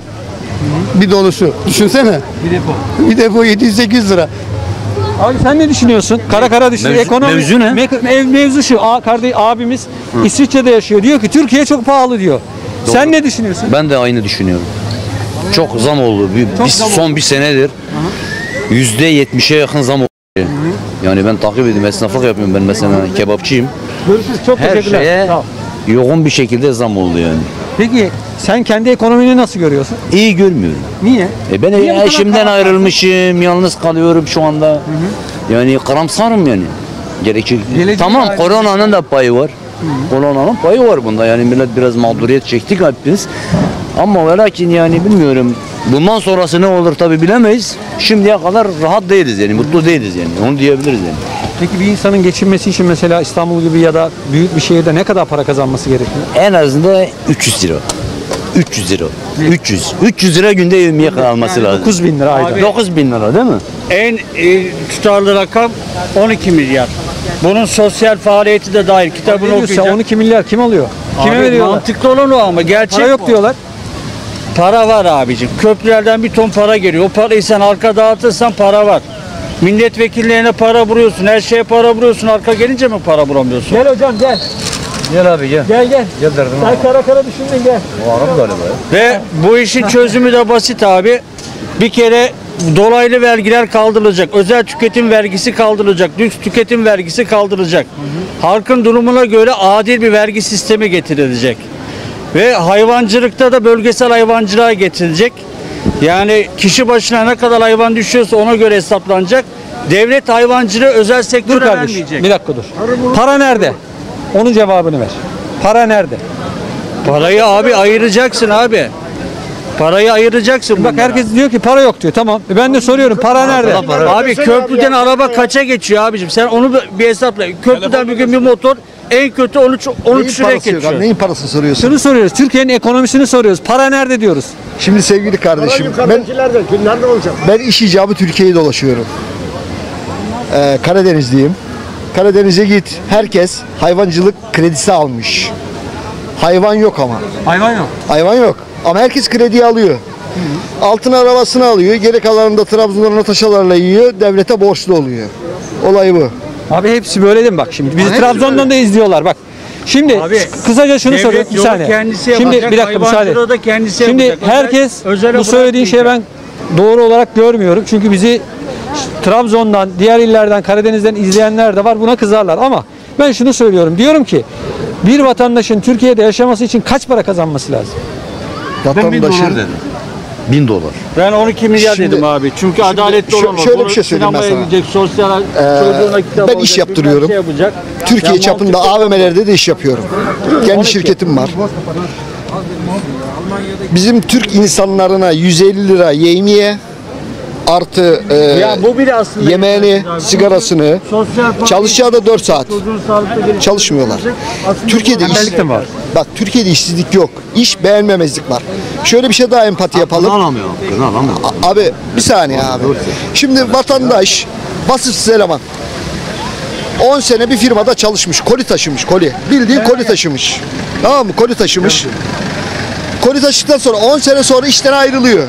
[SPEAKER 108] Bir doluşu. Düşünsene.
[SPEAKER 63] Bir depo.
[SPEAKER 108] Bir depo 700-800 lira.
[SPEAKER 5] Abi sen ne düşünüyorsun? Kara kara düşün.
[SPEAKER 74] Mevzu-
[SPEAKER 5] Ekonomi,
[SPEAKER 74] mevzu ne?
[SPEAKER 5] Me- mev- mevzu şu. A, kardeş, abimiz İsviçre'de yaşıyor. Diyor ki Türkiye çok pahalı diyor. Sen ne düşünüyorsun?
[SPEAKER 110] Ben de aynı düşünüyorum. Çok zam oldu. Bir,
[SPEAKER 5] Çok
[SPEAKER 110] bir-
[SPEAKER 5] zam
[SPEAKER 110] son bir senedir yüzde yetmişe yakın zam oldu. Yani ben takip ediyorum. Esnaflık yapıyorum ben mesela. Kebapçıyım.
[SPEAKER 5] Görüşürüz. Çok
[SPEAKER 110] Her
[SPEAKER 5] teşekkürler.
[SPEAKER 110] şeye
[SPEAKER 5] ol.
[SPEAKER 110] yoğun bir şekilde zam oldu yani.
[SPEAKER 5] Peki sen kendi ekonomini nasıl görüyorsun?
[SPEAKER 110] İyi görmüyorum.
[SPEAKER 5] Niye?
[SPEAKER 110] E ben
[SPEAKER 5] Niye
[SPEAKER 110] eşimden ayrılmışım. Yalnız kalıyorum şu anda. Yani karamsarım yani.
[SPEAKER 5] Geleceğe
[SPEAKER 110] Tamam koronanın da payı var. Koronanın payı var bunda. Yani millet biraz mağduriyet çektik hepimiz. Ama ve lakin yani bilmiyorum. Bundan sonrası ne olur tabi bilemeyiz. Şimdiye kadar rahat değiliz yani. Mutlu değiliz yani. Onu diyebiliriz yani.
[SPEAKER 5] Peki bir insanın geçinmesi için mesela İstanbul gibi ya da büyük bir şehirde ne kadar para kazanması gerekiyor?
[SPEAKER 110] En azından 300 lira. 300 lira. 300. 300 lira günde yemeğe alması lazım.
[SPEAKER 5] 9 bin lira ayda.
[SPEAKER 110] 9 bin lira değil mi?
[SPEAKER 63] En e, tutarlı rakam 12 milyar. Bunun sosyal faaliyeti de dahil. Kitabını okuyacak.
[SPEAKER 5] 12 milyar kim alıyor? Kime
[SPEAKER 63] Abi,
[SPEAKER 5] veriyorlar?
[SPEAKER 63] Mantıklı olan o ama gerçek
[SPEAKER 5] Para yok
[SPEAKER 63] bu.
[SPEAKER 5] diyorlar.
[SPEAKER 63] Para var abicim. Köprülerden bir ton para geliyor. O parayı sen halka dağıtırsan para var. Milletvekillerine para vuruyorsun. Her şeye para vuruyorsun. Arka gelince mi para vuramıyorsun?
[SPEAKER 5] Gel hocam gel.
[SPEAKER 110] Gel abi gel.
[SPEAKER 5] Gel gel.
[SPEAKER 110] Gel derdim.
[SPEAKER 5] Sen kara kara düşündün gel.
[SPEAKER 110] O Arap galiba ya.
[SPEAKER 63] Ve bu işin çözümü de basit abi. Bir kere dolaylı vergiler kaldırılacak. Özel tüketim vergisi kaldırılacak. Lüks tüketim vergisi kaldırılacak. Halkın durumuna göre adil bir vergi sistemi getirilecek. Ve hayvancılıkta da bölgesel hayvancılığa getirilecek. Yani kişi başına ne kadar hayvan düşüyorsa ona göre hesaplanacak. Devlet hayvancılığı özel sektöre
[SPEAKER 5] kardeş.
[SPEAKER 63] vermeyecek.
[SPEAKER 5] Bir dakika dur. Para nerede? Onun cevabını ver. Para nerede?
[SPEAKER 63] Parayı abi ayıracaksın abi. Parayı ayıracaksın.
[SPEAKER 5] Bak herkes diyor ki para yok diyor. Tamam. E ben de soruyorum para nerede?
[SPEAKER 63] Abi köprüden araba kaça geçiyor abicim? Sen onu bir- hesapla. Köprüden bir gün bir motor en kötü 13 13 liraya geçiyor.
[SPEAKER 111] Neyin parasını soruyorsun?
[SPEAKER 5] Şunu soruyoruz. Türkiye'nin ekonomisini soruyoruz. Para nerede diyoruz?
[SPEAKER 111] Şimdi sevgili kardeşim ben,
[SPEAKER 104] nerede olacak?
[SPEAKER 111] ben iş icabı Türkiye'yi dolaşıyorum. Ee, Karadenizliyim. Karadeniz'e git. Herkes hayvancılık kredisi almış. Hayvan yok ama.
[SPEAKER 5] Hayvan yok.
[SPEAKER 111] Hayvan yok. Ama herkes kredi alıyor. Altın arabasını alıyor. Geri kalanında Trabzon'dan taşalarla yiyor. Devlete borçlu oluyor. Olay bu.
[SPEAKER 5] Abi hepsi böyle değil mi bak şimdi. Bizi
[SPEAKER 111] Abi
[SPEAKER 5] Trabzon'dan da izliyorlar bak. Şimdi kısaca şunu soruyorum bir saniye.
[SPEAKER 63] kendisi
[SPEAKER 5] Şimdi
[SPEAKER 63] yapacak,
[SPEAKER 5] bir dakika müsaade.
[SPEAKER 63] hayvancılığı da kendisi
[SPEAKER 5] Şimdi
[SPEAKER 63] yapacak. Özel-
[SPEAKER 5] herkes
[SPEAKER 63] özele
[SPEAKER 5] bu söylediğin şeye ben doğru olarak görmüyorum. Çünkü bizi Trabzon'dan, diğer illerden, Karadeniz'den izleyenler de var. Buna kızarlar ama ben şunu söylüyorum. Diyorum ki bir vatandaşın Türkiye'de yaşaması için kaç para kazanması lazım?
[SPEAKER 111] Vatandaşın
[SPEAKER 110] Bin dolar.
[SPEAKER 63] Ben 12 milyar
[SPEAKER 111] Şimdi-
[SPEAKER 63] dedim abi. Çünkü
[SPEAKER 111] şimdi
[SPEAKER 63] adaletli
[SPEAKER 111] şö-
[SPEAKER 63] olan o.
[SPEAKER 111] şöyle bir
[SPEAKER 63] Bunu
[SPEAKER 111] şey söyleyeyim ben
[SPEAKER 63] sinemaya
[SPEAKER 111] sana.
[SPEAKER 63] gidecek, sosyal
[SPEAKER 111] Ee,
[SPEAKER 63] çocuğuna kitap
[SPEAKER 111] ben iş yaptırıyorum.
[SPEAKER 63] Şey yapacak.
[SPEAKER 111] Türkiye
[SPEAKER 63] Ya
[SPEAKER 111] çapında
[SPEAKER 63] mantıklı-
[SPEAKER 111] AVM'lerde de iş yapıyorum. Kendi şirketim var. Bizim Türk insanlarına 150 lira yevmiye artı e,
[SPEAKER 63] Ya bu bile aslında
[SPEAKER 111] yemeğini, sigarasını çalışacağı da 4 saat. Çalışmıyorlar. Türkiye'de iş, bak Türkiye'de işsizlik yok. İş beğenmemezlik var. Şöyle bir şey daha empati yapalım.
[SPEAKER 110] alamıyor. Kızını alamıyor.
[SPEAKER 111] A- Abi bir saniye abi. Şimdi vatandaş vasıfsız eleman. 10 sene bir firmada çalışmış. Koli taşımış koli. Bildiğin koli taşımış. Tamam mı? Koli taşımış. Koli taşıdıktan sonra 10 sene sonra işten ayrılıyor.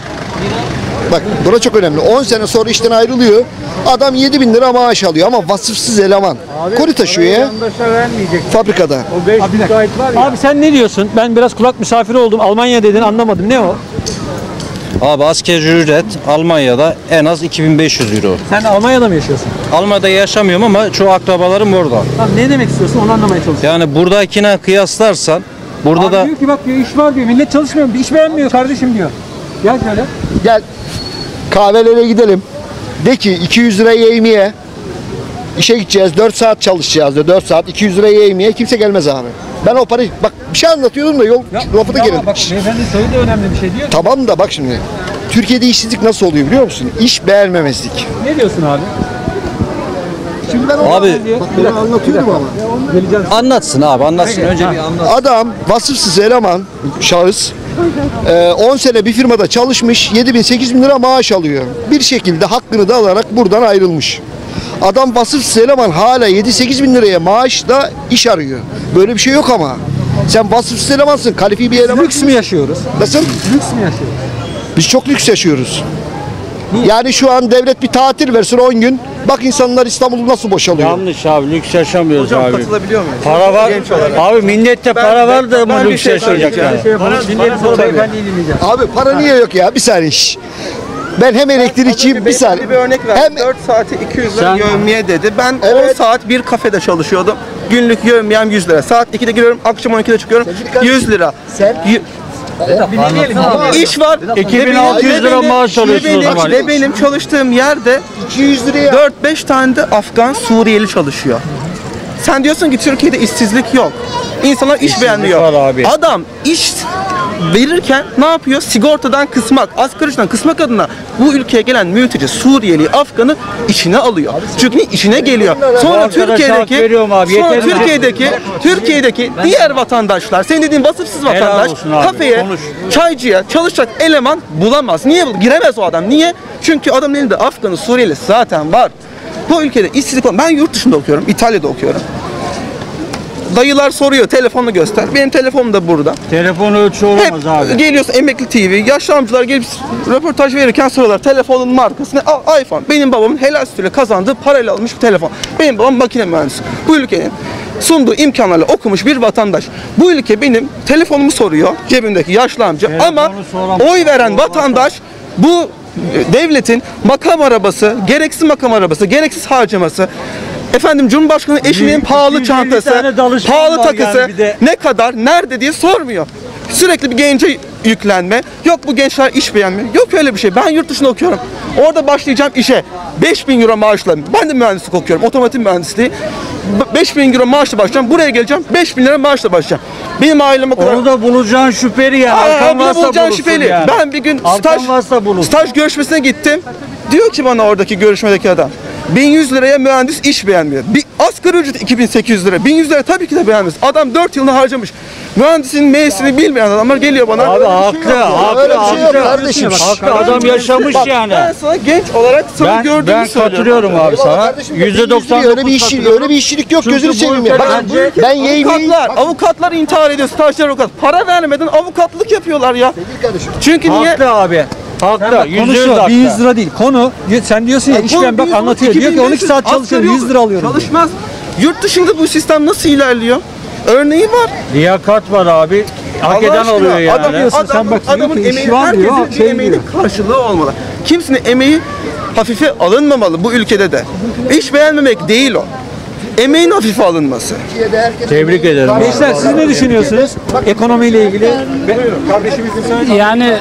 [SPEAKER 111] Bak bura çok önemli. 10 sene sonra işten ayrılıyor. Adam 7 bin lira maaş alıyor ama vasıfsız eleman. Koli taşıyor ya. Fabrikada.
[SPEAKER 63] O 5 müteahhit var ya.
[SPEAKER 5] Abi sen ne diyorsun? Ben biraz kulak misafiri oldum. Almanya dedin anlamadım. Ne o?
[SPEAKER 112] Abi asgari ücret Almanya'da en az 2500 euro.
[SPEAKER 5] Sen Almanya'da mı yaşıyorsun?
[SPEAKER 112] Almanya'da yaşamıyorum ama çoğu akrabalarım orada.
[SPEAKER 5] Tamam ne demek istiyorsun onu anlamaya çalışıyorum.
[SPEAKER 112] Yani buradakine kıyaslarsan burada
[SPEAKER 5] Abi
[SPEAKER 112] da
[SPEAKER 5] diyor ki bak diyor iş var diyor. Millet çalışmıyor. İş beğenmiyor kardeşim diyor. Gel şöyle.
[SPEAKER 111] Gel kahvelere gidelim. De ki 200 lira yevmiye. İşe gideceğiz 4 saat çalışacağız de 4 saat 200 lira yevmiye kimse gelmez abi. Ben o parayı bak bir şey anlatıyordum da yol lafı da
[SPEAKER 5] Ya
[SPEAKER 111] gelin.
[SPEAKER 5] bak beyefendi söyledi önemli bir şey diyor.
[SPEAKER 111] Tamam da bak şimdi. Türkiye'de işsizlik nasıl oluyor biliyor musun? İş beğenmemezlik.
[SPEAKER 5] Ne diyorsun abi?
[SPEAKER 111] Şimdi ben
[SPEAKER 112] Abi-
[SPEAKER 111] bak ben anlatıyordum ama.
[SPEAKER 112] anlatsın abi anlatsın. Önce bir anlat.
[SPEAKER 111] Adam vasıfsız eleman şahıs e, 10 sene bir firmada çalışmış 7 bin 8 bin lira maaş alıyor. Bir şekilde hakkını da alarak buradan ayrılmış. Adam vasıfsız eleman hala 7-8 bin liraya maaşla iş arıyor. Böyle bir şey yok ama. Sen vasıfsız elemansın, kalifi bir eleman.
[SPEAKER 5] Lüks mü yaşıyoruz?
[SPEAKER 111] Nasıl?
[SPEAKER 5] Lüks mü yaşıyoruz?
[SPEAKER 111] Biz çok lüks yaşıyoruz. Yani şu an devlet bir tatil versin 10 gün. Bak insanlar İstanbul'u nasıl boşalıyor.
[SPEAKER 63] Yanlış abi lüks yaşamıyoruz
[SPEAKER 111] Hocam
[SPEAKER 63] abi.
[SPEAKER 111] katılabiliyor muyum?
[SPEAKER 63] Para var.
[SPEAKER 111] Genç olarak.
[SPEAKER 63] Abi millette para var da mı lüks yaşayacak yani?
[SPEAKER 5] Dinleyelim sonra beyefendiyi dinleyeceğiz.
[SPEAKER 111] Abi para niye yok ya? Bir saniye. şş. Ben hem elektrikçiyim bir saniye.
[SPEAKER 107] Bir örnek ver.
[SPEAKER 111] Hem
[SPEAKER 107] 4 saati 200 lira yevmiye dedi. Ben 10
[SPEAKER 111] Evet.
[SPEAKER 107] saat bir kafede çalışıyordum. Günlük yevmiyem 100 lira. Saat 2'de giriyorum, akşam 12'de çıkıyorum. 100 lira.
[SPEAKER 111] Sen
[SPEAKER 107] İş var.
[SPEAKER 63] 2600 lira maaş alıyorsun o
[SPEAKER 107] ve benim,
[SPEAKER 63] zaman.
[SPEAKER 107] Ve benim çalıştığım yerde
[SPEAKER 111] 200 liraya
[SPEAKER 107] 4-5 tane de Afgan Suriyeli çalışıyor. Sen diyorsun ki Türkiye'de işsizlik yok. İnsanlar iş
[SPEAKER 63] İşsizlik
[SPEAKER 107] beğenmiyor. Adam iş verirken ne yapıyor? Sigortadan kısmak, asgari ücretten kısmak adına bu ülkeye gelen mülteci, Suriyeli, Afgan'ı içine alıyor. Çünkü içine geliyor. Sonra Türkiye'deki sonra? Türkiye'deki Türkiye'deki diğer vatandaşlar, senin dediğin vasıfsız vatandaş kafeye, çaycıya çalışacak eleman bulamaz. Niye? Giremez o adam. Niye? Çünkü adamın elinde Afgan'ı, Suriyeli zaten var. Bu ülkede işsizlik var. Ben yurt dışında okuyorum. İtalya'da okuyorum. Dayılar soruyor telefonla göster. Benim telefonum da burada.
[SPEAKER 63] Telefon ölçü olamaz
[SPEAKER 107] Hep
[SPEAKER 63] abi.
[SPEAKER 107] geliyorsun emekli TV, yaşlı amcalar gelip röportaj verirken soruyorlar telefonun markası ne? Aa, iPhone. Benim babamın helal sütüyle kazandığı parayla almış bir telefon. Benim babam makine mühendisi. Bu ülkenin sunduğu imkanlarla okumuş bir vatandaş. Bu ülke benim telefonumu soruyor cebimdeki yaşlı amca ama oy veren vatandaş bu devletin makam arabası, gereksiz makam arabası, gereksiz harcaması, Efendim Cumhurbaşkanı eşinin pahalı
[SPEAKER 63] 250
[SPEAKER 107] çantası, pahalı takısı
[SPEAKER 63] yani
[SPEAKER 107] ne kadar, nerede diye sormuyor. Sürekli bir gence yüklenme. Yok bu gençler iş beğenmiyor. Yok öyle bir şey. Ben yurt dışında okuyorum. Orada başlayacağım işe. 5000 euro maaşla. Ben de mühendislik okuyorum. Otomotiv mühendisliği. B- 5000 euro maaşla başlayacağım. Buraya geleceğim. 5000 lira maaşla başlayacağım. Benim ailem o kadar...
[SPEAKER 63] Onu da bulacağın şüpheli ya.
[SPEAKER 107] Aa,
[SPEAKER 63] Arkan varsa
[SPEAKER 107] bulacağın şüpheli.
[SPEAKER 63] yani.
[SPEAKER 107] Ben bir gün
[SPEAKER 63] Arkan
[SPEAKER 107] staj, staj görüşmesine gittim. Diyor ki bana oradaki görüşmedeki adam. 1100 liraya mühendis iş beğenmiyor. Bir asgari ücret 2800 lira. 1100 lira tabii ki de beğenmez. Adam 4 yılını harcamış. Mühendisin M'sini bilmeyen adamlar geliyor bana.
[SPEAKER 63] Abi haklı, haklı,
[SPEAKER 107] bir şey
[SPEAKER 63] haklı.
[SPEAKER 107] kardeşim.
[SPEAKER 63] Haklı, adam yaşamış
[SPEAKER 107] Bak,
[SPEAKER 63] yani.
[SPEAKER 107] Ben sana genç olarak sana
[SPEAKER 63] Ben-
[SPEAKER 107] gördüğümü
[SPEAKER 63] ben
[SPEAKER 107] söylüyorum.
[SPEAKER 63] katılıyorum abi sana. Yüzde doksan
[SPEAKER 111] öyle bir işçilik, öyle bir işçilik yok
[SPEAKER 63] Çünkü
[SPEAKER 111] gözünü
[SPEAKER 63] bu
[SPEAKER 111] seveyim ya.
[SPEAKER 63] ülkede
[SPEAKER 111] Bak,
[SPEAKER 63] bence-
[SPEAKER 111] ben yeğmeyi
[SPEAKER 107] Avukatlar, avukatlar intihar ediyor, stajyer avukat. Para vermeden avukatlık yapıyorlar ya. Çünkü niye?
[SPEAKER 63] Haklı abi. Yüz
[SPEAKER 5] şu,
[SPEAKER 63] haklı.
[SPEAKER 5] 1100 lira değil. Konu sen diyorsun ya
[SPEAKER 107] Ya
[SPEAKER 5] işveren bak anlatıyor. Diyor ki 12
[SPEAKER 107] 2500
[SPEAKER 5] saat çalışıyorum
[SPEAKER 107] asgari
[SPEAKER 5] 100 lira alıyorum. diyor.
[SPEAKER 107] Çalışmaz. Yurt dışında bu sistem nasıl ilerliyor? Örneği var.
[SPEAKER 63] Liyakat var abi. Hak
[SPEAKER 107] Allah
[SPEAKER 63] eden
[SPEAKER 107] aşkına,
[SPEAKER 63] oluyor yani.
[SPEAKER 107] Adam,
[SPEAKER 5] Diyorsun, sen
[SPEAKER 107] adamın,
[SPEAKER 5] bak diyor
[SPEAKER 107] adamın
[SPEAKER 5] ki,
[SPEAKER 107] emeği,
[SPEAKER 5] an diyor,
[SPEAKER 107] herkesin bir
[SPEAKER 5] şey
[SPEAKER 107] emeğinin karşılığı olmalı. Kimsenin emeği hafife alınmamalı bu ülkede de. İş beğenmemek değil o. Emeğin hafife alınması.
[SPEAKER 63] Tebrik ederim.
[SPEAKER 5] Gençler siz ne düşünüyorsunuz ekonomiyle ilgili? Söylediği
[SPEAKER 113] Yani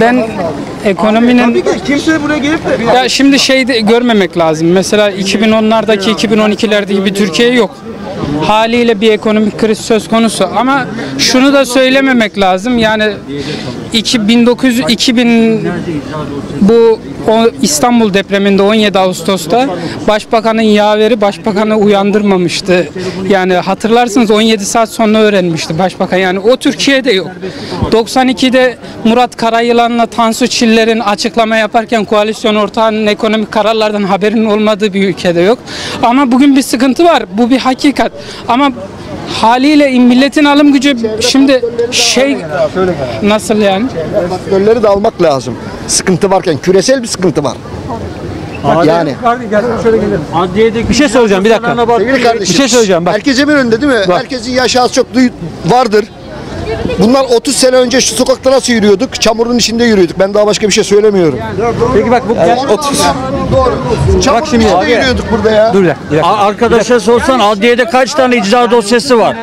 [SPEAKER 113] ben ekonominin
[SPEAKER 107] Kimse buraya gelip de
[SPEAKER 113] ya şimdi şey de görmemek lazım. Mesela 2010'lardaki 2012'lerdeki bir Türkiye yok. Haliyle bir ekonomik kriz söz konusu ama şunu da söylememek lazım. Yani 2009 2000 bu o İstanbul depreminde 17 Ağustos'ta Başbakanın yaveri Başbakanı uyandırmamıştı. Yani hatırlarsınız 17 saat sonra öğrenmişti Başbakan. Yani o Türkiye'de yok. 92'de Murat Karayılan'la Tansu Çiller'in açıklama yaparken koalisyon ortağının ekonomik kararlardan haberinin olmadığı bir ülkede yok. Ama bugün bir sıkıntı var. Bu bir hakikat. Ama haliyle milletin alım gücü şimdi şey nasıl yani?
[SPEAKER 111] Faktörleri de almak lazım. Sıkıntı varken küresel bir sıkıntı var. Yani.
[SPEAKER 5] Gel şöyle gelelim.
[SPEAKER 63] Adliyedeki
[SPEAKER 5] Bir şey söyleyeceğim bir dakika.
[SPEAKER 111] Sevgili kardeşim.
[SPEAKER 5] Bir şey söyleyeceğim bak.
[SPEAKER 111] Herkes emin önünde değil mi? Herkesin yaşı az çok duy- vardır. Bunlar 30 sene önce şu sokakta nasıl yürüyorduk? Çamurun içinde yürüyorduk. Ben daha başka bir şey söylemiyorum.
[SPEAKER 5] Peki bak bu gel.
[SPEAKER 111] 30. Doğru. Çamurun
[SPEAKER 5] şimdi
[SPEAKER 111] içinde
[SPEAKER 5] abi.
[SPEAKER 111] yürüyorduk burada ya.
[SPEAKER 5] Dur bir dakika. bir dakika.
[SPEAKER 63] Arkadaşa sorsan adliyede kaç tane icra dosyası var?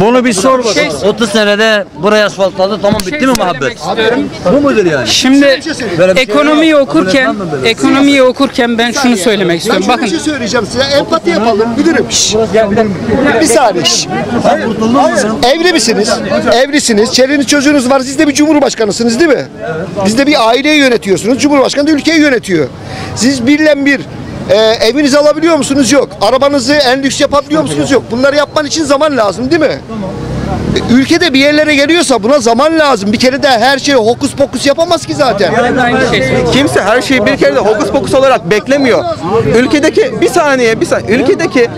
[SPEAKER 63] Bunu bir sor bakalım.
[SPEAKER 110] 30 senede buraya asfaltladı tamam bitti mi muhabbet? Bu mudur yani?
[SPEAKER 113] Şimdi
[SPEAKER 110] Böyle bir şey
[SPEAKER 113] ekonomiyi
[SPEAKER 110] var.
[SPEAKER 113] okurken
[SPEAKER 110] böyle.
[SPEAKER 113] ekonomiyi okurken ben şunu söylemek istiyorum. Bakın
[SPEAKER 111] bir şey söyleyeceğim size. Empati yapalım. Şşş. Bir saniye. Evli misiniz? Evlisiniz. Çevreniz çocuğunuz var. Siz de bir cumhurbaşkanısınız değil mi? Siz de bir aileyi yönetiyorsunuz. Cumhurbaşkanı da ülkeyi yönetiyor. Siz birlen bir e, evinizi alabiliyor musunuz? Yok. Arabanızı en lüks yapabiliyor musunuz? Yok. Bunları yapman için zaman lazım değil mi? E, Ülkede bir yerlere geliyorsa buna zaman lazım. Bir kere de her şeyi hokus pokus yapamaz ki zaten.
[SPEAKER 107] Kimse her şeyi bir kere de hokus pokus olarak beklemiyor. Ülkedeki bir saniye bir saniye ülkedeki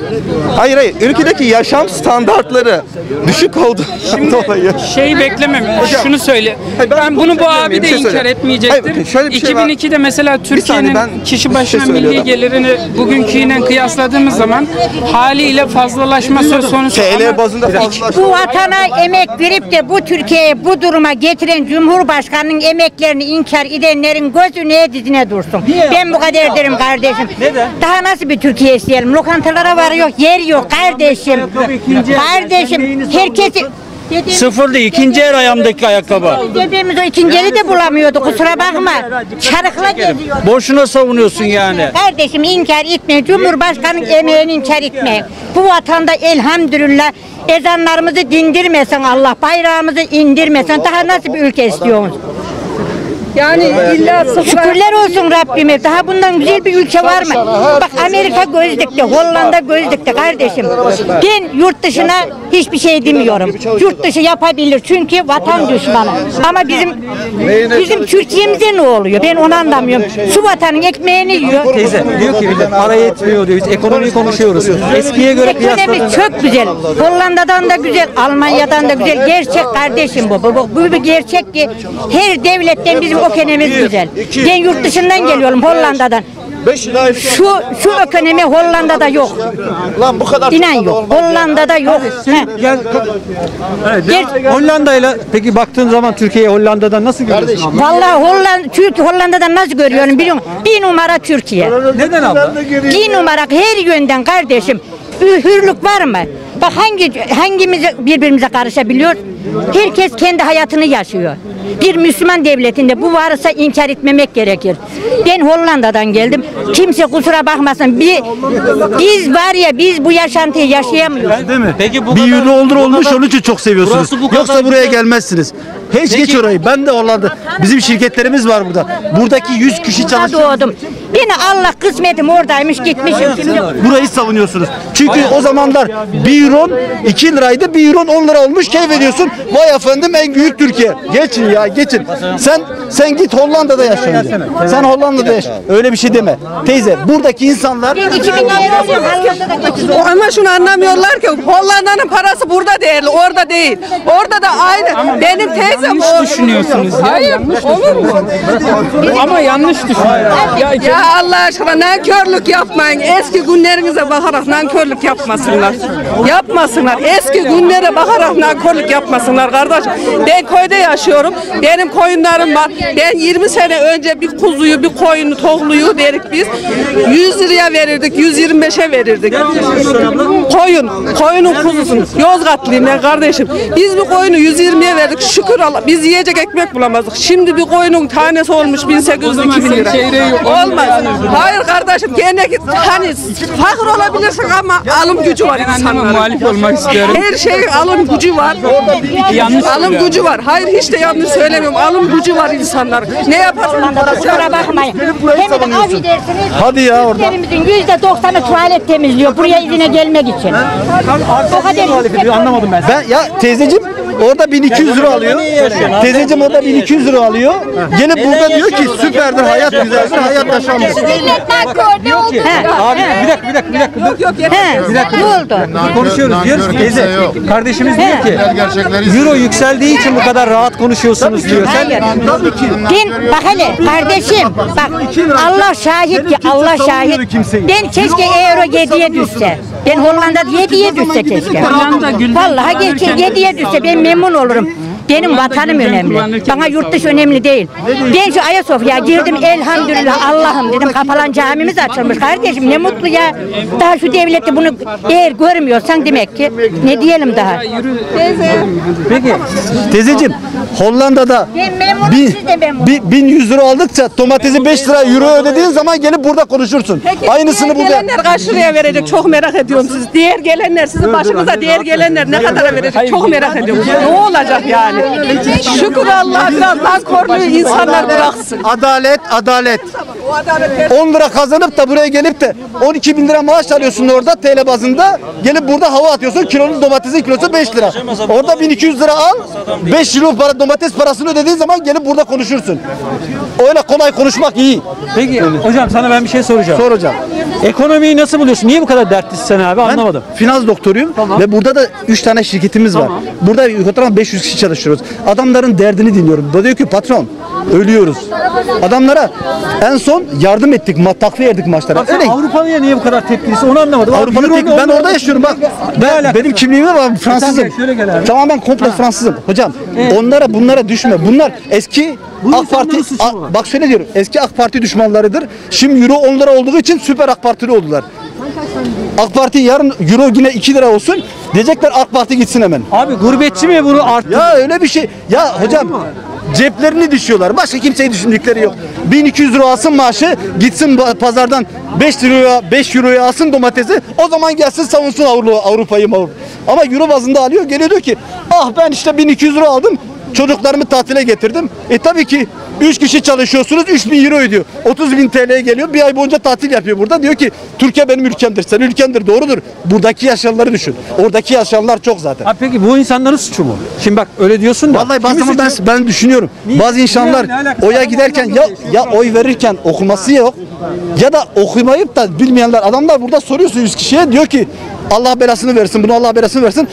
[SPEAKER 107] hayır hayır ülkedeki yaşam standartları düşük olduğundan dolayı.
[SPEAKER 113] Şeyi beklemem. Şunu söyle.
[SPEAKER 107] Hayır, ben
[SPEAKER 113] Ben bunu bu abi de
[SPEAKER 107] şey
[SPEAKER 113] inkar etmeyecektir.
[SPEAKER 107] Hayır, şöyle bir şey var.
[SPEAKER 113] 2002'de mesela Türkiye'nin kişi
[SPEAKER 107] bir
[SPEAKER 113] başına
[SPEAKER 107] şey
[SPEAKER 113] milli gelirini bugünküyle kıyasladığımız zaman haliyle fazlalaşma söz konusu.
[SPEAKER 107] TL bazında fazlalaşma.
[SPEAKER 114] Bu vatana emek verip de bu Türkiye'yi bu duruma getiren Cumhurbaşkanı'nın emeklerini inkar edenlerin gözü neye dizine dursun. Ben bu kadar derim kardeşim. Daha nasıl bir Türkiye isteyelim? Lokantalara var yok, yer yok kardeşim. Kardeşim herkesi
[SPEAKER 63] Sıfırdı ikinci el ayağımdaki ayakkabı.
[SPEAKER 114] Dediğimiz o ikinci eli de bulamıyordu kusura bakma. Çarıkla geziyordu.
[SPEAKER 63] Boşuna savunuyorsun yani.
[SPEAKER 114] Kardeşim inkar etme. Cumhurbaşkanının emeğini inkar etme. Bu vatanda elhamdülillah ezanlarımızı dindirmesen Allah, bayrağımızı indirmesen daha nasıl bir ülke istiyorsun?
[SPEAKER 87] Yani illa
[SPEAKER 114] Şükürler olsun Rabbime. Daha bundan güzel bir ülke var mı? Bak Amerika gözlükte, Hollanda gözlükte kardeşim. Ben yurt dışına hiçbir şey demiyorum. Yurt dışı yapabilir çünkü vatan düşmanı. Ama bizim bizim Türkiye'mize ne oluyor? Ben onu anlamıyorum. Şu vatanın ekmeğini yiyor.
[SPEAKER 5] Teyze diyor ki millet para yetmiyor diyor. Biz ekonomiyi konuşuyoruz. Eskiye göre
[SPEAKER 114] Ekonomi çok güzel. Hollanda'dan da güzel, Almanya'dan da güzel. Gerçek kardeşim bu. Bu, bu, bu bir gerçek ki her devletten bizim ekonomimiz güzel. Ben yurt dışından geliyorum Hollanda'dan. Şu şu ekonomi Hollanda'da yok.
[SPEAKER 115] Lan bu kadar.
[SPEAKER 114] İnan yok. Hollanda'da yok.
[SPEAKER 5] Gel, Evet, Hollanda'yla peki baktığın zaman Türkiye'ye Hollanda'dan nasıl görüyorsun? abla?
[SPEAKER 114] Vallahi Hollanda, Türkiye Hollanda'dan nasıl görüyorum biliyor musun? Bir numara Türkiye.
[SPEAKER 5] Neden abla?
[SPEAKER 114] Bir numara her yönden kardeşim. Hürlük var mı? Bak hangi hangimiz birbirimize karışabiliyor? Herkes kendi hayatını yaşıyor. Bir Müslüman devletinde bu varsa inkar etmemek gerekir. Ben Hollanda'dan geldim. Kimse kusura bakmasın. Bir, biz var ya biz bu yaşantıyı yaşayamıyoruz.
[SPEAKER 76] Değil mi?
[SPEAKER 5] Peki bu
[SPEAKER 76] bir
[SPEAKER 5] kadar-
[SPEAKER 76] olur
[SPEAKER 5] bu
[SPEAKER 76] olmuş onun için çok seviyorsunuz.
[SPEAKER 5] Burası bu kadar
[SPEAKER 76] Yoksa buraya
[SPEAKER 5] güzel-
[SPEAKER 76] gelmezsiniz. Hiç
[SPEAKER 5] Peki-
[SPEAKER 76] geç orayı. Ben de Hollanda. Bizim şirketlerimiz var burada. Buradaki 100 kişi
[SPEAKER 114] Burada
[SPEAKER 76] çalışıyor.
[SPEAKER 114] doğdum. Beni Allah kısmetim oradaymış gitmişim. Şimdi
[SPEAKER 76] Burayı savunuyorsunuz. Çünkü o zamanlar bir euron 2 liraydı. Bir euron 10 lira olmuş. Keyif ediyorsun. Vay efendim en büyük Türkiye. Geçin ya geçin. Sen sen git Hollanda'da yaşa. önce. Sen Hollanda'da yaşa. Öyle bir şey deme. Teyze buradaki insanlar
[SPEAKER 87] O- Ama şunu anlamıyorlar ki Hollanda'nın parası burada değil, orada değil. Orada da aynı. Benim teyzem
[SPEAKER 113] yanlış
[SPEAKER 87] o.
[SPEAKER 113] düşünüyorsunuz ya,
[SPEAKER 87] Hayır,
[SPEAKER 113] yanlış
[SPEAKER 87] olur mu?
[SPEAKER 113] Ama yanlış düşünüyorsunuz.
[SPEAKER 87] Ya, ya Allah aşkına nankörlük yapmayın. Eski günlerinize bakarak nankörlük yapmasınlar. Yapmasınlar. Eski günlere bakarak nankörlük yapmasınlar kardeş. Ben köyde yaşıyorum. Benim koyunlarım var. Ben 20 sene önce bir kuzuyu, bir koyunu, tohluyu derik biz. 100 liraya verirdik, 125'e verirdik. Koyun, koyunun kuzusunu. Yozgatlıyım ben kardeşim. Biz bir koyunu 120'ye verdik. Şükür Allah. Biz yiyecek ekmek bulamazdık. Şimdi bir koyunun tanesi olmuş 1800 2000 lira. Olmaz. Hayır kardeşim gene git. Hani fakir olabilirsin ama alım gücü var insanların.
[SPEAKER 113] muhalif olmak istiyorum.
[SPEAKER 87] Her şeyin alım gücü var.
[SPEAKER 113] Yanlış
[SPEAKER 87] alım gücü var. Hayır hiç de yanlış söylemiyorum. Alım gücü var insanlar. Ne yaparsın?
[SPEAKER 114] kusura bakmayın. Hem de affedersiniz.
[SPEAKER 76] Hadi ya orada.
[SPEAKER 114] Yüzde doksanı tuvalet temizliyor buraya izine gelmek için. O kadar
[SPEAKER 76] anlamadım ben. Ben ya teyzeciğim orada 1200 lira alıyor. Teyzeciğim orada 1200 lira alıyor. Gelip burada diyor ki süperdir hayat güzeldir hayat yaşanmaz.
[SPEAKER 5] He, Abi bir dakika bir dakika bir dakika.
[SPEAKER 87] Yok yok
[SPEAKER 5] Bir dakika.
[SPEAKER 114] ne oldu?
[SPEAKER 5] Konuşuyoruz diyoruz ki teyze. Kardeşimiz diyor ki Euro yükseldiği için bu kadar rahat konuşuyorsunuz diyor. Sen
[SPEAKER 114] Hayır. Ben bak hele kardeşim bak Allah şahit ki Allah şahit. Ben keşke euro 7'ye düşse. Ben Hollanda'da 7'ye düşse keşke. Vallahi geçe 7'ye düşse ben memnun olurum. Benim vatanım önemli. Bana yurt dışı önemli değil. Ben şu Ayasofya'ya girdim elhamdülillah Allah'ım dedim kapalan camimiz açılmış. Kardeşim ne mutlu ya. Daha şu devlette bunu eğer görmüyorsan demek ki ne diyelim daha.
[SPEAKER 76] Peki teyzeciğim Hollanda'da
[SPEAKER 114] Ben memurum
[SPEAKER 76] bin,
[SPEAKER 114] siz de memur.
[SPEAKER 76] bi- 1100 lira aldıkça domatesi 5 lira euro ödediğin zaman gelip burada konuşursun.
[SPEAKER 87] Peki,
[SPEAKER 76] Aynısını
[SPEAKER 87] diğer
[SPEAKER 76] burada.
[SPEAKER 87] gelenler kaç liraya verecek? Çok merak ediyorum siz. Diğer gelenler sizin başınıza diğer gelenler ne kadara verecek? Çok merak ediyorum. Ne olacak yani? Şükür Allah'a biraz nankorluğu insanlar bıraksın.
[SPEAKER 76] Adalet, adalet.
[SPEAKER 87] O adalet
[SPEAKER 76] 10 lira kazanıp da buraya gelip de 12 bin lira maaş alıyorsun orada TL bazında. Gelip burada hava atıyorsun. Kilonun domatesin kilosu 5 lira. Orada 1200 lira al. 5 kilo para domates parasını ödediğin zaman gelip burada konuşursun. Öyle kolay konuşmak iyi.
[SPEAKER 5] Peki hocam sana ben bir şey soracağım.
[SPEAKER 76] Sor hocam.
[SPEAKER 5] Ekonomiyi nasıl buluyorsun? Niye bu kadar dertlisin sen abi? Anlamadım.
[SPEAKER 76] Finans doktoruyum ve burada da 3 tane şirketimiz var. Burada yukarıdan 500 kişi çalışıyoruz. Adamların derdini dinliyorum. Da diyor ki patron ölüyoruz. Adamlara en son yardım ettik, ma takviye ettik maçlara.
[SPEAKER 5] Bak sen
[SPEAKER 76] Öyle.
[SPEAKER 5] Avrupalıya niye bu kadar tepkilisin? Onu anlamadım. Abi,
[SPEAKER 76] Avrupa'da tek, ben orada yaşıyorum bak. Ben,
[SPEAKER 5] alakası
[SPEAKER 76] benim
[SPEAKER 5] var?
[SPEAKER 76] kimliğime var Fransızım.
[SPEAKER 5] gel, şöyle gel abi.
[SPEAKER 76] Tamamen komple Fransızım. Hocam onlara bunlara düşme. Bunlar eski AK Parti A- bak şöyle diyorum. Eski AK Parti düşmanlarıdır. Şimdi euro 10 lira olduğu için süper AK Partili oldular. AK Parti yarın euro yine 2 lira olsun. Diyecekler AK Parti gitsin hemen.
[SPEAKER 5] Abi gurbetçi mi bunu arttı?
[SPEAKER 76] Ya öyle bir şey. Ya hocam ceplerini düşüyorlar. Başka kimseyi düşündükleri yok. 1200 lira alsın maaşı gitsin pazardan 5 liraya 5 euroya alsın domatesi o zaman gelsin savunsun Avrupa, Avrupa'yı Avrupa. Ama euro bazında alıyor geliyor diyor ki ah ben işte 1200 lira aldım çocuklarımı tatile getirdim. E tabii ki 3 kişi çalışıyorsunuz 3000 euro ödüyor. 30 bin TL'ye geliyor bir ay boyunca tatil yapıyor burada. Diyor ki Türkiye benim ülkemdir senin ülkendir doğrudur. Buradaki yaşayanları düşün. Oradaki yaşayanlar çok zaten.
[SPEAKER 5] Abi peki bu insanların suçu mu? Şimdi bak öyle diyorsun da.
[SPEAKER 76] Vallahi bazı zaman ben, ben düşünüyorum. Bazı insanlar
[SPEAKER 5] Niye? Ne alakası
[SPEAKER 76] oya giderken ya ya oy verirken okuması yok ya da okumayıp da bilmeyenler adamlar burada soruyorsun 100 kişiye diyor ki Allah belasını versin bunu Allah belasını versin.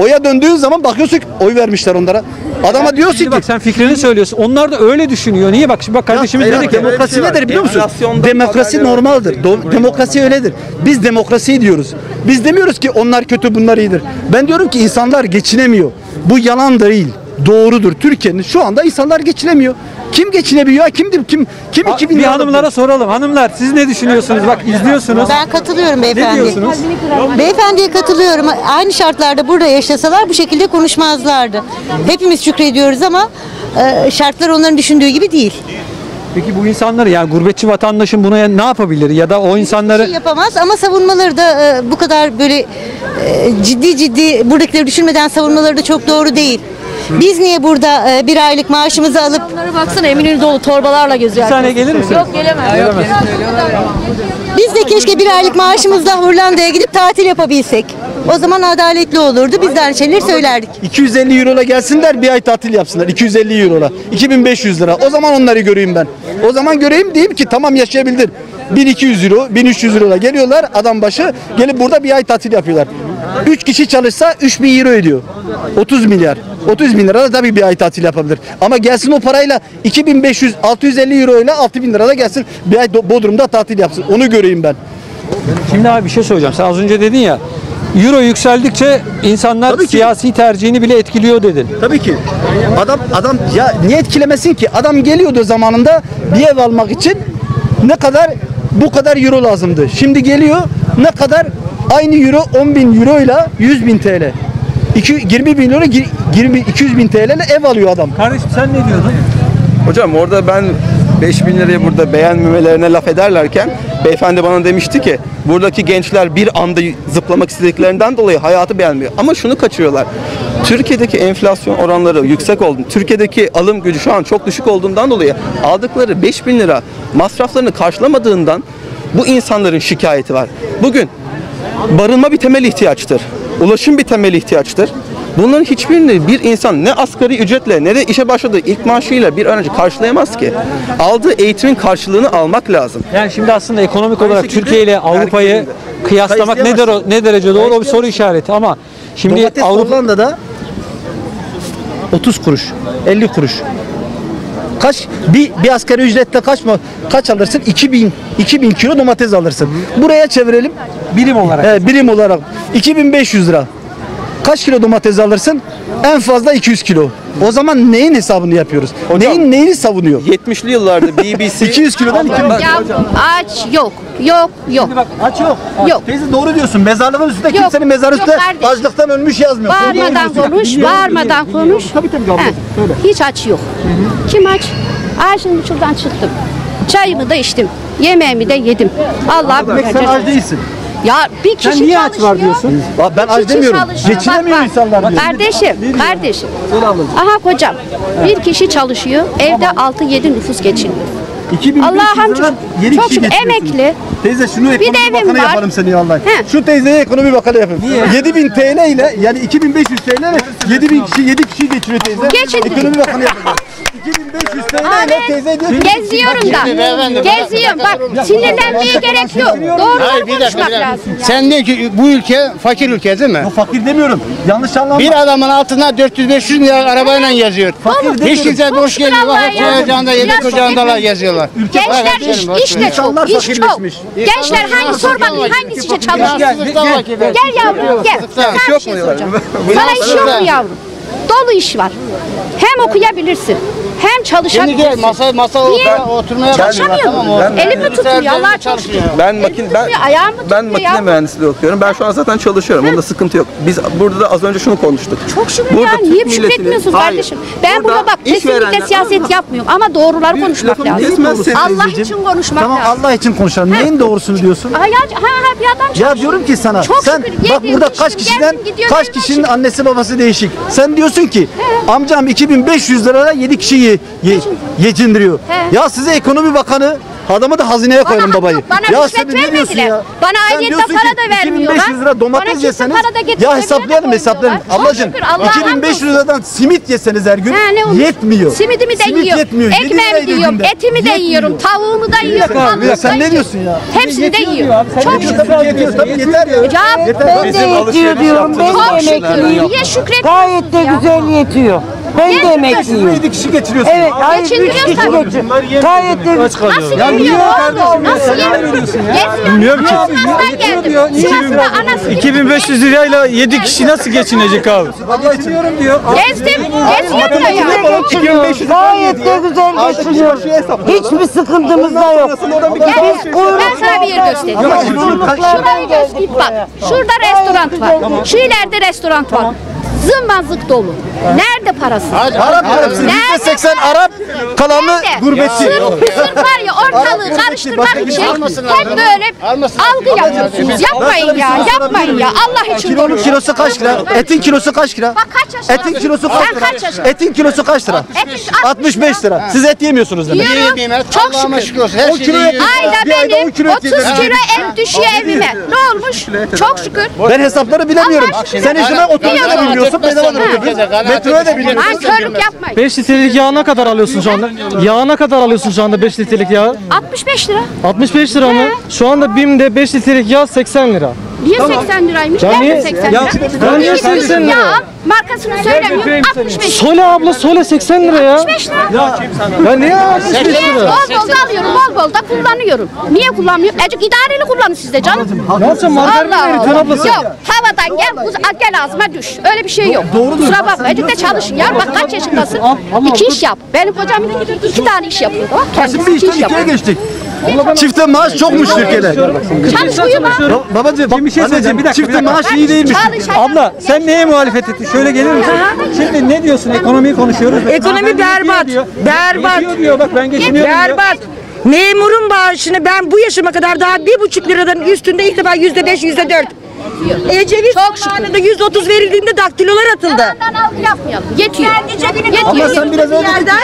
[SPEAKER 76] Oya döndüğün zaman bakıyorsun ki oy vermişler onlara. Adama diyorsun
[SPEAKER 5] Şimdi
[SPEAKER 76] ki
[SPEAKER 5] bak sen fikrini söylüyorsun. Onlar da öyle düşünüyor. Niye bak şimdi bak kardeşimiz
[SPEAKER 76] ya,
[SPEAKER 5] dedi ki
[SPEAKER 76] demokrasi nedir biliyor musun? Demokrasi normaldir. Do- demokrasi öyledir. Biz demokrasi diyoruz. Biz demiyoruz ki onlar kötü bunlar iyidir. Ben diyorum ki insanlar geçinemiyor. Bu yalan değil. Doğrudur. Türkiye'nin şu anda insanlar geçinemiyor. Kim geçinebiliyor? Kimdir? Kim kim 2000
[SPEAKER 5] bir
[SPEAKER 76] lira-
[SPEAKER 5] hanımlara soralım. Hanımlar siz ne düşünüyorsunuz? Bak izliyorsunuz.
[SPEAKER 116] Ben katılıyorum beyefendi.
[SPEAKER 5] diyorsunuz?
[SPEAKER 116] Beyefendiye katılıyorum. Aynı şartlarda burada yaşasalar bu şekilde konuşmazlardı. Hepimiz şükrediyoruz ama e, şartlar onların düşündüğü gibi değil.
[SPEAKER 5] Peki bu insanları yani gurbetçi vatandaşın buna ne yapabilir ya da o insanları
[SPEAKER 116] Şey yapamaz ama savunmaları da e, bu kadar böyle e, ciddi ciddi buradakileri düşünmeden savunmaları da çok doğru değil. Biz niye burada e, bir aylık maaşımızı alıp
[SPEAKER 108] Onlara baksana Eminönü dolu torbalarla geziyor.
[SPEAKER 5] Bir saniye gelir misin?
[SPEAKER 108] Yok gelemem.
[SPEAKER 5] Gelemez.
[SPEAKER 116] biz de keşke bir aylık maaşımızla Hollanda'ya gidip tatil yapabilsek. O zaman adaletli olurdu. Biz de aynı şeyleri söylerdik.
[SPEAKER 76] 250 eurola gelsinler bir ay tatil yapsınlar. 250 eurola. 2500 lira. O zaman onları göreyim ben. O zaman göreyim diyeyim ki tamam yaşayabildin. 1200 euro, 1300 eurola geliyorlar adam başı gelip burada bir ay tatil yapıyorlar. 3 kişi çalışsa 3000 euro ödüyor. 30 milyar. 30 bin lira da tabii bir ay tatil yapabilir. Ama gelsin o parayla 2500, 650 euro ile 6000 lira da gelsin bir ay Bodrum'da tatil yapsın. Onu göreyim ben.
[SPEAKER 5] Şimdi abi bir şey söyleyeceğim. Sen az önce dedin ya Euro yükseldikçe insanlar siyasi tercihini bile etkiliyor dedin.
[SPEAKER 76] Tabii ki. Adam adam ya niye etkilemesin ki? Adam geliyordu zamanında bir ev almak için ne kadar bu kadar euro lazımdı. Şimdi geliyor ne kadar aynı euro 10 bin euro ile 100 bin TL. 2, 20 bin euro 20, 200 bin TL ile ev alıyor adam.
[SPEAKER 5] Kardeşim sen ne diyordun?
[SPEAKER 117] Hocam orada ben 5000 lirayı burada beğenmemelerine laf ederlerken beyefendi bana demişti ki buradaki gençler bir anda zıplamak istediklerinden dolayı hayatı beğenmiyor. Ama şunu kaçırıyorlar. Türkiye'deki enflasyon oranları yüksek oldu. Türkiye'deki alım gücü şu an çok düşük olduğundan dolayı aldıkları 5000 lira masraflarını karşılamadığından bu insanların şikayeti var. Bugün barınma bir temel ihtiyaçtır. Ulaşım bir temel ihtiyaçtır. Bunların hiçbirini bir insan ne asgari ücretle ne de işe başladığı ilk maaşıyla bir öğrenci karşılayamaz ki. Aldığı eğitimin karşılığını almak lazım.
[SPEAKER 5] Yani şimdi aslında ekonomik olarak Türkiye ile Avrupa'yı kıyaslamak ne, dere- ne derece doğru o bir soru işareti ama şimdi
[SPEAKER 76] Domates
[SPEAKER 5] Avrupa
[SPEAKER 76] Hollanda'da 30 kuruş, 50 kuruş. Kaç bir bir asgari ücretle kaç mı kaç alırsın? 2000 2000 kilo domates alırsın. Buraya çevirelim
[SPEAKER 5] birim olarak.
[SPEAKER 76] He, birim olarak 2500 lira. Kaç kilo domates alırsın? En fazla 200 kilo. O zaman neyin hesabını yapıyoruz? neyin neyini savunuyor?
[SPEAKER 117] 70'li yıllarda BBC
[SPEAKER 76] 200 kilodan 2000
[SPEAKER 108] Ya aç yok. Yok yok.
[SPEAKER 76] Aç yok.
[SPEAKER 108] Yok.
[SPEAKER 76] Teyze doğru diyorsun. Mezarlığın üstünde
[SPEAKER 108] Yok,
[SPEAKER 76] kimsenin mezarı üstünde
[SPEAKER 108] kardeşim.
[SPEAKER 76] açlıktan ölmüş yazmıyor.
[SPEAKER 108] Bağırmadan konuş, bağırmadan konuş.
[SPEAKER 76] Tabii tabii abla. Söyle.
[SPEAKER 108] Hiç aç yok. Kim aç? Aa şimdi şuradan çıktım. Çayımı da içtim. Yemeğimi de yedim. Allah
[SPEAKER 76] Demek sen aç değilsin.
[SPEAKER 108] Ya bir kişi
[SPEAKER 76] Sen niye aç var diyorsun? Bak ben aç demiyorum. Geçinemiyor insanlar diyor.
[SPEAKER 108] Kardeşim, kardeşim. Aha kocam. Bir kişi çalışıyor. Evde 6-7 nüfus geçiniyor.
[SPEAKER 76] 2500
[SPEAKER 108] Allah'a hamd
[SPEAKER 76] lira yedi
[SPEAKER 108] Çok
[SPEAKER 76] kişi
[SPEAKER 108] şükür emekli.
[SPEAKER 76] Teyze şunu ekonomi
[SPEAKER 108] evim
[SPEAKER 76] bakanı
[SPEAKER 108] var.
[SPEAKER 76] yapalım seni ya Allah.
[SPEAKER 108] He.
[SPEAKER 76] Şu teyzeye ekonomi bakanı yapın. 7000 TL ile yani 2500 TL ile 7000 kişi 7 kişi geçiriyor teyze.
[SPEAKER 108] Geçindiriyor.
[SPEAKER 76] Ekonomi bakanı yapacağız. 2500 TL ile teyze diyor ki
[SPEAKER 108] Geziyorum da. Geziyorum. Bak sinirlenmeye gerek yok. Doğru konuşmak lazım.
[SPEAKER 118] Sen diyorsun ki bu ülke fakir ülke değil mi?
[SPEAKER 76] Yok fakir demiyorum. Yanlış anlama.
[SPEAKER 118] Bir adamın altına 400-500 lira arabayla geziyor.
[SPEAKER 76] Fakir
[SPEAKER 118] Hiç kimse boş geliyor. Bak
[SPEAKER 108] ya.
[SPEAKER 118] ocağında yedek
[SPEAKER 108] Biraz
[SPEAKER 118] ocağındalar
[SPEAKER 108] fakir.
[SPEAKER 118] geziyorlar.
[SPEAKER 108] Gençler iş, de çok, iş çok.
[SPEAKER 76] fakirleşmiş.
[SPEAKER 108] Gençler hangi sor bakayım hangisi için çalışıyor? Gel yavrum gel. Sana bir şey soracağım. Sana iş yok mu yavrum? Dolu iş var. Hem okuyabilirsin,
[SPEAKER 117] hem çalışabilirsin.
[SPEAKER 108] Şimdi gel, masa- masa
[SPEAKER 117] Niye?
[SPEAKER 108] otur- oturmaya bak.
[SPEAKER 117] Çalışamıyorum.
[SPEAKER 108] Tamam, otur.
[SPEAKER 117] Elimi tutuyor. Allah çok şükür.
[SPEAKER 107] Ben makine ben
[SPEAKER 117] Ayağımı
[SPEAKER 107] ben
[SPEAKER 117] tutuyor
[SPEAKER 107] makine
[SPEAKER 117] ya.
[SPEAKER 107] mühendisliği okuyorum. Ben şu an zaten çalışıyorum. Onda sıkıntı yok. Biz burada da az önce şunu konuştuk.
[SPEAKER 117] Çok şükür
[SPEAKER 107] Burada
[SPEAKER 117] ya.
[SPEAKER 107] Türk
[SPEAKER 117] Niye
[SPEAKER 107] milletinin-
[SPEAKER 117] şükretmiyorsunuz
[SPEAKER 107] Hayır.
[SPEAKER 117] kardeşim? Ben burada,
[SPEAKER 107] Burada
[SPEAKER 117] bak kesinlikle
[SPEAKER 107] işverenler-
[SPEAKER 117] siyaset yapmıyorum ama doğruları konuşmak
[SPEAKER 107] lafımı
[SPEAKER 117] lazım.
[SPEAKER 107] kesmezseniz
[SPEAKER 117] Allah
[SPEAKER 76] teyzeciğim.
[SPEAKER 117] için konuşmak
[SPEAKER 76] Tamam
[SPEAKER 117] lazım.
[SPEAKER 76] Allah için konuşalım. Neyin doğrusunu diyorsun?
[SPEAKER 117] Ha ya, ha, ha, bir adam
[SPEAKER 76] Ya
[SPEAKER 117] çalışıyor.
[SPEAKER 76] diyorum ki sana
[SPEAKER 117] Çok
[SPEAKER 76] sen
[SPEAKER 117] şükür,
[SPEAKER 76] bak
[SPEAKER 117] yedim,
[SPEAKER 76] burada
[SPEAKER 117] içtim,
[SPEAKER 76] kaç kişiden
[SPEAKER 117] geldim, gidiyor,
[SPEAKER 76] kaç
[SPEAKER 117] evime
[SPEAKER 76] kişinin annesi babası değişik. Sen diyorsun ki amcam 2500 liraya 7 kişi ye, ye, yecindiriyor.
[SPEAKER 117] He.
[SPEAKER 76] Ya size ekonomi bakanı adamı da hazineye koyalım babayı.
[SPEAKER 117] Bana
[SPEAKER 76] ya
[SPEAKER 117] rüşvet vermediler.
[SPEAKER 76] ya?
[SPEAKER 117] Bana ayrıca para da vermiyorlar.
[SPEAKER 76] 2500 lira
[SPEAKER 117] Bana
[SPEAKER 76] domates yeseniz ya hesaplayalım hesaplayalım. Ablacığım
[SPEAKER 117] şükür, Allah'a
[SPEAKER 76] 2500 liradan simit yeseniz her gün
[SPEAKER 117] olur?
[SPEAKER 76] yetmiyor.
[SPEAKER 117] Simidimi de
[SPEAKER 76] Simit
[SPEAKER 117] yiyorum.
[SPEAKER 76] yetmiyor.
[SPEAKER 117] Ekmeğimi de yiyorum. Etimi de yiyorum. Tavuğumu da yiyorum.
[SPEAKER 76] dakika. Sen ne diyorsun ya?
[SPEAKER 117] Hepsini de yiyorum. Çok şükür.
[SPEAKER 76] Yetiyor tabii yeter ya.
[SPEAKER 117] Ya ben de yetiyor diyorum. Ben de emekliyim. Niye şükret?
[SPEAKER 119] Gayet de güzel yetiyor. Ben de emekliyim.
[SPEAKER 76] 7 kişi geçiriyorsun.
[SPEAKER 119] Evet, hayır, üç
[SPEAKER 117] Geçindiriyoruz
[SPEAKER 119] kişi
[SPEAKER 117] tabii.
[SPEAKER 119] geçiriyor. Gayet de
[SPEAKER 117] Nasıl Oğlum?
[SPEAKER 76] kardeşim?
[SPEAKER 117] Nasıl? Yetmiyor.
[SPEAKER 76] Bilmiyorum ki.
[SPEAKER 117] Sivas'tan geldim. Sivas'ta anası
[SPEAKER 112] 2500 lirayla 7 kişi nasıl geçinecek abi?
[SPEAKER 76] Geçiniyorum diyor.
[SPEAKER 117] Gezdim. Geziyorum da ya.
[SPEAKER 119] geçiriyor. Gayet de güzel geçiriyor. Hiçbir sıkıntımız da yok.
[SPEAKER 117] Gel, ben sana bir yer göstereyim. Şurayı göstereyim bak. Şurada restoran var. Şu ileride restoran var. Zımbazlık dolu. Nerede parası?
[SPEAKER 76] Arap hepsi.
[SPEAKER 117] Nerede
[SPEAKER 76] %80 Arap kalanı
[SPEAKER 117] Nerede?
[SPEAKER 76] gurbetçi.
[SPEAKER 117] Sırf, sırf var ya ortalığı karıştırmak için hep böyle algı yapıyorsunuz. Yapmayın ya, yapmayın ya. Allah için
[SPEAKER 76] Kilonun
[SPEAKER 117] konuşun.
[SPEAKER 76] kilosu kaç lira? Etin kilosu kaç lira?
[SPEAKER 117] Bak kaç yaşındasın?
[SPEAKER 76] Etin kilosu kaç
[SPEAKER 117] Sen
[SPEAKER 76] lira?
[SPEAKER 117] yaşındasın?
[SPEAKER 76] Etin kilosu kaç lira?
[SPEAKER 117] Etin
[SPEAKER 76] 65 lira. Siz et yemiyorsunuz demek.
[SPEAKER 117] Yiyorum. Çok şükür.
[SPEAKER 76] Her şeyi yiyoruz.
[SPEAKER 117] Ayda
[SPEAKER 76] Bir ayda
[SPEAKER 117] benim
[SPEAKER 76] 10 kilo
[SPEAKER 117] 30
[SPEAKER 76] et yedin.
[SPEAKER 117] kilo et düşüyor evime. Ne olmuş? Çok şükür.
[SPEAKER 76] Ben hesapları bilemiyorum. Sen yüzüne otobüse de bilmiyorsun, bedava otobüs. Metroya da bilmiyorsun.
[SPEAKER 117] Nankörlük yapmayın.
[SPEAKER 112] 5 litrelik yağ ne kadar alıyorsun şu anda? Yağı ne kadar alıyorsun şu anda 5 litrelik yağı?
[SPEAKER 117] 65 lira.
[SPEAKER 112] 65 lira mı? Şu anda BİM'de 5 litrelik yağ 80 lira.
[SPEAKER 117] Niye 80 liraymış?
[SPEAKER 112] Ya
[SPEAKER 117] Nerede
[SPEAKER 112] niye-
[SPEAKER 117] 80
[SPEAKER 112] Ya
[SPEAKER 117] lira?
[SPEAKER 112] ben niye
[SPEAKER 117] Bir
[SPEAKER 112] 80 lira?
[SPEAKER 117] Ya markasını söylemiyorum. 65 lira.
[SPEAKER 112] Sole abla Sole 80 lira ya.
[SPEAKER 117] 65 lira.
[SPEAKER 112] Ya niye 65 lira?
[SPEAKER 117] Bol bol da alıyorum, bol bol da kullanıyorum. Niye kullanmıyorum? Ecik idareli kullanın siz de canım.
[SPEAKER 112] Yapacaksın? Margarin mi
[SPEAKER 117] Allah
[SPEAKER 112] eritiyorsun
[SPEAKER 117] Allah.
[SPEAKER 112] abla sen?
[SPEAKER 117] Yok, havadan gel, uz- gel ağzıma düş. Öyle bir şey yok. Kusura bakma, Ecik de çalışın ya. Bak kaç yaşındasın? İki iş yap. Benim kocam iki tane iş yapıyordu. Bak kendisi iki
[SPEAKER 76] işten
[SPEAKER 117] iş
[SPEAKER 76] ikiye
[SPEAKER 117] yapıyor.
[SPEAKER 76] geçtik. Çifte maaş çokmuş Türkiye'de. Ba- Babacığım,
[SPEAKER 5] Bir şey söyleyeceğim bir dakika.
[SPEAKER 76] çifte
[SPEAKER 5] bir dakika.
[SPEAKER 76] maaş iyi değilmiş.
[SPEAKER 117] Çalış.
[SPEAKER 5] Abla sen neye muhalefet ettin? Şöyle gelir misin? Şimdi ne diyorsun? Ekonomiyi konuşuyoruz.
[SPEAKER 119] Ekonomi
[SPEAKER 5] Hanımefendi yetiyor
[SPEAKER 119] berbat.
[SPEAKER 5] diyor.
[SPEAKER 119] Berbat.
[SPEAKER 5] Yetiyor diyor bak ben geçiniyorum diyor.
[SPEAKER 119] Berbat. Memurun bağışını ben bu yaşıma kadar daha bir buçuk liradan üstünde ilk defa yüzde beş, yüzde dört. Ecevit zamanında yüzde otuz verildiğinde daktilolar atıldı.
[SPEAKER 117] Yalandan algı yapmayalım. Yetiyor. Yetiyor.
[SPEAKER 76] Ama sen biraz
[SPEAKER 119] Bir yerden,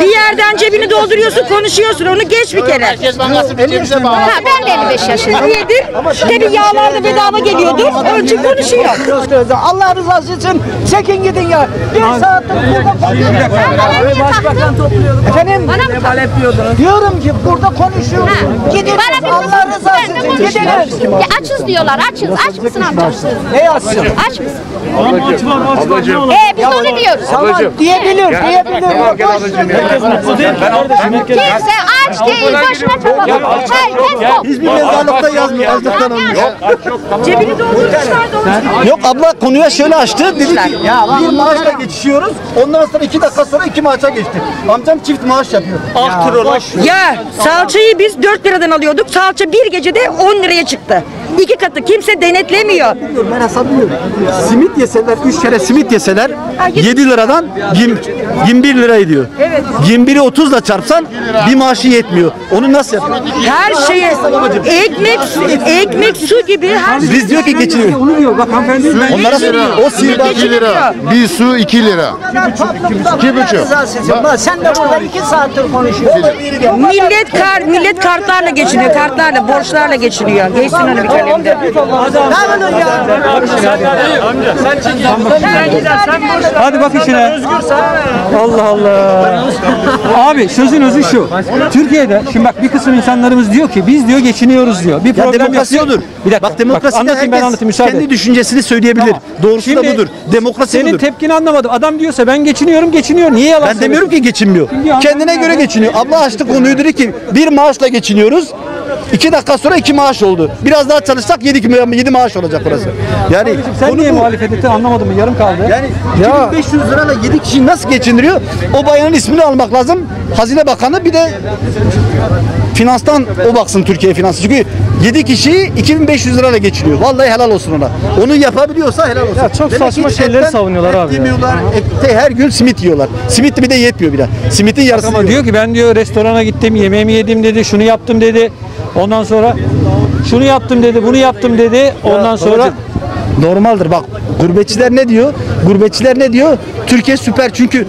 [SPEAKER 119] bir yerden cebini dolduruyorsun, konuşuyorsun. Onu geç bir kere.
[SPEAKER 76] Herkes bankası bütçemize bağlı.
[SPEAKER 117] Ha, ben de 55 yaşındayım.
[SPEAKER 119] Yedir. Tabii yağlar da bedava geliyordu. Onun için konuşuyor. Allah rızası için çekin gidin ya. Bir saattir burada
[SPEAKER 117] Başbakan topluyorum.
[SPEAKER 119] Efendim?
[SPEAKER 117] Bana mı talep
[SPEAKER 119] Diyorum ki burada konuşuyoruz. Gidin.
[SPEAKER 117] Bana bir
[SPEAKER 119] Allah rızası için gidin.
[SPEAKER 117] Açız diyorlar açız. Aç mısın amca?
[SPEAKER 119] Ne yazsın?
[SPEAKER 117] Aç mısın? Ee biz de onu diyoruz.
[SPEAKER 119] Tamam diyebilir, diyebilir.
[SPEAKER 112] Herkes mutlu değil kardeşim. Herkes
[SPEAKER 117] Kimse aç değil. Boşuna. Herkes tok.
[SPEAKER 76] Hiçbir mezarlıkta yazmıyor. Açlıktan ölmüş.
[SPEAKER 119] Cebini doldurmuşlar da
[SPEAKER 76] Yok abla konuya şöyle açtı. Dedi ki bir maaşla geçişiyoruz. Ondan sonra iki dakika sonra iki maaşa geçti. Amcam çift maaş yapıyor.
[SPEAKER 119] Ya salçayı biz 4 liradan alıyorduk. Salça bir gecede 10 liraya çıktı. İki katı kimse denetlemiyor.
[SPEAKER 76] Bilmiyorum ben hesaplıyorum. Simit yeseler, üç kere simit yeseler 7 liradan 20, 21 lira ediyor.
[SPEAKER 119] Evet.
[SPEAKER 76] 21'i 30 ile çarpsan bir maaşı yetmiyor. Onu nasıl yapıyor?
[SPEAKER 119] Her şeye ekmek, ekmek su gibi her şey.
[SPEAKER 76] Biz diyor ki geçiniyor.
[SPEAKER 5] Onu diyor bak hanımefendi. ben-
[SPEAKER 76] Onlara. O sihirbaz
[SPEAKER 119] 2 lira.
[SPEAKER 120] Bir su 2 lira. İki buçuk.
[SPEAKER 119] Sen de burada 2 saattir konuşuyorsun. Millet kar, millet kartlarla geçiniyor. Kartlarla, borçlarla geçiniyor. Geçsin onu bir kalemde.
[SPEAKER 5] Hadi bak işine. Allah Allah. Abi sözün özü şu. Türkiye'de şimdi bak bir kısım insanlarımız diyor ki biz diyor geçiniyoruz diyor. Bir
[SPEAKER 76] Ya
[SPEAKER 5] problem
[SPEAKER 76] demokrasi
[SPEAKER 5] yapıyor.
[SPEAKER 76] odur.
[SPEAKER 5] Bir dakika.
[SPEAKER 76] Bak demokraside
[SPEAKER 5] anlatayım ben
[SPEAKER 76] herkes
[SPEAKER 5] anlatayım müsaade.
[SPEAKER 76] kendi düşüncesini söyleyebilir. Doğrusu
[SPEAKER 5] Şimdi
[SPEAKER 76] da budur. Demokrasi
[SPEAKER 5] Senin
[SPEAKER 76] budur.
[SPEAKER 5] tepkini anlamadım. Adam diyorsa ben geçiniyorum geçiniyor. Niye yalan
[SPEAKER 76] Ben demiyorum ki geçinmiyor. Kendine göre geçiniyor. Abla açtı konuyu dedi ki bir maaşla geçiniyoruz. İki dakika sonra iki maaş oldu. Biraz daha çalışsak yedi, yedi maaş olacak burası. Yani
[SPEAKER 5] Sen
[SPEAKER 76] konu
[SPEAKER 5] niye
[SPEAKER 76] bu.
[SPEAKER 5] muhalefet ettin anlamadım mı? Yarım kaldı.
[SPEAKER 76] Yani
[SPEAKER 5] ya
[SPEAKER 76] 2500 lirayla 7 kişiyi nasıl geçindiriyor? O bayanın ismini almak lazım. Hazine Bakanı bir de finanstan o baksın Türkiye finansı. Çünkü 7 kişiyi 2500 lirayla geçiriyor. Vallahi helal olsun ona. Onu yapabiliyorsa helal olsun.
[SPEAKER 5] Ya çok
[SPEAKER 76] Demek
[SPEAKER 5] saçma şeyleri savunuyorlar
[SPEAKER 76] et
[SPEAKER 5] abi ya.
[SPEAKER 76] Yemiyorlar. Ette her gün simit yiyorlar. Simit bir de yetmiyor bile. Simitin yarısı
[SPEAKER 5] ama diyor ki ben diyor restorana gittim, yemeğimi yedim dedi, şunu yaptım dedi. Ondan sonra şunu yaptım dedi, bunu yaptım dedi. Ondan sonra
[SPEAKER 76] normaldir bak gurbetçiler ne diyor? Gurbetçiler ne diyor? Türkiye süper çünkü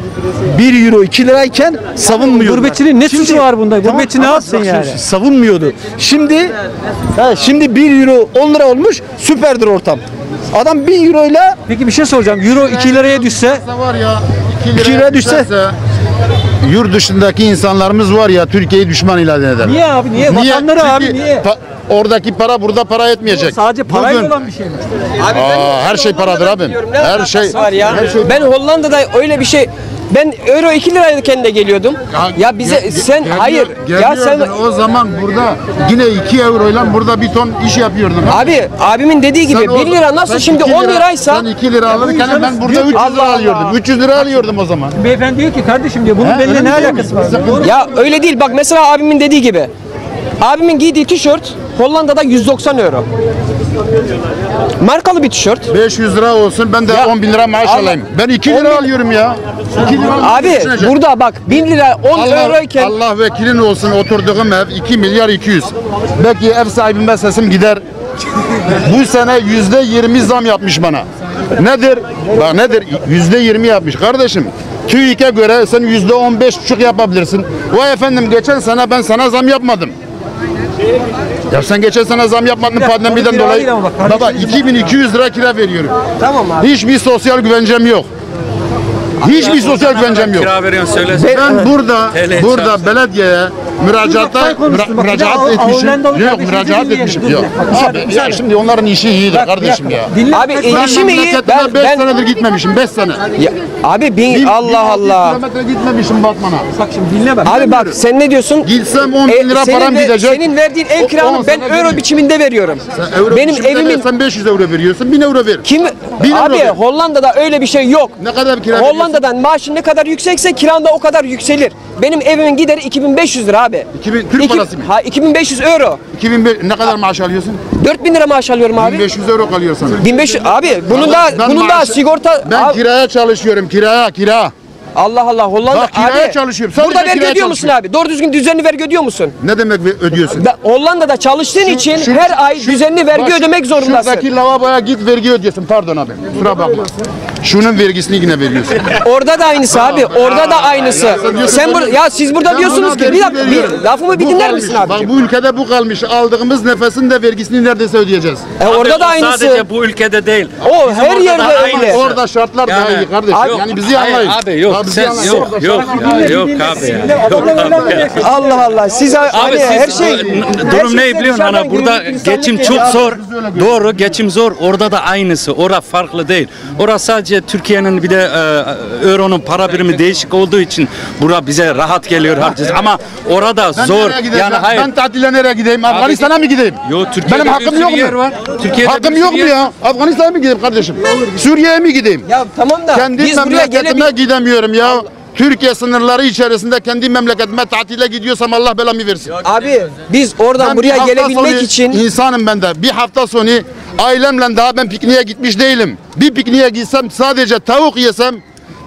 [SPEAKER 76] 1 euro 2 lirayken savunmuyor.
[SPEAKER 5] Gurbetçinin ne suçu var bunda? Gurbetçi ne yapsın yani?
[SPEAKER 76] Savunmuyordu. Şimdi ha, şimdi 1 euro 10 lira olmuş süperdir ortam. Adam 1 euro ile
[SPEAKER 5] Peki bir şey soracağım. Euro 2 liraya düşse
[SPEAKER 120] var ya 2
[SPEAKER 76] 2 liraya düşse
[SPEAKER 120] yurt dışındaki insanlarımız var ya Türkiye'yi düşman ilan eder.
[SPEAKER 5] Niye abi? Niye? Vatanları abi,
[SPEAKER 120] Çünkü
[SPEAKER 5] niye?
[SPEAKER 120] pa- oradaki para burada para etmeyecek.
[SPEAKER 5] sadece parayla
[SPEAKER 120] Bugün-
[SPEAKER 5] olan bir şey mi?
[SPEAKER 120] Aa, her şey paradır abim. Her şey.
[SPEAKER 121] var ya.
[SPEAKER 120] Her şey
[SPEAKER 121] Ben Hollanda'da öyle bir şey ben euro 2 lirayken de geliyordum. Ya bize
[SPEAKER 120] Ge-
[SPEAKER 121] sen
[SPEAKER 120] geliyor-
[SPEAKER 121] hayır ya sen
[SPEAKER 120] o zaman burada yine 2 euroyla burada bir ton iş yapıyordun.
[SPEAKER 121] Abi abimin dediği gibi
[SPEAKER 120] Sen o-
[SPEAKER 121] 1 lira nasıl şimdi
[SPEAKER 120] 2
[SPEAKER 121] 10
[SPEAKER 120] lira-
[SPEAKER 121] liraysa
[SPEAKER 120] Sen 2 lira alırken ben burada 300
[SPEAKER 121] Allah
[SPEAKER 120] lira alıyordum. 300 lira alıyordum o zaman.
[SPEAKER 5] Beyefendi diyor ki kardeşim diyor bunun benimle ne alakası var?
[SPEAKER 121] Ya öyle değil bak mesela abimin dediği gibi. Abimin giydiği tişört Hollanda'da 190 euro. Markalı bir tişört.
[SPEAKER 120] 500 lira olsun ben de
[SPEAKER 121] Ya,
[SPEAKER 120] 10 bin lira maaş
[SPEAKER 121] Allah-
[SPEAKER 120] alayım. Ben 2
[SPEAKER 121] 10
[SPEAKER 120] lira alıyorum ya. 2 lira
[SPEAKER 121] Abi burada bak 1000 lira 10
[SPEAKER 120] Allah,
[SPEAKER 121] euroyken
[SPEAKER 120] Allah vekilin olsun oturduğum ev 2 milyar 200. Belki ev sahibime sesim gider. Bu sene yüzde 20 zam yapmış bana. Nedir? Bak nedir? Yüzde 20 yapmış kardeşim. TÜİK'e göre sen yüzde 15 buçuk yapabilirsin. Vay efendim geçen sene ben sana zam yapmadım. Ya sen geçen sene zam yapmadın
[SPEAKER 5] dakika,
[SPEAKER 120] pandemiden dolayı.
[SPEAKER 5] bak,
[SPEAKER 120] Baba
[SPEAKER 5] kardeşim-
[SPEAKER 120] 2200 lira kira veriyorum.
[SPEAKER 121] Tamam abi.
[SPEAKER 120] Hiçbir sosyal güvencem yok. Hiçbir sosyal güvencem yok.
[SPEAKER 74] Kira veriyorsun söyle.
[SPEAKER 120] Ben burada burada belediyeye müracaatta
[SPEAKER 5] Sen
[SPEAKER 120] müra- müracaat etmişim. Yok müracaat etmişim. Yok. Abi ya şimdi onların işi iyidir kardeşim ya.
[SPEAKER 121] Abi
[SPEAKER 120] Ben
[SPEAKER 121] işim iyi. Ben,
[SPEAKER 120] 5
[SPEAKER 121] ben
[SPEAKER 120] senedir gitmemişim 5 sene.
[SPEAKER 121] Abi bin, Allah Allah.
[SPEAKER 120] kilometre gitmemişim Batman'a.
[SPEAKER 5] Bak şimdi dinle bak.
[SPEAKER 121] Abi bak sen ne diyorsun?
[SPEAKER 120] Gitsem 10 bin
[SPEAKER 121] E,
[SPEAKER 120] lira param gidecek.
[SPEAKER 121] Senin verdiğin ev kiranı ben euro biçiminde veriyorum.
[SPEAKER 120] Sen euro
[SPEAKER 121] Benim evimin
[SPEAKER 120] versen 500 euro veriyorsun 1000 euro ver.
[SPEAKER 121] kim Abi. Hollanda'da öyle bir şey yok.
[SPEAKER 120] Ne kadar kira
[SPEAKER 121] Hollanda'dan maaşın ne kadar yüksekse kiran da o kadar yükselir. Benim evimin gideri 2500 lira abi.
[SPEAKER 120] 2000 Türk
[SPEAKER 121] İki-
[SPEAKER 120] parası mı?
[SPEAKER 121] Ha 2500 euro.
[SPEAKER 120] 2005 ne kadar maaş alıyorsun?
[SPEAKER 121] 4000 lira maaş alıyorum abi.
[SPEAKER 120] 1500 euro kalıyor sana.
[SPEAKER 121] 1500 abi bunun da
[SPEAKER 120] Ben
[SPEAKER 121] bunun da
[SPEAKER 120] maaşı-
[SPEAKER 121] sigorta
[SPEAKER 120] Ben
[SPEAKER 121] Abi,
[SPEAKER 120] kiraya çalışıyorum kiraya kira.
[SPEAKER 121] Allah Allah Hollanda
[SPEAKER 120] Bak, kiraya
[SPEAKER 121] abi.
[SPEAKER 120] çalışıyorum. Sadece
[SPEAKER 121] Burada vergi ödüyor musun abi? Doğru düzgün düzenli vergi ödüyor musun?
[SPEAKER 120] Ne demek ödüyorsun?
[SPEAKER 121] Da, Hollanda'da çalıştığın için
[SPEAKER 120] Şu-
[SPEAKER 121] her ay
[SPEAKER 120] şu-
[SPEAKER 121] düzenli vergi
[SPEAKER 120] bak,
[SPEAKER 121] ödemek zorundasın.
[SPEAKER 120] Şuradaki lavaboya git vergi ödüyorsun. Pardon abi. Kusura bakma. Şunun vergisini yine veriyorsun.
[SPEAKER 121] Orada da aynısı abi. Orada da aynısı.
[SPEAKER 120] Ya sen ben-
[SPEAKER 121] bur ya siz burada
[SPEAKER 120] Ben
[SPEAKER 121] diyorsunuz ki bir dakika bir lafımı bir
[SPEAKER 120] Bu
[SPEAKER 121] dinler
[SPEAKER 120] kalmış.
[SPEAKER 121] misin abi?
[SPEAKER 120] Bak bu ülkede bu kalmış. Aldığımız nefesin de vergisini neredeyse ödeyeceğiz.
[SPEAKER 121] E orada da aynısı.
[SPEAKER 74] Sadece bu ülkede değil.
[SPEAKER 121] O her yerde öyle.
[SPEAKER 120] Orada şartlar daha iyi kardeş. Yani bizi anlayın.
[SPEAKER 74] abi yok.
[SPEAKER 120] Abi
[SPEAKER 74] Sen yok
[SPEAKER 120] Orada
[SPEAKER 74] yok
[SPEAKER 120] şartlar-
[SPEAKER 74] yok abi ya. Yok abi.
[SPEAKER 121] Allah Allah. Siz
[SPEAKER 74] Abi
[SPEAKER 121] hani
[SPEAKER 74] siz
[SPEAKER 121] her şey
[SPEAKER 74] durum ne biliyorsun ana burada geçim çok zor. Doğru geçim zor. Orada da aynısı. Ora farklı değil. Ora sadece Türkiye'nin bir de e, euronun para birimi değişik olduğu için bura bize rahat geliyor harcayacağız. Ama orada
[SPEAKER 120] Ben
[SPEAKER 74] zor. Yani hayır.
[SPEAKER 120] Ben tatile nereye gideyim? Afganistan'a mı gideyim?
[SPEAKER 74] Yo, Türkiye'de
[SPEAKER 120] Benim
[SPEAKER 74] bir
[SPEAKER 120] hakkım yok mu?
[SPEAKER 74] yer var. Türkiye'de
[SPEAKER 120] hakkım yok mu ya? Afganistan'a mı gideyim kardeşim? Suriye'ye mi gideyim?
[SPEAKER 121] Ya tamam da
[SPEAKER 120] Kendi
[SPEAKER 121] biz buraya
[SPEAKER 120] memleketime
[SPEAKER 121] gelebil
[SPEAKER 120] gidemiyorum ya. Türkiye sınırları içerisinde kendi memleketime tatile gidiyorsam Allah belamı versin.
[SPEAKER 121] Abi biz oradan
[SPEAKER 120] Ben
[SPEAKER 121] buraya gelebilmek için
[SPEAKER 120] insanım ben de. Bir hafta sonu ailemle daha ben pikniğe gitmiş değilim. Bir pikniğe gitsem sadece tavuk yesem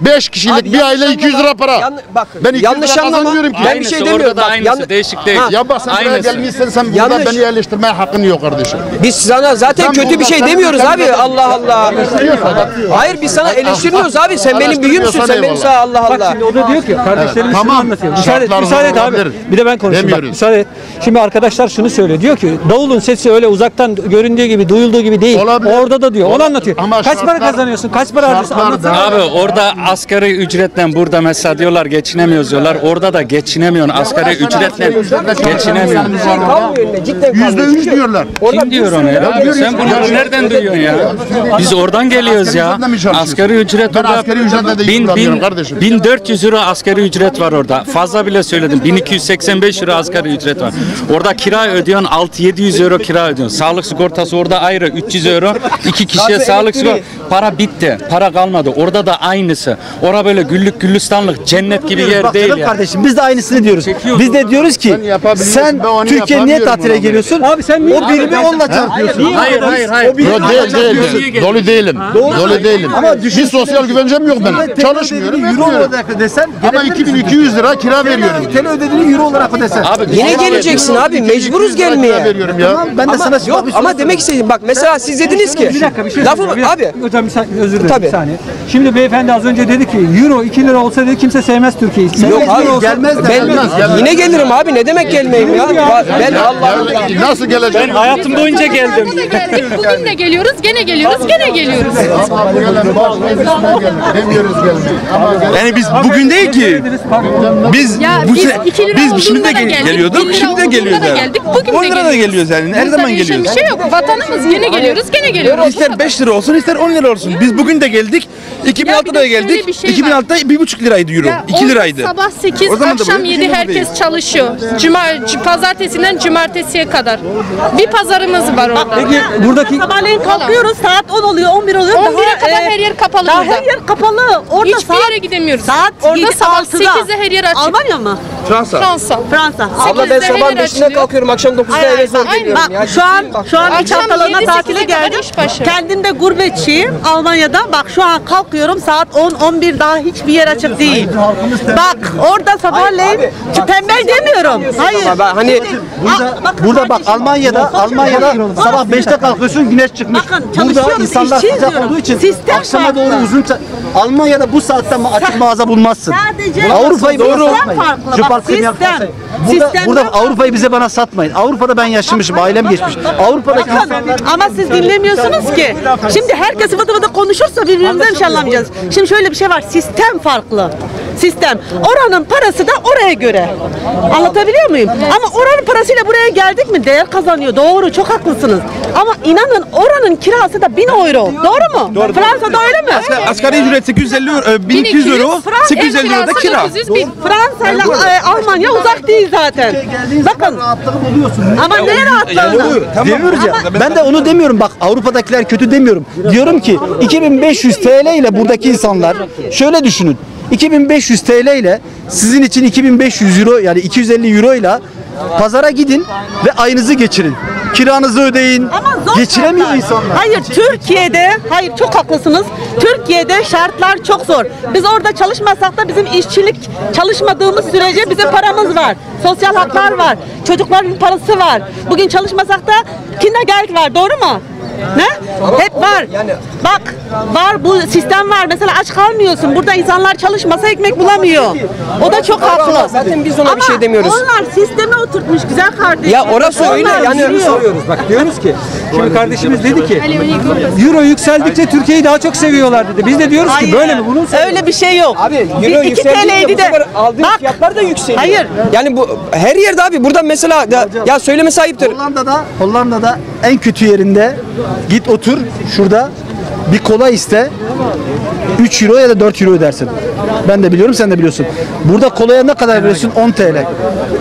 [SPEAKER 120] 5 kişilik
[SPEAKER 121] Abi
[SPEAKER 120] bir
[SPEAKER 121] yanlış
[SPEAKER 120] aile 200 lira
[SPEAKER 121] anlama.
[SPEAKER 120] para.
[SPEAKER 121] Yan- bak,
[SPEAKER 120] ben 200
[SPEAKER 121] yanlış
[SPEAKER 120] lira
[SPEAKER 121] anlama.
[SPEAKER 120] kazanmıyorum ki.
[SPEAKER 121] Ben bir
[SPEAKER 74] Aynısı,
[SPEAKER 121] şey
[SPEAKER 74] orada
[SPEAKER 121] demiyorum.
[SPEAKER 74] da
[SPEAKER 121] Bak,
[SPEAKER 74] aynısı,
[SPEAKER 121] yan-
[SPEAKER 74] değişik değil.
[SPEAKER 121] Ha,
[SPEAKER 120] Ya bak sen buraya
[SPEAKER 74] Aynısı.
[SPEAKER 120] gelmişsen sen burada
[SPEAKER 121] Yanlış.
[SPEAKER 120] beni yerleştirmeye hakkın yok kardeşim.
[SPEAKER 121] Biz sana zaten
[SPEAKER 120] Ben
[SPEAKER 121] kötü bir şey
[SPEAKER 120] sen
[SPEAKER 121] demiyoruz abi. Allah Allah.
[SPEAKER 120] Bak.
[SPEAKER 121] Hayır biz sana eleştirmiyoruz abi. Sen benim büyüğümsün. Sen benim sana Allah
[SPEAKER 5] Bak
[SPEAKER 121] Allah.
[SPEAKER 5] şimdi o da diyor ki kardeşlerimiz şunu
[SPEAKER 120] Tamam.
[SPEAKER 5] anlatıyor. Müsaade et,
[SPEAKER 120] Şartlar
[SPEAKER 5] müsaade et abi.
[SPEAKER 120] olabilir.
[SPEAKER 5] Bir de ben konuşayım bak
[SPEAKER 120] Demiyoruz.
[SPEAKER 5] müsaade et. Şimdi arkadaşlar şunu söylüyor. Diyor ki davulun sesi öyle uzaktan göründüğü gibi duyulduğu gibi değil.
[SPEAKER 120] Olabilir.
[SPEAKER 5] Orada da diyor. Onu anlatıyor.
[SPEAKER 120] Ama
[SPEAKER 5] Kaç para
[SPEAKER 120] şartlar-
[SPEAKER 5] kazanıyorsun? Kaç para harcıyorsun?
[SPEAKER 120] şartlar
[SPEAKER 5] Anlatsana.
[SPEAKER 120] da-
[SPEAKER 74] Abi orada
[SPEAKER 113] asgari ücretle burada mesela diyorlar geçinemiyoruz diyorlar. Orada da geçinemiyorsun asgari ücretle geçinemiyorsun.
[SPEAKER 120] Yüzde üç diyorlar.
[SPEAKER 113] Kim diyor onu ya? Sen bunları nereden duyuyorsun ya? Biz oradan geliyoruz ya. Asgari ücret orada
[SPEAKER 120] asgari ücretle de
[SPEAKER 113] bin, bin,
[SPEAKER 120] kardeşim.
[SPEAKER 113] 1400 euro asgari ücret var orada. Fazla bile söyledim. 1285 euro asgari ücret var. Orada kira ödüyorsun 6-700 euro kira ödüyorsun. Sağlık sigortası orada ayrı 300 euro. İki kişiye sağlık sigortası. Para bitti. Para kalmadı. Orada da aynısı. Orada böyle güllük gülistanlık cennet gibi yer değil
[SPEAKER 76] canım
[SPEAKER 113] ya.
[SPEAKER 76] kardeşim biz de aynısını diyoruz. Biz de diyoruz ki sen Türkiye niye tatile geliyorsun? Abi sen o birimi onunla çarpıyorsun.
[SPEAKER 120] Hayır hayır hayır.
[SPEAKER 76] O birimi
[SPEAKER 120] değil, değil. Dolu değilim. Dolu değilim.
[SPEAKER 76] Ama
[SPEAKER 120] bir sosyal güvencem yok benim.
[SPEAKER 76] TL
[SPEAKER 120] Çalışmıyorum.
[SPEAKER 76] Euro olarak ödesen.
[SPEAKER 120] Ama 2200 lira kira veriyorum.
[SPEAKER 76] TL ödediğini Euro olarak ödesen.
[SPEAKER 121] Yine geleceksin abi mecburuz gelmeye.
[SPEAKER 120] veriyorum ya.
[SPEAKER 76] Tamam, ben de sana
[SPEAKER 121] yok ama demek istediğim bak mesela siz dediniz ki
[SPEAKER 5] Bir dakika bir şey söyleyeceğim.
[SPEAKER 121] abi
[SPEAKER 5] Hocam bir saniye, özür dilerim
[SPEAKER 121] Tabii.
[SPEAKER 5] bir saniye. Şimdi beyefendi az önce dedi ki euro 2 lira olsa dedi kimse sevmez Türkiye'yi.
[SPEAKER 121] Yok
[SPEAKER 5] Sekiz
[SPEAKER 121] abi
[SPEAKER 5] olsa-
[SPEAKER 121] gelmez ben yine gelirim abi ne demek gelmeyeyim ya ben Allah
[SPEAKER 120] Nasıl geleceğim?
[SPEAKER 113] Ben hayatım boyunca geldim.
[SPEAKER 117] Bugün de geliyoruz, gene geliyoruz, gene geliyoruz.
[SPEAKER 120] Demiyoruz gelmeyi.
[SPEAKER 122] Yani biz bugün değil ki. Biz
[SPEAKER 117] Ya
[SPEAKER 122] bu
[SPEAKER 117] biz
[SPEAKER 122] se-
[SPEAKER 117] 2 lira
[SPEAKER 122] biz şimdi de
[SPEAKER 117] olduğunda da
[SPEAKER 122] gel-
[SPEAKER 117] geldik,
[SPEAKER 122] geliyorduk,
[SPEAKER 117] bir lira
[SPEAKER 122] şimdi de
[SPEAKER 117] olduğunda
[SPEAKER 122] geliyoruz
[SPEAKER 117] da
[SPEAKER 122] yani.
[SPEAKER 117] geldik, bugün de
[SPEAKER 122] 10 lira da geliyoruz yani. Her zaman
[SPEAKER 117] değişen
[SPEAKER 122] geliyoruz.
[SPEAKER 117] bir şey yok. Vatanımız yine geliyoruz, gene geliyoruz.
[SPEAKER 122] İster 5 lira olsun ister 10 lira olsun. Biz bugün de geldik. 2006'da da
[SPEAKER 117] şöyle
[SPEAKER 122] geldik.
[SPEAKER 117] bir şey var.
[SPEAKER 122] 2006'da 1,5 liraydı euro.
[SPEAKER 117] Ya
[SPEAKER 122] 2
[SPEAKER 117] orada
[SPEAKER 122] liraydı.
[SPEAKER 117] Sabah 8,
[SPEAKER 122] O zaman da
[SPEAKER 117] akşam
[SPEAKER 122] böyle
[SPEAKER 117] 7
[SPEAKER 122] bir şey
[SPEAKER 117] herkes
[SPEAKER 122] değil.
[SPEAKER 117] çalışıyor. Cuma, c- pazartesinden cumartesiye kadar. Bir pazarımız var orada.
[SPEAKER 5] Peki buradaki
[SPEAKER 119] Sabahleyin kalkıyoruz saat 10 oluyor 11 oluyor.
[SPEAKER 117] 11'e kadar
[SPEAKER 119] e,
[SPEAKER 117] her yer kapalı
[SPEAKER 119] Daha
[SPEAKER 117] burada.
[SPEAKER 119] her yer kapalı. Orada
[SPEAKER 117] Hiçbir
[SPEAKER 119] saat,
[SPEAKER 117] yere gidemiyoruz.
[SPEAKER 119] Saat
[SPEAKER 117] Orada
[SPEAKER 119] yedi,
[SPEAKER 117] sabah
[SPEAKER 119] altıda.
[SPEAKER 117] 8'de her yer açık.
[SPEAKER 119] Almanya mı?
[SPEAKER 122] Fransa.
[SPEAKER 117] Fransa.
[SPEAKER 119] Fransa.
[SPEAKER 121] Abla ben
[SPEAKER 117] Sekizde her
[SPEAKER 121] sabah
[SPEAKER 117] yer
[SPEAKER 121] 5'inde
[SPEAKER 117] açılıyor.
[SPEAKER 121] kalkıyorum akşam 9'da
[SPEAKER 119] Aynen,
[SPEAKER 121] eve zor
[SPEAKER 119] bak,
[SPEAKER 121] geliyorum
[SPEAKER 119] bak,
[SPEAKER 121] ya.
[SPEAKER 119] şu an şu an iç
[SPEAKER 117] Akşam
[SPEAKER 119] haftalığına
[SPEAKER 117] 7-8'e
[SPEAKER 119] tatile
[SPEAKER 117] kadar
[SPEAKER 119] geldim.
[SPEAKER 117] işbaşı.
[SPEAKER 119] Kendim de gurbetçiyim Almanya'da. Bak şu an kalkıyorum saat 10 11 daha hiçbir yer açık değil. Bak orada sabahleyin tembel demiyorum. Hayır.
[SPEAKER 121] Ama ben hani
[SPEAKER 119] Burada,
[SPEAKER 76] Burada bak Almanya'da Almanya'da sabah 5'te kalkıyorsun güneş çıkmış.
[SPEAKER 119] Bakın,
[SPEAKER 76] Burada
[SPEAKER 119] çalışıyoruz,
[SPEAKER 76] insanlar
[SPEAKER 119] işçiyiz
[SPEAKER 76] sıcak
[SPEAKER 119] diyorum.
[SPEAKER 76] olduğu için
[SPEAKER 119] Sistem
[SPEAKER 76] akşama
[SPEAKER 119] farklı.
[SPEAKER 76] doğru uzun ça- Almanya'da bu saatte ma- açık mağaza bulmazsın.
[SPEAKER 119] Sadece
[SPEAKER 76] Avrupa'yı bize
[SPEAKER 119] sistem
[SPEAKER 76] satmayın.
[SPEAKER 119] farklı. Bak.
[SPEAKER 76] Burada,
[SPEAKER 119] Sistemden
[SPEAKER 76] burada
[SPEAKER 119] farklı.
[SPEAKER 76] Avrupa'yı bize bana satmayın. Avrupa'da ben yaşamışım, ailem geçmiş. Avrupa'daki
[SPEAKER 119] Bakın,
[SPEAKER 76] insanlar
[SPEAKER 119] ama siz dinlemiyorsunuz ki. Şimdi herkes vıdı vıdı konuşursa birbirimizden bir şey anlamayacağız. Şimdi şöyle bir şey var. Sistem farklı. Sistem. Oranın parası da oraya göre. Anlatabiliyor muyum? Ama oranın parasıyla buraya geldik mi değer kazanıyor. Doğru. Çok haklısınız. Ama inanın oranın kirası da 1000 euro. Doğru mu? Fransa'da öyle mi?
[SPEAKER 122] Asgari, asgari ücret 850 euro, e, 1200 euro,
[SPEAKER 119] Fra-
[SPEAKER 122] 850 euro da kira.
[SPEAKER 117] 900 bin.
[SPEAKER 119] Fransa ile e, Almanya uzak değil zaten. Bakın. Ama ne rahatlığını?
[SPEAKER 76] Diyoruz ya. Ben de onu demiyorum bak Avrupa'dakiler kötü demiyorum. Diyorum ki 2500 TL ile buradaki insanlar şöyle düşünün. 2500 TL ile sizin için 2500 euro yani 250 euro ile pazara gidin ve ayınızı geçirin. Kiranızı ödeyin.
[SPEAKER 119] zor
[SPEAKER 76] Geçiremiyor
[SPEAKER 119] şartlar.
[SPEAKER 76] insanlar.
[SPEAKER 119] Hayır Türkiye'de, hayır çok haklısınız. Türkiye'de şartlar çok zor. Biz orada çalışmasak da bizim işçilik çalışmadığımız sürece bizim paramız var. Sosyal haklar var. Çocukların parası var. Bugün çalışmasak da kindergeld var. Doğru mu? Ne? Hep var. Bak var bu sistem var. Mesela aç kalmıyorsun. Burada insanlar çalışmasa ekmek bulamıyor. O da çok haklı.
[SPEAKER 121] Zaten biz ona bir şey demiyoruz.
[SPEAKER 119] Onlar sisteme oturtmuş güzel kardeşim.
[SPEAKER 121] Ya orası öyle,
[SPEAKER 119] Onlar
[SPEAKER 121] yani-
[SPEAKER 119] biliyor.
[SPEAKER 5] soruyoruz. Bak diyoruz ki şimdi kardeşimiz dedi ki Euro yükseldikçe Türkiye'yi daha çok seviyorlar dedi. Biz de diyoruz ki
[SPEAKER 119] Hayır.
[SPEAKER 5] böyle mi? Bunun
[SPEAKER 119] Öyle bir şey yok.
[SPEAKER 121] Abi euro
[SPEAKER 119] Bir- iki
[SPEAKER 121] yükseldikçe
[SPEAKER 119] TL'ydi
[SPEAKER 121] bu
[SPEAKER 119] de.
[SPEAKER 121] sefer aldığın
[SPEAKER 119] Bak,
[SPEAKER 121] fiyatlar da yükseliyor.
[SPEAKER 119] Hayır.
[SPEAKER 121] Yani bu her yerde abi burada mesela ya, ya söyleme sahiptir.
[SPEAKER 76] Hollanda'da Hollanda'da en kötü yerinde git otur şurada bir kola iste 3 euro ya da 4 euro ödersin. Ben de biliyorum sen de biliyorsun. Burada kolaya ne kadar veriyorsun? 10 TL.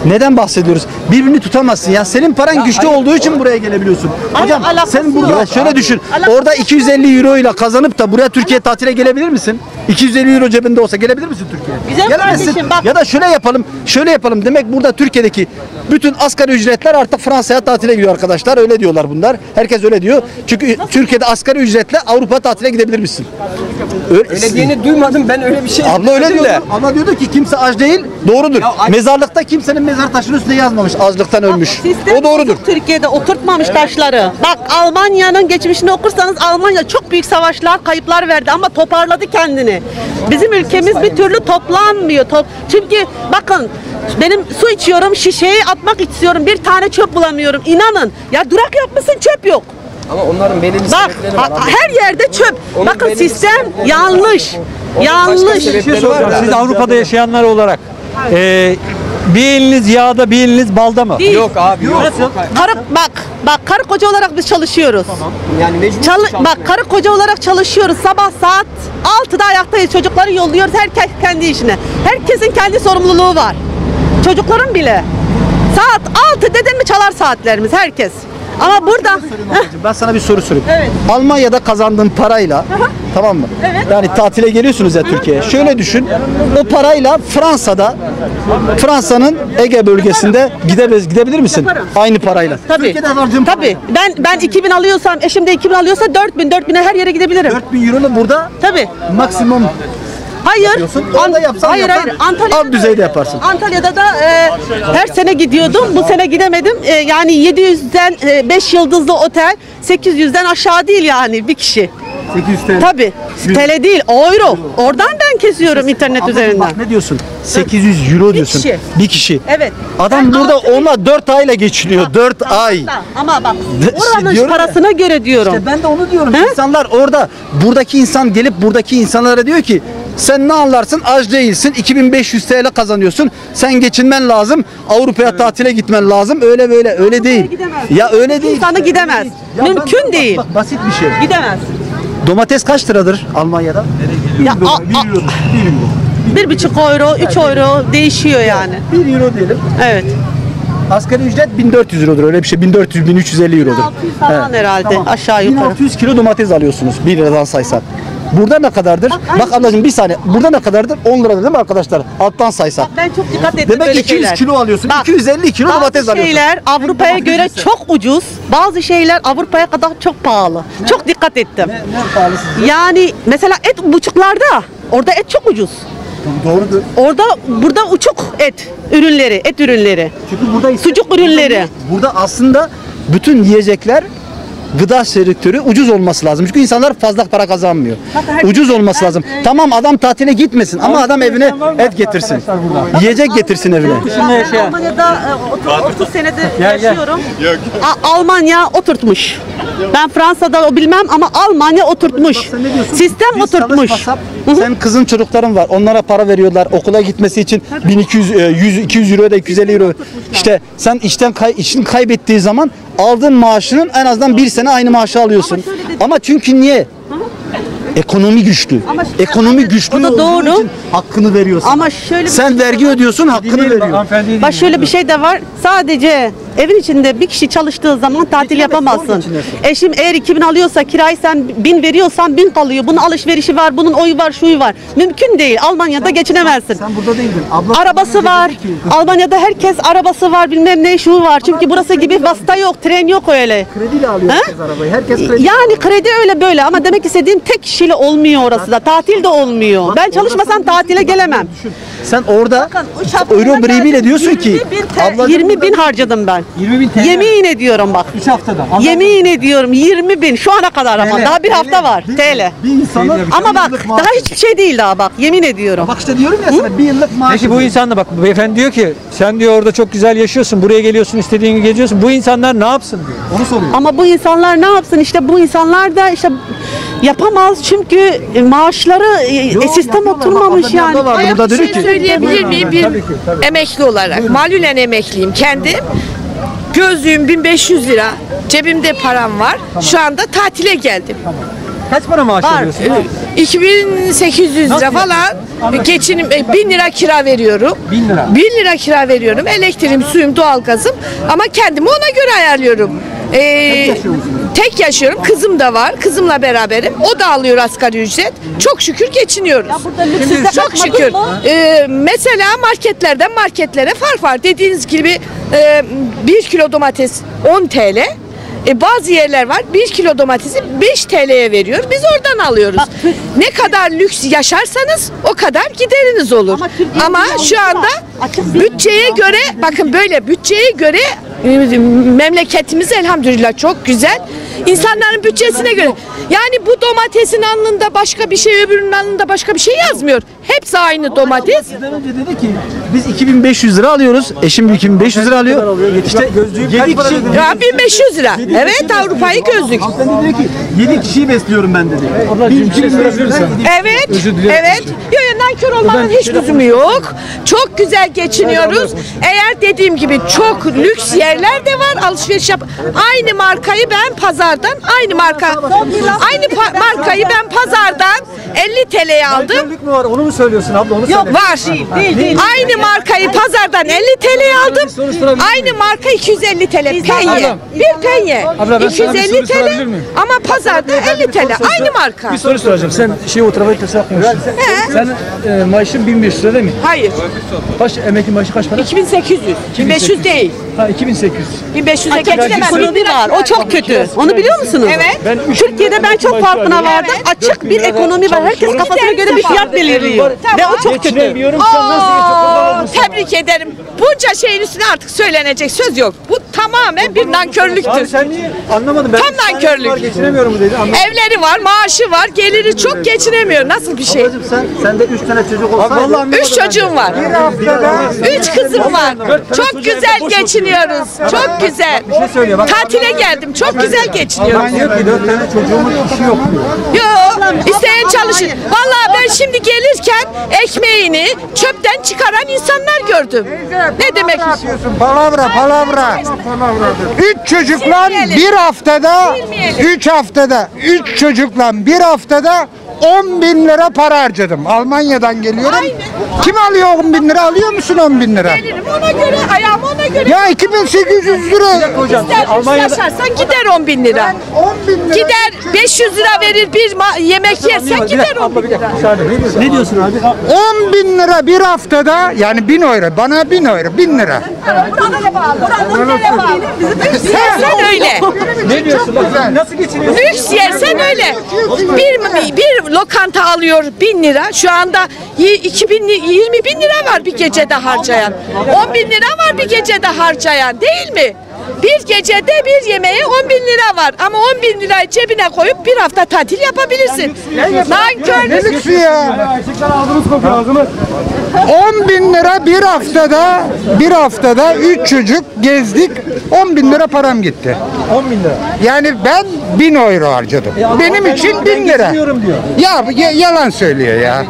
[SPEAKER 76] Neden bahsediyoruz? Birbirini tutamazsın ya. Senin paran güçlü olduğu için buraya gelebiliyorsun. Hocam sen burada şöyle düşün. Orada 250 euro ile kazanıp da buraya Türkiye tatile gelebilir misin? 250 euro cebinde olsa gelebilir misin Türkiye'ye?
[SPEAKER 119] Güzel
[SPEAKER 76] Gelemezsin.
[SPEAKER 119] kardeşim, bak.
[SPEAKER 76] Ya da şöyle yapalım. Şöyle yapalım. Demek burada Türkiye'deki bütün asgari ücretler artık Fransa'ya tatile gidiyor arkadaşlar. Öyle diyorlar bunlar. Herkes öyle diyor. Çünkü Türkiye'de asgari ücretle Avrupa tatile gidebilir misin? Öyle,
[SPEAKER 121] Öyle diyeni duymadım ben öyle bir şey.
[SPEAKER 76] Abla öyle diyordu. Abla diyordu ki kimse aç değil. Doğrudur. Mezarlıkta kimsenin mezar taşının üstüne yazmamış açlıktan ölmüş.
[SPEAKER 119] Sistem
[SPEAKER 76] O doğrudur.
[SPEAKER 119] Türkiye'de oturtmamış taşları. Bak Almanya'nın geçmişini okursanız Almanya çok büyük savaşlar, kayıplar verdi ama toparladı kendini. Bizim ülkemiz bir türlü toplanmıyor. Top çünkü bakın benim su içiyorum, şişeyi atmak istiyorum. Bir tane çöp bulamıyorum. İnanın. Ya durak yapmışsın çöp yok.
[SPEAKER 121] Ama onların belirli
[SPEAKER 119] Bak
[SPEAKER 121] var.
[SPEAKER 119] ha-
[SPEAKER 121] abi.
[SPEAKER 119] her yerde çöp.
[SPEAKER 121] Onun
[SPEAKER 119] Bakın sistem
[SPEAKER 121] var.
[SPEAKER 119] yanlış. Yanlış.
[SPEAKER 5] Bir şey. Siz Avrupa'da yaşayanlar olarak e, bir eliniz yağda bir eliniz balda mı?
[SPEAKER 119] Değil.
[SPEAKER 121] Yok abi yok.
[SPEAKER 119] Karı bak bak karı koca olarak biz çalışıyoruz.
[SPEAKER 121] Yani mecbur
[SPEAKER 119] Çalı- bak karı koca olarak çalışıyoruz. Sabah saat 6'da ayaktayız. Çocukları yolluyoruz. Herkes kendi işine. Herkesin kendi sorumluluğu var. Çocukların bile. Saat 6 dedin mi çalar saatlerimiz herkes. Ama burada
[SPEAKER 76] Ben sana bir soru sorayım.
[SPEAKER 119] Evet.
[SPEAKER 76] Almanya'da kazandığın parayla tamam mı?
[SPEAKER 119] Evet.
[SPEAKER 76] Yani tatile geliyorsunuz ya Türkiye'ye. Şöyle düşün. O parayla Fransa'da Fransa'nın Ege bölgesinde gidebez gidebilir misin?
[SPEAKER 119] Yaparım.
[SPEAKER 76] Aynı parayla.
[SPEAKER 119] Tabii. Tabii. Ben ben 2000 alıyorsam, eşim de 2000 alıyorsa 4000 4000'e her yere gidebilirim.
[SPEAKER 76] 4000 euro da burada
[SPEAKER 119] Tabii.
[SPEAKER 76] maksimum
[SPEAKER 119] Hayır.
[SPEAKER 76] yapıyorsun.
[SPEAKER 119] An-
[SPEAKER 76] Orada yapsan
[SPEAKER 119] hayır hayır. Antalya'da
[SPEAKER 76] alt düzeyde yaparsın.
[SPEAKER 119] Antalya'da da e, her sene gidiyordum. Bu sene gidemedim. E, yani 700'den 5 yıldızlı otel 800'den aşağı değil yani bir kişi.
[SPEAKER 76] 800 TL.
[SPEAKER 119] Tabii. TL değil, euro. Oradan ben kesiyorum internet
[SPEAKER 76] Ablacığım
[SPEAKER 119] üzerinden.
[SPEAKER 76] Bak ne diyorsun? 800 euro diyorsun.
[SPEAKER 119] kişi.
[SPEAKER 76] Bir kişi.
[SPEAKER 119] Evet.
[SPEAKER 76] Adam burada onunla 4 ayla geçiniyor. 4 ay.
[SPEAKER 119] Ama bak oranın
[SPEAKER 76] diyorum ya.
[SPEAKER 119] parasına göre diyorum.
[SPEAKER 76] İşte ben de onu diyorum.
[SPEAKER 119] He?
[SPEAKER 76] İnsanlar orada buradaki insan gelip buradaki insanlara diyor ki sen ne anlarsın aç değilsin 2500 TL kazanıyorsun sen geçinmen lazım Avrupa'ya tatile gitmen lazım öyle böyle öyle değil. Ya öyle değil.
[SPEAKER 119] İnsanı gidemez.
[SPEAKER 76] Ya ben-
[SPEAKER 119] Mümkün
[SPEAKER 76] bak,
[SPEAKER 119] değil.
[SPEAKER 76] Bak, basit bir şey.
[SPEAKER 119] Gidemez.
[SPEAKER 76] Domates kaç liradır Almanya'da?
[SPEAKER 119] Ya, a- a- bir buçuk euro, 3 euro değişiyor yani.
[SPEAKER 76] 1 euro diyelim.
[SPEAKER 119] Evet.
[SPEAKER 76] Asgari ücret 1400 eurodur öyle bir şey 1400 1350 eurodur.
[SPEAKER 119] 1600 falan herhalde,
[SPEAKER 76] Tamam.
[SPEAKER 119] aşağı yukarı.
[SPEAKER 76] 1600 kilo domates alıyorsunuz 1 liradan saysak. Burada ne kadardır? Bak, ablacığım bir saniye. Burada ne kadardır? 10 liradır değil mi arkadaşlar? Alttan saysak.
[SPEAKER 119] Ben çok dikkat ettim
[SPEAKER 76] Demek
[SPEAKER 119] böyle
[SPEAKER 76] 200
[SPEAKER 119] şeyler.
[SPEAKER 76] kilo alıyorsun.
[SPEAKER 119] Bak,
[SPEAKER 76] 250 kilo
[SPEAKER 119] bazı
[SPEAKER 76] domates alıyorsun.
[SPEAKER 119] şeyler Avrupa'ya göre çok ucuz. Bazı şeyler Avrupa'ya kadar çok pahalı. Çok dikkat ettim. Yani mesela et buçuklarda orada et çok ucuz.
[SPEAKER 76] Doğrudur.
[SPEAKER 119] Orada burada uçuk et ürünleri, et ürünleri.
[SPEAKER 76] Çünkü burada
[SPEAKER 119] sucuk ürünleri.
[SPEAKER 76] Burada aslında bütün yiyecekler gıda sektörü ucuz olması lazım. Çünkü insanlar fazla para kazanmıyor. Ucuz olması lazım. Tamam adam tatile gitmesin ama adam evine et getirsin. Yiyecek getirsin evine.
[SPEAKER 119] Ben Almanya'da e, 30, 30 senedir yaşıyorum. A- Almanya oturtmuş. Ben Fransa'da o bilmem ama Almanya oturtmuş. Sistem oturtmuş.
[SPEAKER 76] Sen kızın çocukların var. Onlara para veriyorlar okula gitmesi için 1200 e, 100 200 euro da 250 euro. İşte sen işten kay, işini kaybettiği zaman aldığın maaşının en azından bir sene aynı maaşı alıyorsun. Ama çünkü niye? Ekonomi güçlü. Ekonomi güçlü
[SPEAKER 119] o da doğru.
[SPEAKER 76] için hakkını veriyorsun.
[SPEAKER 119] Ama şöyle bir
[SPEAKER 76] Sen
[SPEAKER 119] şey
[SPEAKER 76] vergi ödüyorsun, hakkını veriyor.
[SPEAKER 119] Bak şöyle bir şey de var. Sadece evin içinde bir kişi çalıştığı zaman tatil yapamazsın. Eşim eğer 2000 alıyorsa kirayı sen 1000 veriyorsan 1000 kalıyor. Bunun alışverişi var, bunun oyu var, şuyu var. Mümkün değil. Almanya'da geçinemezsin.
[SPEAKER 76] Sen burada değildin. Abla
[SPEAKER 119] Arabası var. Almanya'da herkes arabası var, bilmem ne şu var. Çünkü burası gibi vasıta yok, tren yok öyle.
[SPEAKER 76] krediyle alıyor
[SPEAKER 119] He?
[SPEAKER 76] herkes arabayı. Herkes kredi.
[SPEAKER 119] Yani kredi öyle böyle ama demek istediğim tek kişiyle olmuyor orası da. Tatil de olmuyor. Ben çalışmasam tatile gelemem.
[SPEAKER 76] Sen orada euro birimiyle diyorsun ki
[SPEAKER 119] 20 bin, te- 20 bin harcadım ben.
[SPEAKER 5] 20 bin TL.
[SPEAKER 119] Yemin ediyorum bak.
[SPEAKER 5] 3 haftada.
[SPEAKER 119] Yemin ediyorum 20 bin şu ana kadar ama
[SPEAKER 5] TL.
[SPEAKER 119] daha bir hafta var TL.
[SPEAKER 76] Bir insanın
[SPEAKER 119] Ama bak daha hiçbir şey değil daha bak yemin ediyorum.
[SPEAKER 76] Bak işte diyorum ya sana bir yıllık maaş.
[SPEAKER 5] Peki bu insan da bak beyefendi diyor ki sen diyor orada çok güzel yaşıyorsun. Buraya geliyorsun istediğin gibi geziyorsun. Bu insanlar ne yapsın diyor.
[SPEAKER 76] Onu soruyor.
[SPEAKER 119] Ama bu insanlar ne yapsın işte bu insanlar da işte yapamaz çünkü e, maaşları e, sistem oturmamış yani.
[SPEAKER 76] Burada
[SPEAKER 103] bir
[SPEAKER 76] dedi
[SPEAKER 103] şey
[SPEAKER 76] ki
[SPEAKER 103] söyleyebilir miyim? Bir emekli olarak. Malülen emekliyim kendim. Gözlüğüm 1500 lira. Cebimde param var. Şu anda tatile geldim.
[SPEAKER 5] Kaç para maaş
[SPEAKER 103] Var.
[SPEAKER 5] alıyorsun?
[SPEAKER 103] Ee, 2800 lira falan. Geçinim e, 1000 lira kira veriyorum.
[SPEAKER 5] 1000 lira.
[SPEAKER 103] 1000 lira kira veriyorum. Elektriğim, suyum, doğalgazım. Ama kendimi ona göre ayarlıyorum. Ee, tek yaşıyorum. Kızım da var. Kızımla beraberim. O da alıyor asgari ücret. Çok şükür geçiniyoruz.
[SPEAKER 119] lüksüzde
[SPEAKER 103] Çok şükür. Ee, mesela marketlerden marketlere fark var. Dediğiniz gibi e, 1 kilo domates 10 TL. E, bazı yerler var 1 kilo domatesi 5 TL'ye veriyor. Biz oradan alıyoruz. Ne kadar lüks yaşarsanız o kadar gideriniz olur. Ama, şu anda bütçeye göre bakın böyle bütçeye göre e, memleketimiz elhamdülillah çok güzel. İnsanların bütçesine göre. Yani bu domatesin alnında başka bir şey, öbürünün alnında başka bir şey yazmıyor. Hepsi aynı domates.
[SPEAKER 76] dedi ki biz 2500 lira alıyoruz. Eşim 2500 lira alıyor. İşte 7 kişi
[SPEAKER 103] Ya 1500 lira. Evet Avrupa'yı gözlük.
[SPEAKER 76] Hanımefendi dedi ki 7 kişiyi besliyorum ben dedi. Bir 2500 lira.
[SPEAKER 103] Evet, evet. Yok yok nankör olmanın hiç lüzumu yok. Çok güzel geçiniyoruz. Eğer dediğim gibi çok lüks yerler de var alışveriş yap. Aynı markayı ben pazardan, aynı marka, aynı pa- markayı ben pazardan 50 TL'ye aldım.
[SPEAKER 76] Nankörlük mü var? Onu mu söylüyorsun abla? Onu
[SPEAKER 103] Yok
[SPEAKER 76] söyle.
[SPEAKER 103] var. Aynı markayı pazardan 50 TL'ye aldım. Aynı marka 250 TL. Penye. Bir penye.
[SPEAKER 123] Abla ben sana bir
[SPEAKER 103] 250
[SPEAKER 123] soru sorabilir
[SPEAKER 103] TL
[SPEAKER 123] miyim?
[SPEAKER 103] ama pazarda 50 TL. Aynı marka.
[SPEAKER 76] Bir soru soracağım. Sen şey o tarafa gitmesi yapmıyorsun.
[SPEAKER 103] He.
[SPEAKER 76] Sen e, maaşın 1500 lira değil mi?
[SPEAKER 103] Hayır.
[SPEAKER 76] Kaç emekli maaşı kaç para?
[SPEAKER 103] 2800. 1500 değil.
[SPEAKER 76] Ha 2800.
[SPEAKER 103] 1500'e
[SPEAKER 119] Geçinemez.
[SPEAKER 103] geçinemez.
[SPEAKER 119] Ekonomi var. O çok kötü. Onu biliyor musunuz?
[SPEAKER 103] Evet.
[SPEAKER 76] Ben üç
[SPEAKER 119] Türkiye'de ben çok farkına vardım. Açık bir ekonomi var. Herkes kafasına göre bir fiyat belirliyor. Ve o çok kötü.
[SPEAKER 76] Geçinemiyorum sen nasıl geçiyorsun?
[SPEAKER 103] tebrik ederim. Bunca şeyin üstüne artık söylenecek söz yok. Bu tamamen bir nankörlüktür.
[SPEAKER 76] Abi sen anlamadım ben.
[SPEAKER 103] Tam nankörlük.
[SPEAKER 76] Var, Geçinemiyorum mu dedi. Anlamadım.
[SPEAKER 103] Evleri var, maaşı var, geliri çok geçinemiyor. Nasıl bir şey?
[SPEAKER 76] Ablacığım sen sende 3 tane çocuk olsaydı.
[SPEAKER 103] Üç çocuğum var. Üç kızım var. Çok güzel geçiniyoruz. Çok güzel.
[SPEAKER 76] şey söylüyor, bak.
[SPEAKER 103] Tatile geldim. Çok güzel geçiniyoruz.
[SPEAKER 76] diyor ki 4 tane çocuğumun işi yok diyor.
[SPEAKER 103] Yok, isteyen çalışın. Vallahi ben şimdi gelirken ekmeğini çöpten çıkaran insanlar gördüm. Ne demek?
[SPEAKER 124] Palavra, palavra. Üç çocukla
[SPEAKER 103] Silmeyelim.
[SPEAKER 124] Bir haftada, üç haftada, üç çocukla bir haftada 10 bin lira para harcadım. Almanya'dan geliyorum. Kim alıyor 10 bin lira? Alıyor musun 10 bin lira?
[SPEAKER 103] Gelirim ona göre, ayağım ona göre.
[SPEAKER 124] Ya 2800 lira.
[SPEAKER 103] İster yaşarsan gider 10 bin lira.
[SPEAKER 124] 10 bin lira.
[SPEAKER 103] Gider 500 lira verir bir yemek yersen gider 10 bin lira.
[SPEAKER 76] Ne diyorsun abi?
[SPEAKER 124] 10 bin lira bir haftada yani 1000 euro bana 1000 euro 1000 lira.
[SPEAKER 103] Lüks yersen öyle.
[SPEAKER 76] Ne diyorsun? Bak, nasıl geçiniyorsun?
[SPEAKER 103] Lüks yersen öyle. Bir, bir lokanta alıyor bin lira. Şu anda y- 2000, li- 20 bin lira var bir gecede harcayan. 10 bin lira var bir gecede harcayan değil mi? Bir gecede bir yemeğe 10 bin lira var. Ama 10 bin lirayı cebine koyup bir hafta tatil yapabilirsin.
[SPEAKER 124] Ne
[SPEAKER 103] Nankörlük.
[SPEAKER 124] lüksü ya?
[SPEAKER 76] Erkekler ağzımız kokuyor ağzımız.
[SPEAKER 124] 10 bin lira bir haftada bir haftada 3 çocuk gezdik 10 bin lira param gitti.
[SPEAKER 76] 10 bin lira.
[SPEAKER 124] Yani ben 1000 euro harcadım.
[SPEAKER 76] ama
[SPEAKER 124] Benim
[SPEAKER 76] ben-
[SPEAKER 124] için
[SPEAKER 76] ben
[SPEAKER 124] 1000 lira.
[SPEAKER 76] geçiniyorum diyor.
[SPEAKER 124] Ya ya- yalan söylüyor ya.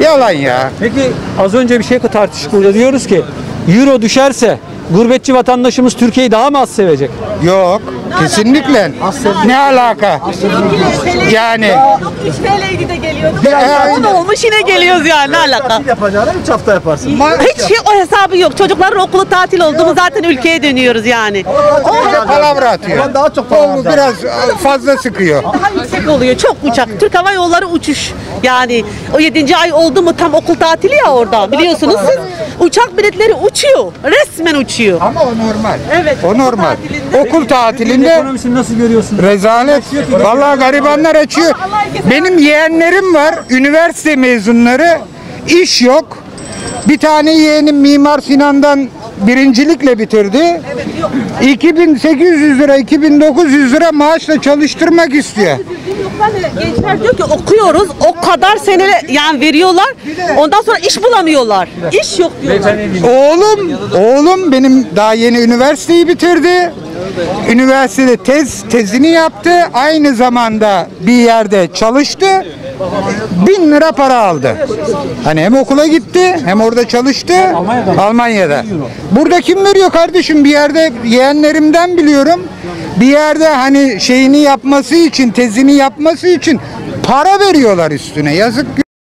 [SPEAKER 124] Yalan ya.
[SPEAKER 5] Peki az önce bir şey tartıştık burada diyoruz ki Euro düşerse gurbetçi vatandaşımız Türkiye'yi daha mı az sevecek?
[SPEAKER 124] Yok. Kesinlikle. Ne alaka? Yani
[SPEAKER 119] 3 TL'ydi de geliyordu.
[SPEAKER 124] Ya,
[SPEAKER 119] olmuş yine geliyoruz yani ne alaka?
[SPEAKER 76] Tatil yapacağına 3 hafta yaparsın.
[SPEAKER 119] Hiç şey, o hesabı yok. Çocukların okulu tatil oldu mu zaten ülkeye dönüyoruz yani. O
[SPEAKER 124] palavra atıyor.
[SPEAKER 76] Ben daha çok
[SPEAKER 124] O
[SPEAKER 76] palavra
[SPEAKER 124] biraz fazla sıkıyor.
[SPEAKER 119] daha yüksek oluyor. Çok uçak. Türk Hava Yolları uçuş. Yani o 7. ay oldu mu tam okul tatili ya orada. Biliyorsunuz siz uçak biletleri uçuyor. Resmen uçuyor.
[SPEAKER 124] Ama o normal.
[SPEAKER 119] Evet.
[SPEAKER 124] O normal. Okul tatilinde
[SPEAKER 76] Ekonomisini nasıl görüyorsun?
[SPEAKER 124] Rezalet. Vallahi garibanlar açıyor. Benim yeğenlerim var. Üniversite mezunları. İş yok. Bir tane yeğenim Mimar Sinan'dan birincilikle bitirdi. 2800 lira, 2900 lira maaşla çalıştırmak istiyor.
[SPEAKER 119] Gençler diyor ki okuyoruz. O kadar sene yani veriyorlar. Ondan sonra iş bulamıyorlar. İş yok diyorlar.
[SPEAKER 124] Oğlum, oğlum benim daha yeni üniversiteyi bitirdi. Üniversitede tez tezini yaptı. Aynı zamanda bir yerde çalıştı. Bin lira para aldı. Hani hem okula gitti hem orada çalıştı. Almanya'da. Burada kim veriyor kardeşim? Bir yerde yeğenlerimden biliyorum. Bir yerde hani şeyini yapması için, tezini yapması için para veriyorlar üstüne. Yazık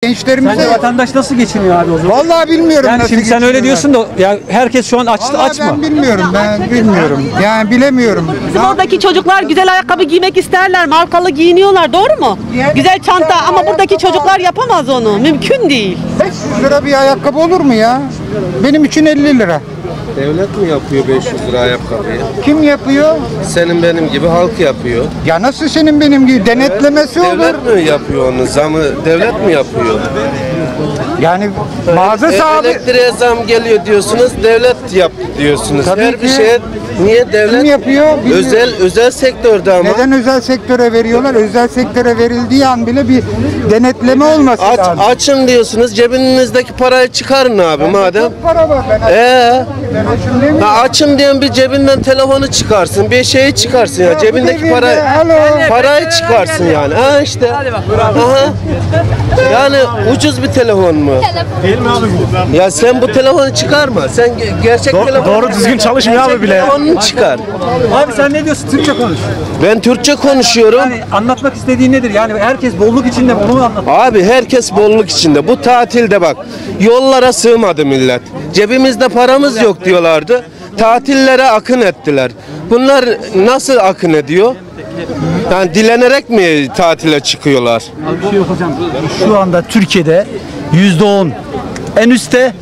[SPEAKER 124] gençlerimize.
[SPEAKER 5] Sence vatandaş nasıl geçiniyor abi o zaman?
[SPEAKER 124] Vallahi bilmiyorum
[SPEAKER 5] Yani
[SPEAKER 124] nasıl
[SPEAKER 5] şimdi sen öyle diyorsun da ya herkes şu an aç,
[SPEAKER 124] Vallahi
[SPEAKER 5] aç mı?
[SPEAKER 124] ben bilmiyorum ben bilmiyorum. Yani bilemiyorum.
[SPEAKER 119] Bizim oradaki çocuklar güzel ayakkabı giymek isterler, markalı giyiniyorlar. Doğru mu? Güzel çanta ama buradaki çocuklar yapamaz onu. Mümkün değil.
[SPEAKER 124] 500 lira bir ayakkabı olur mu ya? Benim için 50 lira.
[SPEAKER 125] Devlet mi yapıyor 500 lira ayakkabıyı?
[SPEAKER 124] Kim yapıyor?
[SPEAKER 125] Senin benim gibi halk yapıyor.
[SPEAKER 124] Ya nasıl senin benim gibi denetlemesi olur?
[SPEAKER 125] Devlet mi yapıyor onu? Zamı devlet mi yapıyor?
[SPEAKER 76] Yani mağaza
[SPEAKER 125] E,
[SPEAKER 76] sahibi
[SPEAKER 125] Elektriğe zam geliyor diyorsunuz, devlet yaptı diyorsunuz.
[SPEAKER 76] Tabii
[SPEAKER 125] Her bir
[SPEAKER 76] ki.
[SPEAKER 125] şeye niye devlet
[SPEAKER 76] Kim yapıyor? Bilmiyorum.
[SPEAKER 125] Özel özel sektörde ama.
[SPEAKER 76] neden özel sektöre veriyorlar? Özel sektöre verildiği an bile bir denetleme olması
[SPEAKER 125] Aç,
[SPEAKER 76] lazım.
[SPEAKER 125] açın diyorsunuz, cebinizdeki parayı çıkarın abi madem.
[SPEAKER 76] Para var ben
[SPEAKER 125] Ee,
[SPEAKER 76] ben açım demiyorum.
[SPEAKER 125] ha, açım diyen bir cebinden telefonu çıkarsın, bir şeyi çıkarsın ya. Cebindeki
[SPEAKER 76] devirde,
[SPEAKER 125] parayı,
[SPEAKER 76] alo.
[SPEAKER 125] parayı çıkarsın yani. Ha işte. Aha. Yani ucuz bir telefon mu? Ya sen bu telefonu çıkarma. Sen ge- gerçek telefon.
[SPEAKER 122] doğru düzgün çalışmıyor abi bile.
[SPEAKER 125] Telefonunu çıkar.
[SPEAKER 5] Abi sen ne diyorsun? Türkçe konuş.
[SPEAKER 125] Ben Türkçe konuşuyorum.
[SPEAKER 5] Yani anlatmak istediğin nedir? Yani herkes bolluk içinde mi? Onu mu anlat.
[SPEAKER 125] Abi herkes bolluk içinde. Bu tatilde bak yollara sığmadı millet. Cebimizde paramız yok diyorlardı. Tatillere akın ettiler. Bunlar nasıl akın ediyor? Yani dilenerek mi tatile çıkıyorlar?
[SPEAKER 76] Şu anda Türkiye'de yüzde on. En üstte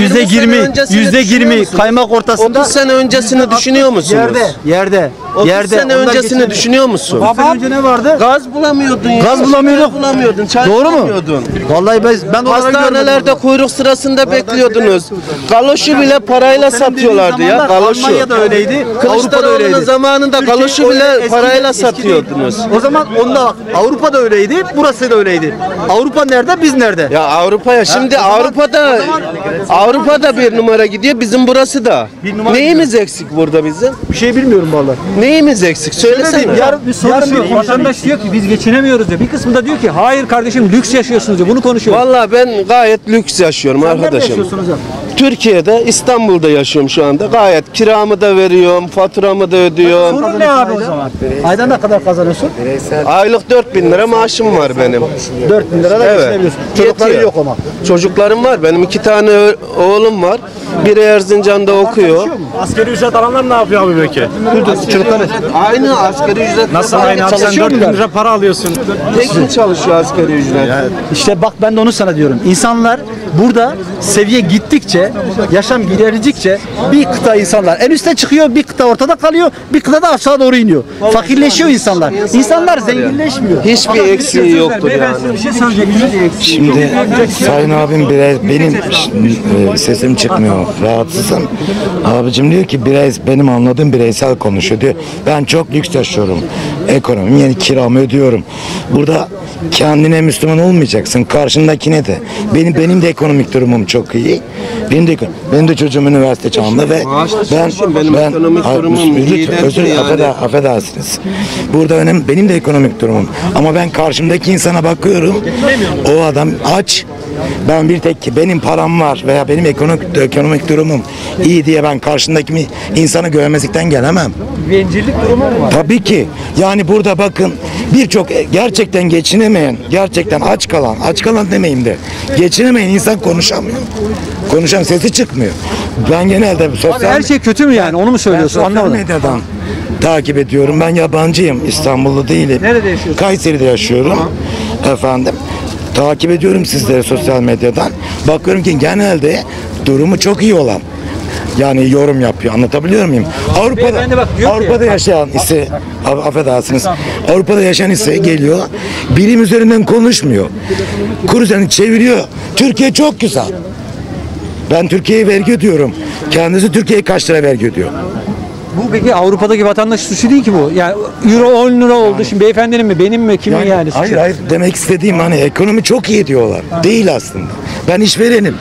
[SPEAKER 76] yüzde
[SPEAKER 125] 20 sene
[SPEAKER 76] yirmi yüzde yirmi kaymak ortasında
[SPEAKER 125] 30 sene öncesini düşünüyor musunuz?
[SPEAKER 76] yerde yerde
[SPEAKER 125] 30
[SPEAKER 76] yerde
[SPEAKER 125] sene öncesini
[SPEAKER 76] geçinemiyor.
[SPEAKER 125] düşünüyor musun?
[SPEAKER 76] 30 sene önce ne vardı?
[SPEAKER 125] Gaz bulamıyordun ya.
[SPEAKER 76] Gaz bulamıyorduk.
[SPEAKER 125] Çay bulamıyordun. Çay
[SPEAKER 76] Doğru mu?
[SPEAKER 125] bulamıyordun.
[SPEAKER 76] Vallahi ben ben
[SPEAKER 125] Hastanelerde kuyruk sırasında bekliyordunuz. Galoşu bile parayla satıyorlardı ya. Galoşu.
[SPEAKER 76] Almanya'da öyleydi, Avrupa'da
[SPEAKER 125] Kılıçdaroğlu'nun
[SPEAKER 76] öyleydi.
[SPEAKER 125] zamanında
[SPEAKER 76] Türkiye
[SPEAKER 125] galoşu bile
[SPEAKER 76] eski-
[SPEAKER 125] parayla
[SPEAKER 76] eski
[SPEAKER 125] satıyordunuz.
[SPEAKER 76] O zaman onda bak Avrupa'da öyleydi, burası da öyleydi. Avrupa nerede, biz nerede?
[SPEAKER 125] Ya Avrupa'ya şimdi Avrupa'da Avrupa'da bir numara gidiyor bizim burası da.
[SPEAKER 76] numara
[SPEAKER 125] Neyimiz eksik burada bizim?
[SPEAKER 76] Bir şey bilmiyorum vallahi.
[SPEAKER 125] Neyimiz eksik? Söylesene.
[SPEAKER 5] Yarın, yarın bir vatandaş diyor ki biz geçinemiyoruz diyor. Bir kısmı da diyor ki hayır kardeşim lüks yaşıyorsunuz diyor. Bunu konuşuyor.
[SPEAKER 125] Vallahi ben gayet lüks yaşıyorum
[SPEAKER 5] Sen nerede
[SPEAKER 125] arkadaşım.
[SPEAKER 5] yaşıyorsun hocam?
[SPEAKER 125] Türkiye'de İstanbul'da yaşıyorum şu anda. Gayet kiramı da veriyorum, faturamı da ödüyorum.
[SPEAKER 5] Sorun ne abi o zaman?
[SPEAKER 76] Ayda ne kadar kazanıyorsun?
[SPEAKER 125] Aylık 4000 lira maaşım var benim.
[SPEAKER 76] 4 bin lira da
[SPEAKER 125] Evet.
[SPEAKER 76] geçinebiliyorsun. Çocukları
[SPEAKER 125] Yetiyor.
[SPEAKER 76] yok ama.
[SPEAKER 125] Çocuklarım var. Benim iki tane ö- oğlum var. Biri Erzincan'da okuyor.
[SPEAKER 122] Askeri ücret alanlar ne yapıyor abi peki?
[SPEAKER 76] Çocukları.
[SPEAKER 125] Aynı asgari ücret.
[SPEAKER 122] Nasıl aynı abi sen
[SPEAKER 76] Çalışıyor
[SPEAKER 122] 4 bin lira para alıyorsun.
[SPEAKER 125] Tek mi çalışıyor asgari ücret?
[SPEAKER 76] İşte bak ben de onu sana diyorum. İnsanlar burada seviye gittikçe, yaşam ilerledikçe bir kıta insanlar en üste çıkıyor, bir kıta ortada kalıyor, bir kıta da aşağı doğru iniyor. Fakirleşiyor insanlar. İnsanlar zenginleşmiyor.
[SPEAKER 125] Hiçbir eksiği yoktur yani.
[SPEAKER 5] bir şey.
[SPEAKER 126] Şimdi Sayın abim biraz benim e, sesim çıkmıyor. Rahatsızım. Abicim diyor ki birey, benim anladığım bireysel konuşuyor diyor. Ben çok lüks yaşıyorum. Ekonomim yani kiramı ödüyorum. Burada kendine Müslüman olmayacaksın. Karşındakine de. Benim benim de ekonomik durumum çok iyi. Benim de benim de çocuğum üniversite çağında ve ben.
[SPEAKER 125] Benim
[SPEAKER 126] ben
[SPEAKER 125] ekonomik
[SPEAKER 126] Ay,
[SPEAKER 125] durumum derken
[SPEAKER 126] özür
[SPEAKER 125] yani.
[SPEAKER 126] affeder, affedersiniz. Burada önemli benim de ekonomik durumum. Ama ben karşımdaki insana bakıyorum. O adam aç. Ben bir tek benim param var veya benim ekonomik ekonomik durumum iyi diye ben karşımdaki mi- insanı görmezlikten gelemem.
[SPEAKER 5] Bencillik durumu mu var?
[SPEAKER 126] Tabii ki. Yani burada bakın birçok e, gerçekten geçinemeyen, gerçekten aç kalan, aç kalan demeyeyim de geçinemeyen insan konuşamıyor. Konuşan sesi çıkmıyor. Ben genelde
[SPEAKER 5] Abi
[SPEAKER 126] sosyal
[SPEAKER 5] her şey kötü mü yani? Onu mu söylüyorsun?
[SPEAKER 126] ben
[SPEAKER 5] Anlamadım.
[SPEAKER 126] medyadan takip ediyorum. Ben yabancıyım. İstanbullu değilim.
[SPEAKER 5] Nerede yaşıyorsun?
[SPEAKER 126] Kayseri'de yaşıyorum. Efendim. Takip ediyorum sizleri sosyal medyadan. Bakıyorum ki genelde durumu çok iyi olan yani yorum yapıyor. Anlatabiliyor muyum? Avrupa'da
[SPEAKER 5] bak
[SPEAKER 126] Avrupa'da yaşayan ise af- affedersiniz. Avrupa'da yaşayan ise geliyor. Bilim üzerinden konuşmuyor. Kur üzerinden çeviriyor. Türkiye çok güzel. Ben Türkiye'ye vergi ödüyorum. Kendisi Türkiye'ye kaç lira vergi ödüyor?
[SPEAKER 5] Bu peki Avrupa'daki vatandaş suçu değil ki bu. Yani euro 10 lira oldu. Şimdi beyefendinin mi benim mi kimin yani, suçu?
[SPEAKER 126] Hayır hayır demek istediğim hani ekonomi çok iyi diyorlar. Değil aslında. Ben işverenim.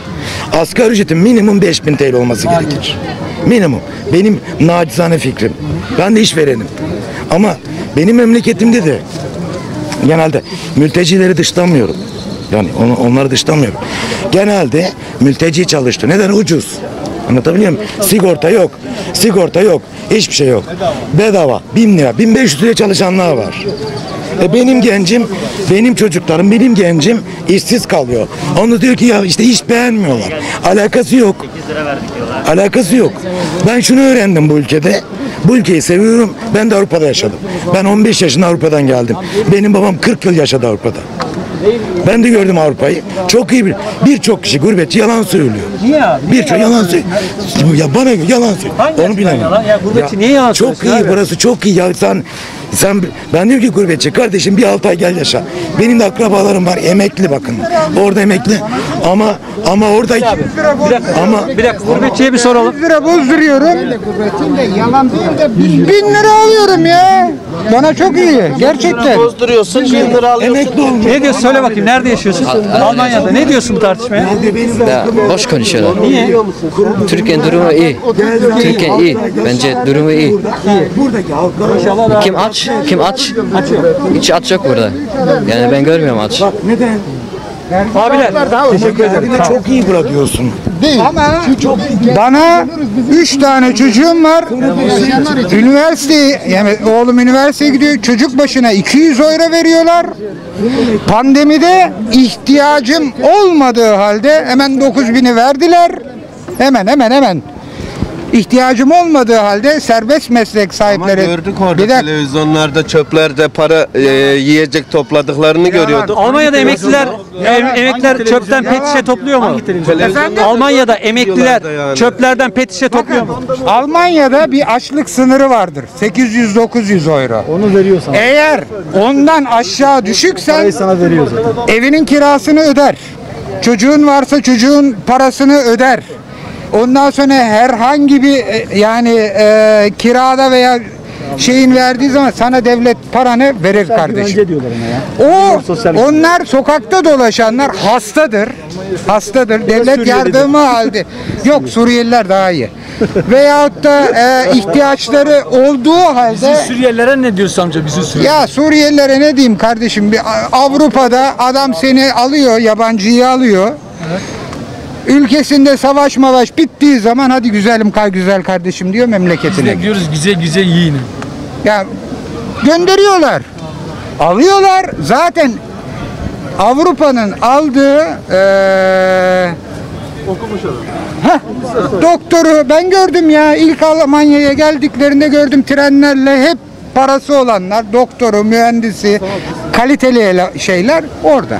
[SPEAKER 126] Asgari ücretin minimum 5000 TL olması gerekir. Minimum. Benim nacizane fikrim. Ben de işverenim. Ama benim memleketimde de genelde mültecileri dışlamıyorum. Yani onu, onları dışlamıyorum. Genelde mülteci çalıştı. Neden? Ucuz. Anlatabiliyor muyum? Sigorta yok. Sigorta yok. Hiçbir şey yok. Bedava. 1000 lira, 1500 liraya çalışanlar var. E benim gencim, benim çocuklarım, benim gencim işsiz kalıyor. Onu diyor ki ya işte iş beğenmiyorlar. Alakası yok. Alakası yok. Ben şunu öğrendim bu ülkede. Bu ülkeyi seviyorum. Ben de Avrupa'da yaşadım. Ben 15 yaşında Avrupa'dan geldim. Benim babam 40 yıl yaşadı Avrupa'da. Ben de gördüm Avrupa'yı. Çok iyi bir birçok kişi gurbetçi yalan söylüyor.
[SPEAKER 5] Niye abi?
[SPEAKER 126] Birçok yalan söylüyor. Ya bana göre yalan söylüyor.
[SPEAKER 5] Hangi
[SPEAKER 126] Onu bilemem.
[SPEAKER 5] yalan? Ya gurbetçi niye yalan
[SPEAKER 126] Çok iyi
[SPEAKER 5] abi?
[SPEAKER 126] burası çok iyi ya sen sen ben diyorum ki gurbetçi kardeşim bir altı ay gel yaşa. Benim de akrabalarım var emekli bakın. Orada emekli ama ama orada
[SPEAKER 5] Bir dakika.
[SPEAKER 126] ama
[SPEAKER 5] Bir dakika gurbetçiye bir soralım.
[SPEAKER 124] 100 lira bozduruyorum. yalan değil de bin lira alıyorum ya. Bana çok iyi. Gerçekten.
[SPEAKER 125] Bozduruyorsun 1000 lira alıyorsun.
[SPEAKER 126] emekli olmuş.
[SPEAKER 5] Ne diyorsun? Söyle bakayım. Nerede yaşıyorsun? Almanya'da. Ne diyorsun bu tartışmaya?
[SPEAKER 127] Ya, boş konuşuyorlar. Niye? Türkiye'nin durumu iyi. Türkiye iyi. Bence durumu iyi.
[SPEAKER 126] Buradaki halklar
[SPEAKER 127] Kim aç? Kim aç? Hiç aç yok burada. Yani ben görmüyorum aç.
[SPEAKER 126] neden?
[SPEAKER 5] Abiler.
[SPEAKER 126] Teşekkür ederim. Çok iyi bırakıyorsun.
[SPEAKER 124] Değil. Ama bana üç tane çocuğum var. Üniversite, yani oğlum üniversiteye gidiyor. Çocuk başına 200 euro veriyorlar. Pandemide ihtiyacım olmadığı halde hemen 9000'i verdiler. Hemen hemen hemen. İhtiyacım olmadığı halde serbest meslek
[SPEAKER 125] Ama
[SPEAKER 124] sahipleri.
[SPEAKER 125] gördük orada
[SPEAKER 124] Bir dakika.
[SPEAKER 125] televizyonlarda çöplerde para e, yiyecek topladıklarını görüyorduk.
[SPEAKER 5] Almanya'da emekliler em- emekliler çöpten pet şişe topluyor mu? Almanya'da emekliler çöplerden pet şişe topluyor mu?
[SPEAKER 124] Almanya'da bir açlık sınırı vardır. 800-900 euro.
[SPEAKER 76] Onu veriyorsan.
[SPEAKER 124] Eğer ondan aşağı düşüksen
[SPEAKER 76] sana veriyor zaten.
[SPEAKER 124] evinin kirasını öder. Çocuğun varsa çocuğun parasını öder. Ondan sonra herhangi bir e, yani e, kirada veya şeyin verdiği zaman sana devlet paranı verir kardeşim.
[SPEAKER 76] Güvence diyorlar ona ya.
[SPEAKER 124] O onlar sokakta dolaşanlar hastadır. Hastadır. Devlet
[SPEAKER 76] Suriyelidir.
[SPEAKER 124] yardımı halde. Yok Suriyeliler daha iyi. Veyahut da e, ihtiyaçları olduğu halde
[SPEAKER 76] Bizim Suriyelilere ne diyorsun amca bizim Suriyelilere?
[SPEAKER 124] ya Suriyelilere ne diyeyim kardeşim? Bir Avrupa'da adam seni alıyor, yabancıyı alıyor. Ülkesinde savaş mavaş bittiği zaman hadi güzelim kal güzel kardeşim diyor
[SPEAKER 76] Biz
[SPEAKER 124] memleketine.
[SPEAKER 76] de diyoruz güzel güzel yiyin.
[SPEAKER 124] Ya gönderiyorlar. Alıyorlar. Zaten Avrupa'nın aldığı eee Heh, doktoru ben gördüm ya ilk Almanya'ya geldiklerinde gördüm trenlerle hep parası olanlar doktoru mühendisi kaliteli şeyler orada.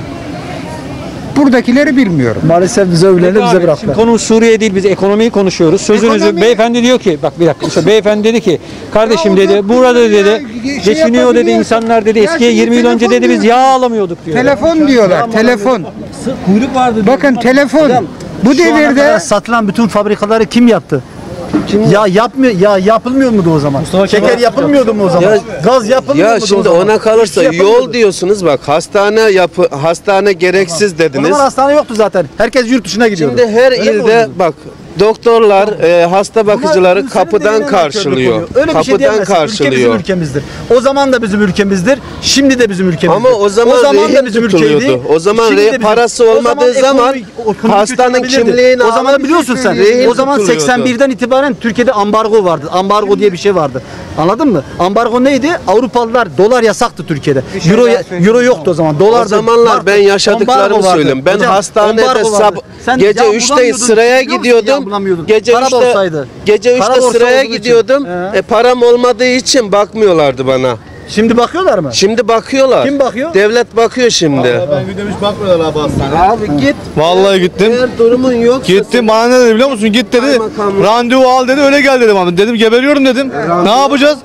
[SPEAKER 124] Buradakileri bilmiyorum.
[SPEAKER 76] Maalesef bize övülenleri bize
[SPEAKER 5] Şimdi
[SPEAKER 76] bıraktılar.
[SPEAKER 5] konu Suriye değil biz ekonomiyi konuşuyoruz. Sözünüzü
[SPEAKER 124] Ekonomi-
[SPEAKER 5] beyefendi diyor ki bak bir dakika işte beyefendi dedi ki kardeşim
[SPEAKER 124] Ya
[SPEAKER 5] dedi burada dedi
[SPEAKER 124] şey
[SPEAKER 5] geçiniyor dedi insanlar dedi
[SPEAKER 124] Ya
[SPEAKER 5] eskiye
[SPEAKER 124] şimdi
[SPEAKER 5] 20 yıl önce
[SPEAKER 124] telefon
[SPEAKER 5] dedi biz
[SPEAKER 124] diyor.
[SPEAKER 5] yağ alamıyorduk diyor.
[SPEAKER 124] Telefon diyorlar, telefon.
[SPEAKER 76] Kuyruk vardı.
[SPEAKER 124] Bakın telefon. Bu
[SPEAKER 76] Şu ana
[SPEAKER 124] devirde
[SPEAKER 76] kadar satılan bütün fabrikaları kim yaptı? Ya yapmıyor ya yapılmıyor muydu o zaman? Şeker yapılmıyordu mu o zaman?
[SPEAKER 125] Ya-
[SPEAKER 76] Gaz yapılmıyor
[SPEAKER 125] Ya
[SPEAKER 76] muydu o
[SPEAKER 125] şimdi
[SPEAKER 76] zaman?
[SPEAKER 125] ona kalırsa
[SPEAKER 76] Hiçbir şey yapılmıyordu.
[SPEAKER 125] yol diyorsunuz bak hastane yapı hastane gereksiz
[SPEAKER 76] O
[SPEAKER 125] dediniz.
[SPEAKER 76] zaman hastane yoktu zaten. Herkes yurt dışına gidiyordu.
[SPEAKER 125] Şimdi her
[SPEAKER 76] Öyle mi
[SPEAKER 125] ilde bak doktorlar e, hasta bakıcıları
[SPEAKER 76] Bunlar
[SPEAKER 125] kapıdan karşılıyor.
[SPEAKER 76] Öyle bir şey
[SPEAKER 125] kapıdan
[SPEAKER 76] diyemezsin. Ülke bizim
[SPEAKER 125] karşılıyor.
[SPEAKER 76] ülkemizdir. O zaman da bizim ülkemizdir. Şimdi de bizim ülkemizdir.
[SPEAKER 125] Ama o zaman. O zaman
[SPEAKER 76] şimdi de
[SPEAKER 125] re-
[SPEAKER 76] bizim-
[SPEAKER 125] parası
[SPEAKER 76] o
[SPEAKER 125] olmadığı zaman
[SPEAKER 76] ekonomi-
[SPEAKER 125] hastanın kimliğini
[SPEAKER 76] O zaman biliyorsun sen. O zaman
[SPEAKER 125] tutuluyordu.
[SPEAKER 76] 81'den itibaren Türkiye'de ambargo vardı. Ambargo diye bir şey vardı. Anladın mı? Ambargo neydi? Avrupalılar dolar yasaktı Türkiye'de. Euro euro yoktu o zaman. Dolar
[SPEAKER 125] O zamanlar ben yaşadıklarımı söyleyeyim. Ben hastanede sab gece 3'te sıraya gidiyordum. Gece
[SPEAKER 76] Para
[SPEAKER 125] 3'te
[SPEAKER 76] olsaydı.
[SPEAKER 125] gece
[SPEAKER 76] Para
[SPEAKER 125] 3'te
[SPEAKER 76] borsa
[SPEAKER 125] sıraya
[SPEAKER 76] olduğu için.
[SPEAKER 125] gidiyordum. E, param olmadığı için bakmıyorlardı bana.
[SPEAKER 76] Şimdi bakıyorlar mı?
[SPEAKER 125] Şimdi bakıyorlar.
[SPEAKER 76] Kim bakıyor?
[SPEAKER 125] Devlet bakıyor şimdi.
[SPEAKER 122] Ben gidiyorum hiç bakmıyorlar abi hastaneye.
[SPEAKER 125] Abi git.
[SPEAKER 122] Vallahi gittim.
[SPEAKER 125] Eğer durumun yoksa
[SPEAKER 122] Gittim bana ne dedi biliyor musun? Git dedi. Randevu al dedi öyle gel dedim abi. Dedim geberiyorum dedim. Ne yapacağız?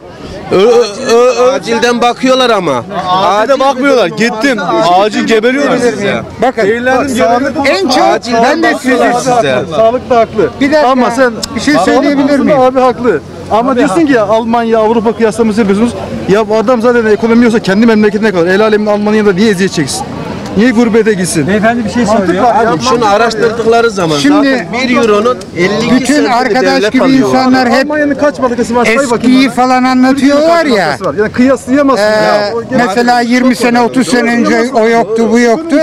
[SPEAKER 122] Ö- ö- ö- ö-
[SPEAKER 125] acilden bakıyorlar ama.
[SPEAKER 122] Acilde bakmıyorlar. Gittim. Acil geberiyoruz.
[SPEAKER 124] Bakın
[SPEAKER 122] Zehirlendim, geberiyorum.
[SPEAKER 124] en çok ben de
[SPEAKER 125] bakıyorlar
[SPEAKER 124] size
[SPEAKER 125] size.
[SPEAKER 76] Sağlık da haklı.
[SPEAKER 124] Bir dakika.
[SPEAKER 76] Ama sen
[SPEAKER 124] bir şey söyleyebilir miyim?
[SPEAKER 76] Abi haklı. Ama diyorsun ki ya Almanya, Avrupa kıyaslaması yapıyorsunuz. Ya bu adam zaten ekonomi yoksa kendi memleketine kalır. El alemin Almanya'da niye eziyet çeksin? Niye gurbete gitsin?
[SPEAKER 5] Beyefendi bir şey söylüyor.
[SPEAKER 76] var ya.
[SPEAKER 125] Abi şunu araştırdıkları zaman
[SPEAKER 124] Şimdi
[SPEAKER 125] zaten 1 euronun 52
[SPEAKER 124] bütün arkadaş gibi
[SPEAKER 125] alıyor.
[SPEAKER 124] insanlar hep
[SPEAKER 76] Almanya'nın kaç balıkası var?
[SPEAKER 124] Eskiyi falan anlatıyorlar ya.
[SPEAKER 76] var? Yani kıyaslayamazsın ya.
[SPEAKER 124] Ee,
[SPEAKER 76] O gene-
[SPEAKER 124] mesela 20 sene 30 sene önce o yoktu bu yoktu.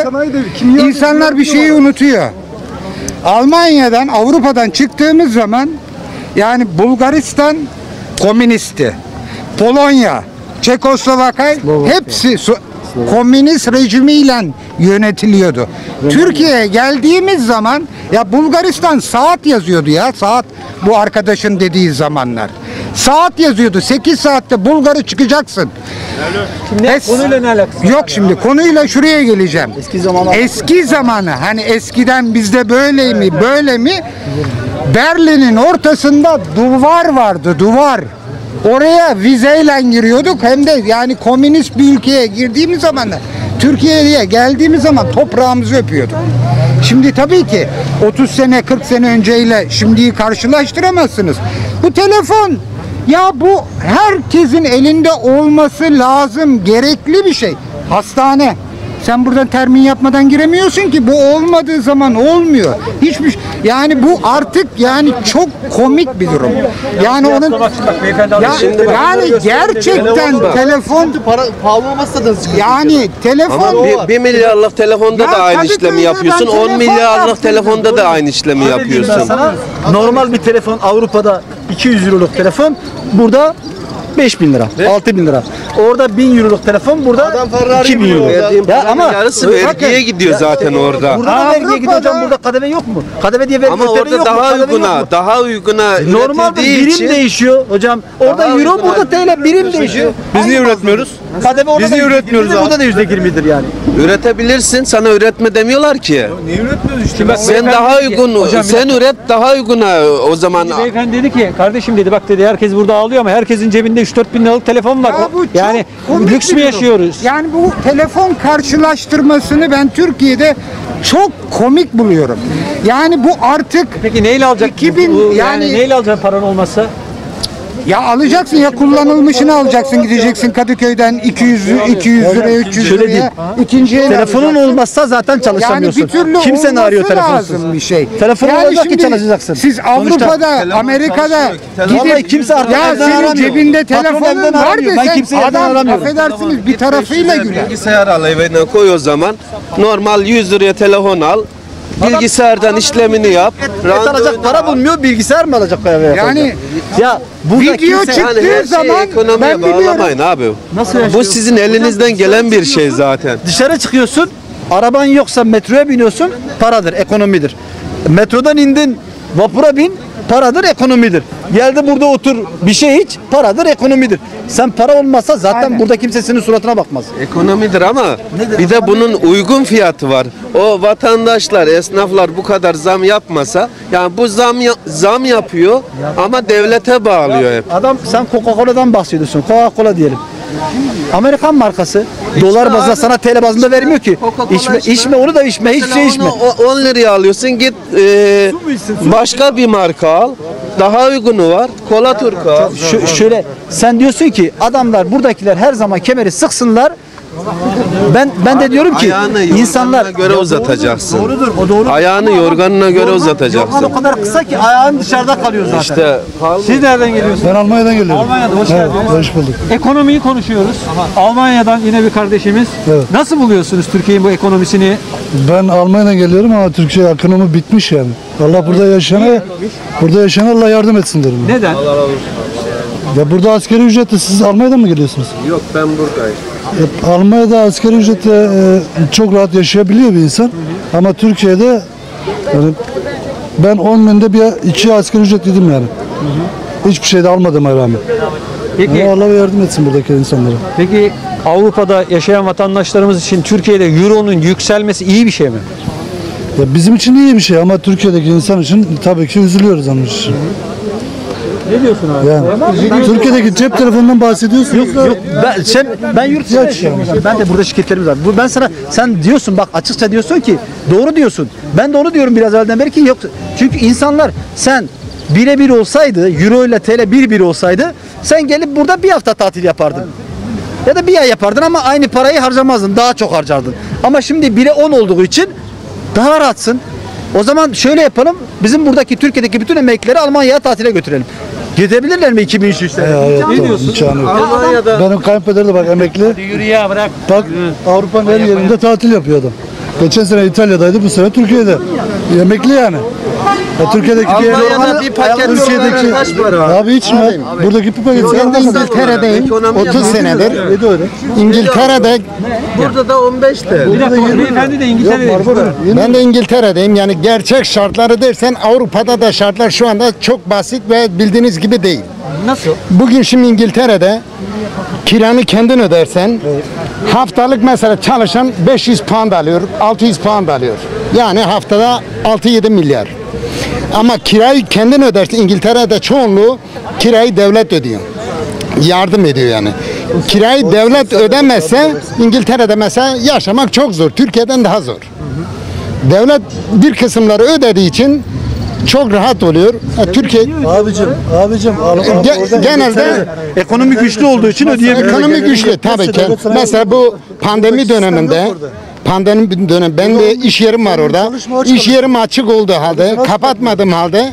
[SPEAKER 124] İnsanlar bir şeyi unutuyor. Almanya'dan Avrupa'dan çıktığımız zaman yani Bulgaristan komünisti. Polonya, Çekoslovakya hepsi komünist rejimiyle yönetiliyordu. Türkiye'ye geldiğimiz zaman ya Bulgaristan saat yazıyordu ya saat bu arkadaşın dediği zamanlar. Saat yazıyordu. 8 saatte Bulgar'ı çıkacaksın.
[SPEAKER 5] Ne, konuyla ne alakası?
[SPEAKER 124] Yok şimdi konuyla şuraya geleceğim. Eski zamanı. Eski zamanı hani eskiden bizde böyle mi böyle mi? Berlin'in ortasında duvar vardı duvar. Oraya vizeyle giriyorduk hem de yani komünist bir ülkeye girdiğimiz zaman da Türkiye'ye geldiğimiz zaman toprağımızı öpüyorduk. Şimdi tabii ki 30 sene 40 sene önceyle şimdiyi karşılaştıramazsınız. Bu telefon ya bu herkesin elinde olması lazım, gerekli bir şey. Hastane. Sen buradan termin yapmadan giremiyorsun ki. Bu olmadığı zaman olmuyor. Hiçbir yani bu artık yani çok komik bir durum. Yani onun ya, yani gerçekten telefon
[SPEAKER 125] para pahalı olmazsa da
[SPEAKER 124] yani telefon
[SPEAKER 125] bir, bir milyarlık telefonda
[SPEAKER 124] Ya
[SPEAKER 125] da aynı işlemi yapıyorsun. 10
[SPEAKER 124] telefon
[SPEAKER 125] milyarlık telefonda da aynı işlemi yapıyorsun.
[SPEAKER 76] sana. Normal bir telefon Avrupa'da 200 euroluk telefon burada 5000 lira, 6000 lira. Orada 1000 euroluk telefon burada 2000 euro. Ya ama
[SPEAKER 125] yarısı vergiye gidiyor
[SPEAKER 76] ya-
[SPEAKER 125] zaten orada.
[SPEAKER 76] Burada da vergiye gidiyor hocam. Burada KDV yok mu? KDV diye vergi
[SPEAKER 125] Ama orada
[SPEAKER 76] yok
[SPEAKER 125] daha
[SPEAKER 76] yok mu?
[SPEAKER 125] uyguna, daha uyguna
[SPEAKER 76] Normal birim
[SPEAKER 125] için
[SPEAKER 76] değişiyor hocam. Orada
[SPEAKER 125] Daha
[SPEAKER 76] euro, burada TL birim değişiyor.
[SPEAKER 122] Biz niye üretmiyoruz?
[SPEAKER 76] KDV orada
[SPEAKER 122] Biz
[SPEAKER 76] da
[SPEAKER 122] niye
[SPEAKER 76] %20'dir,
[SPEAKER 122] üretmiyoruz?
[SPEAKER 76] Burada da %20'dir yani.
[SPEAKER 125] üretebilirsin. Sana üretme demiyorlar ki.
[SPEAKER 122] Niye üretmiyoruz işte?
[SPEAKER 125] Sen daha uygun,
[SPEAKER 5] Hocam,
[SPEAKER 125] sen üret daha uyguna o zaman.
[SPEAKER 5] Beyefendi dedi ki kardeşim dedi bak dedi herkes burada ağlıyor ama herkesin cebinde 3-4 bin liralık telefon var.
[SPEAKER 124] Ya bu
[SPEAKER 5] yani lüks mü yaşıyoruz?
[SPEAKER 124] Yani bu telefon karşılaştırmasını ben Türkiye'de çok komik buluyorum. Yani bu artık
[SPEAKER 5] Peki neyle alacak?
[SPEAKER 124] 2000
[SPEAKER 5] Bu-
[SPEAKER 124] yani-
[SPEAKER 5] neyle alacaksın paran olmazsa?
[SPEAKER 124] Ya alacaksın ya kullanılmışını alacaksın gideceksin Kadıköy'den 200 200 liraya 300
[SPEAKER 76] Şöyle
[SPEAKER 124] liraya
[SPEAKER 76] diyeyim.
[SPEAKER 124] ikinci el
[SPEAKER 76] Telefonun
[SPEAKER 124] alacaksın.
[SPEAKER 76] olmazsa zaten
[SPEAKER 124] yani
[SPEAKER 76] çalışamıyorsun.
[SPEAKER 124] bir türlü
[SPEAKER 76] Kimse ne arıyor
[SPEAKER 124] olması
[SPEAKER 76] telefonsuz?
[SPEAKER 124] lazım bir şey.
[SPEAKER 76] Telefon
[SPEAKER 124] yani
[SPEAKER 76] olacak ki
[SPEAKER 124] şimdi
[SPEAKER 76] çalışacaksın.
[SPEAKER 124] Siz
[SPEAKER 76] Sonuçta-
[SPEAKER 124] Avrupa'da, Amerika'da
[SPEAKER 76] Vallahi
[SPEAKER 124] gidip
[SPEAKER 76] kimse artık
[SPEAKER 124] ya
[SPEAKER 76] evden
[SPEAKER 124] senin
[SPEAKER 76] aramıyor.
[SPEAKER 124] cebinde
[SPEAKER 76] Patron
[SPEAKER 124] telefonun
[SPEAKER 76] evden
[SPEAKER 124] var
[SPEAKER 76] aramıyor. Ben
[SPEAKER 124] desen
[SPEAKER 76] kimseyi evden
[SPEAKER 124] adam
[SPEAKER 76] aramıyorum.
[SPEAKER 124] affedersiniz bir tarafıyla güler.
[SPEAKER 125] Bilgisayar al evine koy o zaman. Normal 100 liraya telefon al. Bilgisayardan işlemini yap.
[SPEAKER 76] Et alacak para bulmuyor, bilgisayar mı alacak?
[SPEAKER 124] Yani
[SPEAKER 76] ya burada
[SPEAKER 124] video
[SPEAKER 76] kimse...
[SPEAKER 124] çıktı.
[SPEAKER 125] Yani her şeyi
[SPEAKER 124] zaman
[SPEAKER 125] ekonomiye
[SPEAKER 124] ben
[SPEAKER 125] bağlamayın abi.
[SPEAKER 76] Nasıl
[SPEAKER 125] Bu sizin elinizden gelen bir şey zaten.
[SPEAKER 76] Dışarı çıkıyorsun, araban yoksa metroya biniyorsun, paradır, ekonomidir. Metrodan indin, vapura bin, paradır, ekonomidir. Geldi burada otur, bir şey iç, paradır, ekonomidir. Sen para olmazsa zaten burada kimse senin suratına bakmaz.
[SPEAKER 125] Ekonomidir ama bir de bunun uygun fiyatı var. O vatandaşlar, esnaflar bu kadar zam yapmasa, yani bu zam ya- zam yapıyor ama devlete bağlıyor hep.
[SPEAKER 76] Adam sen Coca-Cola'dan bahsediyorsun. Coca-Cola diyelim. Amerikan markası. Dolar bazında sana TL bazında vermiyor ki. İçme,
[SPEAKER 125] içme.
[SPEAKER 76] onu da içme, hiçbir şey içme.
[SPEAKER 125] Onu o- 10 liraya alıyorsun git e, başka bir marka al. Daha uygunu var. Kola.
[SPEAKER 76] Şu, şöyle sen diyorsun ki adamlar buradakiler her zaman kemeri sıksınlar. Ben ben de diyorum ki
[SPEAKER 125] Ayağını
[SPEAKER 76] insanlar
[SPEAKER 125] yorganına göre uzatacaksın.
[SPEAKER 76] Doğrudur, o doğru.
[SPEAKER 125] Ayağını yorganına göre
[SPEAKER 76] Yorgan-
[SPEAKER 125] uzatacaksın.
[SPEAKER 76] Yorgan o kadar kısa ki ayağın dışarıda kalıyor zaten.
[SPEAKER 125] İşte
[SPEAKER 5] Siz nereden geliyorsunuz?
[SPEAKER 122] Ben Almanya'dan geliyorum.
[SPEAKER 5] Almanya'da hoş
[SPEAKER 122] Evet,
[SPEAKER 5] geldiniz.
[SPEAKER 122] hoş bulduk.
[SPEAKER 5] Ekonomiyi konuşuyoruz. Almanya'dan yine bir kardeşimiz.
[SPEAKER 122] Evet.
[SPEAKER 5] Nasıl buluyorsunuz Türkiye'nin bu ekonomisini?
[SPEAKER 122] Ben Almanya'dan geliyorum ama Türkiye ekonomi bitmiş yani. Allah burada yaşayana, burada yaşayana Allah yardım etsin derim. ben.
[SPEAKER 5] Neden?
[SPEAKER 122] Ya burada askeri ücretle siz Almanya'dan mı geliyorsunuz?
[SPEAKER 125] Yok ben buradayım.
[SPEAKER 122] Ya Almanya'da askeri ücretle e, çok rahat yaşayabiliyor bir insan. Ama Türkiye'de yani ben 10 binde bir iki asgari ücret yedim yani. Hiçbir şey de almadım rağmen.
[SPEAKER 5] Peki,
[SPEAKER 122] Ya Allah yardım etsin buradaki insanlara.
[SPEAKER 5] peki Avrupa'da yaşayan vatandaşlarımız için Türkiye'de Euro'nun yükselmesi iyi bir şey mi?
[SPEAKER 122] Ya bizim için iyi bir şey ama Türkiye'deki insan için tabii ki üzülüyoruz onun için.
[SPEAKER 5] Ne diyorsun abi?
[SPEAKER 122] Yani Türkiye'deki cep telefonundan bahsediyorsun.
[SPEAKER 76] Yok yok ben sen ben yurt dışında yaşıyorum.
[SPEAKER 122] yani.
[SPEAKER 76] Ben de burada şirketlerimiz var. Bu ben sana sen diyorsun bak açıkça diyorsun ki doğru diyorsun. Ben de onu diyorum biraz evvelden beri ki yok. Çünkü insanlar sen birebir olsaydı euro ile TL bir bir olsaydı sen gelip burada bir hafta tatil yapardın. Ya da bir ay yapardın ama aynı parayı harcamazdın. Daha çok harcardın. Ama şimdi 1'e 10 olduğu için daha rahatsın. O zaman şöyle yapalım. Bizim buradaki Türkiye'deki bütün emeklileri Almanya'ya tatile götürelim. Gidebilirler mi 2003'te?
[SPEAKER 122] Ne diyorsun? İmkanı yok.
[SPEAKER 125] Almanya'da
[SPEAKER 122] Benim kayınpeder de bak emekli.
[SPEAKER 5] Yürü ya bırak.
[SPEAKER 122] Bak Avrupa'nın her yerinde tatil yapıyor adam. Geçen sene İtalya'daydı, bu sene Türkiye'de. Emekli yani. Ya Türkiye'deki bir
[SPEAKER 76] Almanya'da bir paket
[SPEAKER 122] Türkiye'deki
[SPEAKER 76] kaç para?
[SPEAKER 122] Abi içme. Buradaki bir paket
[SPEAKER 79] Ben de İngiltere'deyim. 30 senedir. İngiltere'de
[SPEAKER 125] Burada da 15 de.
[SPEAKER 5] Beyefendi de İngiltere'de.
[SPEAKER 79] ben de İngiltere'deyim. Yani gerçek şartları dersen Avrupa'da da şartlar şu anda çok basit ve bildiğiniz gibi değil.
[SPEAKER 5] Nasıl?
[SPEAKER 79] Bugün şimdi İngiltere'de kiranı kendin ödersen haftalık mesela çalışan 500 pound alıyor, 600 pound alıyor. Yani haftada 6-7 milyar. Ama kirayı kendin ödersin. İngiltere'de çoğunluğu kirayı devlet ödüyor. Yardım ediyor yani. Kirayı devlet ödemezse İngiltere'de mesela yaşamak çok zor. Türkiye'den daha zor. Devlet bir kısımları ödediği için çok rahat oluyor. E, Türkiye
[SPEAKER 122] Abicim, abicim. al- al-
[SPEAKER 79] Ge-
[SPEAKER 122] orada
[SPEAKER 79] genelde
[SPEAKER 76] Ekonomi güçlü olduğu için ödeyemiyor.
[SPEAKER 79] Ekonomi güçlü tabii ki. Mesela bu pandemi döneminde pandemi dönem ben de iş yerim var orada. İş yerim açık olduğu halde kapatmadığım halde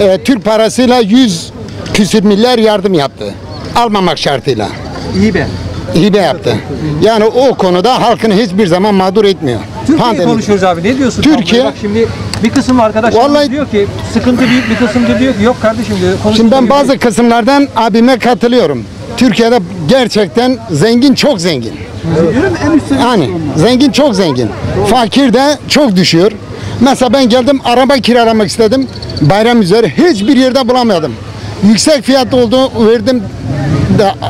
[SPEAKER 79] e, Türk parasıyla 100 küsür milyar yardım yaptı. Almamak şartıyla.
[SPEAKER 5] İyi be.
[SPEAKER 79] Hibe yaptı. Yani o konuda halkını hiçbir zaman mağdur etmiyor.
[SPEAKER 5] Türkiye'yi konuşuyoruz abi. Ne diyorsun?
[SPEAKER 79] Türkiye-
[SPEAKER 5] Bak şimdi bir kısım arkadaşlarımız
[SPEAKER 79] Vallahi-
[SPEAKER 5] diyor ki sıkıntı büyük bir kısım diyor ki yok kardeşim diyor.
[SPEAKER 79] Şimdi ben bazı kısımlardan abime katılıyorum. Türkiye'de gerçekten zengin çok zengin. Yani zengin çok zengin. Fakir de çok düşüyor. Mesela ben geldim araba kiralamak istedim. Bayram üzeri hiçbir yerde bulamadım. Yüksek fiyat oldu verdim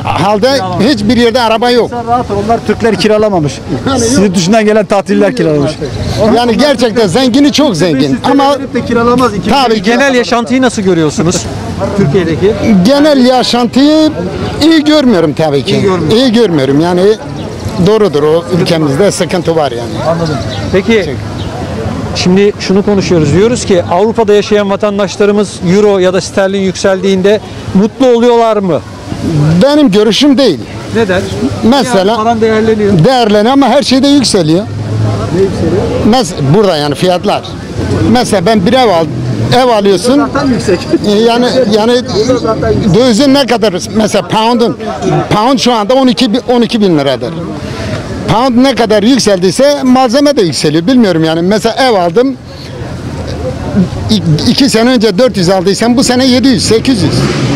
[SPEAKER 79] halde hiçbir yerde araba yok.
[SPEAKER 76] Rahat ol, onlar Türkler kiralamamış. Sizi dışından gelen tatiller kiralamış.
[SPEAKER 79] Yani gerçekten zengini çok zengin ama
[SPEAKER 76] de kiralamaz.
[SPEAKER 79] tabii
[SPEAKER 5] genel yaşantıyı nasıl görüyorsunuz Türkiye'deki?
[SPEAKER 79] genel yaşantıyı iyi görmüyorum tabii ki. İyi, görmüyorum yani doğrudur o ülkemizde sıkıntı var yani.
[SPEAKER 5] Anladım. Peki şimdi şunu konuşuyoruz. Diyoruz ki Avrupa'da yaşayan vatandaşlarımız euro ya da sterlin yükseldiğinde mutlu oluyorlar mı?
[SPEAKER 79] Benim görüşüm değil.
[SPEAKER 5] Neden?
[SPEAKER 79] Mesela
[SPEAKER 5] Yani paran değerleniyor.
[SPEAKER 79] değerleniyor ama her şeyde yükseliyor. Mes burada yani fiyatlar. Mesela ben bir ev al ev alıyorsun.
[SPEAKER 76] yüksek.
[SPEAKER 79] Yani yani dövizin ne kadar mesela pound'un pound şu anda 12 bin- 12 bin liradır. Pound ne kadar yükseldiyse malzeme de yükseliyor. Bilmiyorum yani. Mesela ev aldım. İki sene önce 400 aldıysam bu sene 700, 800.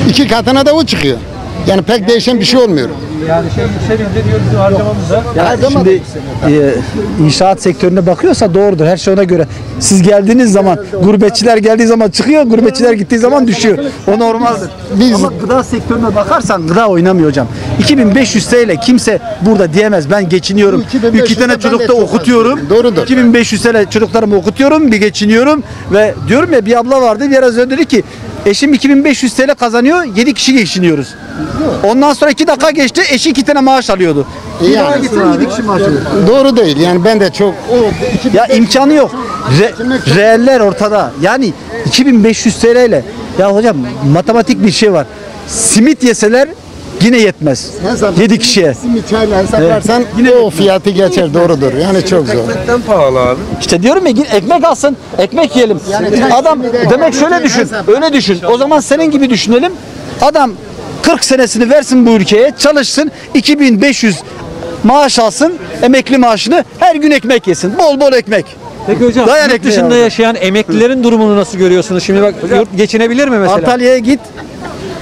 [SPEAKER 79] İki katına da o çıkıyor. Yani pek değişen bir şey olmuyor.
[SPEAKER 5] Yani şey yükselince diyor bizim harcamamız da.
[SPEAKER 76] Ya şimdi e, inşaat sektörüne bakıyorsa doğrudur. Her şey ona göre. Siz geldiğiniz zaman, gurbetçiler geldiği zaman çıkıyor, gurbetçiler gittiği zaman düşüyor. O normaldir.
[SPEAKER 79] Biz
[SPEAKER 76] Ama gıda sektörüne bakarsan gıda oynamıyor hocam. 2500 TL kimse burada diyemez. Ben geçiniyorum.
[SPEAKER 79] 2500
[SPEAKER 76] İki tane çocuk da okutuyorum.
[SPEAKER 79] Doğrudur.
[SPEAKER 76] 2500 TL çocuklarımı okutuyorum, bir geçiniyorum ve diyorum ya bir abla vardı biraz önce dedi ki eşim 2500 TL kazanıyor, 7 kişi geçiniyoruz. Ondan sonra 2 dakika geçti, eşi 2 tane maaş alıyordu. Daha
[SPEAKER 79] Yani.
[SPEAKER 76] getirin 7 kişi maaş alıyor.
[SPEAKER 79] Doğru değil. Yani ben de çok
[SPEAKER 76] Ya imkanı yok. Re, reeller ortada. Yani 2500 TL ile. Ya hocam matematik bir şey var. Simit yeseler yine yetmez. 7 kişiye.
[SPEAKER 79] Çayla hesaplarsan o fiyatı geçer doğrudur. Yani çok zor.
[SPEAKER 125] Ekmekten pahalı abi.
[SPEAKER 76] İşte diyorum ya ekmek alsın, ekmek yiyelim. Adam demek şöyle düşün, öyle düşün. O zaman senin gibi düşünelim. Adam 40 senesini versin bu ülkeye, çalışsın, 2500 maaş alsın, emekli maaşını, her gün ekmek yesin. Bol bol ekmek.
[SPEAKER 5] Peki hocam
[SPEAKER 76] Dayan
[SPEAKER 5] yurt dışında
[SPEAKER 76] abi.
[SPEAKER 5] yaşayan emeklilerin durumunu nasıl görüyorsunuz? Şimdi bak yurt geçinebilir mi mesela?
[SPEAKER 76] Antalya'ya git.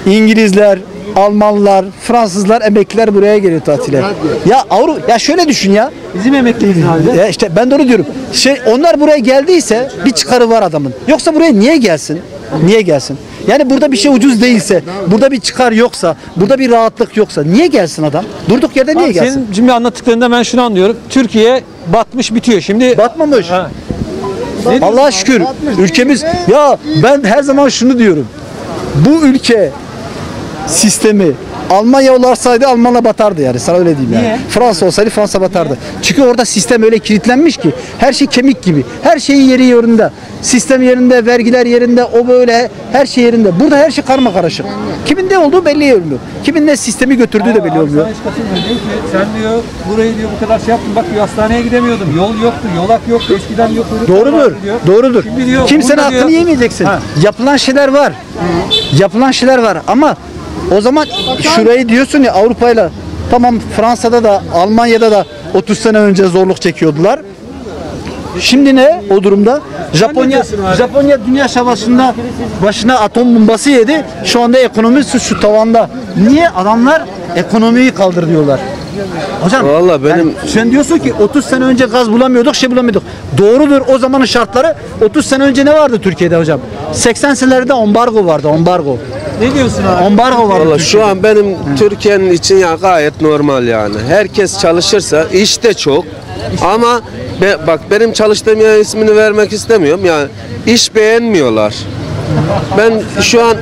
[SPEAKER 76] İngilizler, Almanlar, Fransızlar, emekliler buraya geliyor tatile. Ya Avrupa ya şöyle düşün ya.
[SPEAKER 5] Bizim emekliyiz halde.
[SPEAKER 76] Ya işte ben de onu diyorum. Şey onlar buraya geldiyse bir çıkarı var adamın. Yoksa buraya niye gelsin? Niye gelsin? Yani burada bir şey ucuz değilse, burada bir çıkar yoksa, burada bir rahatlık yoksa niye gelsin adam? Durduk yerde niye
[SPEAKER 5] Abi
[SPEAKER 76] gelsin?
[SPEAKER 5] senin şimdi anlattıklarında ben şunu anlıyorum. Türkiye batmış bitiyor. Şimdi
[SPEAKER 76] Batmamış.
[SPEAKER 5] Ha.
[SPEAKER 76] Allah'a şükür ülkemiz ya ben her zaman şunu diyorum. Bu ülke sistemi Almanya olarsaydı Almanla batardı yani sana öyle diyeyim yani.
[SPEAKER 5] Niye?
[SPEAKER 76] Fransa olsaydı Fransa batardı. Çünkü orada sistem öyle kilitlenmiş ki her şey kemik gibi. Her şeyin yeri yerinde. Sistem yerinde, vergiler yerinde, o böyle her şey yerinde. Burada her şey karma karışık. Kimin ne olduğu belli olmuyor. Kimin ne sistemi götürdüğü de belli olmuyor.
[SPEAKER 5] Diyor ki sen diyor burayı diyor bu kadar şey yaptın. Bak diyor hastaneye gidemiyordum. Yol yoktu, yolak yoktu. Eskiden yok.
[SPEAKER 76] Doğrudur.
[SPEAKER 5] diyor.
[SPEAKER 76] Doğrudur.
[SPEAKER 5] Şimdi diyor,
[SPEAKER 76] Kimsenin
[SPEAKER 5] burada diyor-
[SPEAKER 76] hakkını yemeyeceksin.
[SPEAKER 5] Ha.
[SPEAKER 76] Yapılan şeyler var. Yapılan şeyler var ama o zaman şurayı diyorsun ya Avrupa'yla tamam Fransa'da da Almanya'da da 30 sene önce zorluk çekiyordular. Şimdi ne o durumda? Japonya? Japonya Dünya Savaşı'nda başına atom bombası yedi. Şu anda ekonomi şu, şu tavanda. Niye adamlar ekonomiyi kaldır diyorlar? Hocam
[SPEAKER 125] Vallahi benim
[SPEAKER 76] sen diyorsun ki 30 sene önce gaz bulamıyorduk, şey bulamıyorduk. Doğrudur o zamanın şartları. 30 sene önce ne vardı Türkiye'de hocam? 80 senelerde ambargo vardı, ambargo.
[SPEAKER 5] Ne diyorsun abi?
[SPEAKER 76] Ambargo vardı.
[SPEAKER 125] Valla şu an benim Türkiye'nin için ya gayet normal yani. Herkes çalışırsa iş de çok ama be- bak benim çalıştığım yerin ismini vermek istemiyorum yani iş beğenmiyorlar. Ben şu an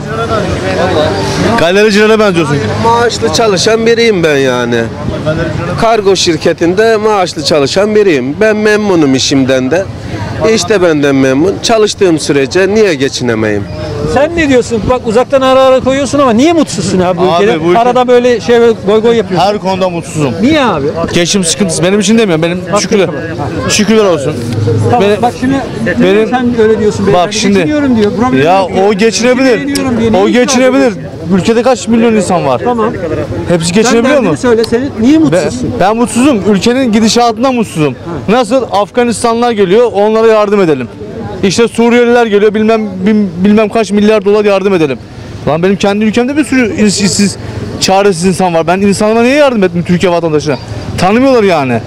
[SPEAKER 128] Galericilere benziyorsun.
[SPEAKER 125] maaşlı çalışan biriyim ben yani. Kargo şirketinde maaşlı çalışan biriyim. Ben memnunum işimden de. İş de benden memnun. Çalıştığım sürece niye geçinemeyim?
[SPEAKER 5] Sen ne diyorsun? Bak uzaktan ara ara koyuyorsun ama niye mutsuzsun abi bu
[SPEAKER 128] Abi
[SPEAKER 5] ülkede?
[SPEAKER 128] bu ülke-
[SPEAKER 5] Arada böyle şey goy goy yapıyorsun.
[SPEAKER 128] Her konuda mutsuzum.
[SPEAKER 5] Niye abi?
[SPEAKER 128] Geçim sıkıntısı benim için demiyorum. Benim şükürler. Şükürler olsun.
[SPEAKER 5] Tamam,
[SPEAKER 128] Benim-
[SPEAKER 5] bak şimdi
[SPEAKER 128] benim-
[SPEAKER 5] sen öyle diyorsun.
[SPEAKER 128] Bak
[SPEAKER 5] beyefendi.
[SPEAKER 128] şimdi.
[SPEAKER 5] Geçiniyorum diyor. Buram
[SPEAKER 128] Ya
[SPEAKER 5] diyor ki,
[SPEAKER 128] o geçinebilir.
[SPEAKER 5] diyor.
[SPEAKER 128] O geçinebilir. Ülkede kaç milyon insan var?
[SPEAKER 5] Tamam.
[SPEAKER 128] Hepsi
[SPEAKER 5] Sen
[SPEAKER 128] geçinebiliyor
[SPEAKER 5] derdini
[SPEAKER 128] mu?
[SPEAKER 5] söyle senin. Niye
[SPEAKER 128] Ben,
[SPEAKER 5] mutsuzsun?
[SPEAKER 128] ben mutsuzum. Ülkenin gidişatından mutsuzum. Nasıl Afganistanlar geliyor, onlara yardım edelim. İşte Suriyeliler geliyor, bilmem bilmem kaç milyar dolar yardım edelim. Lan benim kendi ülkemde bir sürü işsiz, çaresiz insan var. Ben insanlara niye yardım ettim Türkiye vatandaşına? Tanımıyorlar yani.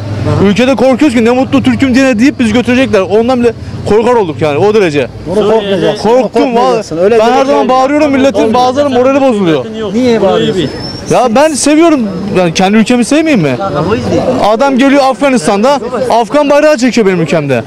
[SPEAKER 128] Ülkede korkuyoruz ki ne mutlu Türk'üm diye deyip bizi götürecekler. Ondan bile korkar olduk yani o derece.
[SPEAKER 76] korkmayacaksın,
[SPEAKER 128] Korktum
[SPEAKER 76] korkmayacaksın. Öyle
[SPEAKER 128] Ben her zaman bağırıyorum milletin bazıları morali bozuluyor.
[SPEAKER 5] Niye bağırıyorsun?
[SPEAKER 128] Ya ben seviyorum. Yani kendi ülkemi sevmeyeyim mi? Adam geliyor Afganistan'da Afgan bayrağı çekiyor benim ülkemde.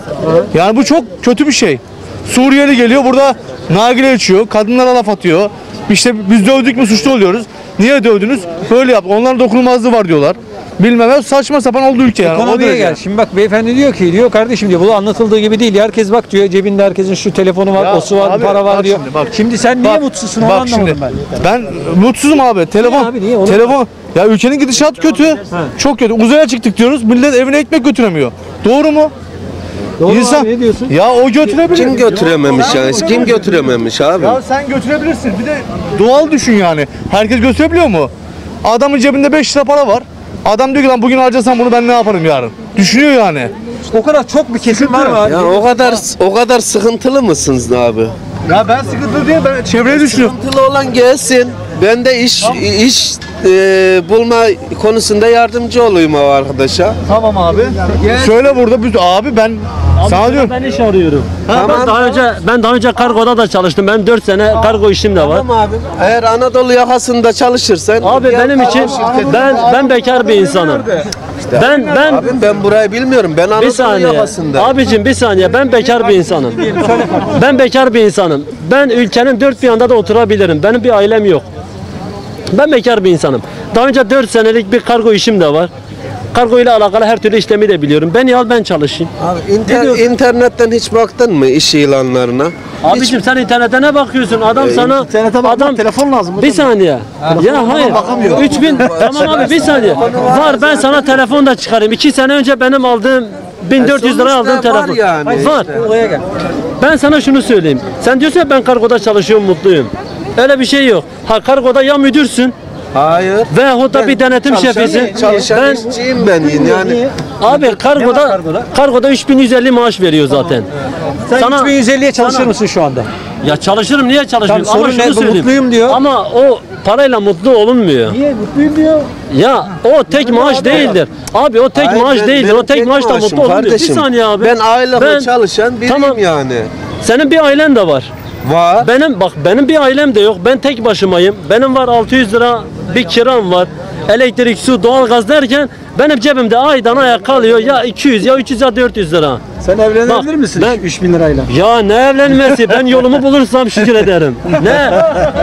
[SPEAKER 128] Yani bu çok kötü bir şey. Suriyeli geliyor burada nargile içiyor, kadınlara laf atıyor. İşte biz dövdük mü suçlu oluyoruz. Niye dövdünüz? Böyle yap. Onların dokunulmazlığı var diyorlar. Bilmem ne saçma sapan oldu ülke yani.
[SPEAKER 5] Ekonomiye gel. Şimdi bak beyefendi diyor ki diyor kardeşim diyor bu anlatıldığı gibi değil. Herkes bak diyor cebinde herkesin şu telefonu var,
[SPEAKER 128] Ya
[SPEAKER 5] osu var,
[SPEAKER 128] abi,
[SPEAKER 5] para var diyor.
[SPEAKER 128] şimdi, bak.
[SPEAKER 5] şimdi sen niye
[SPEAKER 128] Bak,
[SPEAKER 5] mutsuzsun onu anlamadım
[SPEAKER 128] şimdi,
[SPEAKER 5] ben.
[SPEAKER 128] Ben mutsuzum abi. Telefon.
[SPEAKER 5] abi, niye?
[SPEAKER 128] Telefon. Ya ülkenin gidişatı kötü. Çok kötü. Uzaya çıktık diyoruz. Millet evine ekmek götüremiyor. Doğru mu?
[SPEAKER 5] Doğru
[SPEAKER 128] İnsan,
[SPEAKER 5] abi, ne diyorsun?
[SPEAKER 128] Ya o götürebilir.
[SPEAKER 125] Kim götürememiş yani? Kim götürememiş abi?
[SPEAKER 128] Ya sen götürebilirsin. Bir de doğal düşün yani. Herkes götürebiliyor mu? Adamın cebinde 5 lira para var. Adam diyor ki lan bugün harcasam bunu ben ne yaparım yarın? Düşünüyor yani.
[SPEAKER 5] O kadar çok bir kesim var mı abi?
[SPEAKER 125] Ya o kadar o kadar sıkıntılı mısınız abi?
[SPEAKER 128] Ya ben sıkıntılı diye ben çevreye düşünüyorum.
[SPEAKER 125] Sıkıntılı olan gelsin. Ben de iş iş e, bulma konusunda yardımcı olayım o arkadaşa.
[SPEAKER 128] Tamam abi. Söyle burada biz abi ben sana diyorum.
[SPEAKER 129] Ben iş arıyorum.
[SPEAKER 125] Tamam.
[SPEAKER 129] Ben daha önce ben daha önce kargoda da çalıştım. Ben 4 sene kargo işim de var.
[SPEAKER 125] Tamam abi. Eğer Anadolu yakasında çalışırsan
[SPEAKER 129] Abi benim için ben ben bekar bir insanım. Ben ben
[SPEAKER 125] Abim ben burayı bilmiyorum. Ben
[SPEAKER 129] bir
[SPEAKER 125] Anadolu
[SPEAKER 129] saniye.
[SPEAKER 125] yakasında.
[SPEAKER 129] Abicim bir saniye. Ben bekar bir insanım. Ben bekar bir insanım. Ben ülkenin dört bir yanda da oturabilirim. Benim bir ailem yok. Ben bekar bir insanım. Daha önce 4 senelik bir kargo işim de var. Kargo ile alakalı her türlü işlemi de biliyorum. Beni al ben çalışayım.
[SPEAKER 125] Abi inter- internetten hiç baktın mı iş ilanlarına?
[SPEAKER 129] Abicim sen internete ne bakıyorsun? Adam
[SPEAKER 125] E,
[SPEAKER 129] sana
[SPEAKER 76] İnternete bakmak
[SPEAKER 129] adam
[SPEAKER 76] telefon lazım.
[SPEAKER 129] bir saniye. Ya hayır.
[SPEAKER 76] bakamıyor.
[SPEAKER 129] 3000 tamam abi bir saniye. Var ben sana telefon da çıkarayım. 2 sene önce benim aldığım 1400 liraya aldığım
[SPEAKER 125] sonuçta var
[SPEAKER 129] telefon.
[SPEAKER 125] yani
[SPEAKER 129] Var.
[SPEAKER 125] işte.
[SPEAKER 129] Ben sana şunu söyleyeyim. Sen diyorsun ya ben kargoda çalışıyorum mutluyum. Öyle bir şey yok. Ha kargoda ya müdürsün
[SPEAKER 125] Hayır.
[SPEAKER 129] veyahut da bir denetim
[SPEAKER 125] çalışan-
[SPEAKER 129] şefisin.
[SPEAKER 125] çalışan
[SPEAKER 129] ben
[SPEAKER 125] işçiyim ben yani.
[SPEAKER 129] Abi kargoda kargoda 3150 maaş veriyor zaten.
[SPEAKER 5] Sen 3150'ye çalışır
[SPEAKER 129] sana-
[SPEAKER 5] mısın şu anda?
[SPEAKER 129] Ya çalışırım niye çalışmıyorum?
[SPEAKER 5] Tamam,
[SPEAKER 129] Ama
[SPEAKER 5] sorun ne?
[SPEAKER 129] şunu
[SPEAKER 5] Bu
[SPEAKER 129] söyleyeyim.
[SPEAKER 5] mutluyum diyor.
[SPEAKER 129] Ama o parayla mutlu olunmuyor.
[SPEAKER 5] Niye mutluyum diyor?
[SPEAKER 129] Ya o tek maaş değildir. Abi o tek
[SPEAKER 125] Hayır,
[SPEAKER 129] maaş
[SPEAKER 125] ben-
[SPEAKER 129] değildir.
[SPEAKER 125] benim
[SPEAKER 129] O tek maaşla
[SPEAKER 125] maaşım
[SPEAKER 129] mutlu olunmuyor. Bir
[SPEAKER 125] kardeşim.
[SPEAKER 129] saniye abi.
[SPEAKER 125] Ben
[SPEAKER 129] Ben-
[SPEAKER 125] çalışan biriyim
[SPEAKER 129] Tamam.
[SPEAKER 125] yani.
[SPEAKER 129] Senin bir ailen de var.
[SPEAKER 125] Var.
[SPEAKER 129] Benim bak benim bir ailem de yok. Ben tek başımayım. Benim var 600 lira bir kiram var. Elektrik, su, doğalgaz derken benim cebimde aydan aya kalıyor ya 200 ya 300 ya 400 lira.
[SPEAKER 5] Sen evlenebilir
[SPEAKER 129] Bak,
[SPEAKER 5] misin?
[SPEAKER 129] ben-
[SPEAKER 5] 3000 lirayla.
[SPEAKER 129] Ya ne evlenmesi? Ben yolumu bulursam şükür ederim. Ne?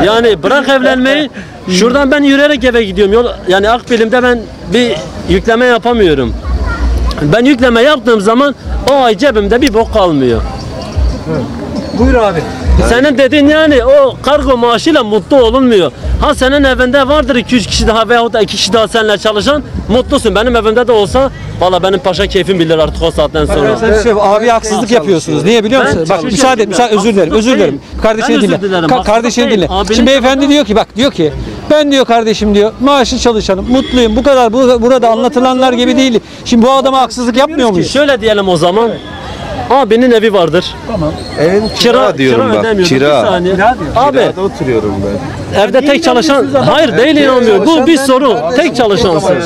[SPEAKER 129] Yani bırak evlenmeyi. Şuradan ben yürüyerek eve gidiyorum. Yol, yani Akbilim'de ben bir yükleme yapamıyorum. Ben yükleme yaptığım zaman o ay cebimde bir bok kalmıyor.
[SPEAKER 5] Buyur abi.
[SPEAKER 129] Senin dediğin yani o kargo maaşıyla mutlu olunmuyor. Ha senin evinde vardır 200 kişi daha veyahut da 2 kişi daha seninle çalışan mutlusun. Benim evimde de olsa valla benim paşa keyfim bilir artık o saatten sonra.
[SPEAKER 5] Ben sana bir şey abi haksızlık yapıyorsunuz. Niye biliyor
[SPEAKER 129] Ben
[SPEAKER 5] musun? Bak müsaade et, müsaade özür dilerim. Özür dilerim. Kardeşini
[SPEAKER 129] Ben
[SPEAKER 5] dinle.
[SPEAKER 129] dilerim.
[SPEAKER 5] Ka- kardeşini dinle. Şimdi beyefendi diyor ki bak diyor ki ben diyor kardeşim diyor maaşlı çalışanım, mutluyum. Bu kadar bu, burada anlatılanlar gibi değil. Şimdi bu adama haksızlık yapmıyor muyuz?
[SPEAKER 129] Şöyle diyelim o zaman. Abinin evi vardır.
[SPEAKER 125] Tamam. Evin kira,
[SPEAKER 129] Kira-
[SPEAKER 125] diyorum
[SPEAKER 129] kira
[SPEAKER 125] bak. Kira.
[SPEAKER 129] Bir saniye. Abi.
[SPEAKER 125] Kirada oturuyorum ben.
[SPEAKER 129] Evde tek çalışan hayır değil inanmıyorum. Bu bir soru. Tek çalışansın.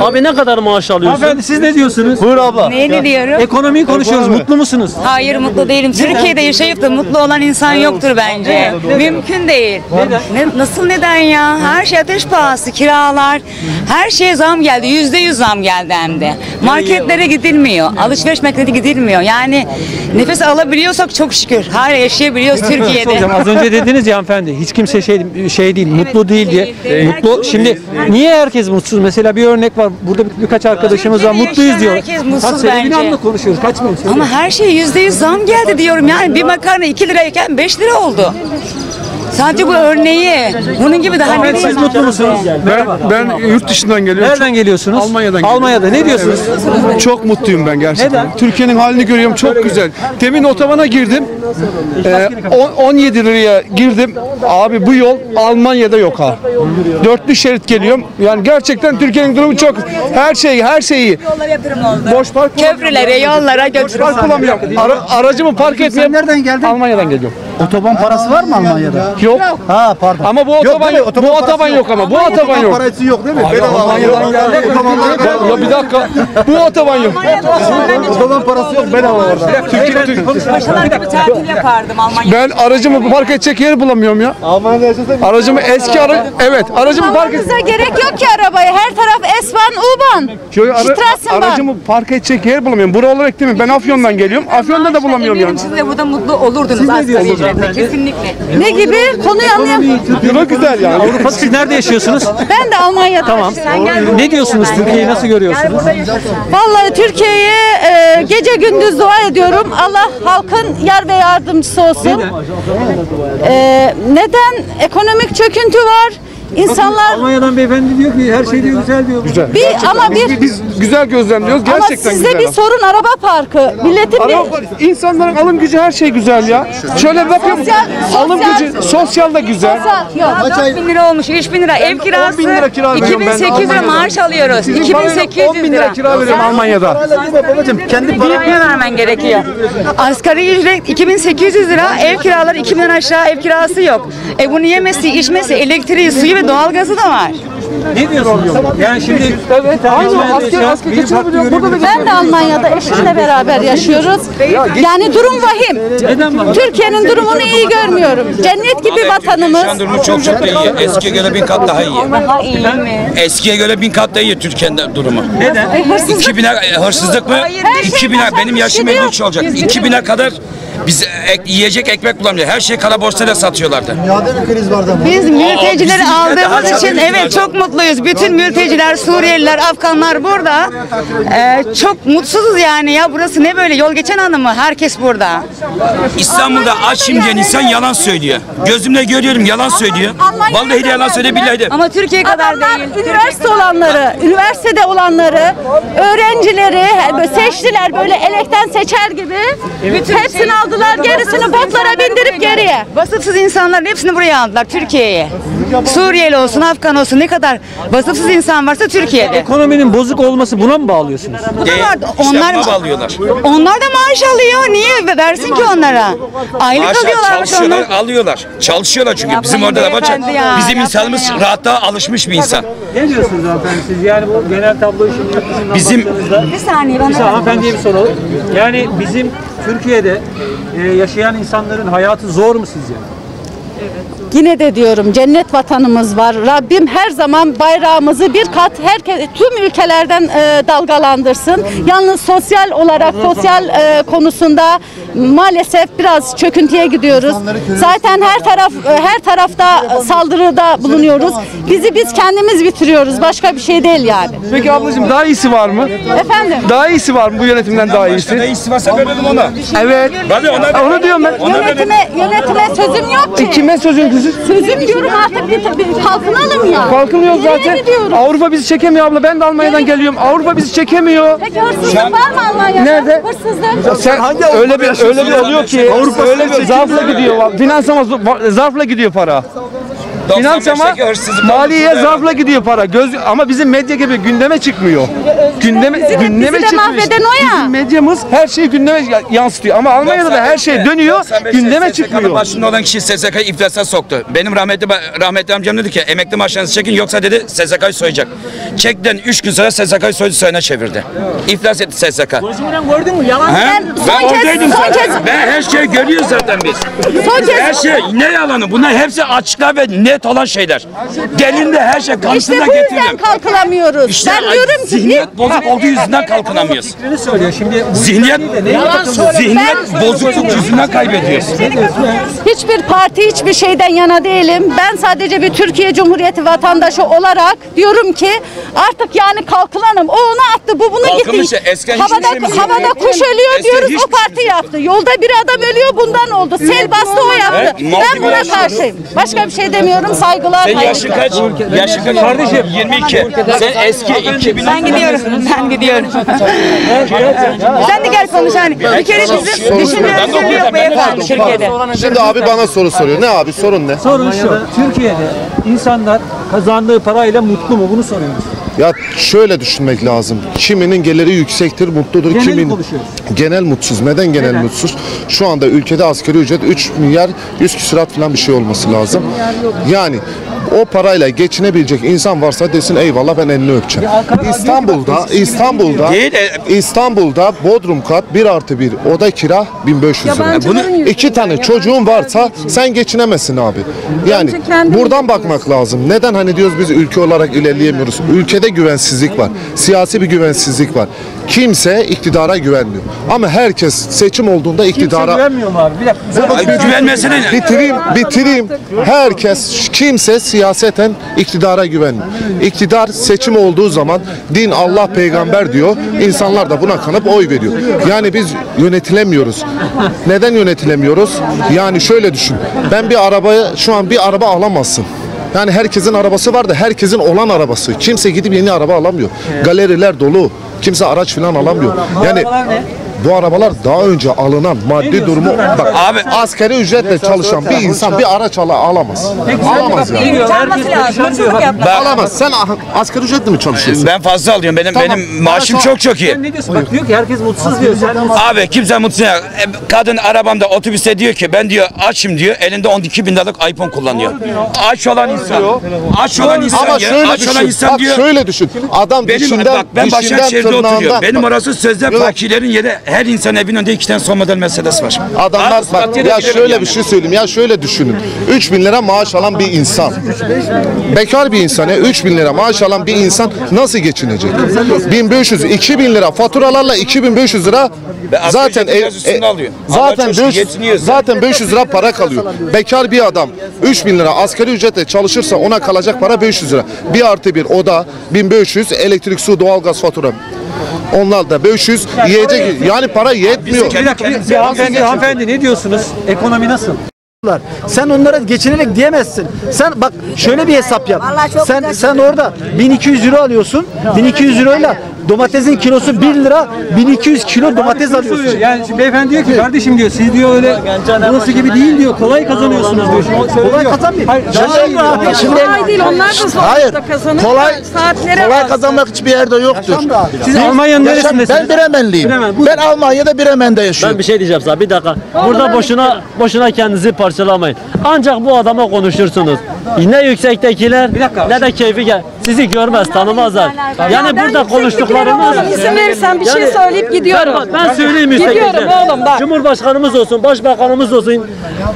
[SPEAKER 129] Abi ne kadar maaş alıyorsun?
[SPEAKER 5] Hanımefendi siz ne diyorsunuz?
[SPEAKER 129] Buyur abla.
[SPEAKER 130] Neyini diyorum?
[SPEAKER 5] Ekonomiyi konuşuyoruz. Mutlu musunuz?
[SPEAKER 130] Hayır mutlu değilim. Türkiye'de yaşayıp da mutlu olan insan yoktur bence. Mümkün değil.
[SPEAKER 5] Neden?
[SPEAKER 130] Ne, nasıl neden ya? Her şey ateş pahası, kiralar, her şeye zam geldi. Yüzde yüz zam geldi hem de. Marketlere gidilmiyor. Alışveriş merkezine gidilmiyor. Yani nefes alabiliyorsak çok şükür. Hala yaşayabiliyoruz Türkiye'de.
[SPEAKER 5] Soracağım. Az önce dediniz ya hanımefendi hiç kimse şey şey değil, mutlu değil diye. Mutlu. Şimdi niye herkes mutsuz? Mesela bir örnek var. Burada bir- birkaç arkadaşımız var.
[SPEAKER 130] Türkiye'de
[SPEAKER 5] Mutluyuz
[SPEAKER 130] yaşayan
[SPEAKER 5] diyor.
[SPEAKER 130] herkes mutsuz
[SPEAKER 5] Kaç sene
[SPEAKER 130] bence.
[SPEAKER 5] bir anda konuşuyoruz. Kaç mı?
[SPEAKER 130] Ama her şey yüzde yüz zam geldi diyorum. Yani bir makarna 2 lirayken 5 lira oldu. Sadece bu örneği. Bunun gibi daha ne
[SPEAKER 5] Siz mutlu musunuz?
[SPEAKER 1] Ben, ben yurt dışından geliyorum.
[SPEAKER 5] Nereden geliyorsunuz?
[SPEAKER 1] Almanya'dan geliyorum.
[SPEAKER 5] Almanya'da. Ne diyorsunuz?
[SPEAKER 1] Evet. Çok mutluyum ben gerçekten.
[SPEAKER 5] Neden?
[SPEAKER 1] Türkiye'nin halini görüyorum çok güzel. Demin otobana girdim. Ee, on- 17 liraya girdim. Abi bu yol Almanya'da yok ha. Dörtlü şerit geliyorum. Yani gerçekten Türkiye'nin durumu çok her şey her şeyi. Boş park
[SPEAKER 130] Köprülere, yollara
[SPEAKER 1] Boş
[SPEAKER 130] götürüm
[SPEAKER 1] park bulamıyorum. Ara- aracımı park etmeye
[SPEAKER 76] nereden geldin?
[SPEAKER 1] Almanya'dan geliyorum.
[SPEAKER 76] Otoban parası var mı Almanya'da?
[SPEAKER 1] Yok.
[SPEAKER 76] Ha pardon.
[SPEAKER 1] Ama bu
[SPEAKER 76] Yok
[SPEAKER 1] otoban yok.
[SPEAKER 76] Otoban
[SPEAKER 1] Bu otoban
[SPEAKER 76] yok.
[SPEAKER 1] yok ama. Bu otoban yok.
[SPEAKER 76] parası yok değil mi?
[SPEAKER 1] Abi,
[SPEAKER 76] Bedava
[SPEAKER 1] Almanya'dan geldi. Ya bir dakika. Bu otoban yok.
[SPEAKER 76] Otoban parası yok bedava orada.
[SPEAKER 1] Türkiye, Türkiye.
[SPEAKER 130] Paşalar gibi tatil yapardım Almanya'da.
[SPEAKER 1] Ben aracımı park edecek yer bulamıyorum ya.
[SPEAKER 76] Almanya'da yaşasak
[SPEAKER 1] Aracımı eski ara evet aracımı park et.
[SPEAKER 131] Gerek yok ki arabaya. Her taraf.
[SPEAKER 1] Şöyle ara-
[SPEAKER 131] Strassenbahn.
[SPEAKER 1] aracımı park edecek yer bulamıyorum. Bura olarak değil mi? Ben Afyon'dan geliyorum. Afyon'da da bulamıyorum yani.
[SPEAKER 130] Siz de burada mutlu olurdunuz asgari Kesinlikle.
[SPEAKER 131] Ne gibi? Konuyu anlayamıyorum.
[SPEAKER 1] Euro güzel yani.
[SPEAKER 5] Avrupa siz nerede yaşıyorsunuz?
[SPEAKER 131] Ben de Almanya'da.
[SPEAKER 5] Tamam. Ne diyorsunuz? Türkiye'yi nasıl görüyorsunuz?
[SPEAKER 131] Vallahi Türkiye'ye e, gece gündüz dua ediyorum. Allah halkın yar ve yardımcısı olsun. E, neden? Ekonomik çöküntü var. İnsanlar
[SPEAKER 5] Almanya'dan beyefendi diyor ki her şey diyor güzel diyor.
[SPEAKER 1] Güzel.
[SPEAKER 131] Bir-
[SPEAKER 1] Gerçekten.
[SPEAKER 131] ama
[SPEAKER 1] biz,
[SPEAKER 131] bir-
[SPEAKER 1] biz güzel gözlemliyoruz.
[SPEAKER 131] ama
[SPEAKER 1] Gerçekten
[SPEAKER 131] sizde
[SPEAKER 1] güzel.
[SPEAKER 131] bir sorun araba parkı. Milletin bir
[SPEAKER 1] insanların alım gücü her şey güzel ya. Şöyle bakıyorum.
[SPEAKER 131] Sosyal-
[SPEAKER 1] Alım
[SPEAKER 131] sosyal-
[SPEAKER 1] gücü sosyal da güzel.
[SPEAKER 131] Yok.
[SPEAKER 130] 4 bin lira olmuş, 3 bin lira. Ev kirası
[SPEAKER 1] 10 bin lira kira veriyorum ben
[SPEAKER 130] 2800 lira maaş alıyoruz.
[SPEAKER 1] Sizin
[SPEAKER 130] 2800
[SPEAKER 1] 10 bin lira kira veriyorum Almanya'da.
[SPEAKER 76] Babacım kendi
[SPEAKER 130] Bir bin vermen gerekiyor. Asgari ücret 2800 lira, ev kiraları 2000'den aşağı ev kirası yok. E bunu yemesi, içmesi, elektriği, suyu ve doğalgazı da var.
[SPEAKER 5] Ne diyorsun? Yani şimdi evet,
[SPEAKER 1] Aynı asker asker geçinebiliyor. Burada da
[SPEAKER 131] Ben de Almanya'da eşimle beraber yaşıyoruz. Yani durum vahim. Türkiye'nin durumunu iyi görmüyorum. Cennet gibi vatanımız.
[SPEAKER 132] Türkiye'nin durumu çok çok iyi. Eskiye göre bin kat daha iyi.
[SPEAKER 130] Daha iyi mi?
[SPEAKER 132] Eskiye göre bin kat daha iyi Türkiye'nin durumu.
[SPEAKER 5] Neden?
[SPEAKER 131] E, hırsızlık-
[SPEAKER 132] 2000'e e, hırsızlık mı?
[SPEAKER 130] Hayır,
[SPEAKER 131] her şey
[SPEAKER 132] 2000'e
[SPEAKER 131] zaten
[SPEAKER 132] benim yaşım
[SPEAKER 131] bir şey
[SPEAKER 132] 53 olacak.
[SPEAKER 131] yok.
[SPEAKER 132] 2000'e kadar biz ek- yiyecek ekmek bulamıyoruz. Her şey kara borsayla satıyorlardı.
[SPEAKER 76] Dünyada bir kriz vardı ama.
[SPEAKER 130] Biz mültecileri
[SPEAKER 132] bizim daha
[SPEAKER 130] aldığımız
[SPEAKER 132] çok
[SPEAKER 130] için evet
[SPEAKER 132] var.
[SPEAKER 130] çok mutluyuz. Bütün mülteciler, Suriyeliler, Afganlar burada. Ee, çok mutsuzuz yani ya burası ne böyle yol geçen anı mı? Herkes burada.
[SPEAKER 132] İstanbul'da açım diyen insan yalan söylüyor. Gözümle görüyorum yalan söylüyor. Vallahi de yalan söylüyor billahi de.
[SPEAKER 130] Ama Türkiye kadar
[SPEAKER 131] Adamlar
[SPEAKER 130] değil.
[SPEAKER 131] üniversite olanları, üniversitede olanları, öğrencileri böyle seçtiler böyle elekten seçer gibi.
[SPEAKER 130] Bütün
[SPEAKER 131] Hepsini
[SPEAKER 130] şey-
[SPEAKER 131] aldılar, gerisini botlara bindirip geriye.
[SPEAKER 130] Vasıfsız insanların hepsini buraya aldılar Türkiye'ye. Suriyeli olsun, Afgan olsun ne kadar vasıfsız insan varsa Türkiye'de.
[SPEAKER 5] Ekonominin bozuk olması buna mı bağlıyorsunuz?
[SPEAKER 130] Bu da
[SPEAKER 132] Değil.
[SPEAKER 130] Onlar
[SPEAKER 132] buna bağlıyorlar.
[SPEAKER 130] Onlar da maaş alıyor. Niye versin ki onlara? Aylık
[SPEAKER 132] Maaşlar
[SPEAKER 130] alıyorlarmış
[SPEAKER 132] çalışıyorlar,
[SPEAKER 130] onlar.
[SPEAKER 132] alıyorlar. Çalışıyorlar çünkü. Bizim orada da bak
[SPEAKER 130] beyefendi ya,
[SPEAKER 132] bizim
[SPEAKER 130] yapmayın
[SPEAKER 132] insanımız
[SPEAKER 130] ya.
[SPEAKER 132] rahatta alışmış bir insan.
[SPEAKER 5] Ne diyorsunuz hanımefendi siz? Yani bu genel tabloyu şimdi yurt dışından
[SPEAKER 132] Bizim-
[SPEAKER 5] baktığınızda-
[SPEAKER 130] Bir saniye
[SPEAKER 5] Bir saniye,
[SPEAKER 130] bana.
[SPEAKER 5] hanımefendiye bir soralım. Yani bizim Türkiye'de e, yaşayan insanların hayatı zor mu sizce?
[SPEAKER 131] Yine de diyorum cennet vatanımız var. Rabbim her zaman bayrağımızı bir kat herkes tüm ülkelerden e, dalgalandırsın. Yalnız sosyal olarak sosyal e, konusunda maalesef biraz çöküntüye gidiyoruz. Zaten her taraf e, her tarafta saldırıda bulunuyoruz. Bizi biz kendimiz bitiriyoruz. Başka bir şey değil yani.
[SPEAKER 1] Peki ablacığım daha iyisi var mı?
[SPEAKER 131] Efendim?
[SPEAKER 1] Daha iyisi var mı bu yönetimden daha iyisi?
[SPEAKER 132] Ne iyisi varsa verelim ona.
[SPEAKER 1] Evet.
[SPEAKER 132] Hadi ona
[SPEAKER 1] Onu diyorum ben.
[SPEAKER 131] Yönetime yönetime sözüm yok ki.
[SPEAKER 1] E, Kime sözün kızı?
[SPEAKER 131] Sözüm diyorum artık bir, bir kalkınalım ya.
[SPEAKER 1] Kalkınıyoruz zaten.
[SPEAKER 131] gidiyoruz?
[SPEAKER 1] Avrupa bizi çekemiyor abla. Ben de Almanya'dan geliyorum. Avrupa bizi çekemiyor.
[SPEAKER 131] Peki hırsızlık var mı Almanya'da?
[SPEAKER 1] Nerede?
[SPEAKER 131] Hırsızlık.
[SPEAKER 1] Sen öyle bir öyle bir oluyor ki
[SPEAKER 76] Avrupa
[SPEAKER 1] öyle bir zarfla gidiyor. Finans ama zarfla gidiyor para. Finans ama
[SPEAKER 132] 95'teki hırsızlık
[SPEAKER 1] maliye
[SPEAKER 132] olmuş.
[SPEAKER 1] zarfla gidiyor para. Göz ama bizim medya gibi gündeme çıkmıyor. Gündeme
[SPEAKER 131] Bizi de-
[SPEAKER 1] gündeme
[SPEAKER 131] bizi de
[SPEAKER 1] çıkmıyor.
[SPEAKER 131] mahveden o ya.
[SPEAKER 1] Bizim medyamız her şeyi gündeme ya- yansıtıyor ama Almanya'da da her şey dönüyor, gündeme çıkmıyor.
[SPEAKER 132] Başında olan kişi SSK'yı iflasa soktu. Benim rahmetli rahmetli amcam dedi ki emekli maaşlarınızı çekin yoksa dedi SSK'yı soyacak. Çekten 3 gün sonra SSK'yı soydu soyuna çevirdi. İflas etti SSK.
[SPEAKER 119] Gördün mü? Yalan.
[SPEAKER 131] Ben
[SPEAKER 132] Ben
[SPEAKER 131] son kez-
[SPEAKER 132] oradaydım
[SPEAKER 131] son kez-
[SPEAKER 132] Ben her şeyi görüyoruz zaten biz.
[SPEAKER 131] Son kez-
[SPEAKER 132] Her şey ne yalanı? Bunlar hepsi açıklar ve net olan şeyler. Gelinde her şey
[SPEAKER 131] İşte
[SPEAKER 132] kanıtını
[SPEAKER 131] bu yüzden
[SPEAKER 132] getirdim.
[SPEAKER 131] kalkılamıyoruz.
[SPEAKER 132] İşte
[SPEAKER 131] ben diyorum ki
[SPEAKER 132] zihniyet bozuk olduğu yüzünden kalkınamıyoruz.
[SPEAKER 5] Fikrini söylüyor. Şimdi
[SPEAKER 132] Zihniyet, zihniyet bozukluk yüzünden kaybediyoruz.
[SPEAKER 131] Hiçbir parti hiçbir şeyden yana değilim. Ben sadece bir Türkiye Cumhuriyeti vatandaşı olarak diyorum ki artık yani kalkılanım. O onu attı, bu bunu
[SPEAKER 132] Kalkınmış
[SPEAKER 131] gitti.
[SPEAKER 132] eskiden
[SPEAKER 131] havada, havada kuş ölüyor
[SPEAKER 132] Eskiden
[SPEAKER 131] diyoruz o parti yaptı. Yolda bir adam ölüyor bundan oldu. Sel bastı o yaptı. Ben buna karşıyım. Başka bir şey demiyorum. Saygılar.
[SPEAKER 132] Sen yaşın kaç? Yaşın kaç? Kardeşim 22. Sen eski 2000.
[SPEAKER 130] Ben gidiyorum. Ben gidiyorum. Sen de gel konuş hani. Bir kere bizim özgürlüğü yok beyefendi Türkiye'de.
[SPEAKER 133] Şimdi abi bana soru soruyor. Ne abi sorun ne?
[SPEAKER 5] Sorun şu. Türkiye'de insanlar kazandığı parayla mutlu mu? Bunu soruyoruz.
[SPEAKER 133] Ya şöyle düşünmek lazım. Kiminin geliri yüksektir, mutludur.
[SPEAKER 5] Geneli
[SPEAKER 133] Kimin
[SPEAKER 5] konuşuyoruz.
[SPEAKER 133] genel mutsuz. Neden genel
[SPEAKER 5] Neden?
[SPEAKER 133] mutsuz? Şu anda ülkede asgari ücret 3 milyar 100 küsurat falan bir şey olması lazım. Yani o parayla geçinebilecek insan varsa desin eyvallah ben elini öpeceğim. İstanbul'da İstanbul'da
[SPEAKER 132] Değil, e-
[SPEAKER 133] İstanbul'da Bodrum kat 1 artı 1 oda kira 1500 lira.
[SPEAKER 131] Yabancıların
[SPEAKER 133] Bunu iki tane çocuğun varsa sen geçinemezsin abi. Yani
[SPEAKER 131] kendin
[SPEAKER 133] buradan bakmak lazım. Neden hani diyoruz biz ülke olarak ilerleyemiyoruz? Ülkede güvensizlik var. Siyasi bir güvensizlik var. Kimse iktidara güvenmiyor. Ama herkes seçim olduğunda
[SPEAKER 5] Kimse
[SPEAKER 133] iktidara
[SPEAKER 5] güvenmiyor mu abi? Bir dakika.
[SPEAKER 132] Ay, Güvenmesine ne?
[SPEAKER 133] bitireyim, bitireyim. Herkes kimse siyaseten iktidara güvenmiyor. İktidar seçim olduğu zaman din, Allah, peygamber diyor. İnsanlar da buna kanıp oy veriyor. Yani biz yönetilemiyoruz. Neden yönetilemiyoruz? Yani şöyle düşün. Ben bir arabaya şu an bir araba alamazsın. Yani herkesin arabası var da herkesin olan arabası. Kimse gidip yeni araba alamıyor. Galeriler dolu. Kimse araç falan alamıyor. Yani bu arabalar daha önce alınan maddi durumu bak
[SPEAKER 132] Abi-
[SPEAKER 133] asgari ücretle çalışan bir insan bir araç ala, alamaz. Alamaz yani. Alamaz. Sen ah- asgari ücretle mi çalışıyorsun?
[SPEAKER 132] Ben fazla alıyorum. Benim
[SPEAKER 133] Tamam.
[SPEAKER 132] benim maaşım çok çok iyi.
[SPEAKER 5] Sen ne diyorsun? Bak diyor ki herkes mutsuz diyor. Sen
[SPEAKER 132] Abi kimse mutsuz ya. E, Kadın arabamda otobüste diyor ki ben diyor açım diyor. Elinde 12 bin liralık iPhone kullanıyor. Aç olan insan. Aç olan insan
[SPEAKER 133] Ama
[SPEAKER 132] ya.
[SPEAKER 133] şöyle
[SPEAKER 132] Aç olan
[SPEAKER 133] düşün.
[SPEAKER 132] insan
[SPEAKER 133] Bak
[SPEAKER 132] diyor.
[SPEAKER 133] şöyle düşün. Adam
[SPEAKER 132] Benim
[SPEAKER 133] dişinden,
[SPEAKER 132] bak ben
[SPEAKER 133] dişinden
[SPEAKER 132] Başakşehir'de oturuyorum.
[SPEAKER 133] tırnağından.
[SPEAKER 132] Benim orası sözde
[SPEAKER 133] Yok.
[SPEAKER 132] fakilerin yeri. Her insan evin önünde iki tane son model Mercedes var.
[SPEAKER 133] Adamlar bak ya şöyle bir şey söyleyeyim ya şöyle düşünün. 3 bin lira maaş alan bir insan. Bekar bir insan ya 3 bin lira maaş alan bir insan nasıl geçinecek? 1500 2000 lira faturalarla 2500 lira zaten
[SPEAKER 132] üstünde alıyor.
[SPEAKER 133] zaten
[SPEAKER 132] Allah çok
[SPEAKER 133] 500
[SPEAKER 132] yetiniyorsa.
[SPEAKER 133] zaten 500 lira para kalıyor. Bekar bir adam 3 bin lira asgari ücretle çalışırsa ona kalacak para 500 lira. Bir artı bir oda 1500 elektrik su doğalgaz fatura. Onlar da 500 yiyecek yani para yetmiyor.
[SPEAKER 5] bir dakika. Bir, bir hanımefendi, hanımefendi ne diyorsunuz? Ekonomi nasıl?
[SPEAKER 76] Sen onlara geçinerek diyemezsin. Sen bak şöyle bir hesap yap. Sen sen orada 1200 euro alıyorsun. 1200 euroyla domatesin kilosu 1 lira. 1200 kilo domates alıyorsun.
[SPEAKER 5] Yani şimdi beyefendi diyor ki kardeşim diyor siz diyor öyle burası gibi değil diyor kolay kazanıyorsunuz diyor.
[SPEAKER 76] Kolay kazanmıyor.
[SPEAKER 5] Hayır,
[SPEAKER 76] Şimdi-
[SPEAKER 5] şimdi,
[SPEAKER 76] şimdi-
[SPEAKER 131] Kolay değil onlar da sonuçta
[SPEAKER 76] Hayır.
[SPEAKER 131] kazanır.
[SPEAKER 76] Kolay
[SPEAKER 131] Saatlere
[SPEAKER 76] kolay kazanmak hiçbir yerde yoktur.
[SPEAKER 5] Siz Almanya'nın neresindesiniz?
[SPEAKER 76] Ben Bremenliyim.
[SPEAKER 5] Bremen, bu-
[SPEAKER 76] Ben Almanya'da Bremen'de yaşıyorum.
[SPEAKER 129] Ben bir şey diyeceğim sana bir dakika. Burada boşuna boşuna kendinizi parçalamayın. Ancak bu adama konuşursunuz. Ne yüksektekiler ne de keyfi gel. Sizi görmez, tanımazlar. Yani burada konuştuklarımız
[SPEAKER 131] oğlum, izin verirsen bir şey söyleyip gidiyorum.
[SPEAKER 129] Ben, ben söyleyeyim
[SPEAKER 131] Gidiyorum
[SPEAKER 129] müstakilde.
[SPEAKER 131] oğlum, bak.
[SPEAKER 129] Cumhurbaşkanımız olsun, başbakanımız olsun,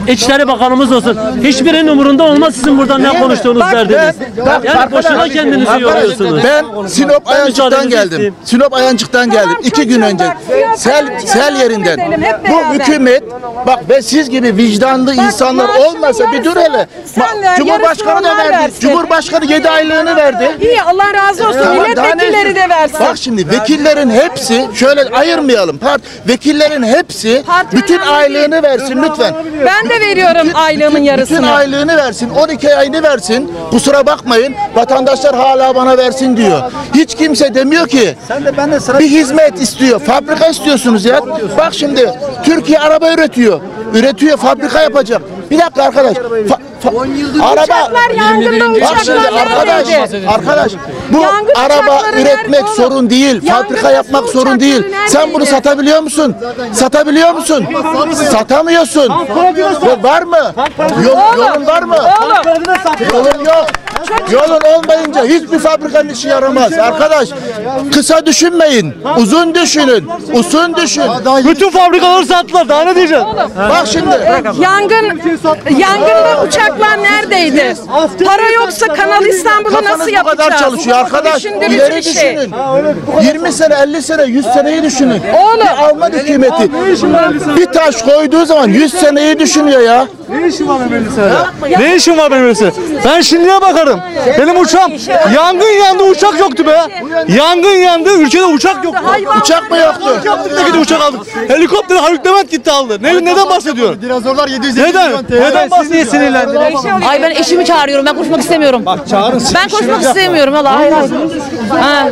[SPEAKER 129] İçişleri Bakanımız olsun. Hiçbirinin umurunda olmaz sizin burada ne konuştuğunuz
[SPEAKER 76] Bak
[SPEAKER 129] derdiniz.
[SPEAKER 76] bak
[SPEAKER 129] Yani boşuna
[SPEAKER 76] arkadaş-
[SPEAKER 129] kendinizi
[SPEAKER 76] arkadaş,
[SPEAKER 129] yoruyorsunuz.
[SPEAKER 76] Ben Sinop Ayancık'tan
[SPEAKER 129] müsaadenizi
[SPEAKER 76] geldim.
[SPEAKER 129] isteyeyim.
[SPEAKER 76] Sinop Ayancık'tan geldim. iki gün önce. Sel sel yerinden. Bu hükümet bak ve siz gibi vicdanlı insanlar
[SPEAKER 131] maaşının
[SPEAKER 76] olmasa bir dur hele.
[SPEAKER 131] Sen
[SPEAKER 76] Ma-
[SPEAKER 131] ver,
[SPEAKER 76] Cumhurbaşkanı
[SPEAKER 131] yarısını
[SPEAKER 76] da
[SPEAKER 131] onlar
[SPEAKER 76] verdi.
[SPEAKER 131] versin.
[SPEAKER 76] Cumhurbaşkanı 7 aylığını verdi.
[SPEAKER 131] İyi Allah razı olsun.
[SPEAKER 76] Tamam, daha ne-
[SPEAKER 131] Milletvekilleri de versin.
[SPEAKER 76] Bak şimdi vekillerin hepsi şöyle ayırmayalım. Part vekillerin hepsi
[SPEAKER 131] Parti
[SPEAKER 76] bütün
[SPEAKER 131] önemli
[SPEAKER 76] aylığını versin lütfen.
[SPEAKER 131] Ben de veriyorum aylığımın
[SPEAKER 76] Bütün
[SPEAKER 131] yarısını.
[SPEAKER 76] aylığını versin, 12 ayını versin. Kusura bakmayın, vatandaşlar hala bana versin diyor. Hiç kimse demiyor ki bir hizmet istiyor, fabrika istiyorsunuz ya. Bak şimdi Türkiye araba üretiyor. Üretiyor, fabrika yapacak.
[SPEAKER 134] Bir dakika arkadaş. Fa- fa- araba
[SPEAKER 3] Uçaklar yangında,
[SPEAKER 134] Bak
[SPEAKER 3] uçaklar
[SPEAKER 134] şimdi arkadaş,
[SPEAKER 3] neredeydi?
[SPEAKER 134] arkadaş bu
[SPEAKER 3] Yangın
[SPEAKER 134] araba
[SPEAKER 3] uçakları
[SPEAKER 134] üretmek
[SPEAKER 3] nerede oğlum?
[SPEAKER 134] sorun değil. Fabrika
[SPEAKER 3] Yangın
[SPEAKER 134] yapmak
[SPEAKER 3] su
[SPEAKER 134] sorun değil.
[SPEAKER 3] uçakları
[SPEAKER 134] Sen bunu satabiliyor musun? Satabiliyor musun? Satamıyorsun. Var mı? Yol, yolun var mı? Yolun yok. Yolun olmayınca hiçbir fabrikanın işi yaramaz. Arkadaş kısa düşünmeyin. Uzun düşünün. Uzun düşün.
[SPEAKER 128] Bütün fabrikaları sattılar. Daha ne diyeceğim?
[SPEAKER 134] Bak şimdi.
[SPEAKER 135] Yangın yangında uçaklar neredeydi? Para yoksa Kanal İstanbul'u nasıl
[SPEAKER 134] bu
[SPEAKER 135] yapacağız?
[SPEAKER 134] kadar çalışıyor arkadaş.
[SPEAKER 135] Düşündürücü
[SPEAKER 134] İleri
[SPEAKER 135] bir şey.
[SPEAKER 134] düşünün. 20 sene, 50 sene, 100 seneyi düşünün.
[SPEAKER 135] Oğlum.
[SPEAKER 134] Bir Alman hükümeti bir taş koyduğu zaman 100 seneyi düşünüyor ya.
[SPEAKER 128] Ne işin var benim lisede? Ne işin var benim lisede? Ben şimdiye bakarım. Benim uçağım yangın yandı uçak yoktu be. Yangın yandı ülkede uçak yoktu.
[SPEAKER 134] Uçak mı yoktu?
[SPEAKER 128] Yaptık da gitti uçak aldık. Helikopteri Haluk Levent gitti aldı. Ne, neden bahsediyorsun?
[SPEAKER 76] Dinozorlar 750
[SPEAKER 128] Neden?
[SPEAKER 76] milyon TL.
[SPEAKER 128] Neden bahsediyorsun?
[SPEAKER 136] Ay ben eşimi çağırıyorum. Ben konuşmak istemiyorum. Ben konuşmak istemiyorum. Allah hayır hayır. Ha.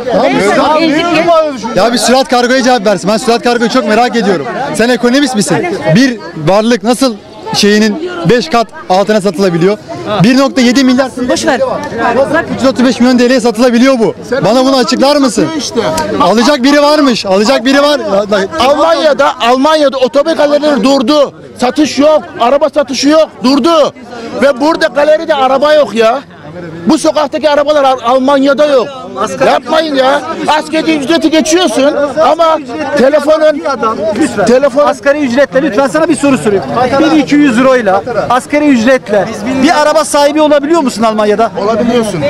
[SPEAKER 76] Ya bir Sürat Kargo'ya cevap versin. Ben Sürat Kargo'yu çok merak ediyorum. Sen ekonomist misin? Bir varlık nasıl şeyinin 5 kat altına satılabiliyor? 1.7 milyar Boş ver. 335 milyon TL'ye satılabiliyor bu. Bana bunu açıklar mısın? Alacak biri varmış. Alacak biri var.
[SPEAKER 134] Almanya'da Almanya'da otomobil galerileri durdu. Satış yok. Araba satışı yok. Durdu. Ve burada galeride araba yok ya. Bu sokaktaki arabalar Al- Almanya'da yok. Yapmayın ya. Askeri ücreti geçiyorsun ama telefonun telefon
[SPEAKER 76] Asgari ücretle lütfen sana bir soru sorayım. 1200 euroyla asgari ücretle bir araba sahibi olabiliyor musun Almanya'da?
[SPEAKER 134] Olabiliyorsun.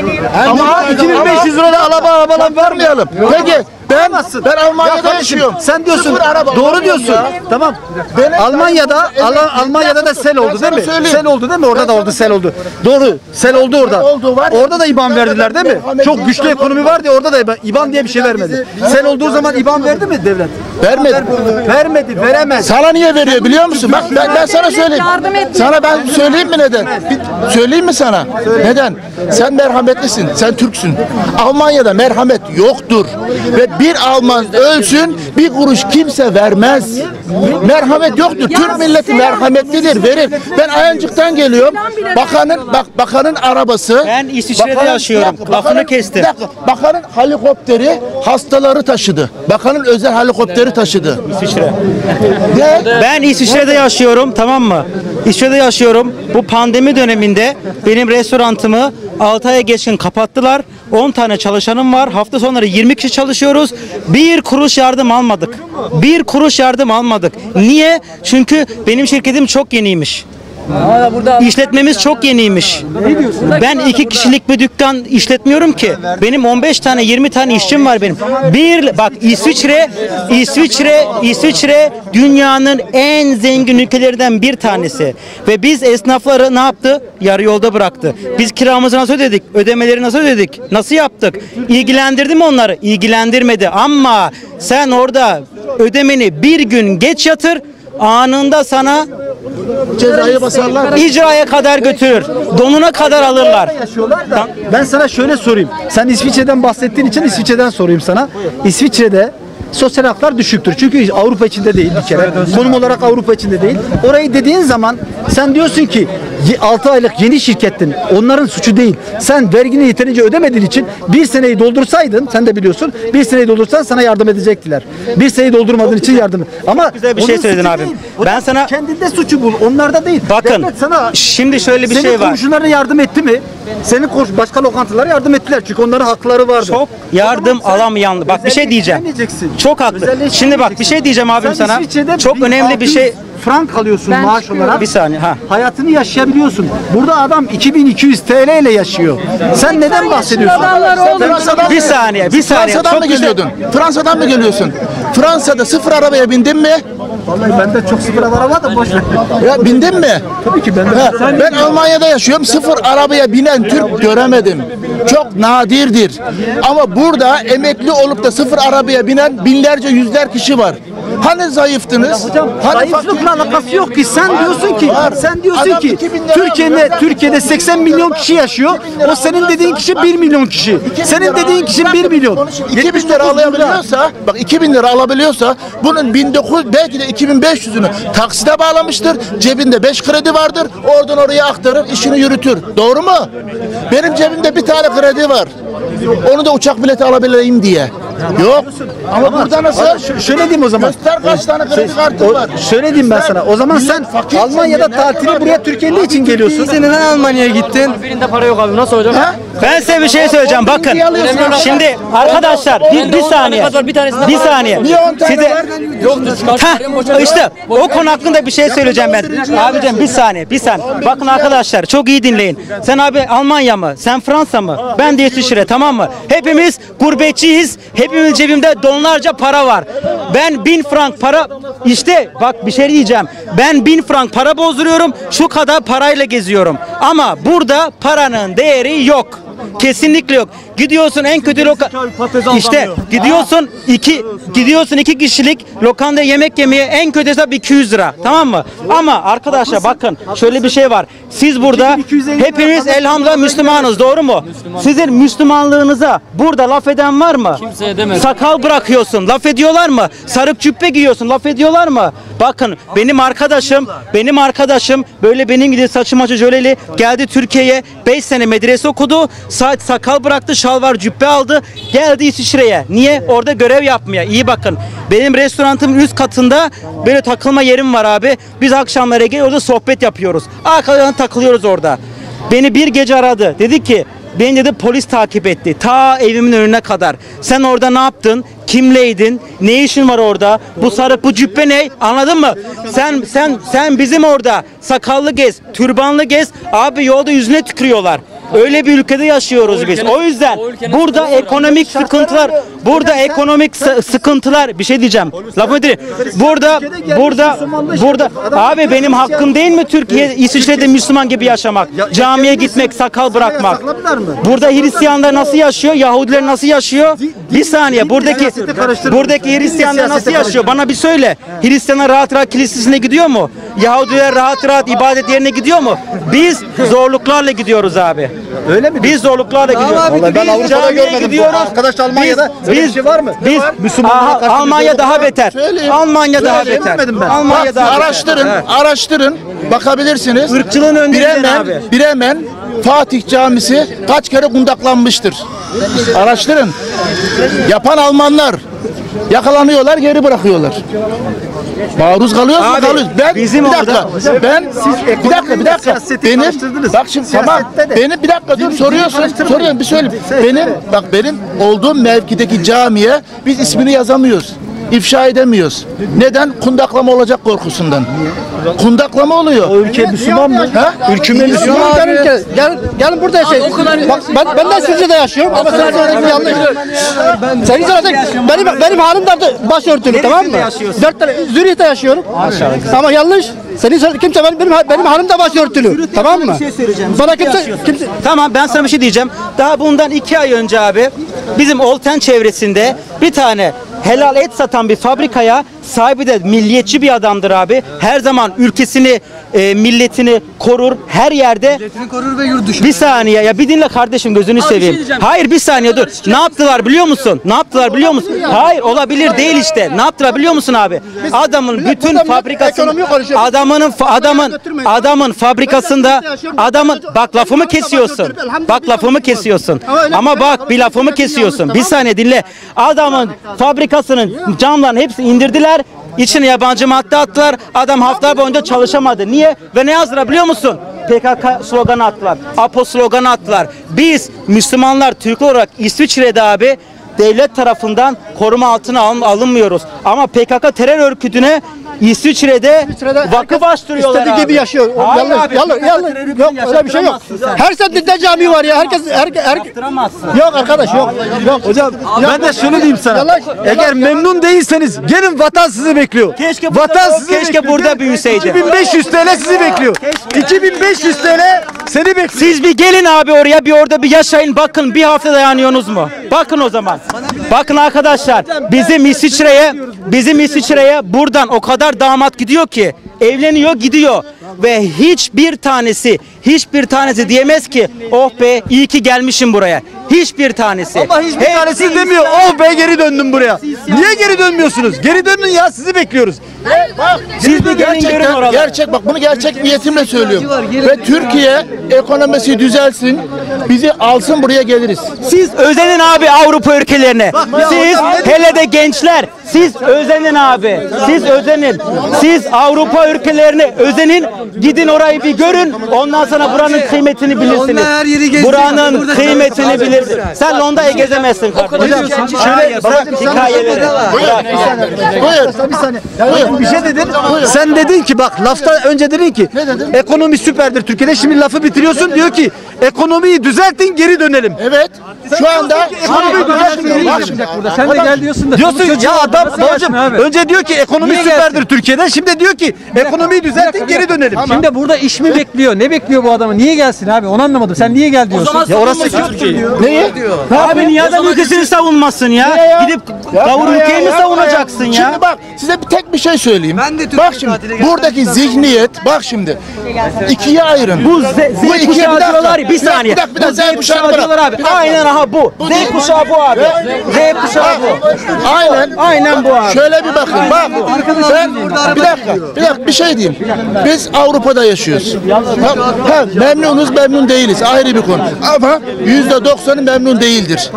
[SPEAKER 76] Ama 2500 lirayla araba arabalan
[SPEAKER 134] vermeyelim. Peki ben ben Almanya'da
[SPEAKER 76] Ya kardeşim,
[SPEAKER 134] yaşıyorum.
[SPEAKER 76] Sen diyorsun.
[SPEAKER 134] Sıfır araba
[SPEAKER 76] Doğru
[SPEAKER 134] alamıyorum
[SPEAKER 76] diyorsun.
[SPEAKER 134] ya.
[SPEAKER 76] Tamam.
[SPEAKER 134] Benim-
[SPEAKER 76] Almanya'da
[SPEAKER 134] Evet,
[SPEAKER 76] Ala- Almanya'da da sel oldu değil mi?
[SPEAKER 134] söyleyeyim.
[SPEAKER 76] Sel oldu değil mi? Orada da oldu sel oldu. Doğru. Sel oldu orada.
[SPEAKER 134] oldu var ya.
[SPEAKER 76] Orada da IBAN verdiler değil mi? Çok güçlü ekonomi vardı ya orada da IBAN- IBAN diye bir şey vermedi. Sel olduğu zaman IBAN verdi mi devlet?
[SPEAKER 134] Vermedi.
[SPEAKER 76] Vermedi, veremez.
[SPEAKER 134] Sana niye veriyor biliyor musun? Bak ben, ben sana söyleyeyim.
[SPEAKER 135] yardım etmiyor.
[SPEAKER 134] Sana ben söyleyeyim mi neden? Bir- söyleyeyim mi sana? Neden? Sen merhametlisin. Sen Türksün. Almanya'da merhamet yoktur. Ve bir Alman ölsün bir kuruş kimse vermez. Merhamet yoktur. Türk milleti merhametlidir, verir. Ben Ayancık'tan geliyorum. Bakanın bak bakanın arabası.
[SPEAKER 97] Ben İsviçre'de
[SPEAKER 134] bakanın-
[SPEAKER 97] yaşıyorum.
[SPEAKER 134] dakika,
[SPEAKER 97] Lafını
[SPEAKER 134] bakanın-
[SPEAKER 97] kestim.
[SPEAKER 134] bir dakika, bakanın helikopteri hastaları taşıdı. Bakanın özel helikopteri taşıdı.
[SPEAKER 97] İsviçre. Ben İsviçre'de yaşıyorum tamam mı? İsviçre'de yaşıyorum. Bu pandemi döneminde benim restorantımı 6 aya geçkin kapattılar. 10 tane çalışanım var. Hafta sonları 20 kişi çalışıyoruz. Bir kuruş yardım almadık. Bir kuruş yardım almadık. Niye? Çünkü benim şirketim çok yeniymiş. İşletmemiz çok yeniymiş. Ben iki kişilik bir dükkan işletmiyorum ki. Benim 15 tane 20 tane işçim var benim. Bir bak İsviçre İsviçre İsviçre dünyanın en zengin ülkelerinden bir tanesi. Ve biz esnafları ne yaptı? Yarı yolda bıraktı. Biz kiramızı nasıl ödedik? Ödemeleri nasıl ödedik? Nasıl yaptık? İlgilendirdi mi onları? İlgilendirmedi. Ama sen orada ödemeni bir gün geç yatır anında sana
[SPEAKER 134] Cezayı basarlar.
[SPEAKER 97] icraya kadar götürür. Donuna kadar alırlar.
[SPEAKER 76] da ben sana şöyle sorayım. Sen İsviçre'den bahsettiğin için İsviçre'den sorayım sana. İsviçre'de sosyal haklar düşüktür. Çünkü Avrupa içinde değil bir kere. Konum olarak Avrupa içinde değil. Orayı dediğin zaman sen diyorsun ki 6 aylık yeni şirkettin. Onların suçu değil. Sen vergini yeterince ödemediğin için bir seneyi doldursaydın sen de biliyorsun. Bir seneyi doldursan sana yardım edecektiler. Bir seneyi doldurmadığın için yardım. Ama
[SPEAKER 97] güzel bir şey
[SPEAKER 76] onun
[SPEAKER 97] söyledin
[SPEAKER 76] suçu
[SPEAKER 97] abim.
[SPEAKER 76] değil.
[SPEAKER 97] Ben sana-
[SPEAKER 76] kendinde suçu bul. Onlarda değil.
[SPEAKER 97] Bakın,
[SPEAKER 76] Devlet sana
[SPEAKER 97] şimdi şöyle bir
[SPEAKER 76] senin
[SPEAKER 97] şey var.
[SPEAKER 76] komşularına yardım etti mi? Senin koş- başka lokantalara yardım ettiler. Çünkü onların hakları vardı.
[SPEAKER 97] Çok yardım alamayan. Bak bir şey diyeceğim.
[SPEAKER 76] Özelleştiremeyeceksin.
[SPEAKER 97] Çok haklı. Şimdi bak bir şey diyeceğim abim
[SPEAKER 76] Sen
[SPEAKER 97] sana.
[SPEAKER 76] İsviçre'de
[SPEAKER 97] Çok önemli bir
[SPEAKER 76] 1600
[SPEAKER 97] şey.
[SPEAKER 76] Frank alıyorsun
[SPEAKER 97] Ben
[SPEAKER 76] maaş
[SPEAKER 97] çıkıyorum.
[SPEAKER 76] olarak.
[SPEAKER 97] Bir saniye, ha.
[SPEAKER 76] Hayatını yaşayabiliyorsun. Burada adam 2200 TL ile yaşıyor. Sen neden bahsediyorsun?
[SPEAKER 134] Fransa'dan
[SPEAKER 97] Bir
[SPEAKER 134] mı-
[SPEAKER 97] saniye, bir saniye.
[SPEAKER 134] Fransa'dan
[SPEAKER 97] Çok
[SPEAKER 134] mı
[SPEAKER 97] güzel.
[SPEAKER 134] geliyordun? Fransa'dan mı geliyorsun? Fransa'da sıfır arabaya bindin mi?
[SPEAKER 76] Vallahi bende çok sıfır araba var da boş ver.
[SPEAKER 134] Ya bindin mi?
[SPEAKER 76] Tabii ki bende.
[SPEAKER 134] Ha, ben Almanya'da yaşıyorum. Sıfır arabaya binen Türk göremedim. Çok nadirdir. Ama burada emekli olup da sıfır arabaya binen binlerce yüzler kişi var. Hani zayıftınız? hani
[SPEAKER 76] Zayıflıkla alakası yok ki. Sen diyorsun ki sen diyorsun ki
[SPEAKER 134] 2000 lira
[SPEAKER 76] Türkiye'de. Türkiye'de 80 milyon kişi yaşıyor. O senin dediğin kişi 1 milyon kişi. Senin dediğin kişi 1 milyon.
[SPEAKER 134] 2000 lira alabiliyorsa, bak 2000 lira alabiliyorsa bunun 1900 belki de 2500'ünü taksite bağlamıştır. Cebinde 5 kredi vardır. Oradan oraya aktarır, işini yürütür. Doğru mu? Benim cebimde bir tane kredi var. Onu da uçak bileti alabileyim diye. Yok. Ama, burada nasıl?
[SPEAKER 76] Ş- şöyle diyeyim o zaman.
[SPEAKER 134] Göster kaç tane kredi
[SPEAKER 76] Şey,
[SPEAKER 134] kartın var.
[SPEAKER 76] Şöyle diyeyim ben sana. O zaman sen Almanya'da tatili buraya
[SPEAKER 134] ya?
[SPEAKER 76] Türkiye ne için geliyorsun?
[SPEAKER 137] Sen neden Almanya'ya gittin? Birinde para yok abi nasıl olacak?
[SPEAKER 97] Ben size bir şey söyleyeceğim. Bakın. Şimdi arkadaşlar bir, bir saniye. Bir saniye.
[SPEAKER 134] Niye 10 tane
[SPEAKER 97] Size? Heh, işte o konu hakkında bir şey söyleyeceğim ben. Abicim bir saniye, bir saniye. Bakın arkadaşlar çok iyi dinleyin. Sen abi Almanya mı? Sen Fransa mı? Ben de İsviçre tamam mı? Hepimiz gurbetçiyiz. Hepimiz cebimde donlarca para var. Ben bin frank para işte bak bir şey diyeceğim. Ben bin frank para bozduruyorum. Şu kadar parayla geziyorum. Ama burada paranın değeri yok. Kesinlikle yok. Gidiyorsun en kötü loka işte gidiyorsun iki gidiyorsun iki kişilik lokanda yemek yemeye en kötü hesap 200 lira. Tamam mı? Ama arkadaşlar bakın şöyle bir şey var. Siz burada hepiniz elhamdülillah Müslümanız doğru mu? Sizin Müslümanlığınıza burada laf eden var mı?
[SPEAKER 137] Kimse edemez.
[SPEAKER 97] Sakal bırakıyorsun. Laf ediyorlar mı? Sarık cübbe giyiyorsun. Laf ediyorlar mı? Bakın benim arkadaşım, benim arkadaşım böyle benim gibi saçı maçı jöleli geldi Türkiye'ye 5 sene medrese okudu. Saç sakal bıraktı, şalvar cübbe aldı. Geldi İsviçre'ye. Niye? Orada görev yapmaya. İyi bakın. Benim restoranımın üst katında böyle takılma yerim var abi. Biz akşamlara gel orada sohbet yapıyoruz. Arkadan takılıyoruz orada. Beni bir gece aradı. Dedi ki Beni dedi polis takip etti. Ta evimin önüne kadar. Sen orada ne yaptın? Kimleydin? Ne işin var orada? Bu sarık bu cübbe ne? Anladın mı? Sen sen sen bizim orada sakallı gez, türbanlı gez. Abi yolda yüzüne tükürüyorlar. Öyle bir ülkede yaşıyoruz biz. O yüzden burada ekonomik sıkıntılar, burada ekonomik sı- sıkıntılar bir şey diyeceğim. Lafı edeyim. Burada burada burada abi benim hakkım değil mi Türkiye İsviçre'de Müslüman gibi yaşamak? Camiye gitmek, sakal bırakmak. Burada Hristiyanlar nasıl yaşıyor? Yahudiler nasıl yaşıyor? Bir saniye buradaki buradaki Hristiyanlar nasıl yaşıyor? Bana bir söyle. Hristiyanlar rahat rahat kilisesine gidiyor mu? Yahudiler rahat rahat ibadet yerine gidiyor mu? Biz zorluklarla gidiyoruz abi.
[SPEAKER 76] Öyle mi?
[SPEAKER 97] Biz zorluklarla gidiyoruz.
[SPEAKER 76] Vallahi ben Avrupa'da görmedim.
[SPEAKER 97] gidiyoruz.
[SPEAKER 76] Arkadaş Almanya'da
[SPEAKER 97] Biz-
[SPEAKER 76] bir şey var mı?
[SPEAKER 97] Biz
[SPEAKER 76] Var. Müslümanlara karşı
[SPEAKER 97] Almanya daha
[SPEAKER 76] şey var.
[SPEAKER 97] beter.
[SPEAKER 134] Söyleyeyim.
[SPEAKER 97] Almanya daha beter. Almanya daha beter.
[SPEAKER 134] araştırın,
[SPEAKER 97] Evet.
[SPEAKER 134] araştırın. Bakabilirsiniz.
[SPEAKER 97] Irkçılığın öndeyiz
[SPEAKER 134] Bremen,
[SPEAKER 97] abi.
[SPEAKER 134] Bremen Fatih Camisi kaç kere kundaklanmıştır? Araştırın. Yapan Almanlar. Yakalanıyorlar, geri bırakıyorlar. Maruz kalıyoruz mu?
[SPEAKER 97] Abi,
[SPEAKER 134] Kalıyoruz. Ben
[SPEAKER 97] bizim
[SPEAKER 134] bir dakika.
[SPEAKER 97] orada-
[SPEAKER 134] ben bir dakika, bir dakika.
[SPEAKER 76] siyaseti
[SPEAKER 134] Benim
[SPEAKER 76] karıştırdınız.
[SPEAKER 134] bak şimdi tamam.
[SPEAKER 76] Siyasette de.
[SPEAKER 134] Benim bir dakika dur soruyorsun.
[SPEAKER 76] karıştırmayın.
[SPEAKER 134] Soruyorum bir söyleyeyim. Benim bak benim olduğum mevkideki camiye biz ismini yazamıyoruz. İfşa edemiyoruz. Neden? Kundaklama olacak korkusundan. Kundaklama oluyor. O
[SPEAKER 76] ülke Müslüman mı?
[SPEAKER 134] Ha?
[SPEAKER 76] Ülküme Müslüman
[SPEAKER 134] Gel,
[SPEAKER 76] abi.
[SPEAKER 134] gel,
[SPEAKER 76] Gel, gel burada yaşayın. Bak ben, ben de Sivrice'de yaşıyorum ama sen söylediğin yanlış. Senin zaten benim, benim halim de başörtülü tamam mı? Dört tane Zürih'te yaşıyorum. Ama yanlış. Senin söyle- kimse benim, benim, benim hanım da başörtülü. Tamam mı?
[SPEAKER 97] Bir şey söyleyeceğim.
[SPEAKER 76] Bana kimse, kimse
[SPEAKER 97] Tamam ben sana bir şey diyeceğim. Daha bundan iki ay önce abi bizim Olten çevresinde bir tane helal et satan bir fabrikaya sahibi de milliyetçi bir adamdır abi. Her zaman ülkesini, e, milletini korur her yerde.
[SPEAKER 137] korur ve yurt dışı.
[SPEAKER 97] Bir saniye ya bir dinle kardeşim gözünü
[SPEAKER 137] şey
[SPEAKER 97] seveyim.
[SPEAKER 137] diyeceğim.
[SPEAKER 97] Hayır bir saniye dur. Ne yaptılar biliyor musun? Ne yaptılar biliyor musun? Hayır olabilir değil işte. Ne yaptılar biliyor musun abi? Adamın bütün fabrikasını
[SPEAKER 76] ekonomi konuşuyor.
[SPEAKER 97] adamın fa- adamın adamın fabrikasında adamın bak lafımı kesiyorsun. Bak lafımı kesiyorsun. Ama bak bir lafımı kesiyorsun. Bir saniye dinle. Adamın fabrikasının camlarını hepsi indirdiler. İçine yabancı madde attılar. Adam hafta boyunca çalışamadı. Niye? Ve ne yazdılar biliyor musun? PKK sloganı attılar. APO sloganı attılar. Biz Müslümanlar Türk olarak İsviçre'de abi devlet tarafından koruma altına alın- alınmıyoruz. Ama PKK terör örgütüne İsviçre'de vakıf açtırıyorlar
[SPEAKER 76] İstediği
[SPEAKER 97] abi.
[SPEAKER 76] gibi yaşıyor. O
[SPEAKER 97] Hayır
[SPEAKER 76] Yanlış,
[SPEAKER 97] abi,
[SPEAKER 76] yalan.
[SPEAKER 97] terörü
[SPEAKER 76] Yok öyle bir şey yok.
[SPEAKER 97] sen.
[SPEAKER 76] Her semtinde cami var ya. Herkes her, her, Yok arkadaş yok. Yok hocam.
[SPEAKER 138] Ben de şunu diyeyim sana.
[SPEAKER 76] Yalan-
[SPEAKER 138] Eğer
[SPEAKER 76] yalan-
[SPEAKER 138] memnun değilseniz gelin vatan sizi bekliyor.
[SPEAKER 97] Keşke burada-
[SPEAKER 138] vatan sizi
[SPEAKER 97] keşke
[SPEAKER 138] bekliyor.
[SPEAKER 97] burada büyüseydi.
[SPEAKER 138] 2500 TL sizi bekliyor. 2500 TL seni bekliyor.
[SPEAKER 97] Siz bir gelin abi oraya bir orada bir yaşayın bakın bir hafta dayanıyorsunuz mu? Bakın o zaman. Bakın arkadaşlar bizim İsviçre'ye bizim İsviçre'ye buradan o kadar damat gidiyor ki evleniyor gidiyor. Ve hiçbir tanesi hiçbir tanesi diyemez ki oh be iyi ki gelmişim buraya. Hiçbir tanesi.
[SPEAKER 138] Ama hiçbir
[SPEAKER 97] Hepsi
[SPEAKER 138] tanesi demiyor. Oh be geri döndüm buraya. Niye geri dönmüyorsunuz? Geri dönün ya sizi bekliyoruz.
[SPEAKER 97] Siz bir gelin görün
[SPEAKER 134] gerçek bak bunu gerçek niyetimle söylüyorum. Ve Türkiye ekonomisi düzelsin, bizi alsın buraya geliriz.
[SPEAKER 97] Siz özenin abi Avrupa ülkelerine. Siz hele de gençler siz özenin abi. Siz özenin. Siz Avrupa ülkelerine özenin. Gidin orayı bir görün. Ondan sonra buranın kıymetini bilirsiniz.
[SPEAKER 139] Her yeri.
[SPEAKER 97] Buranın
[SPEAKER 139] Burada
[SPEAKER 97] kıymetini
[SPEAKER 139] çalışıyor.
[SPEAKER 97] bilirsin. Sen Londra'yı gezemezsin kardeşim.
[SPEAKER 138] Hocam,
[SPEAKER 97] Hayır, bırak hikayeleri. Bırak.
[SPEAKER 134] Buyur.
[SPEAKER 138] Bir saniye. Ya bir şey dedin. Sen dedin ki bak lafta önce dedin ki ekonomi süperdir Türkiye'de. Şimdi lafı bitiriyorsun diyor ki ekonomiyi düzeltin geri dönelim.
[SPEAKER 134] Evet. Şu anda
[SPEAKER 138] ekonomiyi düzeltin
[SPEAKER 134] Bak şimdi. Sen de gel
[SPEAKER 138] diyorsun da. Diyorsun ya adam babacım önce diyor ki ekonomi süperdir Türkiye'de. Şimdi diyor ki ekonomiyi düzeltin geri dönelim.
[SPEAKER 5] Şimdi burada iş mi bekliyor? Ne bekliyor bu adamı? Niye gelsin abi? Onu anlamadım. Sen niye gel diyorsun?
[SPEAKER 138] Ya orası Türkiye.
[SPEAKER 134] Neyi?
[SPEAKER 97] Abi niye adam ülkesini savunmasın ya? Gidip gavur ülkeyi mi savunacaksın ya?
[SPEAKER 134] Şimdi bak size bir tek bir şey söyleyeyim. bak şimdi buradaki zihniyet bak şimdi ikiye ayırın.
[SPEAKER 97] Bu Z, Z
[SPEAKER 134] ikiye-
[SPEAKER 97] kuşağı
[SPEAKER 134] dakika,
[SPEAKER 97] diyorlar ya, bir
[SPEAKER 134] dakika,
[SPEAKER 97] saniye.
[SPEAKER 134] Bir dakika, bir
[SPEAKER 97] Bu
[SPEAKER 134] dakika,
[SPEAKER 97] Z kuşağı diyorlar abi.
[SPEAKER 134] Bir dakika.
[SPEAKER 97] Aynen aha bu.
[SPEAKER 134] Bu
[SPEAKER 97] Z kuşağı bu abi. Z kuşağı bu.
[SPEAKER 134] Aynen.
[SPEAKER 97] Aynen bu abi.
[SPEAKER 134] Şöyle bir bakın. Bak. Ben, bir dakika. Bir dakika bir şey diyeyim. Biz Avrupa'da yaşıyoruz. Ha, ha, memnunuz memnun değiliz. Ayrı bir konu. Ama yüzde doksanı memnun değildir.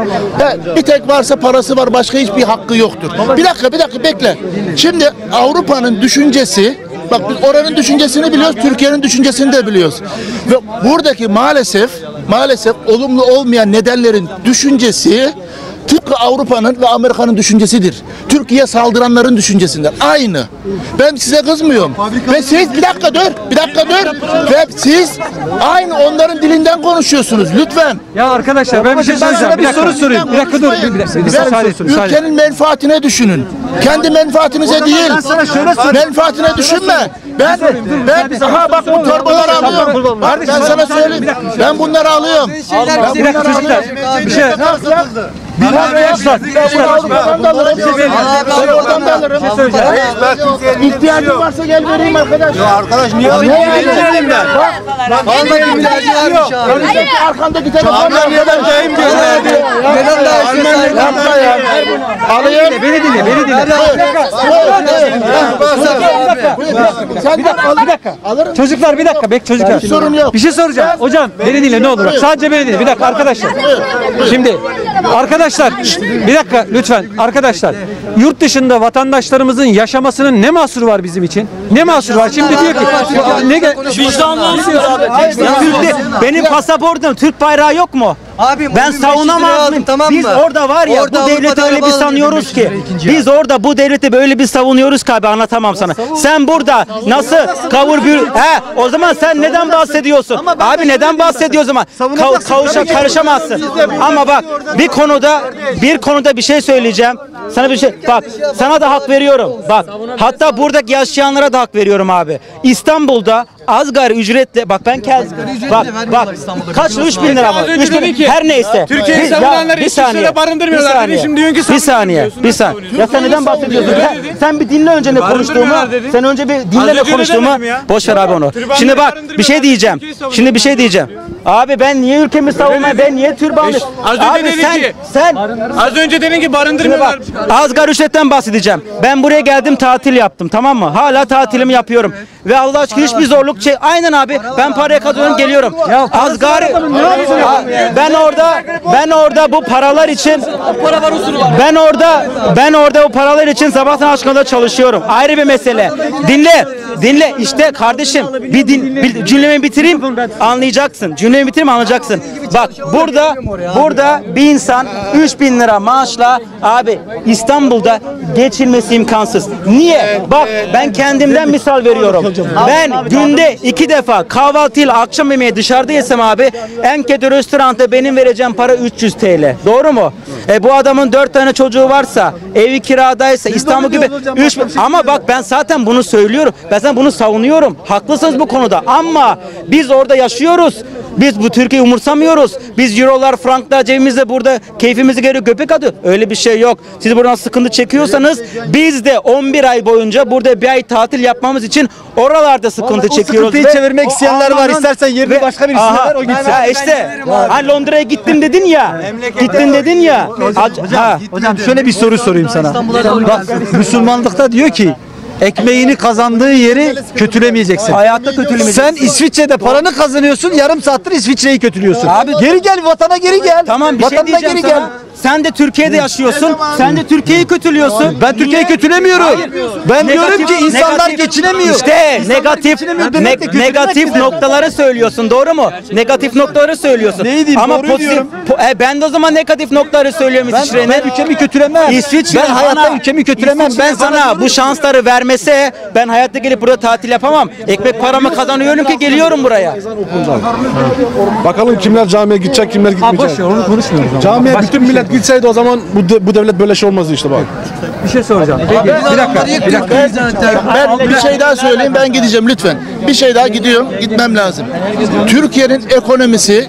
[SPEAKER 134] Bir tek varsa parası var. Başka hiçbir hakkı yoktur. Bir dakika bir dakika bekle. Şimdi Avrupa'nın düşüncesi Bak biz oranın düşüncesini biliyoruz, Türkiye'nin düşüncesini de biliyoruz. Ve buradaki maalesef maalesef olumlu olmayan nedenlerin düşüncesi tıpkı Avrupa'nın ve Amerika'nın düşüncesidir. Türkiye saldıranların düşüncesinden. Aynı. Ben size kızmıyorum. Ve siz bir dakika dur. Bir dakika dur. Ve siz aynı onların dilinden konuşuyorsunuz. Lütfen.
[SPEAKER 5] Ya arkadaşlar ben bir şey
[SPEAKER 134] sana
[SPEAKER 5] Bir dakika.
[SPEAKER 134] soru sorayım.
[SPEAKER 5] Bir dakika dur. Bir dakika. Bir saniye. Bir
[SPEAKER 134] ülkenin menfaatine düşünün. Kendi menfaatinize değil.
[SPEAKER 138] ben sana şöyle sorayım.
[SPEAKER 134] Menfaatine düşünme. Ben ben aha bak bu torbaları alıyorum. Bak ben sana söyleyeyim. Ben bunları alıyorum. Ben
[SPEAKER 5] Bir dakika
[SPEAKER 134] bunları
[SPEAKER 5] çocuklar.
[SPEAKER 134] alıyorum.
[SPEAKER 5] Bir şey.
[SPEAKER 134] Bir dakika yaşlar. Ben Avrupa'dan da alırım. Ben oradan da alırım. İhtiyacın varsa gel vereyim arkadaş. Ya arkadaş niye alayım?
[SPEAKER 138] verelim ben?
[SPEAKER 134] Vallahi billahi yok. Önümüzdeki arkandaki telefonla
[SPEAKER 138] Almanya'dan dayım gönderdi.
[SPEAKER 134] Neden daha istiyorsun? Yapma ya. Alayım.
[SPEAKER 5] Beni dinle. Beni dinle.
[SPEAKER 134] Sen de al.
[SPEAKER 5] Bir dakika.
[SPEAKER 134] Alırım.
[SPEAKER 5] Çocuklar bir dakika. Bek çocuklar.
[SPEAKER 134] Bir sorun yok.
[SPEAKER 5] Bir şey soracağım. Hocam beni dinle ne olur. Bak, sadece beni dinle. Bir dakika arkadaşlar. Şimdi arkadaşlar şşt, bir dakika lütfen arkadaşlar. Yurt dışında vatandaşlarımızın yaşamasının ne mahsuru var bizim için? Ne mahsuru var? Şimdi diyor ki ne
[SPEAKER 97] Vicdanlı benim pasaportum Türk bayrağı yok mu?
[SPEAKER 139] Abi
[SPEAKER 97] Ben
[SPEAKER 139] bugün 500 lira
[SPEAKER 97] savunamaz
[SPEAKER 139] aldım,
[SPEAKER 97] mıyım?
[SPEAKER 139] tamam
[SPEAKER 97] Biz
[SPEAKER 139] mı?
[SPEAKER 97] orada var ya
[SPEAKER 139] Orada
[SPEAKER 97] bu devleti öyle bir sanıyoruz ki.
[SPEAKER 139] 2500 liraya
[SPEAKER 97] Biz orada bu devleti böyle bir savunuyoruz ki abi anlatamam sana. Sen burada nasıl kavur bir he o zaman sen neden bahsediyorsun? Abi neden bahsediyorsun o zaman? Ka- kavuşa karışamazsın. Ama bak bir konuda bir konuda bir şey söyleyeceğim. Sana bir şey bak sana da hak veriyorum. Bak hatta buradaki yaşayanlara da hak veriyorum abi. İstanbul'da asgari ücretle bak ben kez bak bak kaç 3 bin lira mı?
[SPEAKER 139] Az önce
[SPEAKER 97] 3 bin, her neyse. Ya,
[SPEAKER 139] savunanları
[SPEAKER 97] bir saniye,
[SPEAKER 139] barındırmıyorlar
[SPEAKER 97] bir saniye,
[SPEAKER 139] şimdi diyorsun ki
[SPEAKER 97] Bir saniye,
[SPEAKER 139] savunuyorsun.
[SPEAKER 97] bir saniye. Ya sen neden bahsediyorsun? Sen, bir dinle önce ne konuştuğumu. Sen önce bir dinle ne
[SPEAKER 139] önce
[SPEAKER 97] konuştuğumu. Boş ver abi onu. Şimdi bak bir şey diyeceğim. Şimdi bir şey diyeceğim. Abi ben niye ülkemi savunmayayım? Ben niye türbanlı?
[SPEAKER 139] Az önce
[SPEAKER 97] Abi
[SPEAKER 139] dedin
[SPEAKER 97] sen
[SPEAKER 139] ki-
[SPEAKER 97] sen
[SPEAKER 139] Az önce dedin ki barındırmıyorlar.
[SPEAKER 97] asgari ücretten bahsedeceğim. Ben buraya geldim tatil yaptım tamam mı? Hala tatilimi yapıyorum. Ve Allah aşkına hiçbir zorluk çok şey. Aynen abi. Ben paraya kazanıyorum geliyorum. Asgari. Ha, Ben orada ben orada bu paralar için ben orada ben orada o paralar için sabahtan akşama çalışıyorum. Ayrı bir mesele. Dinle. Dinle. İşte kardeşim bir din bir cümlemi bitireyim anlayacaksın. Cümlemi bitireyim anlayacaksın. Bak burada burada bir insan 3000 lira maaşla abi İstanbul'da geçilmesi imkansız. Niye? Bak ben kendimden misal veriyorum. Ben günde iki defa kahvaltıyla akşam yemeği dışarıda yesem abi kötü restoranda benim vereceğim para 300 TL. Doğru mu? E bu adamın dört tane çocuğu varsa, evi kiradaysa, İstanbul gibi üç ama bak ben zaten bunu söylüyorum. Ben zaten bunu savunuyorum. Haklısınız bu konuda. Ama biz orada yaşıyoruz. Biz bu Türkiye'yi umursamıyoruz. Biz eurolar, franklar cebimizde burada keyfimizi geri köpek atıyor. Öyle bir şey yok. Siz buradan sıkıntı çekiyorsanız biz de 11 ay boyunca burada bir ay tatil yapmamız için oralarda sıkıntı çekiyoruz.
[SPEAKER 5] Sıkıntıyı
[SPEAKER 97] Ve
[SPEAKER 5] çevirmek isteyenler var. İstersen yerine
[SPEAKER 97] ve-
[SPEAKER 5] başka birisine ver, o gitsin.
[SPEAKER 97] Ha işte. Ha Londra'ya gittim dedin ya. Gittin dedin ya. Ha.
[SPEAKER 5] Hocam şöyle bir soru sorayım sana. Bak Müslümanlıkta diyor ki ekmeğini kazandığı yeri kötülemeyeceksin.
[SPEAKER 97] Hayatta kötülemeyeceksin.
[SPEAKER 5] Sen İsviçre'de paranı kazanıyorsun, yarım saattir İsviçre'yi kötülüyorsun.
[SPEAKER 97] Abi-
[SPEAKER 5] geri gel vatana geri gel.
[SPEAKER 97] Tamam bir şey
[SPEAKER 5] Vatanına
[SPEAKER 97] diyeceğim
[SPEAKER 5] geri
[SPEAKER 97] sana.
[SPEAKER 5] gel.
[SPEAKER 97] Sen de Türkiye'de yaşıyorsun. Sen de Türkiye'yi kötülüyorsun.
[SPEAKER 5] Ben Türkiye'yi kötülemiyorum. Ben diyorum ki insanlar geçinemiyor.
[SPEAKER 97] İşte
[SPEAKER 5] İnsanlar
[SPEAKER 97] negatif negatif
[SPEAKER 5] ne?
[SPEAKER 97] noktaları söylüyorsun. Doğru mu? Negatif noktaları söylüyorsun.
[SPEAKER 5] Neyi diyeyim,
[SPEAKER 97] Ama pozitif e, ben de o zaman negatif noktaları söylüyorum İsviçre'nin.
[SPEAKER 5] ben ülkemi kötülemem.
[SPEAKER 97] İsviçre
[SPEAKER 5] ben hayatta
[SPEAKER 97] bana-
[SPEAKER 5] ülkemi kötülemem.
[SPEAKER 97] İsviçre
[SPEAKER 5] Ben
[SPEAKER 97] sana bu şansları vermese ben hayatta gelip burada tatil yapamam. Ekmek paramı kazanıyorum ki geliyorum buraya.
[SPEAKER 140] Bakalım kimler camiye gidecek, kimler gitmeyecek.
[SPEAKER 5] ver, onu konuşmuyoruz ama.
[SPEAKER 140] Camiye bütün millet gitseydi o zaman bu, de- bu devlet böyle şey olmazdı işte bak.
[SPEAKER 5] Bir şey soracağım. Peki bir dakika. Bir dakika.
[SPEAKER 134] Ben bir şey daha söyleyeyim ben gideceğim lütfen. Bir şey daha gidiyorum gitmem lazım. Türkiye'nin ekonomisi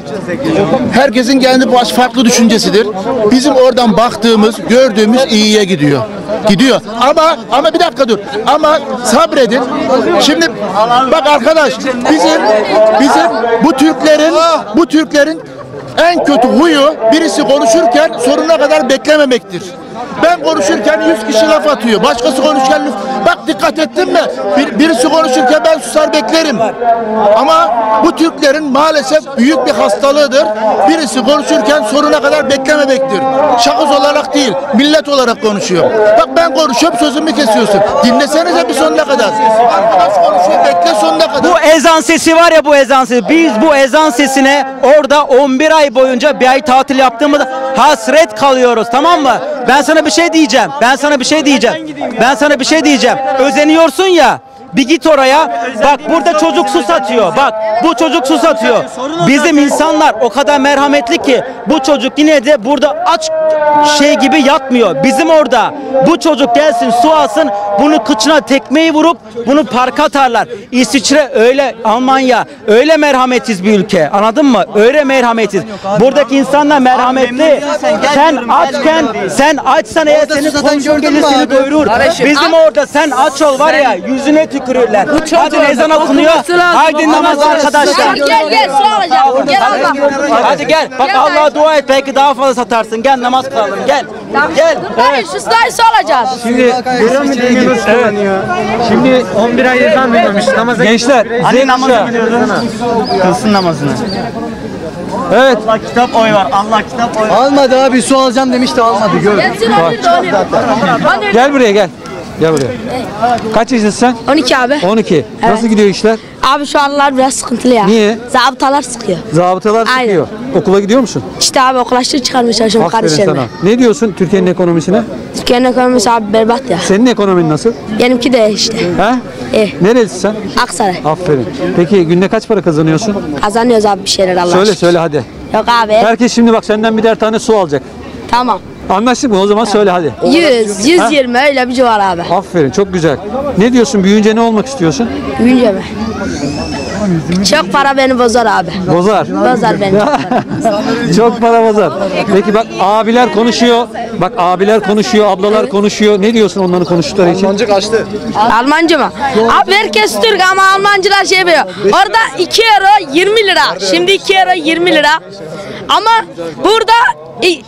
[SPEAKER 134] herkesin kendi baş farklı düşüncesidir. Bizim oradan baktığımız, gördüğümüz iyiye gidiyor. Gidiyor. Ama ama bir dakika dur. Ama sabredin. Şimdi bak arkadaş bizim bizim bu Türklerin bu Türklerin en kötü huyu birisi konuşurken sonuna kadar beklememektir. Ben konuşurken 100 kişi laf atıyor. Başkası konuşurken bak dikkat ettin mi? Bir, birisi konuşurken ben susar beklerim. Ama bu Türklerin maalesef büyük bir hastalığıdır. Birisi konuşurken sonuna kadar beklememektir. Şahıs olarak değil, millet olarak konuşuyor. Bak ben konuşuyorum sözümü kesiyorsun. Dinlesenize bir sonuna kadar. Arkadaş konuşuyor bekle sonuna kadar.
[SPEAKER 97] Bu ezan sesi var ya bu ezan sesi. Biz bu ezan sesine orada 11 ay boyunca bir ay tatil yaptığımızda hasret kalıyoruz tamam mı? Ben sana bir şey diyeceğim. Ben sana bir şey diyeceğim. Ben sana bir şey diyeceğim. Özeniyorsun ya. Bir git oraya. Bak burada çocuk su satıyor. Bak bu çocuk su satıyor. Bizim insanlar o kadar merhametli ki bu çocuk yine de burada aç şey gibi yatmıyor. Bizim orada bu çocuk gelsin su alsın bunu kıçına tekmeyi vurup bunu parka atarlar. İsviçre öyle Almanya öyle merhametsiz bir ülke. Anladın mı? Öyle merhametsiz. Buradaki insanlar merhametli. Sen açken sen açsan eğer senin komşun gelir seni doyurur. Bizim orada sen aç ol var ya yüzüne tükürürler. Hadi ezan okunuyor. Haydi namaz arkadaşlar.
[SPEAKER 135] Gel gel su alacağım. Gel al bak.
[SPEAKER 97] Hadi gel. Bak Allah'a dua et belki daha fazla satarsın. Gel namaz kılalım. Gel. Gel.
[SPEAKER 135] Hayır şu su alacağız.
[SPEAKER 76] Şimdi Evet. Şimdi 11 ay ezan verilmiş. Namaza
[SPEAKER 5] Gençler,
[SPEAKER 76] Hani namazı.
[SPEAKER 5] Kılsın namazını. Evet.
[SPEAKER 141] Allah kitap oy var. Allah kitap oy var.
[SPEAKER 5] Almadı abi su alacağım demişti almadı. Gör.
[SPEAKER 135] Gelsin
[SPEAKER 5] Bak.
[SPEAKER 135] abi de onu.
[SPEAKER 5] Gel buraya gel. Gel buraya. Kaç yaşındasın sen?
[SPEAKER 135] 12 abi.
[SPEAKER 5] 12. Nasıl gidiyor işler?
[SPEAKER 135] Abi şu anlar biraz sıkıntılı ya.
[SPEAKER 5] Niye?
[SPEAKER 135] Zabıtalar sıkıyor.
[SPEAKER 5] Zabıtalar
[SPEAKER 135] Aynen.
[SPEAKER 5] sıkıyor. Okula gidiyor musun?
[SPEAKER 135] İşte abi okulaştır çıkarmaya çalışıyorum
[SPEAKER 5] Aferin
[SPEAKER 135] kardeşlerime.
[SPEAKER 5] sana. Ne diyorsun Türkiye'nin ekonomisine?
[SPEAKER 135] Türkiye'nin ekonomisi abi berbat ya.
[SPEAKER 5] Senin ekonomin nasıl?
[SPEAKER 135] Benimki de işte.
[SPEAKER 5] He?
[SPEAKER 135] Eh.
[SPEAKER 5] Nerelisin sen?
[SPEAKER 135] Aksaray.
[SPEAKER 5] Aferin. Peki günde kaç para kazanıyorsun?
[SPEAKER 135] Kazanıyoruz abi bir şeyler Allah
[SPEAKER 5] söyle
[SPEAKER 135] aşkına.
[SPEAKER 5] söyle hadi.
[SPEAKER 135] Yok abi.
[SPEAKER 5] Herkes şimdi bak senden birer tane su alacak.
[SPEAKER 135] Tamam.
[SPEAKER 5] Anlaştık mı? O zaman söyle hadi.
[SPEAKER 135] 100, 120 öyle bir civar abi.
[SPEAKER 5] Aferin çok güzel. Ne diyorsun? Büyüyünce ne olmak istiyorsun?
[SPEAKER 135] Büyünce mi? Çok para beni bozar abi.
[SPEAKER 5] Bozar.
[SPEAKER 135] Bozar beni.
[SPEAKER 5] çok para bozar. Peki bak abiler konuşuyor. Bak abiler konuşuyor, ablalar konuşuyor. Ne diyorsun onların konuştukları için? Almancı kaçtı.
[SPEAKER 135] Almancı mı? Abi herkes Türk ama Almancılar şey biliyor. Orada 2 euro 20 lira. Şimdi 2 euro 20 lira. Ama burada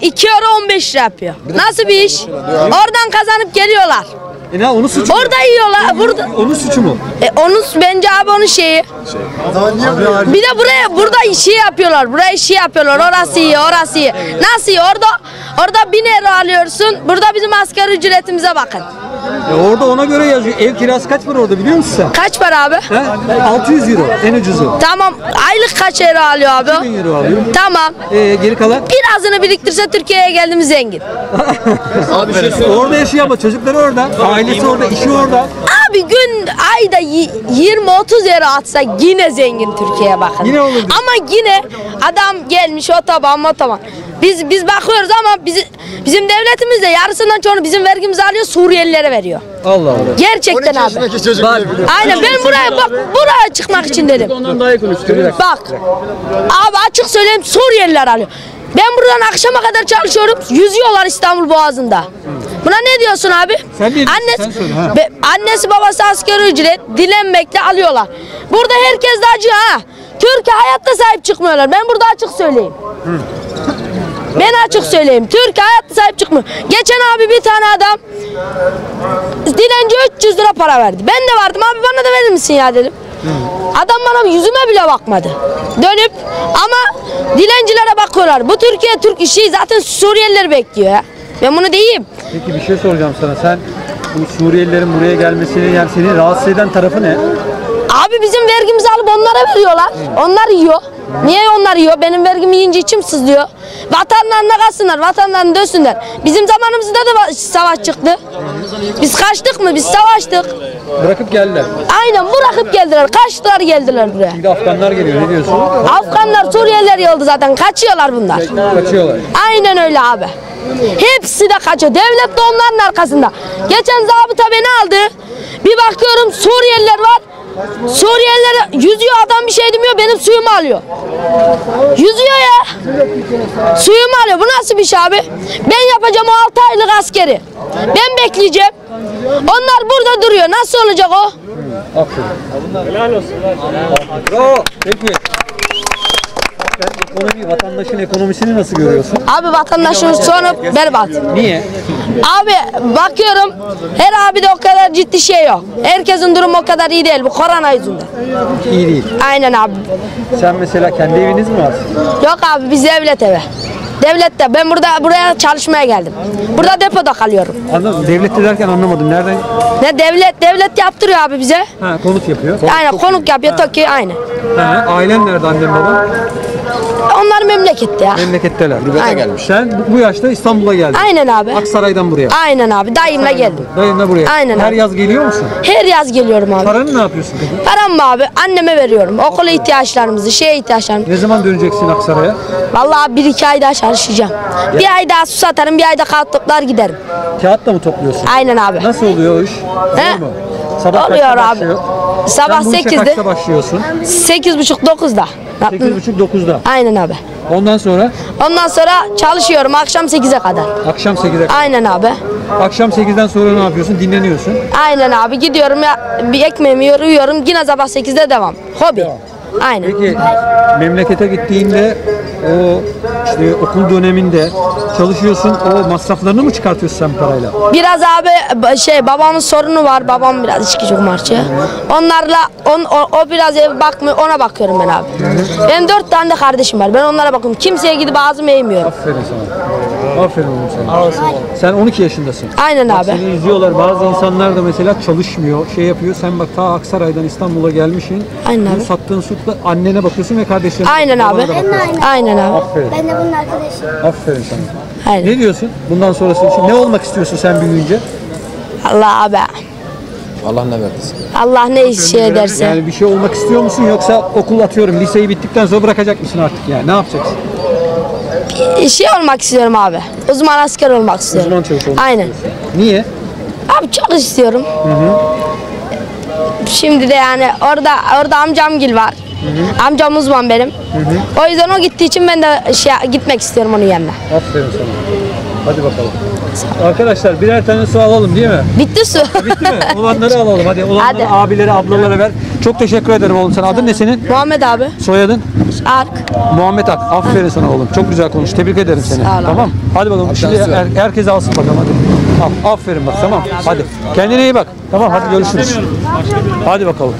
[SPEAKER 135] 2 euro 15 lira yapıyor. Nasıl bir iş? Oradan kazanıp geliyorlar.
[SPEAKER 5] E ne onun suçu mu?
[SPEAKER 135] Orada yiyorlar. Burada.
[SPEAKER 5] Onun suçu mu?
[SPEAKER 135] E, onun bence abi onun şeyi. Bir de buraya burada işi yapıyorlar. Buraya işi yapıyorlar. Orası iyi, orası iyi. Nasıl iyi? Orada orada 1000 euro alıyorsun. Burada bizim asgari ücretimize bakın.
[SPEAKER 5] E orada ona göre yazıyor. Ev kirası kaç para orada biliyor musun sen?
[SPEAKER 135] Kaç para abi?
[SPEAKER 5] He? 600 euro en ucuzu.
[SPEAKER 135] Tamam. Aylık kaç euro alıyor abi?
[SPEAKER 5] 2000 euro alıyor.
[SPEAKER 135] Tamam.
[SPEAKER 5] E, geri kalan?
[SPEAKER 135] Birazını biriktirse Türkiye'ye geldim zengin.
[SPEAKER 5] orada yaşıyor ama çocukları orada. Ailesi orada, işi orada.
[SPEAKER 135] Abi gün ayda y- 20-30 euro atsa yine zengin Türkiye'ye bakın.
[SPEAKER 5] Yine olur.
[SPEAKER 135] Ama yine adam gelmiş otoban motoban. Biz biz bakıyoruz ama bizi, bizim devletimiz de yarısından çoğunu bizim vergimizi alıyor Suriyelilere veriyor.
[SPEAKER 5] Allah Allah.
[SPEAKER 135] Gerçekten abi.
[SPEAKER 5] Bak.
[SPEAKER 135] Aynen ben buraya bak buraya çıkmak için dedim.
[SPEAKER 5] Ondan daha iyi konuşturuyor.
[SPEAKER 135] Bak. Abi açık söyleyeyim Suriyeliler alıyor. Ben buradan akşama kadar çalışıyorum. Yüzüyorlar İstanbul Boğazı'nda. Buna ne diyorsun abi?
[SPEAKER 5] Sen diyorsun?
[SPEAKER 135] Annesi,
[SPEAKER 5] Sen söyle, ha.
[SPEAKER 135] Be- annesi babası asgari ücret dilenmekle alıyorlar. Burada herkes de acı ha. Türkiye hayatta sahip çıkmıyorlar. Ben burada açık söyleyeyim. Ben açık söyleyeyim. Türkiye hayatta sahip çıkmıyor. Geçen abi bir tane adam dilenci 300 lira para verdi. Ben de vardım abi bana da verir misin ya dedim. Adam bana yüzüme bile bakmadı. Dönüp ama dilencilere bakıyorlar. Bu Türkiye Türk işi zaten Suriyeliler bekliyor ya. Ben bunu diyeyim.
[SPEAKER 5] Peki bir şey soracağım sana. Sen bu Suriyelilerin buraya gelmesini yani seni rahatsız eden tarafı ne?
[SPEAKER 135] Abi bizim vergimizi alıp onlara veriyorlar. Onlar yiyor. Niye onlar yiyor? Benim vergimi yiyince içim sızlıyor. Vatanlarına kalsınlar, vatanlarını dönsünler. Bizim zamanımızda da va- savaş çıktı. Biz kaçtık mı? Biz savaştık.
[SPEAKER 5] Bırakıp geldiler.
[SPEAKER 135] Aynen bırakıp geldiler. Kaçtılar geldiler buraya.
[SPEAKER 5] De Afganlar geliyor. Ne diyorsun?
[SPEAKER 135] Afganlar, Suriyeliler yoldu zaten. Kaçıyorlar bunlar.
[SPEAKER 5] Kaçıyorlar.
[SPEAKER 135] Aynen öyle abi. Hepsi de kaçıyor. Devlet de onların arkasında. Geçen zabıta beni aldı. Bir bakıyorum Suriyeliler var. Suriyeliler yüzüyor adam bir şey demiyor benim suyumu alıyor. Yüzüyor ya. Suyumu alıyor. Bu nasıl bir şey abi? Ben yapacağım o 6 aylık askeri. Ben bekleyeceğim. Onlar burada duruyor. Nasıl olacak o?
[SPEAKER 5] Helal olsun. Bravo. Peki. Sen ekonomi, vatandaşın ekonomisini nasıl görüyorsun?
[SPEAKER 135] Abi vatandaşın sonu berbat.
[SPEAKER 5] Niye?
[SPEAKER 135] Abi bakıyorum her abi de o kadar ciddi şey yok. Herkesin durumu o kadar iyi değil bu korona yüzünden.
[SPEAKER 5] İyi değil.
[SPEAKER 135] Aynen abi.
[SPEAKER 5] Sen mesela kendi eviniz mi var?
[SPEAKER 135] Yok abi biz devlet evi. Devlette ben burada buraya çalışmaya geldim. Burada depoda kalıyorum.
[SPEAKER 5] Anladım. Devlette derken anlamadım. Nereden?
[SPEAKER 135] Ne devlet devlet yaptırıyor abi bize.
[SPEAKER 5] Ha, konut yapıyor.
[SPEAKER 135] Aynen konuk yapıyor Toki aynı.
[SPEAKER 5] Ha, ailen nerede annem baban?
[SPEAKER 135] Onlar memlekette ya.
[SPEAKER 5] Memleketteler.
[SPEAKER 135] Aynen.
[SPEAKER 5] Sen bu yaşta İstanbul'a geldin.
[SPEAKER 135] Aynen abi.
[SPEAKER 5] Aksaray'dan buraya.
[SPEAKER 135] Aynen abi dayımla geldim.
[SPEAKER 5] Dayınla buraya.
[SPEAKER 135] Aynen
[SPEAKER 5] Her
[SPEAKER 135] abi.
[SPEAKER 5] yaz geliyor musun?
[SPEAKER 135] Her yaz geliyorum abi.
[SPEAKER 5] Paranı ne yapıyorsun peki?
[SPEAKER 135] Param mı abi? Anneme veriyorum. Okula ihtiyaçlarımızı, şeye ihtiyaçlarımızı.
[SPEAKER 5] Ne zaman döneceksin Aksaray'a?
[SPEAKER 135] Vallahi bir iki ay daha çalışacağım. Bir ay daha su satarım, bir ayda kağıt toplar giderim.
[SPEAKER 5] Kağıt da mı topluyorsun?
[SPEAKER 135] Aynen abi.
[SPEAKER 5] Nasıl oluyor o iş?
[SPEAKER 135] He?
[SPEAKER 5] Zor mu? Sabah
[SPEAKER 135] Oluyor
[SPEAKER 5] kaçta
[SPEAKER 135] abi.
[SPEAKER 5] başlıyor?
[SPEAKER 135] Sabah
[SPEAKER 5] Sen bu işe
[SPEAKER 135] 8'de.
[SPEAKER 5] kaçta başlıyorsun?
[SPEAKER 135] Sekiz buçuk dokuzda.
[SPEAKER 5] 8.30-9'da.
[SPEAKER 135] Aynen abi.
[SPEAKER 5] Ondan sonra
[SPEAKER 135] Ondan sonra çalışıyorum akşam 8'e kadar.
[SPEAKER 5] akşam 8'e kadar.
[SPEAKER 135] Aynen abi.
[SPEAKER 5] Akşam 8'den sonra ne yapıyorsun? Dinleniyorsun.
[SPEAKER 135] Aynen abi gidiyorum ya bir ekmeğimi yiyorum, uyuyorum yine sabah 8'de devam. Hobi. Aynen.
[SPEAKER 5] Peki memlekete gittiğinde o işte okul döneminde çalışıyorsun. O masraflarını mı çıkartıyorsun sen parayla?
[SPEAKER 135] Biraz abi şey babamın sorunu var. Babam biraz içki kumarcı. Onlarla on, o, o biraz ev bakmıyor. Ona bakıyorum ben abi. Benim dört tane de kardeşim var. Ben onlara bakıyorum. Kimseye gidip ağzımı eğmiyorum.
[SPEAKER 5] Aferin sana. Aferin oğlum sana. Sen 12 yaşındasın.
[SPEAKER 135] Aynen
[SPEAKER 5] Bak
[SPEAKER 135] abi.
[SPEAKER 5] Seni izliyorlar. Bazı insanlar da mesela çalışmıyor, şey yapıyor. Sen bak ta Aksaray'dan İstanbul'a gelmişsin.
[SPEAKER 135] Aynen
[SPEAKER 5] Bu
[SPEAKER 135] abi.
[SPEAKER 5] sattığın sütle annene bakıyorsun ve kardeşlerine
[SPEAKER 135] Aynen
[SPEAKER 5] babana
[SPEAKER 135] abi.
[SPEAKER 5] da bakıyorsun.
[SPEAKER 135] Aynen abi.
[SPEAKER 5] Aferin.
[SPEAKER 142] Ben de bunun arkadaşıyım.
[SPEAKER 5] Aferin sana.
[SPEAKER 135] Aynen.
[SPEAKER 5] Ne diyorsun? Bundan sonrası için ne olmak istiyorsun sen büyüyünce?
[SPEAKER 135] Allah abi.
[SPEAKER 5] Allah ne versin.
[SPEAKER 135] Allah ne şey ederse.
[SPEAKER 5] Yani bir şey olmak istiyor musun yoksa okul atıyorum liseyi bittikten sonra bırakacak mısın artık yani? Ne yapacaksın?
[SPEAKER 135] Şey olmak istiyorum abi. Uzman asker olmak istiyorum.
[SPEAKER 5] Uzman çavuş olmak
[SPEAKER 135] Aynen.
[SPEAKER 5] Niye?
[SPEAKER 135] Abi çok istiyorum.
[SPEAKER 5] Hı hı.
[SPEAKER 135] Şimdi de yani orada orada amcamgil var. Amcam uzman benim. O yüzden o gittiği için ben de şey gitmek istiyorum onun yanına.
[SPEAKER 5] Aferin sana. Hadi bakalım. Arkadaşlar birer tane su alalım değil mi?
[SPEAKER 135] Bitti su.
[SPEAKER 5] Bitti mi? Olanları alalım hadi. Olanları
[SPEAKER 135] Hadi.
[SPEAKER 5] abilere, ablalara ver. Çok teşekkür ederim oğlum sana. Adın ne senin?
[SPEAKER 3] Muhammed abi.
[SPEAKER 5] Soyadın?
[SPEAKER 3] Ark.
[SPEAKER 5] Muhammed Ak. Aferin sana oğlum. Çok güzel konuş. Tebrik ederim seni.
[SPEAKER 3] Sağ ol abi.
[SPEAKER 5] Tamam. Hadi bakalım. Şimdi her- herkes alsın bakalım hadi. Al, aferin bak tamam. Hadi. Kendine iyi bak. Tamam hadi görüşürüz. Hadi bakalım.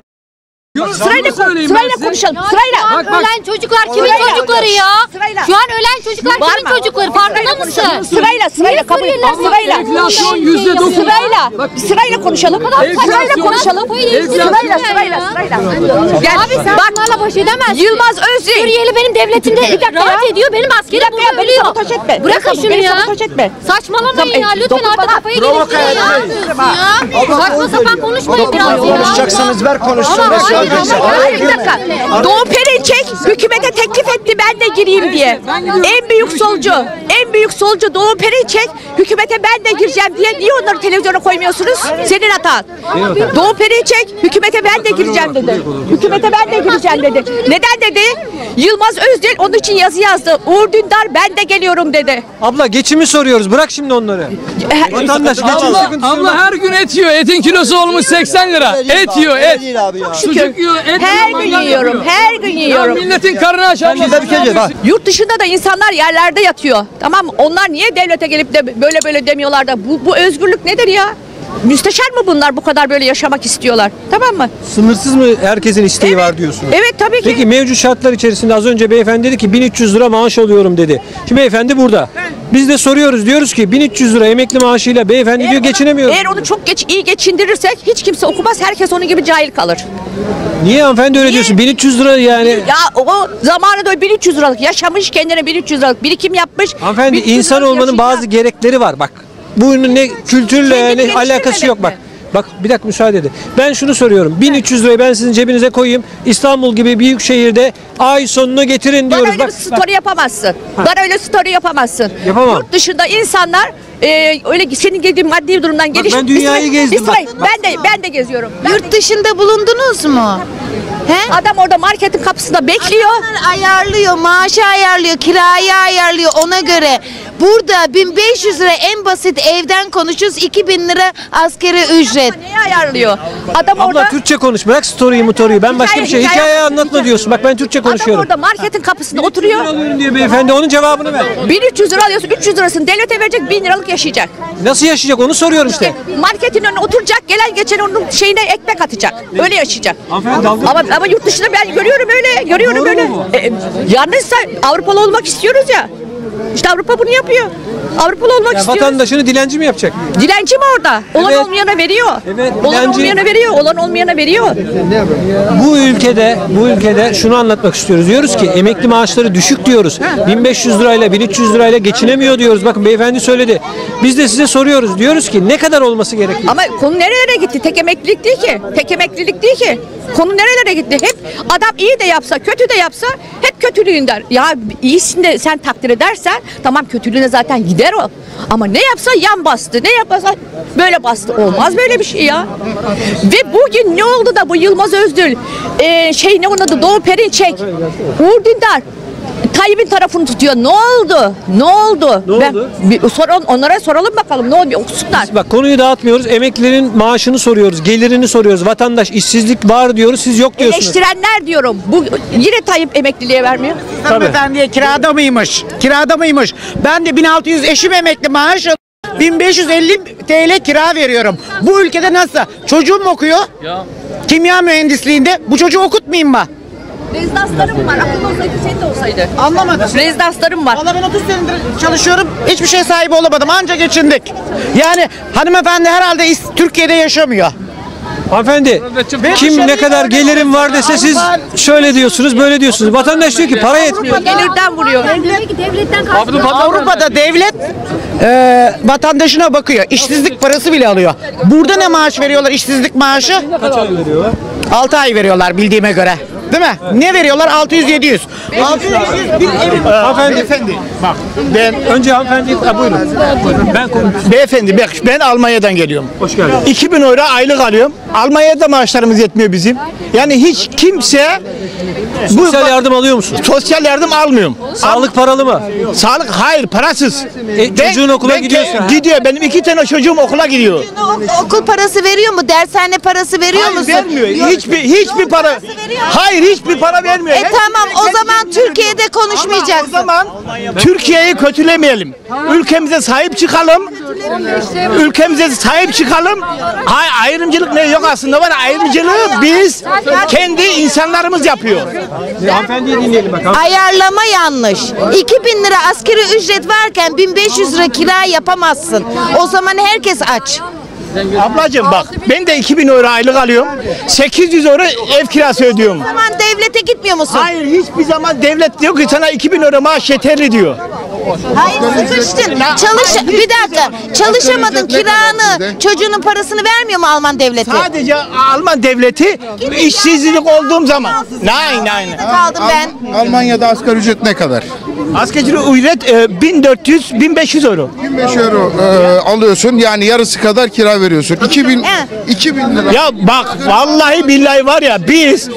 [SPEAKER 3] Sırayla, sırayla konuşalım. Sırayla.
[SPEAKER 69] Bak, bak. Ölen çocuklar kimin
[SPEAKER 3] Sırayla.
[SPEAKER 69] çocukları ya?
[SPEAKER 3] Sırayla.
[SPEAKER 69] Şu an ölen çocuklar kimin
[SPEAKER 3] Bağırma.
[SPEAKER 69] çocukları? Farkında mısın?
[SPEAKER 3] Sırayla, sırayla kabul et. Sırayla.
[SPEAKER 69] Enflasyon
[SPEAKER 3] yüzde
[SPEAKER 69] dokuz.
[SPEAKER 3] Sırayla. Sırayla konuşalım. Sırayla konuşalım. Sırayla, sırayla, sırayla. Gel.
[SPEAKER 69] Abi sen
[SPEAKER 3] Bak.
[SPEAKER 69] bunlarla baş edemezsin.
[SPEAKER 3] Yılmaz Özdil.
[SPEAKER 69] Suriyeli benim devletimde
[SPEAKER 3] Bir dakika
[SPEAKER 69] rahat
[SPEAKER 3] ya.
[SPEAKER 69] ediyor. Benim askeri
[SPEAKER 3] ya,
[SPEAKER 69] burada ölüyor.
[SPEAKER 3] sabotaj etme.
[SPEAKER 69] Bırakın şunu ya.
[SPEAKER 3] sabotaj etme.
[SPEAKER 69] Saçmalamayın ya. Lütfen artık kafayı ya.
[SPEAKER 3] etmeyin.
[SPEAKER 69] Ya. Saçma sapan konuşmayın biraz ya.
[SPEAKER 143] Konuşacaksanız ver konuşsun.
[SPEAKER 69] Hayır
[SPEAKER 3] bir dakika. Doğu Perinçek hükümete teklif etti ben de gireyim diye. En büyük solcu, en büyük solcu Doğu Perinçek hükümete ben de gireceğim diye niye onları televizyona koymuyorsunuz? Senin hatan. Doğu Perinçek hükümete ben de gireceğim dedi. Hükümete ben de gireceğim dedi. Neden dedi? Yılmaz Özdil onun için yazı yazdı. Uğur Dündar ben de geliyorum dedi.
[SPEAKER 5] Abla geçimi soruyoruz. Bırak şimdi onları. Vatandaş geçim
[SPEAKER 1] Abla,
[SPEAKER 5] sıkıntısı
[SPEAKER 1] abla her gün et yiyor. Etin kilosu olmuş 80 lira. Et yiyor et. Sucuk yiyor et
[SPEAKER 3] Her gün yiyorum, her gün
[SPEAKER 1] Ya
[SPEAKER 3] yiyorum.
[SPEAKER 1] milletin karnı aç abla.
[SPEAKER 3] Yurt dışında da insanlar yerlerde yatıyor. Tamam? Onlar niye devlete gelip de böyle böyle demiyorlar da bu, bu özgürlük nedir ya? Müsteşar mı bunlar bu kadar böyle yaşamak istiyorlar? Tamam mı?
[SPEAKER 5] Sınırsız mı herkesin isteği var diyorsunuz?
[SPEAKER 3] Evet tabii ki.
[SPEAKER 5] Peki mevcut şartlar içerisinde az önce beyefendi dedi ki 1300 lira maaş alıyorum dedi. Şimdi beyefendi burada. Biz de soruyoruz diyoruz ki 1300 lira emekli maaşıyla beyefendi diyor geçinemiyor.
[SPEAKER 3] Eğer onu çok geç iyi geçindirirsek hiç kimse okumaz. Herkes onun gibi cahil kalır.
[SPEAKER 5] Niye hanımefendi öyle diyorsun? 1300 lira yani.
[SPEAKER 3] Ya o zamanında 1300 liralık yaşamış kendine 1300 liralık birikim yapmış.
[SPEAKER 5] Hanımefendi
[SPEAKER 3] 1300
[SPEAKER 5] insan
[SPEAKER 3] liralık
[SPEAKER 5] olmanın
[SPEAKER 3] yaşayacak.
[SPEAKER 5] bazı gerekleri var bak. Bunun ne kültürle
[SPEAKER 3] Kendini
[SPEAKER 5] ne alakası yok bak. Bak bir dakika müsaade edin. Ben şunu soruyorum. 1300 lirayı ben sizin cebinize koyayım. İstanbul gibi büyük şehirde ay sonunu getirin
[SPEAKER 3] Bana
[SPEAKER 5] diyoruz.
[SPEAKER 3] öyle
[SPEAKER 5] Bak,
[SPEAKER 3] bir story yapamazsın. Bana öyle story yapamazsın.
[SPEAKER 5] Yapamam.
[SPEAKER 3] Yurt dışında insanlar e, öyle senin dediğin maddi durumdan geliş.
[SPEAKER 5] ben dünyayı
[SPEAKER 3] İsmail,
[SPEAKER 5] gezdim,
[SPEAKER 3] İsmail,
[SPEAKER 5] bak.
[SPEAKER 3] ben de ben de geziyorum.
[SPEAKER 6] Yurt dışında bulundunuz mu?
[SPEAKER 3] He? Adam orada marketin kapısında bekliyor.
[SPEAKER 6] Adamlar ayarlıyor, maaşı ayarlıyor, kirayı ayarlıyor ona göre. Burada 1500 lira en basit evden konuşuyoruz 2000 lira askeri ücret.
[SPEAKER 3] Neyi ayarlıyor? Adam
[SPEAKER 5] Abla
[SPEAKER 3] orada
[SPEAKER 5] Türkçe konuş. Bırak story'yi motoruyu. Ben başka bir şey.
[SPEAKER 3] Hikaye-
[SPEAKER 5] Hikaye
[SPEAKER 3] hikaye-
[SPEAKER 5] anlatma diyorsun. Bak ben Türkçe
[SPEAKER 3] adam
[SPEAKER 5] konuşuyorum.
[SPEAKER 3] orada marketin kapısında oturuyor.
[SPEAKER 5] alıyorum diyor beyefendi. Onun cevabını ver.
[SPEAKER 3] 1300 lira alıyorsun, 300 lirasını devlete verecek, 1000 liralık yaşayacak.
[SPEAKER 5] Nasıl yaşayacak onu soruyorum işte.
[SPEAKER 3] Marketin önüne oturacak, gelen geçen onun şeyine ekmek atacak. Öyle yaşayacak.
[SPEAKER 5] Hanımefendi dalga
[SPEAKER 3] Ama, ama yurt dışında ben görüyorum öyle, görüyorum
[SPEAKER 5] Doğru
[SPEAKER 3] öyle.
[SPEAKER 5] mu
[SPEAKER 3] E, yalnızsa Avrupalı olmak istiyoruz ya. İşte Avrupa bunu yapıyor. Avrupalı olmak
[SPEAKER 5] Ya
[SPEAKER 3] istiyoruz.
[SPEAKER 5] vatandaşını dilenci mi yapacak?
[SPEAKER 3] Dilenci mi orada? Olan
[SPEAKER 5] Evet.
[SPEAKER 3] olmayana veriyor.
[SPEAKER 5] Evet,
[SPEAKER 3] Olan
[SPEAKER 5] dilenci.
[SPEAKER 3] olmayana veriyor, olan olmayana veriyor.
[SPEAKER 5] Bu ülkede bu ülkede şunu anlatmak istiyoruz. Diyoruz ki emekli maaşları düşük diyoruz. 1500 lirayla 1300 lirayla geçinemiyor diyoruz. Bakın beyefendi söyledi. Biz de size soruyoruz. Diyoruz ki ne kadar olması gerekiyor?
[SPEAKER 3] Ama konu nerelere gitti? Tek emeklilik değil ki. Tek emeklilik değil ki. Konu nerelere gitti? Hep adam iyi de yapsa, kötü de yapsa hep kötülüğünden. Ya iyisini de sen takdir edersen tamam kötülüğüne zaten gider o. Ama ne yapsa yan bastı, ne yapasa böyle bastı. Olmaz böyle bir şey ya. Ve bugün ne oldu da bu Yılmaz Özdül, e, şey ne onun adı Doğu Perinçek, Uğur Dündar Tayyip'in tarafını tutuyor. Ne oldu? Ne oldu?
[SPEAKER 5] Ne
[SPEAKER 3] Ben-
[SPEAKER 5] oldu?
[SPEAKER 3] bir sorun, onlara soralım bakalım. Ne oldu? Okusunlar.
[SPEAKER 5] Bak konuyu dağıtmıyoruz. Emeklilerin maaşını soruyoruz. Gelirini soruyoruz. Vatandaş işsizlik var diyoruz. Siz yok diyorsunuz.
[SPEAKER 3] Eleştirenler diyorum. Bu yine Tayyip emekliliğe vermiyor.
[SPEAKER 144] Hanımefendiye kirada mıymış? Kirada mıymış? Ben de 1600 eşim emekli maaş alıyorum. 1550 TL kira veriyorum. Bu ülkede nasıl? Çocuğum okuyor. Kimya mühendisliğinde. Bu çocuğu okutmayayım mı?
[SPEAKER 3] Rezidanslarım var. Aklım olsaydı senin de olsaydı.
[SPEAKER 144] Anlamadım.
[SPEAKER 3] Rezidanslarım var.
[SPEAKER 144] Valla ben 30 senedir çalışıyorum. Hiçbir şey sahibi olamadım. Anca geçindik. Yani hanımefendi herhalde Türkiye'de yaşamıyor.
[SPEAKER 5] Hanımefendi kim ne kadar gelirim var dese siz şöyle diyorsunuz böyle diyorsunuz. Vatandaş diyor ki para yetmiyor.
[SPEAKER 3] Gelirden vuruyor.
[SPEAKER 69] Devletten
[SPEAKER 144] Avrupa'da devlet e, vatandaşına bakıyor. İşsizlik parası bile alıyor. Burada ne maaş veriyorlar işsizlik maaşı?
[SPEAKER 5] Kaç ay veriyorlar?
[SPEAKER 144] 6 ay veriyorlar bildiğime göre.
[SPEAKER 145] Değil mi? Ne veriyorlar? 600 700. 600 700 bir ev.
[SPEAKER 5] Hanımefendi.
[SPEAKER 145] Beyefendi. Bak ben
[SPEAKER 5] Önce hanımefendi ha, buyurun. Ben konuşayım.
[SPEAKER 145] Beyefendi bak ben Almanya'dan geliyorum.
[SPEAKER 5] Hoş geldin.
[SPEAKER 145] 2000 euro aylık alıyorum. Almanya'da maaşlarımız yetmiyor bizim. Yani hiç kimse
[SPEAKER 5] Sosyal yardım alıyor musun?
[SPEAKER 145] sosyal yardım almıyorum.
[SPEAKER 5] Sağlık paralı mı?
[SPEAKER 145] Sağlık hayır parasız.
[SPEAKER 5] E, çocuğun okula gidiyorsa, ha?
[SPEAKER 145] Gidiyor. Benim iki tane çocuğum okula gidiyor.
[SPEAKER 6] Ok- Okul parası veriyor mu? Dershane parası veriyor
[SPEAKER 145] Hayır
[SPEAKER 6] musun?
[SPEAKER 145] vermiyor. Hiçbir hiçbir para. Hayır hiçbir para vermiyor.
[SPEAKER 6] E tamam o zaman Türkiye'de
[SPEAKER 145] Ama o
[SPEAKER 6] konuşmayacaksın.
[SPEAKER 145] zaman Türkiye'yi kötülemeyelim. Ülkemize sahip çıkalım. Ülkemize sahip çıkalım. Hayır ayrımcılık ne yok aslında var. Ayrımcılığı biz kendi insanlarımız yapıyor.
[SPEAKER 5] Hanımefendiyi dinleyelim bakalım.
[SPEAKER 6] Ayarlama yanlış. 2000 lira askeri ücret varken 1500 lira kira yapamazsın. O zaman herkes aç.
[SPEAKER 145] Ablacığım bak ben de 2000 euro aylık alıyorum. 800 euro ev kirası ödüyorum.
[SPEAKER 6] O zaman devlete gitmiyor musun?
[SPEAKER 145] Hayır hiçbir zaman devlet diyor ki sana 2000 euro maaş yeterli diyor.
[SPEAKER 6] Hayır sıkıştın. Çalış bir dakika. Çalışamadın kiranı, çocuğunun parasını vermiyor mu Alman devleti?
[SPEAKER 145] Sadece Alman devleti işsizlik olduğum zaman. Nein nein.
[SPEAKER 6] Kaldım ben.
[SPEAKER 133] Almanya'da asgari ücret ne kadar?
[SPEAKER 145] Asgari ücret e, 1400 1500 euro.
[SPEAKER 133] 25 euro e, alıyorsun yani yarısı kadar kira veriyorsun. 2000 2000 lira.
[SPEAKER 145] Ya bak vallahi billahi var ya biz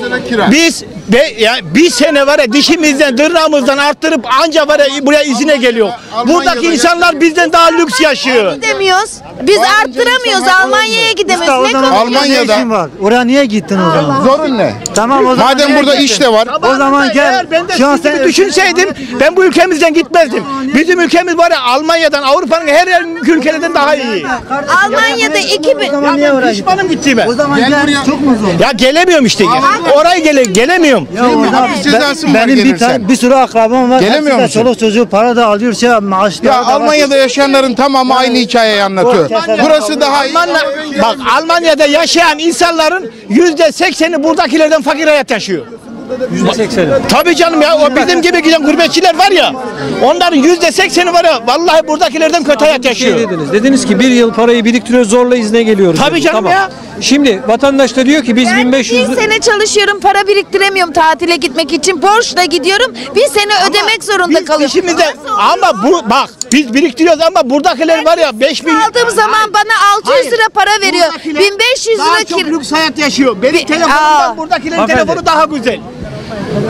[SPEAKER 145] biz be, ya bir sene var ya dişimizden tırnağımızdan arttırıp anca var ya buraya izine geliyor. Buradaki insanlar bizden daha lüks yaşıyor.
[SPEAKER 6] Gidemiyoruz. Biz arttıramıyoruz. Almanya'ya gidemiyoruz. Ne konuşuyorsun?
[SPEAKER 133] Almanya'da
[SPEAKER 64] var. Oraya niye gittin o zaman?
[SPEAKER 133] zorun ne?
[SPEAKER 64] Tamam o zaman
[SPEAKER 133] Madem
[SPEAKER 64] niye
[SPEAKER 133] burada
[SPEAKER 64] gittin?
[SPEAKER 133] iş de var.
[SPEAKER 64] O zaman gel.
[SPEAKER 145] Eğer ben de
[SPEAKER 64] Şu an
[SPEAKER 145] sizin gibi
[SPEAKER 64] sen
[SPEAKER 145] düşünseydim ben bu ülkemizden gitmezdim. Bizim ülkemiz var ya Almanya'dan Avrupa'nın her yer ülkelerden daha iyi.
[SPEAKER 6] Almanya'da 2000
[SPEAKER 64] zaman niye oraya gittin?
[SPEAKER 145] Pişmanım gittiğime.
[SPEAKER 64] O zaman
[SPEAKER 133] Gel
[SPEAKER 64] gel.
[SPEAKER 133] buraya.
[SPEAKER 64] Çok mu zor?
[SPEAKER 145] Ya gelemiyorum işte. Oraya gele, gelemiyorum.
[SPEAKER 64] Ya orada
[SPEAKER 133] hapis cezası mı var
[SPEAKER 64] benim bir,
[SPEAKER 133] gelirsen?
[SPEAKER 64] tane, bir sürü akrabam var.
[SPEAKER 133] Gelemiyor
[SPEAKER 64] Hepsi de
[SPEAKER 133] musun?
[SPEAKER 64] Çoluk çocuğu para da alıyor şey maaşlar
[SPEAKER 133] Ya
[SPEAKER 64] da.
[SPEAKER 133] Almanya'da yaşayanların tamamı aynı hikayeyi anlatıyor. Burası daha iyi.
[SPEAKER 145] Bak Almanya'da yaşayan insanların yüzde sekseni buradakilerden fakir hayat yaşıyor.
[SPEAKER 5] %80'i.
[SPEAKER 145] Tabii canım ya o bizim gibi giden gurbetçiler var ya onların yüzde sekseni var ya vallahi buradakilerden kötü hayat
[SPEAKER 5] şey
[SPEAKER 145] yaşıyor.
[SPEAKER 5] dediniz. Dediniz ki bir yıl parayı biriktiriyoruz zorla izne geliyoruz.
[SPEAKER 145] Tabii
[SPEAKER 5] dediniz.
[SPEAKER 145] canım ya.
[SPEAKER 5] Şimdi vatandaş da diyor ki biz
[SPEAKER 6] Ben
[SPEAKER 5] 1500
[SPEAKER 6] bir sene çalışıyorum, para biriktiremiyorum tatile gitmek için. Borçla gidiyorum, bir sene ödemek zorunda
[SPEAKER 145] Biz
[SPEAKER 6] kalıyorum.
[SPEAKER 145] ama bu bak biz biriktiriyoruz ama buradakiler var ya 5000
[SPEAKER 6] Aldığım zaman bana 600
[SPEAKER 145] Hayır.
[SPEAKER 6] lira para veriyor.
[SPEAKER 145] Buradakiler
[SPEAKER 6] 1500
[SPEAKER 145] daha
[SPEAKER 6] lira
[SPEAKER 145] çok
[SPEAKER 6] kira.
[SPEAKER 145] lüks hayat yaşıyor. Benim
[SPEAKER 6] Bir-
[SPEAKER 145] telefonumdan
[SPEAKER 6] Aa.
[SPEAKER 145] buradakilerin telefonu daha güzel.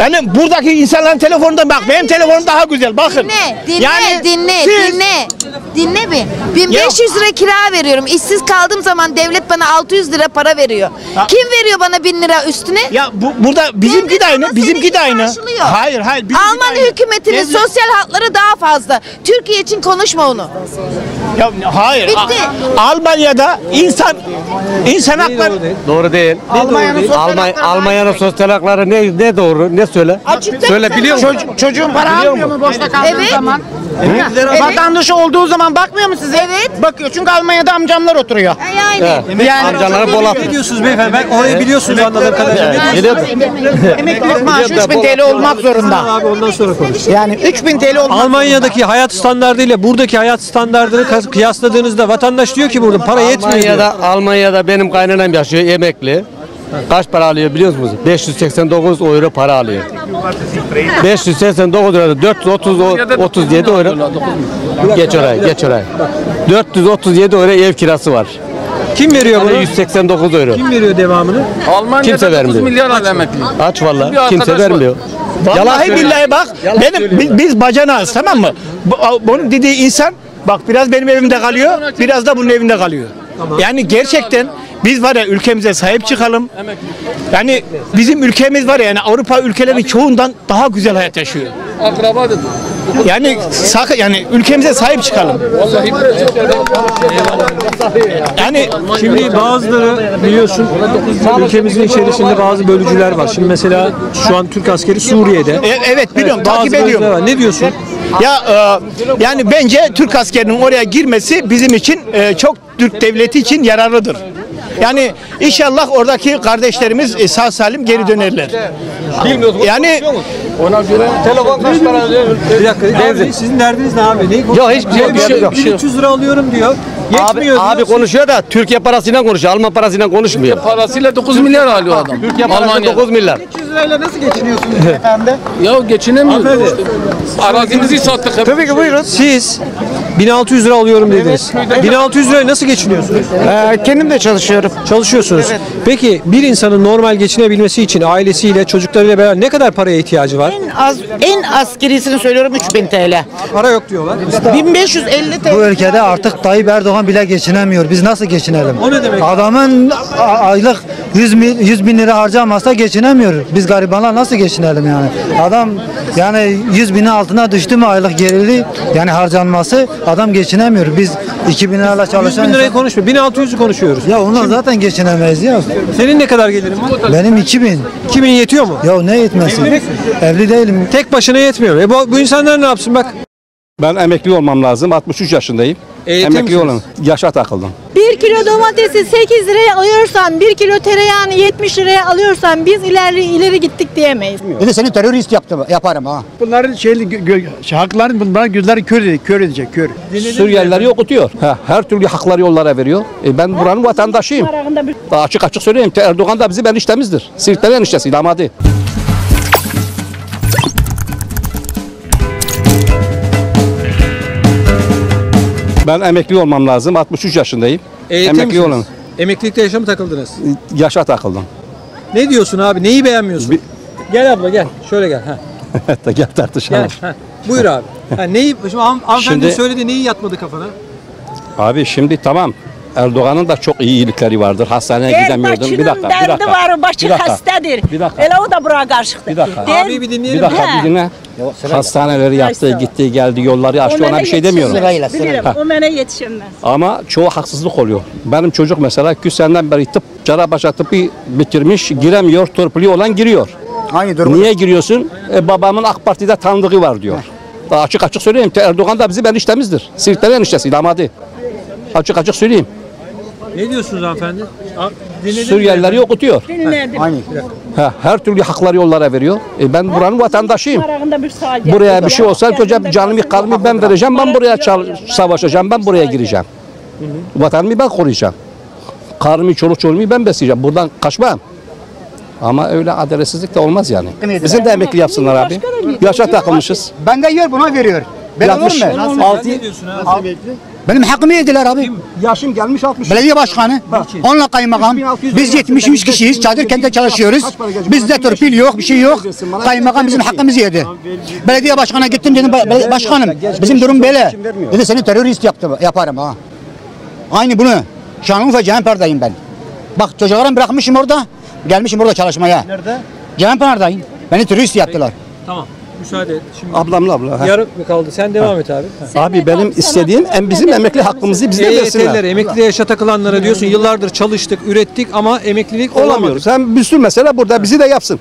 [SPEAKER 145] Yani buradaki insanların telefonundan bak benim telefonum daha güzel bakın.
[SPEAKER 6] Dinle, dinle,
[SPEAKER 145] Yani
[SPEAKER 6] dinle,
[SPEAKER 145] siz-
[SPEAKER 6] dinle. Dinle bir. 1500 lira kira veriyorum. İşsiz kaldığım zaman devlet bana 600 lira para veriyor.
[SPEAKER 145] Ha.
[SPEAKER 6] Kim veriyor bana 1000 lira üstüne?
[SPEAKER 145] Ya bu, burada bizimki de aynı, bizimki de aynı.
[SPEAKER 6] karşılıyor.
[SPEAKER 145] Hayır, hayır. bizimki de
[SPEAKER 6] Alman
[SPEAKER 145] aynı.
[SPEAKER 6] hükümetinin
[SPEAKER 145] Devlet-
[SPEAKER 6] sosyal hakları daha fazla. Türkiye için konuşma onu.
[SPEAKER 145] Ya, hayır.
[SPEAKER 6] Bitti.
[SPEAKER 145] A- Almanya'da insan insan hakları
[SPEAKER 146] Doğru değil.
[SPEAKER 145] Almanya'nın sosyal
[SPEAKER 146] Almanya, sosyal hakları ne ne doğru ne söyle?
[SPEAKER 6] Açıkta
[SPEAKER 146] söyle biliyor musun?
[SPEAKER 145] Çocuk- çocuğun para
[SPEAKER 146] Biliyor
[SPEAKER 145] almıyor mu boşta kaldığı
[SPEAKER 6] Evet.
[SPEAKER 145] zaman?
[SPEAKER 6] Evet.
[SPEAKER 145] Vatandaşı olduğu zaman bakmıyor mu size?
[SPEAKER 6] Evet.
[SPEAKER 145] Bakıyor çünkü Almanya'da amcamlar oturuyor.
[SPEAKER 6] Yani.
[SPEAKER 146] Evet. Amcaları bol
[SPEAKER 5] ne diyorsunuz beyefendi? Ben orayı biliyorsunuz anladığım kadarıyla.
[SPEAKER 145] Emeklilik maaşı 3000 TL olmak zorunda.
[SPEAKER 5] Abi ondan sonra konuş.
[SPEAKER 145] Yani 3000 TL olmak
[SPEAKER 5] Almanya'daki hayat standardı ile buradaki hayat standartını kas- kıyasladığınızda vatandaş diyor ki burada para yetmiyor diyor.
[SPEAKER 146] Almanya'da, Almanya'da benim kaynanam yaşıyor emekli. Kaç para alıyor biliyor musunuz? 589 euro para alıyor. 589 euro 430 o- 37 euro. Geç oraya, geç oraya. 437 euro ev kirası var.
[SPEAKER 5] Kim veriyor bunu?
[SPEAKER 146] 189 euro.
[SPEAKER 5] Kim veriyor devamını?
[SPEAKER 146] Kimse vermiyor.
[SPEAKER 1] al emekli.
[SPEAKER 146] Aç valla. Kimse vermiyor.
[SPEAKER 145] Vallahi
[SPEAKER 146] söylüyor.
[SPEAKER 145] billahi bak benim bi- biz bacanağız tamam mı? Bu, bunun dediği insan bak biraz benim evimde kalıyor, biraz da bunun evinde kalıyor. Yani gerçekten biz var ya ülkemize sahip çıkalım. Yani bizim ülkemiz var ya yani Avrupa ülkelerinin çoğundan daha güzel hayat yaşıyor.
[SPEAKER 1] Akraba dedi.
[SPEAKER 145] Yani sakın yani ülkemize sahip çıkalım.
[SPEAKER 1] Vallahi
[SPEAKER 145] Yani
[SPEAKER 5] Şimdi bazıları biliyorsun ülkemizin içerisinde bazı bölücüler var. Şimdi mesela şu an Türk askeri Suriye'de.
[SPEAKER 145] E- evet biliyorum
[SPEAKER 5] Bazı
[SPEAKER 145] takip ediyorum.
[SPEAKER 5] var. Ne diyorsun?
[SPEAKER 145] Ya e, yani bence Türk askerinin oraya girmesi bizim için e, çok Türk devleti için yararlıdır. Yani inşallah oradaki kardeşlerimiz sağ salim geri dönerler. Yani
[SPEAKER 1] ona göre telefon kaç para alıyor?
[SPEAKER 5] Bir dakika. Abi, sizin derdiniz ne abi? Ne
[SPEAKER 146] Yok hiçbir şey yok.
[SPEAKER 5] Bir şey,
[SPEAKER 146] yok.
[SPEAKER 5] 1300 lira alıyorum diyor.
[SPEAKER 146] Abi,
[SPEAKER 5] Yetmiyor
[SPEAKER 146] abi konuşuyor da Türkiye parasıyla konuşuyor. Alman parasıyla konuşmuyor.
[SPEAKER 1] Parasıyla 9 milyar alıyor adam.
[SPEAKER 146] Türkiye parası
[SPEAKER 1] Almanya'da.
[SPEAKER 146] 9 milyar.
[SPEAKER 147] lirayla nasıl geçiniyorsunuz efendim?
[SPEAKER 1] Ya geçinemiyoruz. Arazimizi sattık hep.
[SPEAKER 147] Tabii ki buyurun.
[SPEAKER 5] Siz 1600 lira alıyorum dediniz. 1600 lirayla nasıl geçiniyorsunuz?
[SPEAKER 147] Ee, kendim de çalışıyorum.
[SPEAKER 5] Çalışıyorsunuz. Peki bir insanın normal geçinebilmesi için ailesiyle, çocuklarıyla beraber ne kadar paraya ihtiyacı var?
[SPEAKER 147] En az en askerisini söylüyorum 3000 TL.
[SPEAKER 5] Para yok diyorlar.
[SPEAKER 147] 1550 TL.
[SPEAKER 64] Bu ülkede artık Tayyip Erdoğan bile geçinemiyor. Biz nasıl geçinelim?
[SPEAKER 5] O ne demek?
[SPEAKER 64] Adamın aylık 100 bin, 100 bin lira harcamazsa geçinemiyor. Biz garibanlar nasıl geçinelim yani? Adam yani 100 binin altına düştü mü aylık gerili yani harcanması adam geçinemiyor. Biz 2000 lirayla
[SPEAKER 5] 100
[SPEAKER 64] çalışan
[SPEAKER 5] bin lirayı
[SPEAKER 64] insan-
[SPEAKER 5] konuşma. 1600'ü konuşuyoruz.
[SPEAKER 64] Ya onlar zaten geçinemeyiz ya.
[SPEAKER 5] Senin ne kadar gelirin var?
[SPEAKER 64] Benim 2000.
[SPEAKER 5] 2000 yetiyor mu?
[SPEAKER 64] Ya ne yetmesin? Evli değilim.
[SPEAKER 5] Tek başına yetmiyor. E bu, bu insanlar ne yapsın bak?
[SPEAKER 12] Ben emekli olmam lazım. 63 yaşındayım.
[SPEAKER 5] Eğitim
[SPEAKER 12] emekli
[SPEAKER 5] misiniz?
[SPEAKER 12] olun. Yaşa takıldım.
[SPEAKER 13] 1 kilo domatesi 8 liraya alıyorsan, 1 kilo tereyağını 70 liraya alıyorsan biz ileri ileri gittik diyemeyiz.
[SPEAKER 14] Bir de seni terörist yaptım, yaparım ha.
[SPEAKER 144] Bunların şeyli, gö, şey, hakların bunların gözleri kör edecek, kör edecek, kör.
[SPEAKER 12] Suriyelileri okutuyor. Ha, her türlü hakları yollara veriyor. E ben buranın vatandaşıyım. Daha açık açık söyleyeyim. Erdoğan da bizim eniştemizdir. Siirtlerin eniştesi, damadı. Ben emekli olmam lazım. 63 yaşındayım.
[SPEAKER 5] Eğitim
[SPEAKER 12] emekli
[SPEAKER 5] misiniz?
[SPEAKER 12] olun.
[SPEAKER 5] Emeklilikte yaşa mı takıldınız?
[SPEAKER 12] Yaşa takıldım.
[SPEAKER 5] Ne diyorsun abi? Neyi beğenmiyorsun? Gel abla gel. Şöyle gel. Ha.
[SPEAKER 12] Gel tartışalım.
[SPEAKER 5] Gel. Ha. Buyur abi. Ha, neyi, şimdi han- hanımefendi
[SPEAKER 12] Şimdi-
[SPEAKER 5] söyledi neyi yatmadı kafana?
[SPEAKER 12] Abi şimdi tamam. Erdoğan'ın da çok iyi iyilikleri vardır. Hastaneye
[SPEAKER 16] Her
[SPEAKER 12] gidemiyordun.
[SPEAKER 16] başının
[SPEAKER 12] Bir dakika, bir
[SPEAKER 16] derdi
[SPEAKER 12] dakika.
[SPEAKER 16] var, başı
[SPEAKER 12] Bir dakika.
[SPEAKER 16] hastadır.
[SPEAKER 12] Bir dakika.
[SPEAKER 16] Hele o da buraya karışıktı.
[SPEAKER 12] Bir dakika.
[SPEAKER 5] Abi bir
[SPEAKER 12] Bir
[SPEAKER 5] dinleyelim.
[SPEAKER 12] dakika
[SPEAKER 16] He.
[SPEAKER 12] bir dinle. Hastaneleri yaptı, gitti, geldi, yolları açtı. Ona bir şey demiyorum.
[SPEAKER 16] Bilirim,
[SPEAKER 12] Ha.
[SPEAKER 16] o bana yetişemez.
[SPEAKER 12] Ama çoğu haksızlık oluyor. Benim çocuk mesela 2 seneden beri tıp, Carabaş'a tıpı bitirmiş, giremiyor, torpili olan giriyor.
[SPEAKER 14] Aynı durum.
[SPEAKER 12] Niye giriyorsun? E, babamın AK Parti'de tanıdığı var diyor. Daha açık açık söyleyeyim. Erdoğan da bizim eniştemizdir. Siirtlerin eniştesi, damadı. Açık açık söyleyeyim.
[SPEAKER 5] Ne diyorsunuz hanımefendi? Mi?
[SPEAKER 12] Suriyelileri okutuyor.
[SPEAKER 16] Dinledim.
[SPEAKER 14] Aynı.
[SPEAKER 12] Ha, her türlü hakları yollara veriyor. E, ben buranın vatandaşıyım.
[SPEAKER 16] Bir sağ
[SPEAKER 12] Buraya bir şey olsa hocam canımı kalbimi ben vereceğim. Ben buraya çal- savaşacağım. Ben buraya gireceğim. Vatanımı ben koruyacağım. Karımı, çoluk çocuğumu ben besleyeceğim. Buradan kaçmam. Ama öyle adaletsizlik de olmaz yani. Bizim de emekli yapsınlar abi. Yaşa takılmışız.
[SPEAKER 14] Ben de yer buna veriyor. Ben olur
[SPEAKER 12] Yapmış.
[SPEAKER 14] mu?
[SPEAKER 12] Altı,
[SPEAKER 14] Benim hakkımı yediler abi.
[SPEAKER 12] yaşım gelmiş 60.
[SPEAKER 14] Belediye başkanı, onunla kaymakam. Biz 73 kişiyiz, çadır kentte çalışıyoruz. Bizde torpil yok, bir şey yok. Kaymakam bizim hakkımızı yedi. Belediye başkanına gittim dedim, "Be- be- başkanım bizim durum böyle. Dedi seni terörist yaptım, yaparım ha. Aynı bunu. Şanlıurfa Cihangir'dayım ben. Bak çocuklarımı bırakmışım orada, gelmişim orada çalışmaya.
[SPEAKER 5] Nerede?
[SPEAKER 14] Cihangir'dayım. Beni terörist yaptılar.
[SPEAKER 5] Tamam. Müsaade et. Şimdi
[SPEAKER 12] Ablamla abla. ha.
[SPEAKER 5] yarım mı kaldı? Sen devam et abi. Ha.
[SPEAKER 12] Abi benim istediğim en bizim emekli hakkımızı bize
[SPEAKER 5] EYT'lilere,
[SPEAKER 12] versinler.
[SPEAKER 5] emekliliğe yaşa takılanlara diyorsun yıllardır çalıştık, ürettik ama emeklilik.
[SPEAKER 12] Olamıyoruz. Sen bir sürü mesele burada bizi de yapsın.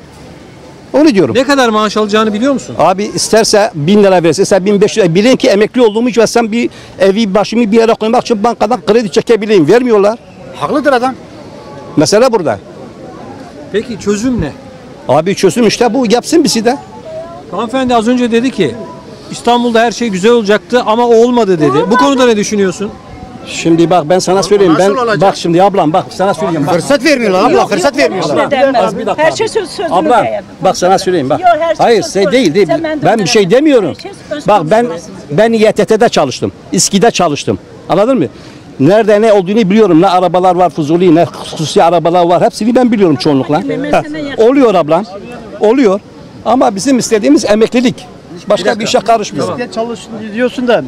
[SPEAKER 12] Onu diyorum.
[SPEAKER 5] Ne kadar maaş alacağını biliyor musun?
[SPEAKER 12] Abi isterse bin lira verse, isterse bin beş lira. Bilin ki emekli olduğumu hiç versem bir evi başımı bir yere koymak için bankadan kredi çekebileyim. Vermiyorlar.
[SPEAKER 14] Haklıdır adam.
[SPEAKER 12] Mesele burada.
[SPEAKER 5] Peki çözüm ne?
[SPEAKER 12] Abi çözüm işte bu. Yapsın bizi de.
[SPEAKER 5] Hanımefendi az önce dedi ki İstanbul'da her şey güzel olacaktı ama o olmadı dedi. Bu konuda ne düşünüyorsun?
[SPEAKER 12] Şimdi bak ben sana söyleyeyim. Ben
[SPEAKER 14] olacak?
[SPEAKER 12] bak şimdi ablam bak sana söyleyeyim. Bak.
[SPEAKER 14] Fırsat vermiyorlar abla, fırsat vermiyorlar.
[SPEAKER 12] Az bir dakika.
[SPEAKER 16] Her şey söz sözünü
[SPEAKER 12] Abla
[SPEAKER 16] beğendim.
[SPEAKER 12] bak sana söyleyeyim bak.
[SPEAKER 16] Yok, her şey
[SPEAKER 12] Hayır
[SPEAKER 16] söz
[SPEAKER 12] şey değil değil.
[SPEAKER 16] Sen benden
[SPEAKER 12] Ben bir şey demiyorum.
[SPEAKER 16] Her şey söz
[SPEAKER 12] Bak ben
[SPEAKER 16] konusu.
[SPEAKER 12] ben İETT'de çalıştım. İSKİ'de çalıştım. Anladın mı? Nerede ne olduğunu biliyorum. Ne arabalar var Fuzuli, ne hususi arabalar var. Hepsini ben biliyorum çoğunlukla. Oluyor ablam. Oluyor. Ama bizim istediğimiz emeklilik. Başka bir işe karışmıyor.
[SPEAKER 144] Eskiden çalıştın diyorsun da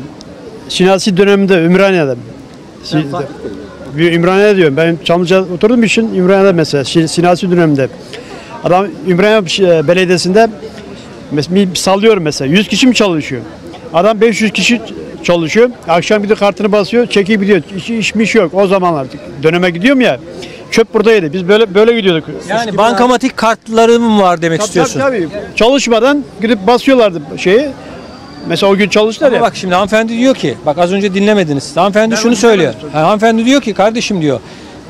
[SPEAKER 144] Sinasi döneminde Ümraniye'de. Bir Ümraniye'de diyorum. Ben Çamlıca oturdum için Ümraniye'de mesela Sinasi döneminde. Adam Ümraniye şey, Belediyesi'nde sallıyorum mesela 100 kişi mi çalışıyor? Adam 500 kişi çalışıyor. Akşam bir de kartını basıyor, çekip gidiyor. İş, işmiş yok. O zamanlar döneme gidiyorum ya. Çöp buradaydı. Biz böyle böyle gidiyorduk.
[SPEAKER 5] Yani bankamatik kartlarım var demek
[SPEAKER 144] Tabii,
[SPEAKER 5] istiyorsun.
[SPEAKER 144] tabii, tabii. Çalışmadan gidip basıyorlardı şeyi. Mesela o gün çalıştılar
[SPEAKER 5] Ama
[SPEAKER 144] ya.
[SPEAKER 5] bak şimdi hanımefendi diyor ki, bak az önce dinlemediniz. Hanımefendi şunu söylüyor. Ha, hanımefendi diyor ki kardeşim diyor.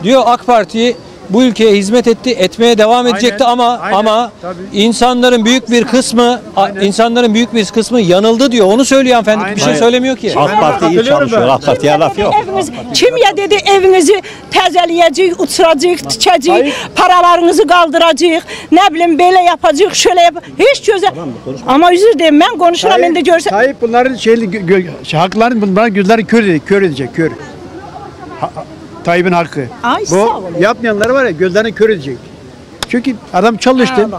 [SPEAKER 5] Diyor AK Parti'yi bu ülkeye hizmet etti, etmeye devam edecekti ama
[SPEAKER 144] aynen,
[SPEAKER 5] ama
[SPEAKER 144] tabii.
[SPEAKER 5] insanların büyük bir kısmı a- insanların büyük bir kısmı yanıldı diyor. Onu söylüyor hanımefendi. Bir şey
[SPEAKER 144] Aynen.
[SPEAKER 5] söylemiyor ki.
[SPEAKER 144] AK Parti iyi çalışıyor, AK
[SPEAKER 5] Parti'ye laf yok.
[SPEAKER 16] Eviniz, kim ya dedi evinizi təzələyəcəyik, uçuracağıq, tikəcəyik, paralarınızı qaldıracağıq, nə bilim belə yapacağıq, şöyle yap. Hiç gözə. Ama üzür deyim ben konuşuram
[SPEAKER 144] Tayyip-
[SPEAKER 16] indi görsə.
[SPEAKER 144] Tayyip bunların şeyli, gö, gö, şey, hakların bunların gözleri kör edecek, kör edecek, kör. Ha- Tayyip'in hakkı.
[SPEAKER 16] Ay, sağ
[SPEAKER 144] Bu
[SPEAKER 16] olun.
[SPEAKER 144] yapmayanları var ya gözlerini kör edecek. Çünkü adam çalıştı.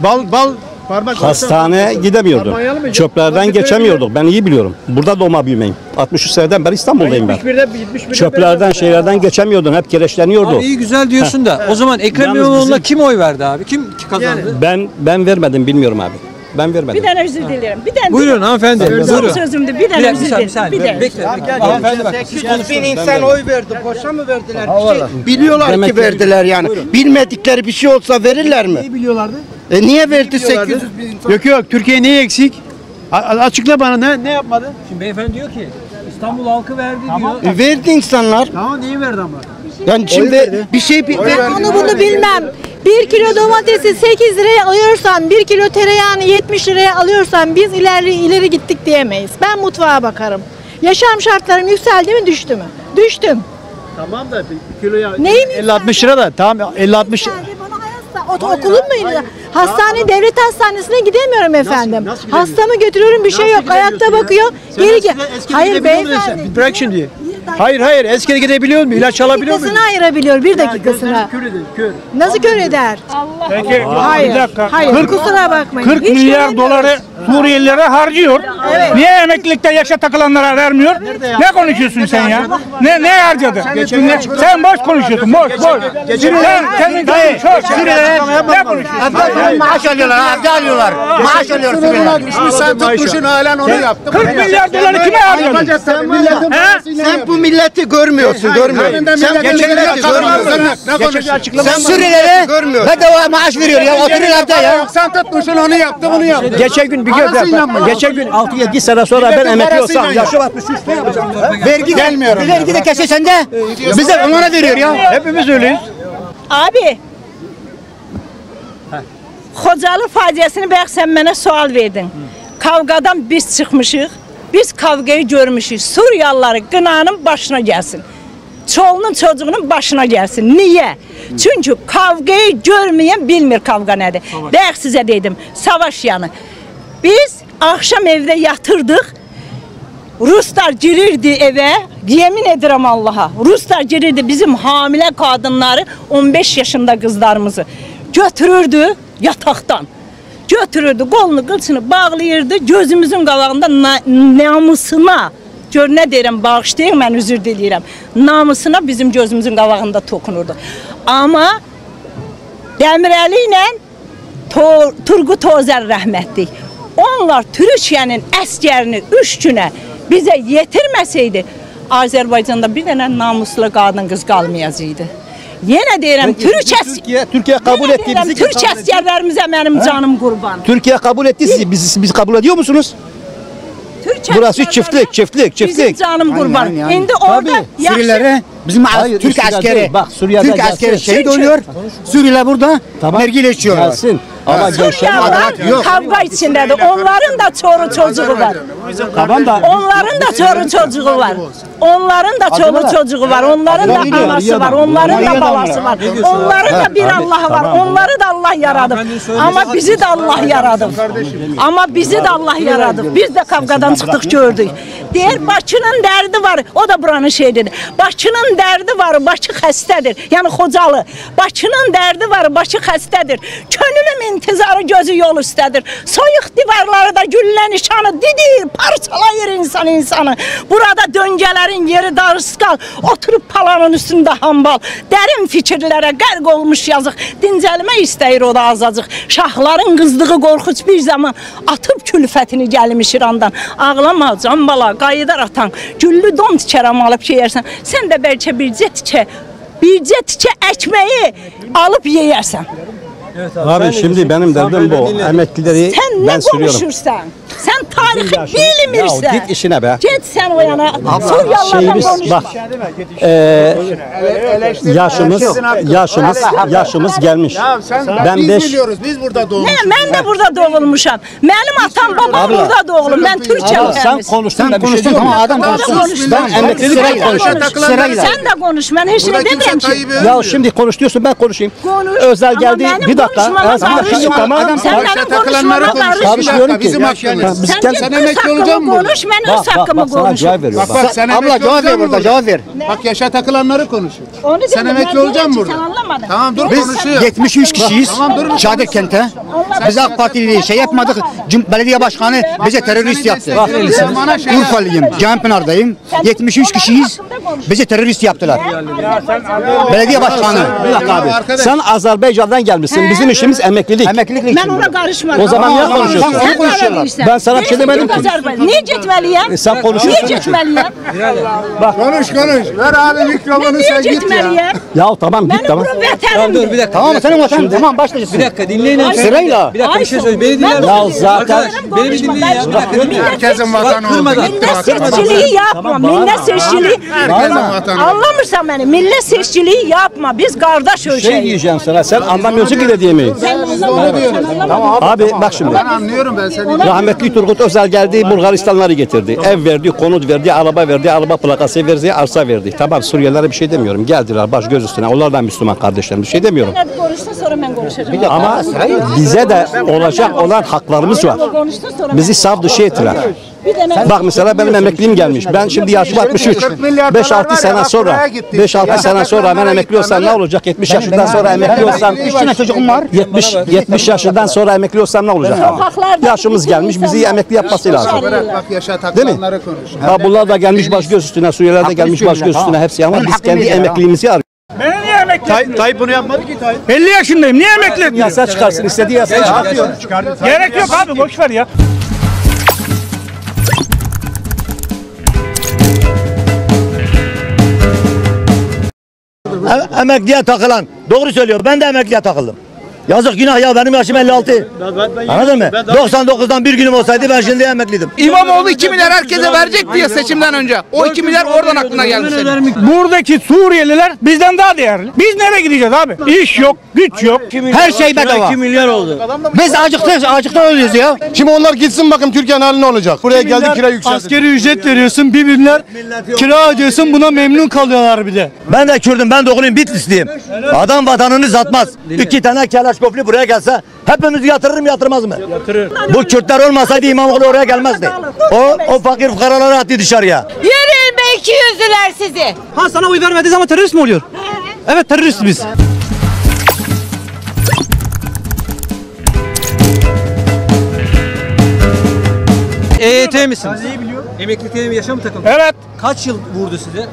[SPEAKER 144] Bal bal parmak
[SPEAKER 12] Hastaneye gidemiyordum. Çöplerden geçemiyorduk. Ben iyi biliyorum. Burada doğma büyümeyim. 63 seneden beri İstanbul'dayım ben.
[SPEAKER 144] 71'de 71'de
[SPEAKER 12] Çöplerden şeylerden geçemiyordun. Hep kireçleniyordu.
[SPEAKER 5] Abi iyi güzel diyorsun da o zaman Ekrem
[SPEAKER 12] Yalnız
[SPEAKER 5] İmamoğlu'na
[SPEAKER 12] bizim-
[SPEAKER 5] kim oy verdi abi? Kim kazandı?
[SPEAKER 12] Ben ben vermedim bilmiyorum abi. Ben vermedim.
[SPEAKER 16] Bir dənə üzr dilerim. Bir dənə.
[SPEAKER 5] Buyurun hanımefendi.
[SPEAKER 16] Son
[SPEAKER 5] Buyurun.
[SPEAKER 16] sözümdü. Bir üzr
[SPEAKER 5] bir
[SPEAKER 16] dilerim. Bir
[SPEAKER 5] bir
[SPEAKER 16] dənə.
[SPEAKER 5] bekle. Hanımefendi bak.
[SPEAKER 17] 800 bin insan oy verdi. Boşa mı verdiler? Bir şey, biliyorlar ki verdiler yani. Bilmedikleri bir şey olsa verirler mi?
[SPEAKER 144] Neyi biliyorlardı?
[SPEAKER 17] E niye verdi
[SPEAKER 144] biliyorlardı?
[SPEAKER 17] 800 bin insan?
[SPEAKER 144] Yok yok Türkiye neyi eksik? A- açıkla bana ne ne yapmadı?
[SPEAKER 5] Şimdi beyefendi diyor ki İstanbul halkı verdi
[SPEAKER 17] E, verdi insanlar.
[SPEAKER 144] Tamam neyi verdi ama?
[SPEAKER 17] Yani şimdi bir şey bir,
[SPEAKER 13] Ben onu bunu bilmem. Bir kilo domatesi 8 liraya alıyorsan, bir kilo tereyağını 70 liraya alıyorsan biz ileri ileri gittik diyemeyiz. Ben mutfağa bakarım. Yaşam şartlarım yükseldi mi düştü mü? Düştüm.
[SPEAKER 144] Tamam da bir kiloya
[SPEAKER 13] Neyim
[SPEAKER 144] 50-60 lira da tamam 50-60
[SPEAKER 13] O, okulum mu? Hastane, devlet hastanesine gidemiyorum efendim.
[SPEAKER 144] nasıl gidemiyorsun?
[SPEAKER 13] Hastamı götürüyorum bir şey yok. Ayakta bakıyor. Geri gel. Hayır beyefendi.
[SPEAKER 144] Bırak şimdi. Hayır hayır eskide gidebiliyor mu? İlaç alabiliyor mu?
[SPEAKER 13] Dakikasını ayırabiliyor bir dakikasına.
[SPEAKER 144] Kör edin, kör.
[SPEAKER 13] Nasıl kör eder?
[SPEAKER 33] Peki
[SPEAKER 13] Hayır.
[SPEAKER 33] bir dakika.
[SPEAKER 13] Hayır.
[SPEAKER 33] 40,
[SPEAKER 13] Kusura bakmayın.
[SPEAKER 33] 40
[SPEAKER 13] Hiç
[SPEAKER 33] milyar
[SPEAKER 13] göremiyoruz.
[SPEAKER 33] doları Suriyelilere harcıyor.
[SPEAKER 13] Evet.
[SPEAKER 33] Niye emeklilikte yaşa takılanlara vermiyor? Ne konuşuyorsun sen ya? Ne ne harcadı? Ne- Sen boş konuşuyorsun, boş boş. Sen kendin dayı, çok. Ne konuşuyorsun?
[SPEAKER 14] Maaş alıyorlar, harcı alıyorlar. Maaş alıyor Suriyeliler.
[SPEAKER 17] sen tutmuşsun halen onu yaptın.
[SPEAKER 33] 40 milyar doları kime harcadın?
[SPEAKER 17] Sen, milletin milleti görmüyorsun, görmüyorsun. Sen bu milleti görmüyorsun. Sen
[SPEAKER 14] Suriyelilere bedava maaş veriyor ya. Oturuyorlar da ya.
[SPEAKER 17] Sen tutmuşsun onu yaptın, bunu yaptın.
[SPEAKER 144] Geçen gün bir
[SPEAKER 17] mı?
[SPEAKER 144] Geçen gün
[SPEAKER 12] 6-7 sene sonra ben emekli olsam
[SPEAKER 17] ya.
[SPEAKER 12] yaşım 63 ne yapacağım?
[SPEAKER 14] Vergi
[SPEAKER 17] Gelmiyorum.
[SPEAKER 14] Vergi de kese sende. Bize onlara veriyor ya.
[SPEAKER 144] hepimiz öyleyiz.
[SPEAKER 16] Abi. Xocalı faciəsini bəyək sən mənə sual verdin. Kavqadan biz çıxmışıq. Biz kavqayı görmüşük. Suriyalıları qınanın başına gəlsin. Çolunun çocuğunun başına gəlsin. Niyə? Çünki kavqayı görməyən bilmir kavqa nədir. Bəyək sizə dedim, savaş yanı. Biz axşam evdə yatırdıq. Ruslar girirdi eve, yemin ederim Allah'a. Ruslar girirdi bizim hamile kadınları, 15 yaşında kızlarımızı götürürdü yataktan. Götürürdü, kolunu kılçını bağlayırdı, gözümüzün qabağında na namusuna, gör nə deyirəm, bağışlayın, mən üzr diləyirəm. Namusuna bizim gözümüzün qabağında tokunurdu. Amma Demirəli ilə To- Turgut Ozer rəhmətlik. Onlar Türkiyənin əskərini 3 günə bizə yetirməsəydi, Azərbaycanda bir dənə namuslu qadın qız qalmayacaqdı. Yenə deyirəm, Türk əs
[SPEAKER 12] Türkiye, Türkiye kabul
[SPEAKER 16] deyirəm,
[SPEAKER 12] bizi.
[SPEAKER 16] Türk əskərlərimizə mənim canım qurban.
[SPEAKER 12] Türkiye kabul etti sizi. Biz, biz kabul ediyor musunuz?
[SPEAKER 16] Türk
[SPEAKER 12] Burası
[SPEAKER 16] əskərlərimizə
[SPEAKER 12] çiftlik, çiftlik,
[SPEAKER 16] Bizim
[SPEAKER 12] çiftlik.
[SPEAKER 16] canım qurban.
[SPEAKER 14] Aynen, aynen.
[SPEAKER 16] İndi orada yaxşı
[SPEAKER 14] bizim
[SPEAKER 12] Hayır,
[SPEAKER 14] Türk
[SPEAKER 12] Suriye'de
[SPEAKER 14] askeri.
[SPEAKER 12] değil. Bak, Suriye'de
[SPEAKER 14] Türk
[SPEAKER 12] gelsin.
[SPEAKER 14] askeri şehit
[SPEAKER 16] Çünkü-
[SPEAKER 14] oluyor. Suriyeliler burada nargile içiyorlar.
[SPEAKER 12] Gelsin. Ama gençler
[SPEAKER 16] Suriyeliler kavga içindedir. Onların da çoru çocuğu var.
[SPEAKER 12] Tamam da
[SPEAKER 16] Onların da çoru çocuğu var. Onların da çolu çocuğu var. Onların da
[SPEAKER 12] Adını
[SPEAKER 16] anası var. Onların da babası var. Onların da bir Allah'ı var. Onları da Allah yaradı. Ama bizi de Allah yaradı. Ama bizi de Allah yaradı. Biz de kavgadan çıktık gördük. Deyir Bakının derdi var. O da buranın şeyidir. Bakının derdi var. Bakı xəstədir. Yəni Xocalı. Bakının derdi var. Bakı xəstədir. Könülüm intizarı gözü yol üstədir. Soyuq divarları da güllə nişanı didir. Parçalayır insan insanı. Burada döngələrin yeri darıskal. Oturub palanın üstündə hambal. Dərin fikirlərə qərq olmuş yazıq. Dincəlmək istəyir o da azacıq. Şahların qızdığı qorxuc bir zaman atıb külfətini gəlmiş İrandan. Ağlama can bala, qayıdar atan. Güllü don tikərəm alıb yeyərsən. Sən də bəlkə bircə tikə, bircə tikə əkməyi alıb yeyərsən.
[SPEAKER 12] Abi şimdi benim derdim bu. Emeklileri
[SPEAKER 16] Sen
[SPEAKER 12] ben
[SPEAKER 16] ne
[SPEAKER 12] sürüyorum.
[SPEAKER 16] konuşursan? Sen tarixi bilmirsən.
[SPEAKER 12] Ya git işine be.
[SPEAKER 16] Get sen o yana.
[SPEAKER 12] Şeyimiz
[SPEAKER 16] konuşma.
[SPEAKER 12] bak eee yaşımız yaşımız yaşımız gelmiş. Ben 5
[SPEAKER 148] biz burada
[SPEAKER 16] Ne, ben de burada doğulmuşam. Benim atam babam
[SPEAKER 12] Abla.
[SPEAKER 16] burada doğulum. Ben Türkçem
[SPEAKER 12] Abla, sen konuştun da bir şey
[SPEAKER 14] konuştun, tamam, adam konuşsun.
[SPEAKER 12] Ben emeklilik
[SPEAKER 16] Sen de
[SPEAKER 12] konuşuyorum.
[SPEAKER 16] konuş.
[SPEAKER 14] Sırayla.
[SPEAKER 16] Sen de konuş. Ben hiç ne demiyorum ki.
[SPEAKER 12] Ya şimdi konuş diyorsun ben konuşayım.
[SPEAKER 16] Konuş.
[SPEAKER 12] Özel geldi bir dakika.
[SPEAKER 16] Konuşmama
[SPEAKER 12] Ha, tamam,
[SPEAKER 16] karışma.
[SPEAKER 12] şimdi tamam.
[SPEAKER 16] Adam sen benim konuşmama karışma.
[SPEAKER 12] Karışmıyorum ki.
[SPEAKER 148] Bizim hakkımız.
[SPEAKER 12] biz
[SPEAKER 16] Sen
[SPEAKER 12] kendi-
[SPEAKER 16] git
[SPEAKER 148] Sen emekli olacak
[SPEAKER 16] hakkımı
[SPEAKER 148] mısın?
[SPEAKER 16] konuş. Ben
[SPEAKER 12] Bak bak
[SPEAKER 16] hakkımı
[SPEAKER 12] bak sana
[SPEAKER 16] konuş.
[SPEAKER 12] cevap veriyor.
[SPEAKER 148] Bak
[SPEAKER 12] Bak.
[SPEAKER 148] bak sen
[SPEAKER 14] Abla
[SPEAKER 148] emekli
[SPEAKER 14] cevap ver
[SPEAKER 148] olacaksın
[SPEAKER 14] burada
[SPEAKER 148] burada.
[SPEAKER 14] cevap ver.
[SPEAKER 148] Bak yaşa takılanları konuşuyor.
[SPEAKER 16] Onu
[SPEAKER 148] Sen
[SPEAKER 16] dedim,
[SPEAKER 148] emekli
[SPEAKER 16] ben
[SPEAKER 148] olacaksın
[SPEAKER 16] diyorum ki
[SPEAKER 148] burada.
[SPEAKER 16] Sen anlamadın.
[SPEAKER 148] Tamam dur
[SPEAKER 14] Biz
[SPEAKER 148] konuşuyor.
[SPEAKER 14] 73 kişiyiz.
[SPEAKER 148] Tamam, durun.
[SPEAKER 14] Çadır kente. Biz AK Partili şey yapmadık. Cum- Belediye başkanı bize terörist yaptı.
[SPEAKER 148] Bak, sen bana şey yap.
[SPEAKER 14] Urfalıyım. Canpınar'dayım. 73 kişiyiz. Bizi terörist yaptılar. Belediye başkanı.
[SPEAKER 12] Bir dakika abi. Sen Azerbaycan'dan gelmişsin. Bizim işimiz emeklilik.
[SPEAKER 14] Emeklilik
[SPEAKER 16] Ben
[SPEAKER 14] için.
[SPEAKER 16] ona karışmadım.
[SPEAKER 12] O zaman niye
[SPEAKER 14] Tamam,
[SPEAKER 12] konuşuyorsun?
[SPEAKER 14] tamam,
[SPEAKER 16] Sen
[SPEAKER 14] konuşuyorlar.
[SPEAKER 16] neredeysen.
[SPEAKER 12] Ben sana bir şey demedim ki.
[SPEAKER 16] Azerbaycan. Niye gitmeliyim?
[SPEAKER 12] E, sen
[SPEAKER 16] Niye
[SPEAKER 12] konuşuyorsun.
[SPEAKER 16] gitmeliyim?
[SPEAKER 148] Konuş konuş. Ver abi mikrofonu
[SPEAKER 16] Niye
[SPEAKER 148] sen git ya.
[SPEAKER 16] gitmeliyim?
[SPEAKER 12] Ya tamam git
[SPEAKER 16] Benim
[SPEAKER 12] tamam.
[SPEAKER 16] buram veteranımdır.
[SPEAKER 149] bir dakika.
[SPEAKER 14] Tamam mı? Senin vatan. Tamam başlayacağız.
[SPEAKER 149] Bir dakika dinleyin. hemşire.
[SPEAKER 14] Sırayla.
[SPEAKER 149] Bir dakika bir şey söyle. Beni
[SPEAKER 16] Ben
[SPEAKER 149] dinler
[SPEAKER 16] de
[SPEAKER 12] Ya zaten
[SPEAKER 149] Arkadaş beni bir dinleyin ya. Bir dakika.
[SPEAKER 148] Herkesin vatanı oldu.
[SPEAKER 149] kırmadan.
[SPEAKER 148] Gitti bak.
[SPEAKER 16] Millet seçiciliği yapma. Millet seçiciliği.
[SPEAKER 148] Herkesin vatanı oldu.
[SPEAKER 16] Anlamırsan beni. Millet seçiciliği yapma. Biz kardeş
[SPEAKER 12] Şey
[SPEAKER 16] ölçeğiz.
[SPEAKER 12] diyeceğim sana. Sen anlamıyorsun ki
[SPEAKER 16] anlamadın.
[SPEAKER 12] Abi bak şimdi.
[SPEAKER 148] Ben anlıyorum ben seni.
[SPEAKER 12] Rahmetli Turgut Özal geldi, Bulgaristanları getirdi. Ev verdi, konut verdi, araba verdi, araba plakası verdi, arsa verdi. Tamam Suriyelilere bir şey demiyorum. Geldiler baş göz üstüne. Onlar da Müslüman kardeşlerim. Bir şey demiyorum.
[SPEAKER 16] Sen konuşsun sonra ben konuşacağım.
[SPEAKER 12] Ama bize de olacak olan haklarımız var. Bizi saf dışı ettiler.
[SPEAKER 16] Bir de ben-
[SPEAKER 12] Bak mesela benim emekliliğim gelmiş. Ben şimdi yaşım 63. 5-6 sene sonra 5-6 sene sonra ben emekli olsam ne olacak? 70 yaşından sonra emekli olsam
[SPEAKER 14] 3 tane çocuğum var.
[SPEAKER 12] 70 70 yaşından sonra emekli olsam ne olacak Yaşımız gelmiş bizi emekli yapması lazım.
[SPEAKER 148] Bırak bak yaşa
[SPEAKER 12] Değil mi? Ha bunlar da gelmiş baş göz üstüne, Suriyeliler de gelmiş baş göz üstüne hepsi ama biz kendi emekliliğimizi arıyoruz.
[SPEAKER 33] Beni niye emekli etmiyor?
[SPEAKER 144] Tayyip bunu yapmadı ki Tayyip.
[SPEAKER 33] 50 yaşındayım. Niye emekli etmiyor?
[SPEAKER 12] Yasa çıkarsın istediği yasa çıkartıyor.
[SPEAKER 33] Gerek yok abi boş ver ya.
[SPEAKER 20] Em- emekliye takılan. Doğru söylüyor. Ben de emekliye takıldım. Yazık günah ya benim yaşım 56. Anladın mı? 99'dan bir günüm olsaydı ben şimdi emekliydim.
[SPEAKER 21] İmamoğlu 2 milyar herkese verecek diye seçimden önce. O 2 milyar oradan aklına geldi senin.
[SPEAKER 33] Buradaki Suriyeliler bizden daha değerli. Biz nereye gideceğiz abi? İş yok, güç yok.
[SPEAKER 14] Her şey bedava.
[SPEAKER 20] milyar oldu.
[SPEAKER 14] Biz acıktık, acıktan ölüyoruz ya.
[SPEAKER 19] Şimdi onlar gitsin bakın Türkiye'nin hali ne olacak? Buraya geldi kira yükseldi.
[SPEAKER 20] Askeri ücret veriyorsun bir binler kira ödüyorsun buna memnun kalıyorlar bir de. Ben de Kürdüm ben de oğlum Bitlisliyim. Adam vatanını satmaz. İki tane Kelaşkoflu buraya gelse hepimiz yatırır mı yatırmaz mı? Yatırır. Bu Kürtler olmasaydı İmamoğlu oraya gelmezdi. O, o fakir fukaraları attı dışarıya.
[SPEAKER 6] Yürüyün be iki yüzlüler sizi.
[SPEAKER 5] Ha sana oy vermediği zaman terörist mi oluyor? Evet terörist biz. EYT misiniz? Emekli yaşam takımı.
[SPEAKER 33] Evet.
[SPEAKER 5] Kaç yıl vurdu size?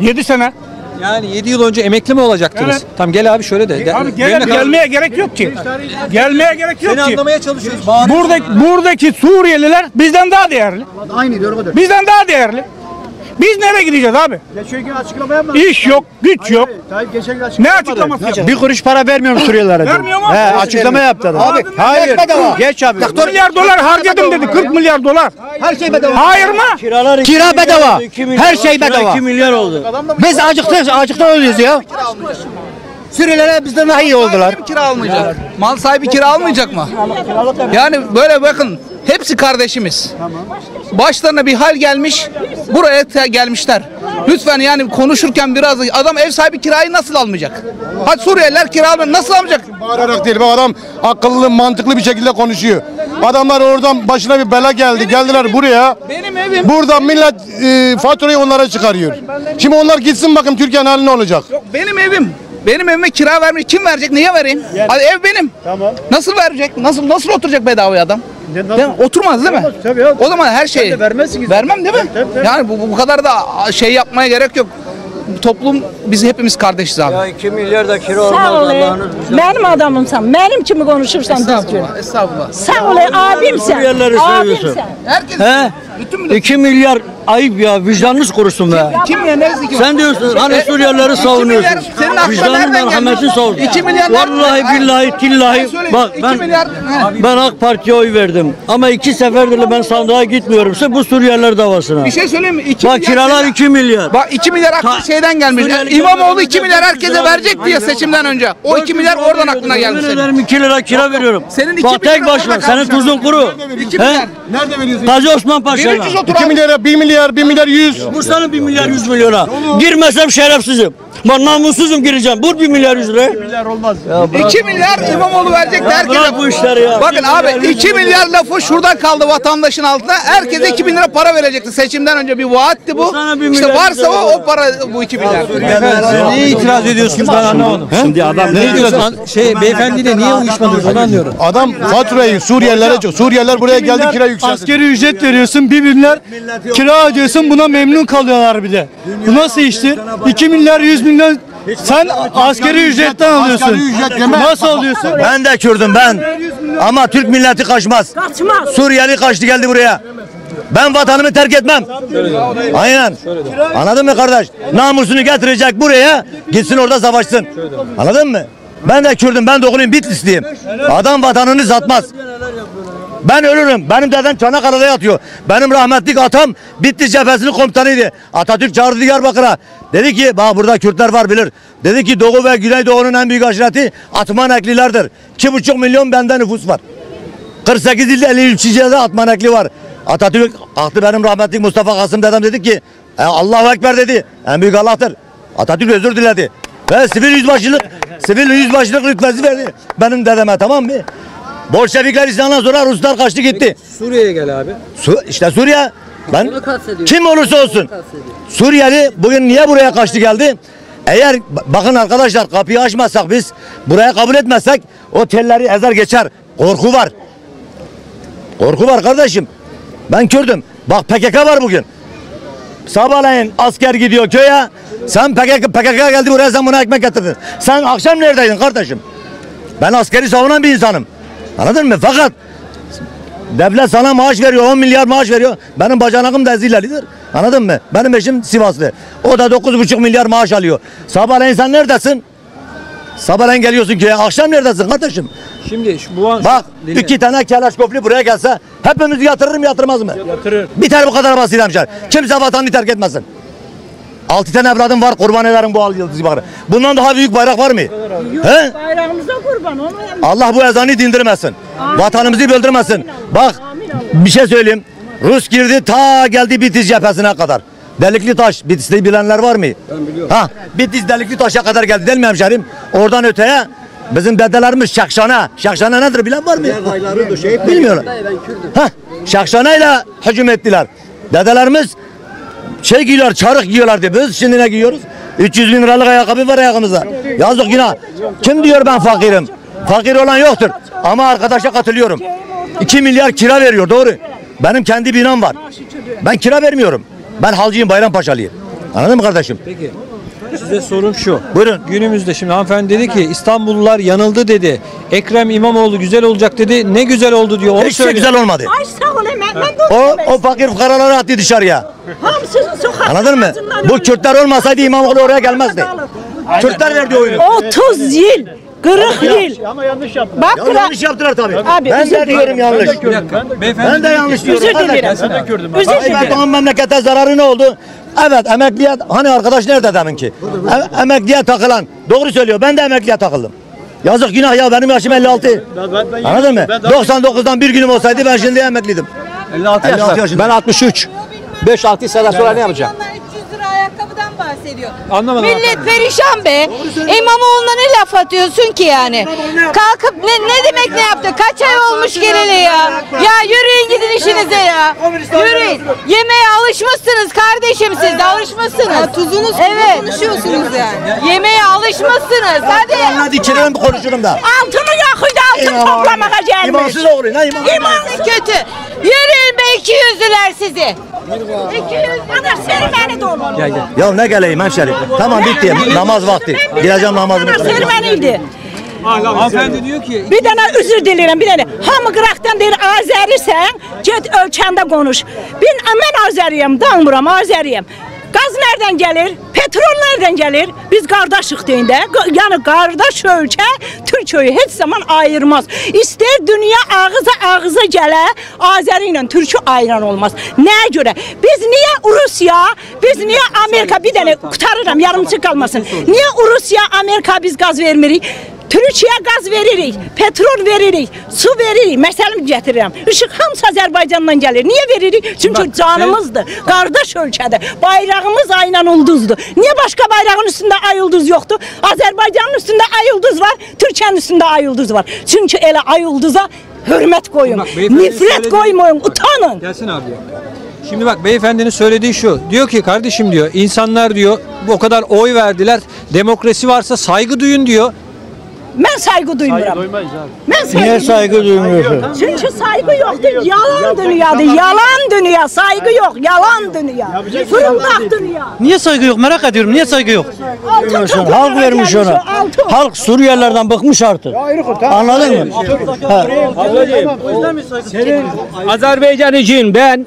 [SPEAKER 33] 7 sene.
[SPEAKER 5] Yani 7 yıl önce emekli mi olacaktınız?
[SPEAKER 33] Evet.
[SPEAKER 5] Tamam gel abi şöyle de.
[SPEAKER 33] Abi
[SPEAKER 5] Gel-
[SPEAKER 33] gelmeye gerek yok ki. Gelmeye gerek yok
[SPEAKER 5] Seni
[SPEAKER 33] ki.
[SPEAKER 5] anlamaya çalışıyoruz.
[SPEAKER 33] Buradaki, buradaki Suriyeliler bizden daha değerli.
[SPEAKER 14] Aynı diyor.
[SPEAKER 33] Bizden daha değerli. Biz nereye gideceğiz abi?
[SPEAKER 144] Geçen gün açıklama yapmadı.
[SPEAKER 33] İş yok, güç yok.
[SPEAKER 144] Tayyip geçen gün açıklama
[SPEAKER 33] Ne
[SPEAKER 144] yapmadı.
[SPEAKER 33] açıklaması yapıyor?
[SPEAKER 144] Bir kuruş para vermiyorum Suriyelilere.
[SPEAKER 33] Vermiyor mu?
[SPEAKER 144] He, açıklama yaptı adam.
[SPEAKER 33] Abi,
[SPEAKER 144] hayır.
[SPEAKER 14] bedava.
[SPEAKER 144] Geç abi.
[SPEAKER 33] 40 milyar dolar harcadım dedi. 40 milyar dolar.
[SPEAKER 14] Her şey bedava.
[SPEAKER 33] Hayır mı?
[SPEAKER 14] Kira bedava. Her şey bedava.
[SPEAKER 20] 2 milyar oldu.
[SPEAKER 14] Biz acıktık, acıktan ölüyoruz ya. Suriyelilere bizden daha iyi oldular.
[SPEAKER 21] Kira almayacak. Mal sahibi kira almayacak mı? Yani böyle bakın hepsi kardeşimiz. Başlarına bir hal gelmiş. Buraya gelmişler. Lütfen yani konuşurken biraz adam ev sahibi kirayı nasıl almayacak? Hadi Suriyeliler kira almayacak. Nasıl almayacak?
[SPEAKER 19] Bağırarak değil. Bak adam akıllı, mantıklı bir şekilde konuşuyor. Adamlar oradan başına bir bela geldi. Geldiler buraya.
[SPEAKER 21] Benim evim.
[SPEAKER 19] Burada millet e, faturayı onlara çıkarıyor. Şimdi onlar gitsin bakın Türkiye'nin hali ne olacak?
[SPEAKER 21] Benim evim. Benim evime kira vermiş. Kim verecek? Niye vereyim? Hadi ev benim.
[SPEAKER 144] Tamam.
[SPEAKER 21] Nasıl verecek? Nasıl nasıl oturacak bedavaya adam?
[SPEAKER 144] Nasıl?
[SPEAKER 21] Değil mi? Oturmaz değil mi?
[SPEAKER 144] Tabii ya.
[SPEAKER 21] O zaman her şey.
[SPEAKER 144] de vermezsin ki.
[SPEAKER 21] Vermem değil mi?
[SPEAKER 144] Tabii, tabii.
[SPEAKER 21] Yani bu, bu kadar da şey yapmaya gerek yok. Toplum biz hepimiz kardeşiz abi.
[SPEAKER 20] 2 milyar da kira
[SPEAKER 16] Sağ ol. Benim adamımsan, benim kimi konuşursan düzgün.
[SPEAKER 21] Estağfurullah.
[SPEAKER 16] Sağ ol ey, abimsen.
[SPEAKER 20] Suriyelileri
[SPEAKER 16] Abimsen.
[SPEAKER 20] seviyorsun.
[SPEAKER 21] Herkes
[SPEAKER 20] He? 2 milyar ayıp ya vicdanınız kurusun be.
[SPEAKER 21] Kim ya neresi kim?
[SPEAKER 20] Sen diyorsun hani Suriyelileri savunuyorsun.
[SPEAKER 21] milyar, senin aklına
[SPEAKER 20] Vicdanın
[SPEAKER 21] nereden geldi?
[SPEAKER 20] merhametini savun.
[SPEAKER 21] İki milyar nereden-
[SPEAKER 20] Vallahi billahi tillahi. Bak
[SPEAKER 21] iki
[SPEAKER 20] ben
[SPEAKER 21] milyar-
[SPEAKER 20] ben AK Parti'ye oy verdim. Ama iki seferdir de ben sandığa gitmiyorum. Sırf bu Suriyeliler davasına.
[SPEAKER 21] Bir şey söyleyeyim mi? 2
[SPEAKER 20] Bak kiralar 2 milyar.
[SPEAKER 21] Bak 2 milyar aklı şeyden gelmiş. İmamoğlu
[SPEAKER 20] kendilerine
[SPEAKER 21] 2 milyar herkese verecek diye seçimden önce. O 2 milyar oradan aklına gelmiş. Senin.
[SPEAKER 20] ederim 2 lira kira veriyorum.
[SPEAKER 21] Senin iki
[SPEAKER 20] Bak
[SPEAKER 21] bin
[SPEAKER 20] tek başına. Senin tuzun kuru.
[SPEAKER 21] İki
[SPEAKER 20] He?
[SPEAKER 21] milyar.
[SPEAKER 20] Nerede veriyorsun? Gazi Osman Paşa'da.
[SPEAKER 21] 1300 otur
[SPEAKER 20] 2
[SPEAKER 21] abi.
[SPEAKER 20] milyara 1 milyar 1 milyar 100. Bursa'nın 1 milyar 100 milyona. Girmesem şerefsizim. Ben namussuzum gireceğim. Vur 1 milyar 100 lira. 2 milyar olmaz.
[SPEAKER 21] 2 milyar İmamoğlu verecek herkese.
[SPEAKER 20] bırak bu işleri ya.
[SPEAKER 21] Bakın abi
[SPEAKER 20] milyar, yüz
[SPEAKER 21] 2 milyar lafı şuradan kaldı vatandaşın altında. Herkese 2 bin lira para verecekti. Seçimden önce bir vaatti bu. İşte
[SPEAKER 20] milyar
[SPEAKER 21] varsa o, o para bu 2 milyar.
[SPEAKER 5] Niye itiraz ediyorsunuz ben anlamadım.
[SPEAKER 12] Şimdi adam
[SPEAKER 5] Ne diyorsun? Şey beyefendiyle niye uyuşmadınız onu anlıyorum.
[SPEAKER 150] Adam faturayı Suriyelilere çok. Suriyeliler buraya geldi kira yükseldi. Askeri ücret veriyorsun, bir milyar kira ödüyorsun buna memnun kalıyorlar bir de. Bu nasıl iştir? 2 milyar 100 milyon sen askeri ücretten alıyorsun. Nasıl alıyorsun?
[SPEAKER 20] Ben de Kürdüm ben. Ama Türk milleti kaçmaz.
[SPEAKER 16] Kaçmaz.
[SPEAKER 20] Suriyeli kaçtı geldi buraya. Ben vatanımı terk etmem. Aynen. Anladın mı kardeş? Namusunu getirecek buraya gitsin orada savaşsın. Anladın mı? Ben de Kürdüm ben de oğluyum Bitlisliyim. Adam vatanını satmaz. Ben ölürüm. Benim dedem Çanakkale'de yatıyor. Benim rahmetlik atam Bitlis cephesinin komutanıydı. Atatürk çağırdı Diyarbakır'a. Dedi ki bak burada Kürtler var bilir. Dedi ki Doğu ve Güneydoğu'nun en büyük aşireti Atman eklilerdir. 2,5 milyon benden nüfus var. 48 ilde 53 ilçede Atman ekli var. Atatürk aktı benim rahmetlik Mustafa Kasım dedem dedi ki e, Allahu Ekber dedi. En büyük Allah'tır. Atatürk özür diledi. Ve sivil yüzbaşılık sivil yüzbaşılık rütbesi verdi. Benim dedeme tamam mı? Bolşevikler isyandan sonra Ruslar kaçtı gitti.
[SPEAKER 5] Suriye'ye gel abi.
[SPEAKER 20] Su, işte Suriye ben kim olursa olsun Suriyeli bugün niye buraya kaçtı geldi? Eğer bakın arkadaşlar kapıyı açmazsak biz buraya kabul etmezsek o telleri ezer geçer. Korku var. Korku var kardeşim. Ben Kürdüm. Bak PKK var bugün. Sabahleyin asker gidiyor köye. Sen PKK, PKK geldi buraya sen buna ekmek getirdin. Sen akşam neredeydin kardeşim? Ben askeri savunan bir insanım. Anladın mı? Fakat devlet sana maaş veriyor 10 milyar maaş veriyor. Benim bacanağım da Zilali'dir. Anladın mı? Benim eşim Sivaslı. O da 9,5 milyar maaş alıyor. Sabahleyin sen neredesin? Sabahleyin geliyorsun köye. Akşam neredesin kardeşim?
[SPEAKER 5] Şimdi şu, bu an
[SPEAKER 20] Bak iki tane kelaşkoflu buraya gelse hepimiz yatırır mı yatırmaz mı?
[SPEAKER 5] Yatırır.
[SPEAKER 20] Biter bu kadar basit hemşer. Kimse vatanını terk etmesin. Altı tane evladım var kurban ederim bu al yıldızı bayrağı. Bundan daha büyük bayrak var mı? He?
[SPEAKER 16] Bayrağımıza kurban onu
[SPEAKER 20] Allah bu ezanı dindirmesin. Vatanımızı böldürmesin. Bak bir şey söyleyeyim. Rus girdi ta geldi Bitiz cephesine kadar. Delikli taş. Bitlis'i bilenler var mı? Ben biliyorum. Ha, Bitiz delikli taşa kadar geldi değil mi hemşerim? Oradan öteye bizim dedelerimiz şakşana. Şakşana nedir bilen var mı? Bilmiyorum. Ha, şakşanayla hücum ettiler. Dedelerimiz şey giyiyorlar, çarık giyiyorlardı. Biz şimdi ne giyiyoruz? 300 bin liralık ayakkabı var ayağımızda. Yazık günah. Kim diyor ben fakirim? Fakir olan yoktur. Ama arkadaşa katılıyorum. 2 milyar kira veriyor doğru. Benim kendi binam var. Ben kira vermiyorum. Ben halcıyım Bayrampaşalıyım. Anladın mı kardeşim?
[SPEAKER 5] Peki. Size sorum şu.
[SPEAKER 20] Buyurun.
[SPEAKER 5] Günümüzde şimdi hanımefendi dedi ki İstanbullular yanıldı dedi. Ekrem İmamoğlu güzel olacak dedi. Ne güzel oldu diyor. Onu
[SPEAKER 20] Hiç şey güzel olmadı.
[SPEAKER 16] Ay sağ ol hemen. Ben de
[SPEAKER 20] O, o fakir fukaraları attı dışarıya.
[SPEAKER 16] Hamsızın sokak.
[SPEAKER 20] Anladın mı? Bu Kürtler olmasaydı İmamoğlu oraya gelmezdi. Kürtler verdi oyunu.
[SPEAKER 16] 30 yıl. 40 yıl.
[SPEAKER 150] Ama yanlış yaptı.
[SPEAKER 16] Bak
[SPEAKER 20] Ya yanlış yaptılar tabii.
[SPEAKER 16] Abi,
[SPEAKER 20] ben
[SPEAKER 16] özür
[SPEAKER 20] de diyorum
[SPEAKER 16] dilerim.
[SPEAKER 20] yanlış.
[SPEAKER 5] Bir dakika. Beyefendi
[SPEAKER 20] Ben de
[SPEAKER 5] dedi ki-
[SPEAKER 20] yanlış diyorum.
[SPEAKER 16] Özür dilerim.
[SPEAKER 5] Ben de Kürdüm.
[SPEAKER 16] Özür
[SPEAKER 20] Tayyip
[SPEAKER 16] dilerim.
[SPEAKER 20] Erdoğan memlekete zararı ne oldu? Evet emekliye hani arkadaş nerede demin ki? E- emekliye takılan. Doğru söylüyor. Ben de emekliye takıldım. Yazık günah ya benim yaşım 56. Anladın mı? 99'dan bir günüm olsaydı ben şimdi emekliydim.
[SPEAKER 12] 56
[SPEAKER 20] yaşında.
[SPEAKER 12] yaşında.
[SPEAKER 20] yaşında.
[SPEAKER 12] Ben 63. 5-6 sene sonra ne yapacağım?
[SPEAKER 6] 300 lira ayakkabıdan bahsediyor.
[SPEAKER 5] Anlamadım.
[SPEAKER 6] Millet perişan be. İmamoğlu'na ne laf atıyorsun ki yani? Kalkıp ne, ne demek ne yaptı? Kaç ay olmuş geleli ya? Ya yürüyün gidin işinize ya. Yürüyün. Yemeğe alışmışsınız kardeşim siz de alışmışsınız. tuzunuz evet. konuşuyorsunuz yani. Yemeğe alışmışsınız. Hadi.
[SPEAKER 20] Hadi içerim konuşurum da.
[SPEAKER 16] Altını yakıydı altın toplamaya gelmiş.
[SPEAKER 20] İmansız oğlu. Ne iman?
[SPEAKER 6] İmansı kötü. Yürüyün be iki yüzlüler sizi.
[SPEAKER 16] 200 bana sermeni de olur.
[SPEAKER 5] Gel gel.
[SPEAKER 20] Ya ne geleyim hemşerim? Tamam bitti. Namaz vakti. Gireceğim namazımı
[SPEAKER 16] sermeniydi.
[SPEAKER 5] Hanımefendi diyor ki
[SPEAKER 16] Bir dənə üzr diləyirəm, bir dənə. Hamı qıraqdan deyir Azərisən, get ölkəndə konuş. Ben mən Azəriyəm, danmıram, Azəriyəm. Qaz nereden gelir? Petrol nereden gelir? Biz qardaşıq deyin də. Q- Yəni qardaş ölkə Türkiyəyi heç zaman ayırmaz. İstər dünya ağıza ağıza gələ, Azəri ilə Türkü ayıran olmaz. Nəyə görə? Biz niyə Rusiya, biz niyə Amerika bir dənə qutarıram, yarımçı qalmasın. Niyə Rusiya, Amerika biz qaz vermirik? Türkiyə qaz veririk, petrol veririk, su veririk. Məsələn gətirirəm. İşıq hamısı Azərbaycandan gəlir. Niyə veririk? Çünki
[SPEAKER 5] Bak,
[SPEAKER 16] canımızdır. Qardaş ölkədir. Bayrağımız ayla ulduzdur. Niyə başqa bayrağın üstündə ay ulduz yoxdur? Azərbaycanın üstündə ay ulduz var, Türkiyənin üstündə ay ulduz var. Çünki elə ay ulduza hörmət qoyun.
[SPEAKER 5] Bak, söyledi-
[SPEAKER 16] qoymayın, utanın.
[SPEAKER 5] Gelsin abi. Şimdi bak beyefendinin söylediği şu. Diyor ki kardeşim diyor insanlar diyor o kadar oy verdiler. Demokrasi varsa saygı duyun diyor.
[SPEAKER 16] Mən sayğı duymuram. Mən sayğı
[SPEAKER 150] Niye saygı duymuyorsun?
[SPEAKER 16] Çünkü saygı yoktur. Yalan dünyadır. Yalan dünya. Saygı yok. Yalan dünya. Fırıldak dünya.
[SPEAKER 150] Niye saygı yok merak ediyorum niye saygı yok? Halk vermiş ona. Halk Suriyelilerden bıkmış artık. Anladın mı? Ha.
[SPEAKER 24] Azerbaycan için ben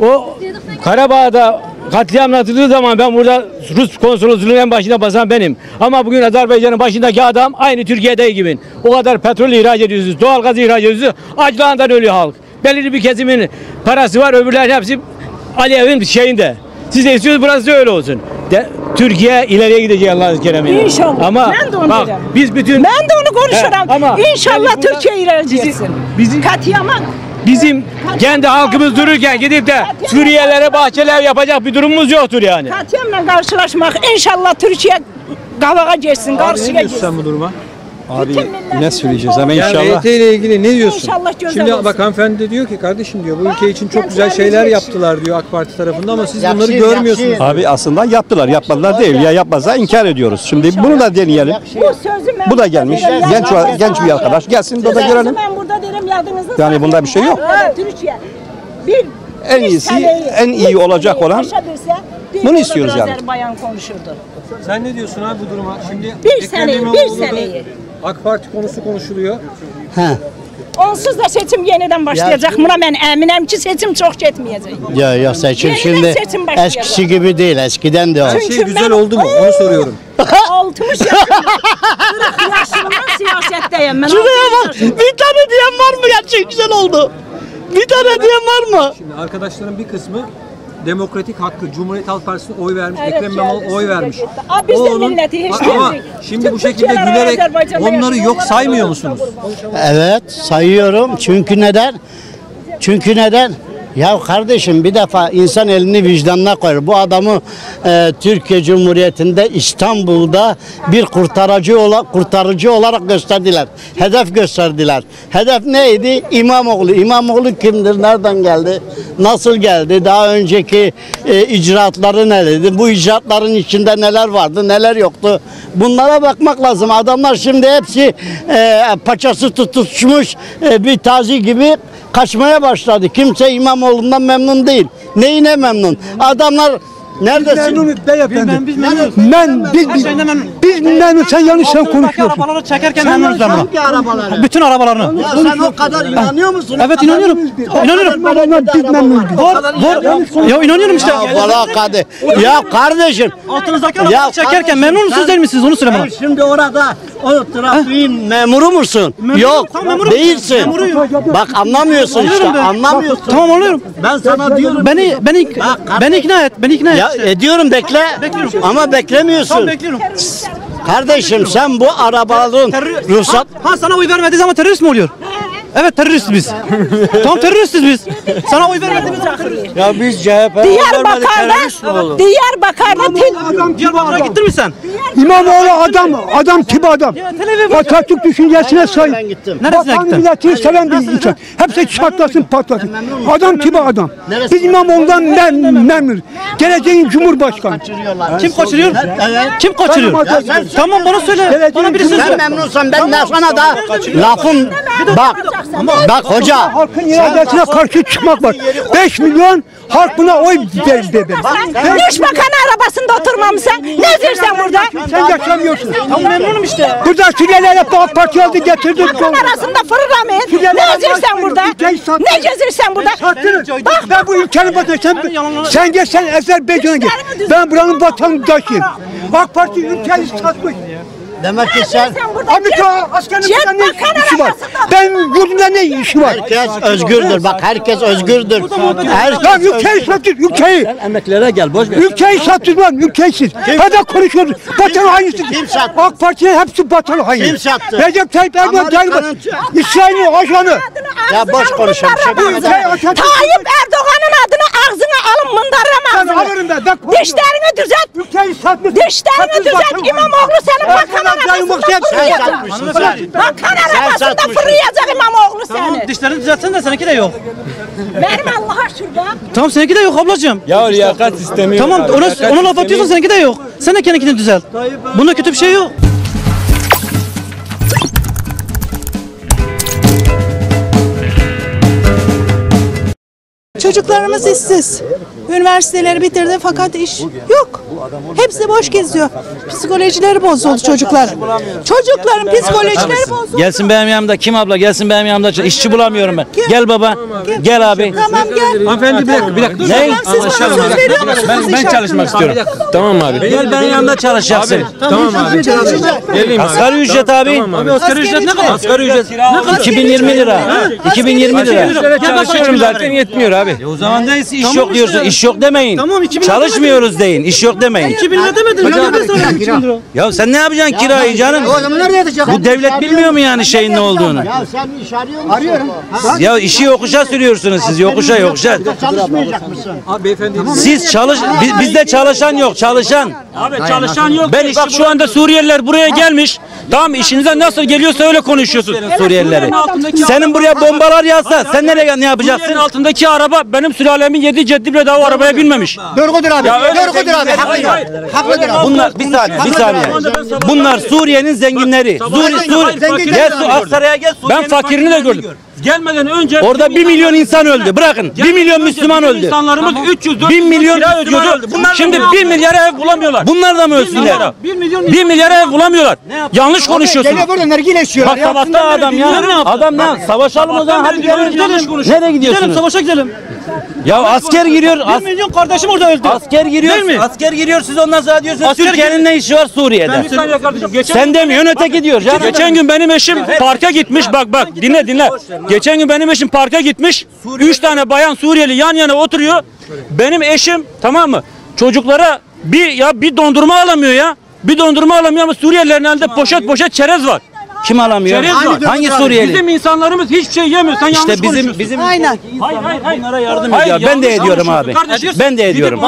[SPEAKER 24] o Karabağ'da katliam yapıldığı zaman ben burada Rus konsolosluğunun en başında basan benim. Ama bugün Azerbaycan'ın başındaki adam aynı Türkiye'de gibi. O kadar petrol ihraç ediyorsunuz, doğalgaz ihraç ediyorsunuz. Acılığından ölüyor halk. Belirli bir kesimin parası var, öbürlerin hepsi Aliyev'in şeyinde. Siz de istiyorsunuz burası da öyle olsun. De, Türkiye ileriye gidecek Allah'ın keremiyle.
[SPEAKER 16] İnşallah.
[SPEAKER 24] Ama
[SPEAKER 16] ben de onu
[SPEAKER 24] bak
[SPEAKER 16] derim.
[SPEAKER 24] biz bütün...
[SPEAKER 16] Ben de onu konuşurum.
[SPEAKER 24] He, ama
[SPEAKER 16] İnşallah Türkiye ilerleyeceksin.
[SPEAKER 24] Bizim,
[SPEAKER 16] Katiyama.
[SPEAKER 24] Bizim kendi halkımız dururken gidip de Suriyelilere bahçeler yapacak bir durumumuz yoktur yani.
[SPEAKER 16] Katiyamla karşılaşmak. İnşallah Türkiye kavağa geçsin. Karşıya geçsin.
[SPEAKER 5] bu duruma?
[SPEAKER 12] Abi ne söyleyeceğiz ama
[SPEAKER 5] Yani
[SPEAKER 12] inşallah.
[SPEAKER 5] EYT ile ilgili ne diyorsun?
[SPEAKER 16] İnşallah
[SPEAKER 5] Şimdi
[SPEAKER 16] olsun.
[SPEAKER 5] bak hanımefendi diyor ki kardeşim diyor bu ülke için çok güzel şeyler yaptılar diyor AK Parti tarafında ama siz bunları görmüyorsunuz.
[SPEAKER 12] Abi aslında yaptılar, yapmadılar değil. Ya yapmazsa inkar ediyoruz. Şimdi bunu da deneyelim.
[SPEAKER 16] Bu sözü ben
[SPEAKER 12] Bu da gelmiş.
[SPEAKER 16] burada
[SPEAKER 12] Genç genç bir arkadaş. Gelsin de da
[SPEAKER 16] Sözü
[SPEAKER 12] görelim.
[SPEAKER 16] Yardımınızda.
[SPEAKER 12] Yani bunda bir şey yok.
[SPEAKER 16] Evet, Türkiye. Bir
[SPEAKER 12] En iyisi,
[SPEAKER 16] seneyi,
[SPEAKER 12] en iyi olacak olan bunu istiyoruz yani.
[SPEAKER 16] Azerbaycan konuşurdu.
[SPEAKER 5] Sen ne diyorsun abi bu duruma? Şimdi
[SPEAKER 16] Bir
[SPEAKER 5] Ekrem
[SPEAKER 16] seneyi, bir
[SPEAKER 5] İmamoğlu'da
[SPEAKER 16] seneyi.
[SPEAKER 5] AK Parti konusu konuşuluyor.
[SPEAKER 16] Onsuz da seçim yeniden başlayacak. Buna ben eminim ki seçim çok gitmeyecek.
[SPEAKER 17] Ya ya seçim
[SPEAKER 16] Yeniden
[SPEAKER 17] şimdi
[SPEAKER 16] seçim başlayacak.
[SPEAKER 17] eskisi gibi değil. Eskiden de.
[SPEAKER 5] Her şey güzel oldu mu? Onu soruyorum.
[SPEAKER 16] 60 yaşında, 40 yaşında siyasetteyim ben.
[SPEAKER 17] Şuraya
[SPEAKER 16] 60
[SPEAKER 17] bak.
[SPEAKER 16] yaşında.
[SPEAKER 17] Bir tane diyen var mı? Gerçek güzel oldu. Bir tane diyen var mı?
[SPEAKER 5] Şimdi arkadaşların bir kısmı demokratik hakkı Cumhuriyet Halk Partisi'ne oy vermiş.
[SPEAKER 16] Evet,
[SPEAKER 5] Ekrem İmamoğlu oy vermiş.
[SPEAKER 16] Aa, biz de
[SPEAKER 5] O
[SPEAKER 16] milleti hiç
[SPEAKER 5] ama şimdi
[SPEAKER 16] Tüm
[SPEAKER 5] bu şekilde gülerek
[SPEAKER 16] Azerbaycan'da
[SPEAKER 5] onları
[SPEAKER 16] yaşıyor,
[SPEAKER 5] yok
[SPEAKER 16] onlara
[SPEAKER 5] saymıyor musunuz?
[SPEAKER 17] Evet sayıyorum. Çünkü neden? Çünkü neden? Ya kardeşim bir defa insan elini vicdanına koyar. Bu adamı e, Türkiye Cumhuriyeti'nde İstanbul'da bir kurtarıcı ola, kurtarıcı olarak gösterdiler. Hedef gösterdiler. Hedef neydi? İmamoğlu. İmamoğlu kimdir? Nereden geldi? Nasıl geldi? Daha önceki e, icraatları nelerdi? Bu icraatların içinde neler vardı? Neler yoktu? Bunlara bakmak lazım. Adamlar şimdi hepsi e, paçası tutuşmuş e, bir tazi gibi kaçmaya başladı. Kimse İmamoğlu'ndan memnun değil. Neyine memnun? Adamlar neredesin?
[SPEAKER 150] beyefendi. Biz memnunuz.
[SPEAKER 17] Ben biz
[SPEAKER 150] biz,
[SPEAKER 17] biz memnun sen yanlış sen konuşuyorsun.
[SPEAKER 150] Arabaları çekerken
[SPEAKER 17] Sen
[SPEAKER 150] memnunuz ama.
[SPEAKER 17] hangi arabaları?
[SPEAKER 150] Bütün arabalarını.
[SPEAKER 17] Ya sen o kadar inanıyor musun?
[SPEAKER 150] Evet
[SPEAKER 17] kadar
[SPEAKER 150] inanıyorum. İnanıyorum.
[SPEAKER 17] kadar biz memnunuz.
[SPEAKER 150] Var, var. Ya inanıyorum işte.
[SPEAKER 17] Ya bırak hadi. Ya kardeşim.
[SPEAKER 150] Altınızdaki arabaları çekerken memnun musunuz değil misiniz? Onu söyle bana.
[SPEAKER 17] Şimdi orada o trafiğin memuru musun? Yok.
[SPEAKER 150] Tamam, memurum.
[SPEAKER 17] Değilsin.
[SPEAKER 150] Memuruyum.
[SPEAKER 17] Bak anlamıyorsun işte.
[SPEAKER 150] Anlıyorum ben.
[SPEAKER 17] Anlamıyorsun.
[SPEAKER 150] Tamam anlıyorum.
[SPEAKER 17] Ben sana diyorum.
[SPEAKER 150] Beni beni beni ikna et. Beni ikna et.
[SPEAKER 17] Ya ediyorum bekle.
[SPEAKER 150] Bekliyorum.
[SPEAKER 17] Ama beklemiyorsun.
[SPEAKER 150] Tamam bekliyorum.
[SPEAKER 17] Kardeşim sen bu arabaların ruhsat
[SPEAKER 150] Ha sana oy vermediği zaman terörist mi oluyor? Evet teröristiz biz. tamam teröristiz biz. Sana oy vermediğimiz terörist. Ya biz CHP
[SPEAKER 16] Diyarbakır'da, Diyarbakır'da til-
[SPEAKER 150] Diyarbakır'a gittin mi sen?
[SPEAKER 151] İmamoğlu adam, adam gibi adam. Atatürk düşüncesine sahip.
[SPEAKER 150] Neresine
[SPEAKER 151] Vatan
[SPEAKER 150] gittin?
[SPEAKER 151] milleti seven bir insan. Hepsi çatlasın patlasın. Adam gibi adam. Biz İmamoğlu'ndan mem memnunuz. Geleceğin Cumhurbaşkanı.
[SPEAKER 150] Kim kaçırıyor? Kim kaçırıyor?
[SPEAKER 151] Sen-
[SPEAKER 150] Tamam bana söyle. Bana birisi
[SPEAKER 17] ben
[SPEAKER 150] söyle.
[SPEAKER 17] memnunsam ben de sana da lafım bak
[SPEAKER 150] Bak hoca. Halkın iradesine karşı çıkmak var. 5 milyon halk buna oy verdi.
[SPEAKER 16] Başbakan arabasında oturmamışsın. Ne diyorsun burada?
[SPEAKER 150] Sen yaşamıyorsun. Tamam memnunum işte. Burada AK Parti aldı getirdi.
[SPEAKER 16] Halkın arasında fırlamayın. Ne geziyorsun burada? Ne geziyorsun burada?
[SPEAKER 150] Bak ben bu ülkenin vatandaşıyım. Sen, sen gel sen Azerbaycan'a git. Ben buranın vatandaşıyım. AK Parti ülkeyi satmış.
[SPEAKER 17] Demek ki sen
[SPEAKER 150] Amerika askerinin burada ne işi var? Ben yurdumda ne işi var?
[SPEAKER 17] herkes özgürdür. Bak herkes özgürdür. Herkes
[SPEAKER 150] Lan ülkeyi satır, ülkeyi.
[SPEAKER 152] Emeklilere gel boş ver.
[SPEAKER 150] Ülkeyi satır lan, ülkeyi siz. Hadi konuşuyoruz. Vatan hainisi.
[SPEAKER 17] Kim sattı?
[SPEAKER 150] AK Parti'nin hepsi vatan haini.
[SPEAKER 17] Kim sattı?
[SPEAKER 150] Recep Tayyip Erdoğan
[SPEAKER 17] Amerika'nın-
[SPEAKER 150] İsrail'in ajanı.
[SPEAKER 17] Ya boş konuşalım.
[SPEAKER 16] Tayyip Erdoğan'ın adını ağzına alın mındarlama
[SPEAKER 150] Ben
[SPEAKER 16] ağzını.
[SPEAKER 150] alırım ben. Ben
[SPEAKER 16] Dişlerini düzelt.
[SPEAKER 150] Ülkeyi satmış.
[SPEAKER 16] Dişlerini düzelt. İmamoğlu senin
[SPEAKER 150] Ben
[SPEAKER 16] bakan arabasında fırlayacak. Bakan arabasında fırlayacak İmamoğlu seni.
[SPEAKER 22] Dişlerini düzeltsen de seninki de yok.
[SPEAKER 16] Benim Allah'a şurada.
[SPEAKER 22] Tamam seninki de yok ablacığım.
[SPEAKER 24] Ya liyakat sistemi yok
[SPEAKER 22] Tamam ona, ona laf atıyorsan seninki de yok. Sen de kendini düzelt. Bunda kötü bir şey yok.
[SPEAKER 13] Çocuklarımız işsiz. Üniversiteleri bitirdi fakat iş yok. Hepsi boş geziyor. Psikolojileri bozuldu çocuklar. Çocukların psikolojileri bozuldu.
[SPEAKER 22] Gelsin benim yanımda. Kim abla? Gelsin benim yanımda. İşçi bulamıyorum ben. Gel baba. Gel abi.
[SPEAKER 13] Tamam gel.
[SPEAKER 22] Hanımefendi bir dakika. Bir dakika.
[SPEAKER 13] Ne? Siz bana söz veriyor musunuz
[SPEAKER 24] Ben, ben çalışmak istiyorum. Tamam abi.
[SPEAKER 22] Gel benim yanımda çalışacaksın.
[SPEAKER 24] Tamam abi. Geleyim abi.
[SPEAKER 22] Asgari ücret abi.
[SPEAKER 24] Abi.
[SPEAKER 22] Asgari ücret ne kadar? Asgari ücret ne kadar? 2020 lira. 2020 lira.
[SPEAKER 24] Lira çalışıyorum zaten yetmiyor abi.
[SPEAKER 22] O zaman da iş
[SPEAKER 24] Tamam
[SPEAKER 22] yok diyorsun.
[SPEAKER 24] işte.
[SPEAKER 22] İş yok demeyin.
[SPEAKER 24] Tamam, 2000 lira
[SPEAKER 22] Çalışmıyoruz deyin. İş yok demeyin.
[SPEAKER 24] 2000 lira demedin. Sana 2000 lira.
[SPEAKER 22] Ya sen ne yapacaksın kirayı canım?
[SPEAKER 17] O zaman nerede yatacak?
[SPEAKER 22] Bu devlet bilmiyor mu yani şeyin ne olduğunu?
[SPEAKER 17] Ya sen iş arıyor musun? Arıyorum.
[SPEAKER 22] Ya işi yokuşa sürüyorsunuz siz yokuşa yokuşa.
[SPEAKER 17] Çalışmayacak mısın?
[SPEAKER 22] Siz çalış bi- bizde çalışan yok çalışan.
[SPEAKER 24] Abi çalışan yok.
[SPEAKER 22] Ben
[SPEAKER 24] Bak şu anda Suriyeliler buraya gelmiş. Tamam işinize nasıl geliyorsa öyle konuşuyorsun.
[SPEAKER 22] Suriyelileri. Senin buraya bombalar yağsa sen nereye ne yapacaksın?
[SPEAKER 24] altındaki araba benim sülalemin yedi ceddi bile daha o arabaya binmemiş.
[SPEAKER 14] Doğrudur abi. Doğrudur abi. Haklıdır. Haklıdır abi.
[SPEAKER 22] Bunlar bir saniye bir saniye. Bunlar Suriye'nin zenginleri. Suri Suri. Gel Aksaray'a gel.
[SPEAKER 24] Ben fakirini de gördüm. Gelmeden önce
[SPEAKER 22] Orada bir milyon insan öldü. Bırakın. Bir milyon Müslüman öldü.
[SPEAKER 24] İnsanlarımız 300 400
[SPEAKER 22] Bir milyon
[SPEAKER 24] kira
[SPEAKER 22] Müslüman öldü.
[SPEAKER 24] Şimdi
[SPEAKER 22] mı?
[SPEAKER 24] 1 milyara ev bulamıyorlar.
[SPEAKER 22] Bunlar da mı ölsünler?
[SPEAKER 24] 1 milyon 1 milyara ev bulamıyorlar. Yanlış konuşuyorsunuz.
[SPEAKER 14] Geliyor burada nargile içiyorlar.
[SPEAKER 24] Bak
[SPEAKER 14] ya.
[SPEAKER 24] sabahtan
[SPEAKER 22] adam ya. Adam ne? Savaşalım o zaman. Hadi
[SPEAKER 24] Gidelim,
[SPEAKER 22] gidelim.
[SPEAKER 24] gidelim.
[SPEAKER 22] Nereye
[SPEAKER 24] Gidelim
[SPEAKER 22] gidiyorsunuz?
[SPEAKER 24] savaşa gidelim.
[SPEAKER 22] Ya asker giriyor. as-
[SPEAKER 24] 1 milyon kardeşim orada öldü.
[SPEAKER 22] Asker giriyor. Asker giriyor siz ondan sonra diyorsunuz Türkiye'nin ne işi var Suriye'de? Sen demiyorsun öteki diyor.
[SPEAKER 24] Geçen gün benim eşim parka gitmiş. Bak bak dinle dinle. Geçen gün benim eşim parka gitmiş. Üç tane bayan Suriyeli yan yana oturuyor. Benim eşim tamam mı? Çocuklara bir ya bir dondurma alamıyor ya. Bir dondurma alamıyor ama Suriyelilerin elinde poşet poşet çerez var.
[SPEAKER 22] Kim alamıyor?
[SPEAKER 24] Çerez var.
[SPEAKER 22] Hangi Suriyeli?
[SPEAKER 24] Bizim insanlarımız hiçbir şey yemiyor. Sen yanlış
[SPEAKER 22] İşte bizim
[SPEAKER 24] konuşuyorsun.
[SPEAKER 22] bizim
[SPEAKER 13] Aynen.
[SPEAKER 24] Hayır hayır hayır.
[SPEAKER 22] bunlara yardım
[SPEAKER 24] Hayır,
[SPEAKER 22] ediyor. Ben de
[SPEAKER 24] yanlış
[SPEAKER 22] ediyorum abi.
[SPEAKER 24] konuşuyorsun kardeşim.
[SPEAKER 22] Ben de ediyorum.